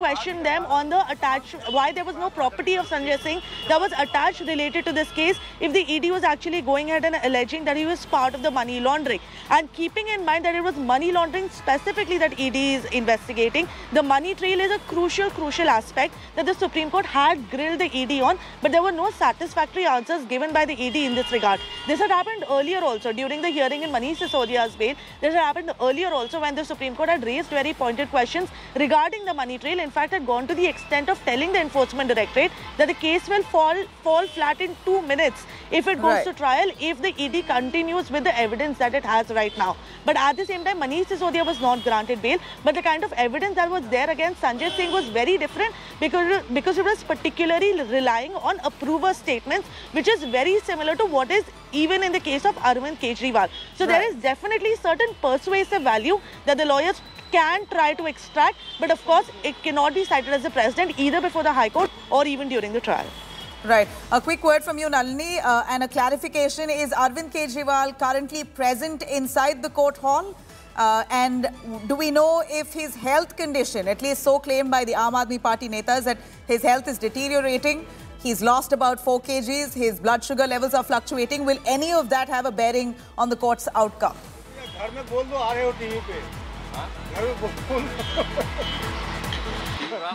questioned them on the attached why there was no property of Sanjay Singh that was attached related to this case if the ED was actually going ahead and alleging that he was part of the money laundering. And keeping in mind that it was money laundering specifically that ED is investigating the money trail is a crucial crucial aspect that the Supreme Court had grilled the ED on but there were no satisfactory answers given by the ED in this regard. This had happened earlier also during the hearing in Manish Sisodia's bail. This had happened earlier also when the Supreme Court had raised very pointed questions regarding the money trail in fact had gone to the extent of telling the enforcement directorate that the case will fall fall flat in two minutes if it goes Right. to trial if the ED continues with the evidence that it has right now. But at the same time, Manish Sisodia was not granted bail. But the kind of evidence that was there against Sanjay Singh was very different because, because it was particularly relying on approver statements, which is very similar to what is even in the case of Arvind Kejriwal. So there Right. is definitely certain persuasive value that the lawyers can try to extract, but of course it cannot be cited as a precedent either before the High Court or even during the trial. Right. A quick word from you, Nalini, uh, and a clarification. Is Arvind Kejriwal currently present inside the court hall? Uh, and do we know if his health condition, at least so claimed by the Aam Aadmi Party netas, that his health is deteriorating? He's lost about 4 kgs, his blood sugar levels are fluctuating. Will any of that have a bearing on the court's outcome? なるほど。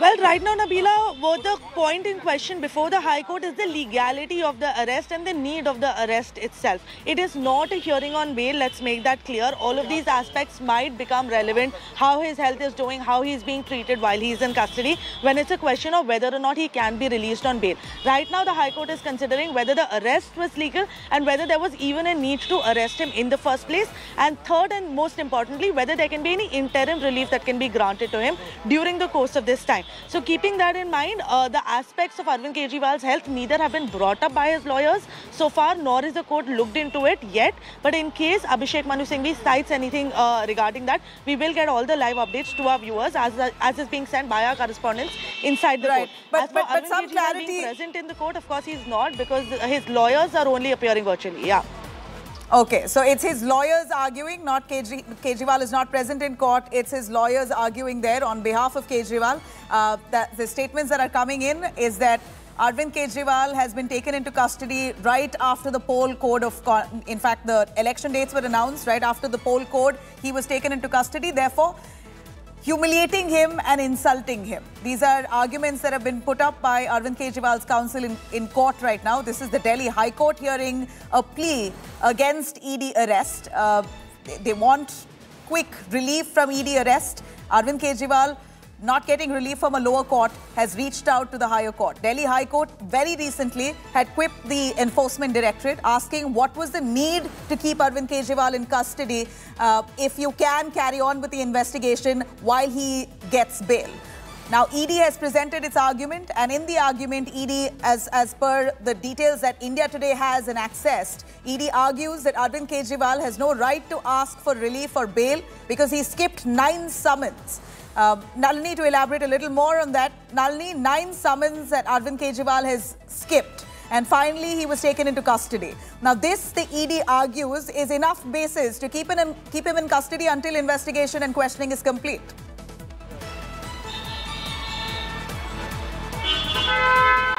Well, right now, Nabila, what the point in question before the High Court is the legality of the arrest and the need of the arrest itself. It is not a hearing on bail, let's make that clear. All of these aspects might become relevant, how his health is doing, how he's being treated while he's in custody, when it's a question of whether or not he can be released on bail. Right now, the High Court is considering whether the arrest was legal and whether there was even a need to arrest him in the first place. And third and most importantly, whether there can be any interim relief that can be granted to him during the course of this time. So keeping that in mind, uh, the aspects of Arvind Kejriwal's health neither have been brought up by his lawyers so far, nor is the court looked into it yet. But in case Abhishek Manu Singhvi cites anything uh, regarding that, we will get all the live updates to our viewers as, as is being sent by our correspondents inside the Right. court. But- as but- but some Kejriwal clarity- being present in the court, of course he's not because his lawyers are only appearing virtually. Yeah. Okay, so it's his lawyers arguing, not Kejri Kejriwal is not present in court. It's his lawyers arguing there on behalf of Kejriwal. Uh, that the statements that are coming in is that Arvind Kejriwal has been taken into custody right after the poll code of, in fact, the election dates were announced right after the poll code. He was taken into custody. Therefore, humiliating him and insulting him. These are arguments that have been put up by Arvind Kejriwal's counsel in, in court right now. This is the Delhi High Court hearing a plea against ED arrest. Uh, they, they want quick relief from ED arrest. Arvind Kejriwal not getting relief from a lower court has reached out to the higher court. Delhi High Court very recently had quipped the enforcement directorate asking what was the need to keep Arvind Kejriwal in custody uh, if you can carry on with the investigation while he gets bail. Now, ED has presented its argument, and in the argument, ED, as, as per the details that India Today has and accessed, ED argues that Arvind Kejriwal has no right to ask for relief or bail because he skipped nine summons. Uh, Nalini, to elaborate a little more on that, Nalini, nine summons that Arvind Kejriwal has skipped. And finally, he was taken into custody. Now, this, the ED argues, is enough basis to keep him, keep him in custody until investigation and questioning is complete.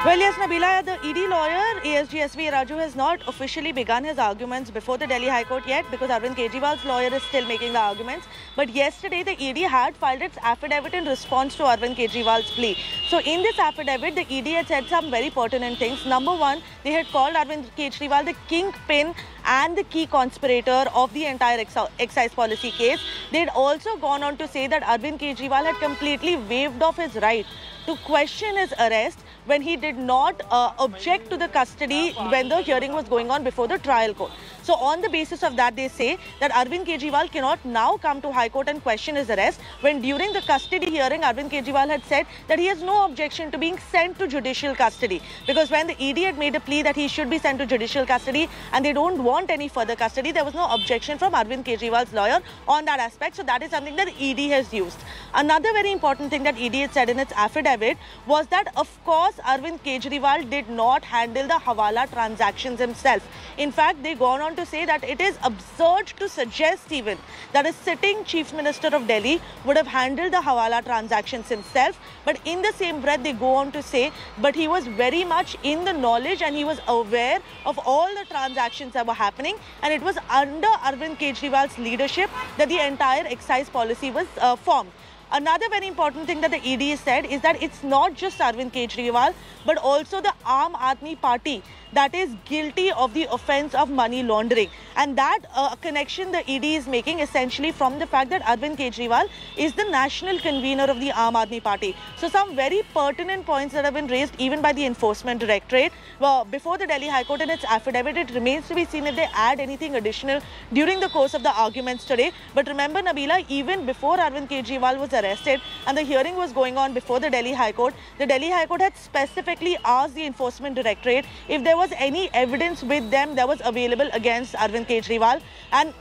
Well, yes, Nabila, the ED lawyer, ASGSV Raju, has not officially begun his arguments before the Delhi High Court yet because Arvind Kejriwal's lawyer is still making the arguments. But yesterday, the ED had filed its affidavit in response to Arvind Kejriwal's plea. So, in this affidavit, the ED had said some very pertinent things. Number one, they had called Arvind Kejriwal the kingpin and the key conspirator of the entire ex- excise policy case. They had also gone on to say that Arvind Kejriwal had completely waived off his right to question his arrest when he did not uh, object to the custody when the hearing was going on before the trial court. So on the basis of that, they say that Arvind Kejriwal cannot now come to High Court and question his arrest when during the custody hearing, Arvind Kejriwal had said that he has no objection to being sent to judicial custody. Because when the ED had made a plea that he should be sent to judicial custody and they don't want any further custody, there was no objection from Arvind Kejriwal's lawyer on that aspect. So that is something that ED has used. Another very important thing that ED had said in its affidavit was that, of course, Arvind Kejriwal did not handle the Hawala transactions himself. In fact, they gone on to say that it is absurd to suggest even that a sitting chief minister of Delhi would have handled the Hawala transactions himself. But in the same breath, they go on to say, but he was very much in the knowledge and he was aware of all the transactions that were happening. And it was under Arvind Kejriwal's leadership that the entire excise policy was uh, formed. Another very important thing that the ED said is that it's not just Arvind Kejriwal, but also the Aam Aadmi Party that is guilty of the offense of money laundering. And that uh, connection the ED is making essentially from the fact that Arvind Kejriwal is the national convener of the Aam Aadmi Party. So some very pertinent points that have been raised even by the Enforcement Directorate. Well, before the Delhi High Court in its affidavit, it remains to be seen if they add anything additional during the course of the arguments today. But remember, Nabila, even before Arvind Kejriwal was arrested and the hearing was going on before the Delhi High Court, the Delhi High Court had specifically asked the Enforcement Directorate if there was any evidence with them that was available against Arvind Kejriwal. And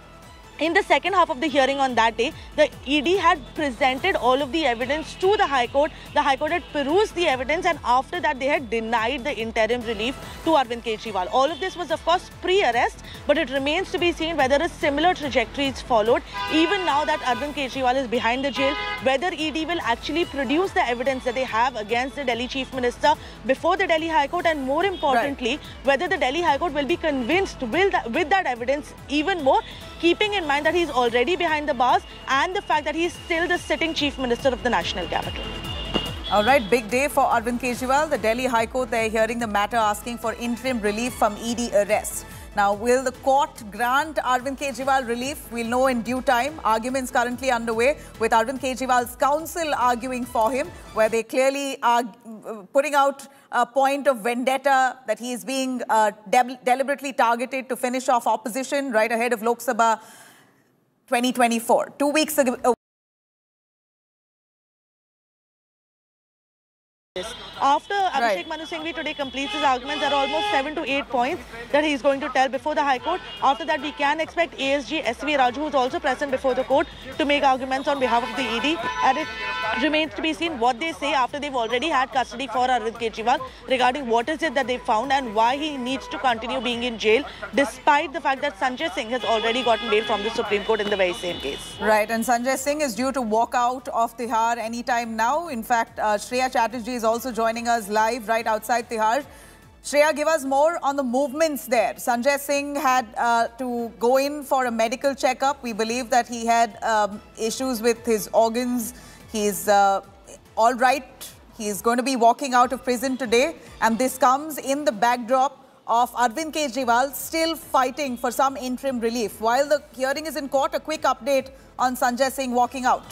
in the second half of the hearing on that day, the ED had presented all of the evidence to the High Court. The High Court had perused the evidence and after that they had denied the interim relief to Arvind Kejriwal. All of this was of course pre-arrest but it remains to be seen whether a similar trajectory is followed. Even now that Arvind Kejriwal is behind the jail, whether ED will actually produce the evidence that they have against the Delhi Chief Minister before the Delhi High Court and more importantly, right. whether the Delhi High Court will be convinced with that, with that evidence even more keeping in mind that he's already behind the bars and the fact that he's still the sitting chief minister of the national capital. All right, big day for Arvind Kejriwal. The Delhi High Court, they're hearing the matter asking for interim relief from ED arrest. Now, will the court grant Arvind Kejriwal relief? We'll know in due time. Arguments currently underway with Arvind Kejriwal's counsel arguing for him, where they clearly are uh, putting out a point of vendetta that he is being uh, de deliberately targeted to finish off opposition right ahead of Lok Sabha 2024. Two weeks ago. After Abhishek right. Manu Singhvi today completes his arguments, there are almost seven to eight points that he is going to tell before the High Court. After that, we can expect ASG SV Raju, who is also present before the court, to make arguments on behalf of the ED. And it remains to be seen what they say after they've already had custody for Arvind Kejriwal regarding what is it that they found and why he needs to continue being in jail, despite the fact that Sanjay Singh has already gotten bail from the Supreme Court in the very same case. Right, and Sanjay Singh is due to walk out of Tihar anytime now. In fact, uh, Shreya Chatterjee is also joining us live right outside Tihar. Shreya, give us more on the movements there. Sanjay Singh had uh, to go in for a medical checkup. We believe that he had um, issues with his organs. He's uh, all right. He's going to be walking out of prison today. And this comes in the backdrop of Arvind Kejriwal still fighting for some interim relief. While the hearing is in court, a quick update on Sanjay Singh walking out.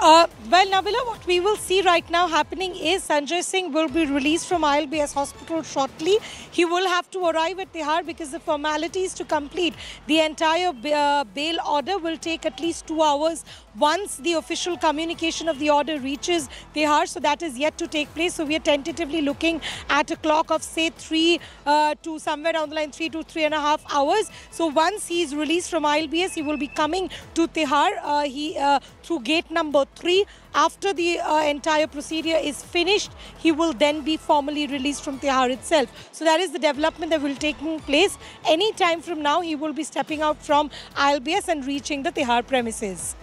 Uh, well, Nabila, what we will see right now happening is Sanjay Singh will be released from ILBS hospital shortly. He will have to arrive at Tihar because the formalities to complete the entire uh, bail order will take at least two hours once the official communication of the order reaches Tihar. So that is yet to take place. So we are tentatively looking at a clock of say three uh, to somewhere down the line, three to three and a half hours. So once he is released from ILBS, he will be coming to Tihar uh, he, uh, through gate number three. After the uh, entire procedure is finished, he will then be formally released from Tihar itself. So that is the development that will take place. Any time from now, he will be stepping out from ILBS and reaching the Tihar premises.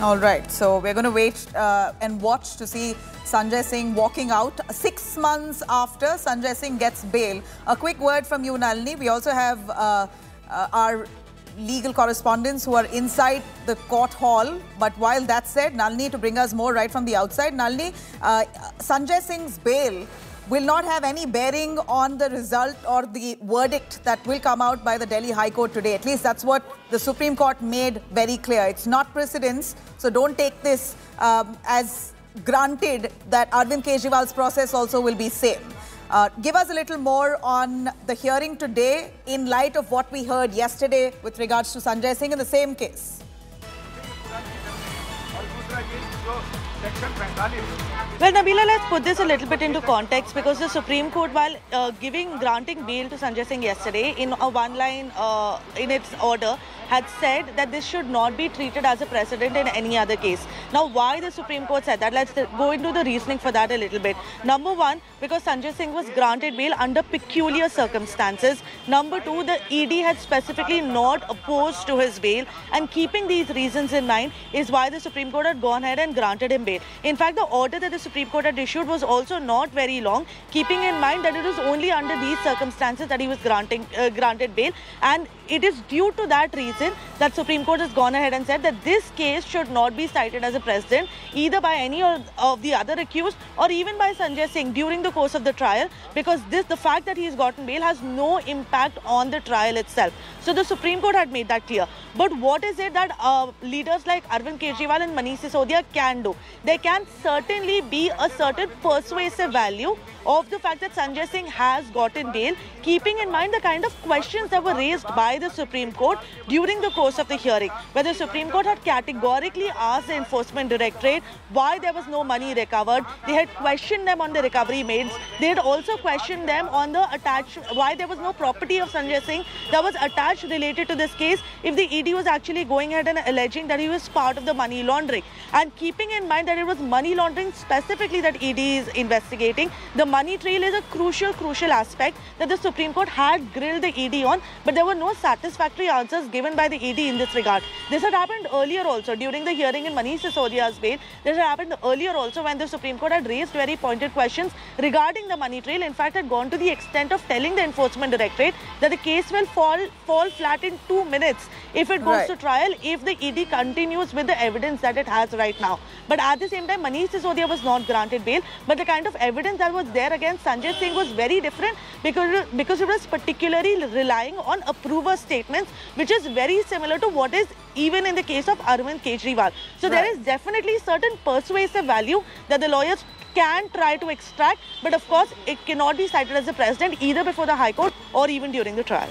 All right, so we're going to wait uh, and watch to see Sanjay Singh walking out six months after Sanjay Singh gets bail. A quick word from you, Nalini. We also have uh, uh, our legal correspondents who are inside the court hall. But while that said, Nalini, to bring us more right from the outside, Nalini, uh, Sanjay Singh's bail will not have any bearing on the result or the verdict that will come out by the Delhi High Court today. At least that's what the Supreme Court made very clear. It's not precedence, so don't take this um, as granted that Arvind Kejriwal's process also will be same. Uh, give us a little more on the hearing today in light of what we heard yesterday with regards to Sanjay Singh in the same case. Well, Nabila, let's put this a little bit into context because the Supreme Court, while uh, giving granting bail to Sanjay Singh yesterday in a one-line uh, in its order, had said that this should not be treated as a precedent in any other case. Now, why the Supreme Court said that? Let's go into the reasoning for that a little bit. Number one, because Sanjay Singh was granted bail under peculiar circumstances. Number two, the ED had specifically not opposed to his bail, and keeping these reasons in mind is why the Supreme Court had gone ahead and granted him bail. In fact, the order that the Supreme Court had issued was also not very long, keeping in mind that it was only under these circumstances that he was granting uh, granted bail, and it is due to that reason that Supreme Court has gone ahead and said that this case should not be cited as a precedent either by any of the other accused or even by Sanjay Singh during the course of the trial because this the fact that he has gotten bail has no impact on the trial itself. So the Supreme Court had made that clear. But what is it that uh, leaders like Arvind Kejriwal and Manish Sisodia can do? There can certainly be a certain persuasive value of the fact that Sanjay Singh has gotten bail, keeping in mind the kind of questions that were raised by the Supreme Court during the course of the hearing, where the Supreme Court had categorically asked the Enforcement Directorate why there was no money recovered. They had questioned them on the recovery made. They had also questioned them on the attached, why there was no property of Sanjay Singh that was attached related to this case if the ED was actually going ahead and alleging that he was part of the money laundering. And keeping in mind that it was money laundering specifically that ED is investigating, the money trail is a crucial, crucial aspect that the Supreme Court had grilled the ED on, but there were no satisfactory answers given by the ED in this regard. This had happened earlier also during the hearing in Manish Sisodia's bail. This had happened earlier also when the Supreme Court had raised very pointed questions regarding the money trail. In fact, had gone to the extent of telling the Enforcement Directorate that the case will fall fall flat in two minutes if it goes Right. to trial if the ED continues with the evidence that it has right now. But at the same time, Manish Sisodia was not granted bail. But the kind of evidence that was there against Sanjay Singh was very different because, because it was particularly relying on approver statements, which is very similar to what is even in the case of Arvind Kejriwal. So there Right. is definitely certain persuasive value that the lawyers can try to extract, but of course it cannot be cited as a precedent either before the High Court or even during the trial.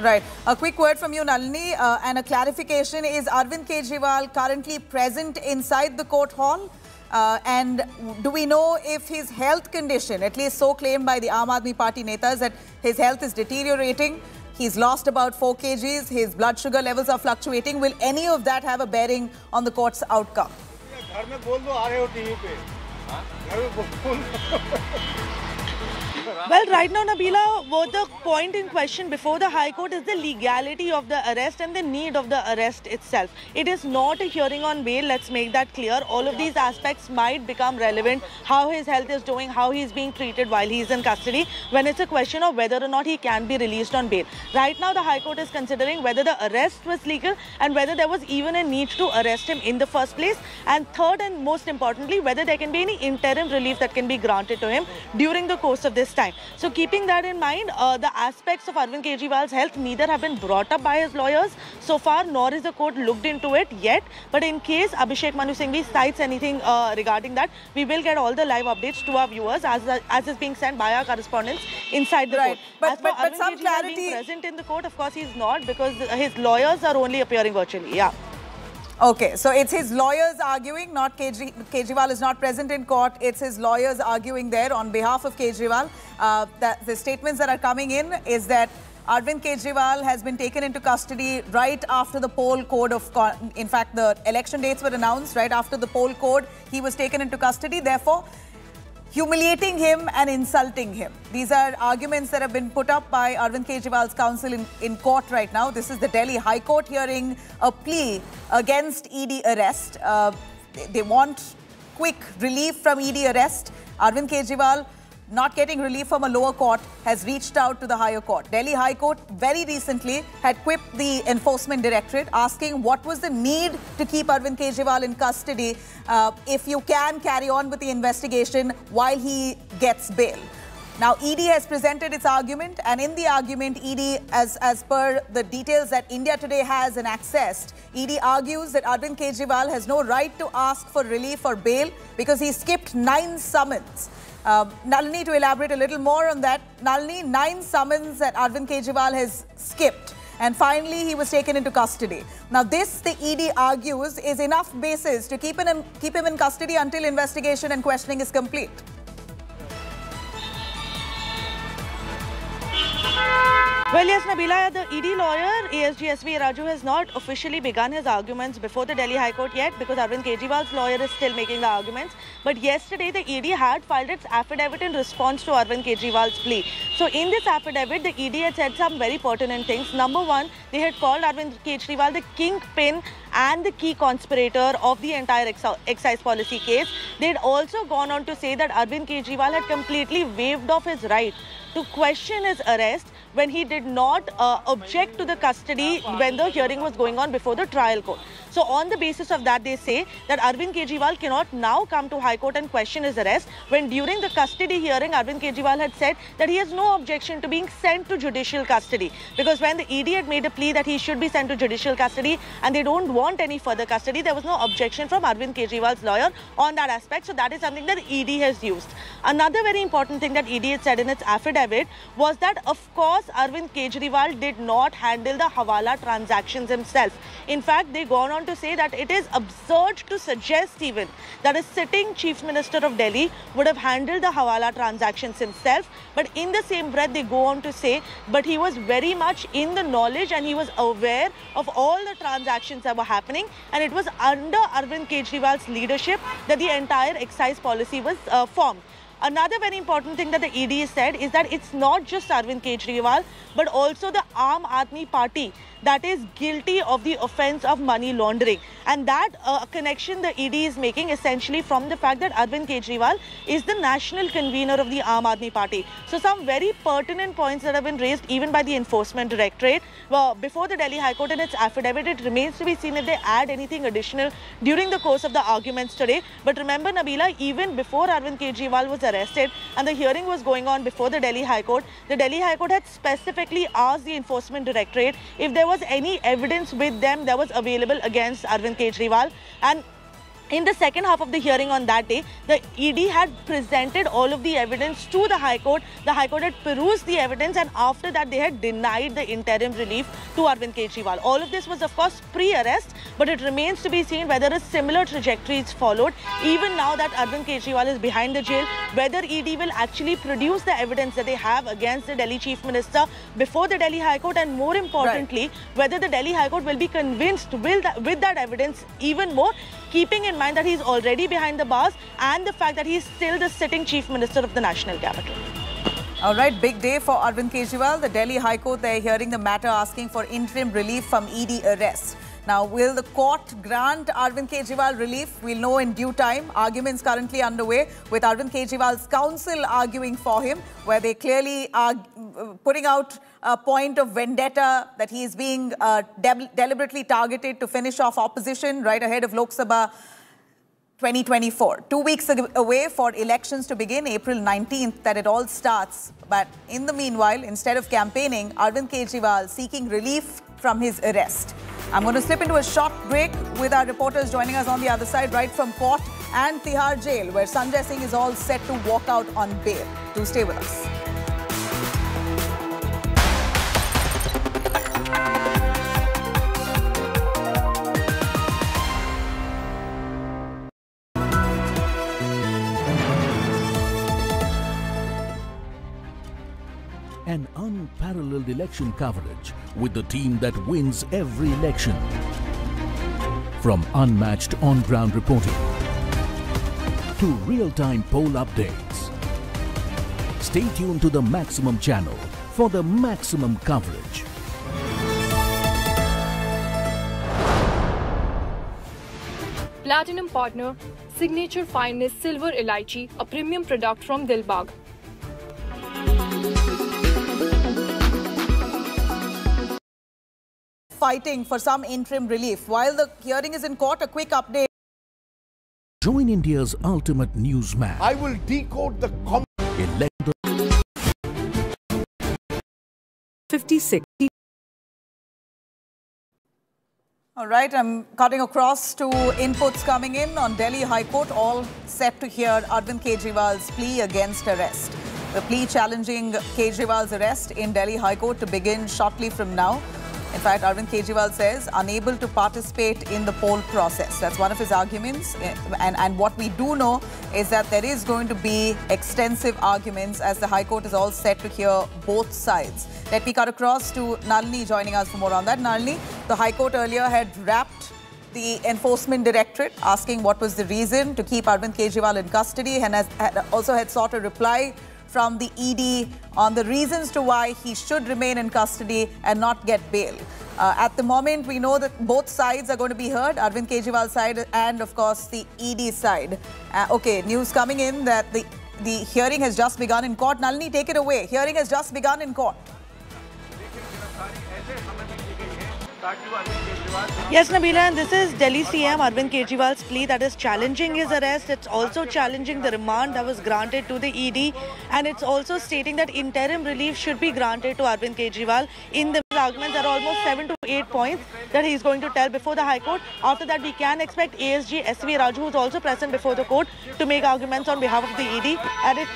Right. A quick word from you, Nalini, uh, and a clarification. Is Arvind Kejriwal currently present inside the court hall? Uh, and do we know if his health condition, at least so claimed by the Aam Aadmi Party netas, that his health is deteriorating? He's lost about 4 kgs, his blood sugar levels are fluctuating. Will any of that have a bearing on the court's outcome? Well, right now, Nabila, what the point in question before the High Court is the legality of the arrest and the need of the arrest itself. It is not a hearing on bail, let's make that clear. All of these aspects might become relevant, how his health is doing, how he's being treated while he's in custody, when it's a question of whether or not he can be released on bail. Right now, the High Court is considering whether the arrest was legal and whether there was even a need to arrest him in the first place. And third and most importantly, whether there can be any interim relief that can be granted to him during the course of this time. So keeping that in mind, uh, the aspects of Arvind Kejriwal's health neither have been brought up by his lawyers so far, nor is the court looked into it yet. But in case Abhishek Manu Singhvi cites anything uh, regarding that, we will get all the live updates to our viewers as, as is being sent by our correspondents inside the Right. court. But- as for but- but Arvind some Kejriwal clarity- being present in the court, of course he's not because his lawyers are only appearing virtually. Yeah. Okay, so it's his lawyers arguing, not Kejri Kejriwal is not present in court. It's his lawyers arguing there on behalf of Kejriwal. Uh, that the statements that are coming in is that Arvind Kejriwal has been taken into custody right after the poll code of, in fact, the election dates were announced right after the poll code. He was taken into custody. Therefore, humiliating him and insulting him. These are arguments that have been put up by Arvind Kejriwal's counsel in, in court right now. This is the Delhi High Court hearing a plea against ED arrest. Uh, they, they want quick relief from ED arrest. Arvind Kejriwal not getting relief from a lower court has reached out to the higher court. Delhi High Court very recently had quipped the enforcement directorate asking what was the need to keep Arvind Kejriwal in custody uh, if you can carry on with the investigation while he gets bail. Now, ED has presented its argument, and in the argument, ED, as, as per the details that India Today has and accessed, ED argues that Arvind Kejriwal has no right to ask for relief or bail because he skipped nine summons. Uh, Nalini, to elaborate a little more on that, Nalini, nine summons that Arvind Kejriwal has skipped. and finally he was taken into custody. Now this, the ED argues, is enough basis to keep him, keep him in custody until investigation and questioning is complete. Well, yes, Nabila, the ED lawyer, ASGSV Raju, has not officially begun his arguments before the Delhi High Court yet because Arvind Kejriwal's lawyer is still making the arguments. But yesterday, the ED had filed its affidavit in response to Arvind Kejriwal's plea. So, in this affidavit, the ED had said some very pertinent things. Number one, they had called Arvind Kejriwal the kingpin and the key conspirator of the entire excise policy case. They had also gone on to say that Arvind Kejriwal had completely waived off his right to question his arrest when he did not uh, object to the custody when the hearing was going on before the trial court. So on the basis of that, they say that Arvind Kejriwal cannot now come to High Court and question his arrest when during the custody hearing, Arvind Kejriwal had said that he has no objection to being sent to judicial custody because when the ED had made a plea that he should be sent to judicial custody and they don't want any further custody, there was no objection from Arvind Kejriwal's lawyer on that aspect. So that is something that ED has used. Another very important thing that ED had said in its affidavit was that of course Arvind Kejriwal did not handle the Hawala transactions himself. In fact, they gone on to say that it is absurd to suggest even that a sitting Chief Minister of Delhi would have handled the Hawala transactions himself. But in the same breath, they go on to say, but he was very much in the knowledge and he was aware of all the transactions that were happening. And it was under Arvind Kejriwal's leadership that the entire excise policy was uh, formed. Another very important thing that the ED said is that it's not just Arvind Kejriwal, but also the Aam Aadmi Party that is guilty of the offense of money laundering. And that uh, connection the ED is making essentially from the fact that Arvind Kejriwal is the national convener of the Aam Aadmi Party. So some very pertinent points that have been raised even by the Enforcement Directorate. Well, before the Delhi High Court in its affidavit, it remains to be seen if they add anything additional during the course of the arguments today. But remember, Nabila, even before Arvind Kejriwal was arrested and the hearing was going on before the Delhi High Court, the Delhi High Court had specifically asked the Enforcement Directorate if there was any evidence with them that was available against Arvind Kejriwal. And in the second half of the hearing on that day, the ED had presented all of the evidence to the High Court. The High Court had perused the evidence and after that they had denied the interim relief to Arvind Kejriwal. All of this was of course pre-arrest but it remains to be seen whether a similar trajectory is followed. Even now that Arvind Kejriwal is behind the jail, whether ED will actually produce the evidence that they have against the Delhi Chief Minister before the Delhi High Court and more importantly, right. whether the Delhi High Court will be convinced that, with that evidence even more keeping in mind that he's already behind the bars and the fact that he's still the sitting chief minister of the national capital. All right, big day for Arvind Kejriwal. The Delhi High Court, they're hearing the matter asking for interim relief from ED arrest. Now, will the court grant Arvind Kejriwal relief? We'll know in due time. Arguments currently underway with Arvind Kejriwal's counsel arguing for him, where they clearly are uh, putting out a point of vendetta that he is being uh, de deliberately targeted to finish off opposition right ahead of Lok Sabha 2024. Two weeks away for elections to begin, April 19th, that it all starts. But in the meanwhile, instead of campaigning, Arvind Kejriwal seeking relief from his arrest. I'm going to slip into a short break with our reporters joining us on the other side, right from court and Tihar jail, where Sanjay Singh is all set to walk out on bail. Do stay with us. An unparalleled election coverage with the team that wins every election. From unmatched on-ground reporting to real-time poll updates. Stay tuned to the Maximum channel for the maximum coverage. Platinum partner, Signature Finest Silver Elaichi, a premium product from Dilbagh. fighting for some interim relief. While the hearing is in court, a quick update. Join India's ultimate newsman. I will decode the... 56. All right, I'm cutting across to inputs coming in on Delhi High Court, all set to hear Arvind Kejriwal's plea against arrest. The plea challenging Kejriwal's arrest in Delhi High Court to begin shortly from now. In fact, Arvind Kejriwal says unable to participate in the poll process. That's one of his arguments. Eh, and, and what we do know is that there is going to be extensive arguments as the High Court is all set to hear both sides. Let me cut across to Nalini joining us for more on that. Nalini, the High Court earlier had wrapped the Enforcement Directorate asking what was the reason to keep Arvind Kejriwal in custody and has, had also had sought a reply from the ED on the reasons to why he should remain in custody and not get bail. Uh, at the moment, we know that both sides are going to be heard, Arvind Kejriwal's side and, of course, the ED side. Uh, okay, news coming in that the, the hearing has just begun in court. Nalini, take it away. Hearing has just begun in court. Yes, Nabila, and this is Delhi CM Arvind Kejriwal's plea that is challenging his arrest. It's also challenging the remand that was granted to the ED, and it's also stating that interim relief should be granted to Arvind Kejriwal. In the arguments, there are almost seven to eight points that he's going to tell before the High Court. After that, we can expect ASG SV Raju, who's also present before the court, to make arguments on behalf of the ED, and it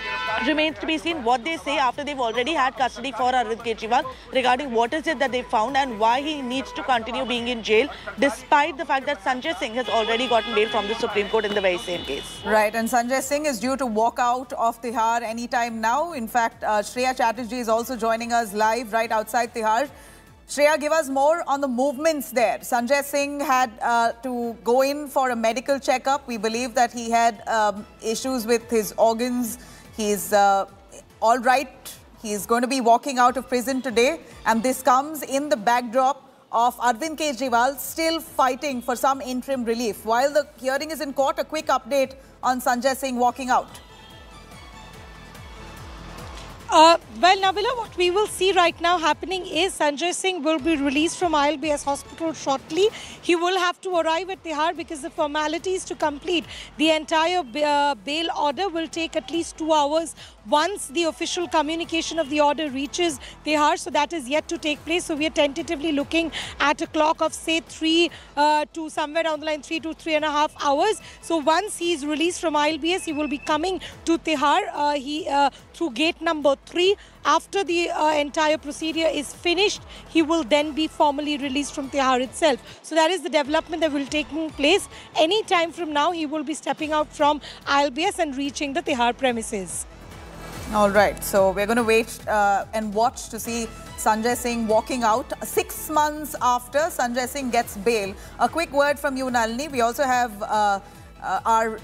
remains to be seen what they say after they've already had custody for Arvind Kejriwal regarding what is it that they found and why he needs to continue being in jail despite the fact that Sanjay Singh has already gotten bail from the Supreme Court in the very same case. Right, and Sanjay Singh is due to walk out of Tihar anytime now. In fact, uh, Shreya Chatterjee is also joining us live right outside Tihar. Shreya, give us more on the movements there. Sanjay Singh had uh, to go in for a medical checkup. We believe that he had um, issues with his organs. He's uh, all right. He's going to be walking out of prison today. And this comes in the backdrop of Arvind Kejriwal still fighting for some interim relief. While the hearing is in court, a quick update on Sanjay Singh walking out. Uh, well, Nabila, what we will see right now happening is Sanjay Singh will be released from ILBS hospital shortly. He will have to arrive at Tihar because the formalities to complete the entire uh, bail order will take at least two hours once the official communication of the order reaches Tihar. So that is yet to take place. So we are tentatively looking at a clock of say three uh, to somewhere down the line, three to three and a half hours. So once he is released from ILBS, he will be coming to Tihar. Uh, he uh, through gate number three. After the uh, entire procedure is finished, he will then be formally released from Tihar itself. So that is the development that will take place. Any time from now, he will be stepping out from ILBS and reaching the Tihar premises. All right, so we're going to wait uh, and watch to see Sanjay Singh walking out six months after Sanjay Singh gets bail. A quick word from you, Nalini. We also have uh, uh, our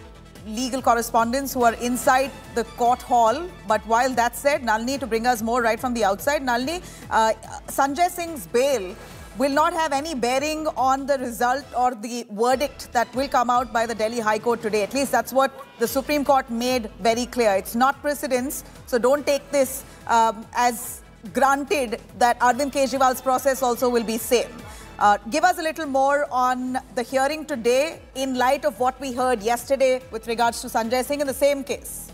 legal correspondents who are inside the court hall. But while that said, Nalini, to bring us more right from the outside, Nalini, uh, Sanjay Singh's bail will not have any bearing on the result or the verdict that will come out by the Delhi High Court today. At least that's what the Supreme Court made very clear. It's not precedence, so don't take this um, as granted that Arvind Kejriwal's process also will be same. Uh, give us a little more on the hearing today in light of what we heard yesterday with regards to Sanjay Singh in the same case.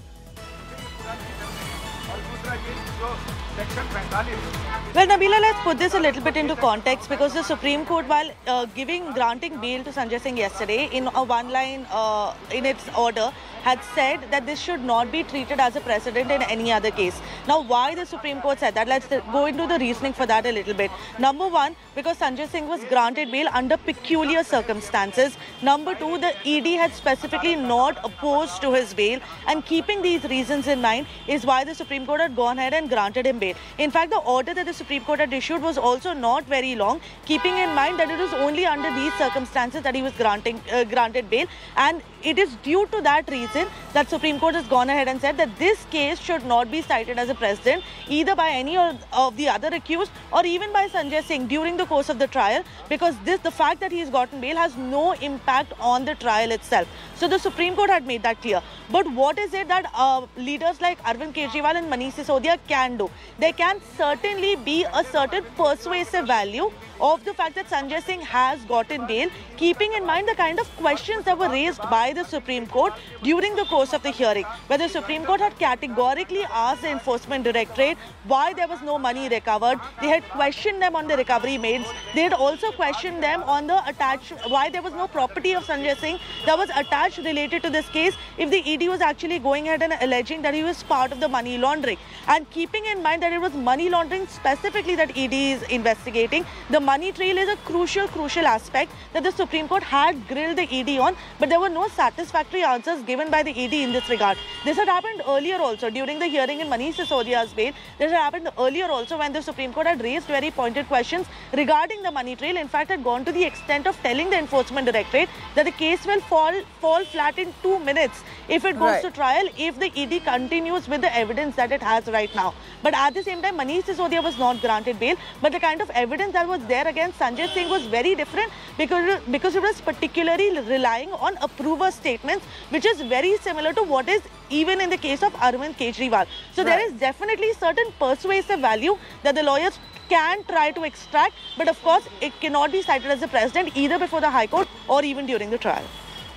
Well, Nabila, let's put this a little bit into context because the Supreme Court, while uh, giving granting bail to Sanjay Singh yesterday in a one-line uh, in its order, had said that this should not be treated as a precedent in any other case. Now, why the Supreme Court said that? Let's go into the reasoning for that a little bit. Number one, because Sanjay Singh was granted bail under peculiar circumstances. Number two, the ED had specifically not opposed to his bail. And keeping these reasons in mind is why the Supreme Court had gone ahead and granted him bail. In fact, the order that the Supreme Court had issued was also not very long, keeping in mind that it was only under these circumstances that he was granting uh, granted bail. And it is due to that reason that Supreme Court has gone ahead and said that this case should not be cited as a precedent either by any of the other accused or even by Sanjay Singh during the course of the trial because this the fact that he has gotten bail has no impact on the trial itself. So the Supreme Court had made that clear. But what is it that uh, leaders like Arvind Kejriwal and Manish Sisodia can do? There can certainly be a certain persuasive value of the fact that Sanjay Singh has gotten bail, keeping in mind the kind of questions that were raised by the Supreme Court during the course of the hearing, where the Supreme Court had categorically asked the Enforcement Directorate why there was no money recovered. They had questioned them on the recovery made. They had also questioned them on the attached, why there was no property of Sanjay Singh that was attached related to this case if the ED was actually going ahead and alleging that he was part of the money laundering. And keeping in mind that it was money laundering specifically that ED is investigating, the money trail is a crucial, crucial aspect that the Supreme Court had grilled the ED on, but there were no satisfactory answers given by the ED in this regard. This had happened earlier also during the hearing in Manish Sisodia's bail. This had happened earlier also when the Supreme Court had raised very pointed questions regarding the money trail. In fact, had gone to the extent of telling the Enforcement Directorate that the case will fall fall flat in two minutes if it goes Right. to trial if the ED continues with the evidence that it has right now. But at the same time, Manish Sisodia was not granted bail. But the kind of evidence that was there against Sanjay Singh was very different because, because it was particularly relying on approver statements, which is very similar to what is even in the case of Arvind Kejriwal. So there Right. is definitely certain persuasive value that the lawyers can try to extract, but of course it cannot be cited as a precedent either before the High Court or even during the trial.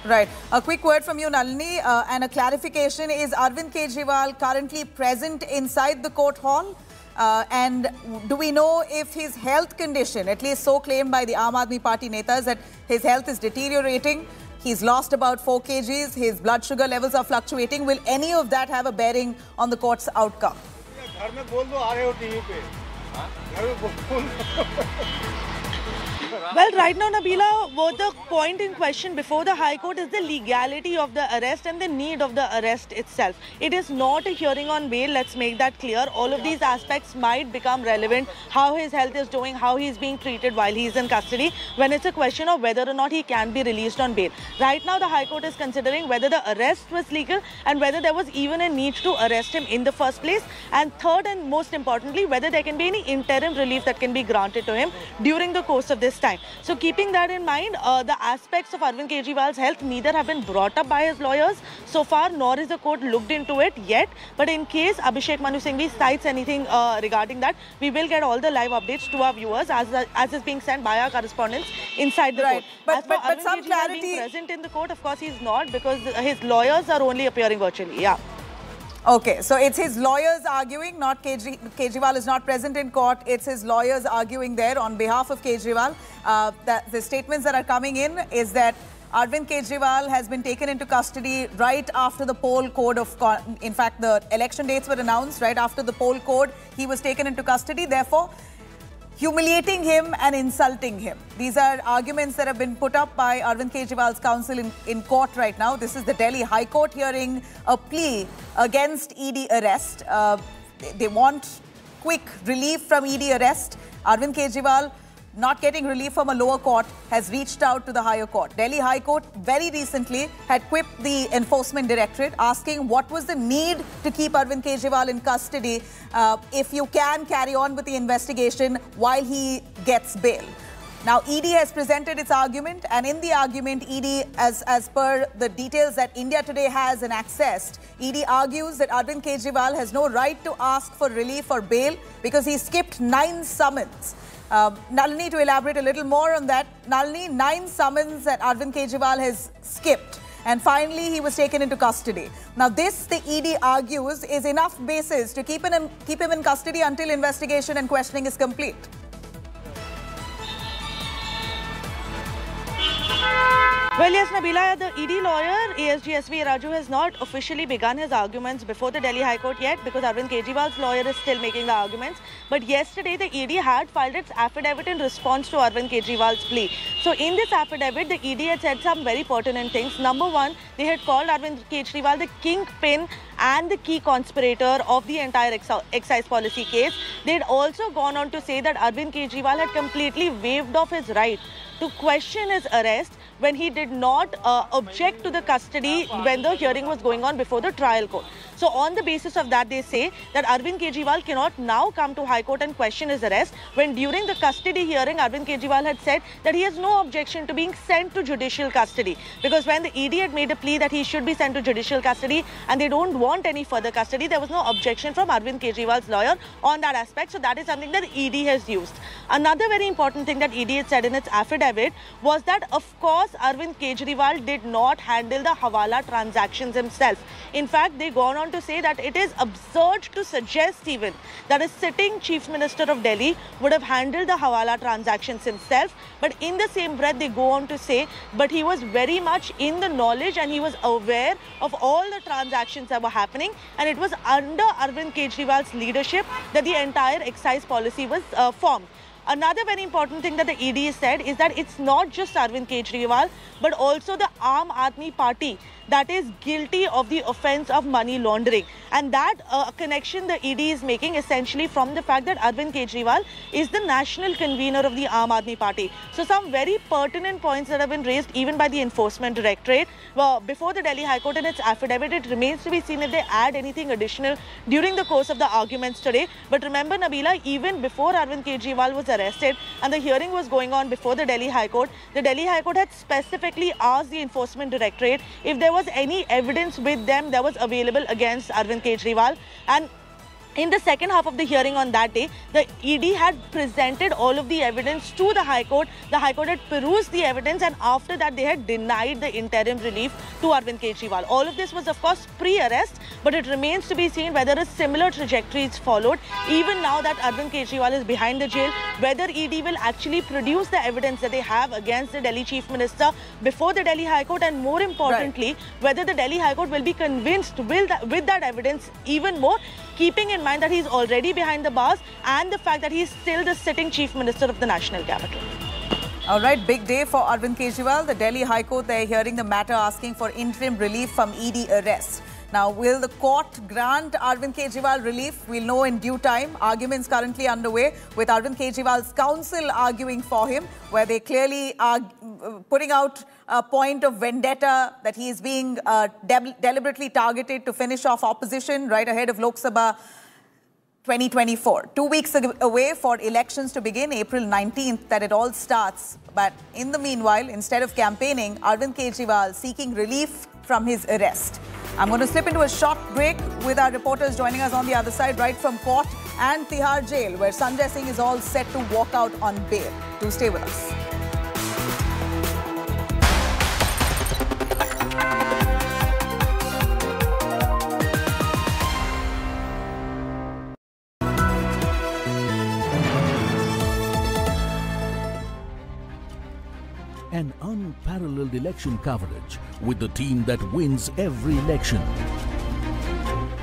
Right. A quick word from you, Nalini, uh, and a clarification. Is Arvind Kejriwal currently present inside the court hall? Uh, and do we know if his health condition, at least so claimed by the Aam Aadmi Party netas, that his health is deteriorating? He's lost about 4 kgs, his blood sugar levels are fluctuating. Will any of that have a bearing on the court's outcome? Well, right now, Nabila, what the point in question before the High Court is the legality of the arrest and the need of the arrest itself. It is not a hearing on bail, let's make that clear. All of these aspects might become relevant, how his health is doing, how he is being treated while he is in custody, when it's a question of whether or not he can be released on bail. Right now, the High Court is considering whether the arrest was legal and whether there was even a need to arrest him in the first place. And third and most importantly, whether there can be any interim relief that can be granted to him during the course of this time. So keeping that in mind, uh, the aspects of Arvind Kejriwal's health neither have been brought up by his lawyers so far, nor is the court looked into it yet. But in case Abhishek Manu Singhvi cites anything uh, regarding that, we will get all the live updates to our viewers as, as is being sent by our correspondents inside the Right. court. But- as but- but Arvind some Kejriwal clarity- being present in the court, of course he's not because his lawyers are only appearing virtually. Yeah. Okay, so it's his lawyers arguing, not Kejri Kejriwal is not present in court. It's his lawyers arguing there on behalf of Kejriwal. Uh, that the statements that are coming in is that Arvind Kejriwal has been taken into custody right after the poll code of, in fact, the election dates were announced right after the poll code. He was taken into custody. Therefore, humiliating him and insulting him. These are arguments that have been put up by Arvind Kejriwal's counsel in, in court right now. This is the Delhi High Court hearing a plea against ED arrest. Uh, they, they want quick relief from ED arrest. Arvind Kejriwal not getting relief from a lower court has reached out to the higher court. Delhi High Court very recently had quipped the enforcement directorate asking what was the need to keep Arvind Kejriwal in custody uh, if you can carry on with the investigation while he gets bail. Now, ED has presented its argument, and in the argument, ED, as, as per the details that India Today has and accessed, ED argues that Arvind Kejriwal has no right to ask for relief or bail because he skipped nine summons. Uh, Nalini, to elaborate a little more on that, Nalini, nine summons that Arvind Kejriwal has skipped. And finally, he was taken into custody. Now, this, the ED argues, is enough basis to keep him, in, keep him in custody until investigation and questioning is complete. Well, yes, Nabila, the ED lawyer, ASGSV Raju, has not officially begun his arguments before the Delhi High Court yet because Arvind Kejriwal's lawyer is still making the arguments. But yesterday, the ED had filed its affidavit in response to Arvind Kejriwal's plea. So, in this affidavit, the ED had said some very pertinent things. Number one, they had called Arvind Kejriwal the kingpin and the key conspirator of the entire ex- excise policy case. They had also gone on to say that Arvind Kejriwal had completely waived off his right to question his arrest when he did not uh, object to the custody when the hearing was going on before the trial court. So on the basis of that, they say that Arvind Kejriwal cannot now come to High Court and question his arrest when during the custody hearing, Arvind Kejriwal had said that he has no objection to being sent to judicial custody because when the ED had made a plea that he should be sent to judicial custody and they don't want any further custody, there was no objection from Arvind Kejriwal's lawyer on that aspect. So that is something that ED has used. Another very important thing that ED had said in its affidavit was that, of course, Arvind Kejriwal did not handle the Hawala transactions himself. In fact, they gone on to say that it is absurd to suggest even that a sitting chief minister of Delhi would have handled the Hawala transactions himself. But in the same breath, they go on to say, but he was very much in the knowledge and he was aware of all the transactions that were happening. And it was under Arvind Kejriwal's leadership that the entire excise policy was uh, formed. Another very important thing that the ED said is that it's not just Arvind Kejriwal, but also the Aam Aadmi Party that is guilty of the offense of money laundering. And that uh, connection the ED is making essentially from the fact that Arvind Kejriwal is the national convener of the Aam Aadmi Party. So some very pertinent points that have been raised even by the Enforcement Directorate. Well, before the Delhi High Court in its affidavit, it remains to be seen if they add anything additional during the course of the arguments today. But remember, Nabila, even before Arvind Kejriwal was arrested and the hearing was going on before the Delhi High Court, the Delhi High Court had specifically asked the Enforcement Directorate if there was any evidence with them that was available against Arvind Kejriwal. And in the second half of the hearing on that day, the ED had presented all of the evidence to the High Court. The High Court had perused the evidence and after that they had denied the interim relief to Arvind Kejriwal. All of this was of course pre-arrest but it remains to be seen whether a similar trajectory is followed. Even now that Arvind Kejriwal is behind the jail, whether ED will actually produce the evidence that they have against the Delhi Chief Minister before the Delhi High Court and more importantly, right. whether the Delhi High Court will be convinced that, with that evidence even more keeping in mind that he's already behind the bars and the fact that he's still the sitting chief minister of the national capital. All right, big day for Arvind Kejriwal. The Delhi High Court, they're hearing the matter asking for interim relief from ED arrest. Now, will the court grant Arvind Kejriwal relief? We'll know in due time. Arguments currently underway with Arvind Kejriwal's counsel arguing for him, where they clearly are putting out a point of vendetta that he is being uh, de deliberately targeted to finish off opposition right ahead of Lok Sabha 2024. Two weeks away for elections to begin, April 19th, that it all starts. But in the meanwhile, instead of campaigning, Arvind Kejriwal seeking relief from his arrest. I'm going to slip into a short break with our reporters joining us on the other side, right from court and Tihar jail, where Sanjay Singh is all set to walk out on bail. Do stay with us. An unparalleled election coverage with the team that wins every election.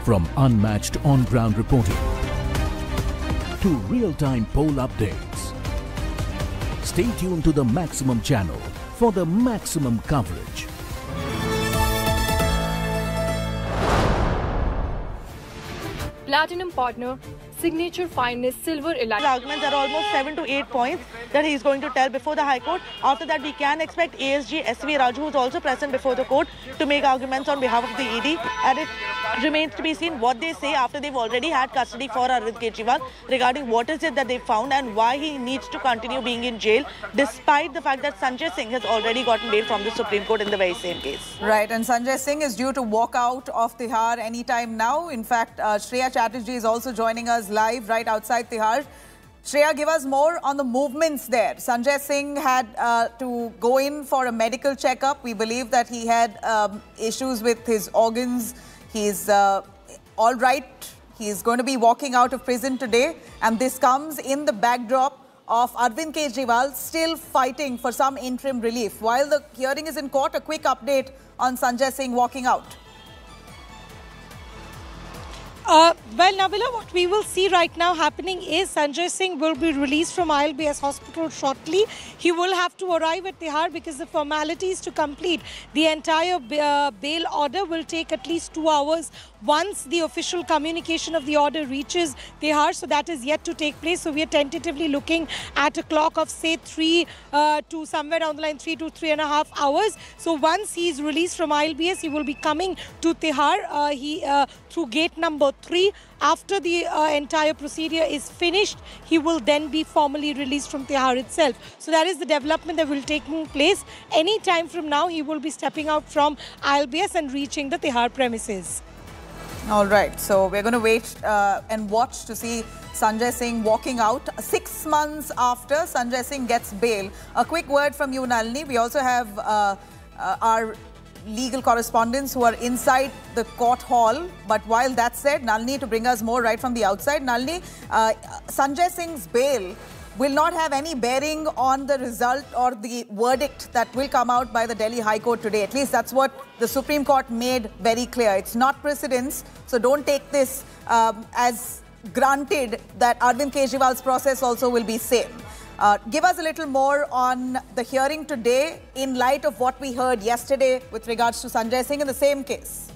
From unmatched on-ground reporting to real-time poll updates. Stay tuned to the Maximum channel for the maximum coverage. Platinum partner signature finest silver elite. The arguments are almost 7 to 8 points that he's going to tell before the High Court. After that, we can expect ASG SV Raju, who's also present before the court, to make arguments on behalf of the ED. And it remains to be seen what they say after they've already had custody for Arvind Kejriwal regarding what is it that they found and why he needs to continue being in jail, despite the fact that Sanjay Singh has already gotten bail from the Supreme Court in the very same case. Right, and Sanjay Singh is due to walk out of Tihar anytime now. In fact, uh, Shreya Chatterjee is also joining us live right outside Tihar. Shreya, give us more on the movements there. Sanjay Singh had uh, to go in for a medical checkup. We believe that he had um, issues with his organs. He's uh, all right. He's going to be walking out of prison today. And this comes in the backdrop of Arvind Kejriwal still fighting for some interim relief. While the hearing is in court, a quick update on Sanjay Singh walking out. Uh, well, Nabila, what we will see right now happening is Sanjay Singh will be released from ILBS hospital shortly. He will have to arrive at Tihar because the formalities to complete the entire uh, bail order will take at least two hours once the official communication of the order reaches Tihar. So that is yet to take place. So we are tentatively looking at a clock of say three uh, to somewhere down the line, three to three and a half hours. So once he is released from ILBS, he will be coming to Tihar. Uh, he uh, through gate number three. After the uh, entire procedure is finished, he will then be formally released from Tihar itself. So that is the development that will take place. Any time from now, he will be stepping out from ILBS and reaching the Tihar premises. All right, so we're going to wait uh, and watch to see Sanjay Singh walking out six months after Sanjay Singh gets bail. A quick word from you, Nalini. We also have uh, uh, our legal correspondents who are inside the court hall. But while that said, Nalini, to bring us more right from the outside, Nalini, uh, Sanjay Singh's bail will not have any bearing on the result or the verdict that will come out by the Delhi High Court today. At least that's what the Supreme Court made very clear. It's not precedence, so don't take this um, as granted that Arvind Kejriwal's process also will be same. Uh, give us a little more on the hearing today in light of what we heard yesterday with regards to Sanjay Singh in the same case.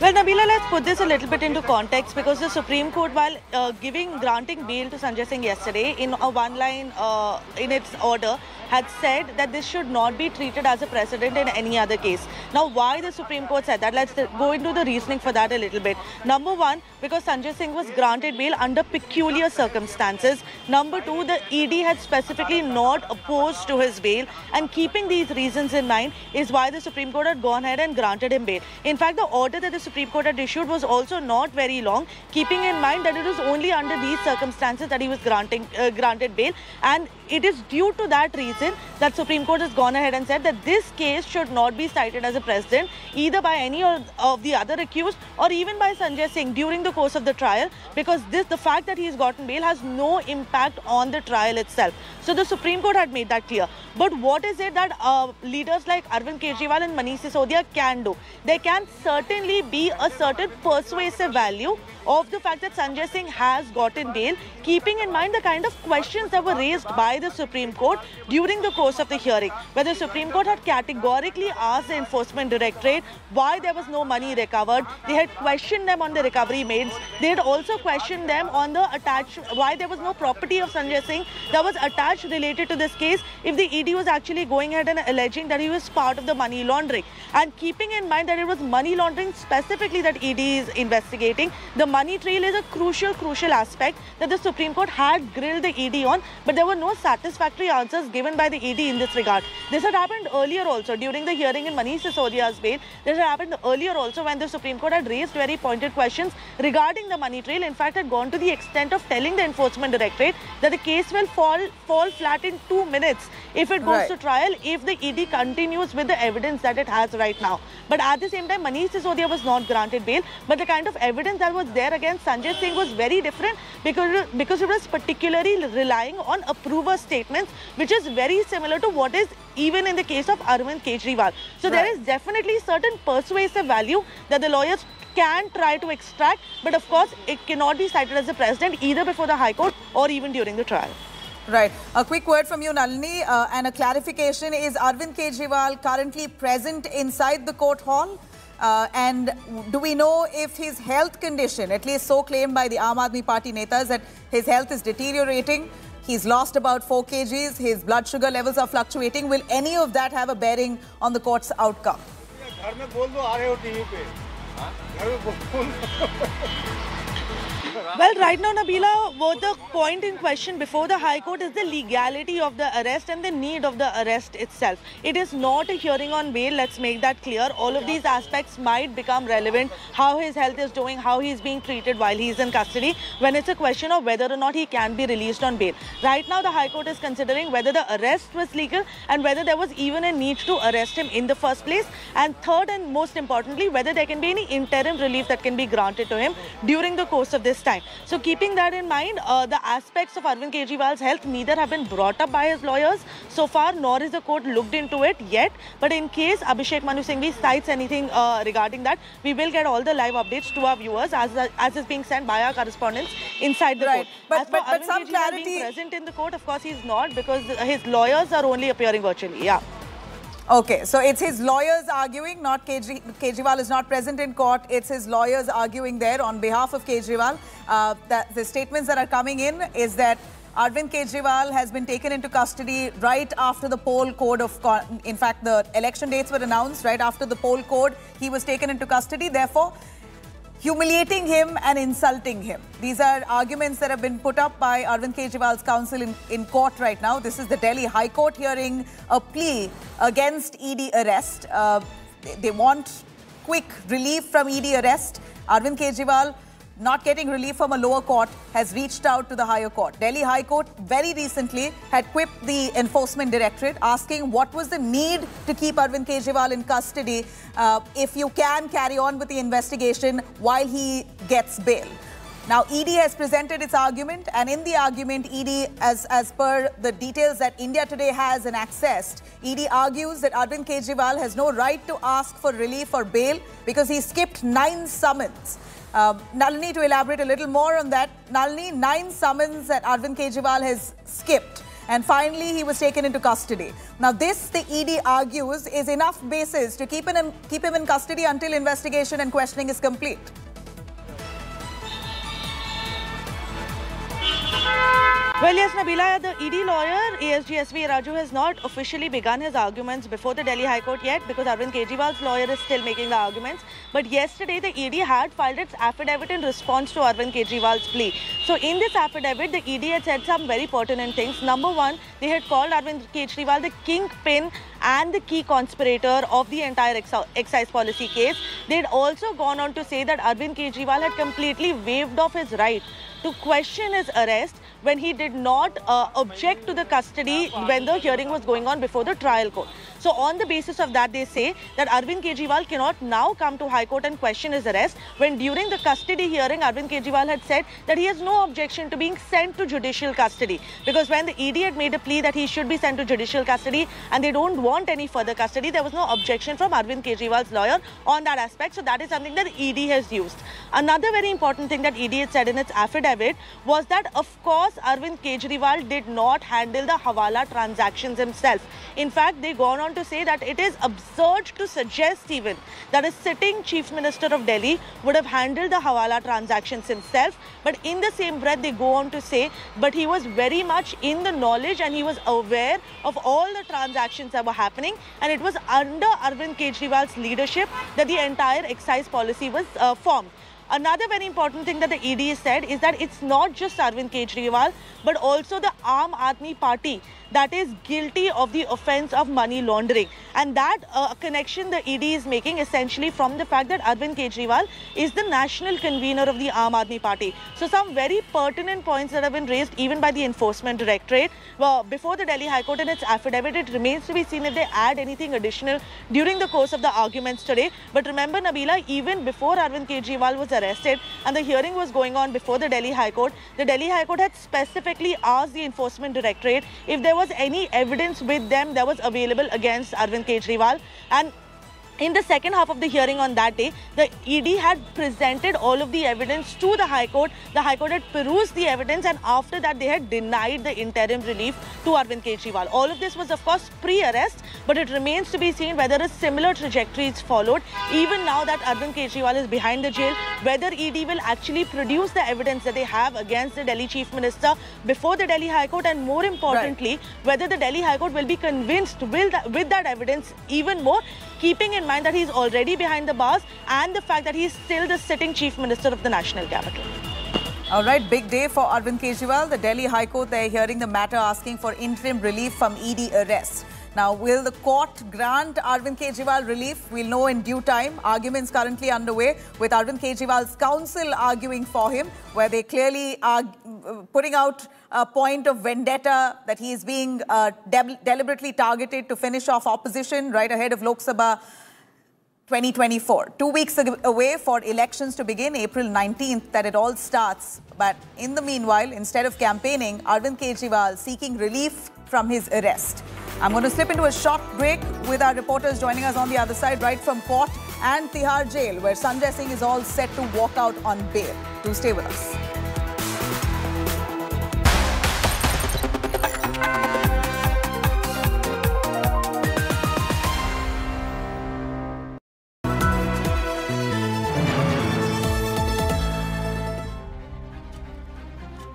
Well, Nabila, let's put this a little bit into context because the Supreme Court, while uh, giving granting bail to Sanjay Singh yesterday in a one-line uh, in its order, had said that this should not be treated as a precedent in any other case. Now, why the Supreme Court said that? Let's go into the reasoning for that a little bit. Number one, because Sanjay Singh was granted bail under peculiar circumstances. Number two, the ED had specifically not opposed to his bail. And keeping these reasons in mind is why the Supreme Court had gone ahead and granted him bail. In fact, the order that the Supreme Court had issued was also not very long, keeping in mind that it was only under these circumstances that he was granting uh, granted bail. And it is due to that reason that Supreme Court has gone ahead and said that this case should not be cited as a precedent either by any of the other accused or even by Sanjay Singh during the course of the trial because this the fact that he has gotten bail has no impact on the trial itself. So the Supreme Court had made that clear. But what is it that uh, leaders like Arvind Kejriwal and Manish Sisodia can do? There can certainly be a certain persuasive value of the fact that Sanjay Singh has gotten bail, keeping in mind the kind of questions that were raised by the Supreme Court during the course of the hearing, where the Supreme Court had categorically asked the Enforcement Directorate why there was no money recovered. They had questioned them on the recovery made. They had also questioned them on the attached, why there was no property of Sanjay Singh that was attached related to this case if the ED was actually going ahead and alleging that he was part of the money laundering. And keeping in mind that it was money laundering specifically that ED is investigating, the money trail is a crucial, crucial aspect that the Supreme Court had grilled the ED on, but there were no satisfactory answers given by the ED in this regard. This had happened earlier also during the hearing in Manish Sisodia's bail. This had happened earlier also when the Supreme Court had raised very pointed questions regarding the money trail. In fact, had gone to the extent of telling the Enforcement Directorate that the case will fall fall flat in two minutes if it goes right. to trial if the ED continues with the evidence that it has right now. But at the same time, Manish Sisodia was not granted bail. But the kind of evidence that was there against Sanjay Singh was very different because, because it was particularly relying on approver statements, which is very similar to what is even in the case of Arvind Kejriwal. So right. there is definitely certain persuasive value that the lawyers can try to extract, but of course it cannot be cited as a precedent either before the High Court or even during the trial. Right. A quick word from you, Nalini, uh, and a clarification. Is Arvind Kejriwal currently present inside the court hall? Uh, and do we know if his health condition, at least so claimed by the Aam Aadmi Party netas, that his health is deteriorating? He's lost about 4 kgs, his blood sugar levels are fluctuating. Will any of that have a bearing on the court's outcome? Well, right now, Nabila, what the point in question before the High Court is the legality of the arrest and the need of the arrest itself. It is not a hearing on bail, let's make that clear. All of these aspects might become relevant, how his health is doing, how he is being treated while he is in custody, when it's a question of whether or not he can be released on bail. Right now, the High Court is considering whether the arrest was legal and whether there was even a need to arrest him in the first place. And third and most importantly, whether there can be any interim relief that can be granted to him during the course of this time. Time. So keeping that in mind, uh, the aspects of Arvind Kejriwal's health neither have been brought up by his lawyers so far, nor is the court looked into it yet. But in case Abhishek Manu Singhvi cites anything uh, regarding that, we will get all the live updates to our viewers as, as is being sent by our correspondents inside the right. court. But, as but, but some Kejriwal clarity... being present in the court, of course he's not because his lawyers are only appearing virtually. Yeah. Okay, so it's his lawyers arguing, not Kejri Kejriwal is not present in court. It's his lawyers arguing there on behalf of Kejriwal. Uh, that the statements that are coming in is that Arvind Kejriwal has been taken into custody right after the poll code of, in fact, the election dates were announced right after the poll code. He was taken into custody. Therefore, humiliating him and insulting him. These are arguments that have been put up by Arvind Kejriwal's counsel in, in court right now. This is the Delhi High Court hearing a plea against ED arrest. Uh, they, they want quick relief from ED arrest. Arvind Kejriwal not getting relief from a lower court, has reached out to the higher court. Delhi High Court very recently had quipped the Enforcement Directorate asking what was the need to keep Arvind Kejriwal in custody uh, if you can carry on with the investigation while he gets bail. Now, ED has presented its argument, and in the argument, ED, as, as per the details that India Today has and accessed, ED argues that Arvind Kejriwal has no right to ask for relief or bail because he skipped nine summons. Uh, Nalini, to elaborate a little more on that, Nalini, nine summons that Arvind Kejriwal has skipped. And finally, he was taken into custody. Now, this, the ED argues, is enough basis to keep him, keep him in custody until investigation and questioning is complete. Well, yes, Nabila, the ED lawyer, ASGSV Raju, has not officially begun his arguments before the Delhi High Court yet because Arvind Kejriwal's lawyer is still making the arguments. But yesterday, the ED had filed its affidavit in response to Arvind Kejriwal's plea. So, in this affidavit, the ED had said some very pertinent things. Number one, they had called Arvind Kejriwal the kingpin and the key conspirator of the entire excise policy case. They had also gone on to say that Arvind Kejriwal had completely waived off his right to question his arrest when he did not uh, object to the custody when the hearing was going on before the trial court. So on the basis of that, they say that Arvind Kejriwal cannot now come to High Court and question his arrest when during the custody hearing, Arvind Kejriwal had said that he has no objection to being sent to judicial custody. Because when the ED had made a plea that he should be sent to judicial custody and they don't want any further custody, there was no objection from Arvind Kejriwal's lawyer on that aspect. So that is something that ED has used. Another very important thing that ED had said in its affidavit was that, of course, Arvind Kejriwal did not handle the Hawala transactions himself. In fact, they gone on to say that it is absurd to suggest even that a sitting Chief Minister of Delhi would have handled the Hawala transactions himself. But in the same breath, they go on to say, but he was very much in the knowledge and he was aware of all the transactions that were happening. And it was under Arvind Kejriwal's leadership that the entire excise policy was uh, formed. Another very important thing that the ED said is that it's not just Arvind Kejriwal, but also the Aam Aadmi Party that is guilty of the offense of money laundering. And that uh, connection the ED is making essentially from the fact that Arvind Kejriwal is the national convener of the Aam Aadmi Party. So some very pertinent points that have been raised even by the Enforcement Directorate. Well, before the Delhi High Court in its affidavit, it remains to be seen if they add anything additional during the course of the arguments today. But remember, Nabila, even before Arvind Kejriwal was arrested and the hearing was going on before the Delhi High Court, the Delhi High Court had specifically asked the Enforcement Directorate if there was any evidence with them that was available against Arvind Kejriwal. And in the second half of the hearing on that day, the ED had presented all of the evidence to the High Court. The High Court had perused the evidence and after that they had denied the interim relief to Arvind Kejriwal. All of this was of course pre-arrest but it remains to be seen whether a similar trajectory is followed. Even now that Arvind Kejriwal is behind the jail, whether ED will actually produce the evidence that they have against the Delhi Chief Minister before the Delhi High Court and more importantly, right. whether the Delhi High Court will be convinced with that, with that evidence even more, keeping in mind that he's already behind the bars and the fact that he's still the sitting chief minister of the national capital. All right, big day for Arvind Kejriwal. The Delhi High Court, they're hearing the matter asking for interim relief from ED arrest. Now, will the court grant Arvind Kejriwal relief? We'll know in due time. Arguments currently underway with Arvind Kejriwal's counsel arguing for him, where they clearly are putting out a point of vendetta that he is being uh, de deliberately targeted to finish off opposition right ahead of Lok Sabha 2024. Two weeks away for elections to begin, April 19th, that it all starts. But in the meanwhile, instead of campaigning, Arvind Kejriwal seeking relief from his arrest. I'm going to slip into a short break with our reporters joining us on the other side, right from court and Tihar jail, where Sanjay Singh is all set to walk out on bail. Do stay with us.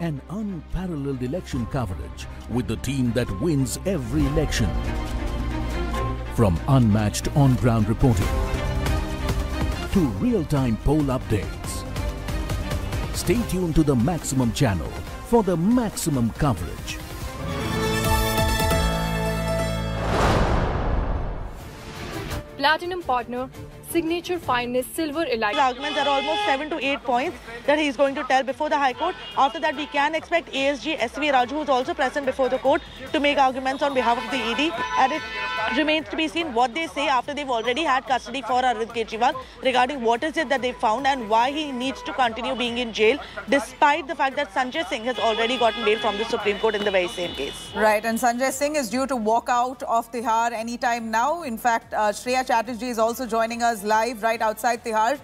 An unparalleled election coverage with the team that wins every election. From unmatched on-ground reporting to real-time poll updates. Stay tuned to the Maximum channel for the maximum coverage. Platinum partner, signature finest silver elite. The arguments are almost seven to eight points that he is going to tell before the High Court. After that, we can expect ASG SV Raju, who's also present before the court, to make arguments on behalf of the ED. And it remains to be seen what they say after they've already had custody for Arvind Kejriwal regarding what is it that they found and why he needs to continue being in jail, despite the fact that Sanjay Singh has already gotten bail from the Supreme Court in the very same case. Right, and Sanjay Singh is due to walk out of Tihar anytime now. In fact, uh, Shreya Chatterjee is also joining us live right outside Tihar.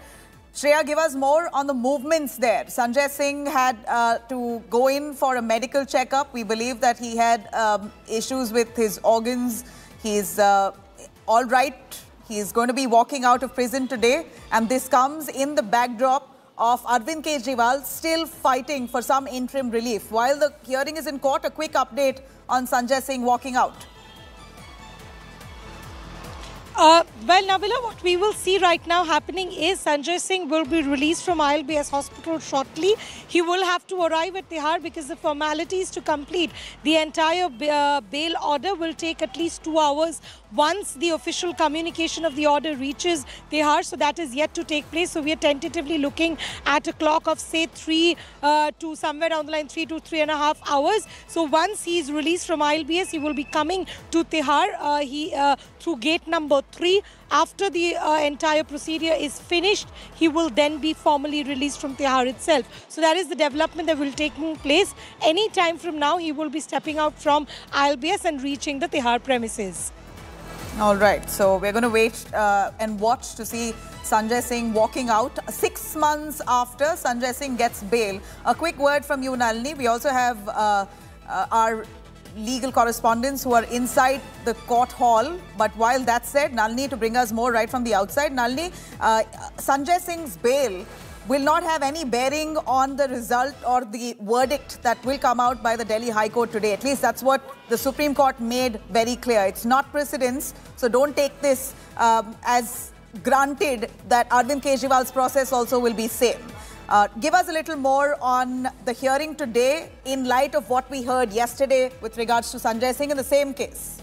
Shreya, give us more on the movements there. Sanjay Singh had uh, to go in for a medical checkup. We believe that he had um, issues with his organs. He's uh, all right. He's going to be walking out of prison today. And this comes in the backdrop of Arvind Kejriwal still fighting for some interim relief. While the hearing is in court, a quick update on Sanjay Singh walking out. Uh, well, Nabila, what we will see right now happening is Sanjay Singh will be released from ILBS hospital shortly. He will have to arrive at Tihar because the formalities to complete the entire uh, bail order will take at least two hours once the official communication of the order reaches Tihar. So that is yet to take place. So we are tentatively looking at a clock of say three uh, to somewhere down the line, three to three and a half hours. So once he is released from ILBS, he will be coming to Tihar. Uh, he uh, through gate number three. After the uh, entire procedure is finished, he will then be formally released from Tihar itself. So that is the development that will take place. Any time from now, he will be stepping out from ILBS and reaching the Tihar premises. All right, so we're going to wait uh, and watch to see Sanjay Singh walking out six months after Sanjay Singh gets bail. A quick word from you, Nalini. We also have uh, uh, our legal correspondents who are inside the court hall. But while that said, Nalini, to bring us more right from the outside, Nalini, uh, Sanjay Singh's bail will not have any bearing on the result or the verdict that will come out by the Delhi High Court today. At least that's what the Supreme Court made very clear. It's not precedence, so don't take this um, as granted that Arvind Kejriwal's process also will be same. Uh, give us a little more on the hearing today in light of what we heard yesterday with regards to Sanjay Singh in the same case.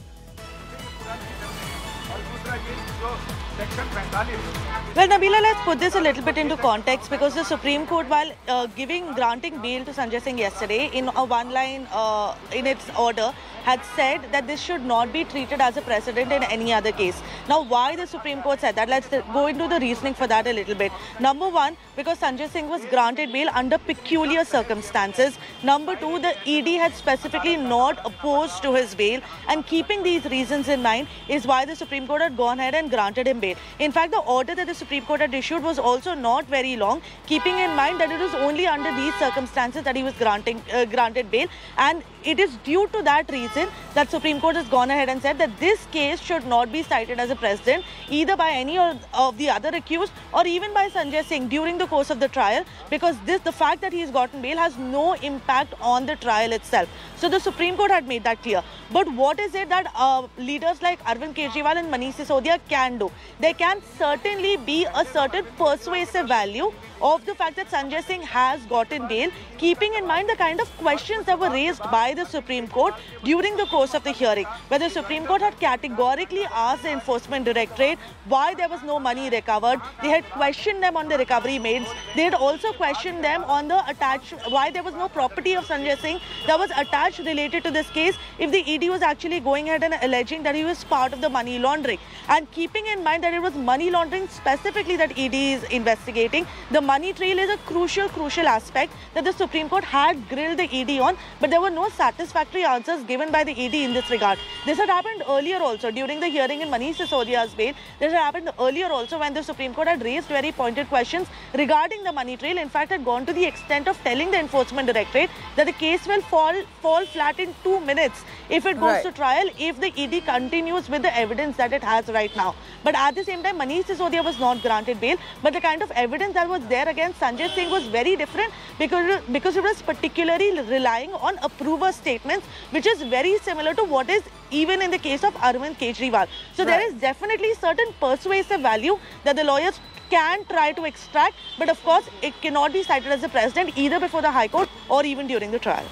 Well, Nabila, let's put this a little bit into context because the Supreme Court, while uh, giving granting bail to Sanjay Singh yesterday in a one-line uh, in its order, had said that this should not be treated as a precedent in any other case. Now, why the Supreme Court said that? Let's go into the reasoning for that a little bit. Number one, because Sanjay Singh was granted bail under peculiar circumstances. Number two, the ED had specifically not opposed to his bail. And keeping these reasons in mind is why the Supreme Court had gone ahead and granted him bail. In fact, the order that the Supreme Court had issued was also not very long, keeping in mind that it was only under these circumstances that he was granting uh, granted bail. And it is due to that reason that Supreme Court has gone ahead and said that this case should not be cited as a precedent either by any of the other accused or even by Sanjay Singh during the course of the trial because this the fact that he has gotten bail has no impact on the trial itself. So the Supreme Court had made that clear. But what is it that uh, leaders like Arvind Kejriwal and Manish Sisodia can do? There can certainly be a certain persuasive value of the fact that Sanjay Singh has gotten bail, keeping in mind the kind of questions that were raised by the Supreme Court during the course of the hearing, where the Supreme Court had categorically asked the Enforcement Directorate why there was no money recovered. They had questioned them on the recovery made. They had also questioned them on the attached, why there was no property of Sanjay Singh that was attached related to this case if the ED was actually going ahead and alleging that he was part of the money laundering. And keeping in mind that it was money laundering specifically that ED is investigating, the money trail is a crucial, crucial aspect that the Supreme Court had grilled the ED on, but there were no satisfactory answers given by the ED in this regard. This had happened earlier also during the hearing in Manish Sisodia's bail. This had happened earlier also when the Supreme Court had raised very pointed questions regarding the money trail. In fact, had gone to the extent of telling the Enforcement Directorate that the case will fall fall flat in two minutes if it goes Right. to trial if the ED continues with the evidence that it has right now. But at the same time, Manish Sisodia was not granted bail. But the kind of evidence that was there against Sanjay Singh was very different because, because it was particularly relying on approver statements, which is very similar to what is even in the case of Arvind Kejriwal. So there Right. is definitely certain persuasive value that the lawyers can try to extract, but of course it cannot be cited as a precedent either before the High Court or even during the trial.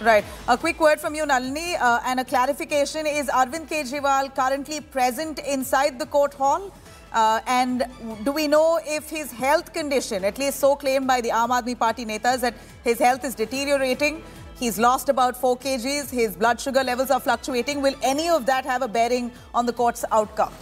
Right. A quick word from you, Nalini, uh, and a clarification. Is Arvind Kejriwal currently present inside the court hall? Uh, and do we know if his health condition, at least so claimed by the Aam Aadmi Party netas, that his health is deteriorating? He's lost about 4 kgs, his blood sugar levels are fluctuating. Will any of that have a bearing on the court's outcome?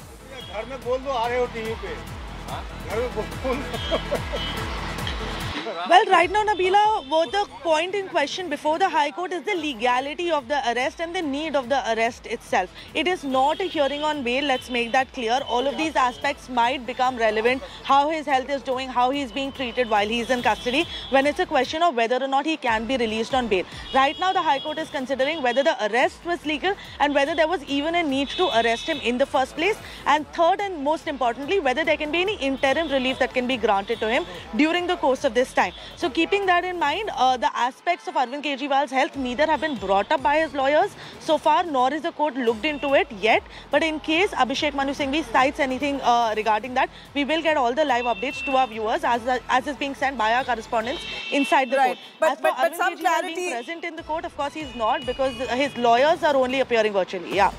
Well, right now, Nabila, what the point in question before the High Court is the legality of the arrest and the need of the arrest itself. It is not a hearing on bail, let's make that clear. All of these aspects might become relevant, how his health is doing, how he's being treated while he's in custody, when it's a question of whether or not he can be released on bail. Right now, the High Court is considering whether the arrest was legal and whether there was even a need to arrest him in the first place. And third and most importantly, whether there can be any interim relief that can be granted to him during the course of this time. So keeping that in mind, uh, the aspects of Arvind Kejriwal's health neither have been brought up by his lawyers so far, nor is the court looked into it yet. But in case Abhishek Manu Singhvi cites anything uh, regarding that, we will get all the live updates to our viewers as, as is being sent by our correspondents inside the Right. court. But- as but- but Arvind some Kejriwal clarity- being present in the court, of course he's not because his lawyers are only appearing virtually. Yeah.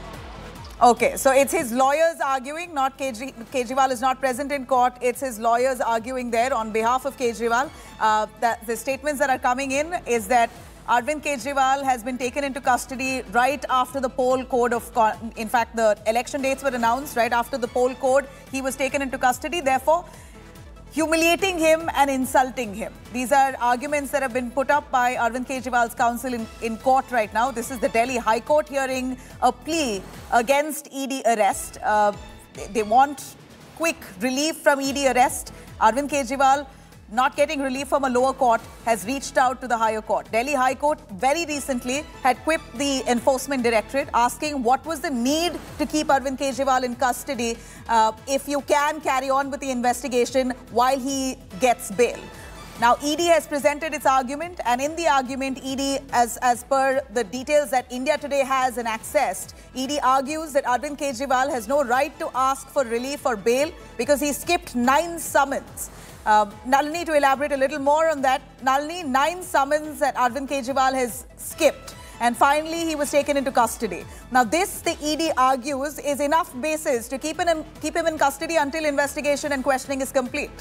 Okay, so it's his lawyers arguing, not Kejri- Kejriwal is not present in court. It's his lawyers arguing there on behalf of Kejriwal. Uh, that the statements that are coming in is that Arvind Kejriwal has been taken into custody right after the poll code of, in fact, the election dates were announced right after the poll code. He was taken into custody. Therefore, humiliating him and insulting him. These are arguments that have been put up by Arvind Kejriwal's counsel in, in court right now. This is the Delhi High Court hearing a plea against ED arrest. Uh, they, they want quick relief from ED arrest. Arvind Kejriwal not getting relief from a lower court, has reached out to the higher court. Delhi High Court very recently had quipped the enforcement directorate asking what was the need to keep Arvind Kejriwal in custody uh, if you can carry on with the investigation while he gets bail. Now, ED has presented its argument, and in the argument, ED, as, as per the details that India Today has and accessed, ED argues that Arvind Kejriwal has no right to ask for relief or bail because he skipped nine summons. Uh, Nalini, to elaborate a little more on that, Nalini, nine summons that Arvind Kejriwal has skipped. And finally, he was taken into custody. Now, this, the ED argues, is enough basis to keep him in, keep him in custody until investigation and questioning is complete.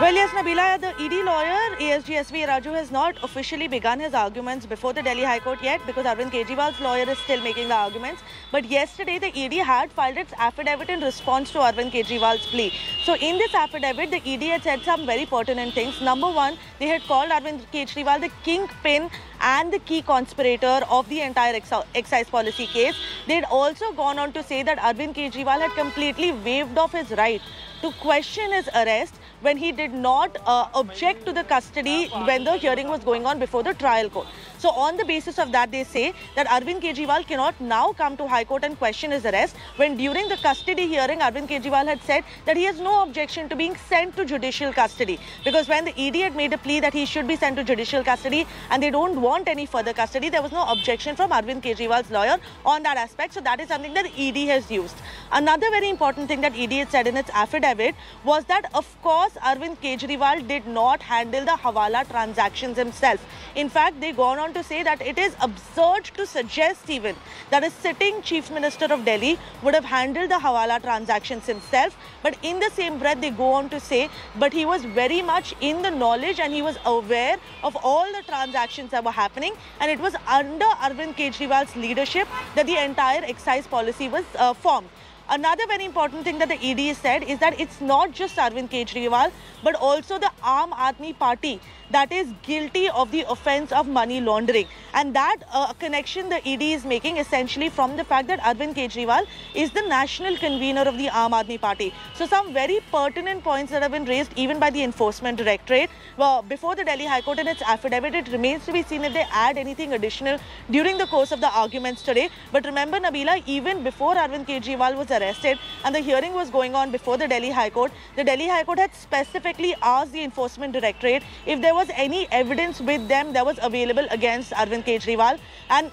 Well, yes, Nabila, the ED lawyer, ASGSV Raju, has not officially begun his arguments before the Delhi High Court yet because Arvind Kejriwal's lawyer is still making the arguments. But yesterday, the ED had filed its affidavit in response to Arvind Kejriwal's plea. So, in this affidavit, the ED had said some very pertinent things. Number one, they had called Arvind Kejriwal the kingpin and the key conspirator of the entire ex- excise policy case. They had also gone on to say that Arvind Kejriwal had completely waived off his right to question his arrest when he did not uh, object to the custody when the hearing was going on before the trial court. So on the basis of that, they say that Arvind Kejriwal cannot now come to High Court and question his arrest when during the custody hearing, Arvind Kejriwal had said that he has no objection to being sent to judicial custody because when the ED had made a plea that he should be sent to judicial custody and they don't want any further custody, there was no objection from Arvind Kejriwal's lawyer on that aspect. So that is something that ED has used. Another very important thing that ED had said in its affidavit was that, of course, because Arvind Kejriwal did not handle the Hawala transactions himself. In fact, they gone on to say that it is absurd to suggest even that a sitting Chief Minister of Delhi would have handled the Hawala transactions himself. But in the same breath, they go on to say, but he was very much in the knowledge and he was aware of all the transactions that were happening. And it was under Arvind Kejriwal's leadership that the entire excise policy was uh, formed. Another very important thing that the ED said is that it's not just Arvind Kejriwal, but also the Aam Aadmi Party that is guilty of the offense of money laundering. And that uh, connection the ED is making essentially from the fact that Arvind Kejriwal is the national convener of the Aam Aadmi Party. So some very pertinent points that have been raised even by the Enforcement Directorate. Well, before the Delhi High Court in its affidavit, it remains to be seen if they add anything additional during the course of the arguments today. But remember, Nabila, even before Arvind Kejriwal was arrested and the hearing was going on before the Delhi High Court, the Delhi High Court had specifically asked the Enforcement Directorate if there was any evidence with them that was available against Arvind Kejriwal. And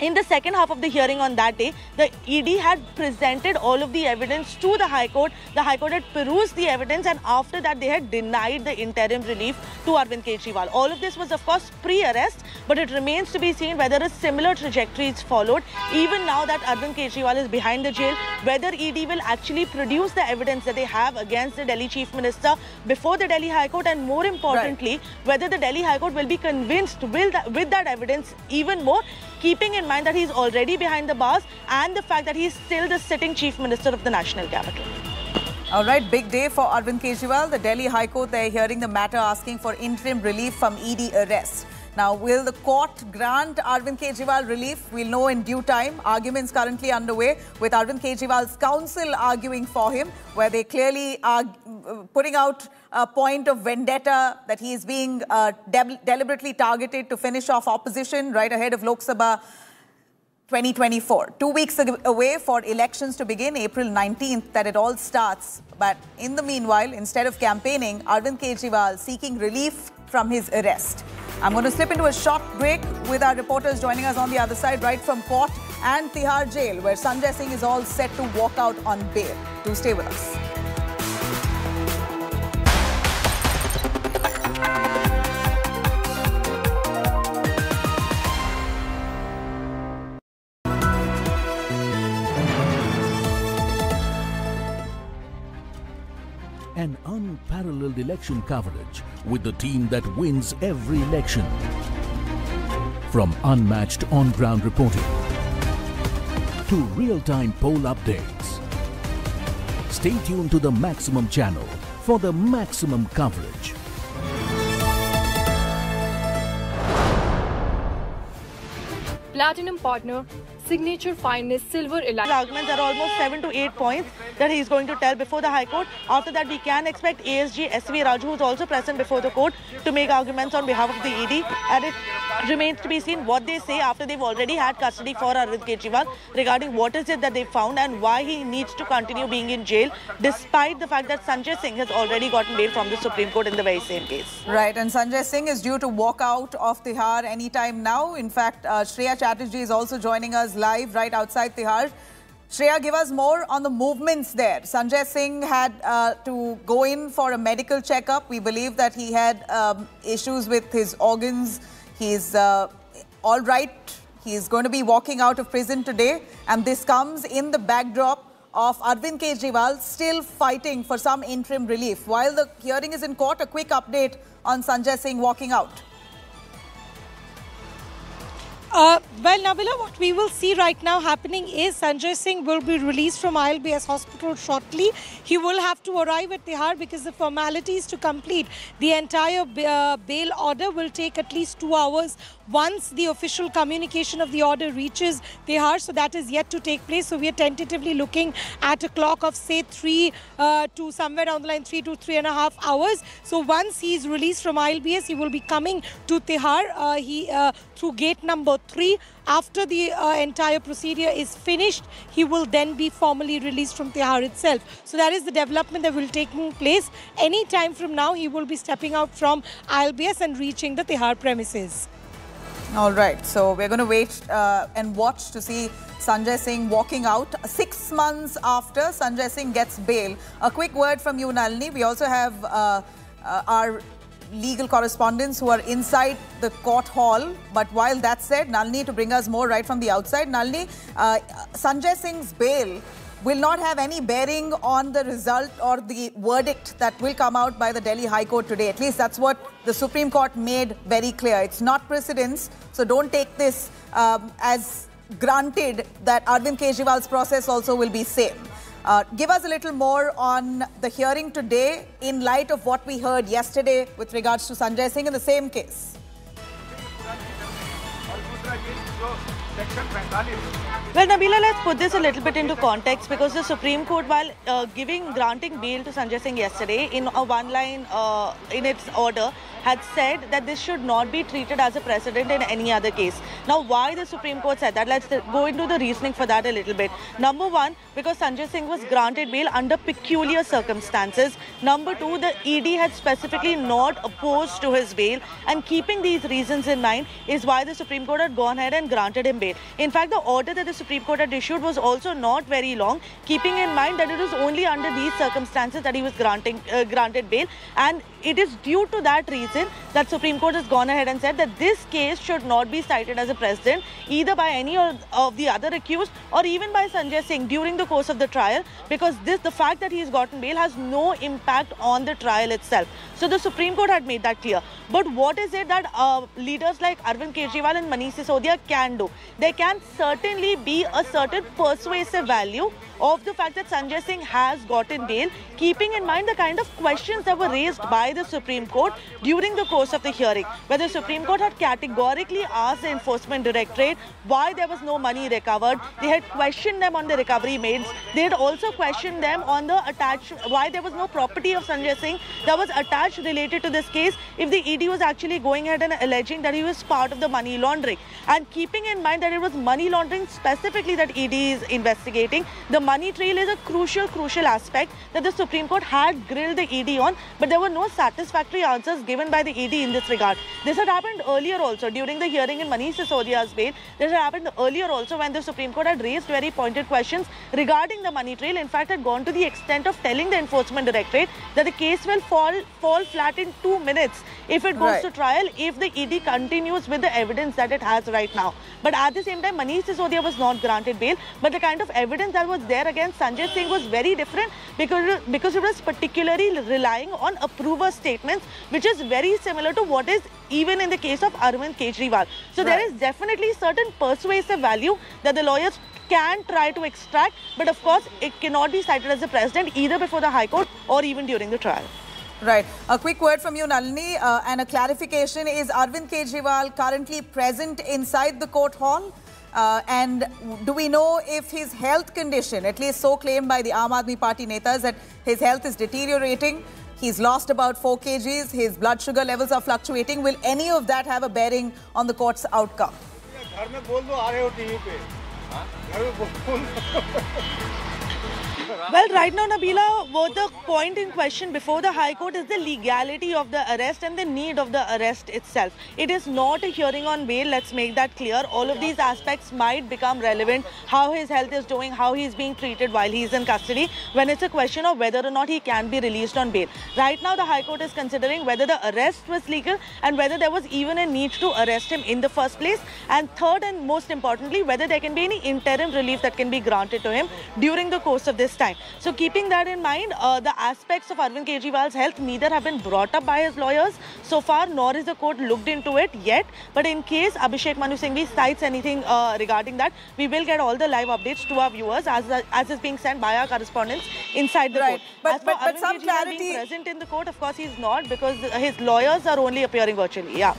in the second half of the hearing on that day, the ED had presented all of the evidence to the High Court. The High Court had perused the evidence and after that they had denied the interim relief to Arvind Kejriwal. All of this was of course pre-arrest but it remains to be seen whether a similar trajectory is followed. Even now that Arvind Kejriwal is behind the jail, whether ED will actually produce the evidence that they have against the Delhi Chief Minister before the Delhi High Court and more importantly, right. whether the Delhi High Court will be convinced that, with that evidence even more keeping in mind that he's already behind the bars and the fact that he's still the sitting chief minister of the national capital. All right, big day for Arvind Kejriwal. The Delhi High Court, they're hearing the matter asking for interim relief from ED arrest. Now, will the court grant Arvind Kejriwal relief? We'll know in due time. Arguments currently underway with Arvind Kejriwal's counsel arguing for him, where they clearly are uh, putting out a point of vendetta that he is being uh, de deliberately targeted to finish off opposition right ahead of Lok Sabha 2024. Two weeks away for elections to begin, April 19th, that it all starts. But in the meanwhile, instead of campaigning, Arvind Kejriwal seeking relief from his arrest. I'm going to slip into a short break with our reporters joining us on the other side, right from court and Tihar jail, where Sanjay Singh is all set to walk out on bail. Do stay with us. Unparalleled election coverage with the team that wins every election. From unmatched on-ground reporting to real-time poll updates. Stay tuned to the Maximum channel for the maximum coverage. Platinum partner signature finest silver elite. The arguments are almost 7 to 8 points that he is going to tell before the High Court. After that, we can expect ASG SV Raju, who is also present before the court, to make arguments on behalf of the ED. And it remains to be seen what they say after they've already had custody for Arvind Kejriwal regarding what is it that they found and why he needs to continue being in jail, despite the fact that Sanjay Singh has already gotten bail from the Supreme Court in the very same case. Right, and Sanjay Singh is due to walk out of Tihar anytime now. In fact, uh, Shreya Chatterjee is also joining us live right outside Tihar. Shreya, give us more on the movements there. Sanjay Singh had uh, to go in for a medical checkup. We believe that he had um, issues with his organs. He's uh, all right. He's going to be walking out of prison today. And this comes in the backdrop of Arvind Kejriwal still fighting for some interim relief. While the hearing is in court, a quick update on Sanjay Singh walking out. Uh, well, Nabila, what we will see right now happening is Sanjay Singh will be released from ILBS hospital shortly. He will have to arrive at Tihar because the formalities to complete the entire uh, bail order will take at least two hours once the official communication of the order reaches Tihar. So that is yet to take place. So we are tentatively looking at a clock of say three uh, to somewhere down the line, three to three and a half hours. So once he is released from ILBS, he will be coming to Tihar uh, he, uh, through gate number three. After the uh, entire procedure is finished, he will then be formally released from Tihar itself. So that is the development that will take place. Any time from now, he will be stepping out from ILBS and reaching the Tihar premises. All right, so we're going to wait uh, and watch to see Sanjay Singh walking out six months after Sanjay Singh gets bail. A quick word from you, Nalini. We also have uh, uh, our legal correspondents who are inside the court hall. But while that's said, Nalini, to bring us more right from the outside, Nalini, uh, Sanjay Singh's bail will not have any bearing on the result or the verdict that will come out by the Delhi High Court today. At least that's what the Supreme Court made very clear. It's not precedence, so don't take this um, as granted that Arvind Kejriwal's process also will be same. Uh, give us a little more on the hearing today in light of what we heard yesterday with regards to Sanjay Singh in the same case. Well, Nabila, let's put this a little bit into context because the Supreme Court, while uh, giving granting bail to Sanjay Singh yesterday in a one-line uh, in its order, had said that this should not be treated as a precedent in any other case. Now, why the Supreme Court said that? Let's go into the reasoning for that a little bit. Number one, because Sanjay Singh was granted bail under peculiar circumstances. Number two, the ED had specifically not opposed to his bail, and keeping these reasons in mind is why the Supreme Court had gone ahead and granted him bail. In fact, the order that the Supreme Court had issued was also not very long, keeping in mind that it was only under these circumstances that he was granting uh, granted bail, and it is due to that reason that Supreme Court has gone ahead and said that this case should not be cited as a precedent either by any of the other accused or even by Sanjay Singh during the course of the trial because this the fact that he has gotten bail has no impact on the trial itself. So the Supreme Court had made that clear. But what is it that uh, leaders like Arvind Kejriwal and Manish Sisodia can do? There can certainly be a certain persuasive value of the fact that Sanjay Singh has gotten bail, keeping in mind the kind of questions that were raised by the Supreme Court during the course of the hearing, where the Supreme Court had categorically asked the Enforcement Directorate why there was no money recovered. They had questioned them on the recovery made. They had also questioned them on the attached, why there was no property of Sanjay Singh that was attached related to this case if the ED was actually going ahead and alleging that he was part of the money laundering. And keeping in mind that it was money laundering specifically that ED is investigating, the money trail is a crucial, crucial aspect that the Supreme Court had grilled the ED on, but there were no satisfactory answers given by the ED in this regard. This had happened earlier also during the hearing in Manish Sisodia's bail. This had happened earlier also when the Supreme Court had raised very pointed questions regarding the money trail. In fact, had gone to the extent of telling the Enforcement Directorate that the case will fall fall flat in two minutes if it goes right. to trial if the ED continues with the evidence that it has right now. But at the same time, Manish Sisodia was not granted bail. But the kind of evidence that was there against Sanjay Singh was very different because, because it was particularly relying on approver statements, which is very similar to what is even in the case of Arvind Kejriwal. So right. there is definitely certain persuasive value that the lawyers can try to extract, but of course it cannot be cited as a precedent either before the High Court or even during the trial. Right. A quick word from you, Nalini, uh, and a clarification. Is Arvind Kejriwal currently present inside the court hall? Uh, and do we know if his health condition, at least so claimed by the Aam Aadmi Party netas, that his health is deteriorating? He's lost about 4 kgs, his blood sugar levels are fluctuating. Will any of that have a bearing on the court's outcome? Well, right now, Nabila, what the point in question before the High Court is the legality of the arrest and the need of the arrest itself. It is not a hearing on bail, let's make that clear. All of these aspects might become relevant, how his health is doing, how he's being treated while he's in custody, when it's a question of whether or not he can be released on bail. Right now, the High Court is considering whether the arrest was legal and whether there was even a need to arrest him in the first place. And third and most importantly, whether there can be any interim relief that can be granted to him during the course of this time. So keeping that in mind, uh, the aspects of Arvind Kejriwal's health neither have been brought up by his lawyers so far, nor is the court looked into it yet. But in case Abhishek Manu Singhvi cites anything uh, regarding that, we will get all the live updates to our viewers as, as is being sent by our correspondents inside the right. court. But, as but, but Arvind some Kejriwal clarity... being present in the court, of course, he's not because his lawyers are only appearing virtually. Yeah.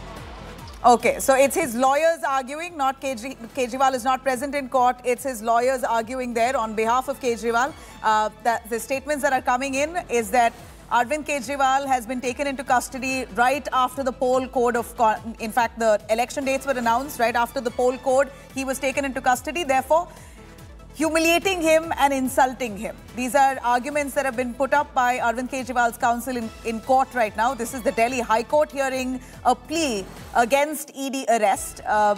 Okay, so it's his lawyers arguing, not Kejri Kejriwal is not present in court. It's his lawyers arguing there on behalf of Kejriwal. Uh, that the statements that are coming in is that Arvind Kejriwal has been taken into custody right after the poll code of, in fact, the election dates were announced right after the poll code. He was taken into custody. Therefore, humiliating him and insulting him. These are arguments that have been put up by Arvind Kejriwal's counsel in, in court right now. This is the Delhi High Court hearing a plea against ED arrest. Uh,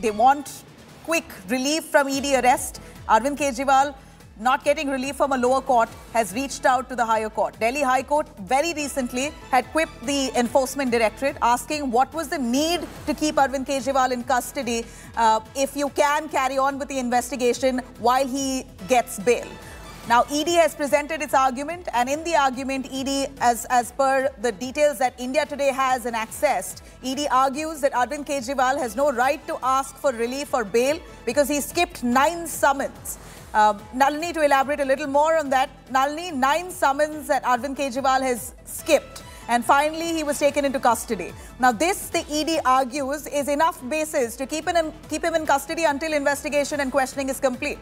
they, want quick relief from ED arrest. Arvind Kejriwal not getting relief from a lower court, has reached out to the higher court. Delhi High Court very recently had quipped the Enforcement Directorate asking what was the need to keep Arvind Kejriwal in custody uh, if you can carry on with the investigation while he gets bail. Now, ED has presented its argument, and in the argument, ED, as, as per the details that India Today has and accessed, ED argues that Arvind Kejriwal has no right to ask for relief or bail because he skipped nine summons. Uh, Nalini, to elaborate a little more on that, Nalini, nine summons that Arvind Kejriwal has skipped. And finally, he was taken into custody. Now, this, the ED argues, is enough basis to keep in, keep him in custody until investigation and questioning is complete.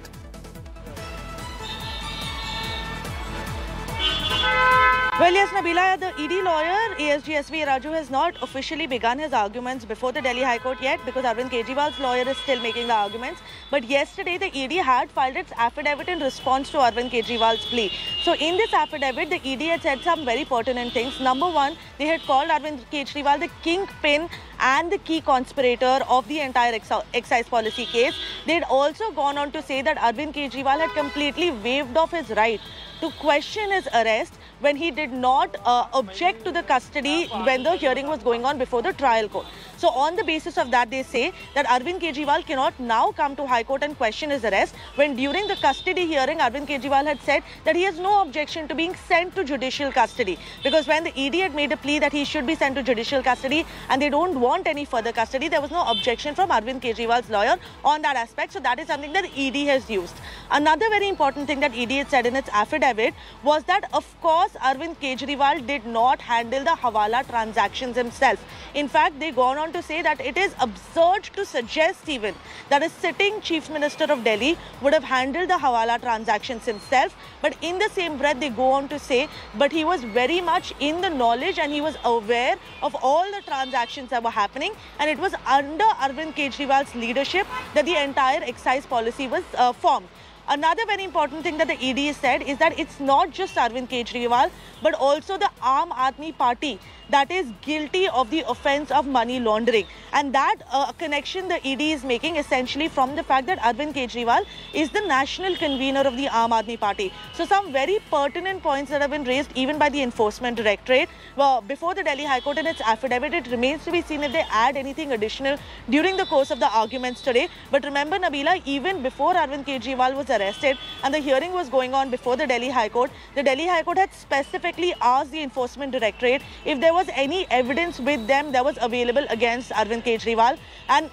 Well, yes, Nabila, the ED lawyer, ASGSV Raju, has not officially begun his arguments before the Delhi High Court yet because Arvind Kejriwal's lawyer is still making the arguments. But yesterday, the ED had filed its affidavit in response to Arvind Kejriwal's plea. So, in this affidavit, the ED had said some very pertinent things. Number one, they had called Arvind Kejriwal the kingpin and the key conspirator of the entire excise policy case. They had also gone on to say that Arvind Kejriwal had completely waived off his right to question his arrest when he did not uh, object to the custody when the hearing was going on before the trial court. So on the basis of that, they say that Arvind Kejriwal cannot now come to High Court and question his arrest when during the custody hearing, Arvind Kejriwal had said that he has no objection to being sent to judicial custody. Because when the ED had made a plea that he should be sent to judicial custody and they don't want any further custody, there was no objection from Arvind Kejriwal's lawyer on that aspect. So that is something that ED has used. Another very important thing that ED had said in its affidavit was that, of course, Arvind Kejriwal did not handle the Hawala transactions himself. In fact, they gone on to say that it is absurd to suggest even that a sitting Chief Minister of Delhi would have handled the Hawala transactions himself. But in the same breath, they go on to say, but he was very much in the knowledge and he was aware of all the transactions that were happening. And it was under Arvind Kejriwal's leadership that the entire excise policy was uh, formed. Another very important thing that the ED said is that it's not just Arvind Kejriwal, but also the Aam Aadmi Party that is guilty of the offense of money laundering. And that uh, connection the ED is making essentially from the fact that Arvind Kejriwal is the national convener of the Aam Aadmi Party. So some very pertinent points that have been raised even by the Enforcement Directorate. Well, before the Delhi High Court in its affidavit, it remains to be seen if they add anything additional during the course of the arguments today. But remember, Nabila, even before Arvind Kejriwal was arrested and the hearing was going on before the Delhi High Court, the Delhi High Court had specifically asked the Enforcement Directorate if there was any evidence with them that was available against Arvind Kejriwal. And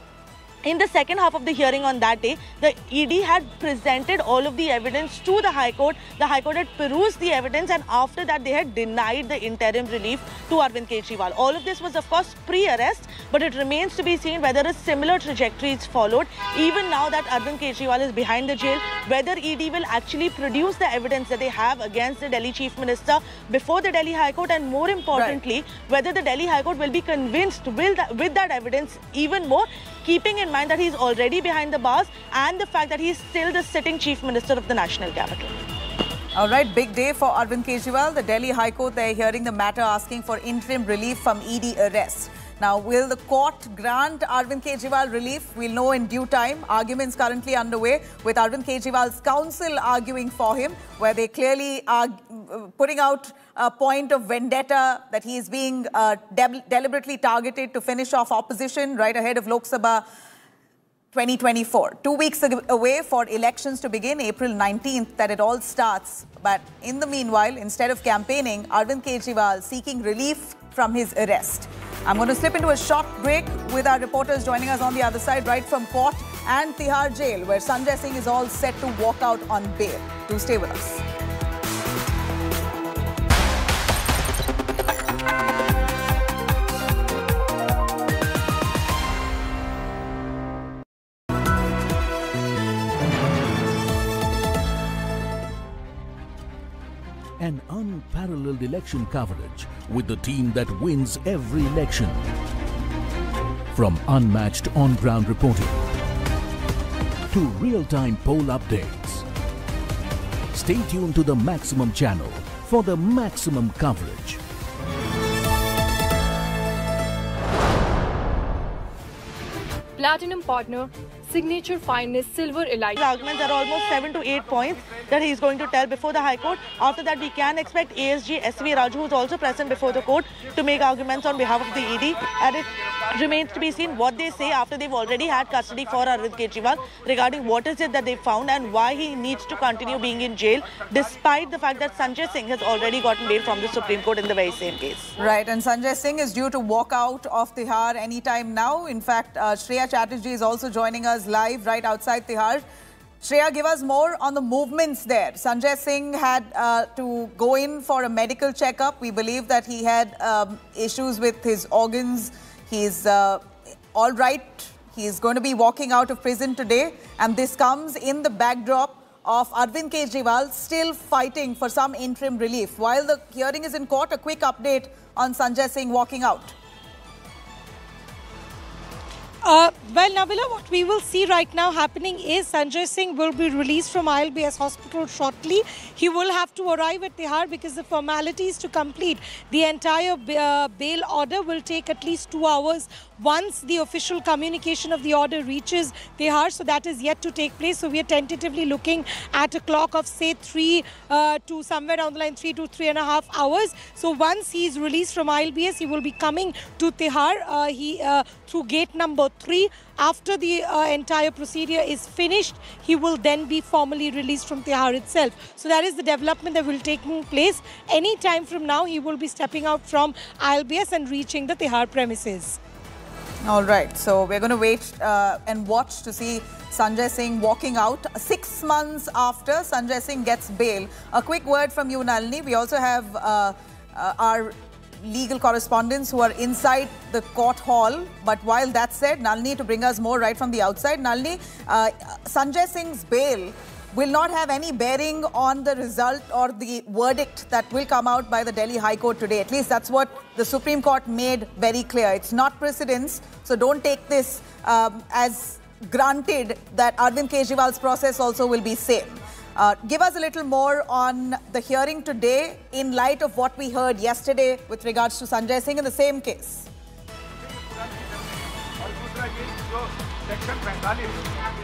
in the second half of the hearing on that day, the ED had presented all of the evidence to the High Court. The High Court had perused the evidence and after that they had denied the interim relief to Arvind Kejriwal. All of this was of course pre-arrest but it remains to be seen whether a similar trajectory is followed. Even now that Arvind Kejriwal is behind the jail, whether ED will actually produce the evidence that they have against the Delhi Chief Minister before the Delhi High Court and more importantly, right. whether the Delhi High Court will be convinced with that, with that evidence even more keeping in mind that he's already behind the bars and the fact that he's still the sitting chief minister of the national capital. All right, big day for Arvind Kejriwal. The Delhi High Court, they're hearing the matter asking for interim relief from ED arrest. Now, will the court grant Arvind Kejriwal relief? We'll know in due time. Arguments currently underway with Arvind Kejriwal's counsel arguing for him, where they clearly are putting out a point of vendetta that he is being uh, de deliberately targeted to finish off opposition right ahead of Lok Sabha 2024. Two weeks away for elections to begin, April 19th, that it all starts. But in the meanwhile, instead of campaigning, Arvind Kejriwal seeking relief from his arrest. I'm going to slip into a short break with our reporters joining us on the other side, right from court and Tihar jail, where Sanjay Singh is all set to walk out on bail. Do stay with us. Unparalleled election coverage with the team that wins every election. From unmatched on-ground reporting to real-time poll updates. Stay tuned to the Maximum channel for the maximum coverage. Platinum partner, signature finest silver elite. The arguments are almost seven to eight points that he's going to tell before the High Court. After that, we can expect ASG SV Raju, who's also present before the court, to make arguments on behalf of the ED. And it remains to be seen what they say after they've already had custody for Arvind Kejriwal regarding what is it that they found and why he needs to continue being in jail, despite the fact that Sanjay Singh has already gotten bail from the Supreme Court in the very same case. Right, and Sanjay Singh is due to walk out of Tihar anytime now. In fact, uh, Shreya Chatterjee is also joining us live right outside Tihar. Shreya, give us more on the movements there. Sanjay Singh had uh, to go in for a medical checkup. We believe that he had um, issues with his organs. He's uh, all right. He's going to be walking out of prison today. And this comes in the backdrop of Arvind Kejriwal still fighting for some interim relief. While the hearing is in court, a quick update on Sanjay Singh walking out. Uh, well, Nabila, what we will see right now happening is Sanjay Singh will be released from ILBS hospital shortly. He will have to arrive at Tihar because the formalities to complete the entire uh, bail order will take at least two hours once the official communication of the order reaches Tihar. So that is yet to take place. So we are tentatively looking at a clock of say three uh, to somewhere down the line, three to three and a half hours. So once he is released from ILBS, he will be coming to Tihar. Uh, he uh, through gate number three. After the uh, entire procedure is finished, he will then be formally released from Tihar itself. So that is the development that will take place. Any time from now, he will be stepping out from ILBS and reaching the Tihar premises. All right, so we're going to wait uh, and watch to see Sanjay Singh walking out six months after Sanjay Singh gets bail. A quick word from you, Nalini. We also have uh, uh, our legal correspondents who are inside the court hall. But while that said, Nalini, to bring us more right from the outside, Nalini, uh, Sanjay Singh's bail will not have any bearing on the result or the verdict that will come out by the Delhi High Court today. At least that's what the Supreme Court made very clear. It's not precedence, so don't take this um, as granted that Arvind Kejriwal's process also will be same. Uh, give us a little more on the hearing today in light of what we heard yesterday with regards to Sanjay Singh in the same case.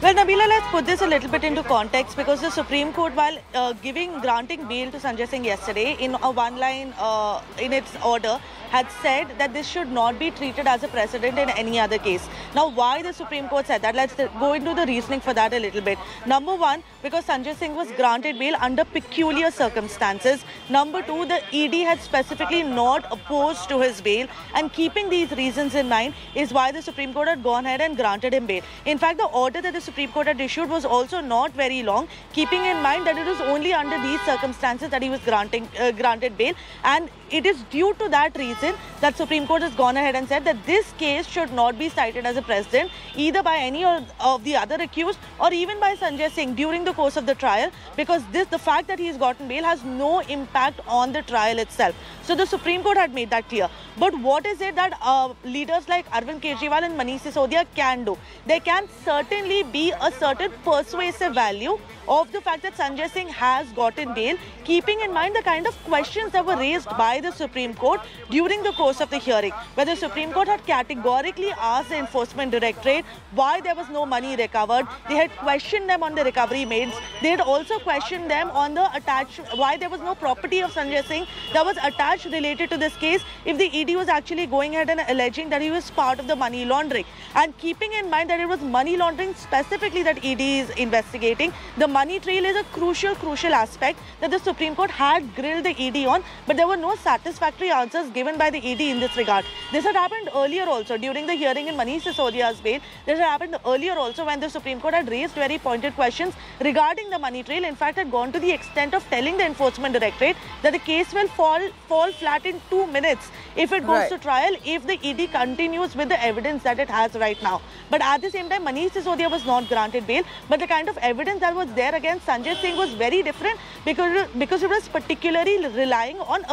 Well, Nabila, let's put this a little bit into context because the Supreme Court, while uh, giving granting bail to Sanjay Singh yesterday in a one-line uh, in its order, had said that this should not be treated as a precedent in any other case. Now, why the Supreme Court said that? Let's go into the reasoning for that a little bit. Number one, because Sanjay Singh was granted bail under peculiar circumstances. Number two, the ED had specifically not opposed to his bail. And keeping these reasons in mind is why the Supreme Court had gone ahead and granted him bail. In fact, the order that the Supreme Court had issued was also not very long, keeping in mind that it was only under these circumstances that he was granting uh, granted bail. And it is due to that reason that Supreme Court has gone ahead and said that this case should not be cited as a precedent either by any of the other accused or even by Sanjay Singh during the course of the trial because this the fact that he has gotten bail has no impact on the trial itself. So the Supreme Court had made that clear. But what is it that uh, leaders like Arvind Kejriwal and Manish Sisodia can do? There can certainly be a certain persuasive value of the fact that Sanjay Singh has gotten bail, keeping in mind the kind of questions that were raised by the Supreme Court during the course of the hearing, where the Supreme Court had categorically asked the Enforcement Directorate why there was no money recovered. They had questioned them on the recovery made. They had also questioned them on the attached, why there was no property of Sanjay Singh that was attached related to this case if the ED was actually going ahead and alleging that he was part of the money laundering. And keeping in mind that it was money laundering specifically that ED is investigating, the money trail is a crucial, crucial aspect that the Supreme Court had grilled the ED on, but there were no satisfactory answers given by the ED in this regard. This had happened earlier also during the hearing in Manish Sisodia's bail. This had happened earlier also when the Supreme Court had raised very pointed questions regarding the money trail. In fact, had gone to the extent of telling the Enforcement Directorate that the case will fall fall flat in two minutes if it goes right. to trial if the ED continues with the evidence that it has right now. But at the same time, Manish Sisodia was not granted bail. But the kind of evidence that was there against Sanjay Singh was very different because, because it was particularly relying on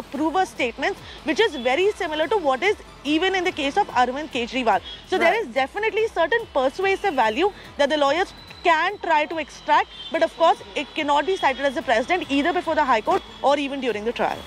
approver statements, which is very similar to what is even in the case of Arvind Kejriwal. So right. there is definitely certain persuasive value that the lawyers can try to extract, but of course, it cannot be cited as a precedent either before the High Court or even during the trial.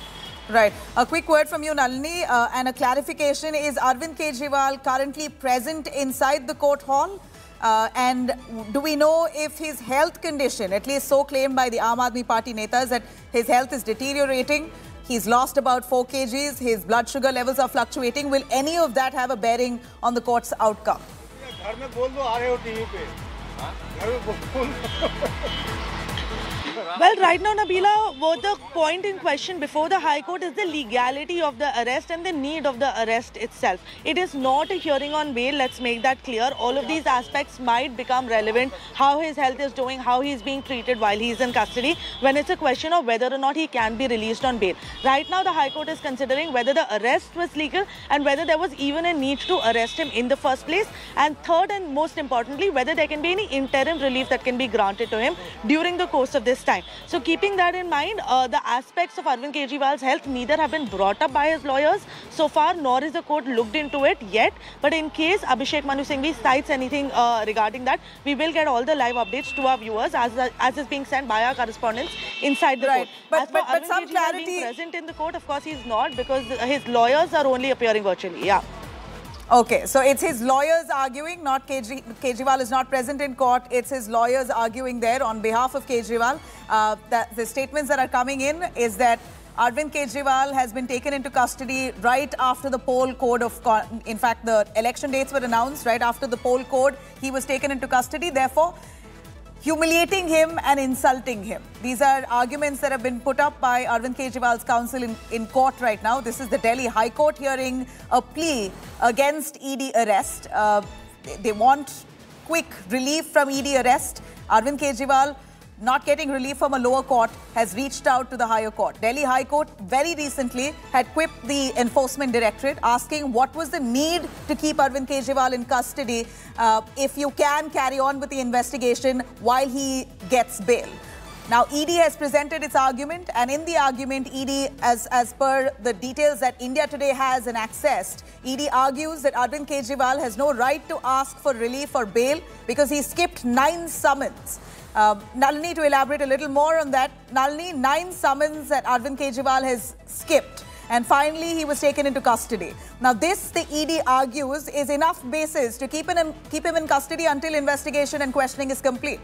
Right. A quick word from you, Nalini, uh, and a clarification. Is Arvind Kejriwal currently present inside the court hall? Uh, and do we know if his health condition, at least so claimed by the Aam Aadmi Party netas, that his health is deteriorating? He's lost about 4 kgs, his blood sugar levels are fluctuating. Will any of that have a bearing on the court's outcome? Well, right now, Nabila, what the point in question before the High Court is the legality of the arrest and the need of the arrest itself. It is not a hearing on bail, let's make that clear. All of these aspects might become relevant, how his health is doing, how he is being treated while he is in custody, when it's a question of whether or not he can be released on bail. Right now, the High Court is considering whether the arrest was legal and whether there was even a need to arrest him in the first place. And third and most importantly, whether there can be any interim relief that can be granted to him during the course of this time. So keeping that in mind, uh, the aspects of Arvind Kejriwal's health neither have been brought up by his lawyers so far, nor is the court looked into it yet. But in case Abhishek Manu Singhvi cites anything uh, regarding that, we will get all the live updates to our viewers as, as is being sent by our correspondents inside the Right. court. But- as for but- but Arvind some Kejriwal clarity- being present in the court, of course, he's not because his lawyers are only appearing virtually. Yeah. Okay, so it's his lawyers arguing, not Kejri Kejriwal is not present in court. It's his lawyers arguing there on behalf of Kejriwal. Uh, that the statements that are coming in is that Arvind Kejriwal has been taken into custody right after the poll code of, in fact, the election dates were announced right after the poll code. He was taken into custody. Therefore, humiliating him and insulting him. These are arguments that have been put up by Arvind Kejriwal's counsel in, in court right now. This is the Delhi High Court hearing a plea against ED arrest. Uh, they, they want quick relief from ED arrest. Arvind Kejriwal not getting relief from a lower court has reached out to the higher court. Delhi High Court very recently had quipped the enforcement directorate asking what was the need to keep Arvind Kejriwal in custody uh, if you can carry on with the investigation while he gets bail. Now, ED has presented its argument, and in the argument, ED, as, as per the details that India Today has and accessed, ED argues that Arvind Kejriwal has no right to ask for relief or bail because he skipped nine summons. Uh, Nalini, to elaborate a little more on that, Nalini, nine summons that Arvind Kejriwal has skipped. And finally, he was taken into custody. Now, this, the ED argues, is enough basis to keep him, keep him in custody until investigation and questioning is complete.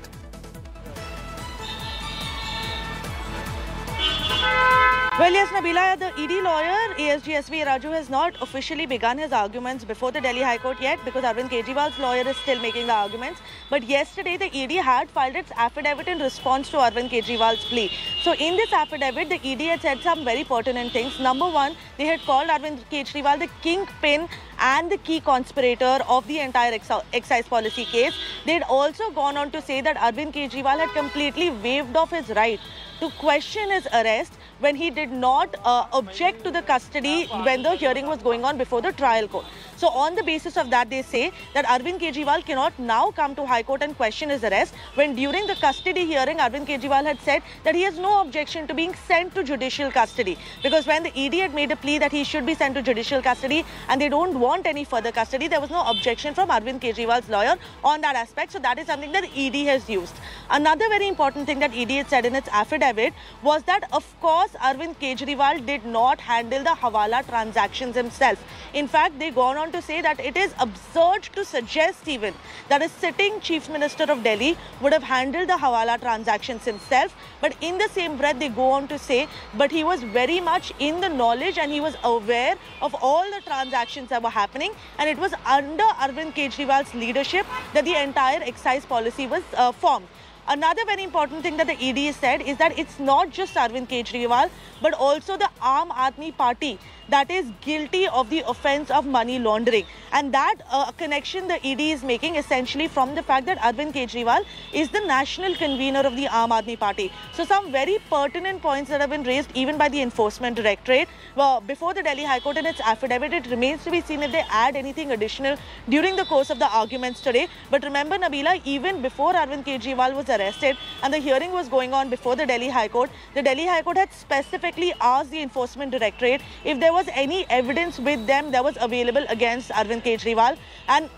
Well, yes, Nabila, the ED lawyer, ASGSV Raju, has not officially begun his arguments before the Delhi High Court yet because Arvind Kejriwal's lawyer is still making the arguments. But yesterday, the ED had filed its affidavit in response to Arvind Kejriwal's plea. So, in this affidavit, the ED had said some very pertinent things. Number one, they had called Arvind Kejriwal the kingpin and the key conspirator of the entire ex- excise policy case. They had also gone on to say that Arvind Kejriwal had completely waived off his right to question his arrest when he did not uh, object to the custody when the hearing was going on before the trial court. So on the basis of that, they say that Arvind Kejriwal cannot now come to High Court and question his arrest when during the custody hearing, Arvind Kejriwal had said that he has no objection to being sent to judicial custody. Because when the ED had made a plea that he should be sent to judicial custody and they don't want any further custody, there was no objection from Arvind Kejriwal's lawyer on that aspect. So that is something that ED has used. Another very important thing that ED had said in its affidavit was that, of course, Arvind Kejriwal did not handle the Hawala transactions himself. In fact, they gone on to say that it is absurd to suggest even that a sitting Chief Minister of Delhi would have handled the Hawala transactions himself. But in the same breath, they go on to say, but he was very much in the knowledge and he was aware of all the transactions that were happening. And it was under Arvind Kejriwal's leadership that the entire excise policy was uh, formed. Another very important thing that the ED said is that it's not just Arvind Kejriwal, but also the Aam Aadmi Party that is guilty of the offense of money laundering. And that uh, connection the ED is making essentially from the fact that Arvind Kejriwal is the national convener of the Aam Aadmi Party. So some very pertinent points that have been raised even by the Enforcement Directorate. Well, before the Delhi High Court in its affidavit, it remains to be seen if they add anything additional during the course of the arguments today. But remember, Nabila, even before Arvind Kejriwal was arrested and the hearing was going on before the Delhi High Court, the Delhi High Court had specifically asked the Enforcement Directorate if there was any evidence with them that was available against Arvind Kejriwal. And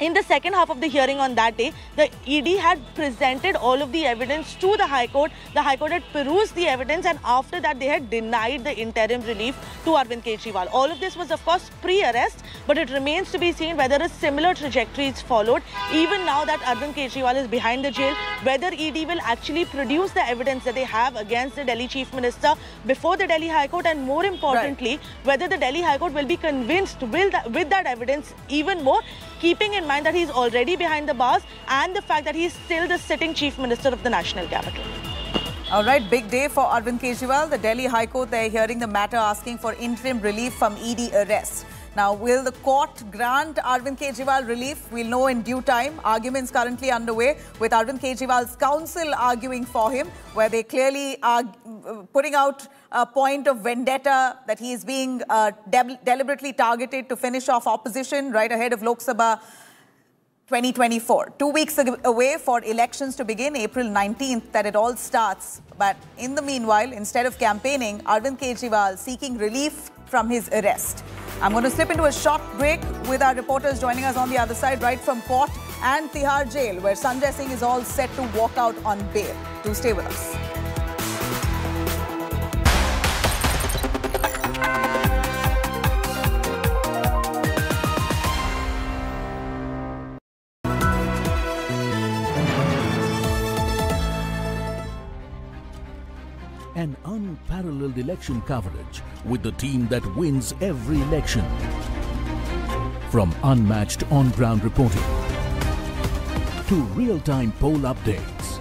in the second half of the hearing on that day, the ED had presented all of the evidence to the High Court. The High Court had perused the evidence and after that they had denied the interim relief to Arvind Kejriwal. All of this was of course pre-arrest but it remains to be seen whether a similar trajectory is followed. Even now that Arvind Kejriwal is behind the jail, whether ED will actually produce the evidence that they have against the Delhi Chief Minister before the Delhi High Court and more importantly, right. whether the Delhi High Court will be convinced with that, with that evidence even more keeping in mind that he's already behind the bars and the fact that he's still the sitting chief minister of the national capital. All right, big day for Arvind Kejriwal. The Delhi High Court, they're hearing the matter asking for interim relief from ED arrest. Now, will the court grant Arvind Kejriwal relief? We'll know in due time. Arguments currently underway with Arvind Kejriwal's counsel arguing for him, where they clearly are putting out a point of vendetta that he is being uh, de deliberately targeted to finish off opposition right ahead of Lok Sabha 2024. Two weeks away for elections to begin, April 19th, that it all starts. But in the meanwhile, instead of campaigning, Arvind Kejriwal seeking relief from his arrest. I'm going to slip into a short break with our reporters joining us on the other side, right from court and Tihar jail, where Sanjay Singh is all set to walk out on bail. Do stay with us. Unparalleled election coverage with the team that wins every election. From unmatched on-ground reporting to real-time poll updates.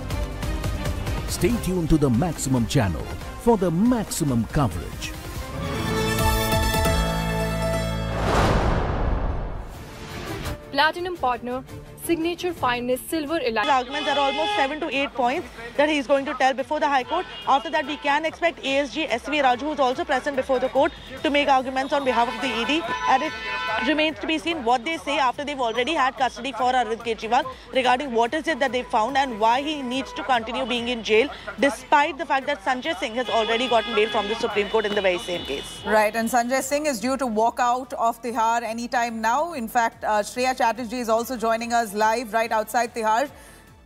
Stay tuned to the Maximum channel for the maximum coverage. Platinum partner signature finest silver elite. Arguments are almost 7 to 8 points that he is going to tell before the High Court. After that, we can expect ASG SV Raju, who is also present before the court, to make arguments on behalf of the ED. And it remains to be seen what they say after they've already had custody for Arvind Kejriwal regarding what is it that they found and why he needs to continue being in jail, despite the fact that Sanjay Singh has already gotten bail from the Supreme Court in the very same case. Right, and Sanjay Singh is due to walk out of Tihar anytime now. In fact, uh, Shreya Chatterjee is also joining us live right outside Tihar.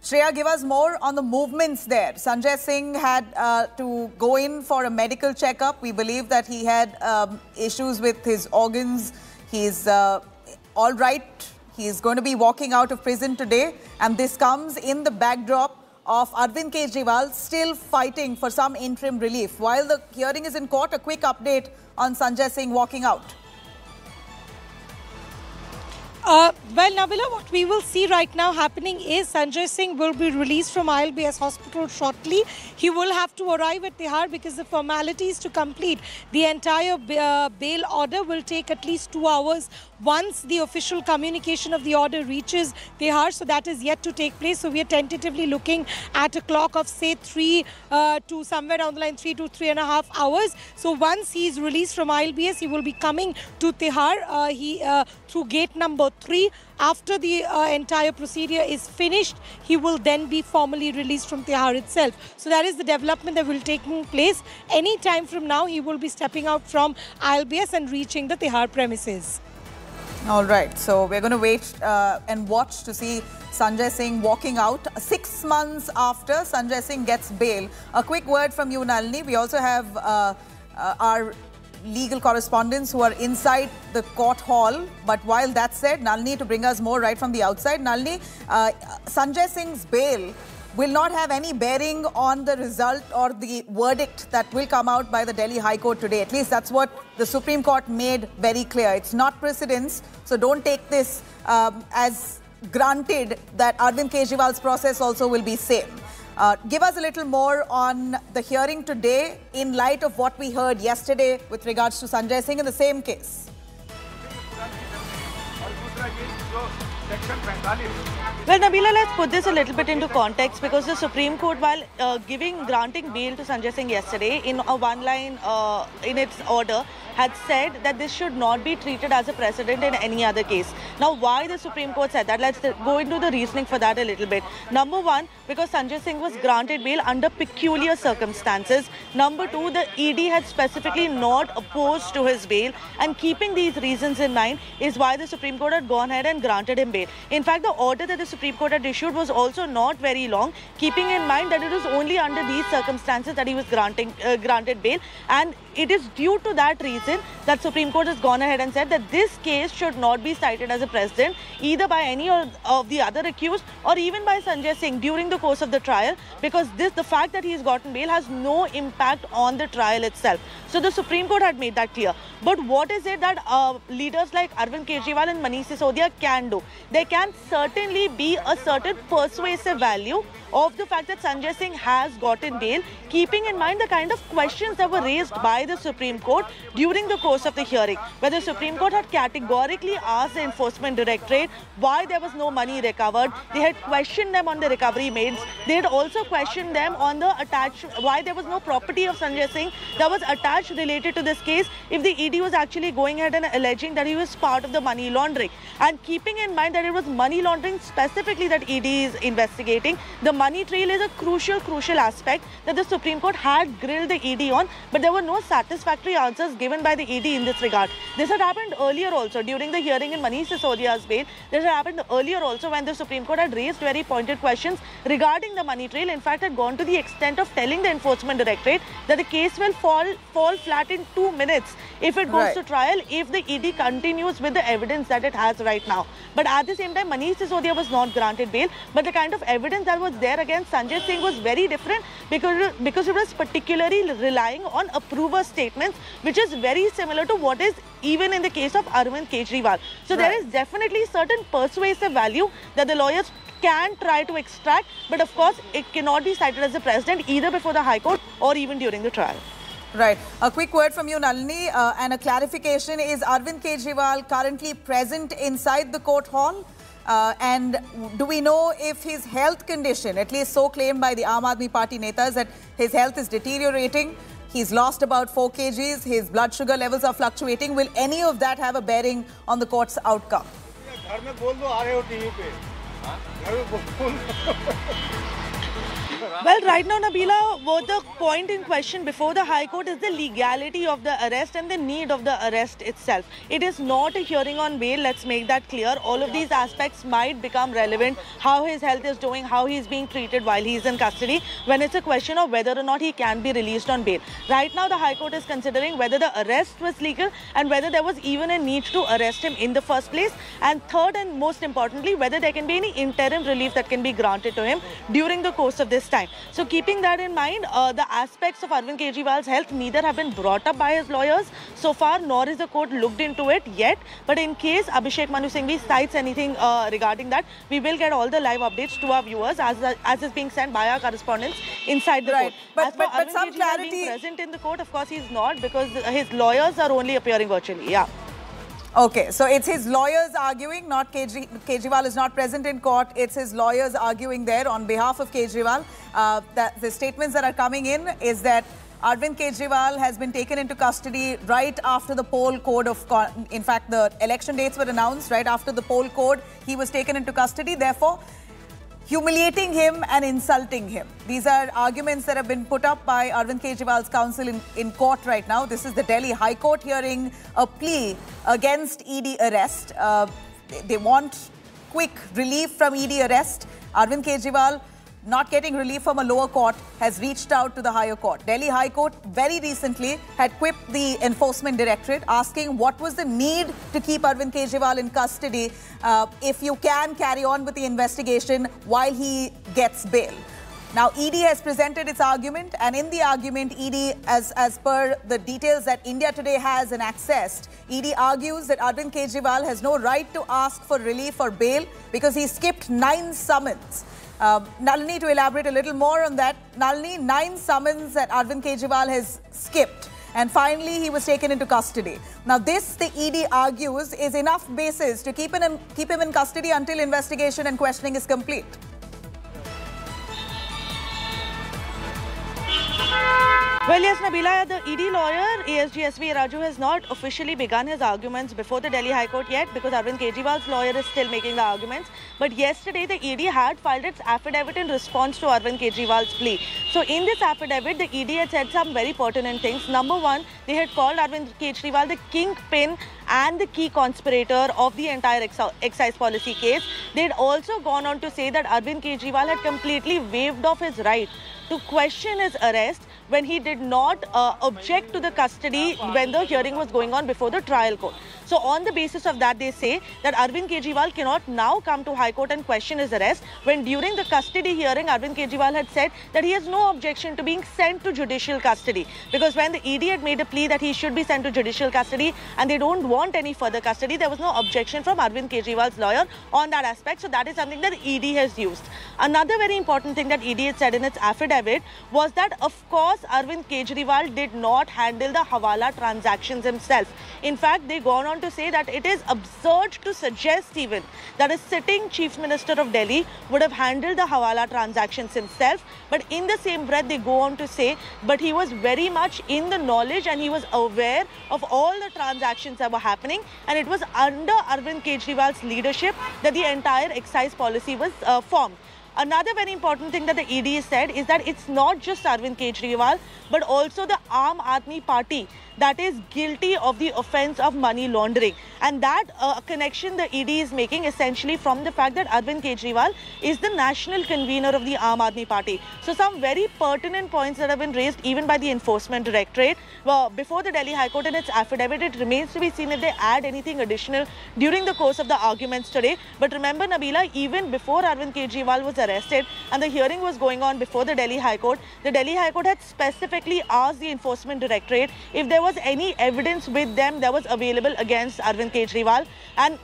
Shreya, give us more on the movements there. Sanjay Singh had uh, to go in for a medical checkup. We believe that he had um, issues with his organs. He's uh, all right. He's going to be walking out of prison today. And this comes in the backdrop of Arvind Kejriwal still fighting for some interim relief. While the hearing is in court, a quick update on Sanjay Singh walking out. Uh, well, Nabila, what we will see right now happening is Sanjay Singh will be released from ILBS hospital shortly. He will have to arrive at Tihar because the formalities to complete the entire uh, bail order will take at least two hours once the official communication of the order reaches Tihar. So that is yet to take place. So we are tentatively looking at a clock of say three uh, to somewhere down the line, three to three and a half hours. So once he is released from ILBS, he will be coming to Tihar. Uh, he uh, through gate number three. After the uh, entire procedure is finished, he will then be formally released from Tihar itself. So that is the development that will take place. Any time from now, he will be stepping out from ILBS and reaching the Tihar premises. All right, so we're going to wait uh, and watch to see Sanjay Singh walking out six months after Sanjay Singh gets bail. A quick word from you, Nalini. We also have uh, uh, our legal correspondents who are inside the court hall. But while that said, Nalini, to bring us more right from the outside, Nalini, uh, Sanjay Singh's bail will not have any bearing on the result or the verdict that will come out by the Delhi High Court today. At least that's what the Supreme Court made very clear. It's not precedence, so don't take this um, as granted that Arvind Kejriwal's process also will be same. Uh, give us a little more on the hearing today in light of what we heard yesterday with regards to Sanjay Singh in the same case. Well, Nabila, let's put this a little bit into context because the Supreme Court, while uh, giving granting bail to Sanjay Singh yesterday in a one-line uh, in its order, had said that this should not be treated as a precedent in any other case. Now, why the Supreme Court said that? Let's go into the reasoning for that a little bit. Number one, because Sanjay Singh was granted bail under peculiar circumstances. Number two, the ED had specifically not opposed to his bail. And keeping these reasons in mind is why the Supreme Court had gone ahead and granted him bail. In fact, the order that the Supreme Court had issued was also not very long, keeping in mind that it was only under these circumstances that he was granting uh, granted bail. And it is due to that reason that Supreme Court has gone ahead and said that this case should not be cited as a precedent either by any of the other accused or even by Sanjay Singh during the course of the trial because this the fact that he has gotten bail has no impact on the trial itself. So the Supreme Court had made that clear. But what is it that uh, leaders like Arvind Kejriwal and Manish Sisodia can do? There can certainly be a certain persuasive value of the fact that Sanjay Singh has gotten bail, keeping in mind the kind of questions that were raised by the Supreme Court during the course of the hearing, where the Supreme Court had categorically asked the Enforcement Directorate why there was no money recovered. They had questioned them on the recovery made. They had also questioned them on the attached, why there was no property of Sanjay Singh that was attached related to this case if the ED was actually going ahead and alleging that he was part of the money laundering. And keeping in mind that it was money laundering specifically that ED is investigating, the money trail is a crucial, crucial aspect that the Supreme Court had grilled the ED on, but there were no satisfactory answers given by the ED in this regard. This had happened earlier also during the hearing in Manish Sisodia's bail. This had happened earlier also when the Supreme Court had raised very pointed questions regarding the money trail. In fact, had gone to the extent of telling the Enforcement Directorate that the case will fall fall flat in two minutes if it goes right. to trial if the ED continues with the evidence that it has right now. But at the same time, Manish Sisodia was not granted bail. But the kind of evidence that was there against Sanjay Singh was very different because, because it was particularly relying on approver statements, which is very similar to what is even in the case of Arvind Kejriwal. So right. there is definitely certain persuasive value that the lawyers can try to extract, but of course it cannot be cited as a precedent either before the High Court or even during the trial. Right. A quick word from you, Nalini, uh, and a clarification. Is Arvind Kejriwal currently present inside the court hall? Uh, and do we know if his health condition, at least so claimed by the Aam Aadmi Party netas, that his health is deteriorating? He's lost about 4 kgs, his blood sugar levels are fluctuating. Will any of that have a bearing on the court's outcome? Well, right now, Nabila, what the point in question before the High Court is the legality of the arrest and the need of the arrest itself. It is not a hearing on bail, let's make that clear. All of these aspects might become relevant, how his health is doing, how he's being treated while he's in custody, when it's a question of whether or not he can be released on bail. Right now, the High Court is considering whether the arrest was legal and whether there was even a need to arrest him in the first place. And third and most importantly, whether there can be any interim relief that can be granted to him during the course of this time. So keeping that in mind, uh, the aspects of Arvind Kejriwal's health neither have been brought up by his lawyers so far, nor is the court looked into it yet. But in case Abhishek Manu Singhvi cites anything uh, regarding that, we will get all the live updates to our viewers as, as is being sent by our correspondents inside the right. court. But, as but, but some clarity... being present in the court, of course, he's not because his lawyers are only appearing virtually. Yeah. Okay, so it's his lawyers arguing, not Kejri Kejriwal is not present in court. It's his lawyers arguing there on behalf of Kejriwal. Uh, that the statements that are coming in is that Arvind Kejriwal has been taken into custody right after the poll code of, in fact, the election dates were announced right after the poll code. He was taken into custody. Therefore, humiliating him and insulting him. These are arguments that have been put up by Arvind Kejriwal's counsel in, in court right now. This is the Delhi High Court hearing a plea against ED arrest. Uh, they want quick relief from ED arrest. Arvind Kejriwal not getting relief from a lower court, has reached out to the higher court. Delhi High Court very recently had quipped the enforcement directorate asking what was the need to keep Arvind Kejriwal in custody uh, if you can carry on with the investigation while he gets bail. Now, ED has presented its argument, and in the argument, ED, as, as per the details that India Today has and accessed, ED argues that Arvind Kejriwal has no right to ask for relief or bail because he skipped nine summons. Uh, Nalini, to elaborate a little more on that, Nalini, nine summons that Arvind Kejriwal has skipped. And finally, he was taken into custody. Now, this, the ED argues, is enough basis to keep him, in, keep him in custody until investigation and questioning is complete. Well, yes, Nabila, the ED lawyer, ASGSV Raju, has not officially begun his arguments before the Delhi High Court yet because Arvind Kejriwal's lawyer is still making the arguments. But yesterday, the ED had filed its affidavit in response to Arvind Kejriwal's plea. So, in this affidavit, the ED had said some very pertinent things. Number one, they had called Arvind Kejriwal the kingpin and the key conspirator of the entire excise policy case. They had also gone on to say that Arvind Kejriwal had completely waived off his right to question his arrest when he did not uh, object to the custody when the hearing was going on before the trial court. So on the basis of that, they say that Arvind Kejriwal cannot now come to High Court and question his arrest when during the custody hearing, Arvind Kejriwal had said that he has no objection to being sent to judicial custody because when the ED had made a plea that he should be sent to judicial custody and they don't want any further custody, there was no objection from Arvind Kejriwal's lawyer on that aspect. So that is something that ED has used. Another very important thing that ED had said in its affidavit was that, of course, Arvind Kejriwal did not handle the Hawala transactions himself. In fact, they gone on to say that it is absurd to suggest even that a sitting Chief Minister of Delhi would have handled the Hawala transactions himself. But in the same breath, they go on to say, but he was very much in the knowledge and he was aware of all the transactions that were happening. And it was under Arvind Kejriwal's leadership that the entire excise policy was uh, formed. Another very important thing that the ED said is that it's not just Arvind Kejriwal, but also the Aam Aadmi Party that is guilty of the offense of money laundering. And that uh, connection the ED is making essentially from the fact that Arvind Kejriwal is the national convener of the Aam Aadmi Party. So some very pertinent points that have been raised even by the Enforcement Directorate. Well, before the Delhi High Court in its affidavit, it remains to be seen if they add anything additional during the course of the arguments today. But remember, Nabila, even before Arvind Kejriwal was arrested and the hearing was going on before the Delhi High Court, the Delhi High Court had specifically asked the Enforcement Directorate if there was was any evidence with them that was available against Arvind Kejriwal. And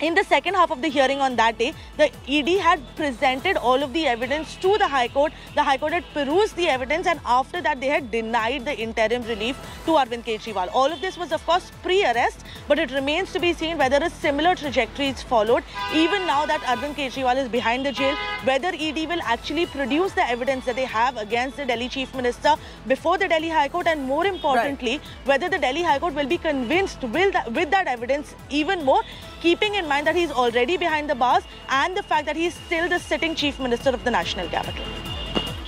in the second half of the hearing on that day, the ED had presented all of the evidence to the High Court. The High Court had perused the evidence and after that they had denied the interim relief to Arvind Kejriwal. All of this was of course pre-arrest but it remains to be seen whether a similar trajectory is followed. Even now that Arvind Kejriwal is behind the jail, whether ED will actually produce the evidence that they have against the Delhi Chief Minister before the Delhi High Court and more importantly, right. whether the Delhi High Court will be convinced with that, with that evidence even more keeping in mind that he's already behind the bars and the fact that he's still the sitting chief minister of the national capital.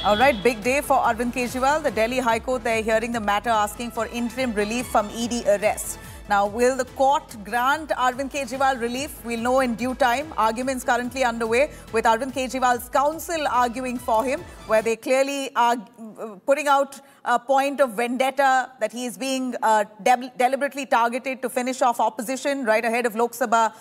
All right, big day for Arvind Kejriwal. The Delhi High Court, they're hearing the matter asking for interim relief from ED arrest. Now, will the court grant Arvind Kejriwal relief? We'll know in due time. Arguments currently underway with Arvind Kejriwal's counsel arguing for him, where they clearly are uh, putting out a point of vendetta that he is being uh, de deliberately targeted to finish off opposition right ahead of Lok Sabha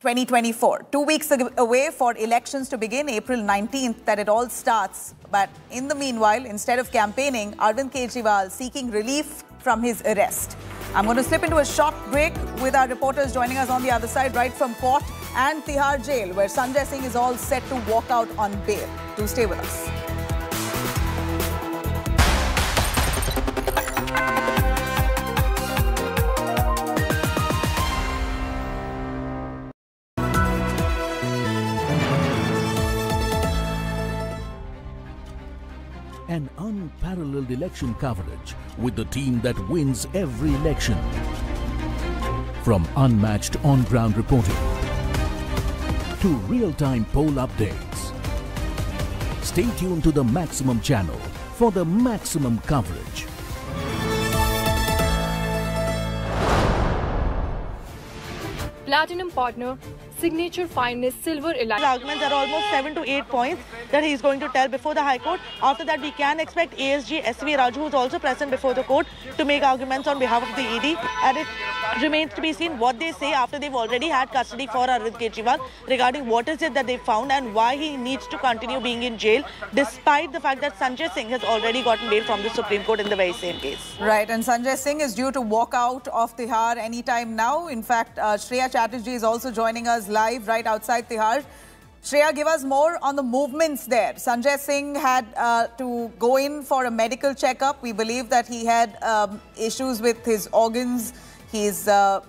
2024. Two weeks away for elections to begin, April 19th, that it all starts. But in the meanwhile, instead of campaigning, Arvind Kejriwal seeking relief from his arrest. I'm going to slip into a short break with our reporters joining us on the other side, right from court and Tihar jail, where Sanjay Singh is all set to walk out on bail. Do stay with us. Unparalleled election coverage with the team that wins every election. From unmatched on-ground reporting to real-time poll updates. Stay tuned to the Maximum channel for the maximum coverage. Platinum partner signature finest silver elite. The arguments are almost 7 to 8 points that he is going to tell before the High Court. After that, we can expect ASG SV Raju, who is also present before the court, to make arguments on behalf of the ED. And it remains to be seen what they say after they've already had custody for Arvind Kejriwal regarding what is it that they found and why he needs to continue being in jail, despite the fact that Sanjay Singh has already gotten bail from the Supreme Court in the very same case. Right, and Sanjay Singh is due to walk out of Tihar anytime now. In fact, uh, Shreya Chatterjee is also joining us live right outside Tihar. Shreya, give us more on the movements there. Sanjay Singh had uh, to go in for a medical checkup. We believe that he had um, issues with his organs. He's uh,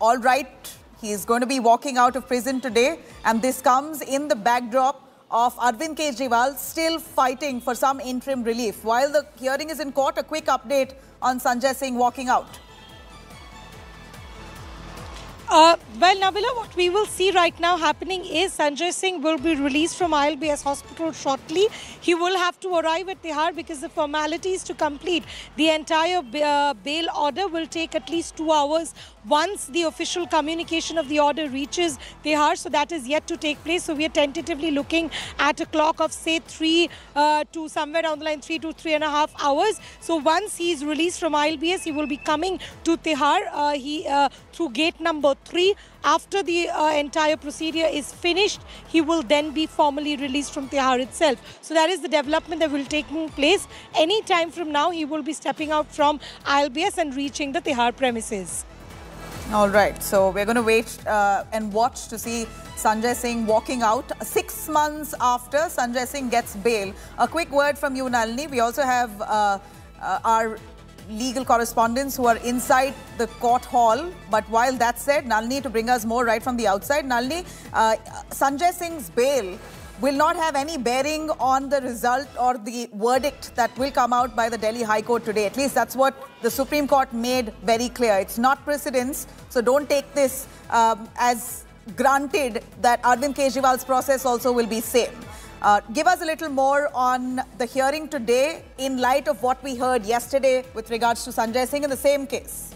all right. He's going to be walking out of prison today. And this comes in the backdrop of Arvind Kejriwal still fighting for some interim relief. While the hearing is in court, a quick update on Sanjay Singh walking out. Uh, well, Nabila, what we will see right now happening is Sanjay Singh will be released from ILBS hospital shortly. He will have to arrive at Tihar because the formalities to complete the entire uh, bail order will take at least two hours once the official communication of the order reaches Tihar. So that is yet to take place. So we are tentatively looking at a clock of say three uh, to somewhere down the line, three to three and a half hours. So once he is released from ILBS, he will be coming to Tihar. Uh, he uh, through gate number three. After the uh, entire procedure is finished, he will then be formally released from Tihar itself. So that is the development that will take place. Any time from now, he will be stepping out from ILBS and reaching the Tihar premises. All right, so we're going to wait uh, and watch to see Sanjay Singh walking out six months after Sanjay Singh gets bail. A quick word from you, Nalini. We also have uh, uh, our legal correspondents who are inside the court hall. But while that said, Nalini, to bring us more right from the outside, Nalini, uh, Sanjay Singh's bail will not have any bearing on the result or the verdict that will come out by the Delhi High Court today. At least that's what the Supreme Court made very clear. It's not precedence, so don't take this um, as granted that Arvind Kejriwal's process also will be same. Uh, give us a little more on the hearing today in light of what we heard yesterday with regards to Sanjay Singh in the same case.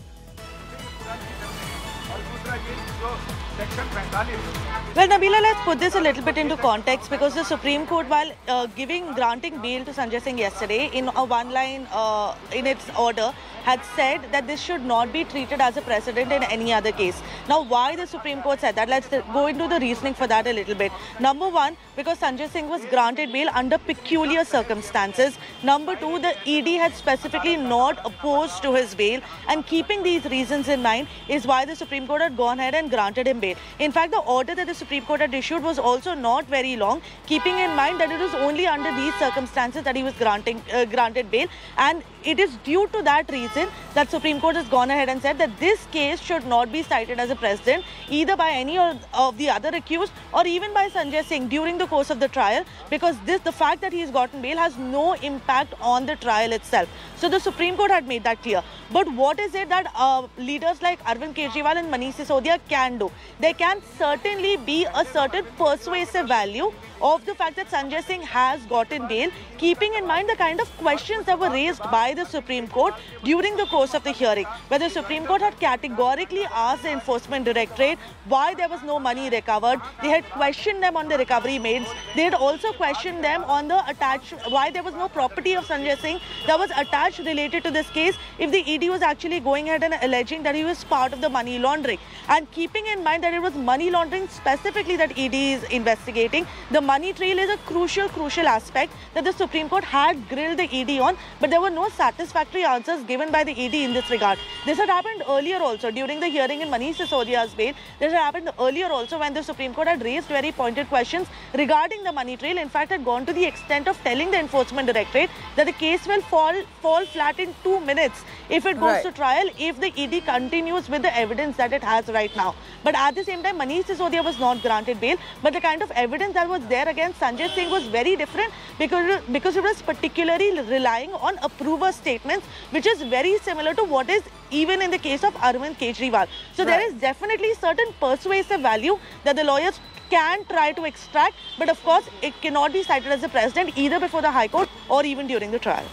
Well, Nabila, let's put this a little bit into context because the Supreme Court, while uh, giving granting bail to Sanjay Singh yesterday in a one-line uh, in its order, had said that this should not be treated as a precedent in any other case. Now, why the Supreme Court said that? Let's go into the reasoning for that a little bit. Number one, because Sanjay Singh was granted bail under peculiar circumstances. Number two, the ED had specifically not opposed to his bail. And keeping these reasons in mind is why the Supreme Court had gone ahead and granted him bail. In fact, the order that the Supreme Court had issued was also not very long, keeping in mind that it was only under these circumstances that he was granting uh, granted bail. And it is due to that reason that Supreme Court has gone ahead and said that this case should not be cited as a precedent either by any of the other accused or even by Sanjay Singh during the course of the trial because this the fact that he has gotten bail has no impact on the trial itself. So the Supreme Court had made that clear. But what is it that uh, leaders like Arvind Kejriwal and Manish Sisodia can do? There can certainly be a certain persuasive value of the fact that Sanjay Singh has gotten bail, keeping in mind the kind of questions that were raised by the Supreme Court during the course of the hearing, where the Supreme Court had categorically asked the Enforcement Directorate why there was no money recovered. They had questioned them on the recovery made. They had also questioned them on the attached, why there was no property of Sanjay Singh that was attached related to this case if the ED was actually going ahead and alleging that he was part of the money laundering. And keeping in mind that it was money laundering specifically that ED is investigating, the money trail is a crucial, crucial aspect that the Supreme Court had grilled the ED on, but there were no satisfactory answers given by the ED in this regard. This had happened earlier also during the hearing in Manish Sisodia's bail. This had happened earlier also when the Supreme Court had raised very pointed questions regarding the money trail. In fact, had gone to the extent of telling the Enforcement Directorate that the case will fall fall flat in two minutes if it goes right. to trial if the ED continues with the evidence that it has right now. But at the same time, Manish Sisodia was not granted bail, but the kind of evidence that was there against Sanjay Singh was very different because, because it was particularly relying on approver statements, which is very similar to what is even in the case of Arvind Kejriwal. So right. there is definitely certain persuasive value that the lawyers can try to extract, but of course it cannot be cited as a precedent either before the High Court or even during the trial.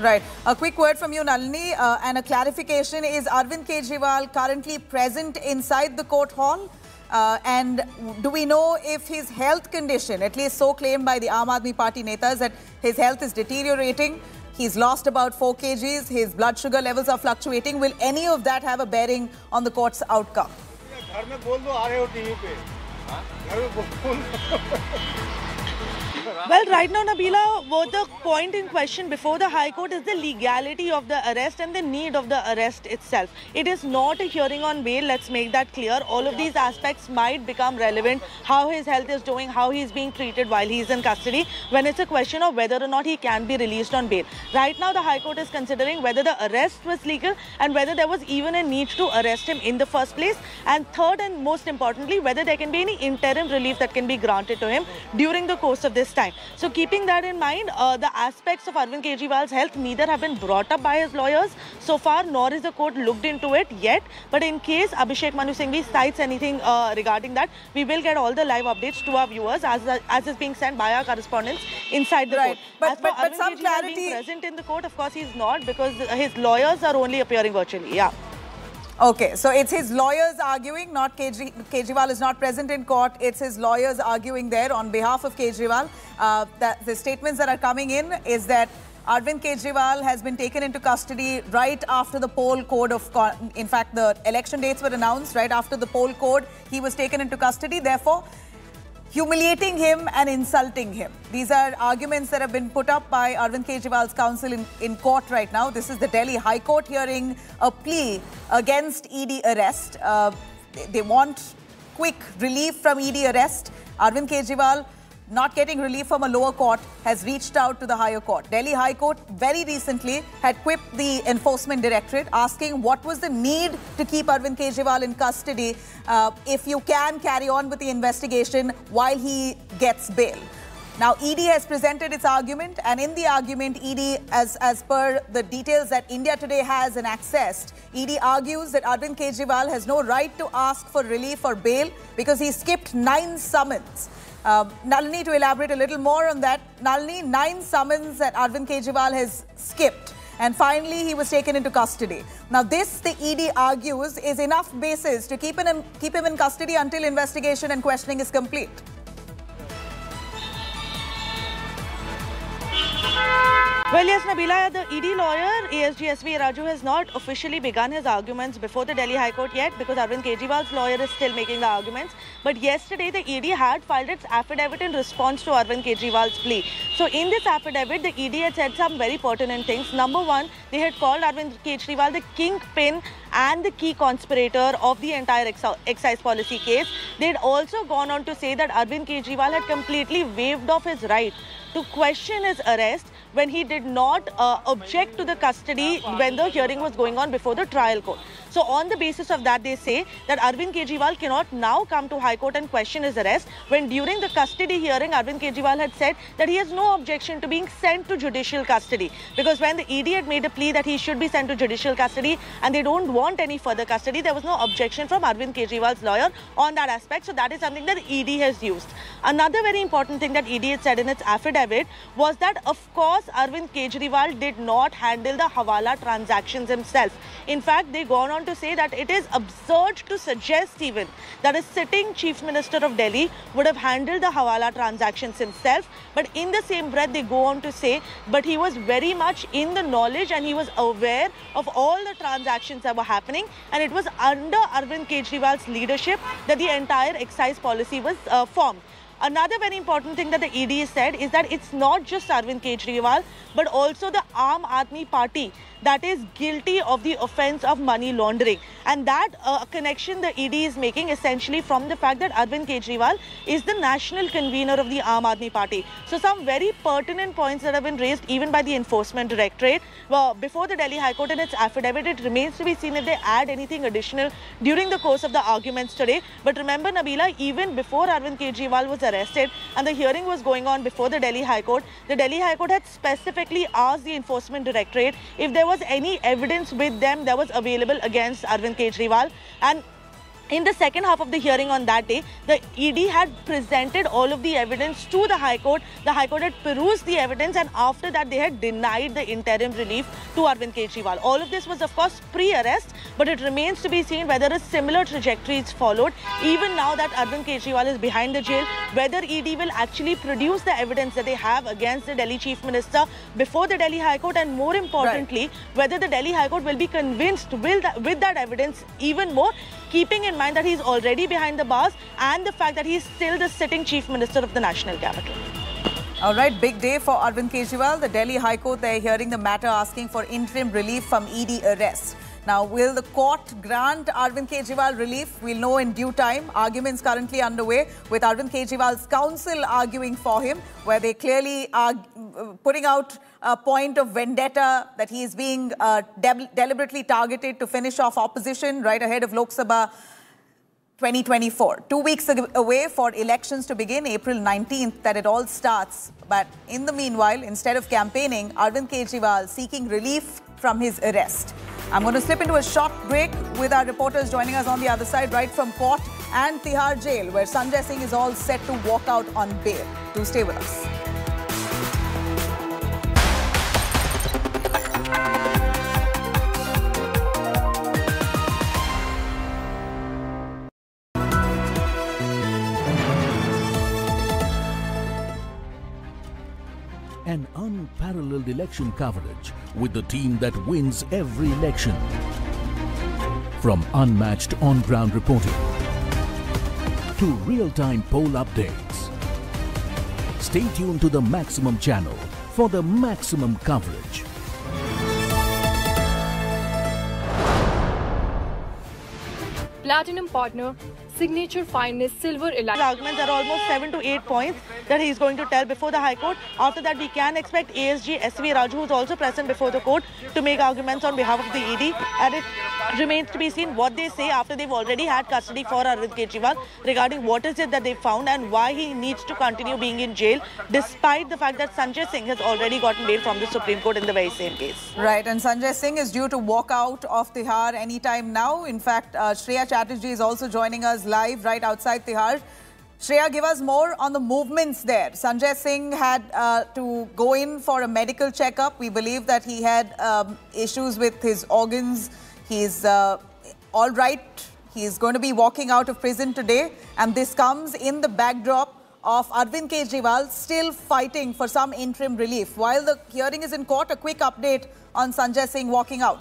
Right. A quick word from you, Nalini, uh, and a clarification. Is Arvind Kejriwal currently present inside the court hall? Uh, and do we know if his health condition, at least so claimed by the Aam Aadmi Party netas, that his health is deteriorating? He's lost about 4 kgs, his blood sugar levels are fluctuating. Will any of that have a bearing on the court's outcome? Well, right now, Nabila, what the point in question before the High Court is the legality of the arrest and the need of the arrest itself. It is not a hearing on bail, let's make that clear. All of these aspects might become relevant, how his health is doing, how he's being treated while he's in custody, when it's a question of whether or not he can be released on bail. Right now, the High Court is considering whether the arrest was legal and whether there was even a need to arrest him in the first place. And third and most importantly, whether there can be any interim relief that can be granted to him during the course of this time. So keeping that in mind, uh, the aspects of Arvind Kejriwal's health neither have been brought up by his lawyers so far, nor is the court looked into it yet. But in case Abhishek Manu Singhvi cites anything uh, regarding that, we will get all the live updates to our viewers as, as is being sent by our correspondents inside the Right. court. But- as but- but Arvind some Kejriwal clarity- being present in the court, of course he's not because his lawyers are only appearing virtually. Yeah. Okay, so it's his lawyers arguing, not Kejri Kejriwal is not present in court. It's his lawyers arguing there on behalf of Kejriwal. Uh, that the statements that are coming in is that Arvind Kejriwal has been taken into custody right after the poll code of, in fact, the election dates were announced right after the poll code. He was taken into custody. Therefore, humiliating him and insulting him. These are arguments that have been put up by Arvind Kejriwal's counsel in, in court right now. This is the Delhi High Court hearing a plea against ED arrest. Uh, they, they want quick relief from ED arrest. Arvind Kejriwal not getting relief from a lower court has reached out to the higher court. Delhi High Court very recently had quipped the enforcement directorate asking what was the need to keep Arvind Kejriwal in custody uh, if you can carry on with the investigation while he gets bail. Now, ED has presented its argument, and in the argument, ED, as, as per the details that India Today has and accessed, ED argues that Arvind Kejriwal has no right to ask for relief or bail because he skipped nine summons. Uh, Nalini, to elaborate a little more on that, Nalini, nine summons that Arvind Kejriwal has skipped. And finally, he was taken into custody. Now, this, the ED argues, is enough basis to keep him in, keep him in custody until investigation and questioning is complete. Well, yes, Nabila, the ED lawyer, ASGSV Raju, has not officially begun his arguments before the Delhi High Court yet because Arvind Kejriwal's lawyer is still making the arguments. But yesterday, the ED had filed its affidavit in response to Arvind Kejriwal's plea. So, in this affidavit, the ED had said some very pertinent things. Number one, they had called Arvind Kejriwal the kingpin and the key conspirator of the entire ex- excise policy case. They had also gone on to say that Arvind Kejriwal had completely waived off his right to question his arrest when he did not uh, object to the custody when the hearing was going on before the trial court. So on the basis of that, they say that Arvind Kejriwal cannot now come to High Court and question his arrest when during the custody hearing, Arvind Kejriwal had said that he has no objection to being sent to judicial custody because when the ED had made a plea that he should be sent to judicial custody and they don't want any further custody, there was no objection from Arvind Kejriwal's lawyer on that aspect. So that is something that ED has used. Another very important thing that ED had said in its affidavit was that of course Arvind Kejriwal did not handle the Hawala transactions himself. In fact, they gone on to say that it is absurd to suggest even that a sitting chief minister of Delhi would have handled the Hawala transactions himself. But in the same breath, they go on to say, but he was very much in the knowledge and he was aware of all the transactions that were happening. And it was under Arvind Kejriwal's leadership that the entire excise policy was uh, formed. Another very important thing that the ED said is that it's not just Arvind Kejriwal, but also the Aam Aadmi Party that is guilty of the offense of money laundering. And that uh, connection the ED is making essentially from the fact that Arvind Kejriwal is the national convener of the Aam Aadmi Party. So some very pertinent points that have been raised even by the Enforcement Directorate. Well, before the Delhi High Court in its affidavit, it remains to be seen if they add anything additional during the course of the arguments today. But remember, Nabila, even before Arvind Kejriwal was arrested and the hearing was going on before the Delhi High Court, the Delhi High Court had specifically asked the Enforcement Directorate if there was any evidence with them that was available against Arvind Kejriwal. And in the second half of the hearing on that day, the ED had presented all of the evidence to the High Court. The High Court had perused the evidence and after that they had denied the interim relief to Arvind Kejriwal. All of this was of course pre-arrest, but it remains to be seen whether a similar trajectory is followed. Even now that Arvind Kejriwal is behind the jail, whether ED will actually produce the evidence that they have against the Delhi Chief Minister before the Delhi High Court and more importantly, whether the Delhi High Court will be convinced with that, with that evidence even more, keeping in mind that he's already behind the bars and the fact that he's still the sitting Chief Minister of the National Capital. All right, big day for Arvind Kejriwal. The Delhi High Court, they're hearing the matter asking for interim relief from ED arrest. Now, will the court grant Arvind Kejriwal relief? We'll know in due time. Arguments currently underway with Arvind Kejriwal's counsel arguing for him, where they clearly are uh, putting out a point of vendetta that he is being uh, de deliberately targeted to finish off opposition right ahead of Lok Sabha 2024. Two weeks away for elections to begin, April 19th, that it all starts. But in the meanwhile, instead of campaigning, Arvind Kejriwal seeking relief from his arrest. I'm going to slip into a short break with our reporters joining us on the other side, right from court and Tihar jail, where Sanjay Singh is all set to walk out on bail. Do stay with us. Unparalleled election coverage with the team that wins every election. From unmatched on-ground reporting to real-time poll updates. Stay tuned to the Maximum channel for the maximum coverage. Platinum partner, signature finest silver The elite. arguments are almost seven to eight points that he is going to tell before the High Court. After that, we can expect ASG SV Raju, who's also present before the court, to make arguments on behalf of the ED. And it remains to be seen what they say after they've already had custody for Arvind Kejriwal regarding what is it that they found and why he needs to continue being in jail, despite the fact that Sanjay Singh has already gotten bail from the Supreme Court in the very same case. Right, and Sanjay Singh is due to walk out of Tihar anytime now. In fact, uh, Shreya Chatterjee is also joining us live right outside Tihar. Shreya, give us more on the movements there. Sanjay Singh had uh, to go in for a medical checkup. We believe that he had um, issues with his organs. He's uh, all right. He's going to be walking out of prison today. And this comes in the backdrop of Arvind Kejriwal still fighting for some interim relief. While the hearing is in court, a quick update on Sanjay Singh walking out.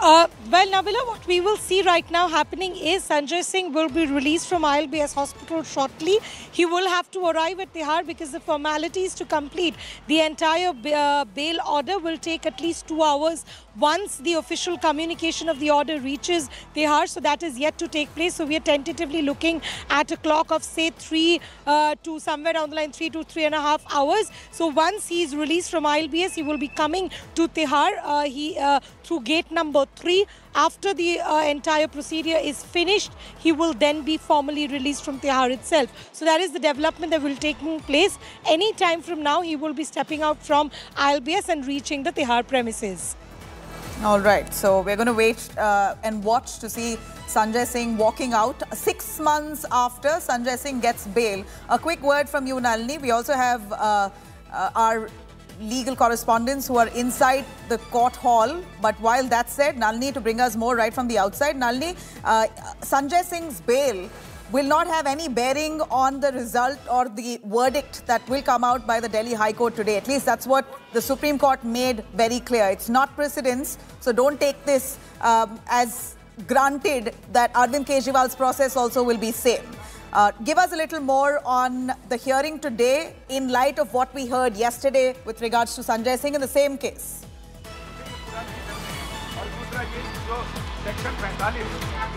Uh, well, Nabila, what we will see right now happening is Sanjay Singh will be released from ILBS hospital shortly. He will have to arrive at Tihar because the formalities to complete the entire uh, bail order will take at least two hours once the official communication of the order reaches Tihar. So that is yet to take place. So we are tentatively looking at a clock of say three uh, to somewhere down the line, three to three and a half hours. So once he is released from ILBS, he will be coming to Tihar. Uh, he uh, through gate number three. After the uh, entire procedure is finished, he will then be formally released from Tihar itself. So that is the development that will take place. Any time from now, he will be stepping out from ILBS and reaching the Tihar premises. All right, so we're going to wait uh, and watch to see Sanjay Singh walking out six months after Sanjay Singh gets bail. A quick word from you, Nalini. We also have uh, uh, our legal correspondents who are inside the court hall. But while that's said, Nalini, to bring us more right from the outside, Nalini, uh, Sanjay Singh's bail will not have any bearing on the result or the verdict that will come out by the Delhi High Court today. At least that's what the Supreme Court made very clear. It's not precedence, so don't take this um, as granted that Arvind Kejriwal's process also will be same. Uh, give us a little more on the hearing today in light of what we heard yesterday with regards to Sanjay Singh in the same case.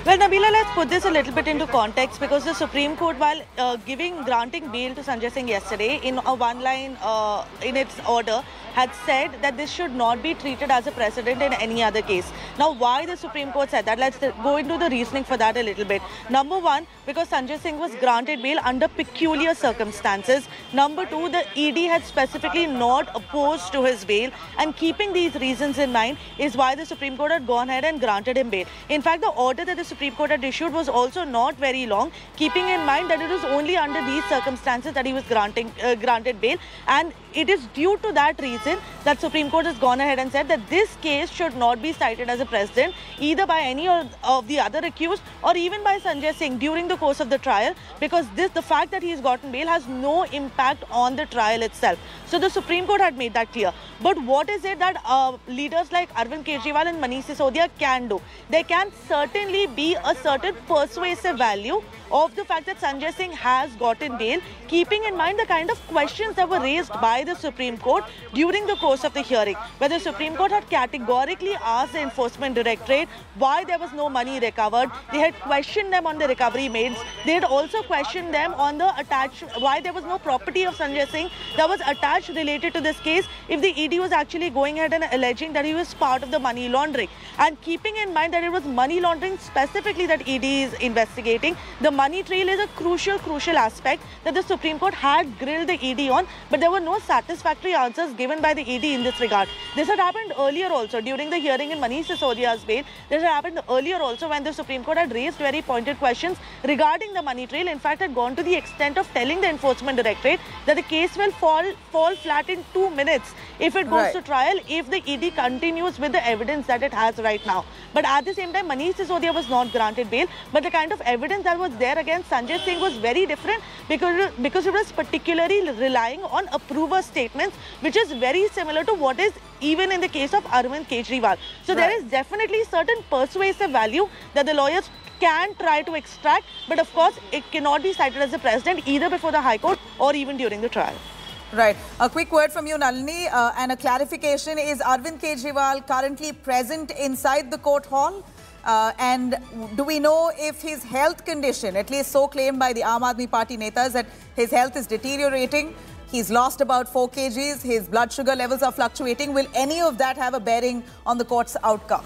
Well, Nabila, let's put this a little bit into context because the Supreme Court, while uh, giving granting bail to Sanjay Singh yesterday in a one-line uh, in its order, had said that this should not be treated as a precedent in any other case. Now, why the Supreme Court said that? Let's go into the reasoning for that a little bit. Number one, because Sanjay Singh was granted bail under peculiar circumstances. Number two, the ED had specifically not opposed to his bail, and keeping these reasons in mind is why the Supreme Court had gone ahead and granted him bail. In fact, the order that the Supreme Court had issued was also not very long, keeping in mind that it was only under these circumstances that he was granting uh, granted bail, and it is due to that reason that Supreme Court has gone ahead and said that this case should not be cited as a precedent either by any of the other accused or even by Sanjay Singh during the course of the trial because this the fact that he has gotten bail has no impact on the trial itself. So the Supreme Court had made that clear. But what is it that uh, leaders like Arvind Kejriwal and Manish Sisodia can do? There can certainly be a certain persuasive value of the fact that Sanjay Singh has gotten bail, keeping in mind the kind of questions that were raised by the Supreme Court during the course of the hearing, where the Supreme Court had categorically asked the Enforcement Directorate why there was no money recovered. They had questioned them on the recovery made. They had also questioned them on the attached, why there was no property of Sanjay Singh that was attached related to this case if the ED was actually going ahead and alleging that he was part of the money laundering. And keeping in mind that it was money laundering specifically that ED is investigating, the money trail is a crucial, crucial aspect that the Supreme Court had grilled the ED on, but there were no satisfactory answers given by the ED in this regard. This had happened earlier also during the hearing in Manish Sisodia's bail. This had happened earlier also when the Supreme Court had raised very pointed questions regarding the money trail. In fact, had gone to the extent of telling the Enforcement Directorate that the case will fall fall flat in two minutes if it goes right. to trial if the ED continues with the evidence that it has right now. But at the same time, Manish Sisodia was not granted bail, but the kind of evidence that was there there against Sanjay Singh was very different because, because it was particularly relying on approver statements, which is very similar to what is even in the case of Arvind Kejriwal. So right. there is definitely certain persuasive value that the lawyers can try to extract, but of course it cannot be cited as a precedent either before the High Court or even during the trial. Right. A quick word from you, Nalini, uh, and a clarification. Is Arvind Kejriwal currently present inside the court hall? Uh, and do we know if his health condition, at least so claimed by the Aam Aadmi Party netas, that his health is deteriorating? He's lost about 4 kgs, his blood sugar levels are fluctuating. Will any of that have a bearing on the court's outcome?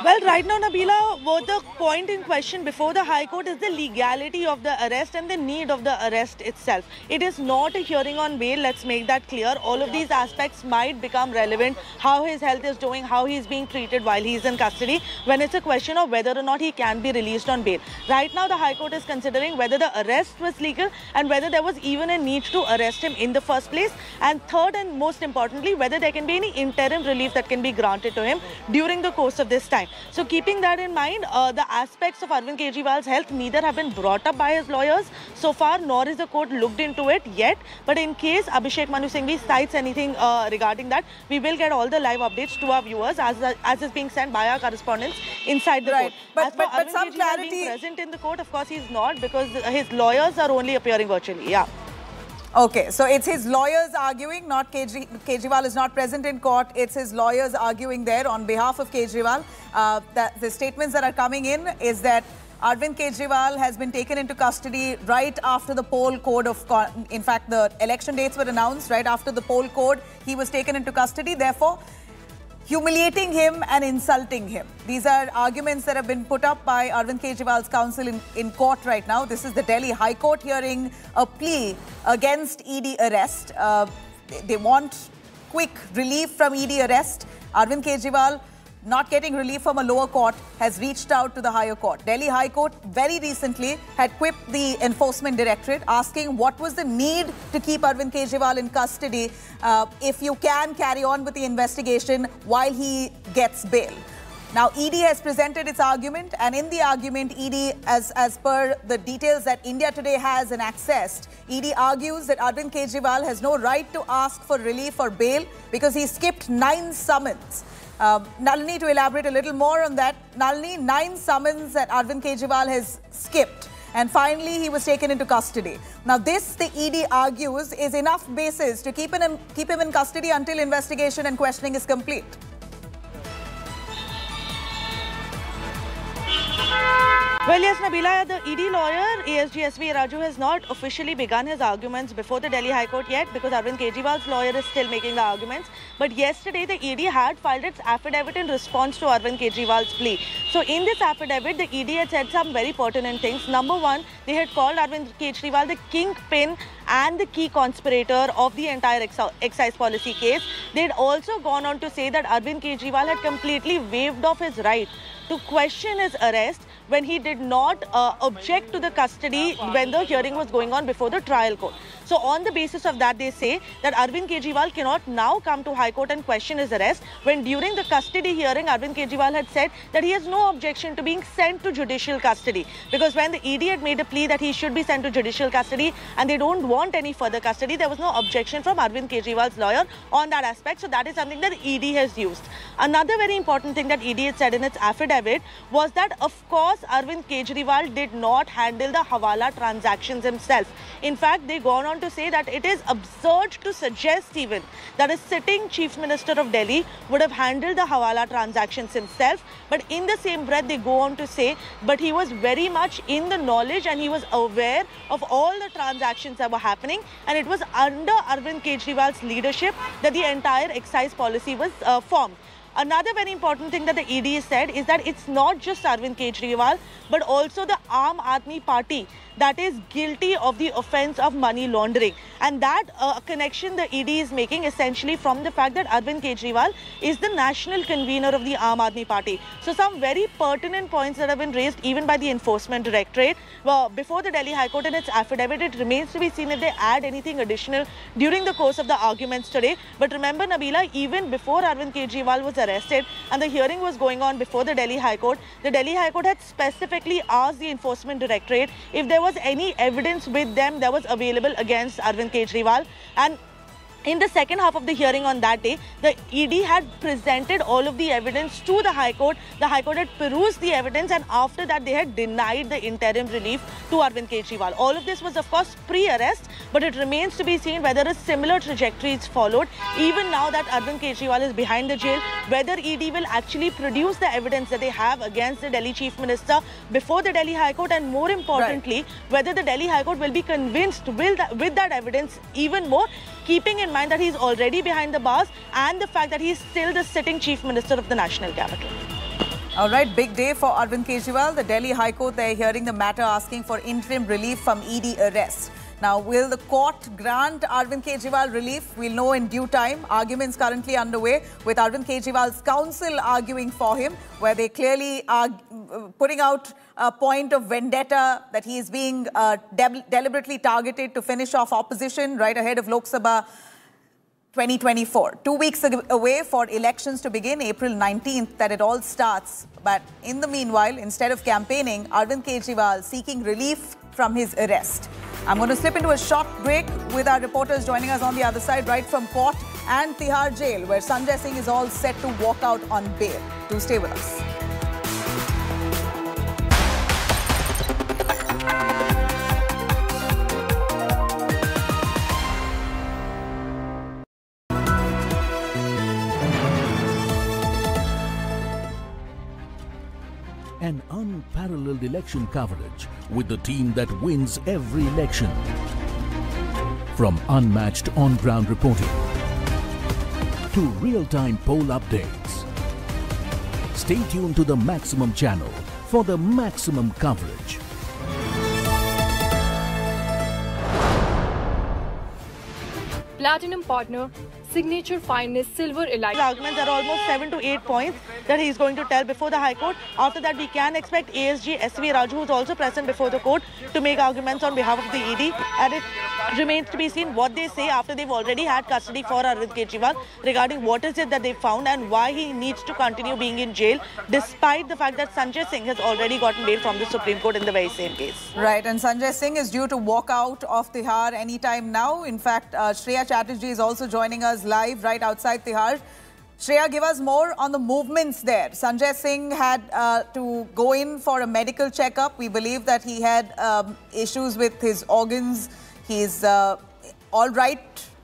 Well, right now, Nabila, what the point in question before the High Court is the legality of the arrest and the need of the arrest itself. It is not a hearing on bail, let's make that clear. All of these aspects might become relevant, how his health is doing, how he's being treated while he's in custody, when it's a question of whether or not he can be released on bail. Right now, the High Court is considering whether the arrest was legal and whether there was even a need to arrest him in the first place. And third and most importantly, whether there can be any interim relief that can be granted to him during the course of this time. So keeping that in mind, uh, the aspects of Arvind Kejriwal's health neither have been brought up by his lawyers so far, nor is the court looked into it yet. But in case Abhishek Manu Singhvi cites anything uh, regarding that, we will get all the live updates to our viewers as, as is being sent by our correspondents inside the right. court. But, as but, but some Kejriwal clarity... being present in the court, of course, he's not because his lawyers are only appearing virtually. Yeah. Okay, so it's his lawyers arguing, not Kejri Kejriwal is not present in court. It's his lawyers arguing there on behalf of Kejriwal. Uh, that the statements that are coming in is that Arvind Kejriwal has been taken into custody right after the poll code of, in fact, the election dates were announced right after the poll code. He was taken into custody. Therefore, humiliating him and insulting him. These are arguments that have been put up by Arvind Kejriwal's counsel in, in court right now. This is the Delhi High Court hearing a plea against ED arrest. Uh, they want quick relief from ED arrest. Arvind Kejriwal not getting relief from a lower court has reached out to the higher court. Delhi High Court very recently had quipped the enforcement directorate asking what was the need to keep Arvind Kejriwal in custody uh, if you can carry on with the investigation while he gets bail. Now, ED has presented its argument, and in the argument, ED, as, as per the details that India Today has and accessed, ED argues that Arvind Kejriwal has no right to ask for relief or bail because he skipped nine summons. Uh, Nalini, to elaborate a little more on that, Nalini, nine summons that Arvind Kejriwal has skipped. And finally, he was taken into custody. Now, this, the ED argues, is enough basis to keep him, keep him in custody until investigation and questioning is complete. Well, yes, Nabila, the ED lawyer, ASGSV Raju, has not officially begun his arguments before the Delhi High Court yet because Arvind Kejriwal's lawyer is still making the arguments. But yesterday, the ED had filed its affidavit in response to Arvind Kejriwal's plea. So, in this affidavit, the ED had said some very pertinent things. Number one, they had called Arvind Kejriwal the kingpin and the key conspirator of the entire excise policy case. They had also gone on to say that Arvind Kejriwal had completely waived off his right to question his arrest when he did not uh, object to the custody when the hearing was going on before the trial court. So on the basis of that, they say that Arvind Kejriwal cannot now come to High Court and question his arrest when during the custody hearing, Arvind Kejriwal had said that he has no objection to being sent to judicial custody because when the ED had made a plea that he should be sent to judicial custody and they don't want any further custody, there was no objection from Arvind Kejriwal's lawyer on that aspect. So that is something that ED has used. Another very important thing that ED had said in its affidavit was that of course Arvind Kejriwal did not handle the Hawala transactions himself. In fact, they gone on to say that it is absurd to suggest even that a sitting chief minister of Delhi would have handled the Hawala transactions himself. But in the same breath, they go on to say, but he was very much in the knowledge and he was aware of all the transactions that were happening. And it was under Arvind Kejriwal's leadership that the entire excise policy was uh, formed. Another very important thing that the ED said is that it's not just Arvind Kejriwal, but also the Aam Aadmi Party that is guilty of the offense of money laundering. And that uh, connection the ED is making essentially from the fact that Arvind Kejriwal is the national convener of the Aam Aadmi Party. So some very pertinent points that have been raised even by the Enforcement Directorate. Well, before the Delhi High Court in its affidavit, it remains to be seen if they add anything additional during the course of the arguments today. But remember, Nabila, even before Arvind Kejriwal was arrested and the hearing was going on before the Delhi High Court, the Delhi High Court had specifically asked the Enforcement Directorate if there was any evidence with them that was available against Arvind Kejriwal. And in the second half of the hearing on that day, the ED had presented all of the evidence to the High Court. The High Court had perused the evidence and after that they had denied the interim relief to Arvind Kejriwal. All of this was of course pre-arrest but it remains to be seen whether a similar trajectory is followed. Even now that Arvind Kejriwal is behind the jail, whether ED will actually produce the evidence that they have against the Delhi Chief Minister before the Delhi High Court and more importantly, right. whether the Delhi High Court will be convinced with that, with that evidence even more, keeping in mind that he's already behind the bars and the fact that he's still the sitting chief minister of the national capital. All right, big day for Arvind Kejriwal. The Delhi High Court, they're hearing the matter asking for interim relief from ED arrest. Now, will the court grant Arvind Kejriwal relief? We'll know in due time. Arguments currently underway with Arvind Kejriwal's counsel arguing for him, where they clearly are putting out a point of vendetta that he is being uh, de deliberately targeted to finish off opposition right ahead of Lok Sabha 2024. Two weeks away for elections to begin, April 19th, that it all starts. But in the meanwhile, instead of campaigning, Arvind Kejriwal seeking relief from his arrest. I'm going to slip into a short break with our reporters joining us on the other side, right from court and Tihar jail, where Sanjay Singh is all set to walk out on bail. Do stay with us. An unparalleled election coverage with the team that wins every election. From unmatched on-ground reporting to real-time poll updates. Stay tuned to the Maximum channel for the maximum coverage. Platinum partner signature finest silver elite. The arguments are almost 7 to 8 points that he is going to tell before the High Court. After that, we can expect ASG SV Raju, who's also present before the court, to make arguments on behalf of the ED. And it remains to be seen what they say after they've already had custody for Arvind Kejriwal regarding what is it that they found and why he needs to continue being in jail despite the fact that Sanjay Singh has already gotten bail from the Supreme Court in the very same case. Right, and Sanjay Singh is due to walk out of Tihar anytime now. In fact, uh, Shreya Chatterjee is also joining us live right outside Tihar. Shreya, give us more on the movements there. Sanjay Singh had uh, to go in for a medical checkup. We believe that he had um, issues with his organs. He's uh, all right.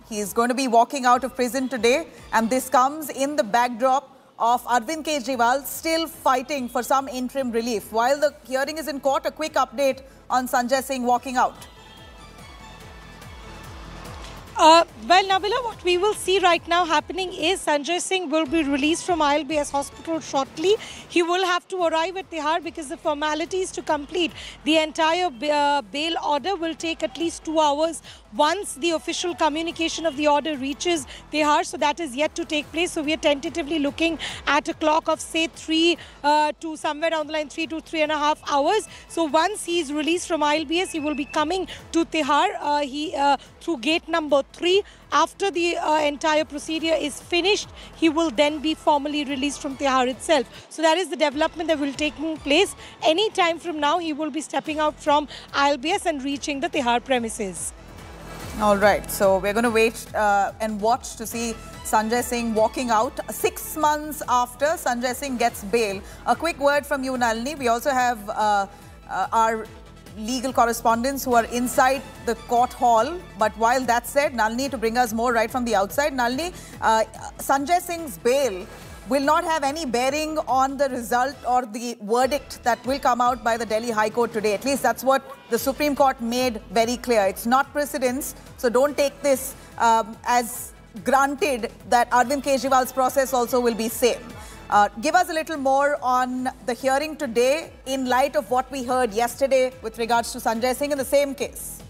He's going to be walking out of prison today. And this comes in the backdrop of Arvind Kejriwal still fighting for some interim relief. While the hearing is in court, a quick update on Sanjay Singh walking out. Uh, well, Nabila, what we will see right now happening is Sanjay Singh will be released from ILBS hospital shortly. He will have to arrive at Tihar because the formalities to complete the entire uh, bail order will take at least two hours once the official communication of the order reaches Tihar. So that is yet to take place. So we are tentatively looking at a clock of say three uh, to somewhere down the line, three to three and a half hours. So once he is released from ILBS, he will be coming to Tihar. Uh, he uh, through gate number three. After the uh, entire procedure is finished, he will then be formally released from Tihar itself. So that is the development that will take place. Any time from now, he will be stepping out from ILBS and reaching the Tihar premises. All right, so we're going to wait uh, and watch to see Sanjay Singh walking out six months after Sanjay Singh gets bail. A quick word from you, Nalini. We also have uh, uh, our legal correspondents who are inside the court hall. But while that said, Nalini, to bring us more right from the outside, Nalini, uh, Sanjay Singh's bail will not have any bearing on the result or the verdict that will come out by the Delhi High Court today. At least that's what the Supreme Court made very clear. It's not precedence, so don't take this um, as granted that Arvind Kejriwal's process also will be same. Uh, give us a little more on the hearing today in light of what we heard yesterday with regards to Sanjay Singh in the same case.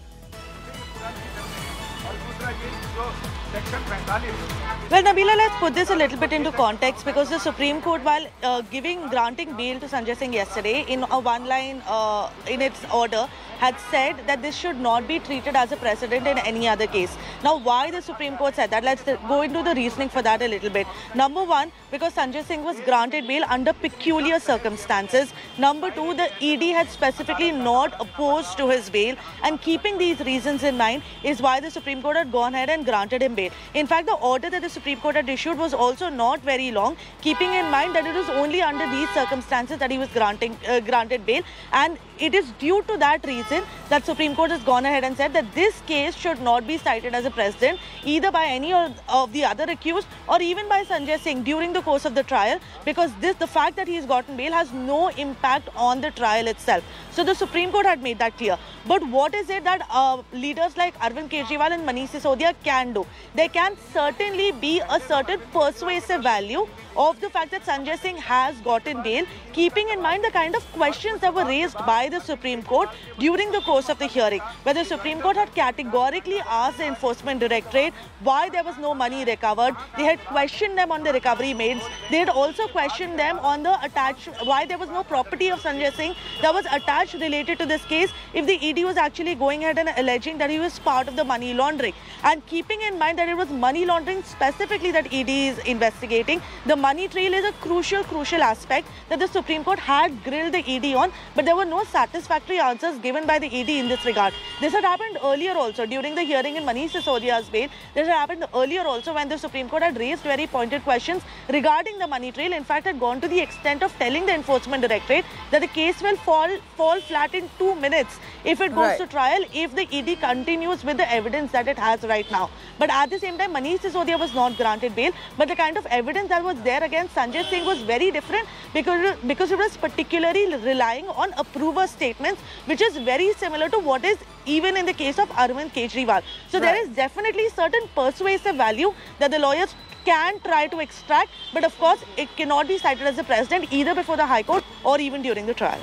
Well, Nabila, let's put this a little bit into context because the Supreme Court, while uh, giving granting bail to Sanjay Singh yesterday in a one-line uh, in its order, had said that this should not be treated as a precedent in any other case. Now, why the Supreme Court said that? Let's go into the reasoning for that a little bit. Number one, because Sanjay Singh was granted bail under peculiar circumstances. Number two, the ED had specifically not opposed to his bail. And keeping these reasons in mind is why the Supreme Court had gone ahead and granted him bail. In fact, the order that the Supreme Court had issued was also not very long, keeping in mind that it was only under these circumstances that he was granting uh, granted bail. And it is due to that reason that Supreme Court has gone ahead and said that this case should not be cited as a precedent either by any of the other accused or even by Sanjay Singh during the course of the trial because this the fact that he has gotten bail has no impact on the trial itself. So the Supreme Court had made that clear. But what is it that uh, leaders like Arvind Kejriwal and Manish Sisodia can do? There can certainly be a certain persuasive value of the fact that Sanjay Singh has gotten bail, keeping in mind the kind of questions that were raised by the Supreme Court during the course of the hearing, where the Supreme Court had categorically asked the Enforcement Directorate why there was no money recovered. They had questioned them on the recovery made. They had also questioned them on the attached, why there was no property of Sanjay Singh that was attached related to this case if the ED was actually going ahead and alleging that he was part of the money laundering. And keeping in mind that it was money laundering specifically that ED is investigating, the money trail is a crucial, crucial aspect that the Supreme Court had grilled the ED on, but there were no satisfactory answers given by the ED in this regard. This had happened earlier also during the hearing in Manish Sisodia's bail. This had happened earlier also when the Supreme Court had raised very pointed questions regarding the money trail. In fact, had gone to the extent of telling the Enforcement Directorate that the case will fall fall flat in two minutes if it goes right. to trial if the ED continues with the evidence that it has right now. But at the same time, Manish Sisodia was not granted bail, but the kind of evidence that was there against Sanjay Singh was very different because, because it was particularly relying on approver statements, which is very similar to what is even in the case of Arvind Kejriwal. So right. there is definitely certain persuasive value that the lawyers can try to extract, but of course it cannot be cited as a precedent either before the High Court or even during the trial.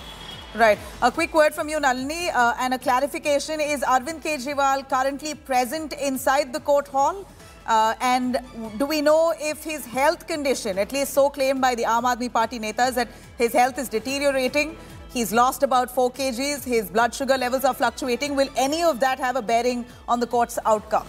Right. A quick word from you, Nalini, uh, and a clarification. Is Arvind Kejriwal currently present inside the court hall? Uh, and do we know if his health condition, at least so claimed by the Aam Aadmi Party netas, that his health is deteriorating? He's lost about 4 kgs, his blood sugar levels are fluctuating. Will any of that have a bearing on the court's outcome?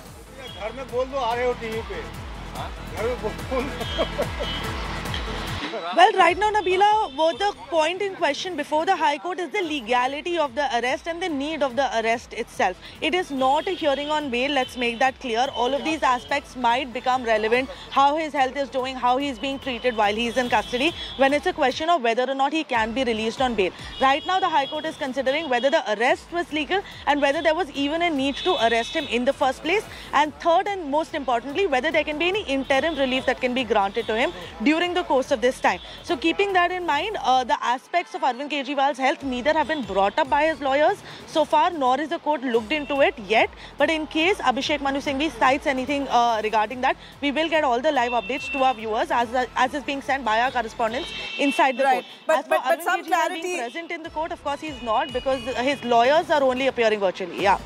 Well, right now, Nabila, what the point in question before the High Court is the legality of the arrest and the need of the arrest itself. It is not a hearing on bail, let's make that clear. All of these aspects might become relevant, how his health is doing, how he's being treated while he's in custody, when it's a question of whether or not he can be released on bail. Right now, the High Court is considering whether the arrest was legal and whether there was even a need to arrest him in the first place. And third and most importantly, whether there can be any interim relief that can be granted to him during the course of this time. Time. So keeping that in mind, uh, the aspects of Arvind Kejriwal's health neither have been brought up by his lawyers so far, nor is the court looked into it yet. But in case Abhishek Manu Singhvi cites anything uh, regarding that, we will get all the live updates to our viewers as as is being sent by our correspondents inside the Right. court. But- as but- but Arvind some Kejriwal clarity- being present in the court, of course he's not because his lawyers are only appearing virtually. Yeah.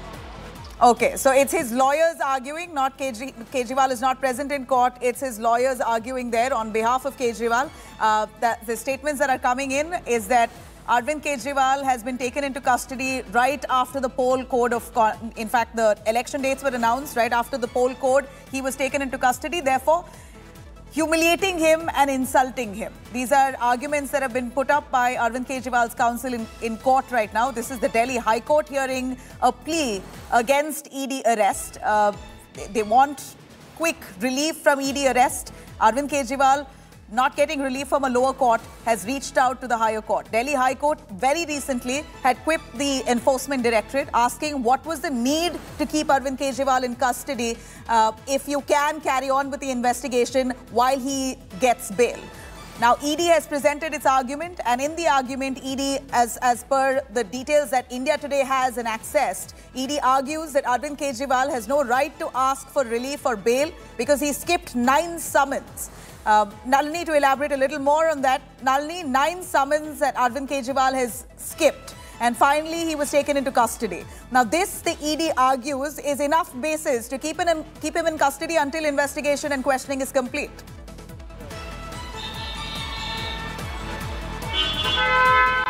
Okay, so it's his lawyers arguing, not Kejri Kejriwal is not present in court. It's his lawyers arguing there on behalf of Kejriwal. Uh, that the statements that are coming in is that Arvind Kejriwal has been taken into custody right after the poll code of, in fact, the election dates were announced right after the poll code. He was taken into custody. Therefore, humiliating him and insulting him. These are arguments that have been put up by Arvind Kejriwal's counsel in, in court right now. This is the Delhi High Court hearing a plea against ED arrest. Uh, they, they want quick relief from ED arrest. Arvind Kejriwal not getting relief from a lower court has reached out to the higher court. Delhi High Court very recently had quipped the enforcement directorate asking what was the need to keep Arvind Kejriwal in custody uh, if you can carry on with the investigation while he gets bail. Now, ED has presented its argument, and in the argument, ED, as, as per the details that India Today has and accessed, ED argues that Arvind Kejriwal has no right to ask for relief or bail because he skipped nine summons. Uh, Nalini, to elaborate a little more on that, Nalini, nine summons that Arvind Kejriwal has skipped. And finally, he was taken into custody. Now, this, the ED argues, is enough basis to keep him in, keep him in custody until investigation and questioning is complete.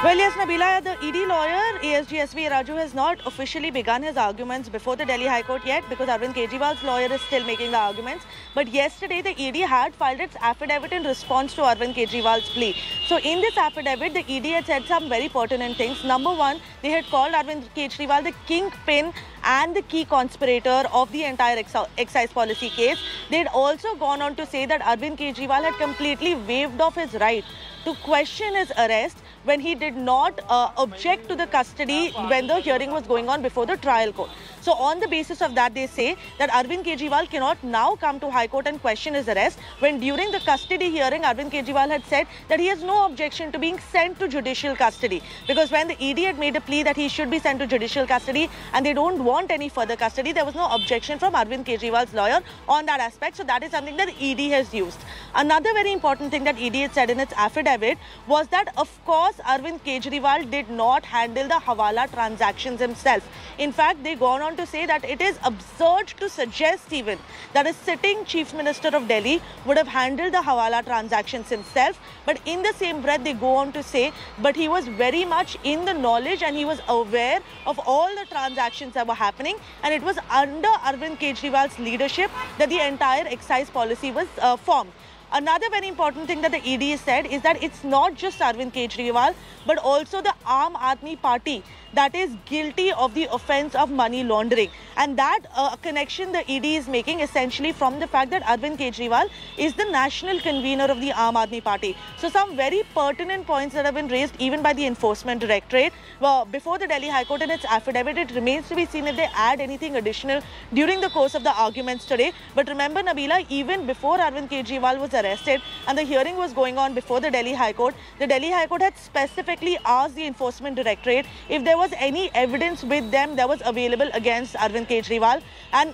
Well, yes, Nabila, the ED lawyer, ASGSV Raju, has not officially begun his arguments before the Delhi High Court yet because Arvind Kejriwal's lawyer is still making the arguments. But yesterday, the ED had filed its affidavit in response to Arvind Kejriwal's plea. So, in this affidavit, the ED had said some very pertinent things. Number one, they had called Arvind Kejriwal the kingpin and the key conspirator of the entire ex excise policy case. They had also gone on to say that Arvind Kejriwal had completely waived off his right to question his arrest when he did not uh, object to the custody when the hearing was going on before the trial court. So on the basis of that, they say that Arvind Kejriwal cannot now come to High Court and question his arrest when during the custody hearing, Arvind Kejriwal had said that he has no objection to being sent to judicial custody because when the ED had made a plea that he should be sent to judicial custody and they don't want any further custody, there was no objection from Arvind Kejriwal's lawyer on that aspect. So that is something that ED has used. Another very important thing that ED had said in its affidavit was that of course Arvind Kejriwal did not handle the Hawala transactions himself. In fact, they gone on to say that it is absurd to suggest even that a sitting chief minister of Delhi would have handled the Hawala transactions himself. But in the same breath, they go on to say, but he was very much in the knowledge and he was aware of all the transactions that were happening. And it was under Arvind Kejriwal's leadership that the entire excise policy was uh, formed. Another very important thing that the ED said is that it's not just Arvind Kejriwal, but also the Aam Aadmi Party that is guilty of the offense of money laundering. And that uh, connection the ED is making essentially from the fact that Arvind Kejriwal is the national convener of the Aam Aadmi Party. So some very pertinent points that have been raised even by the Enforcement Directorate. Well, before the Delhi High Court in its affidavit, it remains to be seen if they add anything additional during the course of the arguments today. But remember, Nabila, even before Arvind Kejriwal was arrested and the hearing was going on before the Delhi High Court, the Delhi High Court had specifically asked the Enforcement Directorate if there was any evidence with them that was available against Arvind Kejriwal. And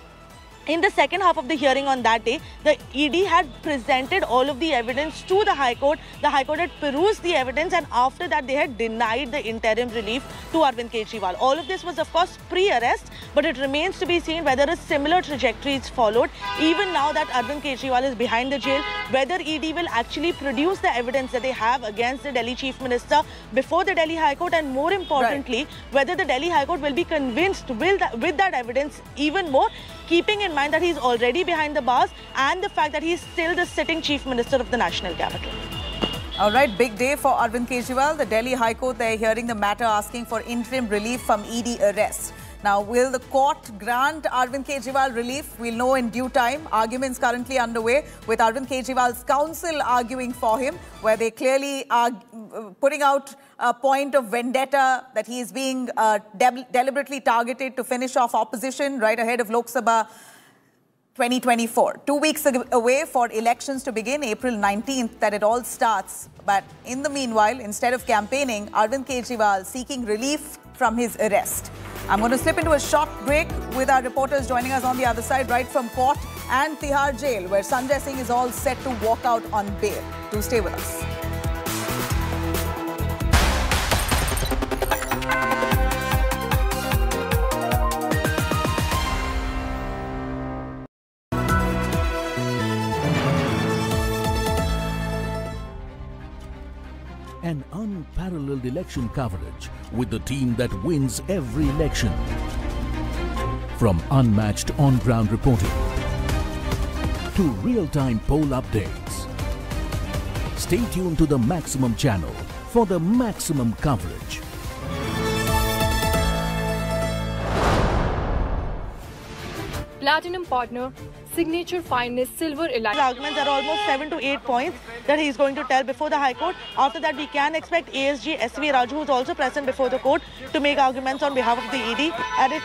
in the second half of the hearing on that day, the ED had presented all of the evidence to the High Court. The High Court had perused the evidence and after that they had denied the interim relief to Arvind Kejriwal. All of this was of course pre-arrest but it remains to be seen whether a similar trajectory is followed. Even now that Arvind Kejriwal is behind the jail, whether ED will actually produce the evidence that they have against the Delhi Chief Minister before the Delhi High Court and more importantly, whether the Delhi High Court will be convinced with that, with that evidence even more keeping in mind that he's already behind the bars and the fact that he's still the sitting chief minister of the national capital. All right, big day for Arvind Kejriwal. The Delhi High Court, they're hearing the matter asking for interim relief from ED arrest. Now, will the court grant Arvind Kejriwal relief? We'll know in due time. Arguments currently underway with Arvind Kejriwal's counsel arguing for him, where they clearly are uh, putting out a point of vendetta that he is being uh, de deliberately targeted to finish off opposition right ahead of Lok Sabha 2024. Two weeks away for elections to begin, April 19th, that it all starts. But in the meanwhile, instead of campaigning, Arvind Kejriwal seeking relief from his arrest. I'm going to slip into a short break with our reporters joining us on the other side, right from court and Tihar jail, where Sanjay Singh is all set to walk out on bail. Do stay with us. An unparalleled election coverage with the team that wins every election. From unmatched on-ground reporting to real-time poll updates. Stay tuned to the Maximum channel for the maximum coverage. Platinum partner, signature finest silver The elite. arguments are almost seven to eight points that he's going to tell before the High Court. After that, we can expect ASG SV Raju, who's also present before the court, to make arguments on behalf of the ED. And it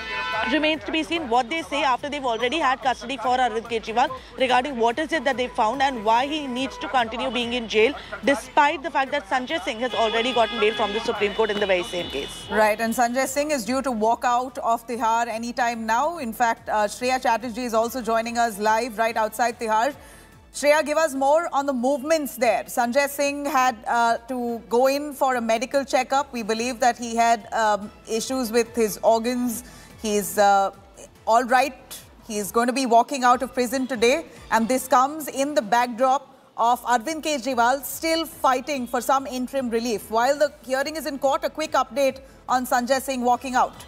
remains to be seen what they say after they've already had custody for Arvind Kejriwal regarding what is it that they found and why he needs to continue being in jail, despite the fact that Sanjay Singh has already gotten bail from the Supreme Court in the very same case. Right, and Sanjay Singh is due to walk out of Tihar anytime now. In fact, uh, Shreya Chatterjee is also joining us live right outside Tihar. Shreya, give us more on the movements there. Sanjay Singh had uh, to go in for a medical checkup. We believe that he had um, issues with his organs. He's uh, all right. He's going to be walking out of prison today. And this comes in the backdrop of Arvind Kejriwal still fighting for some interim relief. While the hearing is in court, a quick update on Sanjay Singh walking out.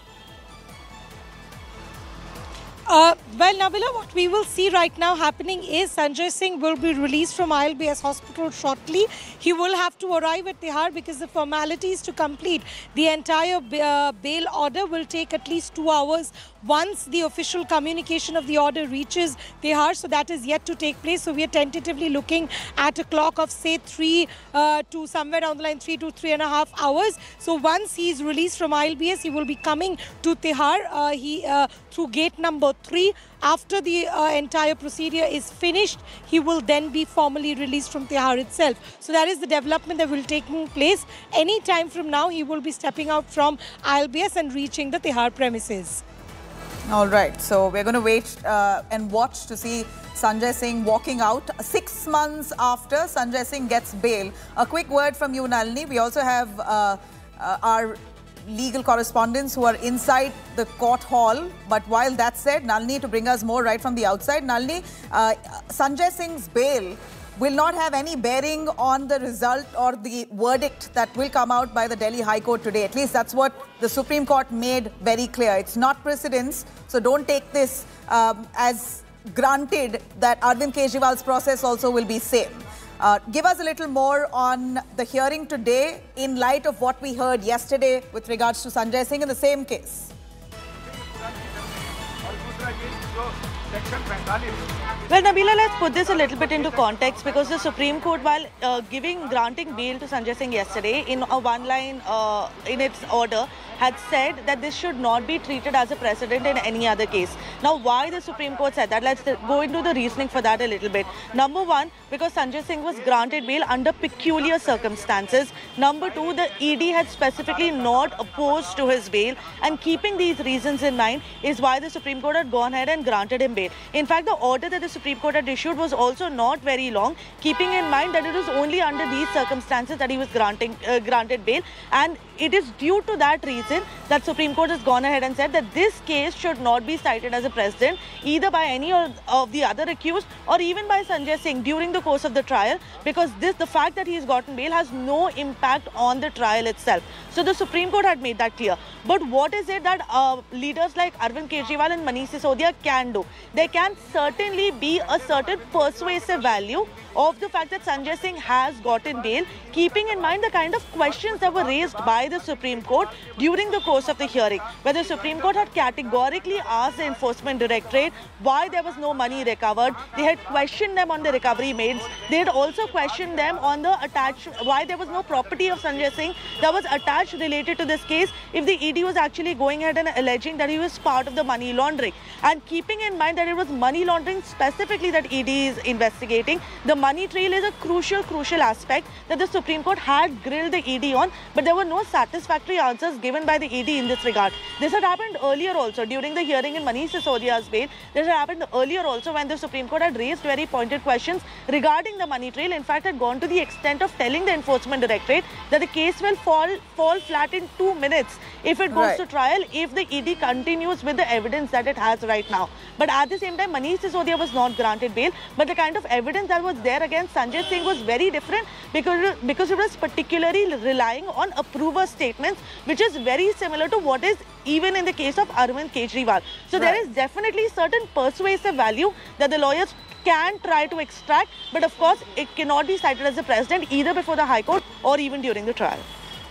Uh, well, Nabila, what we will see right now happening is Sanjay Singh will be released from ILBS hospital shortly. He will have to arrive at Tihar because the formalities to complete the entire uh, bail order will take at least two hours once the official communication of the order reaches Tihar. So that is yet to take place. So we are tentatively looking at a clock of say three uh, to somewhere down the line, three to three and a half hours. So once he is released from ILBS, he will be coming to Tihar. Uh, he uh, through gate number three. After the uh, entire procedure is finished, he will then be formally released from Tihar itself. So that is the development that will take place. Any time from now, he will be stepping out from ILBS and reaching the Tihar premises. All right, so we're going to wait uh, and watch to see Sanjay Singh walking out six months after Sanjay Singh gets bail. A quick word from you, Nalini. We also have uh, uh, our legal correspondents who are inside the court hall. But while that's said, Nalini, to bring us more right from the outside, Nalini, uh, Sanjay Singh's bail will not have any bearing on the result or the verdict that will come out by the Delhi High Court today. At least that's what the Supreme Court made very clear. It's not precedence, so don't take this um, as granted that Arvind Kejriwal's process also will be same. Uh, give us a little more on the hearing today in light of what we heard yesterday with regards to Sanjay Singh in the same case. Well, Nabila, let's put this a little bit into context because the Supreme Court, while uh, giving granting bail to Sanjay Singh yesterday in a one-line uh, in its order, had said that this should not be treated as a precedent in any other case. Now, why the Supreme Court said that? Let's go into the reasoning for that a little bit. Number one, because Sanjay Singh was granted bail under peculiar circumstances. Number two, the ED had specifically not opposed to his bail, and keeping these reasons in mind is why the Supreme Court had gone ahead and granted him bail. In fact, the order that the Supreme Court had issued was also not very long, keeping in mind that it was only under these circumstances that he was granting uh, granted bail, and it is due to that reason that Supreme Court has gone ahead and said that this case should not be cited as a precedent either by any of the other accused or even by Sanjay Singh during the course of the trial because this the fact that he has gotten bail has no impact on the trial itself. So the Supreme Court had made that clear. But what is it that uh, leaders like Arvind Kejriwal and Manish Sisodia can do? There can certainly be a certain persuasive value of the fact that Sanjay Singh has gotten bail, keeping in mind the kind of questions that were raised by by the Supreme Court during the course of the hearing, where the Supreme Court had categorically asked the Enforcement Directorate why there was no money recovered. They had questioned them on the recovery made. They had also questioned them on the attached, why there was no property of Sanjay Singh that was attached related to this case if the ED was actually going ahead and alleging that he was part of the money laundering. And keeping in mind that it was money laundering specifically that ED is investigating, the money trail is a crucial, crucial aspect that the Supreme Court had grilled the ED on, but there were no satisfactory answers given by the ED in this regard. This had happened earlier also during the hearing in Manish Sisodia's bail. This had happened earlier also when the Supreme Court had raised very pointed questions regarding the money trail. In fact, had gone to the extent of telling the Enforcement Directorate that the case will fall fall flat in two minutes if it goes Right. to trial if the ED continues with the evidence that it has right now. But at the same time, Manish Sisodia was not granted bail. But the kind of evidence that was there against Sanjay Singh was very different because, because it was particularly relying on approver statements, which is very similar to what is even in the case of Arvind Kejriwal. So there Right. is definitely certain persuasive value that the lawyers can try to extract, but of course it cannot be cited as a precedent either before the High Court or even during the trial.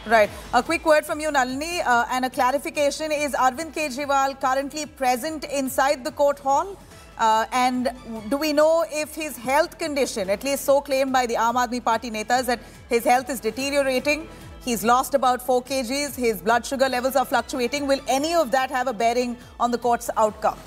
Right. A quick word from you, Nalini, uh, and a clarification. Is Arvind Kejriwal currently present inside the court hall? Uh, and do we know if his health condition, at least so claimed by the Aam Aadmi Party netas, that his health is deteriorating? He's lost about 4 kgs, his blood sugar levels are fluctuating. Will any of that have a bearing on the court's outcome?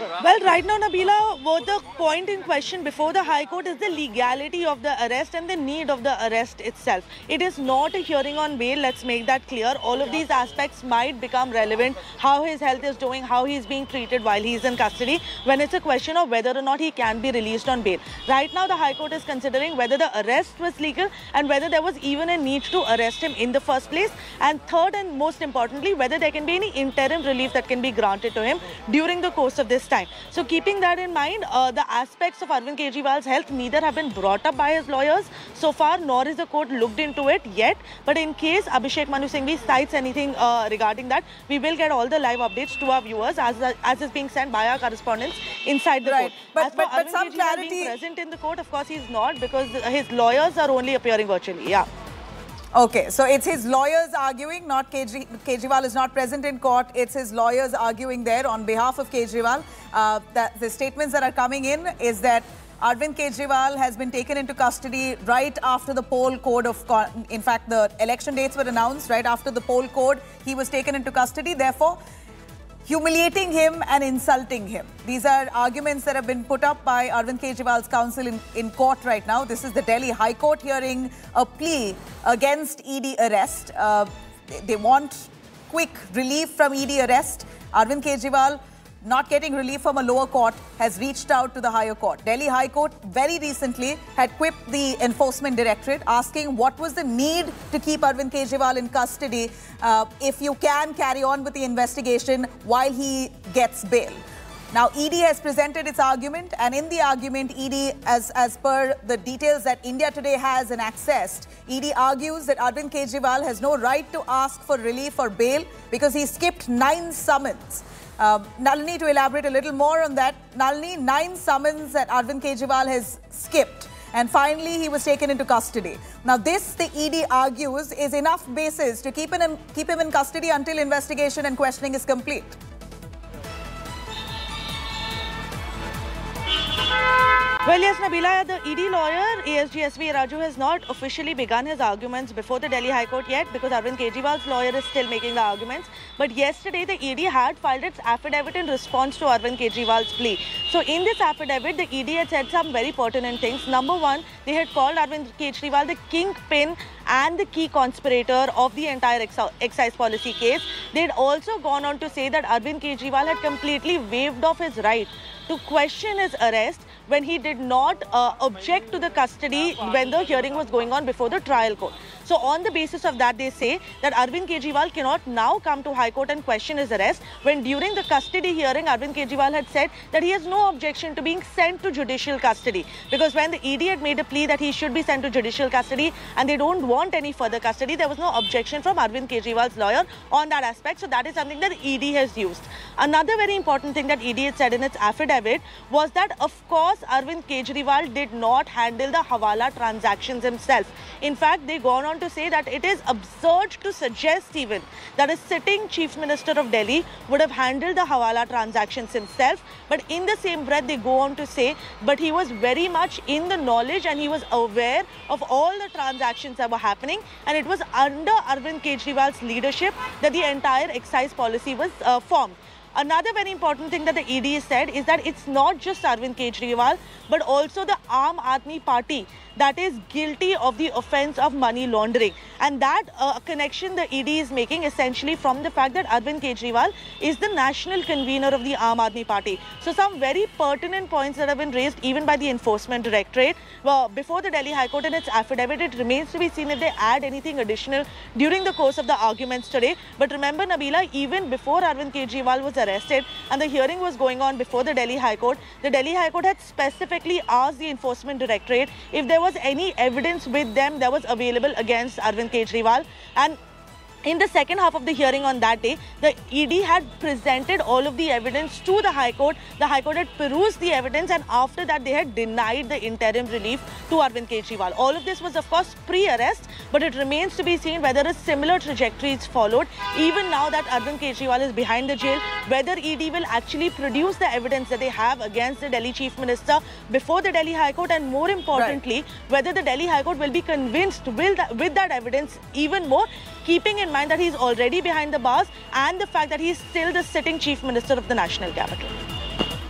Well, right now, Nabila, what the point in question before the High Court is the legality of the arrest and the need of the arrest itself. It is not a hearing on bail, let's make that clear. All of these aspects might become relevant, how his health is doing, how he is being treated while he is in custody, when it's a question of whether or not he can be released on bail. Right now, the High Court is considering whether the arrest was legal and whether there was even a need to arrest him in the first place. And third and most importantly, whether there can be any interim relief that can be granted to him during the course of this time. So keeping that in mind, uh, the aspects of Arvind Kejriwal's health neither have been brought up by his lawyers so far, nor is the court looked into it yet. But in case Abhishek Manu Singhvi cites anything uh, regarding that, we will get all the live updates to our viewers as, as is being sent by our correspondents inside the Right. court. But- as but- but Arvind some Kejriwal clarity- being present in the court, of course, he's not because his lawyers are only appearing virtually. Yeah. Okay, so it's his lawyers arguing, not Kejri Kejriwal is not present in court. It's his lawyers arguing there on behalf of Kejriwal. Uh, that the statements that are coming in is that Arvind Kejriwal has been taken into custody right after the poll code of, in fact, the election dates were announced right after the poll code. He was taken into custody. Therefore, humiliating him and insulting him. These are arguments that have been put up by Arvind Kejriwal's counsel in, in court right now. This is the Delhi High Court hearing a plea against ED arrest. Uh, they, they want quick relief from ED arrest. Arvind Kejriwal not getting relief from a lower court has reached out to the higher court. Delhi High Court very recently had quipped the enforcement directorate asking what was the need to keep Arvind Kejriwal in custody uh, if you can carry on with the investigation while he gets bail. Now, ED has presented its argument, and in the argument, ED, as, as per the details that India Today has and accessed, ED argues that Arvind Kejriwal has no right to ask for relief or bail because he skipped nine summons. Uh, Nalini, to elaborate a little more on that, Nalini, nine summons that Arvind Kejriwal has skipped. And finally, he was taken into custody. Now, this, the ED argues, is enough basis to keep him, keep him in custody until investigation and questioning is complete. Well, yes, Nabila, the ED lawyer, ASGSV Raju, has not officially begun his arguments before the Delhi High Court yet because Arvind Kejriwal's lawyer is still making the arguments. But yesterday, the ED had filed its affidavit in response to Arvind Kejriwal's plea. So, in this affidavit, the ED had said some very pertinent things. Number one, they had called Arvind Kejriwal the kingpin and the key conspirator of the entire excise policy case. They had also gone on to say that Arvind Kejriwal had completely waived off his right to question his arrest when he did not uh, object to the custody when the hearing was going on before the trial court. So on the basis of that, they say that Arvind Kejriwal cannot now come to High Court and question his arrest when during the custody hearing, Arvind Kejriwal had said that he has no objection to being sent to judicial custody because when the ED had made a plea that he should be sent to judicial custody and they don't want any further custody, there was no objection from Arvind Kejriwal's lawyer on that aspect. So that is something that ED has used. Another very important thing that ED had said in its affidavit was that of course Arvind Kejriwal did not handle the Hawala transactions himself. In fact, they gone on to say that it is absurd to suggest even that a sitting chief minister of Delhi would have handled the Hawala transactions himself. But in the same breath, they go on to say, but he was very much in the knowledge and he was aware of all the transactions that were happening. And it was under Arvind Kejriwal's leadership that the entire excise policy was uh, formed. Another very important thing that the ED said is that it's not just Arvind Kejriwal, but also the Aam Aadmi Party that is guilty of the offense of money laundering. And that uh, connection the ED is making essentially from the fact that Arvind Kejriwal is the national convener of the Aam Aadmi Party. So some very pertinent points that have been raised even by the Enforcement Directorate. Well, before the Delhi High Court in its affidavit, it remains to be seen if they add anything additional during the course of the arguments today. But remember, Nabila, even before Arvind Kejriwal was arrested and the hearing was going on before the Delhi High Court, the Delhi High Court had specifically asked the Enforcement Directorate if there was any evidence with them that was available against Arvind Kejriwal. And in the second half of the hearing on that day, the ED had presented all of the evidence to the High Court. The High Court had perused the evidence and after that they had denied the interim relief to Arvind Kejriwal. All of this was of course pre-arrest but it remains to be seen whether a similar trajectory is followed. Even now that Arvind Kejriwal is behind the jail, whether ED will actually produce the evidence that they have against the Delhi Chief Minister before the Delhi High Court and more importantly, right. whether the Delhi High Court will be convinced with that, with that evidence even more keeping in mind that he's already behind the bars and the fact that he's still the sitting chief minister of the national capital.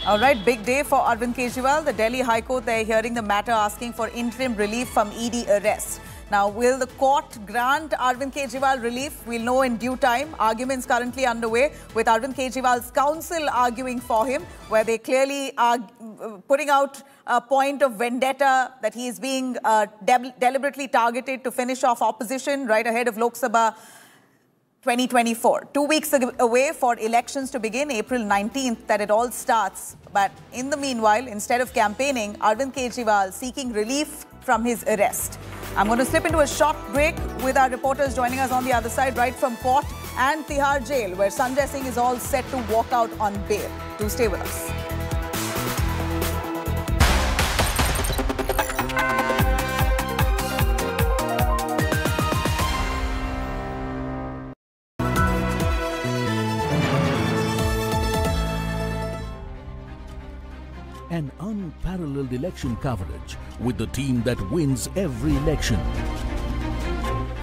All right, big day for Arvind Kejriwal. The Delhi High Court, they're hearing the matter asking for interim relief from ED arrest. Now, will the court grant Arvind Kejriwal relief? We'll know in due time. Arguments currently underway with Arvind Kejriwal's counsel arguing for him, where they clearly are putting out a point of vendetta that he is being uh, de deliberately targeted to finish off opposition right ahead of Lok Sabha 2024. Two weeks away for elections to begin, April 19th, that it all starts. But in the meanwhile, instead of campaigning, Arvind Kejriwal seeking relief from his arrest. I'm going to slip into a short break with our reporters joining us on the other side, right from court and Tihar jail, where Sanjay Singh is all set to walk out on bail. Do stay with us. An unparalleled election coverage with the team that wins every election.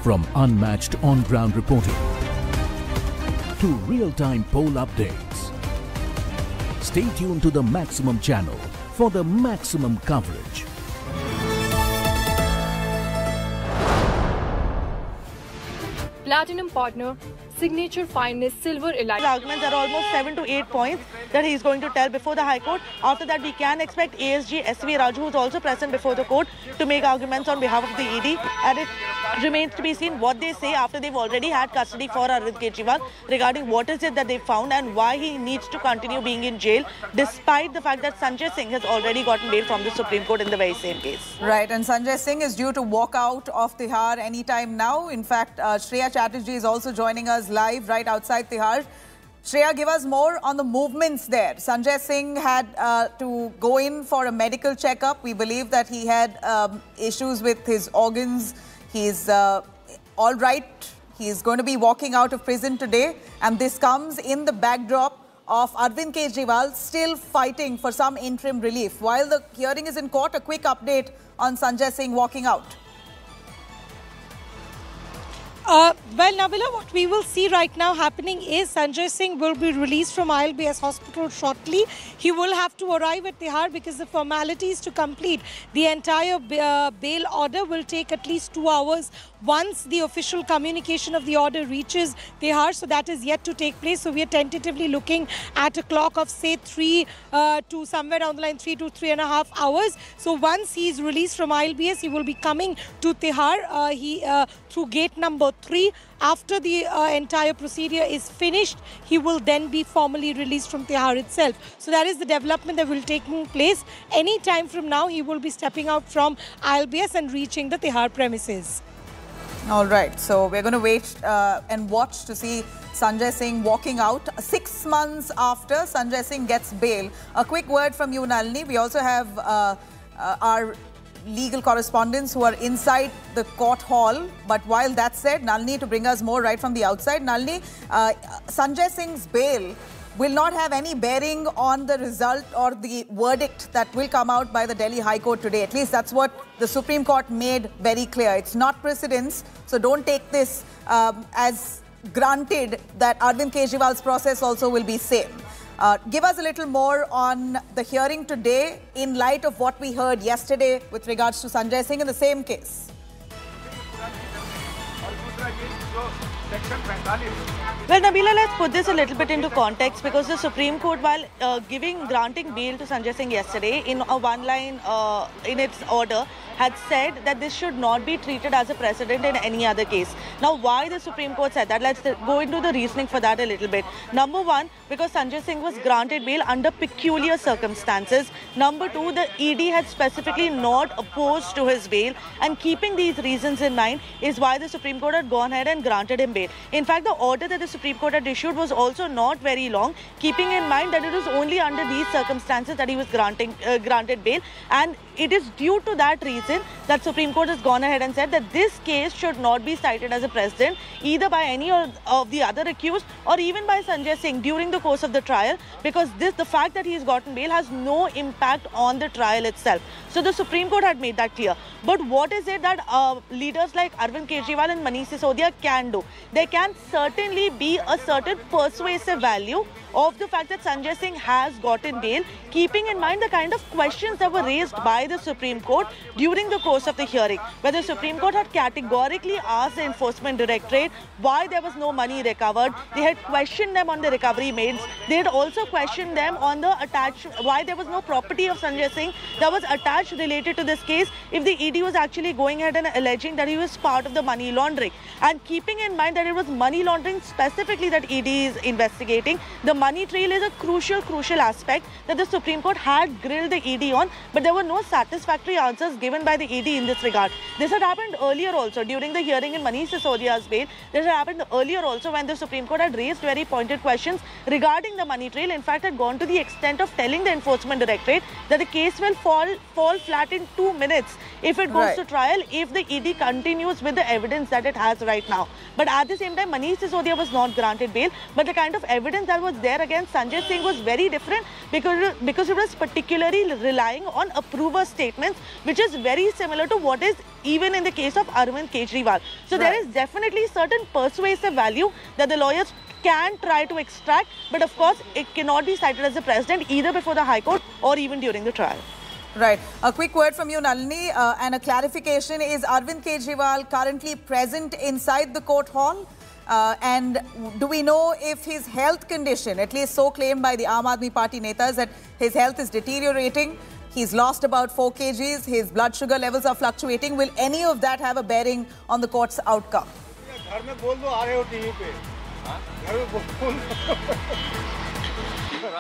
From unmatched on-ground reporting to real-time poll updates. Stay tuned to the Maximum channel for the maximum coverage. Platinum partner signature finest silver elite. Arguments are almost seven to eight points that he is going to tell before the High Court. After that, we can expect ASG SV Raju, who's also present before the court, to make arguments on behalf of the ED. And it remains to be seen what they say after they've already had custody for Arvind Kejriwal regarding what is it that they found and why he needs to continue being in jail, despite the fact that Sanjay Singh has already gotten bail from the Supreme Court in the very same case. Right, and Sanjay Singh is due to walk out of Tihar anytime now. In fact, uh, Shreya Chatterjee is also joining us live right outside Tihar. Shreya, give us more on the movements there. Sanjay Singh had uh, to go in for a medical checkup. We believe that he had um, issues with his organs. He's uh, all right. He's going to be walking out of prison today. And this comes in the backdrop of Arvind Kejriwal still fighting for some interim relief. While the hearing is in court, a quick update on Sanjay Singh walking out. Uh, well, Nabila, what we will see right now happening is Sanjay Singh will be released from ILBS hospital shortly. He will have to arrive at Tihar because the formalities to complete the entire uh, bail order will take at least two hours once the official communication of the order reaches Tihar. So that is yet to take place. So we are tentatively looking at a clock of say three uh, to somewhere down the line, three to three and a half hours. So once he is released from ILBS, he will be coming to Tihar. Uh, he uh, through gate number three. After the uh, entire procedure is finished, he will then be formally released from Tihar itself. So that is the development that will take place. Any time from now, he will be stepping out from ILBS and reaching the Tihar premises. All right, so we're going to wait uh, and watch to see Sanjay Singh walking out six months after Sanjay Singh gets bail. A quick word from you, Nalini. We also have uh, uh, our legal correspondents who are inside the court hall. But while that said, Nalini, to bring us more right from the outside, Nalini, uh, Sanjay Singh's bail will not have any bearing on the result or the verdict that will come out by the Delhi High Court today. At least that's what the Supreme Court made very clear. It's not precedence, so don't take this um, as granted that Arvind Kejriwal's process also will be same. Uh, give us a little more on the hearing today in light of what we heard yesterday with regards to Sanjay Singh in the same case. Well, Nabila, let's put this a little bit into context because the Supreme Court, while uh, giving granting bail to Sanjay Singh yesterday in a one-line uh, in its order, had said that this should not be treated as a precedent in any other case. Now, why the Supreme Court said that? Let's go into the reasoning for that a little bit. Number one, because Sanjay Singh was granted bail under peculiar circumstances. Number two, the ED had specifically not opposed to his bail. And keeping these reasons in mind is why the Supreme Court had gone ahead and granted him bail. In fact, the order that the Supreme Court had issued was also not very long, keeping in mind that it was only under these circumstances that he was granting uh, granted bail. And it is due to that reason that Supreme Court has gone ahead and said that this case should not be cited as a precedent either by any of the other accused or even by Sanjay Singh during the course of the trial because this the fact that he has gotten bail has no impact on the trial itself. So the Supreme Court had made that clear. But what is it that uh, leaders like Arvind Kejriwal and Manish Sisodia can do? There can certainly be a certain persuasive value of the fact that Sanjay Singh has gotten bail, keeping in mind the kind of questions that were raised by the Supreme Court during the course of the hearing, where the Supreme Court had categorically asked the Enforcement Directorate why there was no money recovered. They had questioned them on the recovery made. They had also questioned them on the attached, why there was no property of Sanjay Singh that was attached related to this case if the ED was actually going ahead and alleging that he was part of the money laundering. And keeping in mind that it was money laundering specifically that ED is investigating, the money trail is a crucial, crucial aspect that the Supreme Court had grilled the ED on, but there were no satisfactory answers given by the ED in this regard. This had happened earlier also during the hearing in Manish Sisodia's bail. This had happened earlier also when the Supreme Court had raised very pointed questions regarding the money trail. In fact, had gone to the extent of telling the Enforcement Directorate that the case will fall fall flat in two minutes if it goes right. to trial if the ED continues with the evidence that it has right now. But at the same time, Manish Sisodia was not granted bail, but the kind of evidence that was there against Sanjay Singh was very different because, because it was particularly relying on approver statements, which is very similar to what is even in the case of Arvind Kejriwal. So right. there is definitely certain persuasive value that the lawyers can try to extract, but of course it cannot be cited as a precedent either before the High Court or even during the trial. Right. A quick word from you, Nalini, uh, and a clarification. Is Arvind Kejriwal currently present inside the court hall? Uh, and do we know if his health condition, at least so claimed by the Aam Aadmi Party netas, that his health is deteriorating? He's lost about 4 kgs, his blood sugar levels are fluctuating. Will any of that have a bearing on the court's outcome?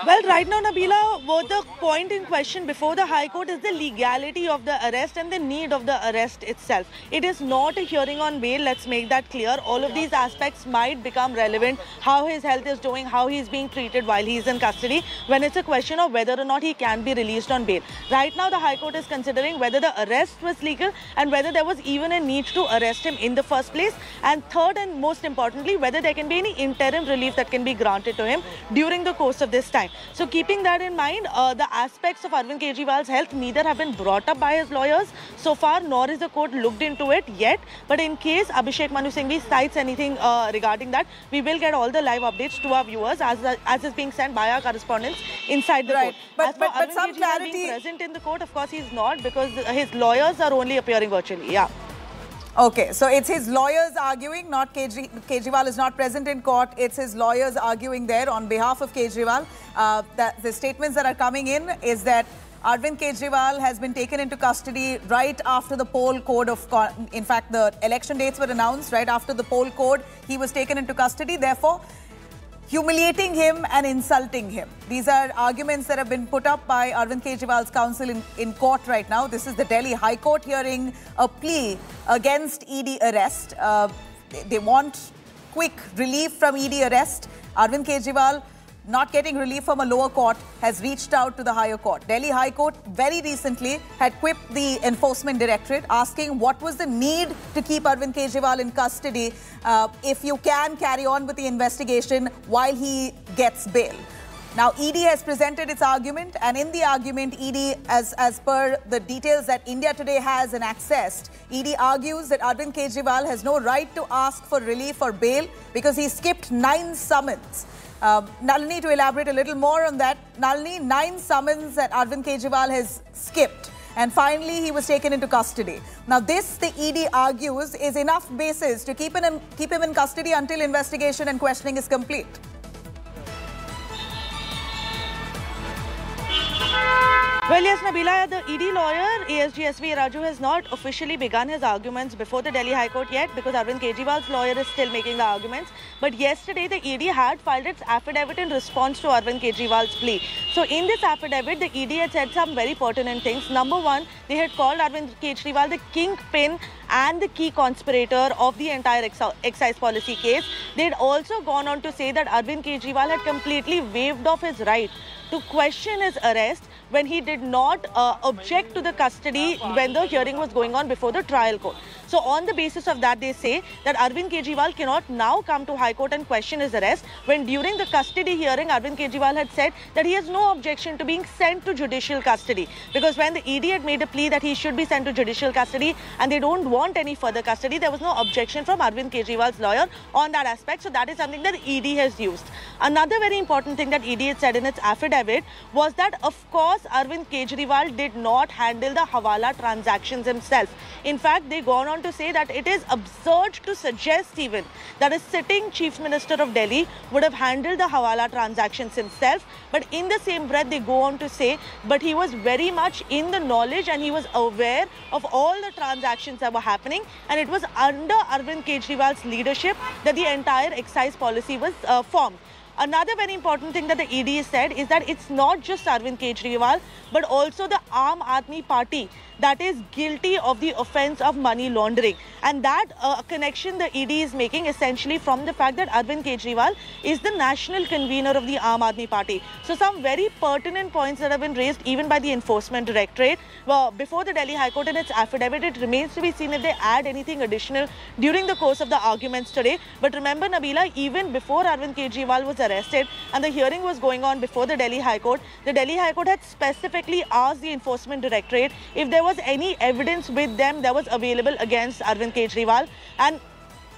Well, right now, Nabila, what the point in question before the High Court is the legality of the arrest and the need of the arrest itself. It is not a hearing on bail, let's make that clear. All of these aspects might become relevant, how his health is doing, how he is being treated while he is in custody, when it's a question of whether or not he can be released on bail. Right now, the High Court is considering whether the arrest was legal and whether there was even a need to arrest him in the first place. And third and most importantly, whether there can be any interim relief that can be granted to him during the course of this this time. So keeping that in mind, uh, the aspects of Arvind Kejriwal's health neither have been brought up by his lawyers so far, nor is the court looked into it yet. But in case Abhishek Manu Singhvi cites anything uh, regarding that, we will get all the live updates to our viewers as, as is being sent by our correspondents inside the right. court. But, as but, but some Kejriwal clarity... being present in the court, of course, he's not because his lawyers are only appearing virtually. Yeah. Okay, so it's his lawyers arguing, not Kejri Kejriwal is not present in court. It's his lawyers arguing there on behalf of Kejriwal. Uh, that the statements that are coming in is that Arvind Kejriwal has been taken into custody right after the poll code of, in fact, the election dates were announced right after the poll code. He was taken into custody. Therefore, humiliating him and insulting him. These are arguments that have been put up by Arvind Kejriwal's counsel in, in court right now. This is the Delhi High Court hearing a plea against ED arrest. Uh, they, they want quick relief from ED arrest. Arvind Kejriwal not getting relief from a lower court, has reached out to the higher court. Delhi High Court very recently had quipped the enforcement directorate asking what was the need to keep Arvind Kejriwal in custody uh, if you can carry on with the investigation while he gets bail. Now, ED has presented its argument, and in the argument, ED, as, as per the details that India Today has and accessed, ED argues that Arvind Kejriwal has no right to ask for relief or bail because he skipped nine summons. Uh, Nalini, to elaborate a little more on that, Nalini, nine summons that Arvind Kejriwal has skipped. And finally, he was taken into custody. Now, this, the ED argues, is enough basis to keep him in, keep him in custody until investigation and questioning is complete. Well, yes, Nabila, the ED lawyer, ASGSV Raju, has not officially begun his arguments before the Delhi High Court yet because Arvind Kejriwal's lawyer is still making the arguments. But yesterday, the ED had filed its affidavit in response to Arvind Kejriwal's plea. So, in this affidavit, the ED had said some very pertinent things. Number one, they had called Arvind Kejriwal the kingpin and the key conspirator of the entire excise policy case. They had also gone on to say that Arvind Kejriwal had completely waived off his right to question his arrest when he did not uh, object to the custody when the hearing was going on before the trial court. So on the basis of that, they say that Arvind Kejriwal cannot now come to High Court and question his arrest when during the custody hearing, Arvind Kejriwal had said that he has no objection to being sent to judicial custody because when the ED had made a plea that he should be sent to judicial custody and they don't want any further custody, there was no objection from Arvind Kejriwal's lawyer on that aspect. So that is something that ED has used. Another very important thing that ED had said in its affidavit was that, of course, Arvind Kejriwal did not handle the Hawala transactions himself. In fact, they gone on to say that it is absurd to suggest even that a sitting Chief Minister of Delhi would have handled the Hawala transactions himself. But in the same breath, they go on to say, but he was very much in the knowledge and he was aware of all the transactions that were happening. And it was under Arvind Kejriwal's leadership that the entire excise policy was uh, formed. Another very important thing that the ED said is that it's not just Arvind Kejriwal, but also the Aam Aadmi Party that is guilty of the offense of money laundering. And that uh, connection the ED is making essentially from the fact that Arvind Kejriwal is the national convener of the Aam Aadmi Party. So some very pertinent points that have been raised even by the Enforcement Directorate. Well, before the Delhi High Court in its affidavit, it remains to be seen if they add anything additional during the course of the arguments today. But remember, Nabila, even before Arvind Kejriwal was arrested and the hearing was going on before the Delhi High Court, the Delhi High Court had specifically asked the Enforcement Directorate if there was any evidence with them that was available against Arvind Kejriwal. And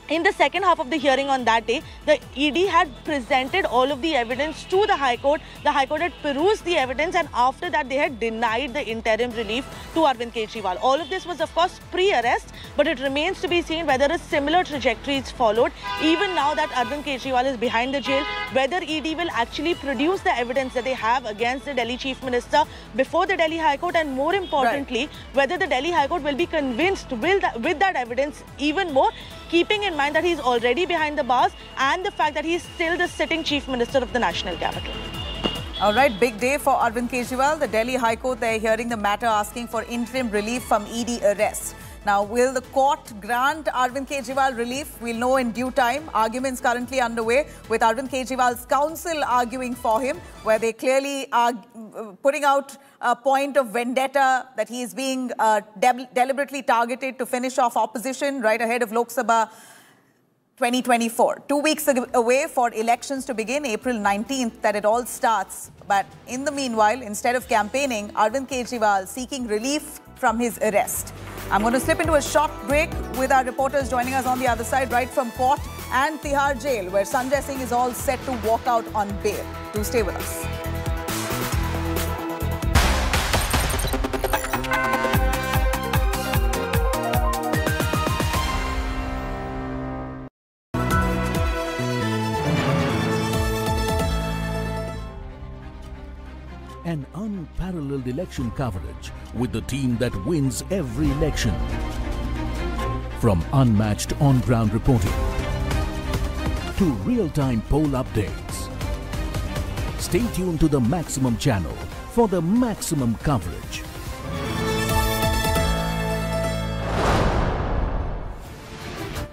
in the second half of the hearing on that day, the ED had presented all of the evidence to the High Court. The High Court had perused the evidence and after that they had denied the interim relief to Arvind Kejriwal. All of this was of course pre-arrest but it remains to be seen whether a similar trajectory is followed. Even now that Arvind Kejriwal is behind the jail, whether ED will actually produce the evidence that they have against the Delhi Chief Minister before the Delhi High Court and more importantly, right. whether the Delhi High Court will be convinced that, with that evidence even more keeping in mind that he's already behind the bars and the fact that he's still the sitting chief minister of the national capital. All right, big day for Arvind Kejriwal. The Delhi High Court, they're hearing the matter asking for interim relief from ED arrest. Now, will the court grant Arvind Kejriwal relief? We'll know in due time. Arguments currently underway with Arvind Kejriwal's counsel arguing for him, where they clearly are putting out a point of vendetta that he is being uh, de deliberately targeted to finish off opposition right ahead of Lok Sabha 2024. Two weeks away for elections to begin, April 19th, that it all starts. But in the meanwhile, instead of campaigning, Arvind Kejriwal seeking relief from his arrest. I'm going to slip into a short break with our reporters joining us on the other side, right from court and Tihar jail, where Sanjay Singh is all set to walk out on bail. Do stay with us. Unparalleled election coverage with the team that wins every election. From unmatched on ground reporting to real time poll updates. Stay tuned to the Maximum channel for the maximum coverage.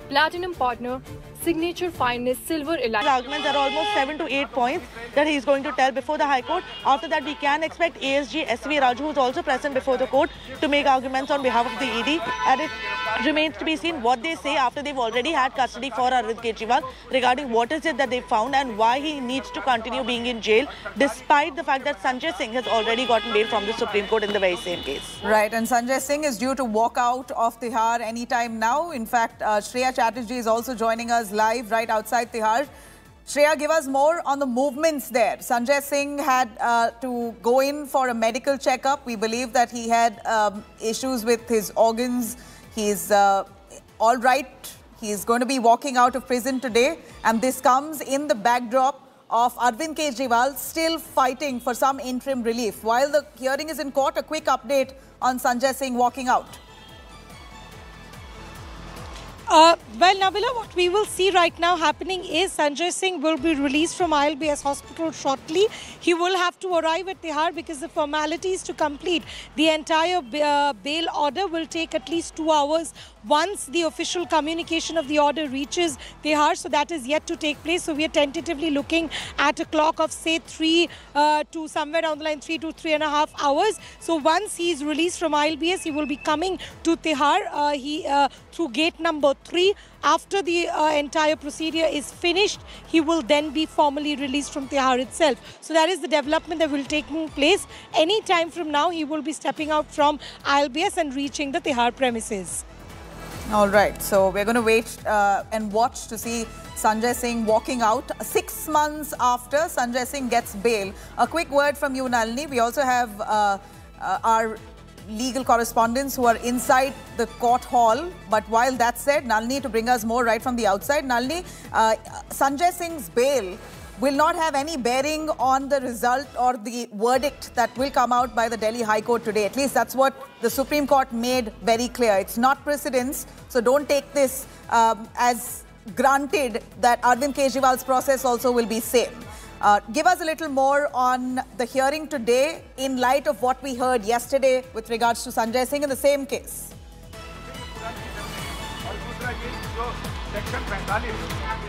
Platinum partner, signature finest silver The elite. arguments are almost seven to eight points that he's going to tell before the High Court. After that, we can expect ASG SV Raju, who's also present before the court, to make arguments on behalf of the ED. And it remains to be seen what they say after they've already had custody for Arvind Kejriwal regarding what is it that they found and why he needs to continue being in jail, despite the fact that Sanjay Singh has already gotten bail from the Supreme Court in the very same case. Right, and Sanjay Singh is due to walk out of Tihar anytime now. In fact, uh, Shreya Chatterjee is also joining us live right outside Tihar. Shreya, give us more on the movements there. Sanjay Singh had uh, to go in for a medical checkup. We believe that he had um, issues with his organs. He's uh, all right. He's going to be walking out of prison today. And this comes in the backdrop of Arvind Kejriwal still fighting for some interim relief. While the hearing is in court, a quick update on Sanjay Singh walking out. Uh, well, Nabila, what we will see right now happening is Sanjay Singh will be released from ILBS hospital shortly. He will have to arrive at Tihar because the formalities to complete the entire uh, bail order will take at least two hours once the official communication of the order reaches Tihar. So that is yet to take place. So we are tentatively looking at a clock of say three uh, to somewhere down the line, three to three and a half hours. So once he is released from ILBS, he will be coming to Tihar. Uh, he uh, through gate number three. After the uh, entire procedure is finished, he will then be formally released from Tihar itself. So that is the development that will take place. Any time from now, he will be stepping out from ILBS and reaching the Tihar premises. All right, so we're going to wait uh, and watch to see Sanjay Singh walking out six months after Sanjay Singh gets bail. A quick word from you, Nalini. We also have uh, uh, our legal correspondents who are inside the court hall. But while that's said, Nalini, to bring us more right from the outside, Nalini, uh, Sanjay Singh's bail will not have any bearing on the result or the verdict that will come out by the Delhi High Court today. At least that's what the Supreme Court made very clear. It's not precedence, so don't take this um, as granted that Arvind Kejriwal's process also will be same. Uh, give us a little more on the hearing today in light of what we heard yesterday with regards to Sanjay Singh in the same case.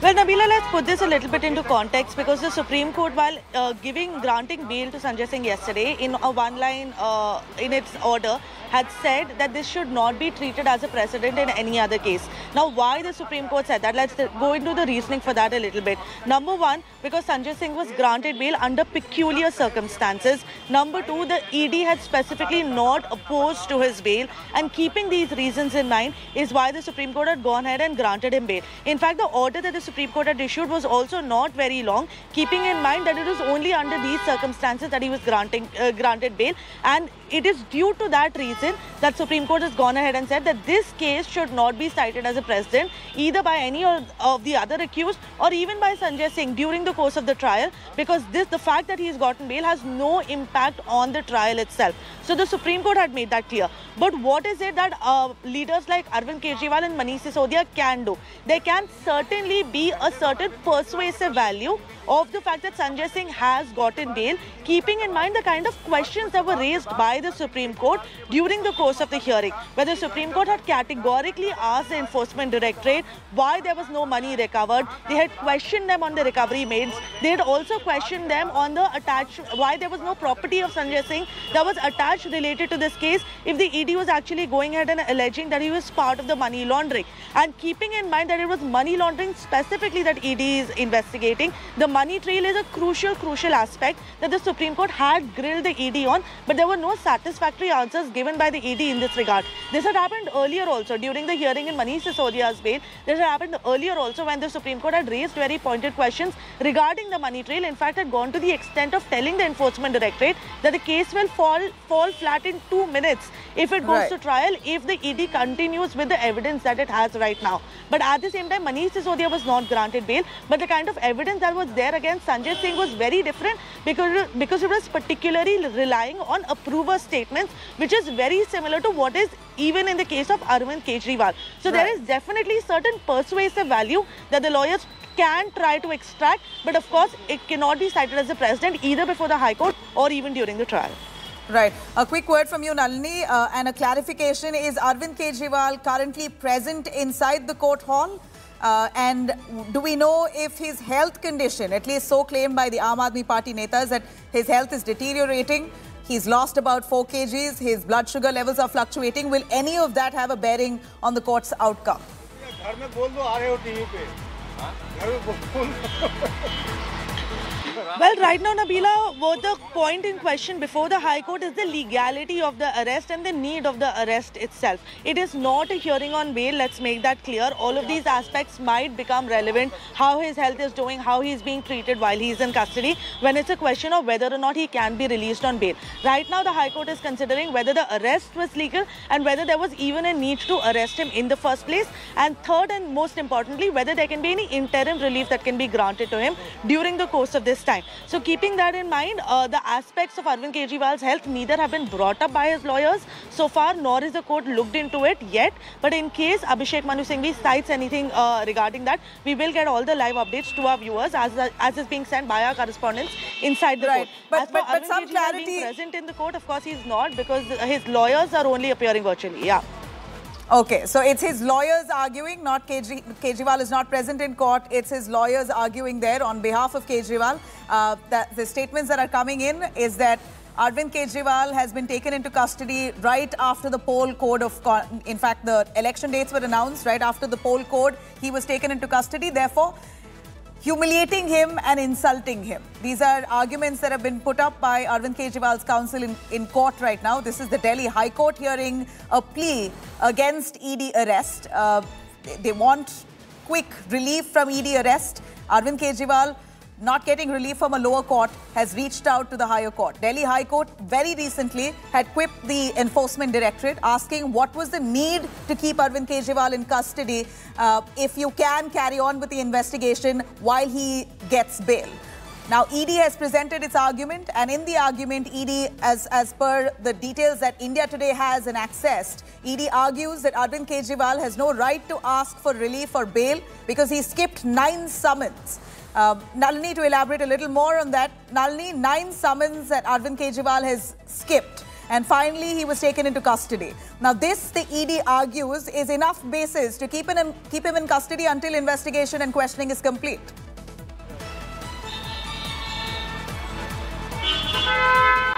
Well, Nabila, let's put this a little bit into context because the Supreme Court, while uh, giving granting bail to Sanjay Singh yesterday in a one-line uh, in its order, had said that this should not be treated as a precedent in any other case. Now, why the Supreme Court said that? Let's go into the reasoning for that a little bit. Number one, because Sanjay Singh was granted bail under peculiar circumstances. Number two, the ED had specifically not opposed to his bail, and keeping these reasons in mind is why the Supreme Court had gone ahead and granted him bail. In fact, the order that the Supreme Court had issued was also not very long, keeping in mind that it was only under these circumstances that he was granting uh, granted bail, and it is due to that reason that Supreme Court has gone ahead and said that this case should not be cited as a precedent either by any of the other accused or even by Sanjay Singh during the course of the trial because this the fact that he has gotten bail has no impact on the trial itself. So the Supreme Court had made that clear. But what is it that uh, leaders like Arvind Kejriwal and Manish Sisodia can do? There can certainly be a certain persuasive value of the fact that Sanjay Singh has gotten bail, keeping in mind the kind of questions that were raised by the Supreme Court during the course of the hearing, where the Supreme Court had categorically asked the Enforcement Directorate why there was no money recovered. They had questioned them on the recovery made. They had also questioned them on the attached, why there was no property of Sanjay Singh that was attached related to this case if the ED was actually going ahead and alleging that he was part of the money laundering. And keeping in mind that it was money laundering specifically that ED is investigating, the money trail is a crucial, crucial aspect that the Supreme Court had grilled the ED on, but there were no satisfactory answers given by the ED in this regard. This had happened earlier also during the hearing in Manish Sisodia's bail. This had happened earlier also when the Supreme Court had raised very pointed questions regarding the money trail. In fact, had gone to the extent of telling the Enforcement Directorate that the case will fall fall flat in two minutes if it goes Right. to trial if the ED continues with the evidence that it has right now. But at the same time, Manish Sisodia was not granted bail. But the kind of evidence that was there against Sanjay Singh was very different because, because it was particularly relying on approver statements, which is very similar to what is even in the case of Arvind Kejriwal. So there Right. is definitely certain persuasive value that the lawyers can try to extract, but of course it cannot be cited as a precedent either before the High Court or even during the trial. Right. A quick word from you, Nalini, uh, and a clarification. Is Arvind Kejriwal currently present inside the court hall? Uh, and do we know if his health condition, at least so claimed by the Aam Aadmi Party netas, that his health is deteriorating? He's lost about 4 kgs, his blood sugar levels are fluctuating. Will any of that have a bearing on the court's outcome? Well, right now, Nabila, what the point in question before the High Court is the legality of the arrest and the need of the arrest itself. It is not a hearing on bail, let's make that clear. All of these aspects might become relevant, how his health is doing, how he's being treated while he's in custody, when it's a question of whether or not he can be released on bail. Right now, the High Court is considering whether the arrest was legal and whether there was even a need to arrest him in the first place. And third and most importantly, whether there can be any interim relief that can be granted to him during the course of this time. So keeping that in mind, uh, the aspects of Arvind Kejriwal's health neither have been brought up by his lawyers so far, nor is the court looked into it yet. But in case Abhishek Manu Singhvi cites anything uh, regarding that, we will get all the live updates to our viewers as, as is being sent by our correspondents inside the Right. court. But- as for but- but Arvind some Kejriwal clarity- being present in the court, of course he's not because his lawyers are only appearing virtually. Yeah. Okay, so it's his lawyers arguing, not Kejri- Kejriwal is not present in court. It's his lawyers arguing there on behalf of Kejriwal. Uh, that the statements that are coming in is that Arvind Kejriwal has been taken into custody right after the poll code of, in fact, the election dates were announced right after the poll code. He was taken into custody. Therefore, humiliating him and insulting him. These are arguments that have been put up by Arvind Kejriwal's counsel in, in court right now. This is the Delhi High Court hearing a plea against ED arrest. Uh, they, want quick relief from ED arrest. Arvind Kejriwal not getting relief from a lower court has reached out to the higher court. Delhi High Court very recently had quipped the enforcement directorate asking what was the need to keep Arvind Kejriwal in custody uh, if you can carry on with the investigation while he gets bail. Now, ED has presented its argument, and in the argument, ED, as, as per the details that India Today has and accessed, ED argues that Arvind Kejriwal has no right to ask for relief or bail because he skipped nine summons. Uh, Nalini, to elaborate a little more on that, Nalini, nine summons that Arvind Kejriwal has skipped. And finally, he was taken into custody. Now, this, the ED argues, is enough basis to keep him, keep him in custody until investigation and questioning is complete.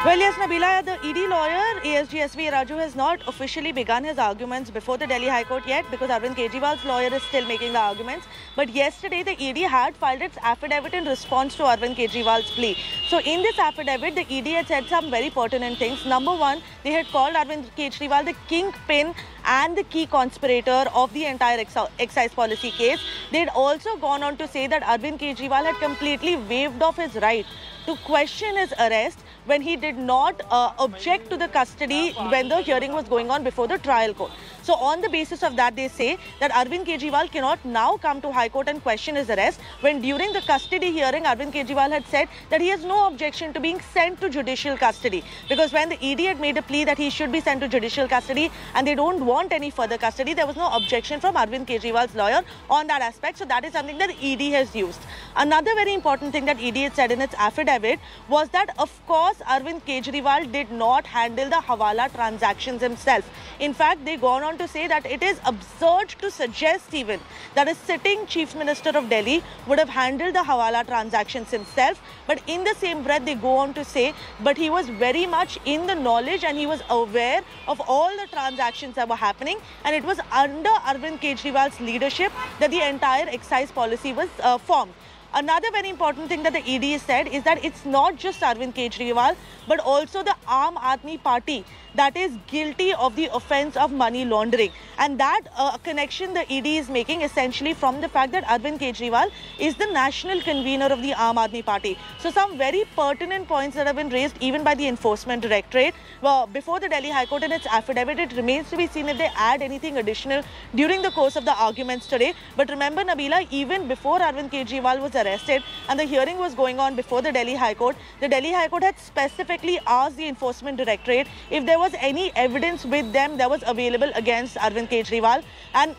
Well, yes, Nabila, the ED lawyer, ASG SV Raju, has not officially begun his arguments before the Delhi High Court yet because Arvind Kejriwal's lawyer is still making the arguments. But yesterday, the ED had filed its affidavit in response to Arvind Kejriwal's plea. So, in this affidavit, the ED had said some very pertinent things. Number one, they had called Arvind Kejriwal the kingpin and the key conspirator of the entire ex- excise policy case. They had also gone on to say that Arvind Kejriwal had completely waived off his right to question his arrest when he did not uh, object to the custody when the hearing was going on before the trial court. So on the basis of that, they say that Arvind Kejriwal cannot now come to High Court and question his arrest when during the custody hearing, Arvind Kejriwal had said that he has no objection to being sent to judicial custody. Because when the ED had made a plea that he should be sent to judicial custody and they don't want any further custody, there was no objection from Arvind Kejriwal's lawyer on that aspect. So that is something that ED has used. Another very important thing that ED had said in its affidavit was that, of course, Arvind Kejriwal did not handle the Hawala transactions himself. In fact, they gone on to say that it is absurd to suggest even that a sitting Chief Minister of Delhi would have handled the Hawala transactions himself. But in the same breath, they go on to say, but he was very much in the knowledge and he was aware of all the transactions that were happening. And it was under Arvind Kejriwal's leadership that the entire excise policy was uh, formed. Another very important thing that the ED said is that it's not just Arvind Kejriwal, but also the Aam Aadmi Party that is guilty of the offense of money laundering. And that uh, connection the ED is making essentially from the fact that Arvind Kejriwal is the national convener of the Aam Aadmi Party. So some very pertinent points that have been raised even by the Enforcement Directorate. Well, before the Delhi High Court in its affidavit, it remains to be seen if they add anything additional during the course of the arguments today. But remember, Nabila, even before Arvind Kejriwal was arrested and the hearing was going on before the Delhi High Court, the Delhi High Court had specifically asked the Enforcement Directorate if there was any evidence with them that was available against Arvind Kejriwal? And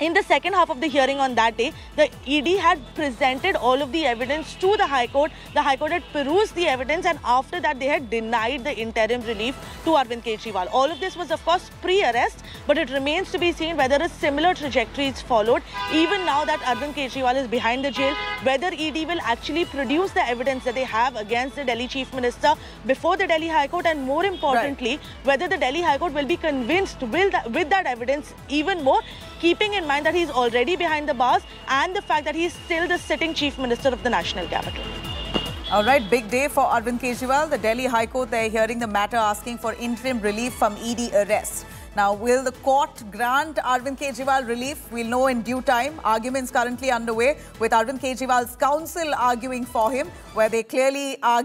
in the second half of the hearing on that day, the ED had presented all of the evidence to the High Court. The High Court had perused the evidence and after that they had denied the interim relief to Arvind Kejriwal. All of this was of course pre-arrest but it remains to be seen whether a similar trajectory is followed. Even now that Arvind Kejriwal is behind the jail, whether ED will actually produce the evidence that they have against the Delhi Chief Minister before the Delhi High Court and more importantly, right. whether the Delhi High Court will be convinced with that, with that evidence even more keeping in mind that he's already behind the bars and the fact that he's still the sitting chief minister of the national capital. All right, big day for Arvind Kejriwal. The Delhi High Court, they're hearing the matter asking for interim relief from ED arrest. Now, will the court grant Arvind Kejriwal relief? We'll know in due time. Arguments currently underway with Arvind Kejriwal's counsel arguing for him, where they clearly are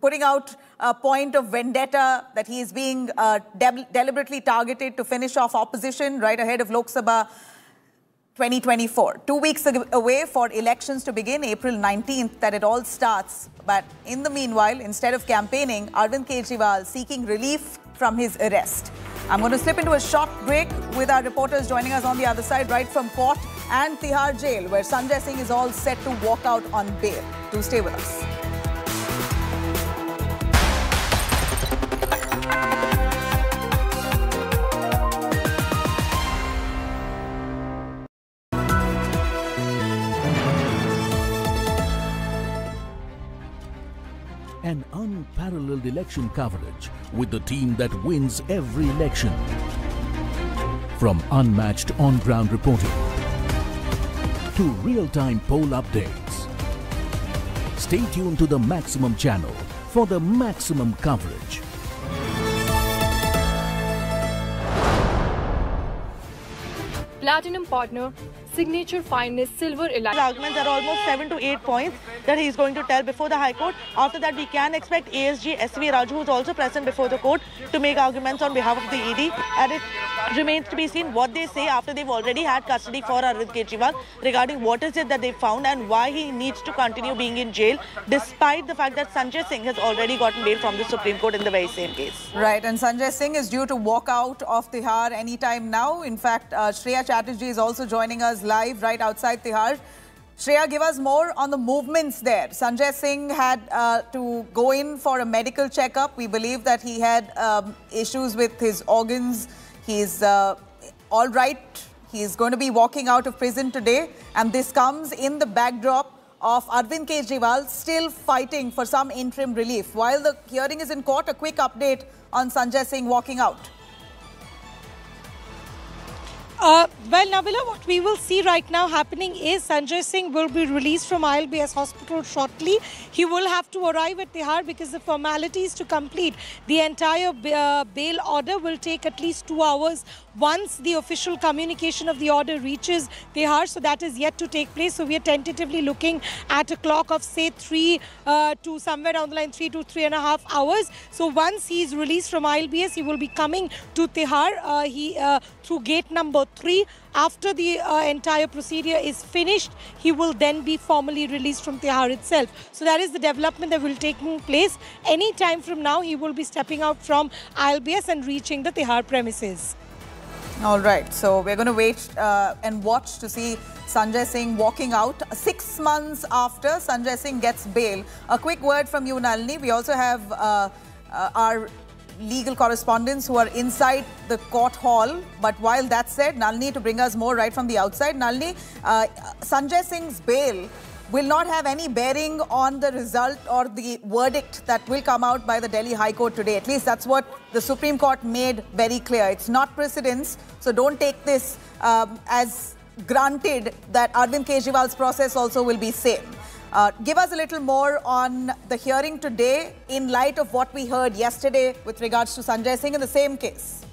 putting out a point of vendetta that he is being uh, de deliberately targeted to finish off opposition right ahead of Lok Sabha 2024. Two weeks away for elections to begin, April 19th, that it all starts. But in the meanwhile, instead of campaigning, Arvind Kejriwal seeking relief from his arrest. I'm going to slip into a short break with our reporters joining us on the other side, right from court and Tihar jail, where Sanjay Singh is all set to walk out on bail. Do stay with us. Unparalleled election coverage with the team that wins every election. From unmatched on-ground reporting to real-time poll updates. Stay tuned to the Maximum channel for the maximum coverage. Platinum partner signature finest silver elite. Arguments are almost seven to eight points that he's going to tell before the High Court. After that, we can expect ASG SV Raju, who's also present before the court, to make arguments on behalf of the ED. And it remains to be seen what they say after they've already had custody for Arvind Kejriwal regarding what is it that they found and why he needs to continue being in jail, despite the fact that Sanjay Singh has already gotten bail from the Supreme Court in the very same case. Right, and Sanjay Singh is due to walk out of Tihar anytime now. In fact, uh, Shreya Chatterjee is also joining us live right outside Tihar. Shreya, give us more on the movements there. Sanjay Singh had uh, to go in for a medical checkup. We believe that he had um, issues with his organs. He's uh, all right. He's going to be walking out of prison today. And this comes in the backdrop of Arvind Kejriwal still fighting for some interim relief. While the hearing is in court, a quick update on Sanjay Singh walking out. Uh, well, Nabila, what we will see right now happening is Sanjay Singh will be released from ILBS hospital shortly. He will have to arrive at Tihar because the formalities to complete the entire uh, bail order will take at least two hours once the official communication of the order reaches Tihar. So that is yet to take place. So we are tentatively looking at a clock of say three uh, to somewhere down the line, three to three and a half hours. So once he is released from ILBS, he will be coming to Tihar. Uh, he uh, through gate number three. After the uh, entire procedure is finished, he will then be formally released from Tihar itself. So that is the development that will take place. Any time from now, he will be stepping out from ILBS and reaching the Tihar premises. All right, so we're going to wait uh, and watch to see Sanjay Singh walking out six months after Sanjay Singh gets bail. A quick word from you, Nalini. We also have uh, uh, our legal correspondents who are inside the court hall. But while that said, Nalini, to bring us more right from the outside, Nalini, uh, Sanjay Singh's bail will not have any bearing on the result or the verdict that will come out by the Delhi High Court today. At least that's what the Supreme Court made very clear. It's not precedence, so don't take this um, as granted that Arvind Kejriwal's process also will be same. Uh, give us a little more on the hearing today in light of what we heard yesterday with regards to Sanjay Singh in the same case.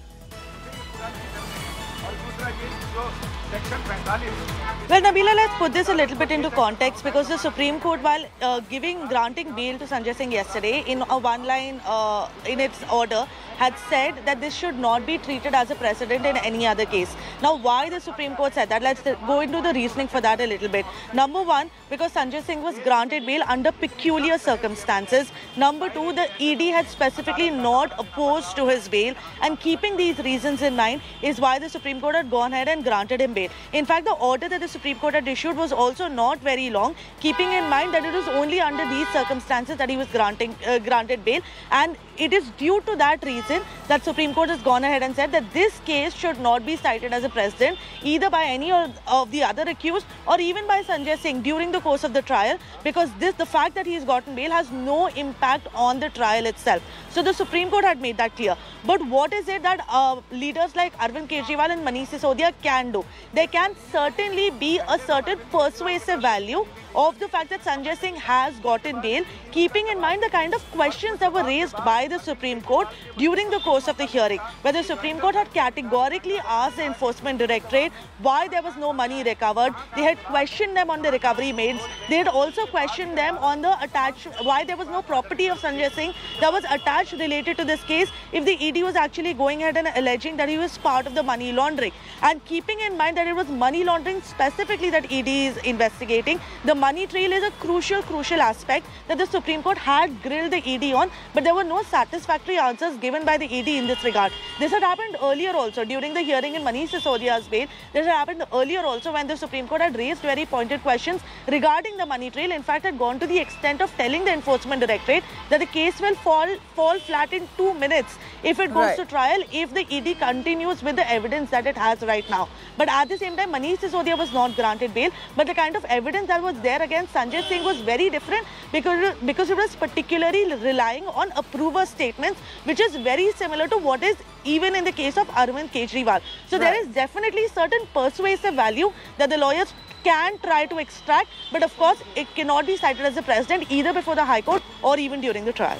Well, Nabila, let's put this a little bit into context because the Supreme Court, while uh, giving granting bail to Sanjay Singh yesterday in a one-line uh, in its order, had said that this should not be treated as a precedent in any other case. Now, why the Supreme Court said that? Let's go into the reasoning for that a little bit. Number one, because Sanjay Singh was granted bail under peculiar circumstances. Number two, the ED had specifically not opposed to his bail, and keeping these reasons in mind is why the Supreme Court had gone ahead and granted him bail. In fact, the order that the Supreme Court had issued was also not very long, keeping in mind that it was only under these circumstances that he was granting uh, granted bail, and it is due to that reason that Supreme Court has gone ahead and said that this case should not be cited as a precedent either by any of the other accused or even by Sanjay Singh during the course of the trial because this the fact that he has gotten bail has no impact on the trial itself. So the Supreme Court had made that clear. But what is it that uh, leaders like Arvind Kejriwal and Manish Sisodia can do? There can certainly be a certain persuasive value of the fact that Sanjay Singh has gotten bail, keeping in mind the kind of questions that were raised by the Supreme Court during the course of the hearing, where the Supreme Court had categorically asked the Enforcement Directorate why there was no money recovered. They had questioned them on the recovery made. They had also questioned them on the attached, why there was no property of Sanjay Singh that was attached related to this case if the ED was actually going ahead and alleging that he was part of the money laundering. And keeping in mind that it was money laundering specifically that ED is investigating, the money trail is a crucial, crucial aspect that the Supreme Court had grilled the ED on, but there were no satisfactory answers given by the ED in this regard. This had happened earlier also during the hearing in Manish Sisodia's bail. This had happened earlier also when the Supreme Court had raised very pointed questions regarding the money trail. In fact, had gone to the extent of telling the Enforcement Directorate that the case will fall fall flat in two minutes if it goes right. to trial if the ED continues with the evidence that it has right now. But at the same time, Manish Sisodia was not granted bail. But the kind of evidence that was there against Sanjay Singh was very different because, because it was particularly relying on approver statements, which is very similar to what is even in the case of Arvind Kejriwal. So right. there is definitely certain persuasive value that the lawyers can try to extract, but of course it cannot be cited as a precedent either before the High Court or even during the trial.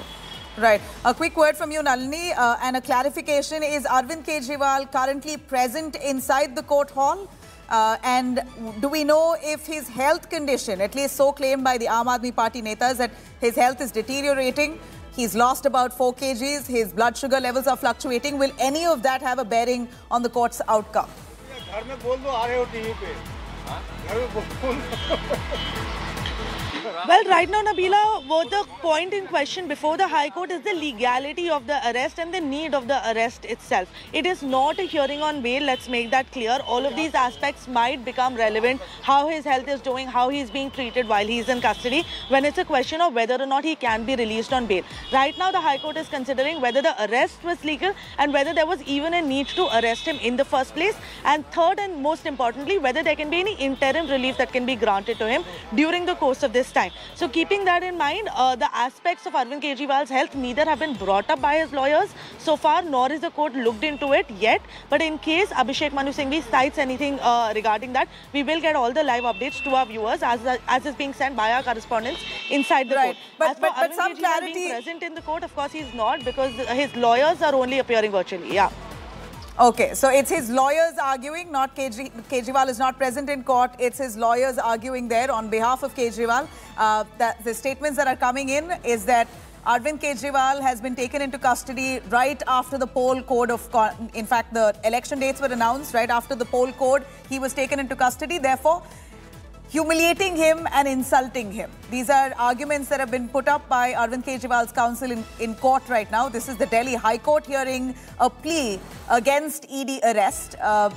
Right. A quick word from you, Nalini, uh, and a clarification. Is Arvind Kejriwal currently present inside the court hall? Uh, and do we know if his health condition, at least so claimed by the Aam Aadmi Party netas, that his health is deteriorating? He's lost about 4 kgs, his blood sugar levels are fluctuating. Will any of that have a bearing on the court's outcome? Well, right now, Nabila, what the point in question before the High Court is the legality of the arrest and the need of the arrest itself. It is not a hearing on bail, let's make that clear. All of these aspects might become relevant, how his health is doing, how he's being treated while he's in custody, when it's a question of whether or not he can be released on bail. Right now, the High Court is considering whether the arrest was legal and whether there was even a need to arrest him in the first place. And third and most importantly, whether there can be any interim relief that can be granted to him during the course of this time. So keeping that in mind, uh, the aspects of Arvind Kejriwal's health neither have been brought up by his lawyers so far, nor is the court looked into it yet. But in case Abhishek Manu Singhvi cites anything uh, regarding that, we will get all the live updates to our viewers as, as is being sent by our correspondents inside the right. court. But, as but, but some clarity... being present in the court, of course, he's not because his lawyers are only appearing virtually. Yeah. Okay, so it's his lawyers arguing, not Kejri Kejriwal is not present in court. It's his lawyers arguing there on behalf of Kejriwal. Uh, that the statements that are coming in is that Arvind Kejriwal has been taken into custody right after the poll code of, in fact, the election dates were announced right after the poll code. He was taken into custody. Therefore, humiliating him and insulting him. These are arguments that have been put up by Arvind Kejriwal's counsel in, in court right now. This is the Delhi High Court hearing a plea against ED arrest. Uh,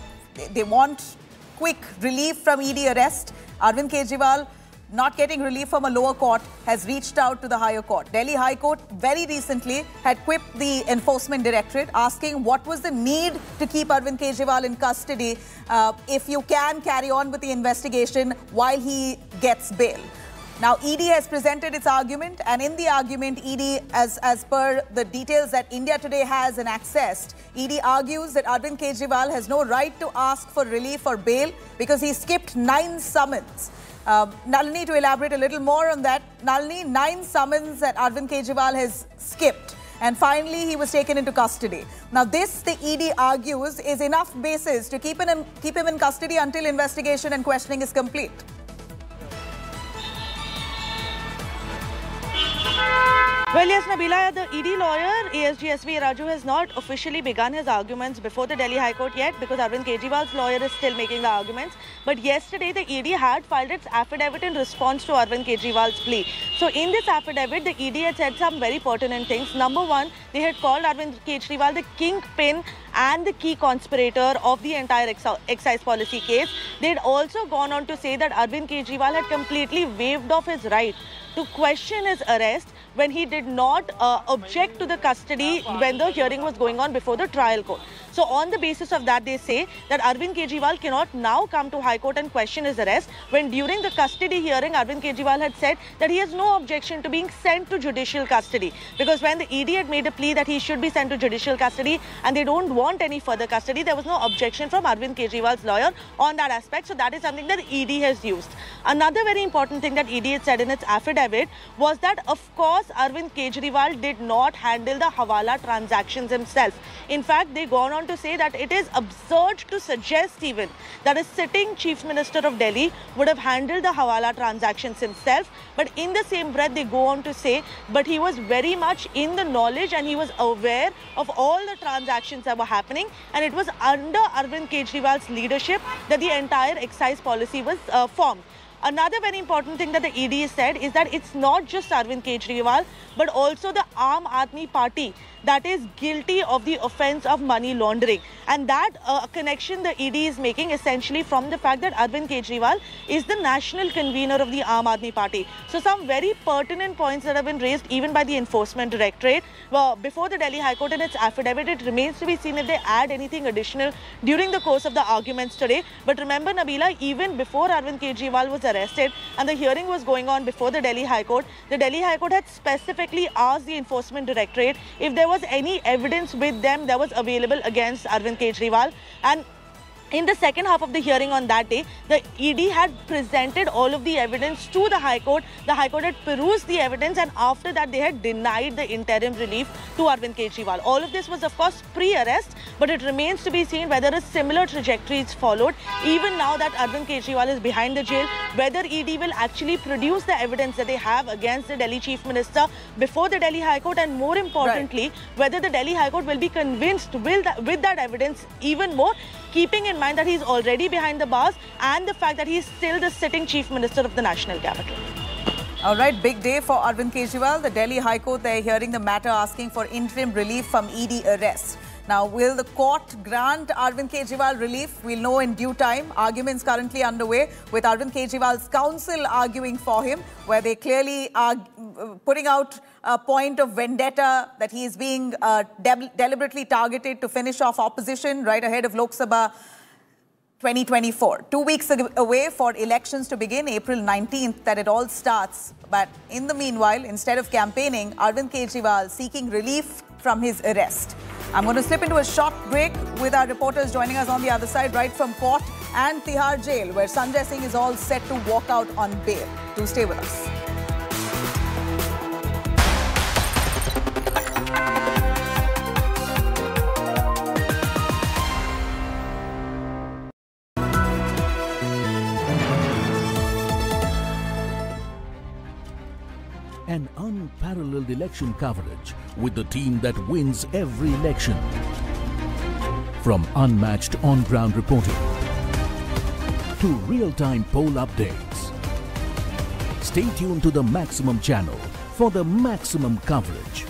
they want quick relief from ED arrest. Arvind Kejriwal not getting relief from a lower court, has reached out to the higher court. Delhi High Court very recently had quipped the enforcement directorate asking what was the need to keep Arvind Kejriwal in custody uh, if you can carry on with the investigation while he gets bail. Now, ED has presented its argument, and in the argument, ED, as, as per the details that India Today has and accessed, ED argues that Arvind Kejriwal has no right to ask for relief or bail because he skipped nine summons Uh, Nalini, to elaborate a little more on that, Nalini, nine summons that Arvind Kejriwal has skipped and finally he was taken into custody. Now this, the ED argues, is enough basis to keep him in, keep him in custody until investigation and questioning is complete. Well, yes, Nabila, the ED lawyer, ASG SV Raju, has not officially begun his arguments before the Delhi High Court yet because Arvind Kejriwal's lawyer is still making the arguments. But yesterday, the ED had filed its affidavit in response to Arvind Kejriwal's plea. So, in this affidavit, the ED had said some very pertinent things. Number one, they had called Arvind Kejriwal the kingpin and the key conspirator of the entire excise policy case. They had also gone on to say that Arvind Kejriwal had completely waived off his right to question his arrest when he did not uh, object to the custody when the hearing was going on before the trial court. So on the basis of that, they say that Arvind Kejriwal cannot now come to High Court and question his arrest when during the custody hearing, Arvind Kejriwal had said that he has no objection to being sent to judicial custody because when the ED had made a plea that he should be sent to judicial custody and they don't want any further custody, there was no objection from Arvind Kejriwal's lawyer on that aspect. So that is something that ED has used. Another very important thing that ED had said in its affidavit was that, of course, Arvind Kejriwal did not handle the Hawala transactions himself. In fact, they gone on to say that it is absurd to suggest even that a sitting Chief Minister of Delhi would have handled the Hawala transactions himself. But in the same breath, they go on to say, but he was very much in the knowledge and he was aware of all the transactions that were happening. And it was under Arvind Kejriwal's leadership that the entire excise policy was uh, formed. Another very important thing that the ED said is that it's not just Arvind Kejriwal, but also the Aam Aadmi Party that is guilty of the offense of money laundering. And that uh, connection the ED is making essentially from the fact that Arvind Kejriwal is the national convener of the Aam Aadmi Party. So some very pertinent points that have been raised even by the Enforcement Directorate. Well, before the Delhi High Court in its affidavit, it remains to be seen if they add anything additional during the course of the arguments today. But remember, Nabila, even before Arvind Kejriwal was arrested and the hearing was going on before the Delhi High Court, the Delhi High Court had specifically asked the Enforcement Directorate if there was was any evidence with them that was available against Arvind Kejriwal. And in the second half of the hearing on that day, the ED had presented all of the evidence to the High Court. The High Court had perused the evidence and after that they had denied the interim relief to Arvind Kejriwal. All of this was of course pre-arrest but it remains to be seen whether a similar trajectory is followed. Even now that Arvind Kejriwal is behind the jail, whether ED will actually produce the evidence that they have against the Delhi Chief Minister before the Delhi High Court and more importantly, right. whether the Delhi High Court will be convinced that, with that evidence even more keeping in mind that he's already behind the bars and the fact that he's still the sitting chief minister of the national capital. All right, big day for Arvind Kejriwal. The Delhi High Court, they're hearing the matter asking for interim relief from ED arrest. Now, will the court grant Arvind Kejriwal relief? We'll know in due time. Arguments currently underway with Arvind Kejriwal's counsel arguing for him, where they clearly are putting out a point of vendetta that he is being uh, de deliberately targeted to finish off opposition right ahead of Lok Sabha 2024. Two weeks away for elections to begin, April 19th, that it all starts. But in the meanwhile, instead of campaigning, Arvind Kejriwal seeking relief from his arrest. I'm going to slip into a short break with our reporters joining us on the other side, right from court and Tihar jail, where Sanjay Singh is all set to walk out on bail. Do stay with us. An unparalleled election coverage with the team that wins every election. From unmatched on-ground reporting to real-time poll updates. Stay tuned to the Maximum channel for the maximum coverage.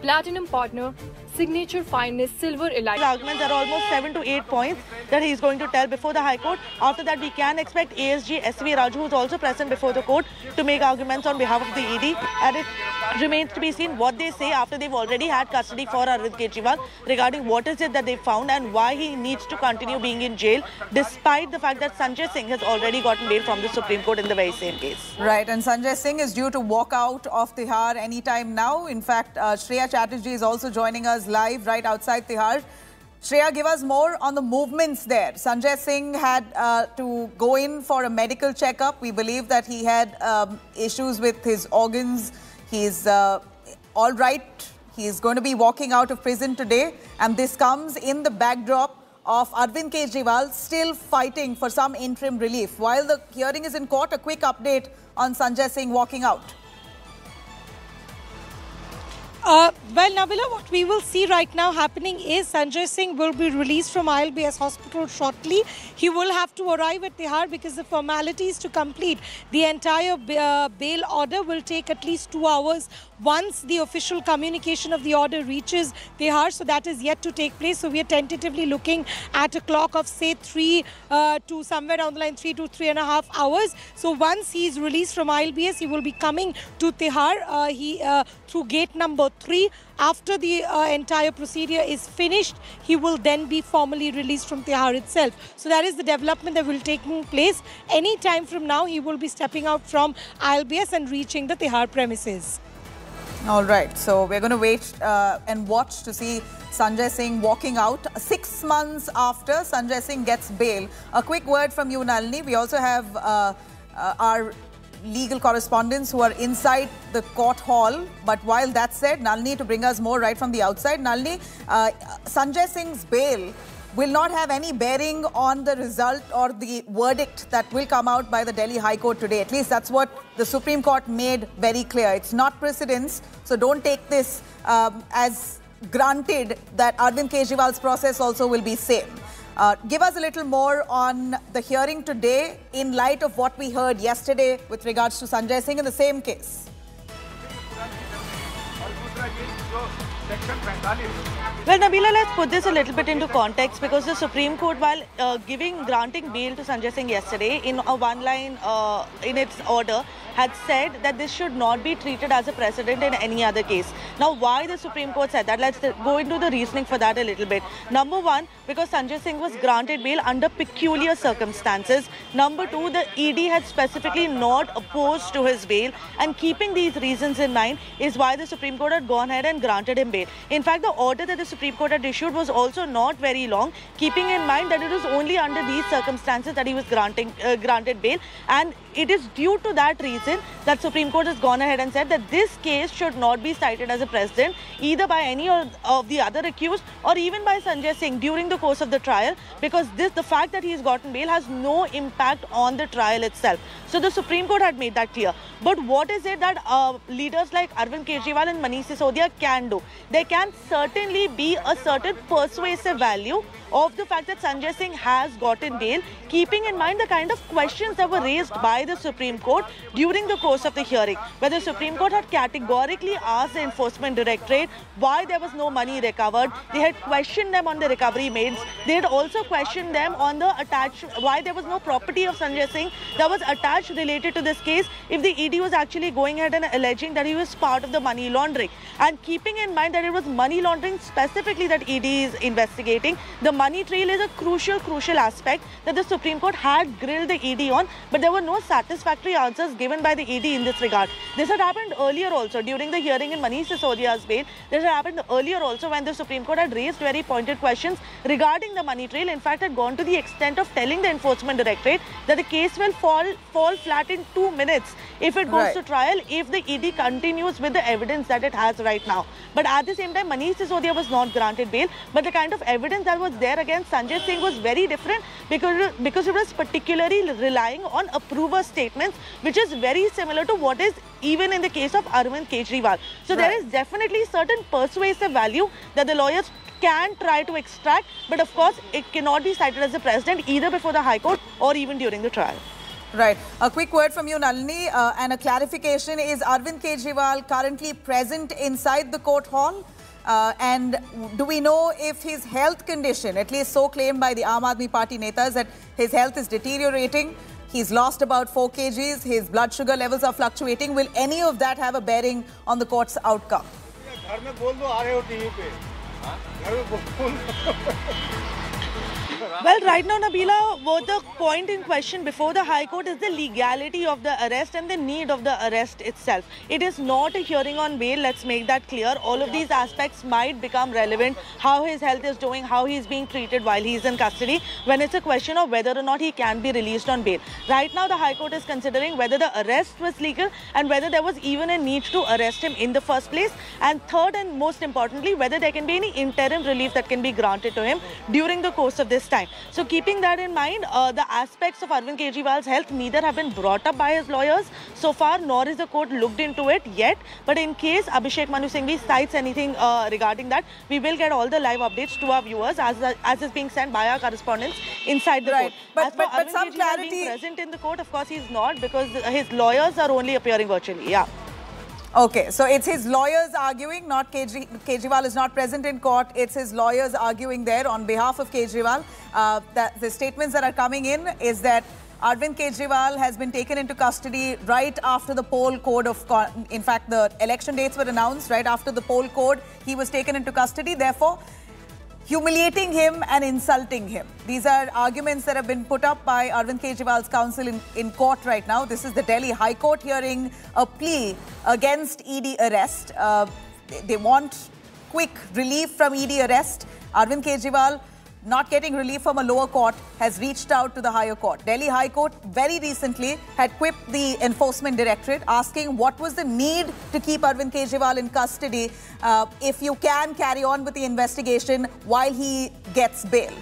Platinum partner signature finest silver elite. The arguments are almost 7 to 8 points that he is going to tell before the High Court. After that, we can expect ASG SV Raju, who is also present before the court, to make arguments on behalf of the ED. And it remains to be seen what they say after they've already had custody for Arvind Kejriwal regarding what is it that they found and why he needs to continue being in jail, despite the fact that Sanjay Singh has already gotten bail from the Supreme Court in the very same case. Right, and Sanjay Singh is due to walk out of Tihar anytime now. In fact, uh, Shreya Chatterjee is also joining us live right outside Tihar. Shreya, give us more on the movements there. Sanjay Singh had uh, to go in for a medical checkup. We believe that he had um, issues with his organs. He's uh, all right. He's going to be walking out of prison today. And this comes in the backdrop of Arvind Kejriwal still fighting for some interim relief. While the hearing is in court, a quick update on Sanjay Singh walking out. Uh, well, Nabila, what we will see right now happening is Sanjay Singh will be released from ILBS hospital shortly. He will have to arrive at Tihar because the formalities to complete the entire uh, bail order will take at least two hours once the official communication of the order reaches Tihar. So that is yet to take place. So we are tentatively looking at a clock of say three uh, to somewhere down the line, three to three and a half hours. So once he is released from ILBS, he will be coming to Tihar uh, he, uh, through gate number three. After the uh, entire procedure is finished, he will then be formally released from Tihar itself. So that is the development that will take place. Any time from now, he will be stepping out from ILBS and reaching the Tihar premises. All right, so we're going to wait uh, and watch to see Sanjay Singh walking out six months after Sanjay Singh gets bail. A quick word from you, Nalini. We also have uh, uh, our legal correspondents who are inside the court hall. But while that said, Nalini, to bring us more right from the outside, Nalini, uh, Sanjay Singh's bail will not have any bearing on the result or the verdict that will come out by the Delhi High Court today. At least that's what the Supreme Court made very clear. It's not precedence, so don't take this um, as granted that Arvind Kejriwal's process also will be same. Uh, give us a little more on the hearing today in light of what we heard yesterday with regards to Sanjay Singh in the same case. Well, Nabila, let's put this a little bit into context because the Supreme Court, while uh, giving granting bail to Sanjay Singh yesterday in a one-line uh, in its order, had said that this should not be treated as a precedent in any other case. Now, why the Supreme Court said that? Let's go into the reasoning for that a little bit. Number one, because Sanjay Singh was granted bail under peculiar circumstances. Number two, the ED had specifically not opposed to his bail. And keeping these reasons in mind is why the Supreme Court had gone ahead and granted him bail. In fact, the order that the Supreme Court had issued was also not very long, keeping in mind that it was only under these circumstances that he was granting uh, granted bail. And it is due to that reason that Supreme Court has gone ahead and said that this case should not be cited as a precedent either by any of the other accused or even by Sanjay Singh during the course of the trial because this the fact that he has gotten bail has no impact on the trial itself. So the Supreme Court had made that clear. But what is it that uh, leaders like Arvind Kejriwal and Manish Sisodia can do? There can certainly be a certain persuasive value of the fact that Sanjay Singh has gotten bail, keeping in mind the kind of questions that were raised by the Supreme Court during the course of the hearing, where the Supreme Court had categorically asked the Enforcement Directorate why there was no money recovered. They had questioned them on the recovery made. They had also questioned them on the attached, why there was no property of Sanjay Singh that was attached related to this case if the ED was actually going ahead and alleging that he was part of the money laundering. And keeping in mind that it was money laundering specifically that ED is investigating, the money trail is a crucial, crucial aspect that the Supreme Court had grilled the ED on, but there were no satisfactory answers given by the ED in this regard. This had happened earlier also during the hearing in Manish Sisodia's bail. This had happened earlier also when the Supreme Court had raised very pointed questions regarding the money trail. In fact, had gone to the extent of telling the Enforcement Directorate that the case will fall fall flat in two minutes if it goes right. to trial if the ED continues with the evidence that it has right now. But at the same time, Manish Sisodia was not granted bail, but the kind of evidence that was there against Sanjay Singh was very different because, because it was particularly relying on approver statements, which is very similar to what is even in the case of Arvind Kejriwal. So right. there is definitely certain persuasive value that the lawyers can try to extract, but of course it cannot be cited as a precedent either before the High Court or even during the trial. Right. A quick word from you, Nalini, uh, and a clarification. Is Arvind Kejriwal currently present inside the court hall? Uh, and do we know if his health condition, at least so claimed by the Aam Aadmi Party netas, that his health is deteriorating? He's lost about 4 kgs, his blood sugar levels are fluctuating. Will any of that have a bearing on the court's outcome? Well, right now, Nabila, what the point in question before the High Court is the legality of the arrest and the need of the arrest itself. It is not a hearing on bail, let's make that clear. All of these aspects might become relevant, how his health is doing, how he's being treated while he's in custody, when it's a question of whether or not he can be released on bail. Right now, the High Court is considering whether the arrest was legal and whether there was even a need to arrest him in the first place. And third and most importantly, whether there can be any interim relief that can be granted to him during the course of this time. So keeping that in mind, uh, the aspects of Arvind Kejriwal's health neither have been brought up by his lawyers so far, nor is the court looked into it yet. But in case Abhishek Manu Singhvi cites anything uh, regarding that, we will get all the live updates to our viewers as, as is being sent by our correspondents inside the Right. court. But- as but- but some Kejriwal clarity- being present in the court, of course he's not because his lawyers are only appearing virtually. Yeah. Okay, so it's his lawyers arguing, not Kejri Kejriwal is not present in court. It's his lawyers arguing there on behalf of Kejriwal. Uh, that the statements that are coming in is that Arvind Kejriwal has been taken into custody right after the poll code of, in fact, the election dates were announced right after the poll code. He was taken into custody. Therefore, humiliating him and insulting him. These are arguments that have been put up by Arvind Kejriwal's counsel in, in court right now. This is the Delhi High Court hearing a plea against ED arrest. Uh, they, they want quick relief from ED arrest. Arvind Kejriwal not getting relief from a lower court has reached out to the higher court. Delhi High Court very recently had quipped the enforcement directorate asking what was the need to keep Arvind Kejriwal in custody uh, if you can carry on with the investigation while he gets bail.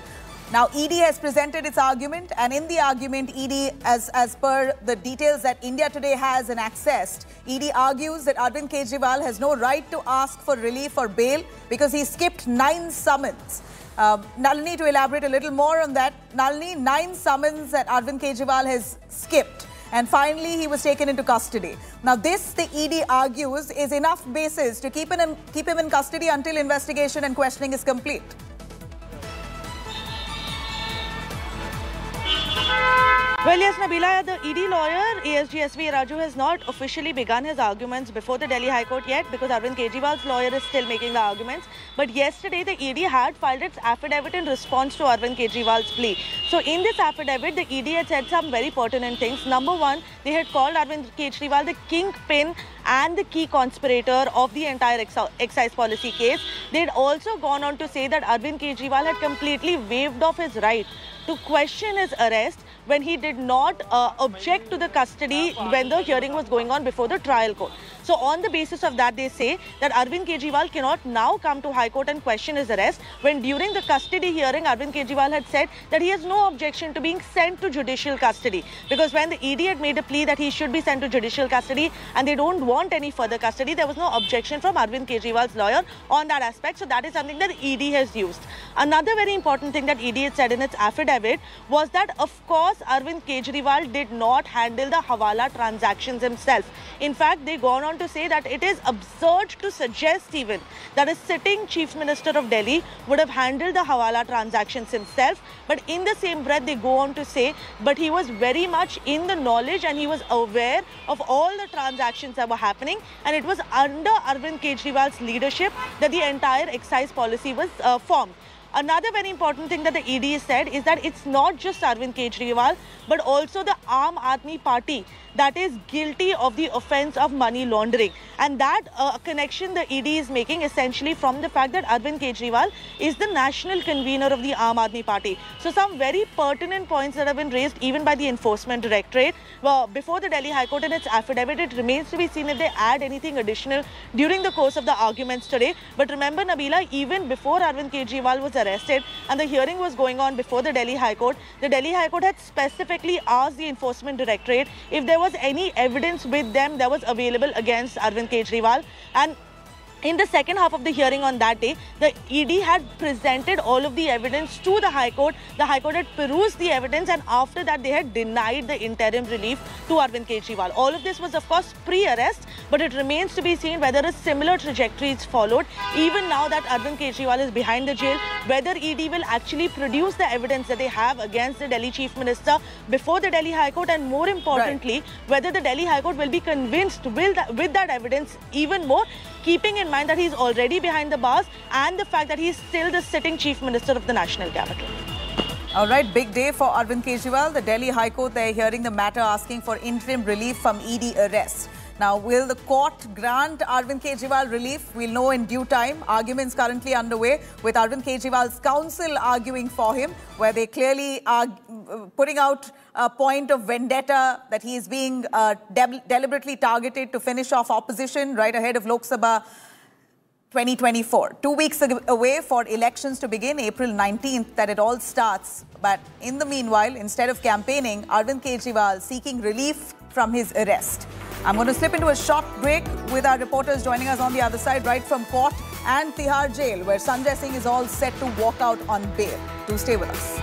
Now, ED has presented its argument, and in the argument, ED, as, as per the details that India Today has and accessed, ED argues that Arvind Kejriwal has no right to ask for relief or bail because he skipped nine summons. Uh, Nalini, to elaborate a little more on that, Nalini, nine summons that Arvind Kejriwal has skipped. And finally, he was taken into custody. Now, this, the ED argues, is enough basis to keep him in, keep him in custody until investigation and questioning is complete. Well, yes, Nabila, the ED lawyer, ASG SV Raju, has not officially begun his arguments before the Delhi High Court yet because Arvind Kejriwal's lawyer is still making the arguments. But yesterday, the ED had filed its affidavit in response to Arvind Kejriwal's plea. So, in this affidavit, the ED had said some very pertinent things. Number one, they had called Arvind Kejriwal the kingpin and the key conspirator of the entire ex- excise policy case. They had also gone on to say that Arvind Kejriwal had completely waived off his right to question his arrest when he did not uh, object to the custody when the hearing was going on before the trial court. So on the basis of that, they say that Arvind Kejriwal cannot now come to High Court and question his arrest when during the custody hearing, Arvind Kejriwal had said that he has no objection to being sent to judicial custody. Because when the ED had made a plea that he should be sent to judicial custody and they don't want any further custody, there was no objection from Arvind Kejriwal's lawyer on that aspect. So that is something that ED has used. Another very important thing that ED had said in its affidavit was that, of course, Arvind Kejriwal did not handle the Hawala transactions himself. In fact, they gone on to say that it is absurd to suggest even that a sitting Chief Minister of Delhi would have handled the Hawala transactions himself. But in the same breath, they go on to say, but he was very much in the knowledge and he was aware of all the transactions that were happening. And it was under Arvind Kejriwal's leadership that the entire excise policy was uh, formed. Another very important thing that the ED said is that it's not just Arvind Kejriwal, but also the Aam Aadmi Party that is guilty of the offense of money laundering. And that uh, connection the ED is making essentially from the fact that Arvind Kejriwal is the national convener of the Aam Aadmi Party. So some very pertinent points that have been raised even by the Enforcement Directorate. Well, before the Delhi High Court in its affidavit, it remains to be seen if they add anything additional during the course of the arguments today. But remember, Nabila, even before Arvind Kejriwal was arrested and the hearing was going on before the Delhi High Court, the Delhi High Court had specifically asked the Enforcement Directorate if there was any evidence with them that was available against Arvind Kejriwal. And in the second half of the hearing on that day, the ED had presented all of the evidence to the High Court. The High Court had perused the evidence and after that they had denied the interim relief to Arvind Kejriwal. All of this was of course pre-arrest but it remains to be seen whether a similar trajectory is followed. Even now that Arvind Kejriwal is behind the jail, whether ED will actually produce the evidence that they have against the Delhi Chief Minister before the Delhi High Court and more importantly, whether the Delhi High Court will be convinced with that, with that evidence even more, keeping in mind that he's already behind the bars and the fact that he's still the sitting Chief Minister of the National Capital. All right, big day for Arvind Kejriwal. The Delhi High Court, they're hearing the matter asking for interim relief from ED arrest. Now, will the court grant Arvind Kejriwal relief? We'll know in due time. Arguments currently underway with Arvind Kejriwal's counsel arguing for him, where they clearly are putting out a point of vendetta that he is being uh, de deliberately targeted to finish off opposition right ahead of Lok Sabha 2024. Two weeks away for elections to begin, April 19th, that it all starts. But in the meanwhile, instead of campaigning, Arvind Kejriwal seeking relief from his arrest. I'm going to slip into a short break with our reporters joining us on the other side, right from court and Tihar jail, where Sanjay Singh is all set to walk out on bail. Do stay with us.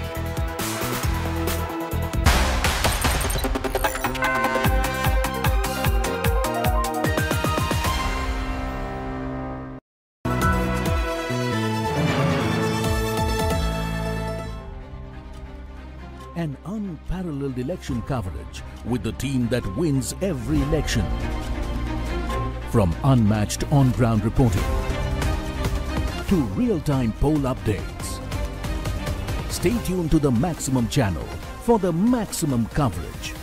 Unparalleled election coverage with the team that wins every election. From unmatched on-ground reporting to real-time poll updates. Stay tuned to the Maximum channel for the maximum coverage.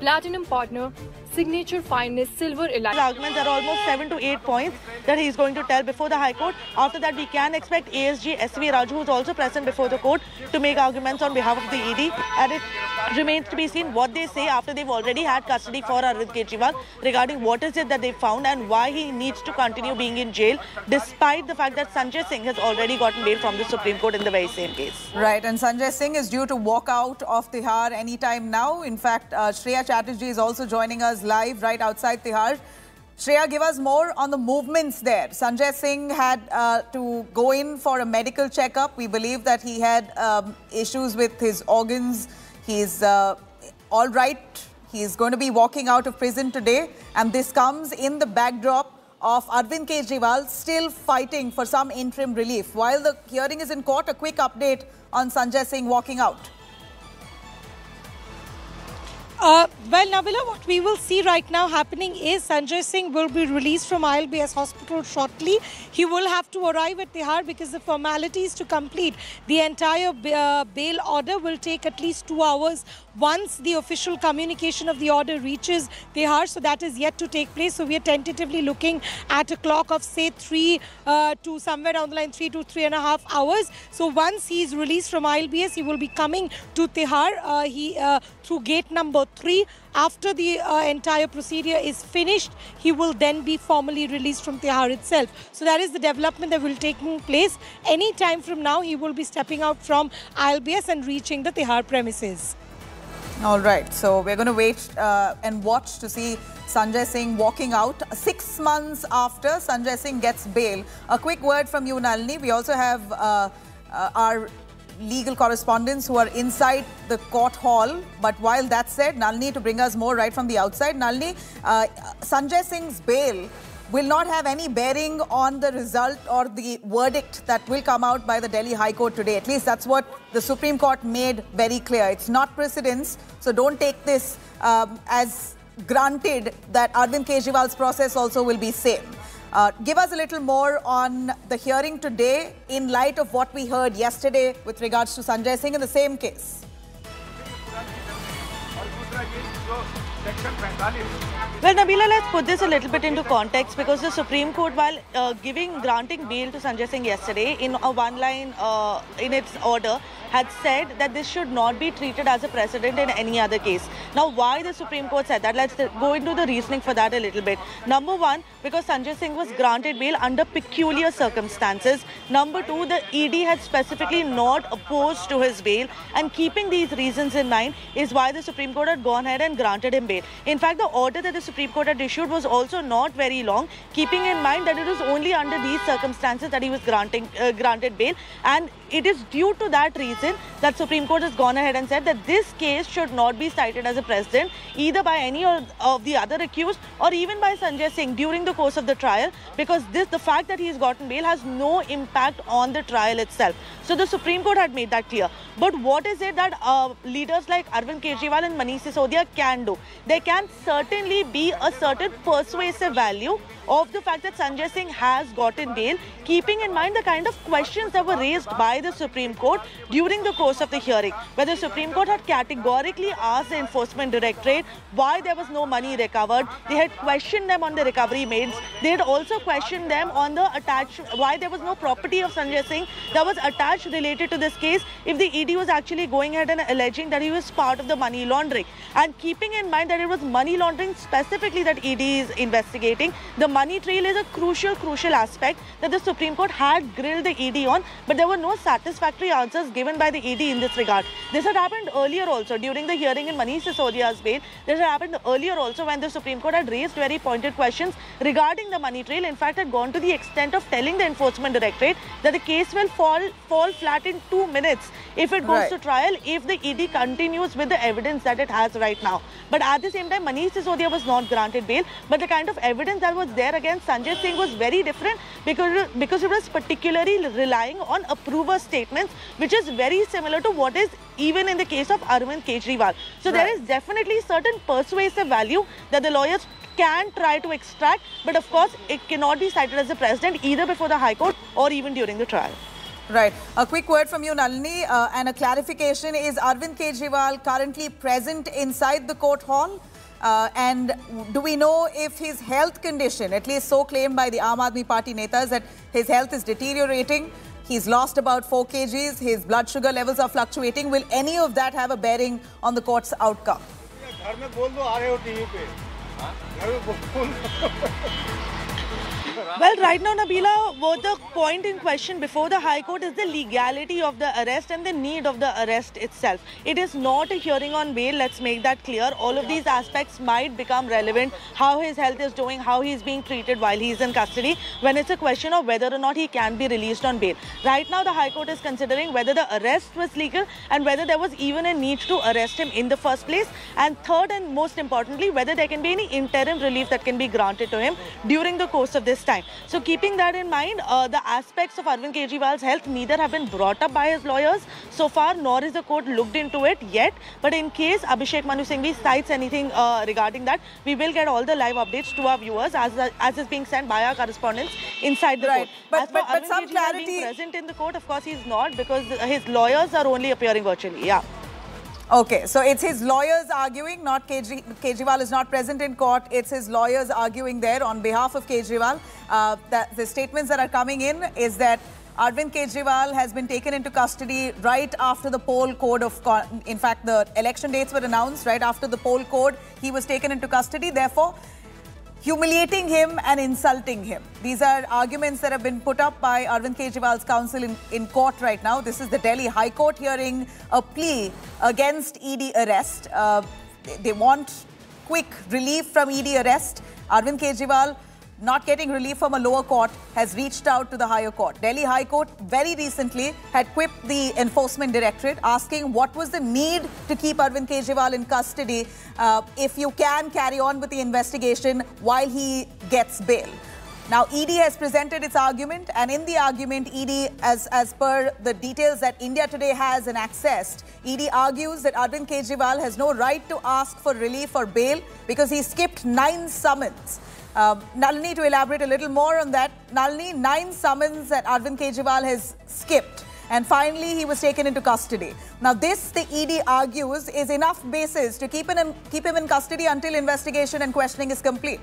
Platinum partner, signature finest silver The elite. arguments are almost seven to eight points that he is going to tell before the High Court. After that, we can expect ASG SV Raju, who's also present before the court, to make arguments on behalf of the ED. And it remains to be seen what they say after they've already had custody for Arvind Kejriwal regarding what is it that they found and why he needs to continue being in jail, despite the fact that Sanjay Singh has already gotten bail from the Supreme Court in the very same case. Right, and Sanjay Singh is due to walk out of Tihar anytime now. In fact, uh, Shreya Chatterjee is also joining us live right outside Tihar. Shreya, give us more on the movements there. Sanjay Singh had uh, to go in for a medical checkup. We believe that he had um, issues with his organs. He's uh, all right. He's going to be walking out of prison today. And this comes in the backdrop of Arvind Kejriwal still fighting for some interim relief. While the hearing is in court, a quick update on Sanjay Singh walking out. Uh, well, Nabila, what we will see right now happening is Sanjay Singh will be released from ILBS hospital shortly. He will have to arrive at Tihar because the formalities to complete the entire uh, bail order will take at least two hours once the official communication of the order reaches Tihar. So that is yet to take place. So we are tentatively looking at a clock of say three uh, to somewhere down the line, three to three and a half hours. So once he is released from ILBS, he will be coming to Tihar. Uh, he uh, through gate number three. After the uh, entire procedure is finished, he will then be formally released from Tihar itself. So that is the development that will take place. Any time from now, he will be stepping out from ILBS and reaching the Tihar premises. All right, so we're going to wait uh, and watch to see Sanjay Singh walking out six months after Sanjay Singh gets bail. A quick word from you, Nalini. We also have uh, uh, our legal correspondents who are inside the court hall. But while that's said, Nalini, to bring us more right from the outside, Nalini, uh, Sanjay Singh's bail will not have any bearing on the result or the verdict that will come out by the Delhi High Court today. At least that's what the Supreme Court made very clear. It's not precedence, so don't take this um, as granted that Arvind Kejriwal's process also will be same. Uh, give us a little more on the hearing today in light of what we heard yesterday with regards to Sanjay Singh in the same case. Well, Nabila, let's put this a little bit into context because the Supreme Court, while uh, giving granting bail to Sanjay Singh yesterday in a one-line uh, in its order, had said that this should not be treated as a precedent in any other case. Now, why the Supreme Court said that? Let's go into the reasoning for that a little bit. Number one, because Sanjay Singh was granted bail under peculiar circumstances. Number two, the ED had specifically not opposed to his bail, and keeping these reasons in mind is why the Supreme Court had gone ahead and granted him bail. In fact, the order that the Supreme Court had issued was also not very long, keeping in mind that it was only under these circumstances that he was granting uh, granted bail, and it is due to that reason that Supreme Court has gone ahead and said that this case should not be cited as a precedent either by any of the other accused or even by Sanjay Singh during the course of the trial because this the fact that he has gotten bail has no impact on the trial itself. So the Supreme Court had made that clear. But what is it that uh, leaders like Arvind Kejriwal and Manish Sisodia can do? There can certainly be a certain persuasive value of the fact that Sanjay Singh has gotten bail, keeping in mind the kind of questions that were raised by the Supreme Court during the course of the hearing. Where the Supreme Court had categorically asked the Enforcement Directorate why there was no money recovered. They had questioned them on the recovery made. They had also questioned them on the attached, why there was no property of Sanjay Singh that was attached related to this case if the ED was actually going ahead and alleging that he was part of the money laundering. And keeping in mind that it was money laundering specifically that ED is investigating, the money trail is a crucial, crucial aspect that the Supreme Court had grilled the ED on, but there were no satisfactory answers given by the ED in this regard. This had happened earlier also during the hearing in Manish Sisodia's bail. This had happened earlier also when the Supreme Court had raised very pointed questions regarding the money trail. In fact, had gone to the extent of telling the Enforcement Directorate that the case will fall fall flat in two minutes if it goes Right. to trial if the ED continues with the evidence that it has right now. But at the same time, Manish Sisodia was not granted bail. But the kind of evidence that was there against Sanjay Singh was very different because, because it was particularly relying on approver statements, which is very similar to what is even in the case of Arvind Kejriwal. So there Right. is definitely certain persuasive value that the lawyers can try to extract, but of course it cannot be cited as a precedent either before the High Court or even during the trial. Right. A quick word from you, Nalini, uh, and a clarification. Is Arvind Kejriwal currently present inside the court hall? Uh, and do we know if his health condition, at least so claimed by the Aam Aadmi Party netas, that his health is deteriorating? He's lost about 4 kgs, his blood sugar levels are fluctuating. Will any of that have a bearing on the court's outcome? Well, right now, Nabila, what the point in question before the High Court is the legality of the arrest and the need of the arrest itself. It is not a hearing on bail, let's make that clear. All of these aspects might become relevant, how his health is doing, how he's being treated while he's in custody, when it's a question of whether or not he can be released on bail. Right now, the High Court is considering whether the arrest was legal and whether there was even a need to arrest him in the first place. And third and most importantly, whether there can be any interim relief that can be granted to him during the course of this time. So keeping that in mind, uh, the aspects of Arvind Kejriwal's health neither have been brought up by his lawyers so far, nor is the court looked into it yet. But in case Abhishek Manu Singhvi cites anything uh, regarding that, we will get all the live updates to our viewers as, as is being sent by our correspondents inside the Right. court. But- as for but- but some Kejriwal clarity- being present in the court, of course, he's not because his lawyers are only appearing virtually. Yeah. Okay, so it's his lawyers arguing, not Kejri Kejriwal is not present in court. It's his lawyers arguing there on behalf of Kejriwal. Uh, that the statements that are coming in is that Arvind Kejriwal has been taken into custody right after the poll code of, in fact, the election dates were announced right after the poll code. He was taken into custody. Therefore, humiliating him and insulting him. These are arguments that have been put up by Arvind Kejriwal's counsel in, in court right now. This is the Delhi High Court hearing a plea against ED arrest. Uh, they, they want quick relief from ED arrest. Arvind Kejriwal not getting relief from a lower court has reached out to the higher court. Delhi High Court very recently had quipped the enforcement directorate asking what was the need to keep Arvind Kejriwal in custody uh, if you can carry on with the investigation while he gets bail. Now, ED has presented its argument, and in the argument, ED, as, as per the details that India Today has and accessed, ED argues that Arvind Kejriwal has no right to ask for relief or bail because he skipped nine summons. Uh, Nalini, to elaborate a little more on that, Nalini, nine summons that Arvind Kejriwal has skipped. And finally, he was taken into custody. Now, this, the ED argues, is enough basis to keep him keep him in custody until investigation and questioning is complete.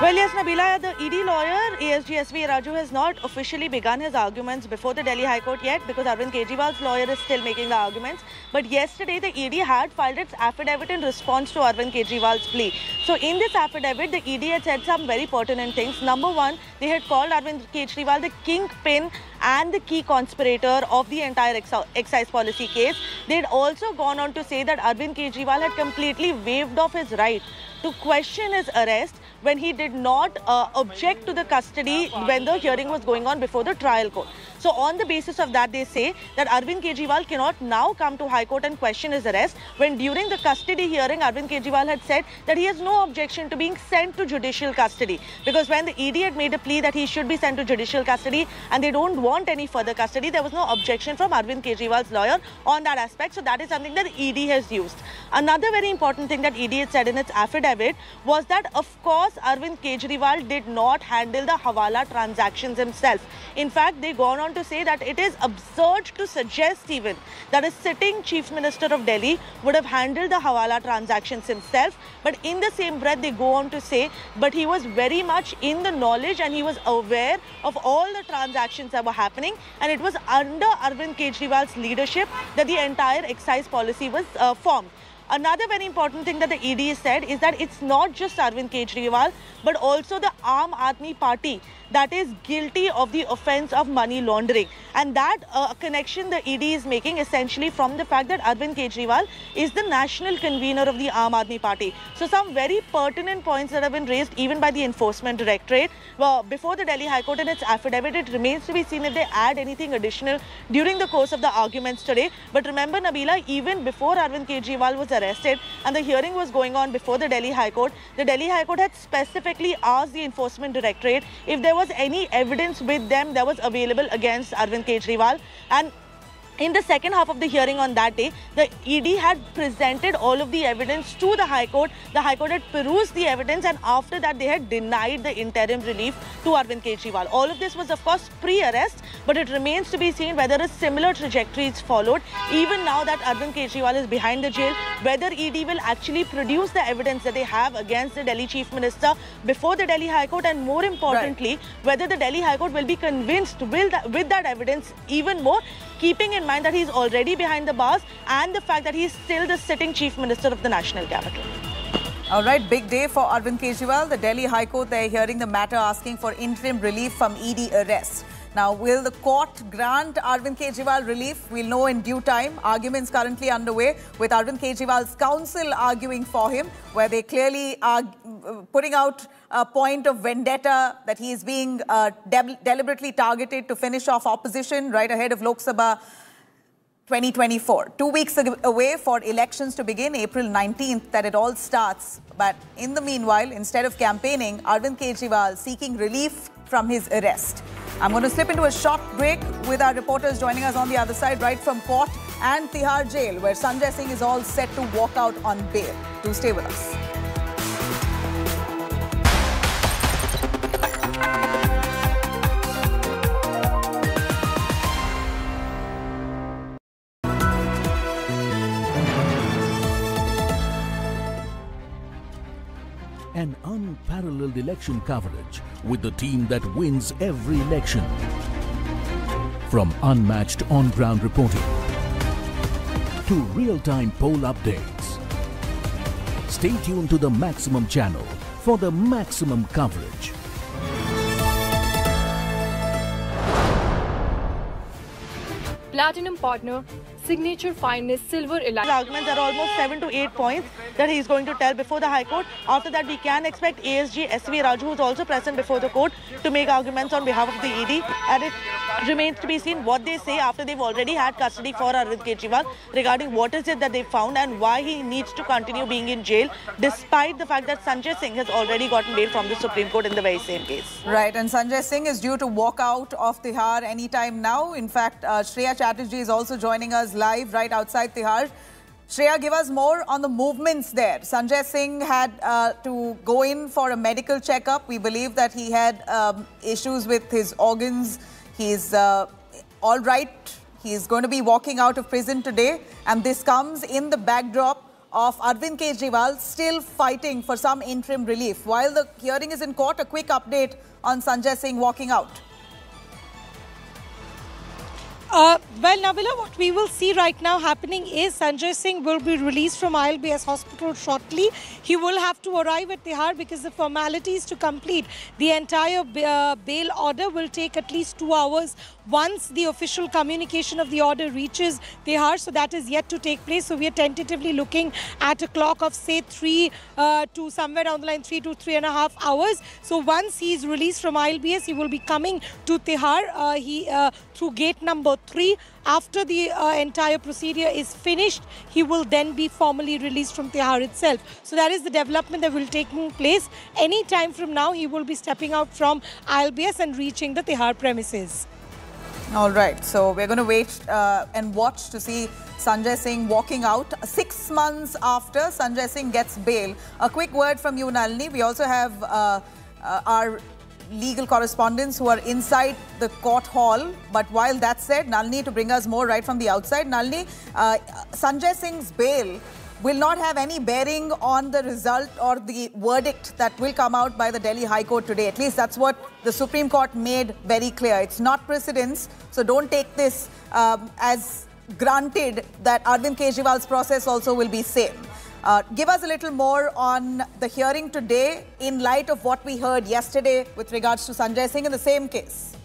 Well, yes, Nabila, the ED lawyer, ASG SV Raju, has not officially begun his arguments before the Delhi High Court yet because Arvind Kejriwal's lawyer is still making the arguments. But yesterday, the ED had filed its affidavit in response to Arvind Kejriwal's plea. So, in this affidavit, the ED had said some very pertinent things. Number one, they had called Arvind Kejriwal the kingpin and the key conspirator of the entire ex- excise policy case. They had also gone on to say that Arvind Kejriwal had completely waived off his right to question his arrest when he did not uh, object to the custody when the hearing was going on before the trial court. So on the basis of that, they say that Arvind Kejriwal cannot now come to High Court and question his arrest when during the custody hearing, Arvind Kejriwal had said that he has no objection to being sent to judicial custody because when the ED had made a plea that he should be sent to judicial custody and they don't want any further custody, there was no objection from Arvind Kejriwal's lawyer on that aspect. So that is something that ED has used. Another very important thing that ED had said in its affidavit was that, of course, Arvind Kejriwal did not handle the Hawala transactions himself. In fact, they gone on to say that it is absurd to suggest even that a sitting chief minister of Delhi would have handled the Hawala transactions himself. But in the same breath, they go on to say, but he was very much in the knowledge and he was aware of all the transactions that were happening. And it was under Arvind Kejriwal's leadership that the entire excise policy was uh, formed. Another very important thing that the ED said is that it's not just Arvind Kejriwal, but also the Aam Aadmi Party that is guilty of the offense of money laundering. And that uh, connection the ED is making essentially from the fact that Arvind Kejriwal is the national convener of the Aam Aadmi Party. So some very pertinent points that have been raised even by the Enforcement Directorate. Well, before the Delhi High Court in its affidavit, it remains to be seen if they add anything additional during the course of the arguments today. But remember, Nabila, even before Arvind Kejriwal was arrested and the hearing was going on before the Delhi High Court, the Delhi High Court had specifically asked the Enforcement Directorate if there was any evidence with them that was available against Arvind Kejriwal. And in the second half of the hearing on that day, the ED had presented all of the evidence to the High Court. The High Court had perused the evidence and after that they had denied the interim relief to Arvind Kejriwal. All of this was of course pre-arrest but it remains to be seen whether a similar trajectory is followed. Even now that Arvind Kejriwal is behind the jail, whether ED will actually produce the evidence that they have against the Delhi Chief Minister before the Delhi High Court and more importantly, right. whether the Delhi High Court will be convinced will that, with that evidence even more keeping in mind that he's already behind the bars and the fact that he's still the sitting chief minister of the national capital. All right, big day for Arvind Kejriwal. The Delhi High Court, they're hearing the matter asking for interim relief from ED arrest. Now, will the court grant Arvind Kejriwal relief? We'll know in due time. Arguments currently underway with Arvind Kejriwal's counsel arguing for him, where they clearly are uh, putting out a point of vendetta that he is being uh, de deliberately targeted to finish off opposition right ahead of Lok Sabha 2024. Two weeks away for elections to begin, April 19th, that it all starts. But in the meanwhile, instead of campaigning, Arvind Kejriwal seeking relief from his arrest. I'm going to slip into a short break with our reporters joining us on the other side, right from court and Tihar jail, where Sanjay Singh is all set to walk out on bail. Do stay with us. An unparalleled election coverage with the team that wins every election. From unmatched on-ground reporting to real-time poll updates. Stay tuned to the Maximum channel for the maximum coverage. Platinum partner signature finest silver elite. Arguments are almost seven to eight points that he is going to tell before the High Court. After that, we can expect ASG SV Raju, who is also present before the court, to make arguments on behalf of the ED. And it remains to be seen what they say after they've already had custody for Arvind Kejriwal regarding what is it that they found and why he needs to continue being in jail, despite the fact that Sanjay Singh has already gotten bail from the Supreme Court in the very same case. Right, and Sanjay Singh is due to walk out of Tihar anytime now. In fact, uh, Shreya Chatterjee is also joining us live right outside Tihar. Shreya, give us more on the movements there. Sanjay Singh had uh, to go in for a medical checkup. We believe that he had um, issues with his organs. He's uh, all right. He's going to be walking out of prison today. And this comes in the backdrop of Arvind Kejriwal still fighting for some interim relief. While the hearing is in court, a quick update on Sanjay Singh walking out. Uh, well, Nabila, what we will see right now happening is Sanjay Singh will be released from ILBS hospital shortly. He will have to arrive at Tihar because the formalities to complete the entire uh, bail order will take at least two hours once the official communication of the order reaches Tihar. So that is yet to take place. So we are tentatively looking at a clock of say three uh, to somewhere down the line, three to three and a half hours. So once he is released from ILBS, he will be coming to Tihar. Uh, he uh, through gate number three. After the uh, entire procedure is finished, he will then be formally released from Tihar itself. So that is the development that will take place. Any time from now, he will be stepping out from ILBS and reaching the Tihar premises. All right, so we're going to wait uh, and watch to see Sanjay Singh walking out six months after Sanjay Singh gets bail. A quick word from you, Nalini. We also have uh, uh, our legal correspondents who are inside the court hall. But while that said, Nalini, to bring us more right from the outside, Nalini, uh, Sanjay Singh's bail will not have any bearing on the result or the verdict that will come out by the Delhi High Court today. At least that's what the Supreme Court made very clear. It's not precedence, so don't take this um, as granted that Arvind Kejriwal's process also will be same. Uh, give us a little more on the hearing today in light of what we heard yesterday with regards to Sanjay Singh in the same case.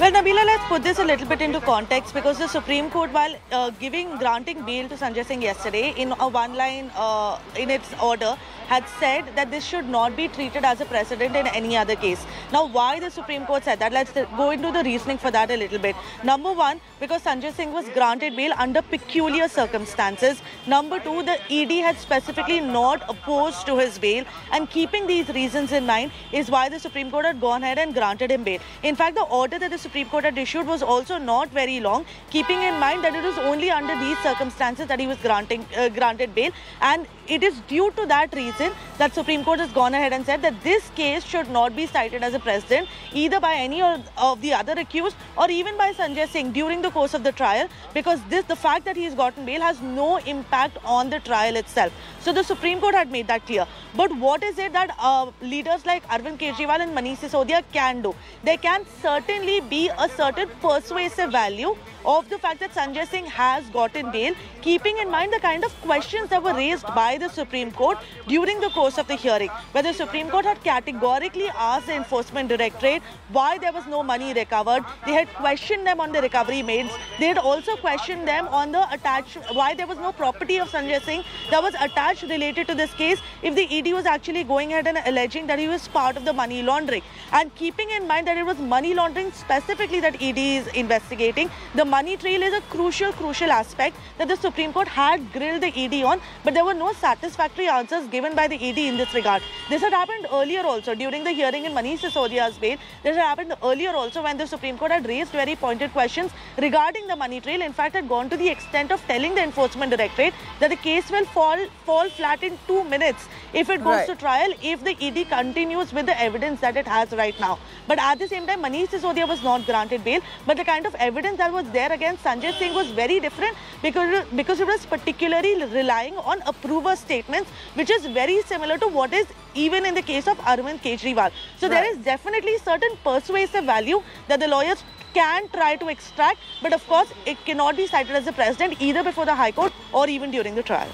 Well, Nabila, let's put this a little bit into context because the Supreme Court, while uh, giving granting bail to Sanjay Singh yesterday in a one-line uh, in its order, had said that this should not be treated as a precedent in any other case. Now, why the Supreme Court said that? Let's go into the reasoning for that a little bit. Number one, because Sanjay Singh was granted bail under peculiar circumstances. Number two, the ED had specifically not opposed to his bail. And keeping these reasons in mind is why the Supreme Court had gone ahead and granted him bail. In fact, the order that the Supreme Court had issued was also not very long, keeping in mind that it was only under these circumstances that he was granting uh, granted bail. And it is due to that reason that Supreme Court has gone ahead and said that this case should not be cited as a precedent either by any of the other accused or even by Sanjay Singh during the course of the trial because this the fact that he has gotten bail has no impact on the trial itself. So the Supreme Court had made that clear. But what is it that uh, leaders like Arvind Kejriwal and Manish Sisodia can do? There can certainly be a certain persuasive value of the fact that Sanjay Singh has gotten bail, keeping in mind the kind of questions that were raised by the Supreme Court during the course of the hearing, where the Supreme Court had categorically asked the Enforcement Directorate why there was no money recovered. They had questioned them on the recovery made. They had also questioned them on the attached, why there was no property of Sanjay Singh that was attached related to this case if the ED was actually going ahead and alleging that he was part of the money laundering. And keeping in mind that it was money laundering specifically that ED is investigating, the money trail is a crucial, crucial aspect that the Supreme Court had grilled the ED on, but there were no satisfactory answers given by the ED in this regard. This had happened earlier also during the hearing in Manish Sisodia's bail. This had happened earlier also when the Supreme Court had raised very pointed questions regarding the money trail. In fact, had gone to the extent of telling the Enforcement Directorate that the case will fall fall flat in two minutes if it goes right. to trial if the ED continues with the evidence that it has right now. But at the same time, Manish Sisodia was not granted bail, but the kind of evidence that was there there against Sanjay Singh was very different because, because it was particularly relying on approver statements, which is very similar to what is even in the case of Arvind Kejriwal. So right. there is definitely certain persuasive value that the lawyers can try to extract, but of course it cannot be cited as a precedent either before the High Court or even during the trial.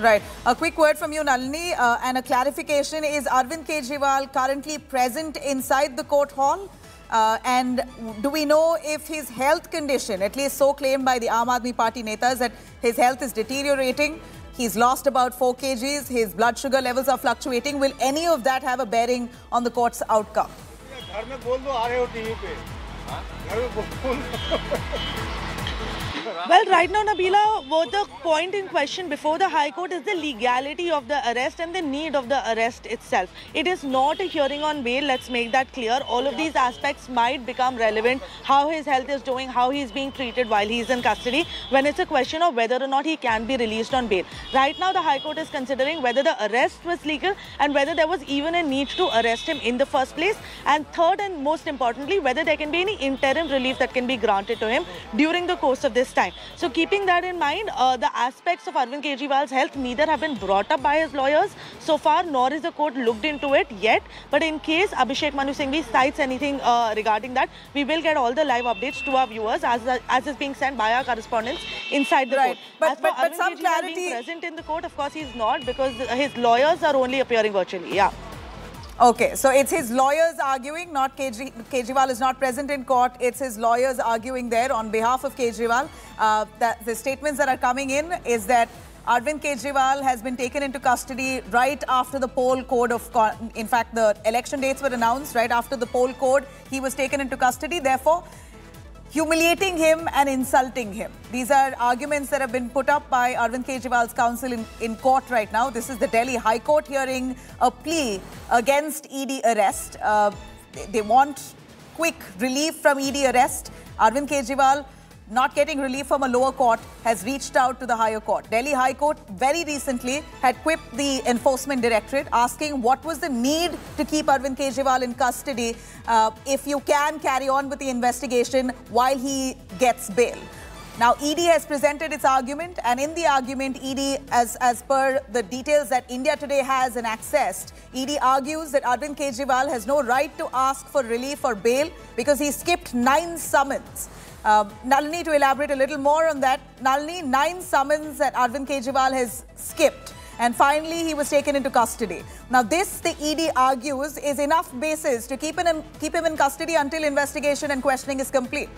Right. A quick word from you, Nalini, uh, and a clarification. Is Arvind Kejriwal currently present inside the court hall? Uh, and do we know if his health condition, at least so claimed by the Aam Aadmi Party netas, that his health is deteriorating? He's lost about 4 kgs, his blood sugar levels are fluctuating. Will any of that have a bearing on the court's outcome? Well, right now, Nabila, what the point in question before the High Court is the legality of the arrest and the need of the arrest itself. It is not a hearing on bail, let's make that clear. All of these aspects might become relevant, how his health is doing, how he is being treated while he is in custody, when it's a question of whether or not he can be released on bail. Right now, the High Court is considering whether the arrest was legal and whether there was even a need to arrest him in the first place. And third and most importantly, whether there can be any interim relief that can be granted to him during the course of this time. Time. So keeping that in mind, uh, the aspects of Arvind Kejriwal's health neither have been brought up by his lawyers so far, nor is the court looked into it yet. But in case Abhishek Manu Singhvi cites anything uh, regarding that, we will get all the live updates to our viewers as as is being sent by our correspondents inside the Right. court. But- as but- but Arvind some Kejriwal clarity- being present in the court, of course he's not because his lawyers are only appearing virtually. Yeah. Okay, so it's his lawyers arguing, not Kejri Kejriwal is not present in court. It's his lawyers arguing there on behalf of Kejriwal. Uh, that the statements that are coming in is that Arvind Kejriwal has been taken into custody right after the poll code of, in fact, the election dates were announced right after the poll code. He was taken into custody. Therefore, humiliating him and insulting him. These are arguments that have been put up by Arvind Kejriwal's counsel in, in court right now. This is the Delhi High Court hearing a plea against ED arrest. Uh, they, they want quick relief from ED arrest. Arvind Kejriwal not getting relief from a lower court has reached out to the higher court. Delhi High Court very recently had quipped the enforcement directorate asking what was the need to keep Arvind Kejriwal in custody uh, if you can carry on with the investigation while he gets bail. Now, ED has presented its argument, and in the argument, ED, as, as per the details that India Today has and accessed, ED argues that Arvind Kejriwal has no right to ask for relief or bail because he skipped nine summons. Uh, Nalini, to elaborate a little more on that, Nalini, nine summons that Arvind Kejriwal has skipped. And finally, he was taken into custody. Now, this, the ED argues, is enough basis to keep him in, keep him in custody until investigation and questioning is complete.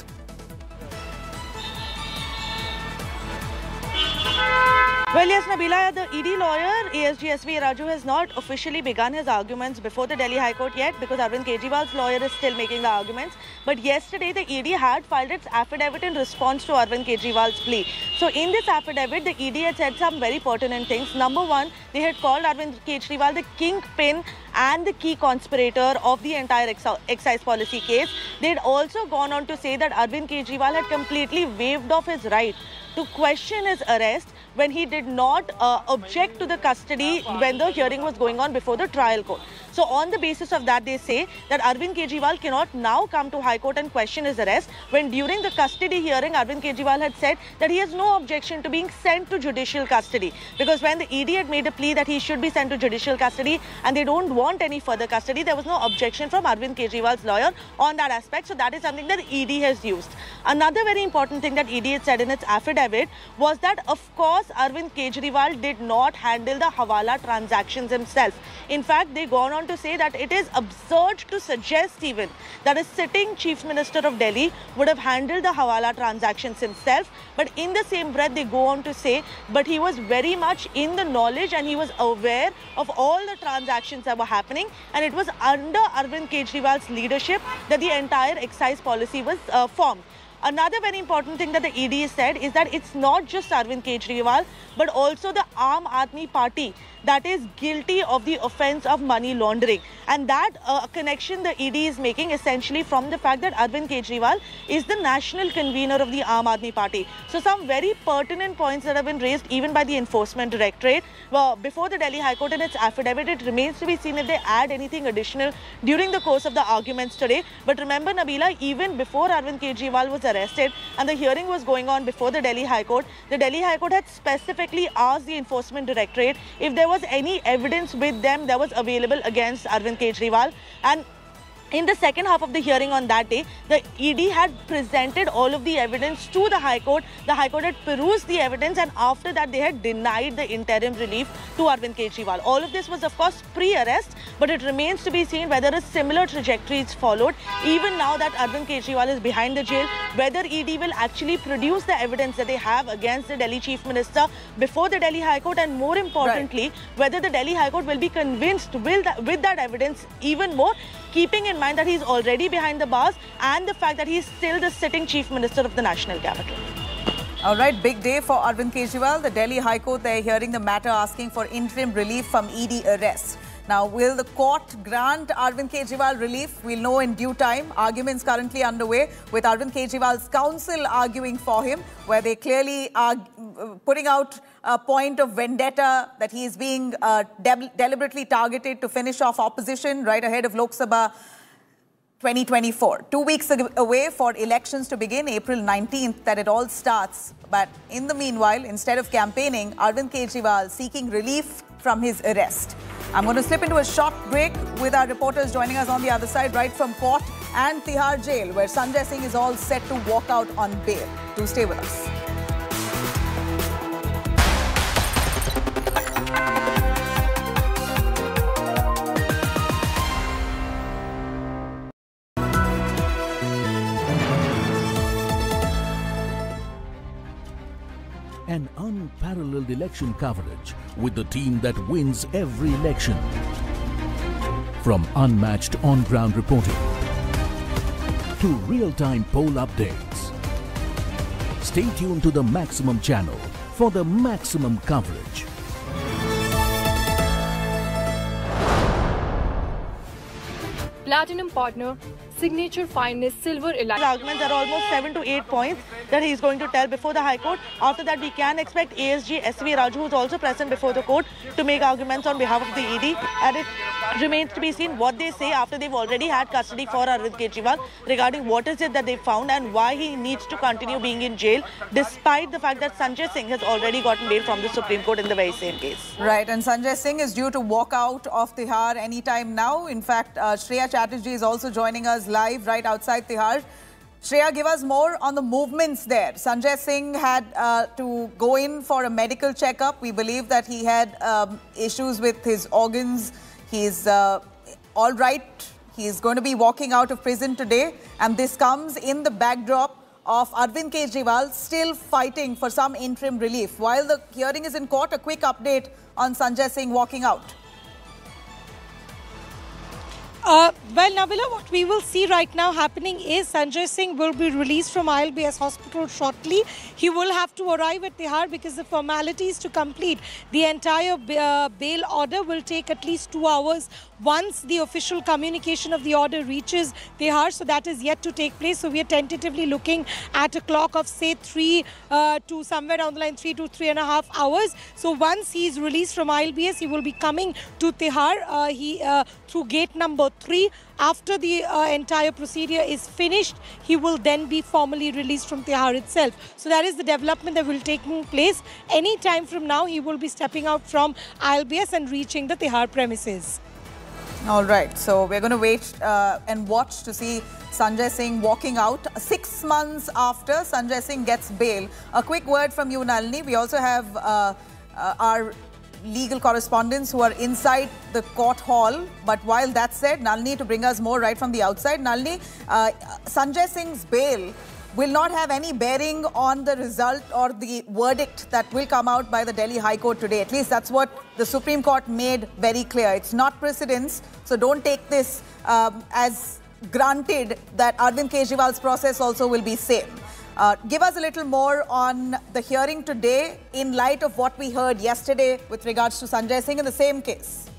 Well, yes, Nabila, the ED lawyer, ASG SV Raju, has not officially begun his arguments before the Delhi High Court yet because Arvind Kejriwal's lawyer is still making the arguments. But yesterday, the ED had filed its affidavit in response to Arvind Kejriwal's plea. So, in this affidavit, the ED had said some very pertinent things. Number one, they had called Arvind Kejriwal the kingpin and the key conspirator of the entire ex excise policy case. They had also gone on to say that Arvind Kejriwal had completely waived off his right to question his arrest when he did not uh, object to the custody when the hearing was going on before the trial court. So on the basis of that, they say that Arvind Kejriwal cannot now come to High Court and question his arrest when during the custody hearing, Arvind Kejriwal had said that he has no objection to being sent to judicial custody because when the ED had made a plea that he should be sent to judicial custody and they don't want any further custody, there was no objection from Arvind Kejriwal's lawyer on that aspect. So that is something that ED has used. Another very important thing that ED had said in its affidavit was that of course Arvind Kejriwal did not handle the Hawala transactions himself. In fact, they gone on to say that it is absurd to suggest even that a sitting chief minister of Delhi would have handled the Hawala transactions himself. But in the same breath, they go on to say, but he was very much in the knowledge and he was aware of all the transactions that were happening. And it was under Arvind Kejriwal's leadership that the entire excise policy was uh, formed. Another very important thing that the ED said is that it's not just Arvind Kejriwal, but also the Aam Aadmi Party that is guilty of the offense of money laundering. And that uh, connection the ED is making essentially from the fact that Arvind Kejriwal is the national convener of the Aam Aadmi Party. So some very pertinent points that have been raised even by the Enforcement Directorate. Well, before the Delhi High Court in its affidavit, it remains to be seen if they add anything additional during the course of the arguments today. But remember, Nabila, even before Arvind Kejriwal was arrested and the hearing was going on before the Delhi High Court, the Delhi High Court had specifically asked the Enforcement Directorate if there was any evidence with them that was available against Arvind Kejriwal. And in the second half of the hearing on that day, the ED had presented all of the evidence to the High Court. The High Court had perused the evidence and after that they had denied the interim relief to Arvind Kejriwal. All of this was of course pre-arrest but it remains to be seen whether a similar trajectory is followed. Even now that Arvind Kejriwal is behind the jail, whether ED will actually produce the evidence that they have against the Delhi Chief Minister before the Delhi High Court and more importantly, whether the Delhi High Court will be convinced with that, with that evidence even more keeping in mind that he's already behind the bars and the fact that he's still the sitting chief minister of the national capital. All right, big day for Arvind Kejriwal. The Delhi High Court, they're hearing the matter asking for interim relief from ED arrest. Now, will the court grant Arvind Kejriwal relief? We'll know in due time. Arguments currently underway with Arvind Kejriwal's counsel arguing for him, where they clearly are uh, putting out a point of vendetta that he is being uh, de deliberately targeted to finish off opposition right ahead of Lok Sabha 2024. Two weeks away for elections to begin, April 19th, that it all starts. But in the meanwhile, instead of campaigning, Arvind Kejriwal seeking relief from his arrest. I'm going to slip into a short break with our reporters joining us on the other side, right from court and Tihar jail, where Sanjay Singh is all set to walk out on bail. Do stay with us. An unparalleled election coverage with the team that wins every election. From unmatched on-ground reporting to real-time poll updates. Stay tuned to the Maximum channel for the maximum coverage. Platinum partner, signature finest silver elite. arguments are almost seven to eight points that he's going to tell before the High Court. After that, we can expect ASG SV Raju, who's also present before the court, to make arguments on behalf of the ED. And it remains to be seen what they say after they've already had custody for Arvind Kejriwal regarding what is it that they found and why he needs to continue being in jail, despite the fact that Sanjay Singh has already gotten bail from the Supreme Court in the very same case. Right, and Sanjay Singh is due to walk out of Tihar anytime now. In fact, uh, Shreya Chatterjee is also joining us live right outside Tihar. Shreya, give us more on the movements there. Sanjay Singh had uh, to go in for a medical checkup. We believe that he had um, issues with his organs. He's uh, all right. He's going to be walking out of prison today. And this comes in the backdrop of Arvind Kejriwal still fighting for some interim relief. While the hearing is in court, a quick update on Sanjay Singh walking out. Uh, well, Nabila, what we will see right now happening is Sanjay Singh will be released from ILBS hospital shortly. He will have to arrive at Tihar because the formalities to complete the entire uh, bail order will take at least two hours once the official communication of the order reaches Tihar. So that is yet to take place. So we are tentatively looking at a clock of say three uh, to somewhere down the line, three to three and a half hours. So once he is released from ILBS, he will be coming to Tihar. Uh, he uh, through gate number three. After the uh, entire procedure is finished, he will then be formally released from Tihar itself. So that is the development that will take place. Any time from now, he will be stepping out from ILBS and reaching the Tihar premises. All right, so we're going to wait uh, and watch to see Sanjay Singh walking out six months after Sanjay Singh gets bail. A quick word from you, Nalini. We also have uh, uh, our legal correspondents who are inside the court hall. But while that's said, Nalini, to bring us more right from the outside, Nalini, uh, Sanjay Singh's bail will not have any bearing on the result or the verdict that will come out by the Delhi High Court today. At least that's what the Supreme Court made very clear. It's not precedence, so don't take this um, as granted that Arvind Kejriwal's process also will be same. Uh, give us a little more on the hearing today in light of what we heard yesterday with regards to Sanjay Singh in the same case.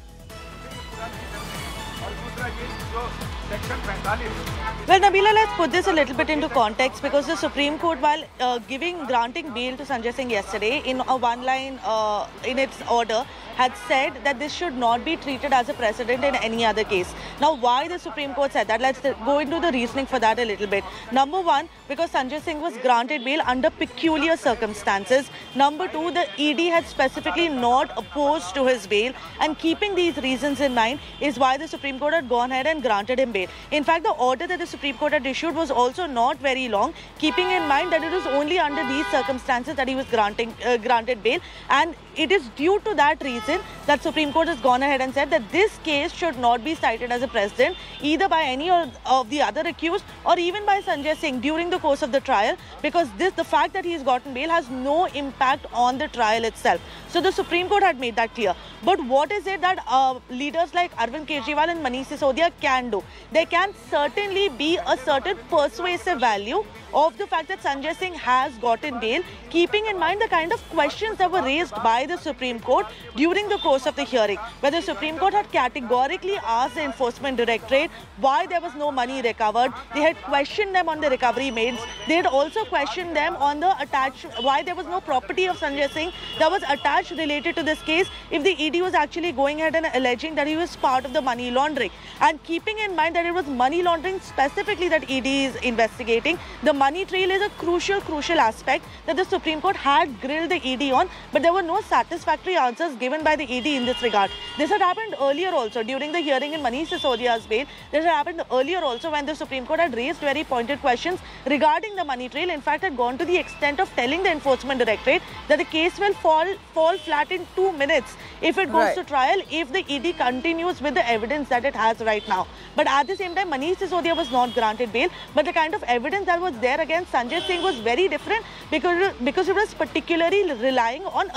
Well, Nabila, let's put this a little bit into context because the Supreme Court, while uh, giving granting bail to Sanjay Singh yesterday in a one-line uh, in its order, had said that this should not be treated as a precedent in any other case. Now, why the Supreme Court said that? Let's go into the reasoning for that a little bit. Number one, because Sanjay Singh was granted bail under peculiar circumstances. Number two, the ED had specifically not opposed to his bail, and keeping these reasons in mind is why the Supreme Court had gone ahead and granted him bail. In fact, the order that the Supreme Court had issued was also not very long, keeping in mind that it was only under these circumstances that he was granting uh, granted bail, and it is due to that reason that Supreme Court has gone ahead and said that this case should not be cited as a precedent either by any of the other accused or even by Sanjay Singh during the course of the trial because this the fact that he has gotten bail has no impact on the trial itself. So the Supreme Court had made that clear. But what is it that uh, leaders like Arvind Kejriwal and Manish Sisodia can do? There can certainly be a certain persuasive value of the fact that Sanjay Singh has gotten bail, keeping in mind the kind of questions that were raised by by the Supreme Court during the course of the hearing, where the Supreme Court had categorically asked the Enforcement Directorate why there was no money recovered. They had questioned them on the recovery made. They had also questioned them on the attached, why there was no property of Sanjay Singh that was attached related to this case if the ED was actually going ahead and alleging that he was part of the money laundering. And keeping in mind that it was money laundering specifically that ED is investigating, the money trail is a crucial, crucial aspect that the Supreme Court had grilled the ED on, but there were no satisfactory answers given by the ED in this regard. This had happened earlier also during the hearing in Manish Sisodia's bail. This had happened earlier also when the Supreme Court had raised very pointed questions regarding the money trail. In fact, had gone to the extent of telling the Enforcement Directorate that the case will fall fall flat in two minutes if it goes Right. to trial if the ED continues with the evidence that it has right now. But at the same time, Manish Sisodia was not granted bail. But the kind of evidence that was there against Sanjay Singh was very different because, because it was particularly relying on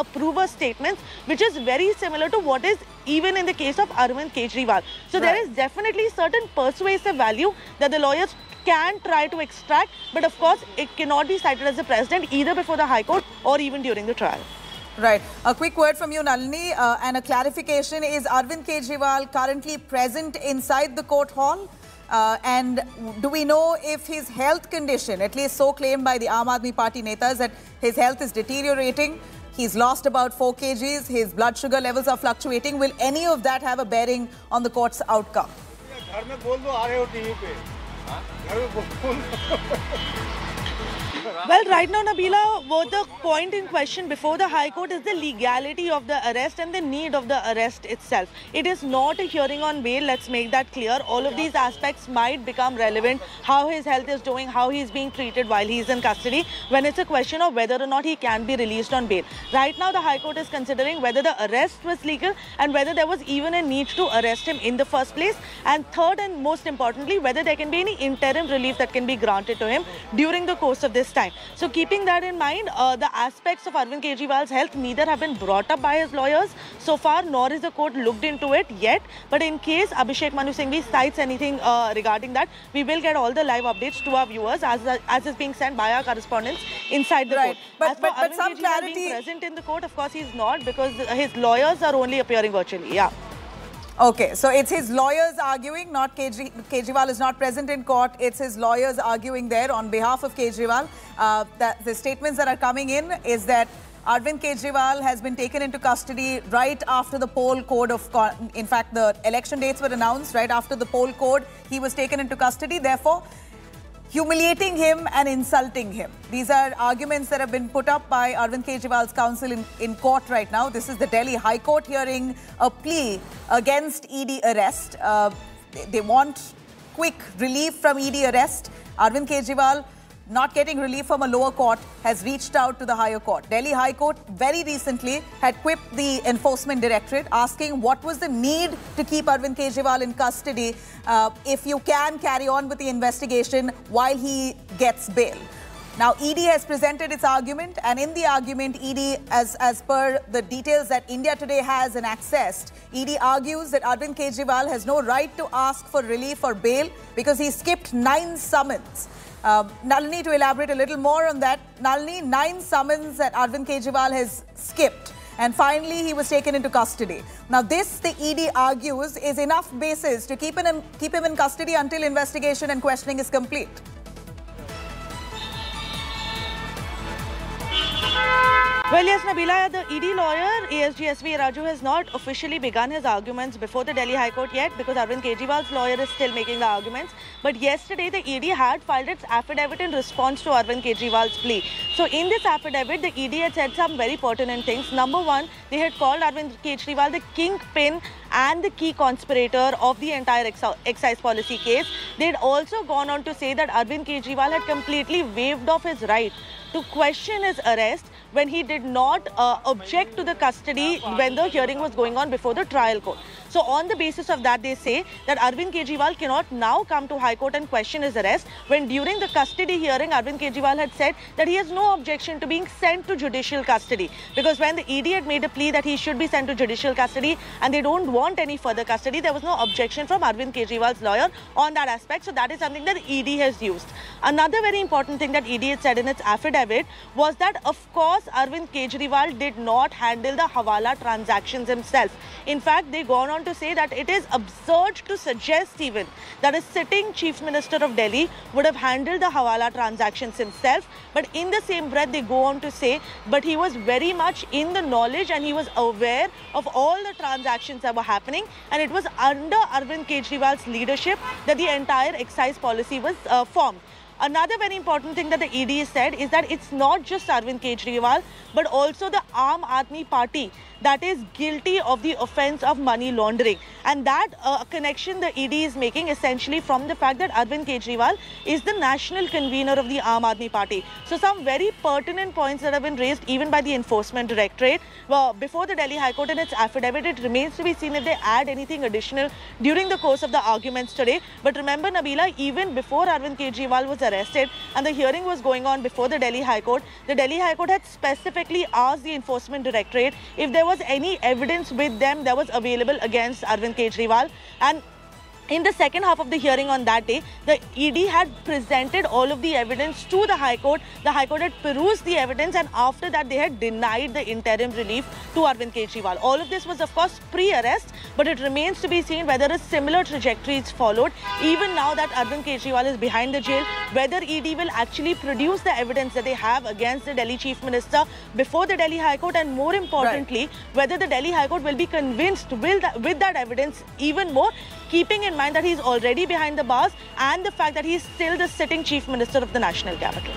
approver statements, which is very similar to what is even in the case of Arvind Kejriwal. So there Right. is definitely certain persuasive value that the lawyers can try to extract, but of course it cannot be cited as a precedent either before the High Court or even during the trial. Right. A quick word from you, Nalini, uh, and a clarification. Is Arvind Kejriwal currently present inside the court hall? Uh, and do we know if his health condition, at least so claimed by the Aam Aadmi Party netas, that his health is deteriorating? He's lost about 4 kgs, his blood sugar levels are fluctuating. Will any of that have a bearing on the court's outcome? Well, right now, Nabila, what the point in question before the High Court is the legality of the arrest and the need of the arrest itself. It is not a hearing on bail, let's make that clear. All of these aspects might become relevant, how his health is doing, how he is being treated while he is in custody, when it's a question of whether or not he can be released on bail. Right now, the High Court is considering whether the arrest was legal and whether there was even a need to arrest him in the first place. And third and most importantly, whether there can be any interim relief that can be granted to him during the course of this time. So keeping that in mind, uh, the aspects of Arvind Kejriwal's health neither have been brought up by his lawyers so far, nor is the court looked into it yet. But in case Abhishek Manu Singhvi cites anything uh, regarding that, we will get all the live updates to our viewers as, as is being sent by our correspondents inside the Right. court. But- as for but- but Arvind some Kejriwal clarity- being present in the court, of course he's not because his lawyers are only appearing virtually. Yeah. Okay, so it's his lawyers arguing, not Kejri Kejriwal is not present in court. It's his lawyers arguing there on behalf of Kejriwal. Uh, that the statements that are coming in is that Arvind Kejriwal has been taken into custody right after the poll code of, in fact, the election dates were announced right after the poll code. He was taken into custody. Therefore, humiliating him and insulting him. These are arguments that have been put up by Arvind Kejriwal's counsel in, in court right now. This is the Delhi High Court hearing a plea against ED arrest. Uh, they, they want quick relief from ED arrest. Arvind Kejriwal not getting relief from a lower court has reached out to the higher court. Delhi High Court very recently had quipped the enforcement directorate asking what was the need to keep Arvind Kejriwal in custody uh, if you can carry on with the investigation while he gets bail. Now, ED has presented its argument, and in the argument, ED, as, as per the details that India Today has and accessed, ED argues that Arvind Kejriwal has no right to ask for relief or bail because he skipped nine summons. Uh, Nalini, to elaborate a little more on that, Nalini, nine summons that Arvind Kejriwal has skipped. And finally, he was taken into custody. Now, this, the ED argues, is enough basis to keep him, keep him in custody until investigation and questioning is complete. Well, yes, Nabila, the ED lawyer, ASG SV Raju, has not officially begun his arguments before the Delhi High Court yet because Arvind Kejriwal's lawyer is still making the arguments. But yesterday, the ED had filed its affidavit in response to Arvind Kejriwal's plea. So, in this affidavit, the ED had said some very pertinent things. Number one, they had called Arvind Kejriwal the kingpin and the key conspirator of the entire ex- excise policy case. They had also gone on to say that Arvind Kejriwal had completely waived off his right to question his arrest when he did not uh, object to the custody when the hearing was going on before the trial court. So on the basis of that, they say that Arvind Kejriwal cannot now come to High Court and question his arrest when during the custody hearing, Arvind Kejriwal had said that he has no objection to being sent to judicial custody because when the ED had made a plea that he should be sent to judicial custody and they don't want any further custody, there was no objection from Arvind Kejriwal's lawyer on that aspect. So that is something that ED has used. Another very important thing that ED had said in its affidavit was that of course Arvind Kejriwal did not handle the Hawala transactions himself. In fact, they gone on to say that it is absurd to suggest even that a sitting chief minister of Delhi would have handled the Hawala transactions himself. But in the same breath, they go on to say, but he was very much in the knowledge and he was aware of all the transactions that were happening. And it was under Arvind Kejriwal's leadership that the entire excise policy was uh, formed. Another very important thing that the ED said is that it's not just Arvind Kejriwal, but also the Aam Aadmi Party that is guilty of the offense of money laundering. And that uh, connection the ED is making essentially from the fact that Arvind Kejriwal is the national convener of the Aam Aadmi Party. So some very pertinent points that have been raised even by the Enforcement Directorate. Well, before the Delhi High Court in its affidavit, it remains to be seen if they add anything additional during the course of the arguments today. But remember, Nabila, even before Arvind Kejriwal was arrested and the hearing was going on before the Delhi High Court, the Delhi High Court had specifically asked the Enforcement Directorate if there was any evidence with them that was available against Arvind Kejriwal. And in the second half of the hearing on that day, the ED had presented all of the evidence to the High Court. The High Court had perused the evidence and after that they had denied the interim relief to Arvind Kejriwal. All of this was of course pre-arrest but it remains to be seen whether a similar trajectory is followed. Even now that Arvind Kejriwal is behind the jail, whether ED will actually produce the evidence that they have against the Delhi Chief Minister before the Delhi High Court and more importantly, right. whether the Delhi High Court will be convinced with that, with that evidence even more, keeping in mind that he's already behind the bars and the fact that he's still the sitting Chief Minister of the National Capital.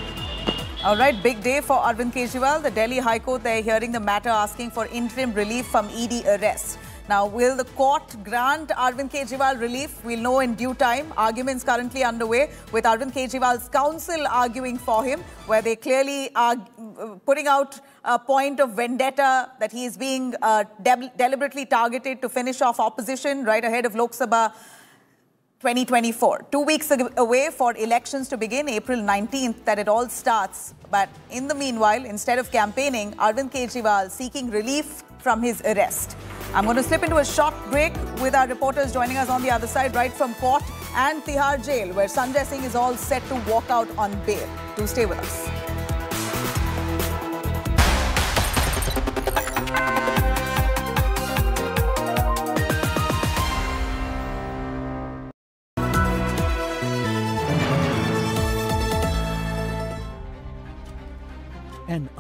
All right, big day for Arvind Kejriwal. The Delhi High Court, they're hearing the matter asking for interim relief from ED arrest. Now, will the court grant Arvind Kejriwal relief? We'll know in due time. Arguments currently underway with Arvind Kejriwal's counsel arguing for him, where they clearly are putting out a point of vendetta that he is being uh, de deliberately targeted to finish off opposition right ahead of Lok Sabha 2024. Two weeks away for elections to begin, April 19th, that it all starts. But in the meanwhile, instead of campaigning, Arvind Kejriwal seeking relief from his arrest. I'm going to slip into a short break with our reporters joining us on the other side, right from court and Tihar jail, where Sanjay Singh is all set to walk out on bail. Do stay with us.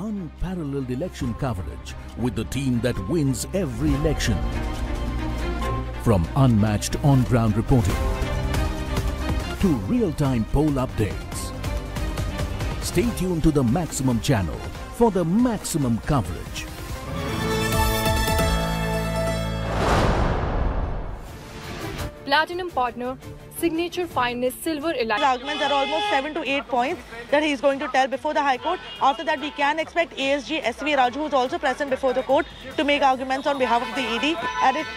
Unparalleled election coverage with the team that wins every election. From unmatched on-ground reporting to real-time poll updates. Stay tuned to the Maximum channel for the maximum coverage. Platinum partner signature finest silver elite. Arguments are almost seven to eight points that he is going to tell before the High Court. After that, we can expect ASG SV Raju, who's also present before the court, to make arguments on behalf of the ED. And it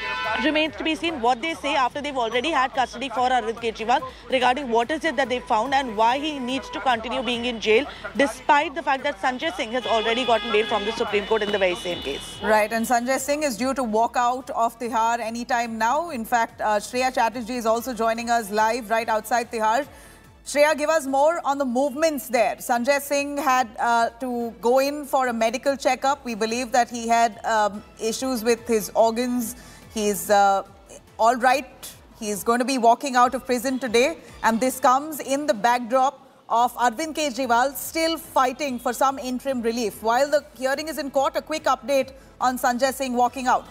remains to be seen what they say after they've already had custody for Arvind Kejriwal regarding what is it that they found and why he needs to continue being in jail, despite the fact that Sanjay Singh has already gotten bail from the Supreme Court in the very same case. Right, and Sanjay Singh is due to walk out of Tihar anytime now. In fact, uh, Shreya Chatterjee is also joining us live right outside Tihar. Shreya, give us more on the movements there. Sanjay Singh had uh, to go in for a medical checkup. We believe that he had um, issues with his organs. He's uh, all right. He's going to be walking out of prison today. And this comes in the backdrop of Arvind Kejriwal still fighting for some interim relief. While the hearing is in court, a quick update on Sanjay Singh walking out.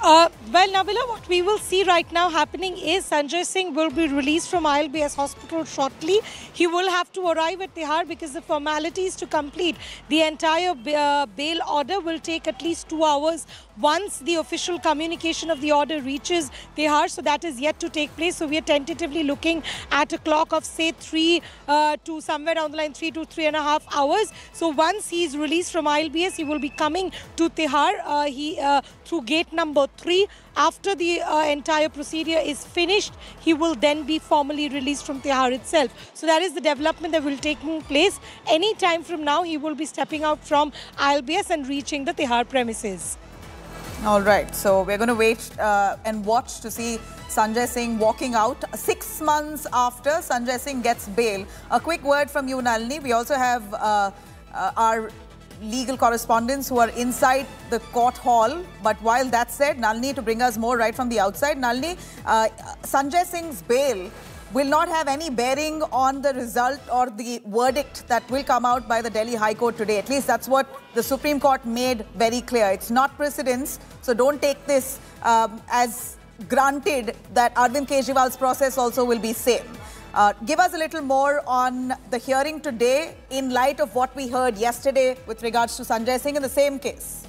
Uh, well, Nabila, what we will see right now happening is Sanjay Singh will be released from ILBS hospital shortly. He will have to arrive at Tihar because the formalities to complete the entire uh, bail order will take at least two hours once the official communication of the order reaches Tihar. So that is yet to take place. So we are tentatively looking at a clock of say three uh, to somewhere down the line, three to three and a half hours. So once he is released from ILBS, he will be coming to Tihar. Uh, he uh, through gate number three. After the uh, entire procedure is finished, he will then be formally released from Tihar itself. So that is the development that will take place. Any time from now, he will be stepping out from ILBS and reaching the Tihar premises. All right, so we're going to wait uh, and watch to see Sanjay Singh walking out six months after Sanjay Singh gets bail. A quick word from you, Nalini. We also have uh, uh, our legal correspondents who are inside the court hall. But while that said, Nalini, to bring us more right from the outside, Nalini, uh, Sanjay Singh's bail will not have any bearing on the result or the verdict that will come out by the Delhi High Court today. At least that's what the Supreme Court made very clear. It's not precedence, so don't take this um, as granted that Arvind Kejriwal's process also will be same. Uh, give us a little more on the hearing today in light of what we heard yesterday with regards to Sanjay Singh in the same case.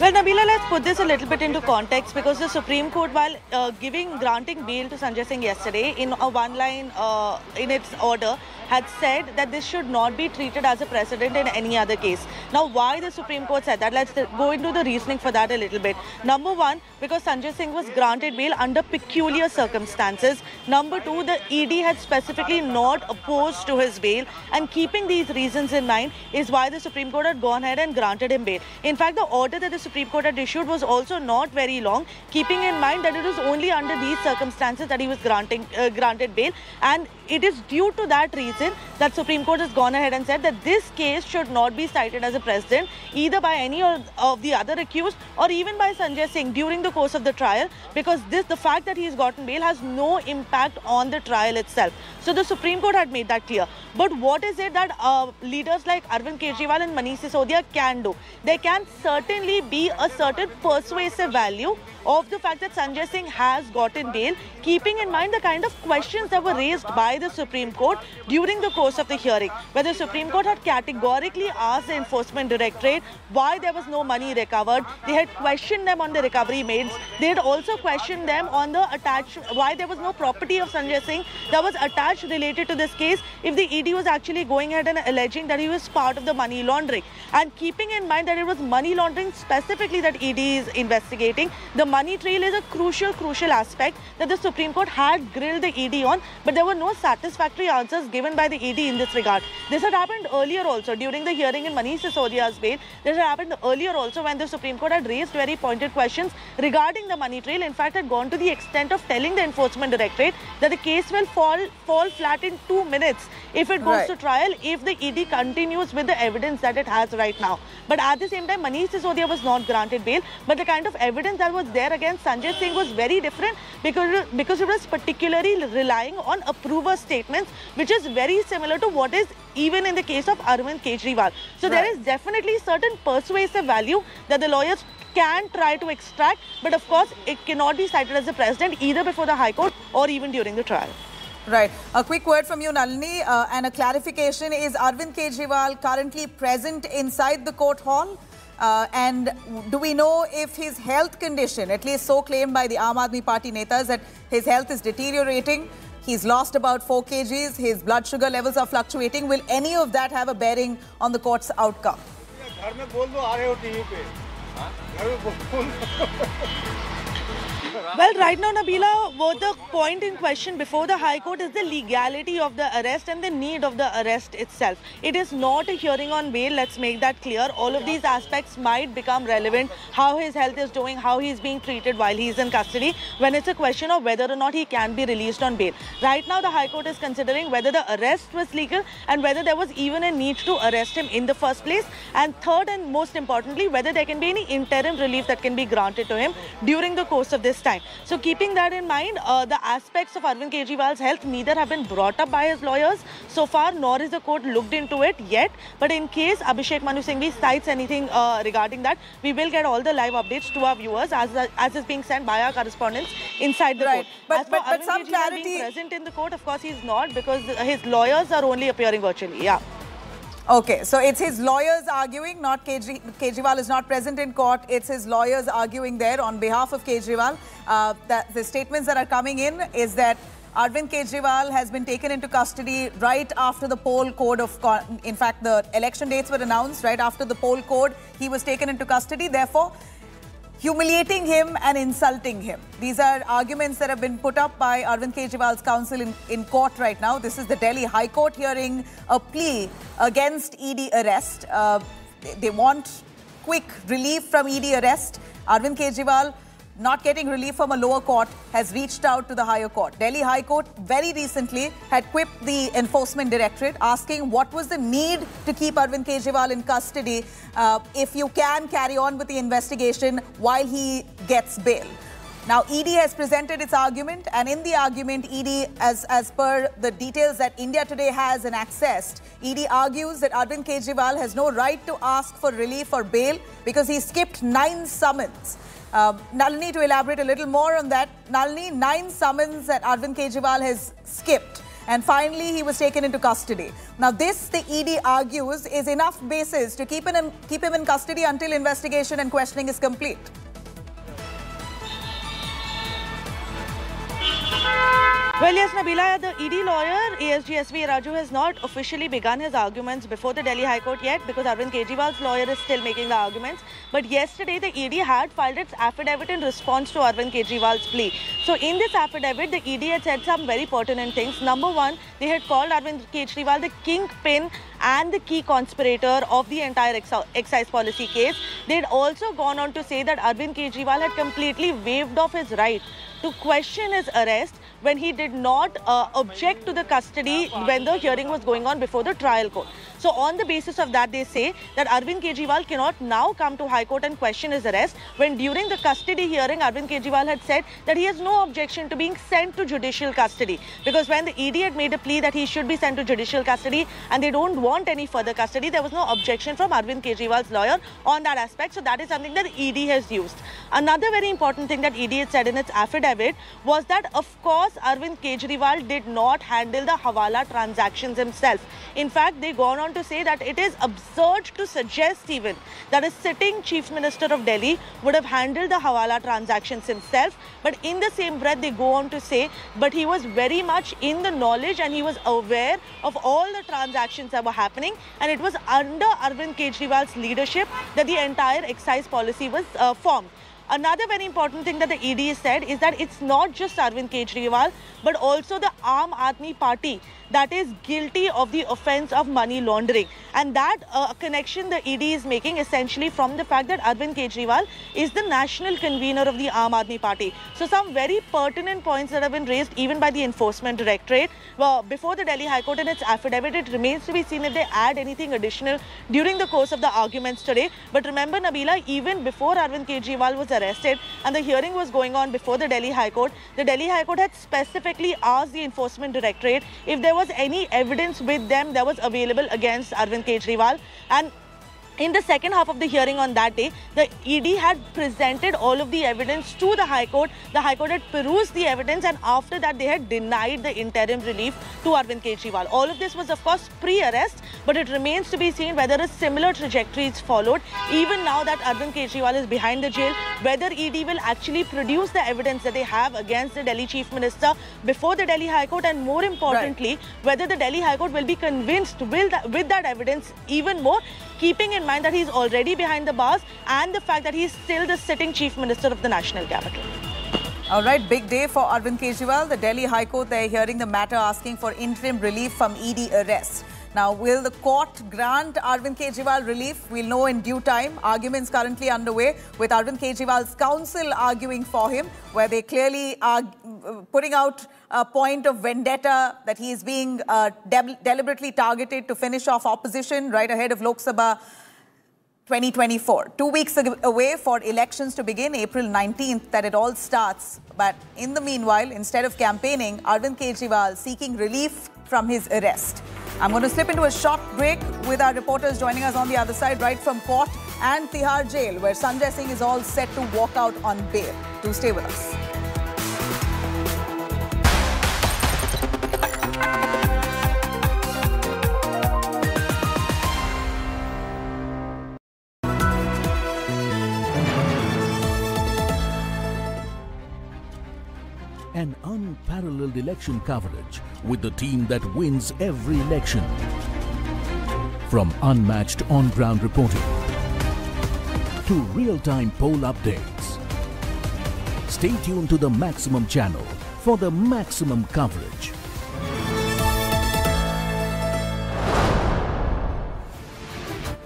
Well, Nabila, let's put this a little bit into context because the Supreme Court, while uh, giving granting bail to Sanjay Singh yesterday in a one-line uh, in its order, had said that this should not be treated as a precedent in any other case. Now, why the Supreme Court said that? Let's go into the reasoning for that a little bit. Number one, because Sanjay Singh was granted bail under peculiar circumstances. Number two, the ED had specifically not opposed to his bail, and keeping these reasons in mind is why the Supreme Court had gone ahead and granted him bail. In fact, the order that the Supreme Court had issued was also not very long, keeping in mind that it was only under these circumstances that he was granting uh, granted bail, and it is due to that reason that Supreme Court has gone ahead and said that this case should not be cited as a precedent either by any of the other accused or even by Sanjay Singh during the course of the trial because this the fact that he has gotten bail has no impact on the trial itself. So the Supreme Court had made that clear. But what is it that uh, leaders like Arvind Kejriwal and Manish Sisodia can do? There can certainly be a certain persuasive value of the fact that Sanjay Singh has gotten bail, keeping in mind the kind of questions that were raised by the Supreme Court during the course of the hearing, where the Supreme Court had categorically asked the Enforcement Directorate why there was no money recovered. They had questioned them on the recovery made. They had also questioned them on the attached, why there was no property of Sanjay Singh that was attached related to this case if the ED was actually going ahead and alleging that he was part of the money laundering. And keeping in mind that it was money laundering specifically that ED is investigating, the money trail is a crucial, crucial aspect that the Supreme Court had grilled the ED on, but there were no satisfactory answers given by the ED in this regard. This had happened earlier also during the hearing in Manish Sisodia's bail. This had happened earlier also when the Supreme Court had raised very pointed questions regarding the money trail. In fact, had gone to the extent of telling the Enforcement Directorate that the case will fall fall flat in two minutes if it goes right. to trial if the ED continues with the evidence that it has right now. But at the same time, Manish Sisodia was not granted bail. But the kind of evidence that was there against Sanjay Singh was very different because, because it was particularly relying on approver statements, which is very similar to what is even in the case of Arvind Kejriwal. So right. there is definitely certain persuasive value that the lawyers can try to extract, but of course it cannot be cited as a precedent either before the High Court or even during the trial. Right. A quick word from you, Nalini, uh, and a clarification. Is Arvind Kejriwal currently present inside the court hall? Uh, and do we know if his health condition, at least so claimed by the Aam Aadmi Party netas, that his health is deteriorating? He's lost about 4 kgs, his blood sugar levels are fluctuating. Will any of that have a bearing on the court's outcome? Well, right now, Nabila, what the point in question before the High Court is the legality of the arrest and the need of the arrest itself. It is not a hearing on bail, let's make that clear. All of these aspects might become relevant, how his health is doing, how he's being treated while he's in custody, when it's a question of whether or not he can be released on bail. Right now, the High Court is considering whether the arrest was legal and whether there was even a need to arrest him in the first place. And third and most importantly, whether there can be any interim relief that can be granted to him during the course of this time. So keeping that in mind, uh, the aspects of Arvind Kejriwal's health neither have been brought up by his lawyers so far, nor is the court looked into it yet. But in case Abhishek Manu Singhvi cites anything uh, regarding that, we will get all the live updates to our viewers as, as is being sent by our correspondents inside the Right. court. But- as but- but some Kejriwal clarity- being present in the court, of course, he's not because his lawyers are only appearing virtually. Yeah. Okay, so it's his lawyers arguing, not Kejri Kejriwal is not present in court. It's his lawyers arguing there on behalf of Kejriwal. Uh, that the statements that are coming in is that Arvind Kejriwal has been taken into custody right after the poll code of, in fact, the election dates were announced right after the poll code. He was taken into custody. Therefore, humiliating him and insulting him. These are arguments that have been put up by Arvind Kejriwal's counsel in, in court right now. This is the Delhi High Court hearing a plea against ED arrest. Uh, they, they want quick relief from ED arrest. Arvind Kejriwal not getting relief from a lower court has reached out to the higher court. Delhi High Court very recently had quipped the enforcement directorate asking what was the need to keep Arvind Kejriwal in custody uh, if you can carry on with the investigation while he gets bail. Now, ED has presented its argument, and in the argument, ED, as, as per the details that India Today has and accessed, ED argues that Arvind Kejriwal has no right to ask for relief or bail because he skipped nine summons. Uh, Nalini, to elaborate a little more on that, Nalini, nine summons that Arvind Kejriwal has skipped. And finally, he was taken into custody. Now, this, the ED argues, is enough basis to keep him, in, keep him in custody until investigation and questioning is complete. Well, yes, Nabila, the ED lawyer, ASG SV Raju, has not officially begun his arguments before the Delhi High Court yet because Arvind Kejriwal's lawyer is still making the arguments. But yesterday, the ED had filed its affidavit in response to Arvind Kejriwal's plea. So, in this affidavit, the ED had said some very pertinent things. Number one, they had called Arvind Kejriwal the kingpin and the key conspirator of the entire ex excise policy case. They had also gone on to say that Arvind Kejriwal had completely waived off his right to question his arrest when he did not uh, object to the custody when the hearing was going on before the trial court. So on the basis of that, they say that Arvind Kejriwal cannot now come to High Court and question his arrest when during the custody hearing, Arvind Kejriwal had said that he has no objection to being sent to judicial custody because when the ED had made a plea that he should be sent to judicial custody and they don't want any further custody, there was no objection from Arvind Kejriwal's lawyer on that aspect. So that is something that ED has used. Another very important thing that ED had said in its affidavit was that, of course, Arvind Kejriwal did not handle the Hawala transactions himself. In fact, they gone on to say that it is absurd to suggest even that a sitting chief minister of Delhi would have handled the Hawala transactions himself. But in the same breath, they go on to say, but he was very much in the knowledge and he was aware of all the transactions that were happening. And it was under Arvind Kejriwal's leadership that the entire excise policy was uh, formed. Another very important thing that the ED said is that it's not just Arvind Kejriwal, but also the Aam Aadmi Party that is guilty of the offense of money laundering. And that uh, connection the ED is making essentially from the fact that Arvind Kejriwal is the national convener of the Aam Aadmi Party. So some very pertinent points that have been raised even by the Enforcement Directorate. Well, before the Delhi High Court in its affidavit, it remains to be seen if they add anything additional during the course of the arguments today. But remember, Nabila, even before Arvind Kejriwal was arrested and the hearing was going on before the Delhi High Court, the Delhi High Court had specifically asked the Enforcement Directorate if there was any evidence with them that was available against Arvind Kejriwal. And in the second half of the hearing on that day, the ED had presented all of the evidence to the High Court. The High Court had perused the evidence and after that they had denied the interim relief to Arvind Kejriwal. All of this was of course pre-arrest but it remains to be seen whether a similar trajectory is followed. Even now that Arvind Kejriwal is behind the jail, whether ED will actually produce the evidence that they have against the Delhi Chief Minister before the Delhi High Court and more importantly, whether the Delhi High Court will be convinced with that, with that evidence even more, keeping in mind that he's already behind the bars and the fact that he's still the sitting Chief Minister of the national capital. All right, big day for Arvind Kejriwal. The Delhi High Court, they're hearing the matter asking for interim relief from ED arrest. Now, will the court grant Arvind Kejriwal relief? We'll know in due time. Arguments currently underway with Arvind Kejriwal's counsel arguing for him, where they clearly are uh, putting out a point of vendetta that he is being uh, de deliberately targeted to finish off opposition right ahead of Lok Sabha 2024. Two weeks away for elections to begin, April 19th, that it all starts. But in the meanwhile, instead of campaigning, Arvind Kejriwal seeking relief from his arrest. I'm going to slip into a short break with our reporters joining us on the other side, right from court and Tihar jail, where Sanjay Singh is all set to walk out on bail. Do stay with us. An unparalleled election coverage with the team that wins every election. From unmatched on-ground reporting to real-time poll updates. Stay tuned to the Maximum channel for the maximum coverage.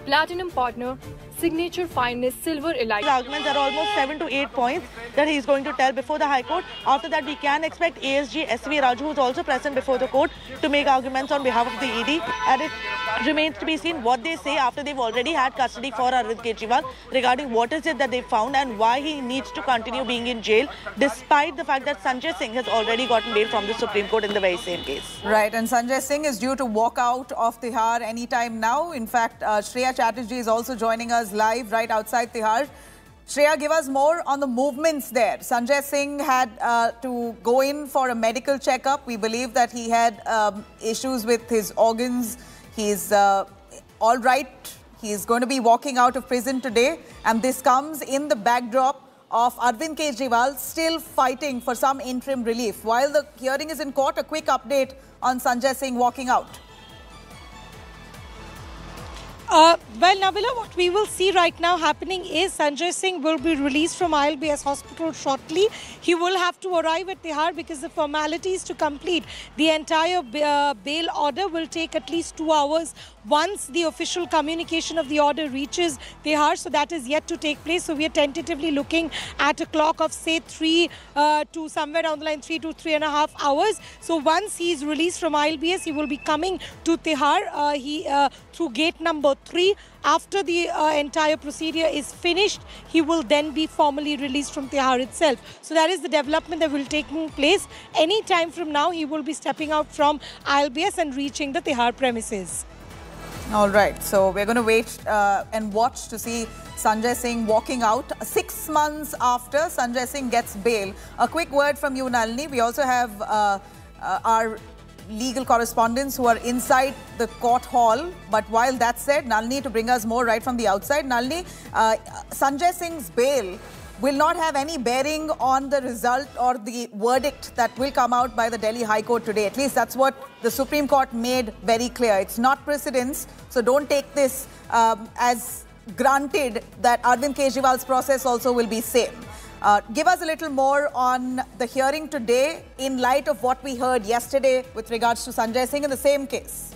Platinum partner, signature finest silver elite. The arguments are almost seven to eight points that he is going to tell before the High Court. After that, we can expect ASG SV Raju, who is also present before the court, to make arguments on behalf of the ED. And it remains to be seen what they say after they've already had custody for Arvind Kejriwal regarding what is it that they found and why he needs to continue being in jail, despite the fact that Sanjay Singh has already gotten bail from the Supreme Court in the very same case. Right, and Sanjay Singh is due to walk out of Tihar anytime now. In fact, uh, Shreya Chatterjee is also joining us live right outside Tihar. Shreya, give us more on the movements there. Sanjay Singh had uh, to go in for a medical checkup. We believe that he had um, issues with his organs. He's uh, all right. He's going to be walking out of prison today. And this comes in the backdrop of Arvind Kejriwal still fighting for some interim relief. While the hearing is in court, a quick update on Sanjay Singh walking out. Uh, well, Nabila, what we will see right now happening is Sanjay Singh will be released from ILBS hospital shortly. He will have to arrive at Tihar because the formalities to complete the entire uh, bail order will take at least two hours once the official communication of the order reaches Tihar. So that is yet to take place. So we are tentatively looking at a clock of say three uh, to somewhere down the line, three to three and a half hours. So once he is released from ILBS, he will be coming to Tihar. Uh, he uh, through gate number three. After the uh, entire procedure is finished, he will then be formally released from Tihar itself. So that is the development that will take place. Any time from now, he will be stepping out from ILBS and reaching the Tihar premises. All right, so we're going to wait uh, and watch to see Sanjay Singh walking out six months after Sanjay Singh gets bail. A quick word from you, Nalini. We also have uh, uh, our legal correspondents who are inside the court hall. But while that said, Nalini, to bring us more right from the outside, Nalini, uh, Sanjay Singh's bail will not have any bearing on the result or the verdict that will come out by the Delhi High Court today. At least that's what the Supreme Court made very clear. It's not precedence, so don't take this um, as granted that Arvind Kejriwal's process also will be same. Uh, give us a little more on the hearing today in light of what we heard yesterday with regards to Sanjay Singh in the same case.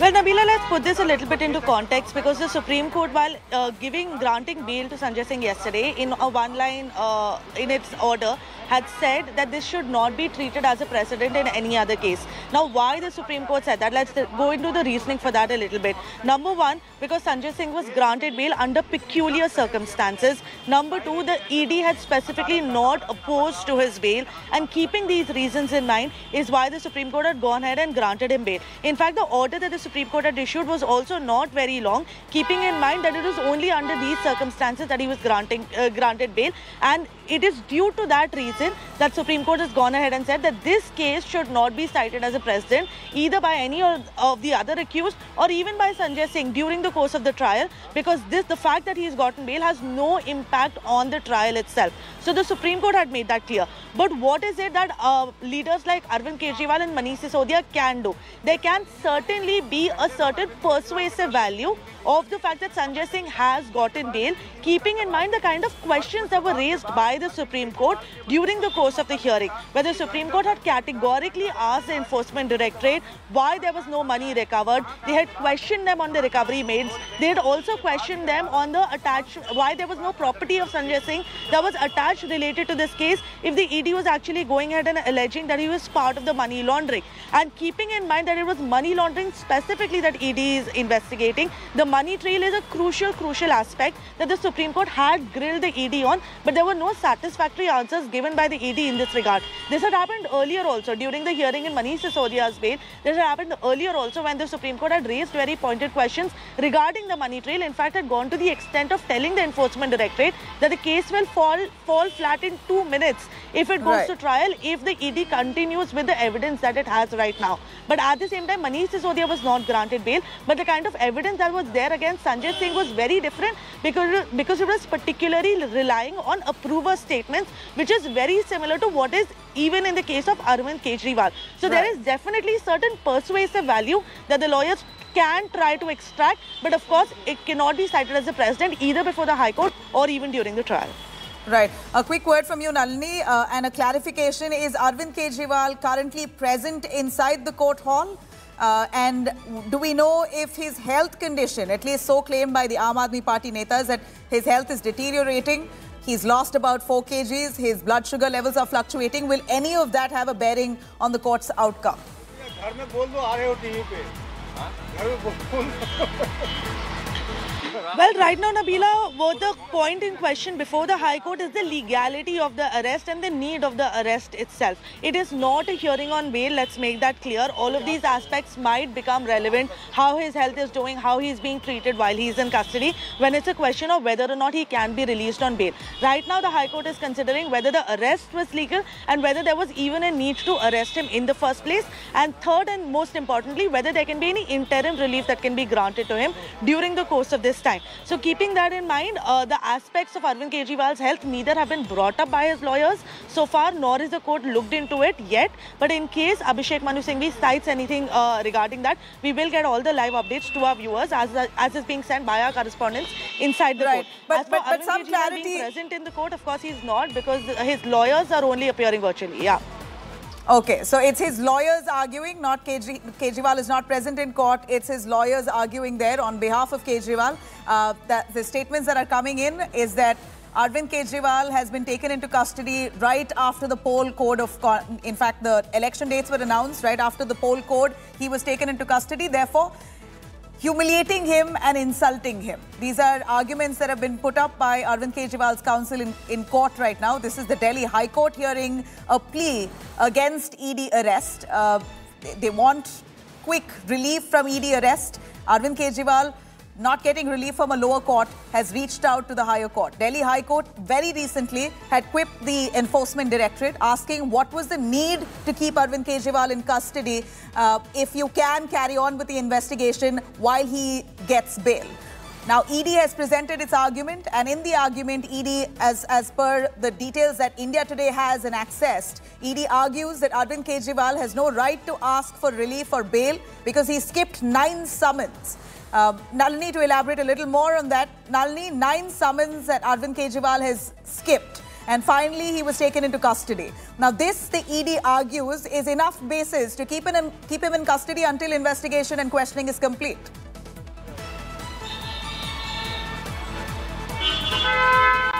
Well, Nabila, let's put this a little bit into context because the Supreme Court, while uh, giving granting bail to Sanjay Singh yesterday in a one line uh, in its order, had said that this should not be treated as a precedent in any other case. Now, why the Supreme Court said that? Let's go into the reasoning for that a little bit. Number one, because Sanjay Singh was granted bail under peculiar circumstances. Number two, the ED had specifically not opposed to his bail. And keeping these reasons in mind is why the Supreme Court had gone ahead and granted him bail. In fact, the order that the Supreme Court had issued was also not very long, keeping in mind that it was only under these circumstances that he was granting uh, granted bail. And it is due to that reason that Supreme Court has gone ahead and said that this case should not be cited as a precedent either by any of the other accused or even by Sanjay Singh during the course of the trial because this the fact that he has gotten bail has no impact on the trial itself. So the Supreme Court had made that clear. But what is it that uh, leaders like Arvind Kejriwal and Manish Sisodia can do? There can certainly be a certain persuasive value of the fact that Sanjay Singh has gotten bail, keeping in mind the kind of questions that were raised by the Supreme Court during the course of the hearing, where the Supreme Court had categorically asked the Enforcement Directorate why there was no money recovered. They had questioned them on the recovery made. They had also questioned them on the attached, why there was no property of Sanjay Singh that was attached related to this case if the ED was actually going ahead and alleging that he was part of the money laundering. And keeping in mind that it was money laundering specifically that ED is investigating, the money trail is a crucial, crucial aspect that the Supreme Court had grilled the ED on, but there were no satisfactory answers given by the ED in this regard. This had happened earlier also during the hearing in Manish Sisodia's bail. This had happened earlier also when the Supreme Court had raised very pointed questions regarding the money trail. In fact, had gone to the extent of telling the Enforcement Directorate that the case will fall fall flat in two minutes if it goes Right. to trial if the ED continues with the evidence that it has right now. But at the same time, Manish Sisodia was not granted bail. But the kind of evidence that was there against Sanjay Singh was very different because, because it was particularly relying on approver statements, which is very similar to what is even in the case of Arvind Kejriwal. So there Right. is definitely certain persuasive value that the lawyers can try to extract, but of course it cannot be cited as a precedent either before the High Court or even during the trial. Right. A quick word from you, Nalini, uh, and a clarification. Is Arvind Kejriwal currently present inside the court hall? Uh, and do we know if his health condition, at least so claimed by the Aam Aadmi Party netas, that his health is deteriorating? He's lost about 4 kgs, his blood sugar levels are fluctuating. Will any of that have a bearing on the court's outcome? Well, right now, Nabila, what the point in question before the High Court is the legality of the arrest and the need of the arrest itself. It is not a hearing on bail, let's make that clear. All of these aspects might become relevant, how his health is doing, how he is being treated while he is in custody, when it's a question of whether or not he can be released on bail. Right now, the High Court is considering whether the arrest was legal and whether there was even a need to arrest him in the first place. And third and most importantly, whether there can be any interim relief that can be granted to him during the course of this time. So keeping that in mind, uh, the aspects of Arvind Kejriwal's health neither have been brought up by his lawyers so far, nor is the court looked into it yet. But in case Abhishek Manu Singhvi cites anything uh, regarding that, we will get all the live updates to our viewers as, as is being sent by our correspondents inside the Right. court. But- as but- but Arvind some Kejriwal clarity- being present in the court, of course, he's not because his lawyers are only appearing virtually. Yeah. Okay, so it's his lawyers arguing, not Kejri Kejriwal is not present in court. It's his lawyers arguing there on behalf of Kejriwal. Uh, that the statements that are coming in is that Arvind Kejriwal has been taken into custody right after the poll code of, in fact, the election dates were announced right after the poll code. He was taken into custody. Therefore, humiliating him and insulting him. These are arguments that have been put up by Arvind Kejriwal's counsel in, in court right now. This is the Delhi High Court hearing a plea against ED arrest. Uh, they, they want quick relief from ED arrest. Arvind Kejriwal not getting relief from a lower court has reached out to the higher court. Delhi High Court very recently had quipped the enforcement directorate asking what was the need to keep Arvind Kejriwal in custody uh, if you can carry on with the investigation while he gets bail. Now, ED has presented its argument, and in the argument, ED, as, as per the details that India Today has and accessed, ED argues that Arvind Kejriwal has no right to ask for relief or bail because he skipped nine summons. Uh, Nalini, to elaborate a little more on that, Nalini, nine summons that Arvind Kejriwal has skipped. And finally, he was taken into custody. Now, this, the ED argues, is enough basis to keep in, keep him in custody until investigation and questioning is complete.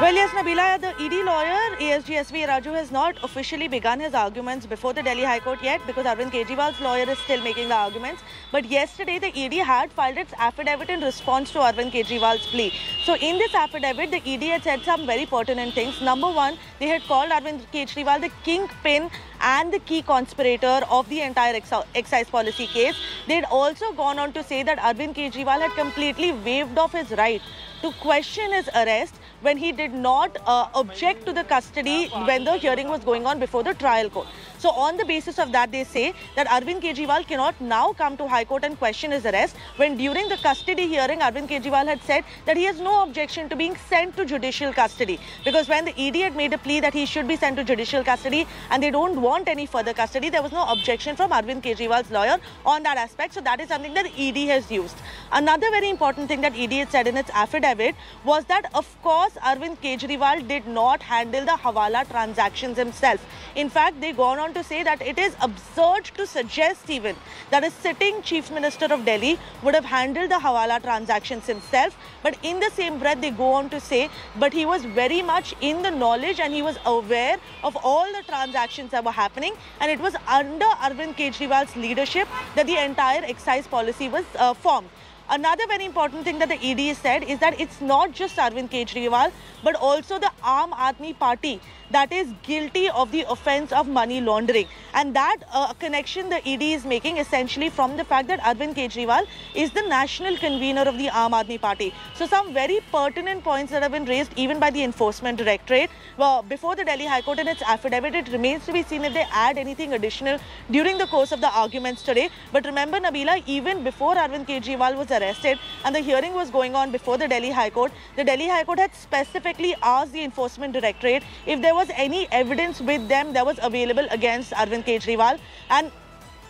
Well, yes, Nabila, the ED lawyer, ASG SV Raju, has not officially begun his arguments before the Delhi High Court yet because Arvind Kejriwal's lawyer is still making the arguments. But yesterday, the ED had filed its affidavit in response to Arvind Kejriwal's plea. So, in this affidavit, the ED had said some very pertinent things. Number one, they had called Arvind Kejriwal the kingpin and the key conspirator of the entire excise policy case. They had also gone on to say that Arvind Kejriwal had completely waived off his right to question his arrest when he did not uh, object to the custody when the hearing was going on before the trial court. So on the basis of that, they say that Arvind Kejriwal cannot now come to High Court and question his arrest when during the custody hearing, Arvind Kejriwal had said that he has no objection to being sent to judicial custody. Because when the ED had made a plea that he should be sent to judicial custody and they don't want any further custody, there was no objection from Arvind Kejriwal's lawyer on that aspect. So that is something that ED has used. Another very important thing that ED had said in its affidavit was that, of course, Arvind Kejriwal did not handle the Hawala transactions himself. In fact, they gone on to say that it is absurd to suggest even that a sitting Chief Minister of Delhi would have handled the Hawala transactions himself. But in the same breath, they go on to say, but he was very much in the knowledge and he was aware of all the transactions that were happening. And it was under Arvind Kejriwal's leadership that the entire excise policy was uh, formed. Another very important thing that the ED said is that it's not just Arvind Kejriwal, but also the Aam Aadmi Party that is guilty of the offense of money laundering. And that uh, connection the ED is making essentially from the fact that Arvind Kejriwal is the national convener of the Aam Aadmi Party. So some very pertinent points that have been raised even by the Enforcement Directorate. Well, before the Delhi High Court in its affidavit, it remains to be seen if they add anything additional during the course of the arguments today. But remember, Nabila, even before Arvind Kejriwal was arrested and the hearing was going on before the Delhi High Court, the Delhi High Court had specifically asked the Enforcement Directorate if there was any evidence with them that was available against Arvind Kejriwal. And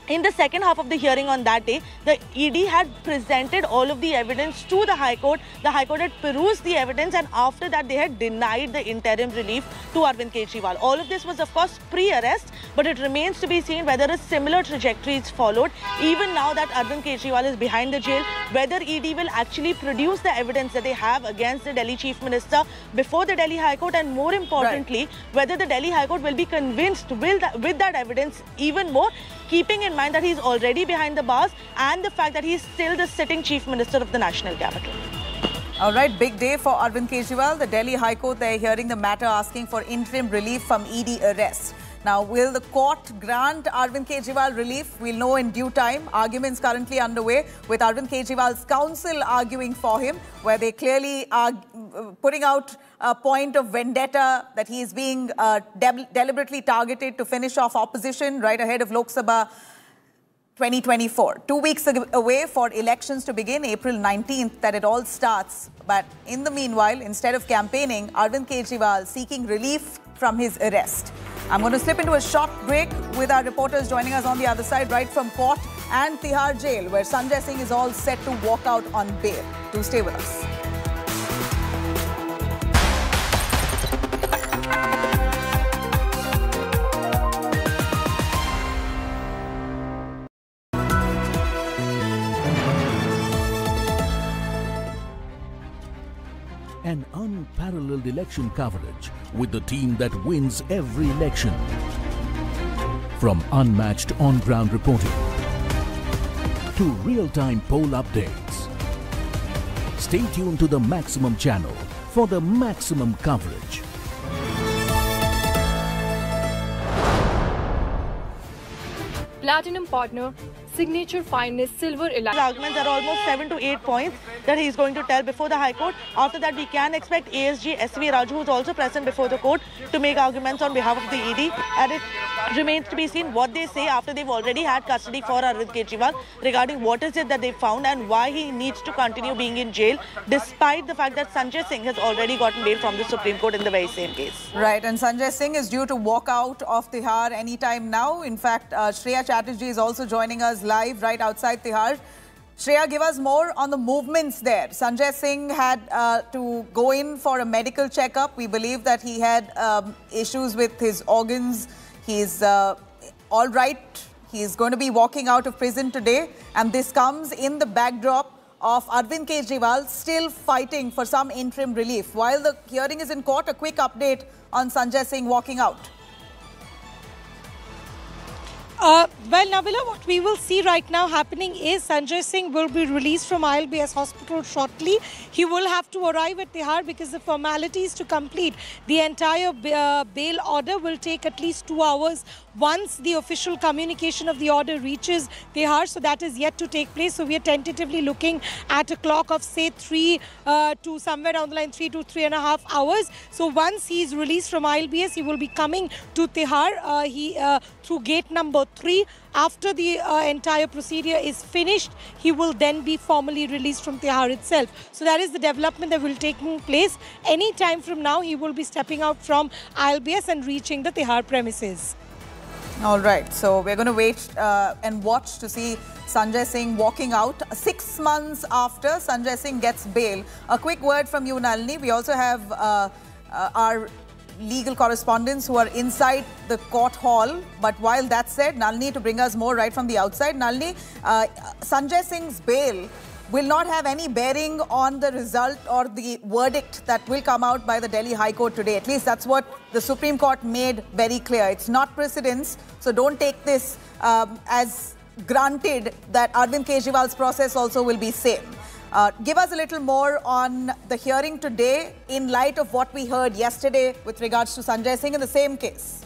in the second half of the hearing on that day, the ED had presented all of the evidence to the High Court. The High Court had perused the evidence and after that they had denied the interim relief to Arvind Kejriwal. All of this was of course pre-arrest but it remains to be seen whether a similar trajectory is followed. Even now that Arvind Kejriwal is behind the jail, whether ED will actually produce the evidence that they have against the Delhi Chief Minister before the Delhi High Court and more importantly, right. whether the Delhi High Court will be convinced with that, with that evidence even more keeping in mind that he's already behind the bars and the fact that he's still the sitting chief minister of the national capital. All right, big day for Arvind Kejriwal. The Delhi High Court, they're hearing the matter asking for interim relief from ED arrest. Now, will the court grant Arvind Kejriwal relief? We'll know in due time. Arguments currently underway with Arvind Kejriwal's counsel arguing for him, where they clearly are putting out a point of vendetta that he is being uh, de deliberately targeted to finish off opposition right ahead of Lok Sabha 2024. Two weeks away for elections to begin, April 19th, that it all starts. But in the meanwhile, instead of campaigning, Arvind Kejriwal seeking relief from his arrest. I'm going to slip into a short break with our reporters joining us on the other side, right from court and Tihar jail, where Sanjay Singh is all set to walk out on bail. Do stay with us. An unparalleled election coverage with the team that wins every election. From unmatched on-ground reporting to real-time poll updates. Stay tuned to the Maximum channel for the maximum coverage. Platinum partner signature finest silver elite. Arguments are almost seven to eight points that he is going to tell before the High Court. After that, we can expect ASG SV Raju, who's also present before the court, to make arguments on behalf of the ED. And it remains to be seen what they say after they've already had custody for Arvind Kejriwal regarding what is it that they found and why he needs to continue being in jail, despite the fact that Sanjay Singh has already gotten bail from the Supreme Court in the very same case. Right, and Sanjay Singh is due to walk out of Tihar anytime now. In fact, uh, Shreya Chatterjee is also joining us live right outside Tihar. Shreya, give us more on the movements there. Sanjay Singh had uh, to go in for a medical checkup. We believe that he had um, issues with his organs. He's uh, all right. He's going to be walking out of prison today. And this comes in the backdrop of Arvind Kejriwal still fighting for some interim relief. While the hearing is in court, a quick update on Sanjay Singh walking out. Uh, well, Nabila, what we will see right now happening is Sanjay Singh will be released from ILBS hospital shortly. He will have to arrive at Tihar because the formalities to complete the entire uh, bail order will take at least two hours once the official communication of the order reaches Tihar. So that is yet to take place. So we are tentatively looking at a clock of say three uh, to somewhere down the line, three to three and a half hours. So once he is released from ILBS, he will be coming to Tihar. Uh, he uh, through gate number three. After the uh, entire procedure is finished, he will then be formally released from Tihar itself. So that is the development that will take place. Any time from now, he will be stepping out from ILBS and reaching the Tihar premises. All right, so we're going to wait uh, and watch to see Sanjay Singh walking out six months after Sanjay Singh gets bail. A quick word from you, Nalini. We also have uh, uh, our legal correspondents who are inside the court hall. But while that's said, Nalini, to bring us more right from the outside, Nalini, uh, Sanjay Singh's bail will not have any bearing on the result or the verdict that will come out by the Delhi High Court today. At least that's what the Supreme Court made very clear. It's not precedence, so don't take this um, as granted that Arvind Kejriwal's process also will be same. Uh, give us a little more on the hearing today in light of what we heard yesterday with regards to Sanjay Singh in the same case.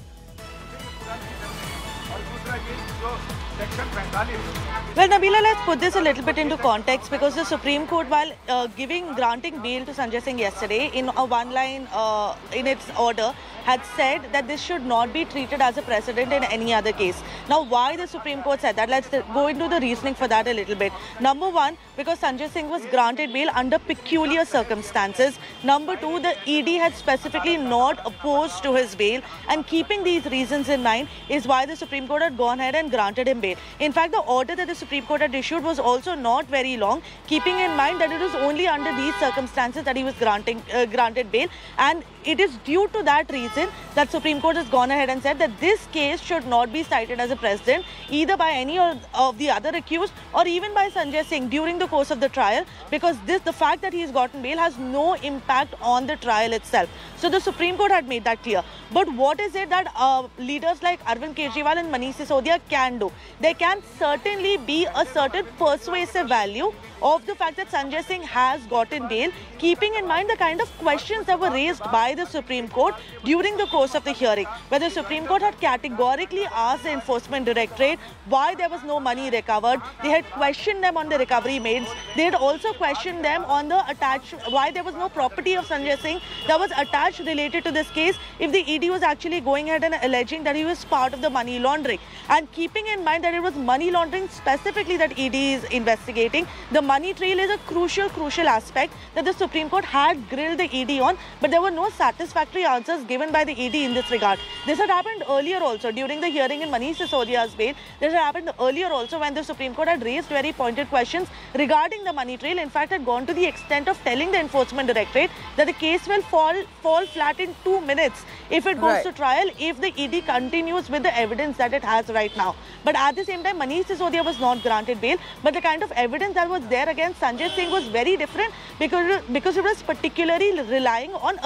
Well, Nabila, let's put this a little bit into context because the Supreme Court, while uh, giving granting bail to Sanjay Singh yesterday in a one-line uh, in its order, had said that this should not be treated as a precedent in any other case. Now, why the Supreme Court said that? Let's go into the reasoning for that a little bit. Number one, because Sanjay Singh was granted bail under peculiar circumstances. Number two, the ED had specifically not opposed to his bail, and keeping these reasons in mind is why the Supreme Court had gone ahead and granted him bail. In fact, the order that the Supreme Court had issued was also not very long, keeping in mind that it was only under these circumstances that he was granting uh, granted bail, and it is due to that reason that Supreme Court has gone ahead and said that this case should not be cited as a precedent either by any of the other accused or even by Sanjay Singh during the course of the trial because this the fact that he has gotten bail has no impact on the trial itself. So the Supreme Court had made that clear. But what is it that uh, leaders like Arvind Kejriwal and Manish Sisodia can do? There can certainly be a certain persuasive value of the fact that Sanjay Singh has gotten bail, keeping in mind the kind of questions that were raised by the Supreme Court during the course of the hearing, where the Supreme Court had categorically asked the Enforcement Directorate why there was no money recovered. They had questioned them on the recovery made. They had also questioned them on the attached, why there was no property of Sanjay Singh that was attached related to this case if the ED was actually going ahead and alleging that he was part of the money laundering. And keeping in mind that it was money laundering specifically that ED is investigating, the money trail is a crucial, crucial aspect that the Supreme Court had grilled the ED on, but there were no satisfactory answers given by the ED in this regard. This had happened earlier also during the hearing in Manish Sisodia's bail. This had happened earlier also when the Supreme Court had raised very pointed questions regarding the money trail. In fact, had gone to the extent of telling the Enforcement Directorate that the case will fall fall flat in two minutes if it goes right. to trial if the ED continues with the evidence that it has right now. But at the same time, Manish Sisodia was not granted bail. But the kind of evidence that was there against Sanjay Singh was very different because, because it was particularly relying on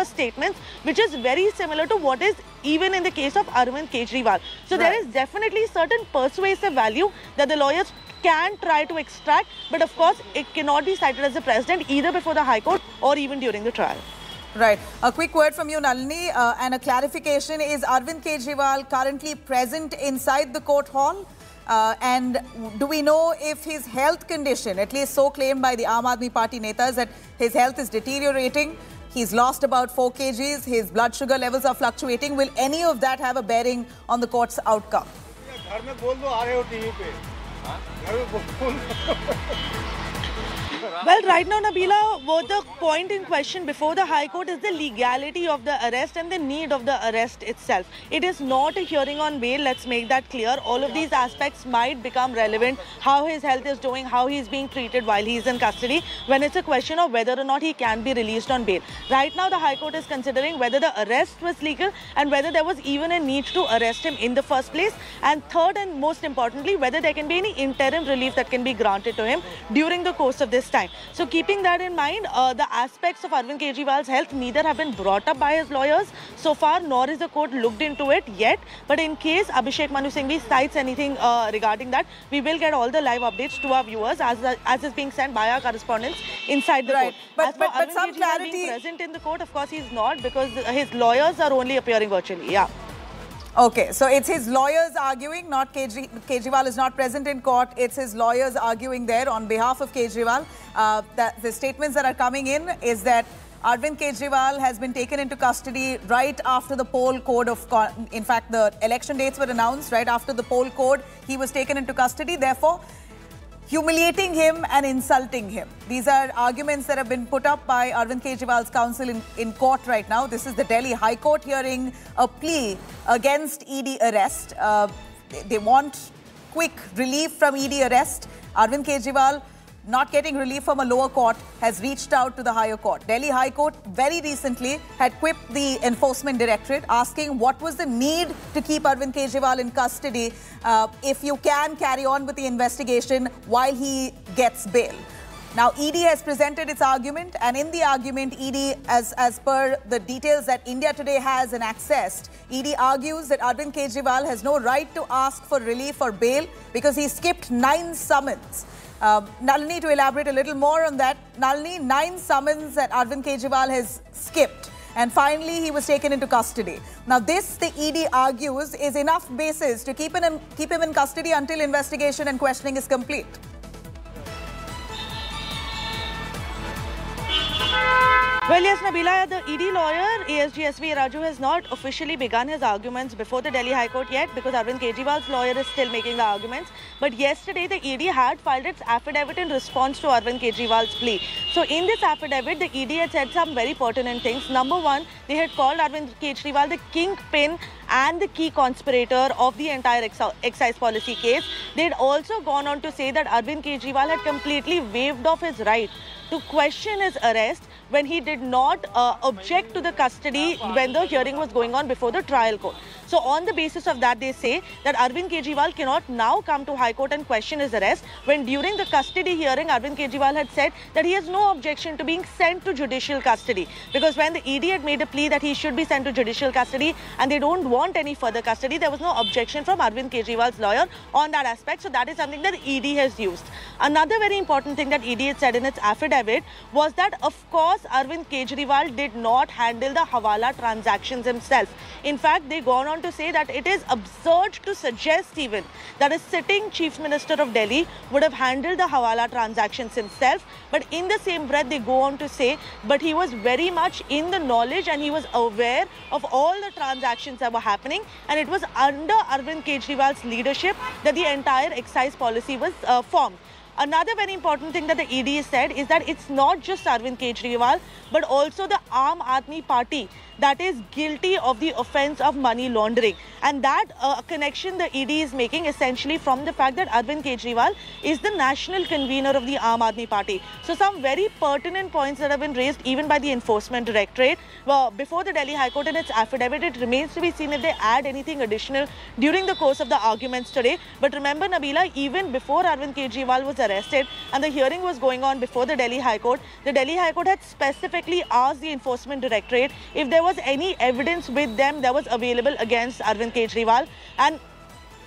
approver statements, which is very similar to what is even in the case of Arvind Kejriwal. So right. there is definitely certain persuasive value that the lawyers can try to extract, but of course it cannot be cited as a precedent either before the High Court or even during the trial. Right. A quick word from you, Nalini, uh, and a clarification. Is Arvind Kejriwal currently present inside the court hall? Uh, and do we know if his health condition, at least so claimed by the Aam Aadmi Party netas, that his health is deteriorating? He's lost about 4 kgs, his blood sugar levels are fluctuating. Will any of that have a bearing on the court's outcome? Well, right now, Nabila, what the point in question before the High Court is the legality of the arrest and the need of the arrest itself. It is not a hearing on bail, let's make that clear. All of these aspects might become relevant, how his health is doing, how he's being treated while he's in custody, when it's a question of whether or not he can be released on bail. Right now, the High Court is considering whether the arrest was legal and whether there was even a need to arrest him in the first place. And third and most importantly, whether there can be any interim relief that can be granted to him during the course of this time. So keeping that in mind, uh, the aspects of Arvind Kejriwal's health neither have been brought up by his lawyers so far, nor is the court looked into it yet. But in case Abhishek Manu Singhvi cites anything uh, regarding that, we will get all the live updates to our viewers as, as is being sent by our correspondents inside the right. court. But, as but, but some clarity... being present in the court, of course, he's not because his lawyers are only appearing virtually. Yeah. Okay, so it's his lawyers arguing, not Kejri Kejriwal is not present in court. It's his lawyers arguing there on behalf of Kejriwal. Uh, that the statements that are coming in is that Arvind Kejriwal has been taken into custody right after the poll code of, in fact, the election dates were announced right after the poll code. He was taken into custody. Therefore, humiliating him and insulting him. These are arguments that have been put up by Arvind Kejriwal's counsel in, in court right now. This is the Delhi High Court hearing a plea against ED arrest. Uh, they, they want quick relief from ED arrest. Arvind Kejriwal not getting relief from a lower court, has reached out to the higher court. Delhi High Court very recently had quipped the enforcement directorate asking what was the need to keep Arvind Kejriwal in custody uh, if you can carry on with the investigation while he gets bail. Now, ED has presented its argument, and in the argument, ED, as, as per the details that India Today has and accessed, ED argues that Arvind Kejriwal has no right to ask for relief or bail because he skipped nine summons. Uh, Nalini, to elaborate a little more on that, Nalini, nine summons that Arvind Kejriwal has skipped. And finally, he was taken into custody. Now, this, the ED argues, is enough basis to keep him, keep him in custody until investigation and questioning is complete. Well, yes, Nabila, the ED lawyer, ASG SV Raju, has not officially begun his arguments before the Delhi High Court yet because Arvind Kejriwal's lawyer is still making the arguments. But yesterday, the ED had filed its affidavit in response to Arvind Kejriwal's plea. So, in this affidavit, the ED had said some very pertinent things. Number one, they had called Arvind Kejriwal the kingpin and the key conspirator of the entire excise policy case. They had also gone on to say that Arvind Kejriwal had completely waived off his right to question his arrest when he did not uh, object to the custody when the hearing was going on before the trial court. So on the basis of that, they say that Arvind Kejriwal cannot now come to High Court and question his arrest when during the custody hearing, Arvind Kejriwal had said that he has no objection to being sent to judicial custody because when the ED had made a plea that he should be sent to judicial custody and they don't want any further custody, there was no objection from Arvind Kejriwal's lawyer on that aspect. So that is something that ED has used. Another very important thing that ED had said in its affidavit was that, of course, Arvind Kejriwal did not handle the Hawala transactions himself. In fact, they gone on to say that it is absurd to suggest even that a sitting Chief Minister of Delhi would have handled the Hawala transactions himself. But in the same breath, they go on to say, but he was very much in the knowledge and he was aware of all the transactions that were happening. And it was under Arvind Kejriwal's leadership that the entire excise policy was uh, formed. Another very important thing that the ED said is that it's not just Arvind Kejriwal, but also the Aam Aadmi Party that is guilty of the offense of money laundering. And that uh, connection the ED is making essentially from the fact that Arvind Kejriwal is the national convener of the Aam Aadmi Party. So some very pertinent points that have been raised even by the Enforcement Directorate. Well, before the Delhi High Court in its affidavit, it remains to be seen if they add anything additional during the course of the arguments today. But remember, Nabila, even before Arvind Kejriwal was arrested and the hearing was going on before the Delhi High Court, the Delhi High Court had specifically asked the Enforcement Directorate if there was was any evidence with them that was available against Arvind Kejriwal. And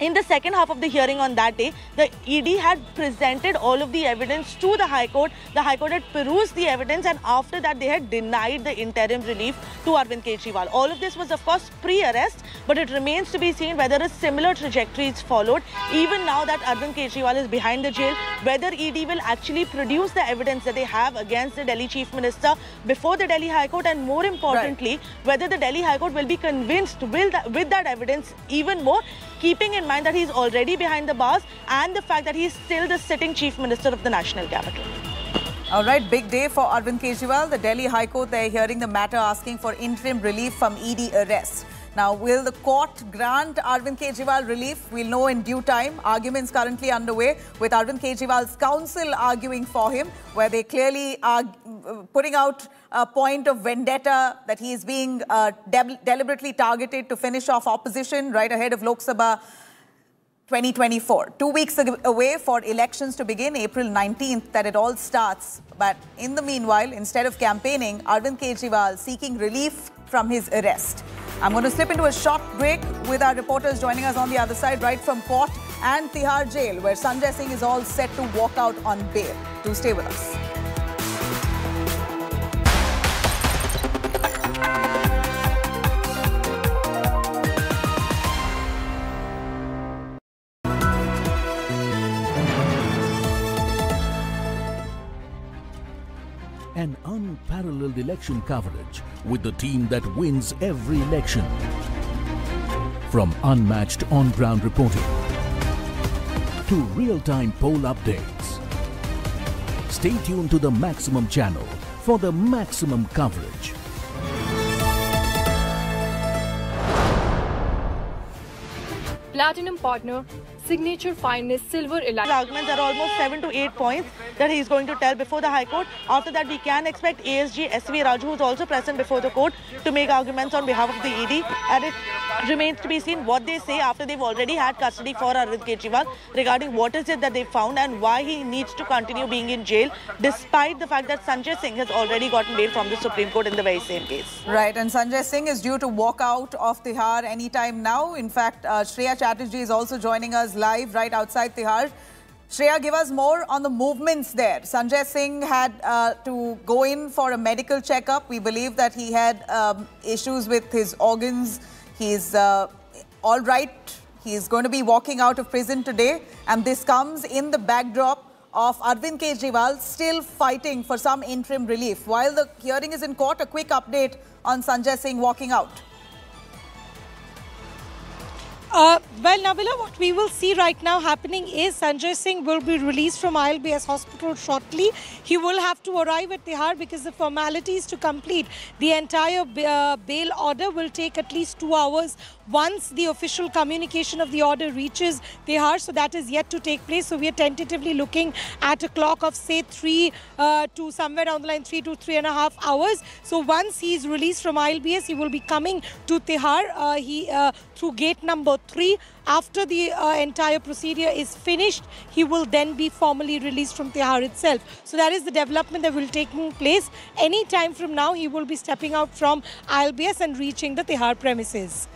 in the second half of the hearing on that day, the ED had presented all of the evidence to the High Court. The High Court had perused the evidence and after that they had denied the interim relief to Arvind Kejriwal. All of this was of course pre-arrest but it remains to be seen whether a similar trajectory is followed. Even now that Arvind Kejriwal is behind the jail, whether ED will actually produce the evidence that they have against the Delhi Chief Minister before the Delhi High Court and more importantly, right. whether the Delhi High Court will be convinced that, with that evidence even more keeping in mind that he's already behind the bars and the fact that he's still the sitting chief minister of the national capital. All right, big day for Arvind Kejriwal. The Delhi High Court, they're hearing the matter asking for interim relief from ED arrest. Now, will the court grant Arvind Kejriwal relief? We'll know in due time. Arguments currently underway with Arvind Kejriwal's counsel arguing for him, where they clearly are putting out a point of vendetta that he is being uh, de deliberately targeted to finish off opposition right ahead of Lok Sabha 2024. Two weeks away for elections to begin, April 19th, that it all starts. But in the meanwhile, instead of campaigning, Arvind Kejriwal seeking relief from his arrest. I'm going to slip into a short break with our reporters joining us on the other side, right from court and Tihar jail, where Sanjay Singh is all set to walk out on bail. Do stay with us. Unparalleled election coverage with the team that wins every election. From unmatched on-ground reporting to real-time poll updates. Stay tuned to the Maximum channel for the maximum coverage. Platinum partner, signature finest silver elite. The arguments are almost seven to eight points that he is going to tell before the High Court. After that, we can expect ASG SV Raju, who's also present before the court, to make arguments on behalf of the ED. And it remains to be seen what they say after they've already had custody for Arvind Kejriwal regarding what is it that they found and why he needs to continue being in jail, despite the fact that Sanjay Singh has already gotten bail from the Supreme Court in the very same case. Right, and Sanjay Singh is due to walk out of Tihar anytime now. In fact, uh, Shreya Chatterjee is also joining us live right outside Tihar. Shreya, give us more on the movements there. Sanjay Singh had uh, to go in for a medical checkup. We believe that he had um, issues with his organs. He's uh, all right. He's going to be walking out of prison today. And this comes in the backdrop of Arvind Kejriwal still fighting for some interim relief. While the hearing is in court, a quick update on Sanjay Singh walking out. Uh, well, Nabila, what we will see right now happening is Sanjay Singh will be released from ILBS hospital shortly. He will have to arrive at Tihar because the formalities to complete the entire uh, bail order will take at least two hours once the official communication of the order reaches Tihar. So that is yet to take place. So we are tentatively looking at a clock of say three uh, to somewhere down the line, three to three and a half hours. So once he is released from ILBS, he will be coming to Tihar. Uh, he uh, through gate number three. After the uh, entire procedure is finished, he will then be formally released from Tihar itself. So that is the development that will take place. Any time from now, he will be stepping out from ILBS and reaching the Tihar premises.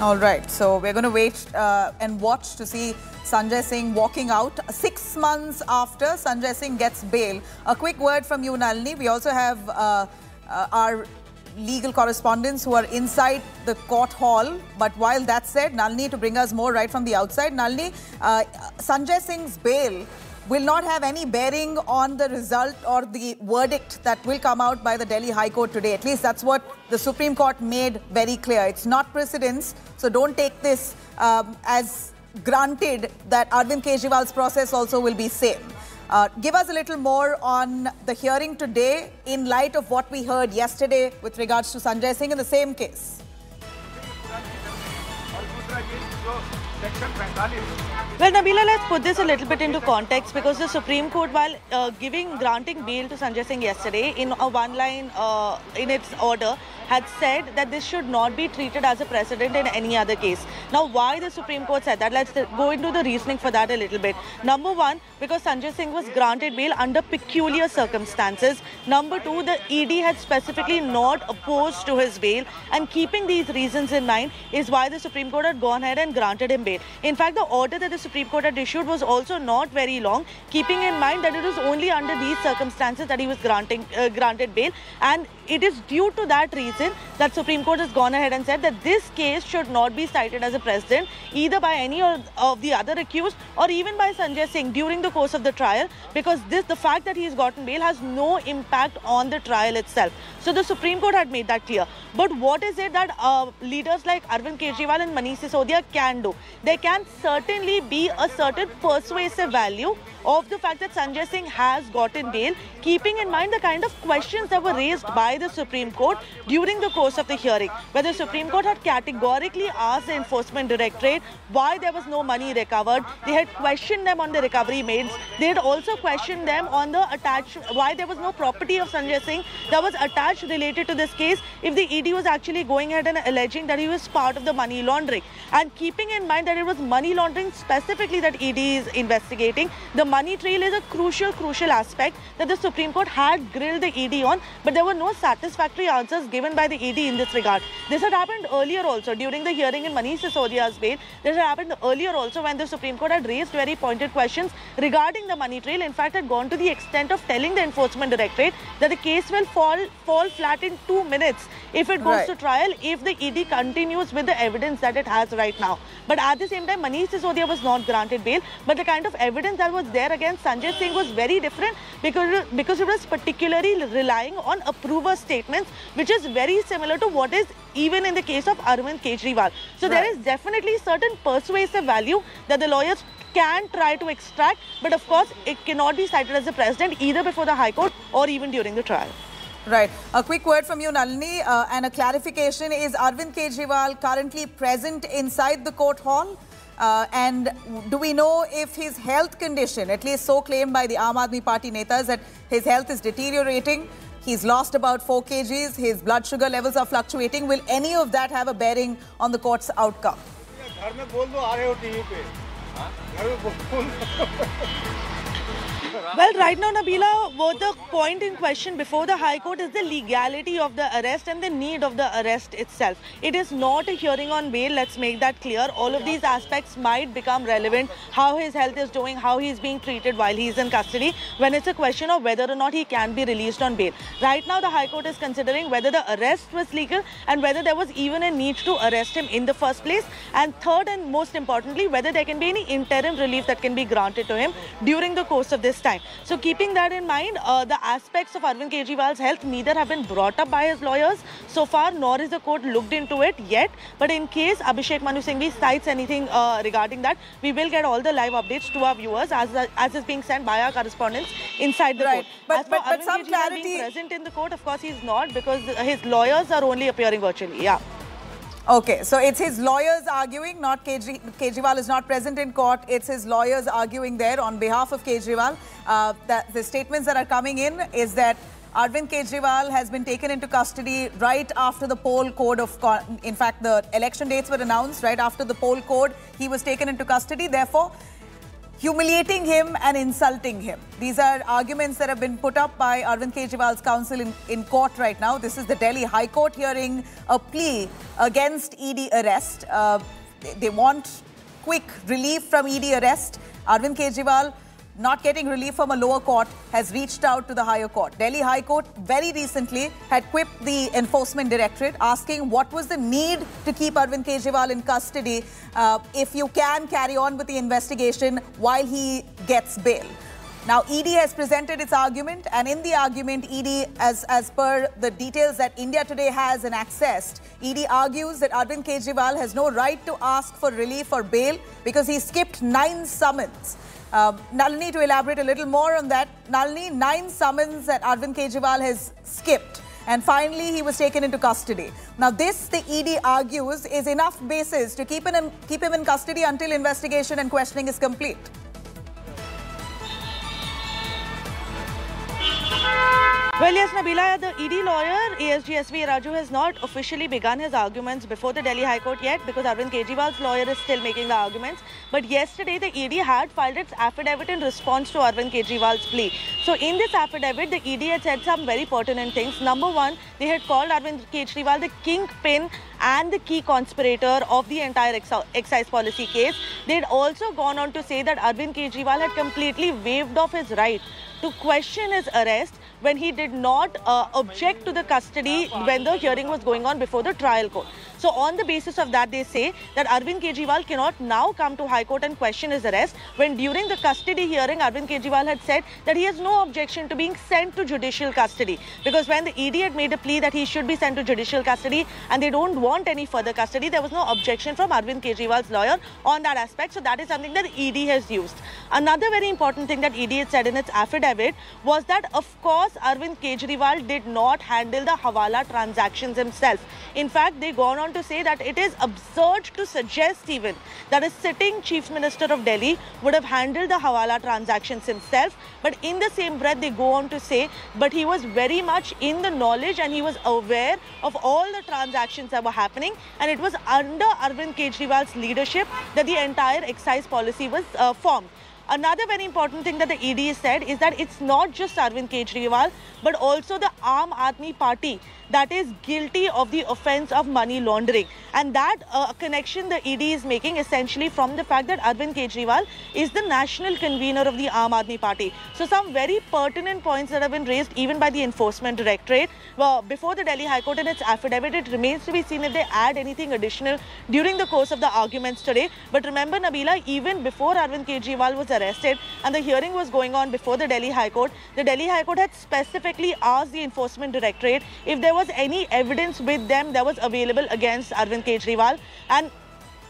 All right, so we're going to wait uh, and watch to see Sanjay Singh walking out six months after Sanjay Singh gets bail. A quick word from you, Nalini. We also have uh, uh, our legal correspondents who are inside the court hall. But while that said, Nalini, to bring us more right from the outside, Nalini, uh, Sanjay Singh's bail will not have any bearing on the result or the verdict that will come out by the Delhi High Court today. At least that's what the Supreme Court made very clear. It's not precedence, so don't take this um, as granted that Arvind Kejriwal's process also will be same. Uh, give us a little more on the hearing today in light of what we heard yesterday with regards to Sanjay Singh in the same case. Well, Nabila, let's put this a little bit into context because the Supreme Court, while uh, giving granting bail to Sanjay Singh yesterday in a one-line uh, in its order, had said that this should not be treated as a precedent in any other case. Now, why the Supreme Court said that? Let's go into the reasoning for that a little bit. Number one, because Sanjay Singh was granted bail under peculiar circumstances. Number two, the ED had specifically not opposed to his bail. And keeping these reasons in mind is why the Supreme Court had gone ahead and granted him bail. In fact, the order that the Supreme Court had issued was also not very long, keeping in mind that it was only under these circumstances that he was granting uh, granted bail. And it is due to that reason that Supreme Court has gone ahead and said that this case should not be cited as a precedent either by any of the other accused or even by Sanjay Singh during the course of the trial because this the fact that he has gotten bail has no impact on the trial itself. So the Supreme Court had made that clear. But what is it that uh, leaders like Arvind Kejriwal and Manish Sisodia can do? There can certainly be a certain persuasive value of the fact that Sanjay Singh has gotten bail, keeping in mind the kind of questions that were raised by the Supreme Court during the course of the hearing, where the Supreme Court had categorically asked the Enforcement Directorate why there was no money recovered. They had questioned them on the recovery made. They had also questioned them on the attached, why there was no property of Sanjay Singh that was attached related to this case if the ED was actually going ahead and alleging that he was part of the money laundering. And keeping in mind that it was money laundering specifically that ED is investigating, the money trail is a crucial, crucial aspect that the Supreme Court had grilled the ED on, but there were no satisfactory answers given by the ED in this regard. This had happened earlier also during the hearing in Manish Sisodia's bail. This had happened earlier also when the Supreme Court had raised very pointed questions regarding the money trail. In fact, had gone to the extent of telling the Enforcement Directorate that the case will fall fall flat in two minutes if it goes right. to trial if the ED continues with the evidence that it has right now. But at the same time, Manish Sisodia was not granted bail, but the kind of evidence that was there against Sanjay Singh was very different because, because it was particularly relying on approver statements, which is very similar to what is even in the case of Arvind Kejriwal. So right. there is definitely certain persuasive value that the lawyers can try to extract, but of course, it cannot be cited as a precedent either before the High Court or even during the trial. Right. A quick word from you, Nalini, uh, and a clarification. Is Arvind Kejriwal currently present inside the court hall? Uh, and do we know if his health condition, at least so claimed by the Aam Aadmi Party netas, that his health is deteriorating? He's lost about 4 kgs, his blood sugar levels are fluctuating. Will any of that have a bearing on the court's outcome? Well, right now, Nabila, what the point in question before the High Court is the legality of the arrest and the need of the arrest itself. It is not a hearing on bail, let's make that clear. All of these aspects might become relevant, how his health is doing, how he's being treated while he's in custody, when it's a question of whether or not he can be released on bail. Right now, the High Court is considering whether the arrest was legal and whether there was even a need to arrest him in the first place. And third and most importantly, whether there can be any interim relief that can be granted to him during the course of this time. So keeping that in mind, uh, the aspects of Arvind Kejriwal's health neither have been brought up by his lawyers so far, nor is the court looked into it yet. But in case Abhishek Manu Singhvi cites anything uh, regarding that, we will get all the live updates to our viewers as, as is being sent by our correspondents inside the Right. court. But- as for but- but Arvind some Kejriwal clarity- being present in the court, of course he's not because his lawyers are only appearing virtually. Yeah. Okay, so it's his lawyers arguing, not Kejri Kejriwal is not present in court. It's his lawyers arguing there on behalf of Kejriwal. Uh, that the statements that are coming in is that Arvind Kejriwal has been taken into custody right after the poll code of, in fact, the election dates were announced right after the poll code. He was taken into custody. Therefore, humiliating him and insulting him. These are arguments that have been put up by Arvind Kejriwal's counsel in, in court right now. This is the Delhi High Court hearing a plea against ED arrest. Uh, they, they want quick relief from ED arrest. Arvind Kejriwal not getting relief from a lower court has reached out to the higher court. Delhi High Court very recently had quipped the enforcement directorate asking what was the need to keep Arvind Kejriwal in custody uh, if you can carry on with the investigation while he gets bail. Now, ED has presented its argument, and in the argument, ED, as, as per the details that India Today has and accessed, ED argues that Arvind Kejriwal has no right to ask for relief or bail because he skipped nine summons. Uh, Nalini, to elaborate a little more on that, Nalini, nine summons that Arvind Kejriwal has skipped. And finally, he was taken into custody. Now, this, the ED argues, is enough basis to keep him keep him in custody until investigation and questioning is complete. Well, yes, Nabila, the ED lawyer, ASG SV Raju, has not officially begun his arguments before the Delhi High Court yet because Arvind Kejriwal's lawyer is still making the arguments. But yesterday, the ED had filed its affidavit in response to Arvind Kejriwal's plea. So, in this affidavit, the ED had said some very pertinent things. Number one, they had called Arvind Kejriwal the kingpin and the key conspirator of the entire ex- excise policy case. They had also gone on to say that Arvind Kejriwal had completely waived off his right to question his arrest when he did not uh, object to the custody when the hearing was going on before the trial court. So on the basis of that, they say that Arvind Kejriwal cannot now come to High Court and question his arrest when during the custody hearing, Arvind Kejriwal had said that he has no objection to being sent to judicial custody because when the ED had made a plea that he should be sent to judicial custody and they don't want any further custody, there was no objection from Arvind Kejriwal's lawyer on that aspect. So that is something that ED has used. Another very important thing that ED had said in its affidavit was that of course Arvind Kejriwal did not handle the Hawala transactions himself. In fact, they gone on to say that it is absurd to suggest even that a sitting Chief Minister of Delhi would have handled the Hawala transactions himself. But in the same breath, they go on to say, but he was very much in the knowledge and he was aware of all the transactions that were happening. And it was under Arvind Kejriwal's leadership that the entire excise policy was uh, formed. Another very important thing that the ED said is that it's not just Arvind Kejriwal, but also the Aam Aadmi Party that is guilty of the offense of money laundering. And that uh, connection the ED is making essentially from the fact that Arvind Kejriwal is the national convener of the Aam Aadmi Party. So some very pertinent points that have been raised even by the Enforcement Directorate. Well, before the Delhi High Court in its affidavit, it remains to be seen if they add anything additional during the course of the arguments today. But remember, Nabila, even before Arvind Kejriwal was arrested and the hearing was going on before the Delhi High Court, the Delhi High Court had specifically asked the Enforcement Directorate if there was any evidence with them that was available against Arvind Kejriwal. And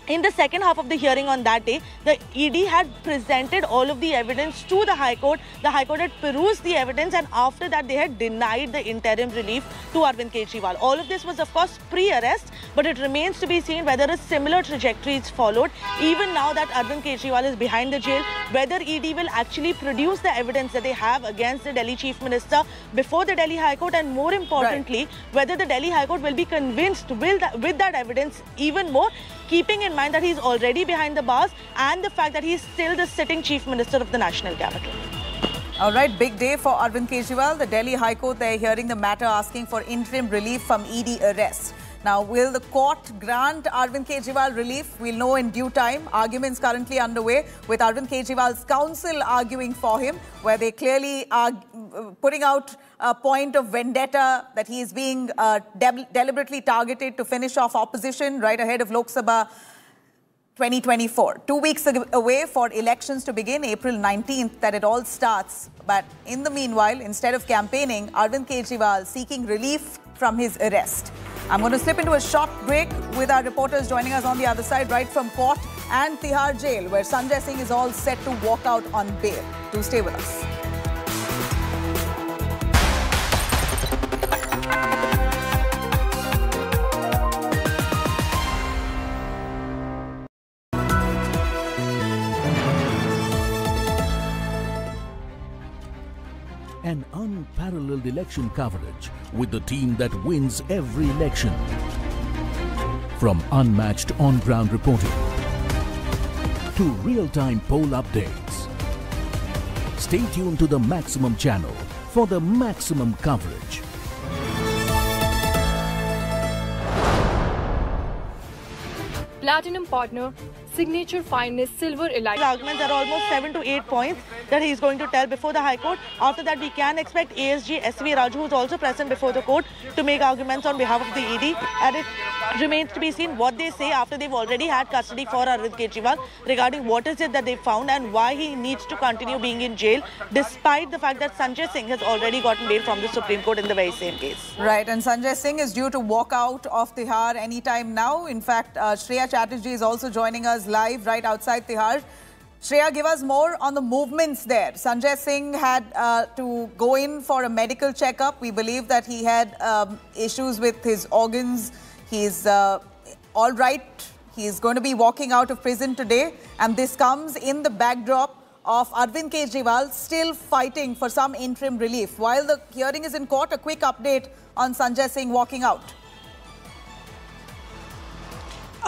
in the second half of the hearing on that day, the ED had presented all of the evidence to the High Court. The High Court had perused the evidence and after that they had denied the interim relief to Arvind Kejriwal. All of this was of course pre-arrest but it remains to be seen whether a similar trajectory is followed. Even now that Arvind Kejriwal is behind the jail, whether ED will actually produce the evidence that they have against the Delhi Chief Minister before the Delhi High Court and more importantly, right. whether the Delhi High Court will be convinced that, with that evidence even more keeping in mind that he's already behind the bars and the fact that he's still the sitting chief minister of the national capital. All right, big day for Arvind Kejriwal. The Delhi High Court, they're hearing the matter asking for interim relief from ED arrest. Now, will the court grant Arvind Kejriwal relief? We'll know in due time. Arguments currently underway with Arvind Kejriwal's counsel arguing for him, where they clearly are uh, putting out a point of vendetta that he is being uh, de deliberately targeted to finish off opposition right ahead of Lok Sabha 2024. Two weeks away for elections to begin, April 19th, that it all starts. But in the meanwhile, instead of campaigning, Arvind Kejriwal seeking relief from his arrest. I'm going to slip into a short break with our reporters joining us on the other side, right from court and Tihar jail, where Sanjay Singh is all set to walk out on bail. Do stay with us. Unparalleled election coverage with the team that wins every election. From unmatched on-ground reporting to real-time poll updates. Stay tuned to the Maximum channel for the maximum coverage. Platinum partner signature finest silver elite. Arguments are almost seven to eight points that he is going to tell before the High Court. After that, we can expect ASG SV Raju, who's also present before the court, to make arguments on behalf of the ED. And it remains to be seen what they say after they've already had custody for Arvind Kejriwal regarding what is it that they found and why he needs to continue being in jail, despite the fact that Sanjay Singh has already gotten bail from the Supreme Court in the very same case. Right, and Sanjay Singh is due to walk out of Tihar anytime now. In fact, uh, Shreya Chatterjee is also joining us live right outside Tihar. Shreya, give us more on the movements there. Sanjay Singh had uh, to go in for a medical checkup. We believe that he had um, issues with his organs. He's uh, all right. He's going to be walking out of prison today. And this comes in the backdrop of Arvind Kejriwal still fighting for some interim relief. While the hearing is in court, a quick update on Sanjay Singh walking out.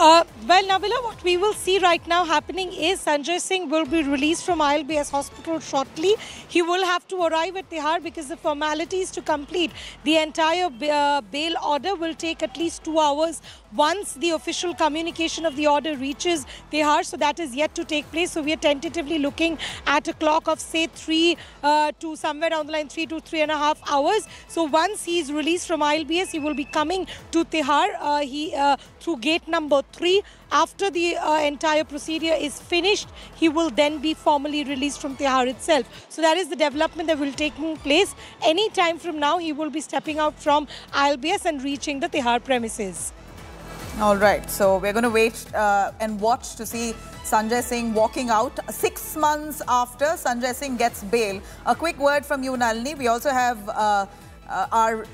Uh, well, Nabila, what we will see right now happening is Sanjay Singh will be released from ILBS hospital shortly. He will have to arrive at Tihar because the formalities to complete the entire uh, bail order will take at least two hours once the official communication of the order reaches Tihar. So that is yet to take place. So we are tentatively looking at a clock of say three uh, to somewhere down the line, three to three and a half hours. So once he is released from ILBS, he will be coming to Tihar. Uh, he uh, through gate number three. After the uh, entire procedure is finished, he will then be formally released from Tihar itself. So that is the development that will take place. Any time from now, he will be stepping out from ILBS and reaching the Tihar premises. All right, so we're going to wait uh, and watch to see Sanjay Singh walking out six months after Sanjay Singh gets bail. A quick word from you, Nalini. We also have uh, uh, our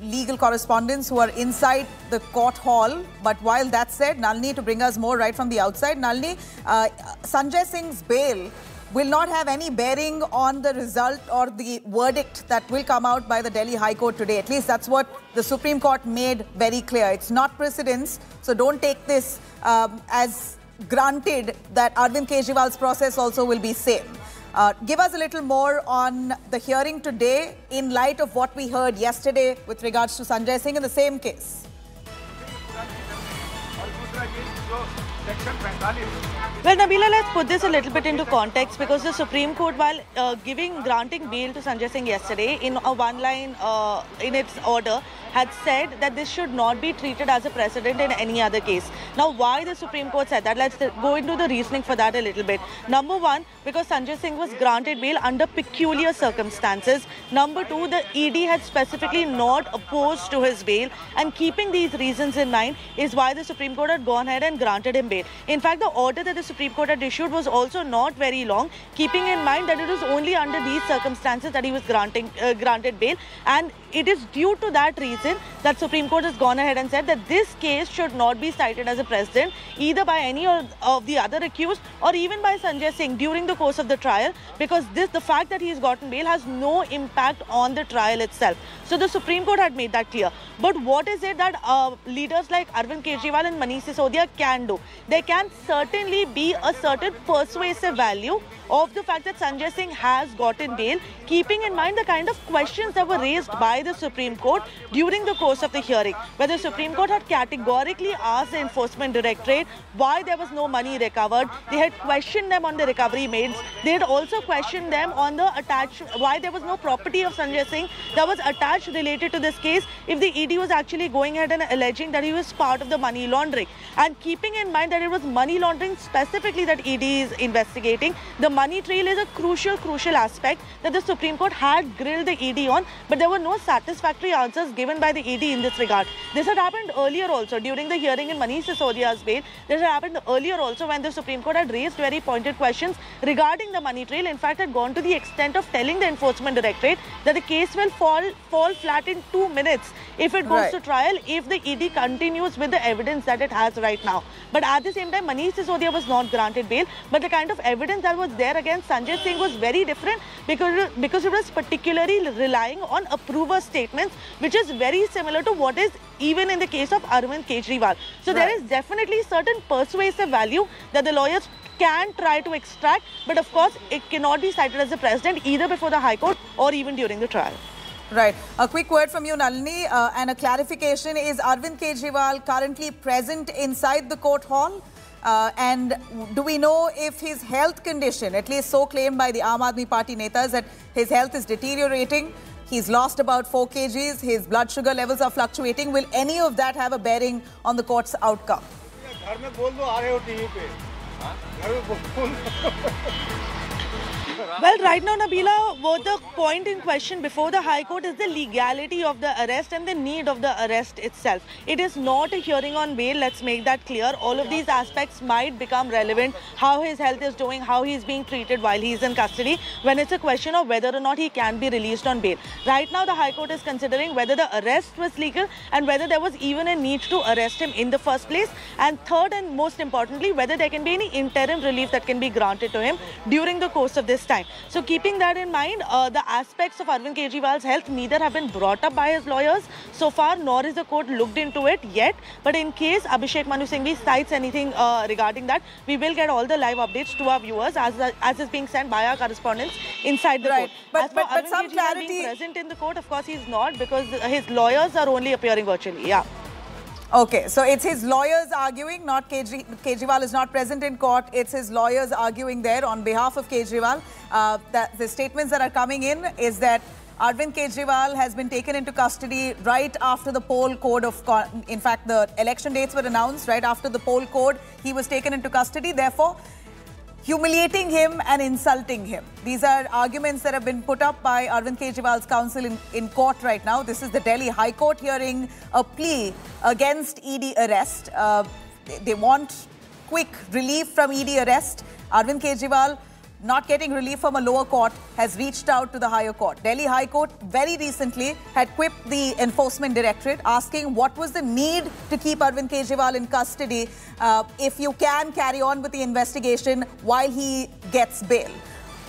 legal correspondents who are inside the court hall. But while that said, Nalini, to bring us more right from the outside, Nalini, uh, Sanjay Singh's bail will not have any bearing on the result or the verdict that will come out by the Delhi High Court today. At least that's what the Supreme Court made very clear. It's not precedence, so don't take this um, as granted that Arvind Kejriwal's process also will be same. Uh, give us a little more on the hearing today in light of what we heard yesterday with regards to Sanjay Singh in the same case. Well, Nabila, let's put this a little bit into context because the Supreme Court, while uh, giving granting bail to Sanjay Singh yesterday in a one line uh, in its order, had said that this should not be treated as a precedent in any other case. Now, why the Supreme Court said that? Let's go into the reasoning for that a little bit. Number one, because Sanjay Singh was granted bail under peculiar circumstances. Number two, the ED had specifically not opposed to his bail, and keeping these reasons in mind is why the Supreme Court had gone ahead and granted him bail. In fact, the order that the Supreme Court had issued was also not very long, keeping in mind that it was only under these circumstances that he was granting uh, granted bail, and it is due to that reason that Supreme Court has gone ahead and said that this case should not be cited as a precedent either by any of the other accused or even by Sanjay Singh during the course of the trial because this the fact that he has gotten bail has no impact on the trial itself. So the Supreme Court had made that clear. But what is it that uh, leaders like Arvind Kejriwal and Manish Sisodia can do? There can certainly be a certain persuasive value of the fact that Sanjay Singh has gotten bail, keeping in mind the kind of questions that were raised by the Supreme Court during the course of the hearing, where the Supreme Court had categorically asked the Enforcement Directorate why there was no money recovered. They had questioned them on the recovery made. They had also questioned them on the attached, why there was no property of Sanjay Singh that was attached related to this case if the ED was actually going ahead and alleging that he was part of the money laundering. And keeping in mind that it was money laundering specifically that ED is investigating, the money trail is a crucial, crucial aspect that the Supreme Court had grilled the ED on, but there were no satisfactory answers given by the ED in this regard. This had happened earlier also during the hearing in Manish Sisodia's bail. This had happened earlier also when the Supreme Court had raised very pointed questions regarding the money trail. In fact, had gone to the extent of telling the Enforcement Directorate that the case will fall fall flat in two minutes if it goes right. to trial if the ED continues with the evidence that it has right now. But at the same time, Manish Sisodia was not granted bail. But the kind of evidence that was there against Sanjay Singh was very different because, because it was particularly relying on approver statements, which is very similar to what is even in the case of Arvind Kejriwal. So right. there is definitely certain persuasive value that the lawyers can try to extract, but of course it cannot be cited as a precedent either before the High Court or even during the trial. Right. A quick word from you, Nalini, uh, and a clarification. Is Arvind Kejriwal currently present inside the court hall? Uh, and do we know if his health condition, at least so claimed by the Aam Aadmi Party netas, that his health is deteriorating? He's lost about 4 kgs, his blood sugar levels are fluctuating. Will any of that have a bearing on the court's outcome? Well, right now, Nabila, what the point in question before the High Court is the legality of the arrest and the need of the arrest itself. It is not a hearing on bail, let's make that clear. All of these aspects might become relevant, how his health is doing, how he's being treated while he's in custody, when it's a question of whether or not he can be released on bail. Right now, the High Court is considering whether the arrest was legal and whether there was even a need to arrest him in the first place. And third and most importantly, whether there can be any interim relief that can be granted to him during the course of this time. So keeping that in mind, uh, the aspects of Arvind Kejriwal's health neither have been brought up by his lawyers so far, nor is the court looked into it yet. But in case Abhishek Manu Singhvi cites anything uh, regarding that, we will get all the live updates to our viewers as, as is being sent by our correspondents inside the right. court. But, as but, but some clarity... being present in the court, of course, he's not because his lawyers are only appearing virtually. Yeah. Okay, so it's his lawyers arguing, not Kejri Kejriwal is not present in court. It's his lawyers arguing there on behalf of Kejriwal. Uh, that the statements that are coming in is that Arvind Kejriwal has been taken into custody right after the poll code of, in fact, the election dates were announced right after the poll code. He was taken into custody. Therefore, humiliating him and insulting him. These are arguments that have been put up by Arvind Kejriwal's counsel in, in court right now. This is the Delhi High Court hearing a plea against ED arrest. Uh, they, they want quick relief from ED arrest. Arvind Kejriwal not getting relief from a lower court, has reached out to the higher court. Delhi High Court very recently had quipped the enforcement directorate asking what was the need to keep Arvind Kejriwal in custody uh, if you can carry on with the investigation while he gets bail.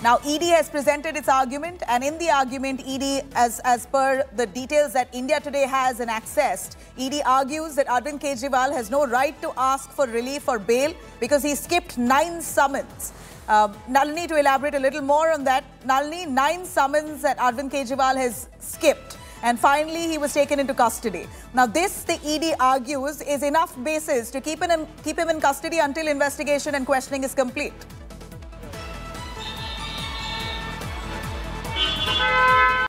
Now, ED has presented its argument, and in the argument, ED, as, as per the details that India Today has and accessed, ED argues that Arvind Kejriwal has no right to ask for relief or bail because he skipped nine summons. Uh, Nalini, to elaborate a little more on that, Nalini, nine summons that Arvind Kejriwal has skipped. And finally, he was taken into custody. Now, this, the ED argues, is enough basis to keep him, keep him in custody until investigation and questioning is complete.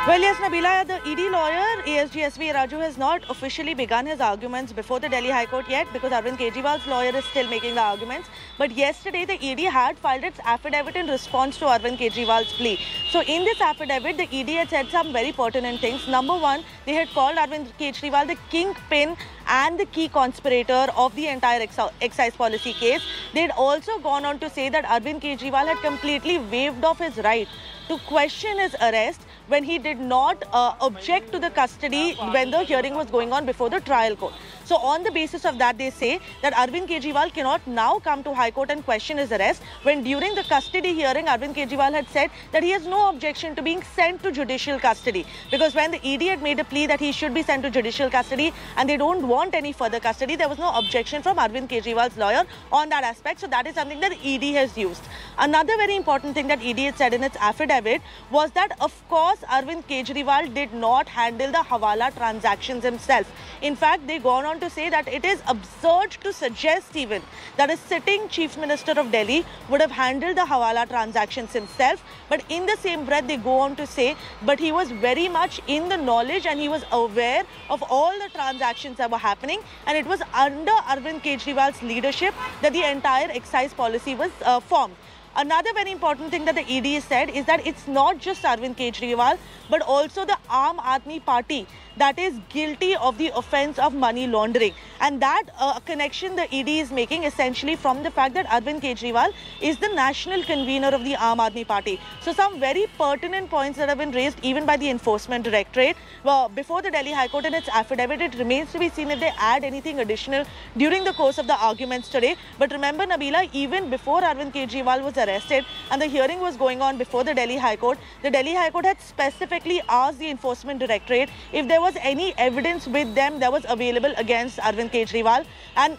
Well, yes, Nabila, the ED lawyer, ASG SV Raju, has not officially begun his arguments before the Delhi High Court yet because Arvind Kejriwal's lawyer is still making the arguments. But yesterday, the ED had filed its affidavit in response to Arvind Kejriwal's plea. So, in this affidavit, the ED had said some very pertinent things. Number one, they had called Arvind Kejriwal the kingpin and the key conspirator of the entire excise policy case. They had also gone on to say that Arvind Kejriwal had completely waived off his right to question his arrest when he did not uh, object to the custody when the hearing was going on before the trial court. So on the basis of that, they say that Arvind Kejriwal cannot now come to High Court and question his arrest when during the custody hearing, Arvind Kejriwal had said that he has no objection to being sent to judicial custody because when the ED had made a plea that he should be sent to judicial custody and they don't want any further custody, there was no objection from Arvind Kejriwal's lawyer on that aspect. So that is something that ED has used. Another very important thing that ED had said in its affidavit was that, of course, Arvind Kejriwal did not handle the Hawala transactions himself. In fact, they gone on to say that it is absurd to suggest even that a sitting Chief Minister of Delhi would have handled the Hawala transactions himself. But in the same breath, they go on to say, but he was very much in the knowledge and he was aware of all the transactions that were happening. And it was under Arvind Kejriwal's leadership that the entire excise policy was uh, formed. Another very important thing that the ED said is that it's not just Arvind Kejriwal, but also the Aam Aadmi Party that is guilty of the offense of money laundering. And that uh, connection the ED is making essentially from the fact that Arvind Kejriwal is the national convener of the Aam Aadmi Party. So some very pertinent points that have been raised even by the Enforcement Directorate. Well, before the Delhi High Court in its affidavit, it remains to be seen if they add anything additional during the course of the arguments today. But remember, Nabila, even before Arvind Kejriwal was arrested and the hearing was going on before the Delhi High Court, the Delhi High Court had specifically asked the Enforcement Directorate if there was was any evidence with them that was available against Arvind Kejriwal. And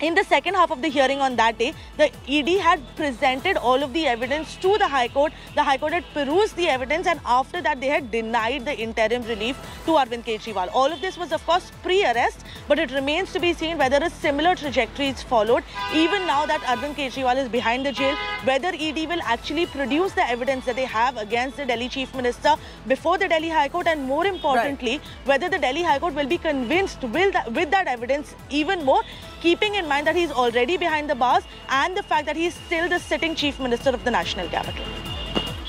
in the second half of the hearing on that day, the ED had presented all of the evidence to the High Court. The High Court had perused the evidence and after that they had denied the interim relief to Arvind Kejriwal. All of this was of course pre-arrest but it remains to be seen whether a similar trajectory is followed. Even now that Arvind Kejriwal is behind the jail, whether ED will actually produce the evidence that they have against the Delhi Chief Minister before the Delhi High Court and more importantly, right. whether the Delhi High Court will be convinced that, with that evidence even more keeping in mind that he's already behind the bars and the fact that he's still the sitting chief minister of the national capital.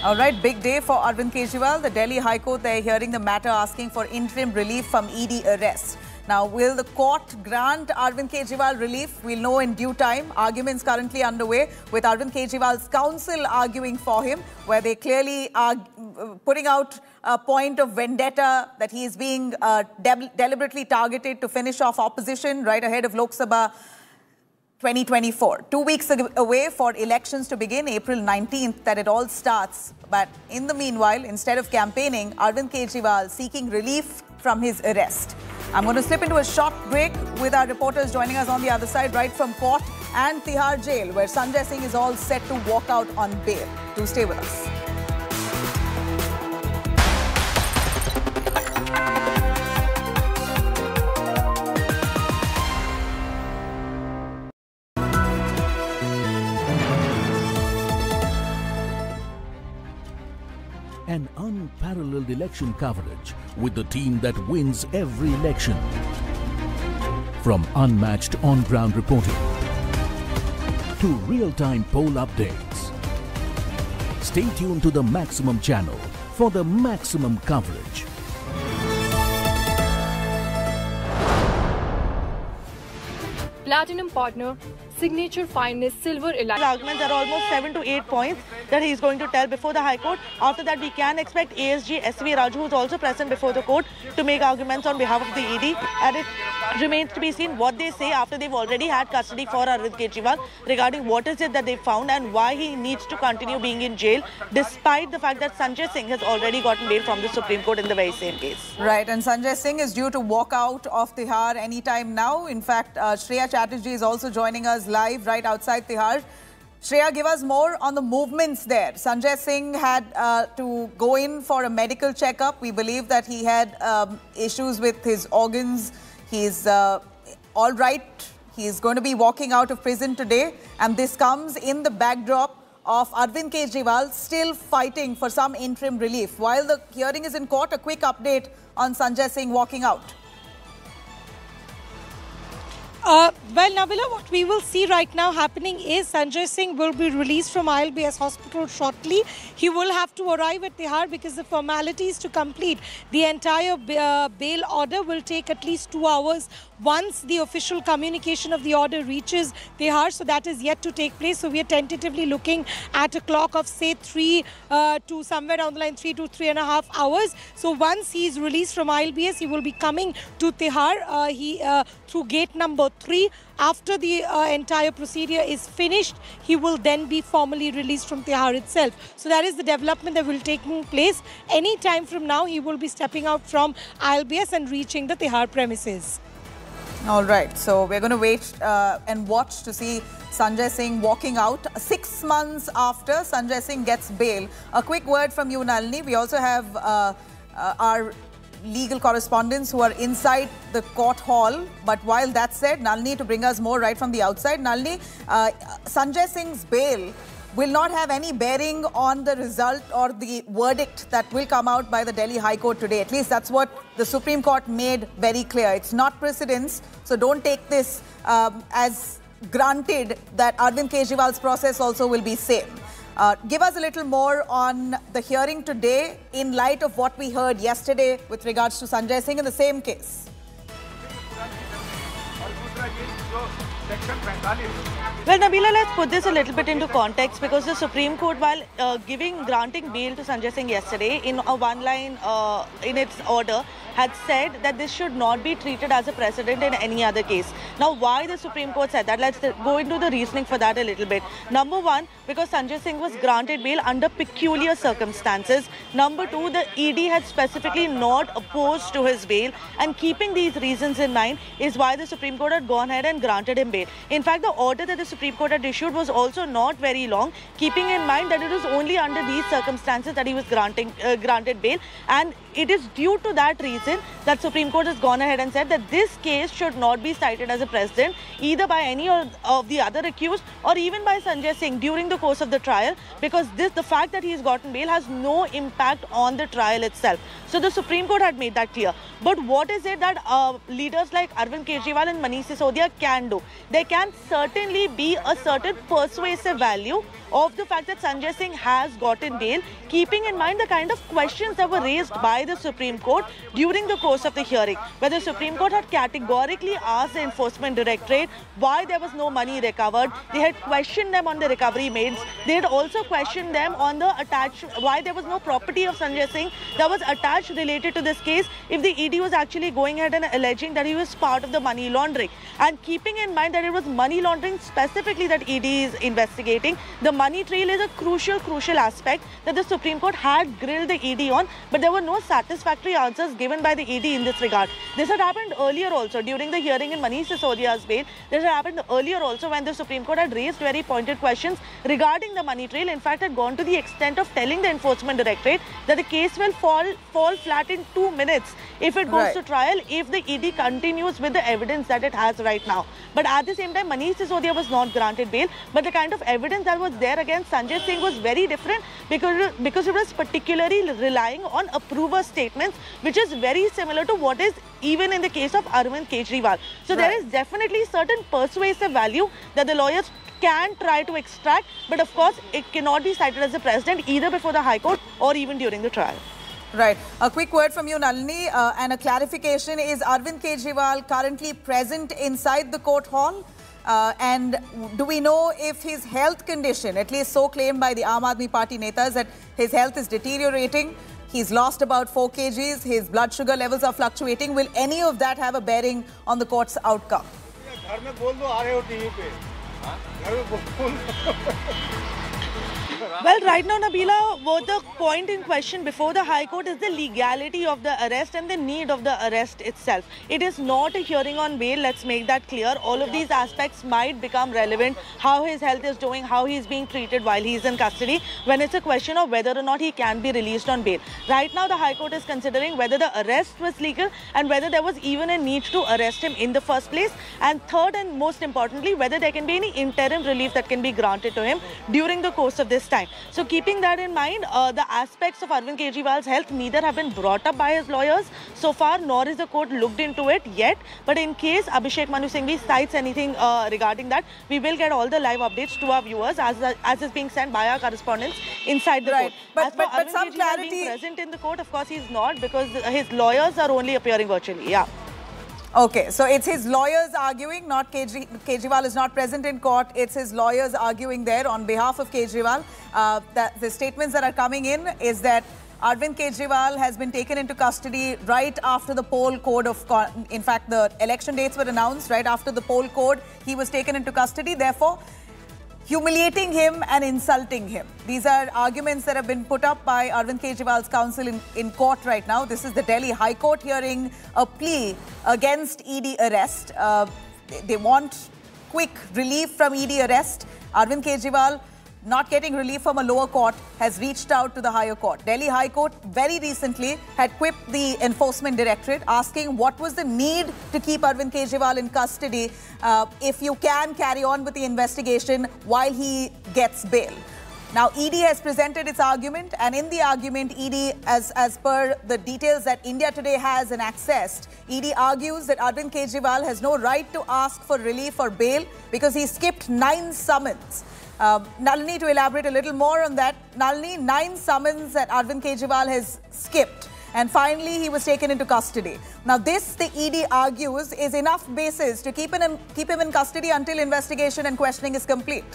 All right, big day for Arvind Kejriwal. The Delhi High Court, they're hearing the matter asking for interim relief from ED arrest. Now, will the court grant Arvind Kejriwal relief? We'll know in due time. Arguments currently underway with Arvind Kejriwal's counsel arguing for him, where they clearly are uh, putting out a point of vendetta that he is being uh, de deliberately targeted to finish off opposition right ahead of Lok Sabha 2024. Two weeks away for elections to begin, April 19th, that it all starts. But in the meanwhile, instead of campaigning, Arvind Kejriwal seeking relief from his arrest. I'm going to slip into a short break with our reporters joining us on the other side, right from court and Tihar jail, where Sanjay Singh is all set to walk out on bail. Do stay with us. Unparalleled election coverage with the team that wins every election. From unmatched on-ground reporting to real-time poll updates. Stay tuned to the Maximum channel for the maximum coverage. Platinum partner signature finest silver elite. Arguments are almost seven to eight points that he is going to tell before the High Court. After that, we can expect ASG SV Raju, who's also present before the court, to make arguments on behalf of the ED. And it remains to be seen what they say after they've already had custody for Arvind Kejriwal regarding what is it that they found and why he needs to continue being in jail, despite the fact that Sanjay Singh has already gotten bail from the Supreme Court in the very same case. Right, and Sanjay Singh is due to walk out of Tihar anytime now. In fact, uh, Shreya Chatterjee is also joining us live right outside Tihar. Shreya, give us more on the movements there. Sanjay Singh had uh, to go in for a medical checkup. We believe that he had um, issues with his organs. He's uh, all right. He's going to be walking out of prison today. And this comes in the backdrop of Arvind Kejriwal still fighting for some interim relief. While the hearing is in court, a quick update on Sanjay Singh walking out. Uh, well, Nabila, what we will see right now happening is Sanjay Singh will be released from ILBS hospital shortly. He will have to arrive at Tihar because the formalities to complete the entire uh, bail order will take at least two hours once the official communication of the order reaches Tihar. So that is yet to take place. So we are tentatively looking at a clock of say three uh, to somewhere down the line, three to three and a half hours. So once he is released from ILBS, he will be coming to Tihar. Uh, he uh, through gate number three. After the uh, entire procedure is finished, he will then be formally released from Tihar itself. So that is the development that will take place. Any time from now, he will be stepping out from ILBS and reaching the Tihar premises. All right, so we're going to wait uh, and watch to see Sanjay Singh walking out six months after Sanjay Singh gets bail. A quick word from you, Nalini. We also have uh, uh, our legal correspondents who are inside the court hall. But while that said, Nalini, to bring us more right from the outside, Nalini, uh, Sanjay Singh's bail will not have any bearing on the result or the verdict that will come out by the Delhi High Court today. At least that's what the Supreme Court made very clear. It's not precedence, so don't take this um, as granted that Arvind Kejriwal's process also will be same. Uh, give us a little more on the hearing today in light of what we heard yesterday with regards to Sanjay Singh in the same case. Well, Nabila, let's put this a little bit into context because the Supreme Court, while uh, giving granting bail to Sanjay Singh yesterday in a one-line uh, in its order, had said that this should not be treated as a precedent in any other case. Now, why the Supreme Court said that? Let's go into the reasoning for that a little bit. Number one, because Sanjay Singh was granted bail under peculiar circumstances. Number two, the ED had specifically not opposed to his bail. And keeping these reasons in mind is why the Supreme Court had gone ahead and granted him bail. In fact, the order that the Supreme Court had issued was also not very long, keeping in mind that it was only under these circumstances that he was granting uh, granted bail. And it is due to that reason that Supreme Court has gone ahead and said that this case should not be cited as a precedent either by any of the other accused or even by Sanjay Singh during the course of the trial because this the fact that he has gotten bail has no impact on the trial itself. So the Supreme Court had made that clear. But what is it that uh, leaders like Arvind Kejriwal and Manish Sisodia can do? There can certainly be a certain persuasive value of the fact that Sanjay Singh has gotten bail, keeping in mind the kind of questions that were raised by the Supreme Court during the course of the hearing, where the Supreme Court had categorically asked the Enforcement Directorate why there was no money recovered. They had questioned them on the recovery made. They had also questioned them on the attached, why there was no property of Sanjay Singh that was attached related to this case if the ED was actually going ahead and alleging that he was part of the money laundering. And keeping in mind that it was money laundering specifically that ED is investigating, the money trail is a crucial, crucial aspect that the Supreme Court had grilled the ED on, but there were no satisfactory answers given by the ED in this regard. This had happened earlier also during the hearing in Manish Sisodia's bail. This had happened earlier also when the Supreme Court had raised very pointed questions regarding the money trail. In fact, had gone to the extent of telling the Enforcement Directorate that the case will fall fall flat in two minutes if it goes right. to trial if the ED continues with the evidence that it has right now. But at the same time, Manish Sisodia was not granted bail, but the kind of evidence that was there against Sanjay Singh was very different because, because it was particularly relying on approver statements, which is very similar to what is even in the case of Arvind Kejriwal. So right. there is definitely certain persuasive value that the lawyers can try to extract, but of course it cannot be cited as a precedent either before the High Court or even during the trial. Right. A quick word from you, Nalini, uh, and a clarification. Is Arvind Kejriwal currently present inside the court hall? Uh, and do we know if his health condition, at least so claimed by the Aam Aadmi Party netas, that his health is deteriorating? He's lost about 4 kgs, his blood sugar levels are fluctuating. Will any of that have a bearing on the court's outcome? Well, right now, Nabila, what the point in question before the High Court is the legality of the arrest and the need of the arrest itself. It is not a hearing on bail, let's make that clear. All of these aspects might become relevant, how his health is doing, how he's being treated while he's in custody, when it's a question of whether or not he can be released on bail. Right now, the High Court is considering whether the arrest was legal and whether there was even a need to arrest him in the first place. And third and most importantly, whether there can be any interim relief that can be granted to him during the course of this time. So keeping that in mind, uh, the aspects of Arvind Kejriwal's health neither have been brought up by his lawyers so far, nor is the court looked into it yet. But in case Abhishek Manu Singhvi cites anything uh, regarding that, we will get all the live updates to our viewers as, as is being sent by our correspondents inside the Right. court. But- as but- but Arvind some Kejriwal clarity- being present in the court, of course he's not because his lawyers are only appearing virtually. Yeah. Okay, so it's his lawyers arguing, not Kejri Kejriwal is not present in court. It's his lawyers arguing there on behalf of Kejriwal. Uh, that the statements that are coming in is that Arvind Kejriwal has been taken into custody right after the poll code of, in fact, the election dates were announced right after the poll code. He was taken into custody. Therefore, humiliating him and insulting him. These are arguments that have been put up by Arvind Kejriwal's counsel in, in court right now. This is the Delhi High Court hearing a plea against ED arrest. Uh, they, they want quick relief from ED arrest. Arvind Kejriwal not getting relief from a lower court has reached out to the higher court. Delhi High Court very recently had quipped the enforcement directorate asking what was the need to keep Arvind Kejriwal in custody uh, if you can carry on with the investigation while he gets bail. Now, ED has presented its argument, and in the argument, ED, as, as per the details that India Today has and accessed, ED argues that Arvind Kejriwal has no right to ask for relief or bail because he skipped nine summons. Uh, Nalini, to elaborate a little more on that, Nalini, nine summons that Arvind Kejriwal has skipped. And finally, he was taken into custody. Now, this, the ED argues, is enough basis to keep in, keep him in custody until investigation and questioning is complete.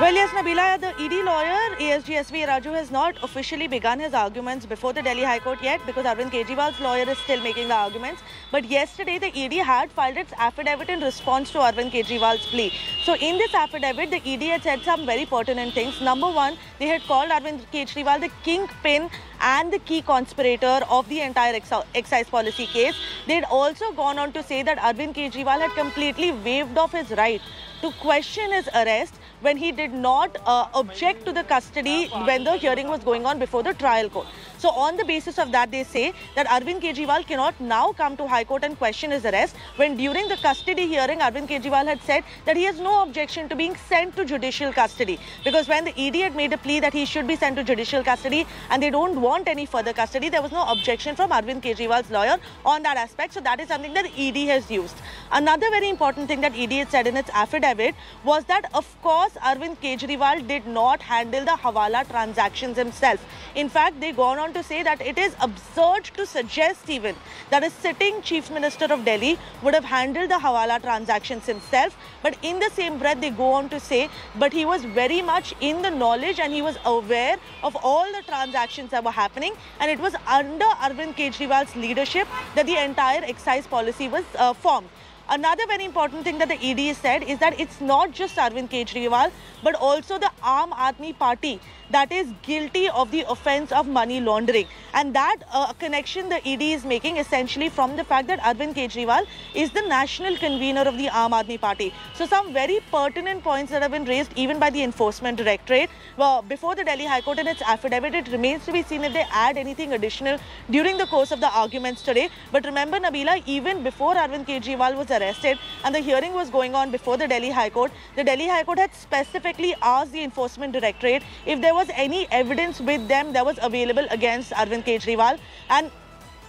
Well, yes, Nabila, the ED lawyer, ASG SV Raju, has not officially begun his arguments before the Delhi High Court yet because Arvind Kejriwal's lawyer is still making the arguments. But yesterday, the ED had filed its affidavit in response to Arvind Kejriwal's plea. So, in this affidavit, the ED had said some very pertinent things. Number one, they had called Arvind Kejriwal the kingpin and the key conspirator of the entire ex- excise policy case. They had also gone on to say that Arvind Kejriwal had completely waived off his right to question his arrest when he did not uh, object to the custody when the hearing was going on before the trial court. So on the basis of that, they say that Arvind Kejriwal cannot now come to High Court and question his arrest when during the custody hearing, Arvind Kejriwal had said that he has no objection to being sent to judicial custody because when the ED had made a plea that he should be sent to judicial custody and they don't want any further custody, there was no objection from Arvind Kejriwal's lawyer on that aspect. So that is something that ED has used. Another very important thing that ED had said in its affidavit was that of course Arvind Kejriwal did not handle the Hawala transactions himself. In fact, they gone on to say that it is absurd to suggest even that a sitting chief minister of Delhi would have handled the Hawala transactions himself. But in the same breath, they go on to say, but he was very much in the knowledge and he was aware of all the transactions that were happening. And it was under Arvind Kejriwal's leadership that the entire excise policy was uh, formed. Another very important thing that the ED said is that it's not just Arvind Kejriwal, but also the Aam Aadmi Party that is guilty of the offense of money laundering. And that uh, connection the ED is making essentially from the fact that Arvind Kejriwal is the national convener of the Aam Aadmi Party. So some very pertinent points that have been raised even by the Enforcement Directorate. Well, before the Delhi High Court in its affidavit, it remains to be seen if they add anything additional during the course of the arguments today. But remember, Nabila, even before Arvind Kejriwal was arrested and the hearing was going on before the Delhi High Court, the Delhi High Court had specifically asked the Enforcement Directorate if there was any evidence with them that was available against Arvind Kejriwal. And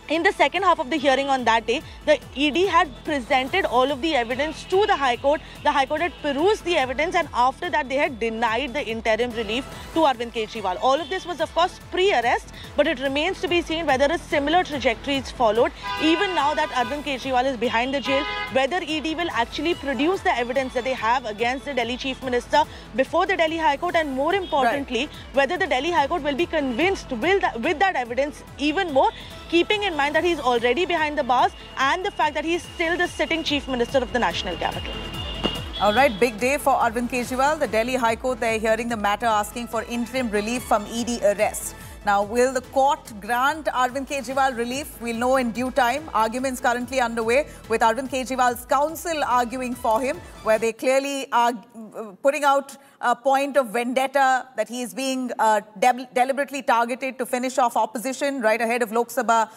in the second half of the hearing on that day, the ED had presented all of the evidence to the High Court. The High Court had perused the evidence and after that they had denied the interim relief to Arvind Kejriwal. All of this was of course pre-arrest but it remains to be seen whether a similar trajectory is followed. Even now that Arvind Kejriwal is behind the jail, whether ED will actually produce the evidence that they have against the Delhi Chief Minister before the Delhi High Court and more importantly, whether the Delhi High Court will be convinced with that, with that evidence even more keeping in mind that he's already behind the bars and the fact that he's still the sitting chief minister of the national capital. All right, big day for Arvind Kejriwal. The Delhi High Court, they're hearing the matter asking for interim relief from ED arrest. Now, will the court grant Arvind Kejriwal relief? We'll know in due time. Arguments currently underway with Arvind Kejriwal's counsel arguing for him, where they clearly are putting out a point of vendetta that he is being uh, de deliberately targeted to finish off opposition right ahead of Lok Sabha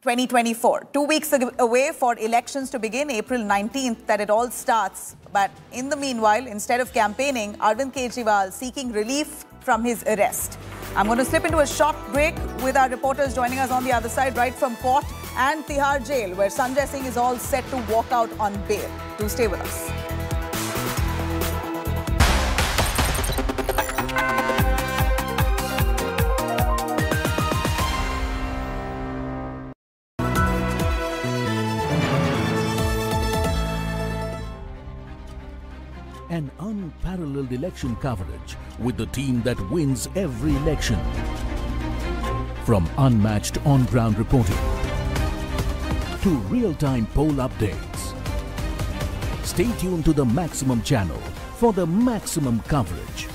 2024. Two weeks away for elections to begin, April 19th, that it all starts. But in the meanwhile, instead of campaigning, Arvind Kejriwal seeking relief from his arrest. I'm going to slip into a short break with our reporters joining us on the other side, right from court and Tihar jail, where Sanjay Singh is all set to walk out on bail. Do stay with us. Unparalleled election coverage with the team that wins every election. From unmatched on-ground reporting to real-time poll updates. Stay tuned to the Maximum channel for the maximum coverage.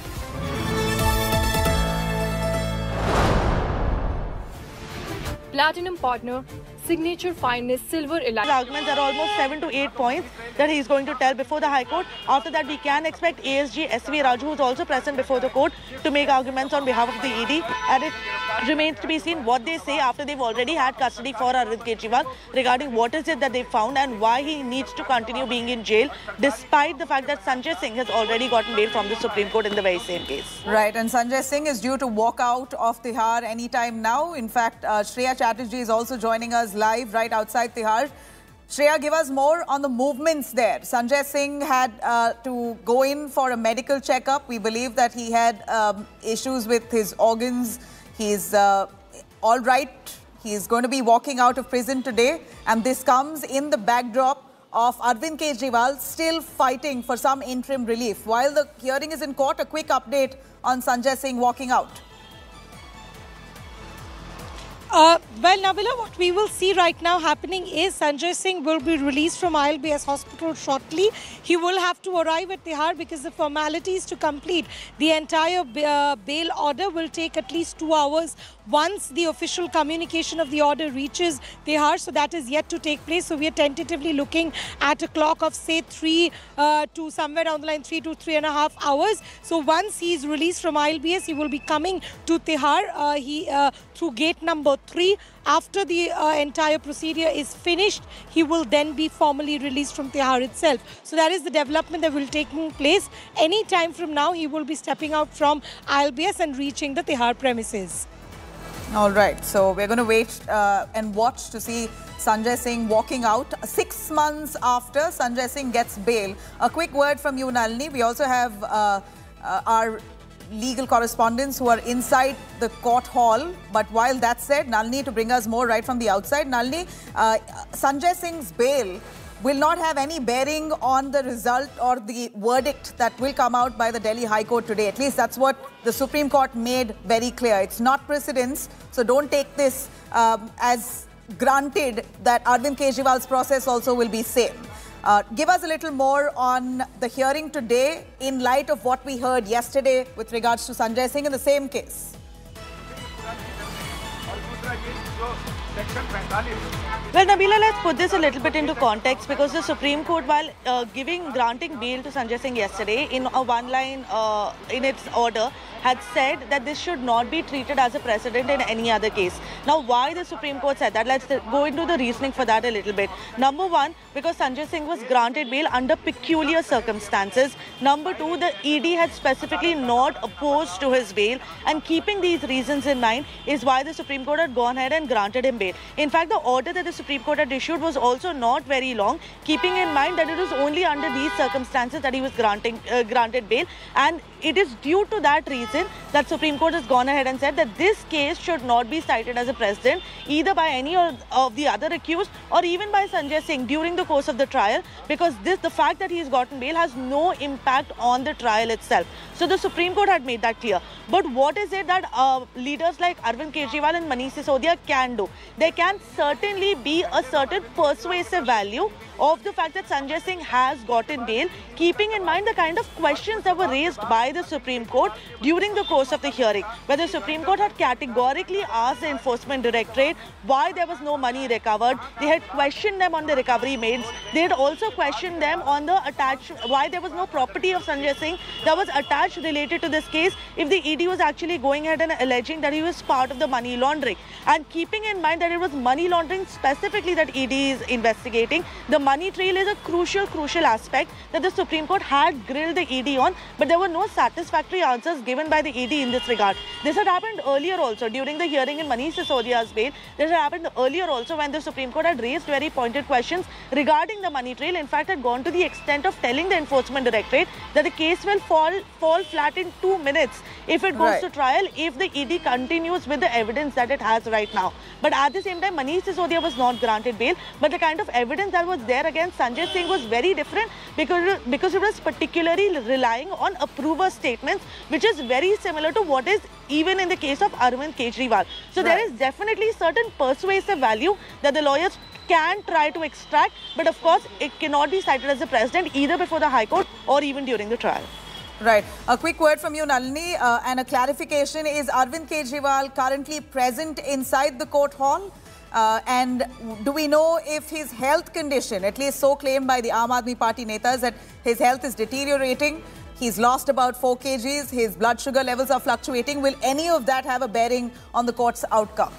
Platinum partner, signature finest silver The elite. arguments are almost seven to eight points that he is going to tell before the High Court. After that, we can expect ASG SV Raju, who's also present before the court, to make arguments on behalf of the ED. And it remains to be seen what they say after they've already had custody for Arvind Kejriwal regarding what is it that they found and why he needs to continue being in jail, despite the fact that Sanjay Singh has already gotten bail from the Supreme Court in the very same case. Right, and Sanjay Singh is due to walk out of Tihar anytime now. In fact, uh, Shreya Chatterjee is also joining us live right outside Tihar. Shreya, give us more on the movements there. Sanjay Singh had uh, to go in for a medical checkup. We believe that he had um, issues with his organs. He's uh, all right. He's going to be walking out of prison today. And this comes in the backdrop of Arvind Kejriwal still fighting for some interim relief. While the hearing is in court, a quick update on Sanjay Singh walking out. Uh, well, Nabila, what we will see right now happening is Sanjay Singh will be released from ILBS hospital shortly. He will have to arrive at Tihar because the formalities to complete the entire uh, bail order will take at least two hours once the official communication of the order reaches Tihar. So that is yet to take place. So we are tentatively looking at a clock of say three uh, to somewhere down the line, three to three and a half hours. So once he is released from ILBS, he will be coming to Tihar. Uh, he uh, through gate number three. After the uh, entire procedure is finished, he will then be formally released from Tihar itself. So that is the development that will take place. Any time from now, he will be stepping out from ILBS and reaching the Tihar premises. All right, so we're going to wait uh, and watch to see Sanjay Singh walking out six months after Sanjay Singh gets bail. A quick word from you, Nalini. We also have uh, uh, our legal correspondents who are inside the court hall. But while that's said, Nalini, to bring us more right from the outside, Nalini, uh, Sanjay Singh's bail will not have any bearing on the result or the verdict that will come out by the Delhi High Court today. At least that's what the Supreme Court made very clear. It's not precedence, so don't take this um, as granted that Arvind Kejriwal's process also will be same. Uh, give us a little more on the hearing today in light of what we heard yesterday with regards to Sanjay Singh in the same case. Well, Nabila, let's put this a little bit into context because the Supreme Court, while uh, giving granting bail to Sanjay Singh yesterday in a one-line uh, in its order, had said that this should not be treated as a precedent in any other case. Now, why the Supreme Court said that? Let's go into the reasoning for that a little bit. Number one, because Sanjay Singh was granted bail under peculiar circumstances. Number two, the ED had specifically not opposed to his bail, and keeping these reasons in mind is why the Supreme Court had gone ahead and granted him bail. In fact, the order that the Supreme Court had issued was also not very long, keeping in mind that it was only under these circumstances that he was granting uh, granted bail, and it is due to that reason that Supreme Court has gone ahead and said that this case should not be cited as a precedent either by any of the other accused or even by Sanjay Singh during the course of the trial because this the fact that he has gotten bail has no impact on the trial itself. So the Supreme Court had made that clear. But what is it that uh, leaders like Arvind Kejriwal and Manish Sisodia can do? There can certainly be a certain persuasive value of the fact that Sanjay Singh has gotten bail, keeping in mind the kind of questions that were raised by the Supreme Court during the course of the hearing, where the Supreme Court had categorically asked the Enforcement Directorate why there was no money recovered. They had questioned them on the recovery made. They had also questioned them on the attached, why there was no property of Sanjay Singh that was attached related to this case if the ED was actually going ahead and alleging that he was part of the money laundering. And keeping in mind that it was money laundering specifically that ED is investigating, the money trail is a crucial, crucial aspect that the Supreme Court had grilled the ED on, but there were no satisfactory answers given by the ED in this regard. This had happened earlier also during the hearing in Manish Sisodia's bail. This had happened earlier also when the Supreme Court had raised very pointed questions regarding the money trail. In fact, had gone to the extent of telling the Enforcement Directorate that the case will fall fall flat in two minutes if it goes right. to trial if the ED continues with the evidence that it has right now. But at the same time, Manish Sisodia was not granted bail, but the kind of evidence that was there against Sanjay Singh was very different because, because it was particularly relying on approver statements, which is very similar to what is even in the case of Arvind Kejriwal. So right. there is definitely certain persuasive value that the lawyers can try to extract, but of course it cannot be cited as a precedent either before the High Court or even during the trial. Right. A quick word from you, Nalini, uh, and a clarification. Is Arvind Kejriwal currently present inside the court hall? Uh, and do we know if his health condition, at least so claimed by the Aam Aadmi Party netas, that his health is deteriorating? He's lost about 4 kgs, his blood sugar levels are fluctuating. Will any of that have a bearing on the court's outcome?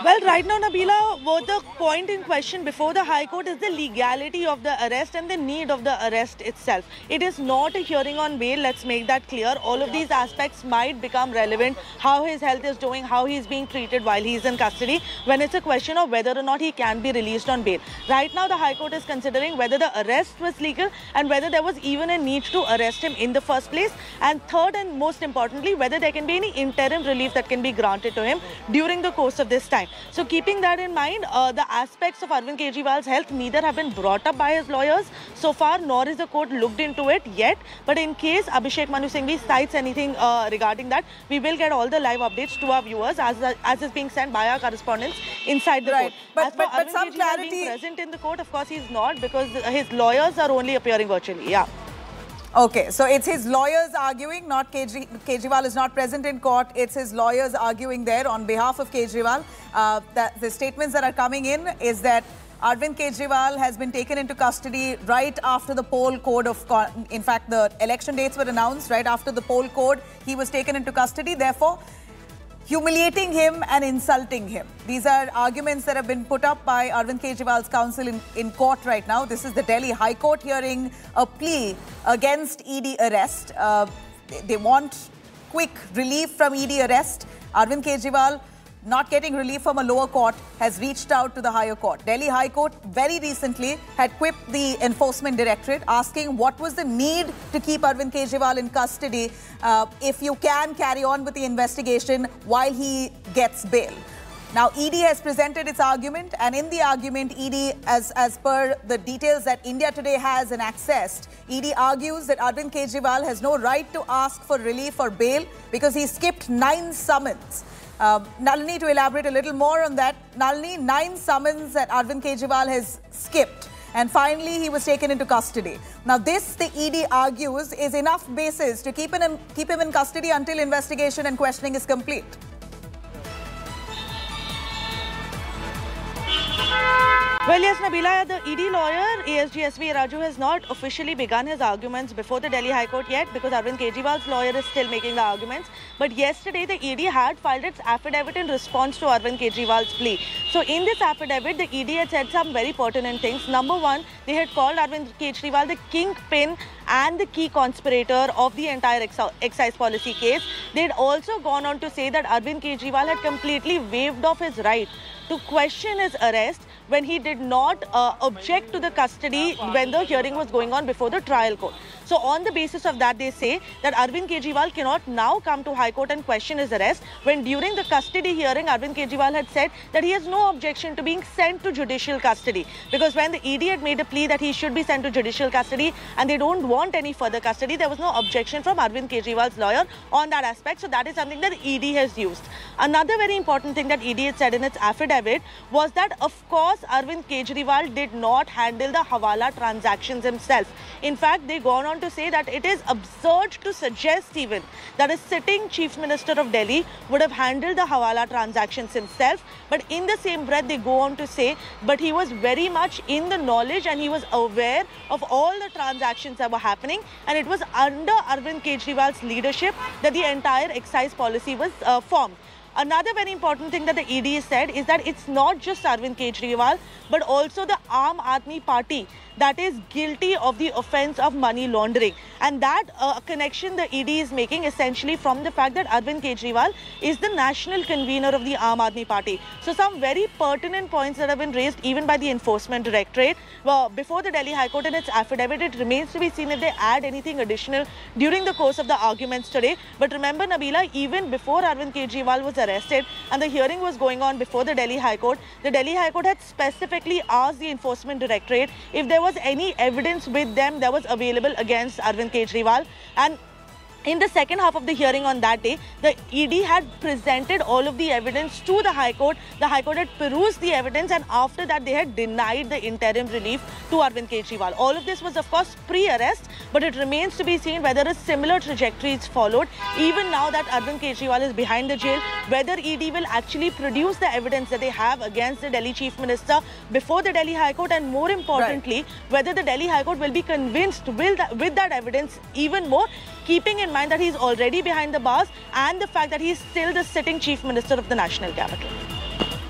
Well, right now, Nabila, what the point in question before the High Court is the legality of the arrest and the need of the arrest itself. It is not a hearing on bail, let's make that clear. All of these aspects might become relevant, how his health is doing, how he's being treated while he's in custody, when it's a question of whether or not he can be released on bail. Right now, the High Court is considering whether the arrest was legal and whether there was even a need to arrest him in the first place. And third and most importantly, whether there can be any interim relief that can be granted to him during the course of this time. So keeping that in mind, uh, the aspects of Arvind Kejriwal's health neither have been brought up by his lawyers so far, nor is the court looked into it yet. But in case Abhishek Manu Singhvi cites anything uh, regarding that, we will get all the live updates to our viewers as, as is being sent by our correspondents inside the right. court. But, as but, but some Kejriwal clarity... being present in the court, of course, he's not because his lawyers are only appearing virtually. Yeah. Okay, so it's his lawyers arguing, not Kejri Kejriwal is not present in court. It's his lawyers arguing there on behalf of Kejriwal. Uh, that the statements that are coming in is that Arvind Kejriwal has been taken into custody right after the poll code of, in fact, the election dates were announced right after the poll code. He was taken into custody. Therefore, humiliating him and insulting him. These are arguments that have been put up by Arvind Kejriwal's counsel in, in court right now. This is the Delhi High Court hearing a plea against ED arrest. Uh, they want quick relief from ED arrest. Arvind Kejriwal not getting relief from a lower court, has reached out to the higher court. Delhi High Court very recently had quipped the Enforcement Directorate asking what was the need to keep Arvind Kejriwal in custody uh, if you can carry on with the investigation while he gets bail. Now, ED has presented its argument, and in the argument, ED, as, as per the details that India Today has and accessed, ED argues that Arvind Kejriwal has no right to ask for relief or bail because he skipped nine summons. Uh, Nalini, to elaborate a little more on that, Nalini, nine summons that Arvind Kejriwal has skipped. And finally, he was taken into custody. Now, this, the ED argues, is enough basis to keep him, keep him in custody until investigation and questioning is complete. Well, yes, Nabila, the ED lawyer, ASG SV Raju, has not officially begun his arguments before the Delhi High Court yet because Arvind Kejriwal's lawyer is still making the arguments. But yesterday, the ED had filed its affidavit in response to Arvind Kejriwal's plea. So, in this affidavit, the ED had said some very pertinent things. Number one, they had called Arvind Kejriwal the kingpin and the key conspirator of the entire excise policy case. They had also gone on to say that Arvind Kejriwal had completely waived off his right to question his arrest when he did not uh, object to the custody when the hearing was going on before the trial court. So on the basis of that, they say that Arvind Kejriwal cannot now come to High Court and question his arrest when during the custody hearing, Arvind Kejriwal had said that he has no objection to being sent to judicial custody because when the ED had made a plea that he should be sent to judicial custody and they don't want any further custody, there was no objection from Arvind Kejriwal's lawyer on that aspect. So that is something that ED has used. Another very important thing that ED had said in its affidavit was that of course Arvind Kejriwal did not handle the Hawala transactions himself. In fact, they gone on to say that it is absurd to suggest even that a sitting chief minister of Delhi would have handled the Hawala transactions himself. But in the same breath, they go on to say, but he was very much in the knowledge and he was aware of all the transactions that were happening. And it was under Arvind Kejriwal's leadership that the entire excise policy was uh, formed. Another very important thing that the ED said is that it's not just Arvind Kejriwal, but also the Aam Aadmi Party that is guilty of the offense of money laundering. And that uh, connection the ED is making essentially from the fact that Arvind Kejriwal is the national convener of the Aam Aadmi Party. So some very pertinent points that have been raised even by the Enforcement Directorate. Well, before the Delhi High Court in its affidavit, it remains to be seen if they add anything additional during the course of the arguments today. But remember, Nabila, even before Arvind Kejriwal was arrested and the hearing was going on before the Delhi High Court, the Delhi High Court had specifically asked the Enforcement Directorate if there was any evidence with them that was available against Arvind Kejriwal? And in the second half of the hearing on that day, the ED had presented all of the evidence to the High Court. The High Court had perused the evidence and after that they had denied the interim relief to Arvind Kejriwal. All of this was of course pre-arrest but it remains to be seen whether a similar trajectory is followed. Even now that Arvind Kejriwal is behind the jail, whether ED will actually produce the evidence that they have against the Delhi Chief Minister before the Delhi High Court and more importantly, right. whether the Delhi High Court will be convinced with that, with that evidence even more keeping in mind that he's already behind the bars and the fact that he's still the sitting chief minister of the national capital.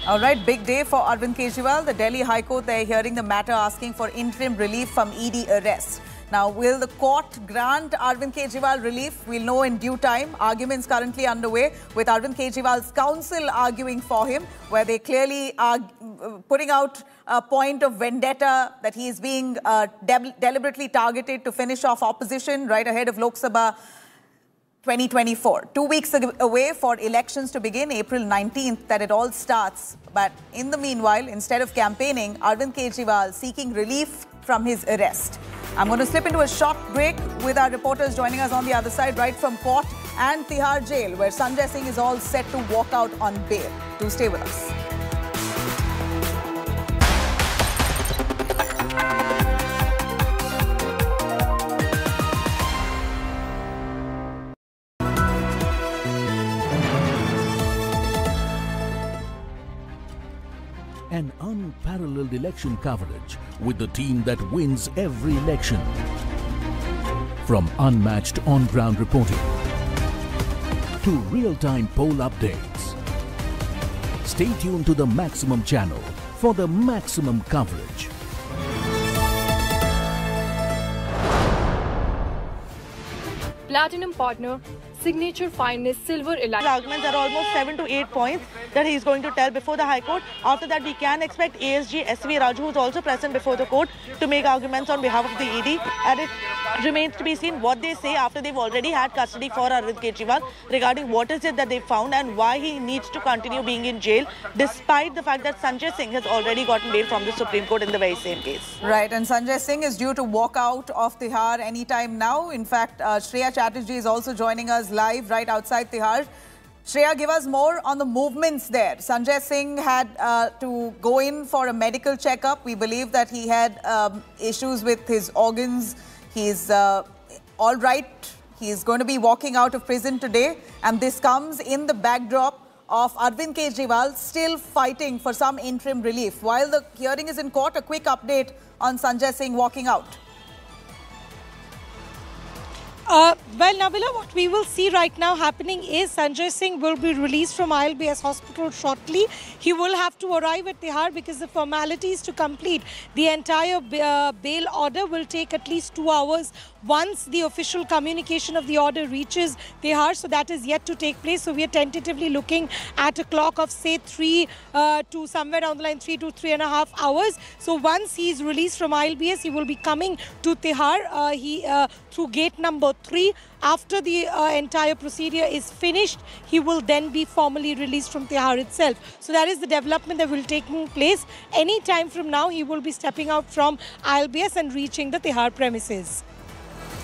All right, big day for Arvind Kejriwal. The Delhi High Court, they're hearing the matter asking for interim relief from ED arrest. Now, will the court grant Arvind Kejriwal relief? We'll know in due time. Arguments currently underway with Arvind Kejriwal's counsel arguing for him, where they clearly are uh, putting out a point of vendetta that he is being uh, de deliberately targeted to finish off opposition right ahead of Lok Sabha 2024. Two weeks away for elections to begin, April 19th, that it all starts. But in the meanwhile, instead of campaigning, Arvind Kejriwal seeking relief from his arrest. I'm going to slip into a short break with our reporters joining us on the other side, right from court and Tihar jail, where Sanjay Singh is all set to walk out on bail. Do stay with us. An unparalleled election coverage with the team that wins every election. From unmatched on-ground reporting to real-time poll updates. Stay tuned to the Maximum channel for the maximum coverage. Platinum partner signature finest silver elite. Arguments are almost seven to eight points that he is going to tell before the High Court. After that, we can expect ASG SV Raju, who's also present before the court, to make arguments on behalf of the ED. And it remains to be seen what they say after they've already had custody for Arvind Kejriwal regarding what is it that they found and why he needs to continue being in jail, despite the fact that Sanjay Singh has already gotten bail from the Supreme Court in the very same case. Right, and Sanjay Singh is due to walk out of Tihar anytime now. In fact, uh, Shreya Chatterjee is also joining us live right outside Tihar. Shreya, give us more on the movements there. Sanjay Singh had uh, to go in for a medical checkup. We believe that he had um, issues with his organs. He's uh, all right. He's going to be walking out of prison today. And this comes in the backdrop of Arvind Kejriwal still fighting for some interim relief. While the hearing is in court, a quick update on Sanjay Singh walking out. Uh, well, Nabila, what we will see right now happening is Sanjay Singh will be released from ILBS hospital shortly. He will have to arrive at Tihar because the formalities to complete the entire uh, bail order will take at least two hours once the official communication of the order reaches Tihar. So that is yet to take place. So we are tentatively looking at a clock of say three uh, to somewhere down the line, three to three and a half hours. So once he is released from ILBS, he will be coming to Tihar. Uh, he uh, through gate number three. After the uh, entire procedure is finished, he will then be formally released from Tihar itself. So that is the development that will take place. Any time from now, he will be stepping out from ILBS and reaching the Tihar premises.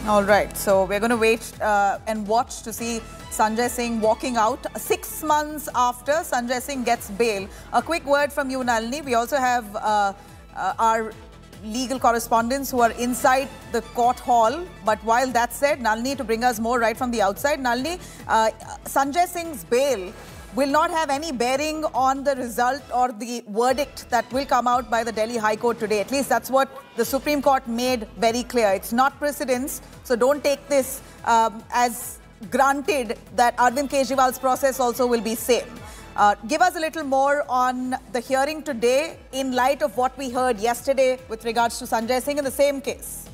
All right, so we're going to wait uh, and watch to see Sanjay Singh walking out six months after Sanjay Singh gets bail. A quick word from you, Nalini. We also have uh, uh, our legal correspondents who are inside the court hall. But while that said, Nalini, to bring us more right from the outside, Nalini, uh, Sanjay Singh's bail will not have any bearing on the result or the verdict that will come out by the Delhi High Court today. At least that's what the Supreme Court made very clear. It's not precedence, so don't take this um, as granted that Arvind Kejriwal's process also will be same. Uh, give us a little more on the hearing today in light of what we heard yesterday with regards to Sanjay Singh in the same case.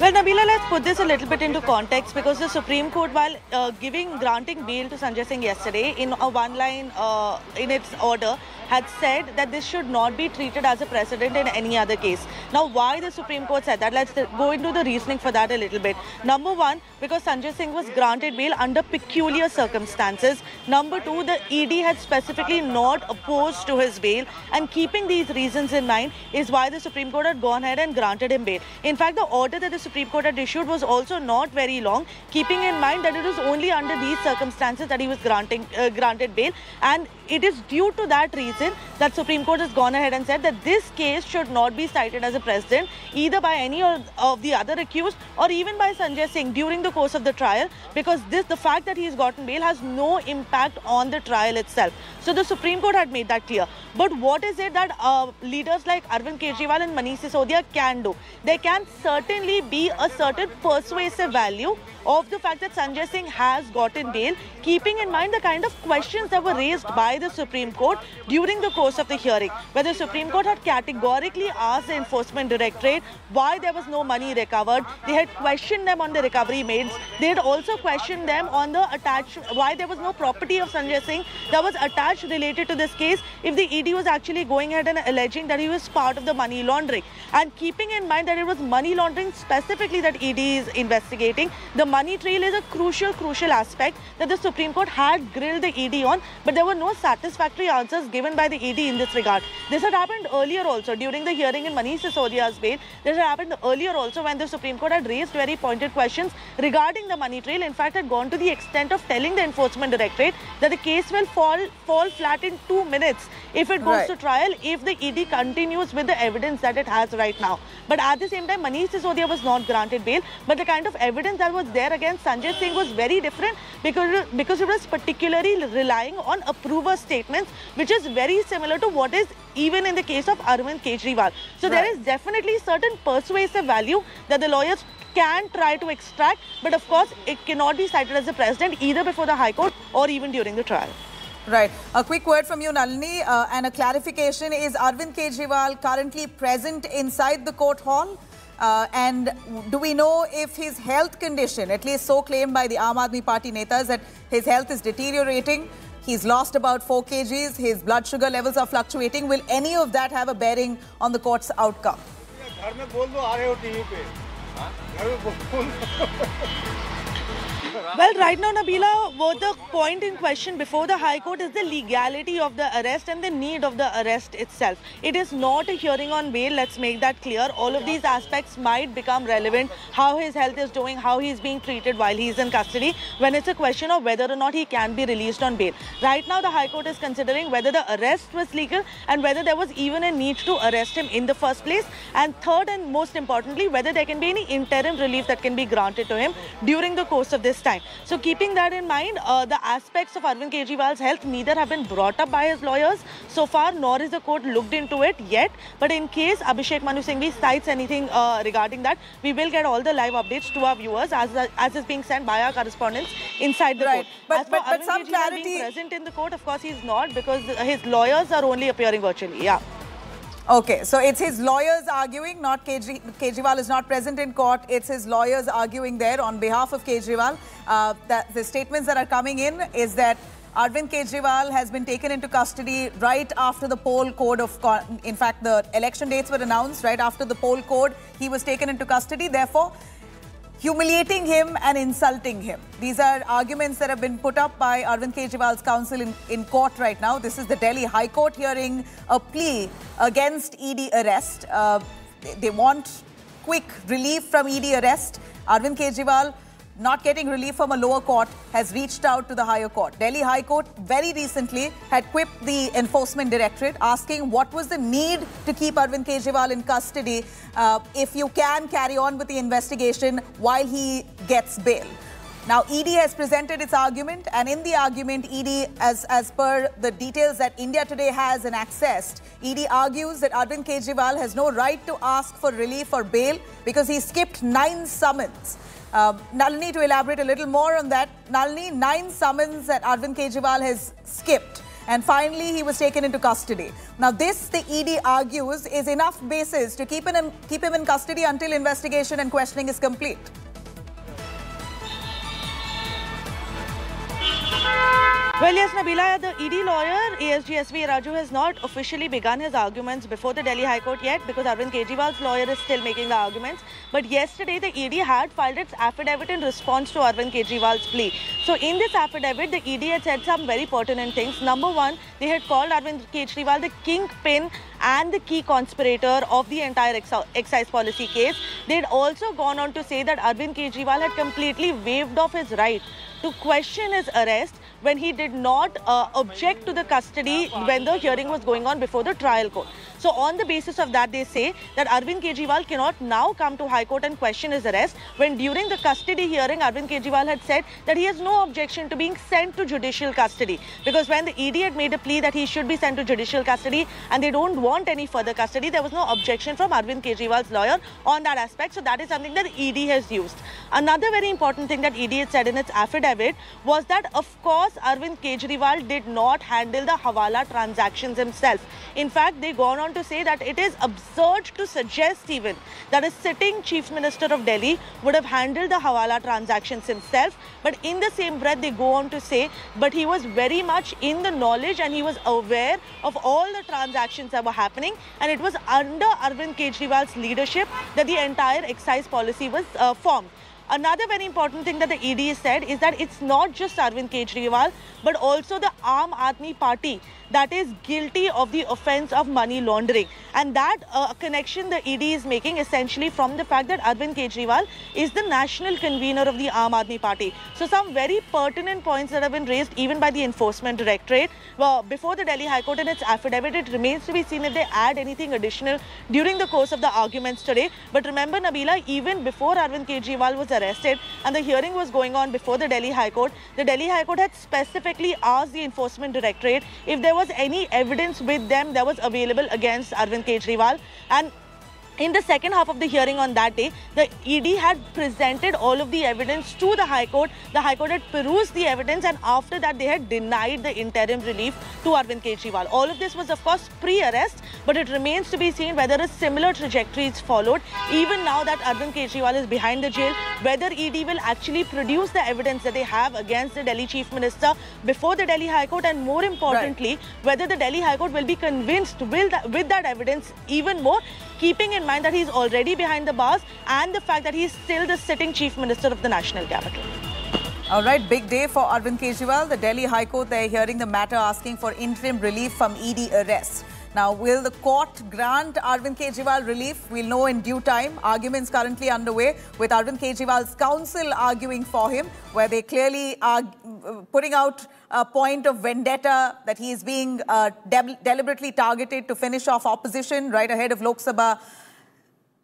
Well, Nabila, let's put this a little bit into context because the Supreme Court, while uh, giving granting bail to Sanjay Singh yesterday in a one-line uh, in its order, had said that this should not be treated as a precedent in any other case. Now, why the Supreme Court said that? Let's go into the reasoning for that a little bit. Number one, because Sanjay Singh was granted bail under peculiar circumstances. Number two, the ED had specifically not opposed to his bail, and keeping these reasons in mind is why the Supreme Court had gone ahead and granted him bail. In fact, the order that the Supreme Court had issued was also not very long, keeping in mind that it was only under these circumstances that he was granting uh, granted bail, and it is due to that reason that Supreme Court has gone ahead and said that this case should not be cited as a precedent either by any of the other accused or even by Sanjay Singh during the course of the trial because this the fact that he has gotten bail has no impact on the trial itself. So the Supreme Court had made that clear. But what is it that uh, leaders like Arvind Kejriwal and Manish Sisodia can do? There can certainly be a certain persuasive value of the fact that Sanjay Singh has gotten bail, keeping in mind the kind of questions that were raised by the Supreme Court during the course of the hearing, where the Supreme Court had categorically asked the Enforcement Directorate why there was no money recovered. They had questioned them on the recovery made. They had also questioned them on the attached, why there was no property of Sanjay Singh that was attached related to this case if the ED was actually going ahead and alleging that he was part of the money laundering. And keeping in mind that it was money laundering specifically that ED is investigating, the money trail is a crucial, crucial aspect that the Supreme Court had grilled the ED on, but there were no satisfactory answers given by the ED in this regard. This had happened earlier also during the hearing in Manish Sisodia's bail. This had happened earlier also when the Supreme Court had raised very pointed questions regarding the money trail. In fact, had gone to the extent of telling the Enforcement Directorate that the case will fall fall flat in two minutes if it goes right. to trial if the ED continues with the evidence that it has right now. But at the same time, Manish Sisodia was not granted bail, but the kind of evidence that was there against Sanjay Singh was very different because, because it was particularly relying on approver statements, which is very similar to what is even in the case of Arvind Kejriwal. So right. there is definitely certain persuasive value that the lawyers can try to extract, but of course, it cannot be cited as a precedent either before the High Court or even during the trial. Right. A quick word from you, Nalini, uh, and a clarification. Is Arvind Kejriwal currently present inside the court hall? Uh, and do we know if his health condition, at least so claimed by the Aam Aadmi Party netas, that his health is deteriorating? He's lost about 4 kgs, his blood sugar levels are fluctuating. Will any of that have a bearing on the court's outcome? Well, right now, Nabila, what the point in question before the High Court is the legality of the arrest and the need of the arrest itself. It is not a hearing on bail, let's make that clear. All of these aspects might become relevant, how his health is doing, how he's being treated while he's in custody, when it's a question of whether or not he can be released on bail. Right now, the High Court is considering whether the arrest was legal and whether there was even a need to arrest him in the first place. And third and most importantly, whether there can be any interim relief that can be granted to him during the course of this time. So keeping that in mind, uh, the aspects of Arvind Kejriwal's health neither have been brought up by his lawyers so far, nor is the court looked into it yet. But in case Abhishek Manu Singhvi cites anything uh, regarding that, we will get all the live updates to our viewers as, as is being sent by our correspondents inside the Right. court. But- as for but- but some Kejriwal clarity- being present in the court, of course, he's not because his lawyers are only appearing virtually. Yeah. Okay, so it's his lawyers arguing, not Kejri Kejriwal is not present in court. It's his lawyers arguing there on behalf of Kejriwal. Uh, that the statements that are coming in is that Arvind Kejriwal has been taken into custody right after the poll code of, in fact, the election dates were announced right after the poll code. He was taken into custody. Therefore, humiliating him and insulting him. These are arguments that have been put up by Arvind Kejriwal's counsel in, in court right now. This is the Delhi High Court hearing a plea against ED arrest. Uh, they, they want quick relief from ED arrest. Arvind Kejriwal not getting relief from a lower court has reached out to the higher court. Delhi High Court very recently had quipped the enforcement directorate asking what was the need to keep Arvind Kejriwal in custody uh, if you can carry on with the investigation while he gets bail. Now, ED has presented its argument, and in the argument, ED, as, as per the details that India Today has and accessed, ED argues that Arvind Kejriwal has no right to ask for relief or bail because he skipped nine summons. Uh, Nalini, to elaborate a little more on that, Nalini, nine summons that Arvind Kejriwal has skipped. And finally, he was taken into custody. Now, this, the ED argues, is enough basis to keep him, keep him in custody until investigation and questioning is complete. Well, yes, Nabila, the ED lawyer, ASG SV Raju, has not officially begun his arguments before the Delhi High Court yet because Arvind Kejriwal's lawyer is still making the arguments. But yesterday, the ED had filed its affidavit in response to Arvind Kejriwal's plea. So, in this affidavit, the ED had said some very pertinent things. Number one, they had called Arvind Kejriwal the kingpin and the key conspirator of the entire ex excise policy case. They had also gone on to say that Arvind Kejriwal had completely waived off his right to question his arrest when he did not uh, object to the custody when the hearing was going on before the trial court. So on the basis of that, they say that Arvind Kejriwal cannot now come to High Court and question his arrest when during the custody hearing, Arvind Kejriwal had said that he has no objection to being sent to judicial custody because when the ED had made a plea that he should be sent to judicial custody and they don't want any further custody, there was no objection from Arvind Kejriwal's lawyer on that aspect. So that is something that ED has used. Another very important thing that ED had said in its affidavit was that, of course, Arvind Kejriwal did not handle the Hawala transactions himself. In fact, they gone on to say that it is absurd to suggest even that a sitting chief minister of Delhi would have handled the Hawala transactions himself. But in the same breath, they go on to say, but he was very much in the knowledge and he was aware of all the transactions that were happening. And it was under Arvind Kejriwal's leadership that the entire excise policy was uh, formed. Another very important thing that the ED said is that it's not just Arvind Kejriwal, but also the Aam Aadmi Party that is guilty of the offense of money laundering. And that uh, connection the ED is making essentially from the fact that Arvind Kejriwal is the national convener of the Aam Aadmi Party. So some very pertinent points that have been raised even by the Enforcement Directorate. Well, before the Delhi High Court in its affidavit, it remains to be seen if they add anything additional during the course of the arguments today. But remember, Nabila, even before Arvind Kejriwal was arrested and the hearing was going on before the Delhi High Court, the Delhi High Court had specifically asked the Enforcement Directorate if there was any evidence with them that was available against Arvind Kejriwal. And in the second half of the hearing on that day, the ED had presented all of the evidence to the High Court. The High Court had perused the evidence and after that they had denied the interim relief to Arvind Kejriwal. All of this was of course pre-arrest but it remains to be seen whether a similar trajectory is followed. Even now that Arvind Kejriwal is behind the jail, whether ED will actually produce the evidence that they have against the Delhi Chief Minister before the Delhi High Court and more importantly, whether the Delhi High Court will be convinced with that, with that evidence even more, keeping in mind that he's already behind the bars and the fact that he's still the sitting Chief Minister of the national capital. All right, big day for Arvind Kejriwal. The Delhi High Court, they're hearing the matter asking for interim relief from ED arrest. Now, will the court grant Arvind Kejriwal relief? We'll know in due time. Arguments currently underway with Arvind Kejriwal's counsel arguing for him, where they clearly are putting out a point of vendetta that he is being uh, de deliberately targeted to finish off opposition right ahead of Lok Sabha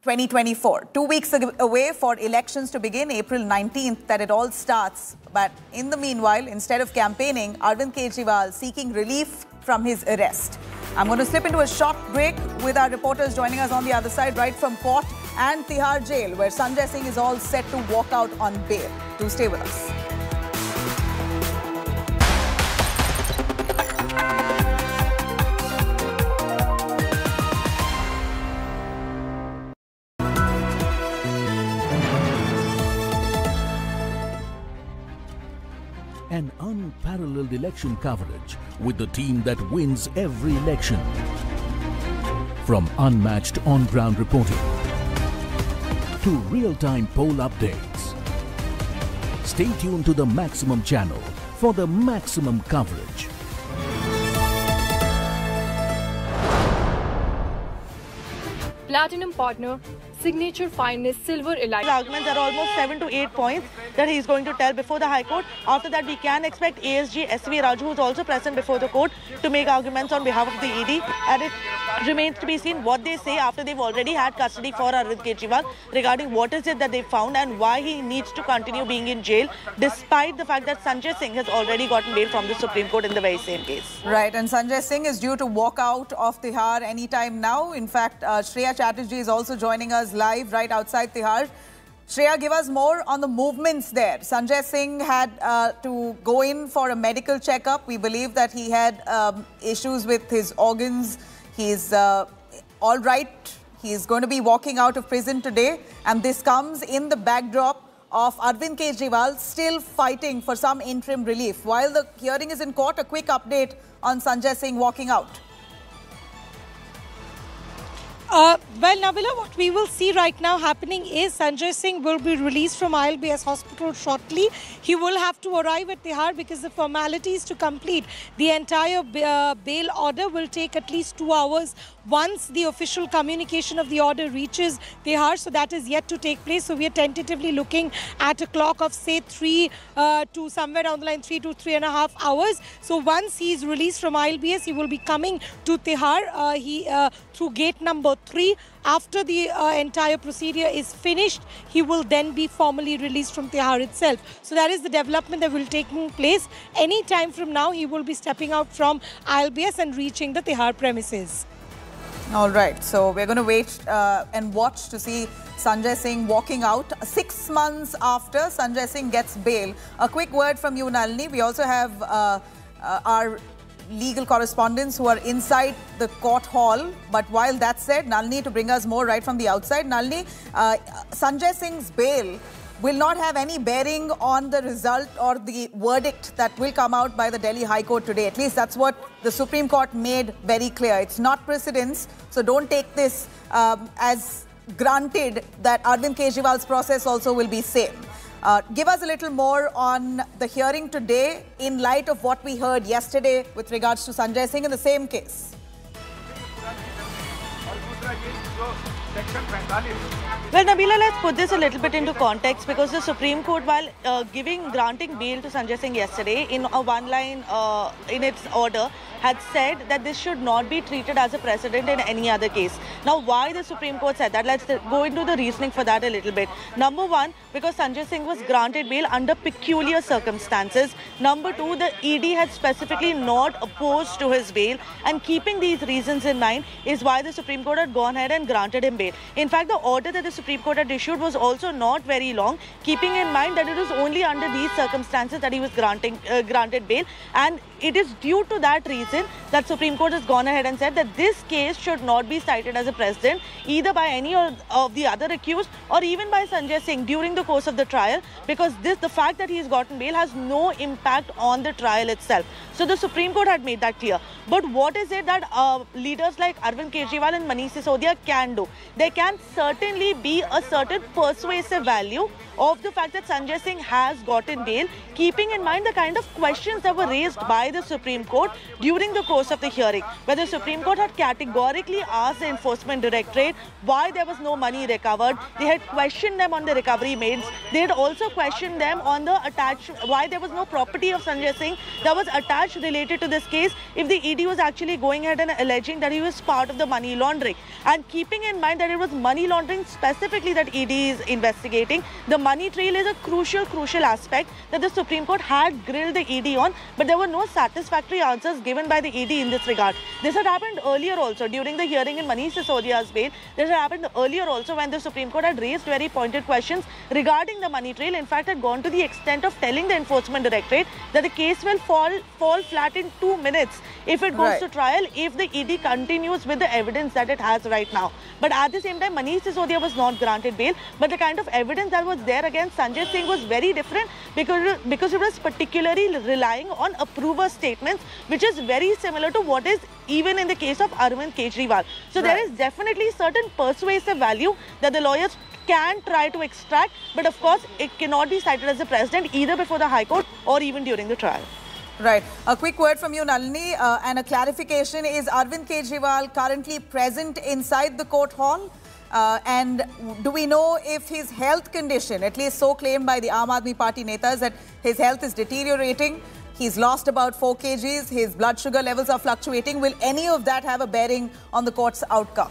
2024. Two weeks away for elections to begin, April 19th, that it all starts. But in the meanwhile, instead of campaigning, Arvind Kejriwal seeking relief from his arrest. I'm going to slip into a short break with our reporters joining us on the other side, right from court and Tihar jail, where Sanjay Singh is all set to walk out on bail. Do stay with us. Unparalleled election coverage with the team that wins every election. From unmatched on-ground reporting to real-time poll updates. Stay tuned to the Maximum channel for the maximum coverage. Platinum partner, signature finest silver elite. The arguments are almost seven to eight points that he is going to tell before the High Court. After that, we can expect ASG SV Raju, who's also present before the court, to make arguments on behalf of the ED. And it remains to be seen what they say after they've already had custody for Arvind Kejriwal regarding what is it that they found and why he needs to continue being in jail, despite the fact that Sanjay Singh has already gotten bail from the Supreme Court in the very same case. Right, and Sanjay Singh is due to walk out of Tihar anytime now. In fact, uh, Shreya Chatterjee is also joining us live right outside Tihar. Shreya, give us more on the movements there. Sanjay Singh had uh, to go in for a medical checkup. We believe that he had um, issues with his organs. He's uh, all right. He's going to be walking out of prison today. And this comes in the backdrop of Arvind Kejriwal still fighting for some interim relief. While the hearing is in court, a quick update on Sanjay Singh walking out. Uh, well, Nabila, what we will see right now happening is Sanjay Singh will be released from ILBS hospital shortly. He will have to arrive at Tihar because the formalities to complete the entire uh, bail order will take at least two hours once the official communication of the order reaches Tihar. So that is yet to take place. So we are tentatively looking at a clock of say three uh, to somewhere down the line, three to three and a half hours. So once he is released from ILBS, he will be coming to Tihar uh, he, uh, through gate number three. After the uh, entire procedure is finished, he will then be formally released from Tihar itself. So that is the development that will take place. Any time from now, he will be stepping out from ILBS and reaching the Tihar premises. All right, so we're going to wait uh, and watch to see Sanjay Singh walking out six months after Sanjay Singh gets bail. A quick word from you, Nalini. We also have uh, uh, our legal correspondents who are inside the court hall. But while that said, Nalini, to bring us more right from the outside, Nalini, uh, Sanjay Singh's bail will not have any bearing on the result or the verdict that will come out by the Delhi High Court today. At least that's what the Supreme Court made very clear. It's not precedence, so don't take this um, as granted that Arvind Kejriwal's process also will be same. Uh, give us a little more on the hearing today in light of what we heard yesterday with regards to Sanjay Singh in the same case. Well, Nabila, let's put this a little bit into context because the Supreme Court, while uh, giving granting bail to Sanjay Singh yesterday in a one-line uh, in its order, had said that this should not be treated as a precedent in any other case. Now, why the Supreme Court said that? Let's go into the reasoning for that a little bit. Number one, because Sanjay Singh was granted bail under peculiar circumstances. Number two, the ED had specifically not opposed to his bail. And keeping these reasons in mind is why the Supreme Court had gone ahead and granted him bail. In fact, the order that the Supreme Court had issued was also not very long, keeping in mind that it was only under these circumstances that he was granting uh, granted bail. And it is due to that reason that Supreme Court has gone ahead and said that this case should not be cited as a precedent either by any of the other accused or even by Sanjay Singh during the course of the trial because this the fact that he has gotten bail has no impact on the trial itself. So the Supreme Court had made that clear. But what is it that uh, leaders like Arvind Kejriwal and Manish Sisodia can do? There can certainly be a certain persuasive value of the fact that Sanjay Singh has gotten bail, keeping in mind the kind of questions that were raised by the Supreme Court during the course of the hearing, where the Supreme Court had categorically asked the Enforcement Directorate why there was no money recovered. They had questioned them on the recovery made. They had also questioned them on the attached, why there was no property of Sanjay Singh that was attached related to this case if the ED was actually going ahead and alleging that he was part of the money laundering. And keeping in mind that it was money laundering specifically that ED is investigating. The money trail is a crucial, crucial aspect that the Supreme Court had grilled the ED on, but there were no satisfactory answers given by the ED in this regard. This had happened earlier also during the hearing in Manish Sisodia's bail. This had happened earlier also when the Supreme Court had raised very pointed questions regarding the money trail. In fact, had gone to the extent of telling the Enforcement Directorate that the case will fall fall flat in two minutes if it goes Right. to trial if the ED continues with the evidence that it has right now. But at the same time, Manish Sisodia was not granted bail. But the kind of evidence that was there against Sanjay Singh was very different because, because it was particularly relying on approver statements, which is very similar to what is even in the case of Arvind Kejriwal. So there Right. is definitely certain persuasive value that the lawyers can try to extract, but of course it cannot be cited as a precedent either before the High Court or even during the trial. Right. A quick word from you, Nalini, uh, and a clarification. Is Arvind Kejriwal currently present inside the court hall? Uh, and do we know if his health condition, at least so claimed by the Aam Aadmi Party netas, that his health is deteriorating? He's lost about 4 kgs, his blood sugar levels are fluctuating. Will any of that have a bearing on the court's outcome?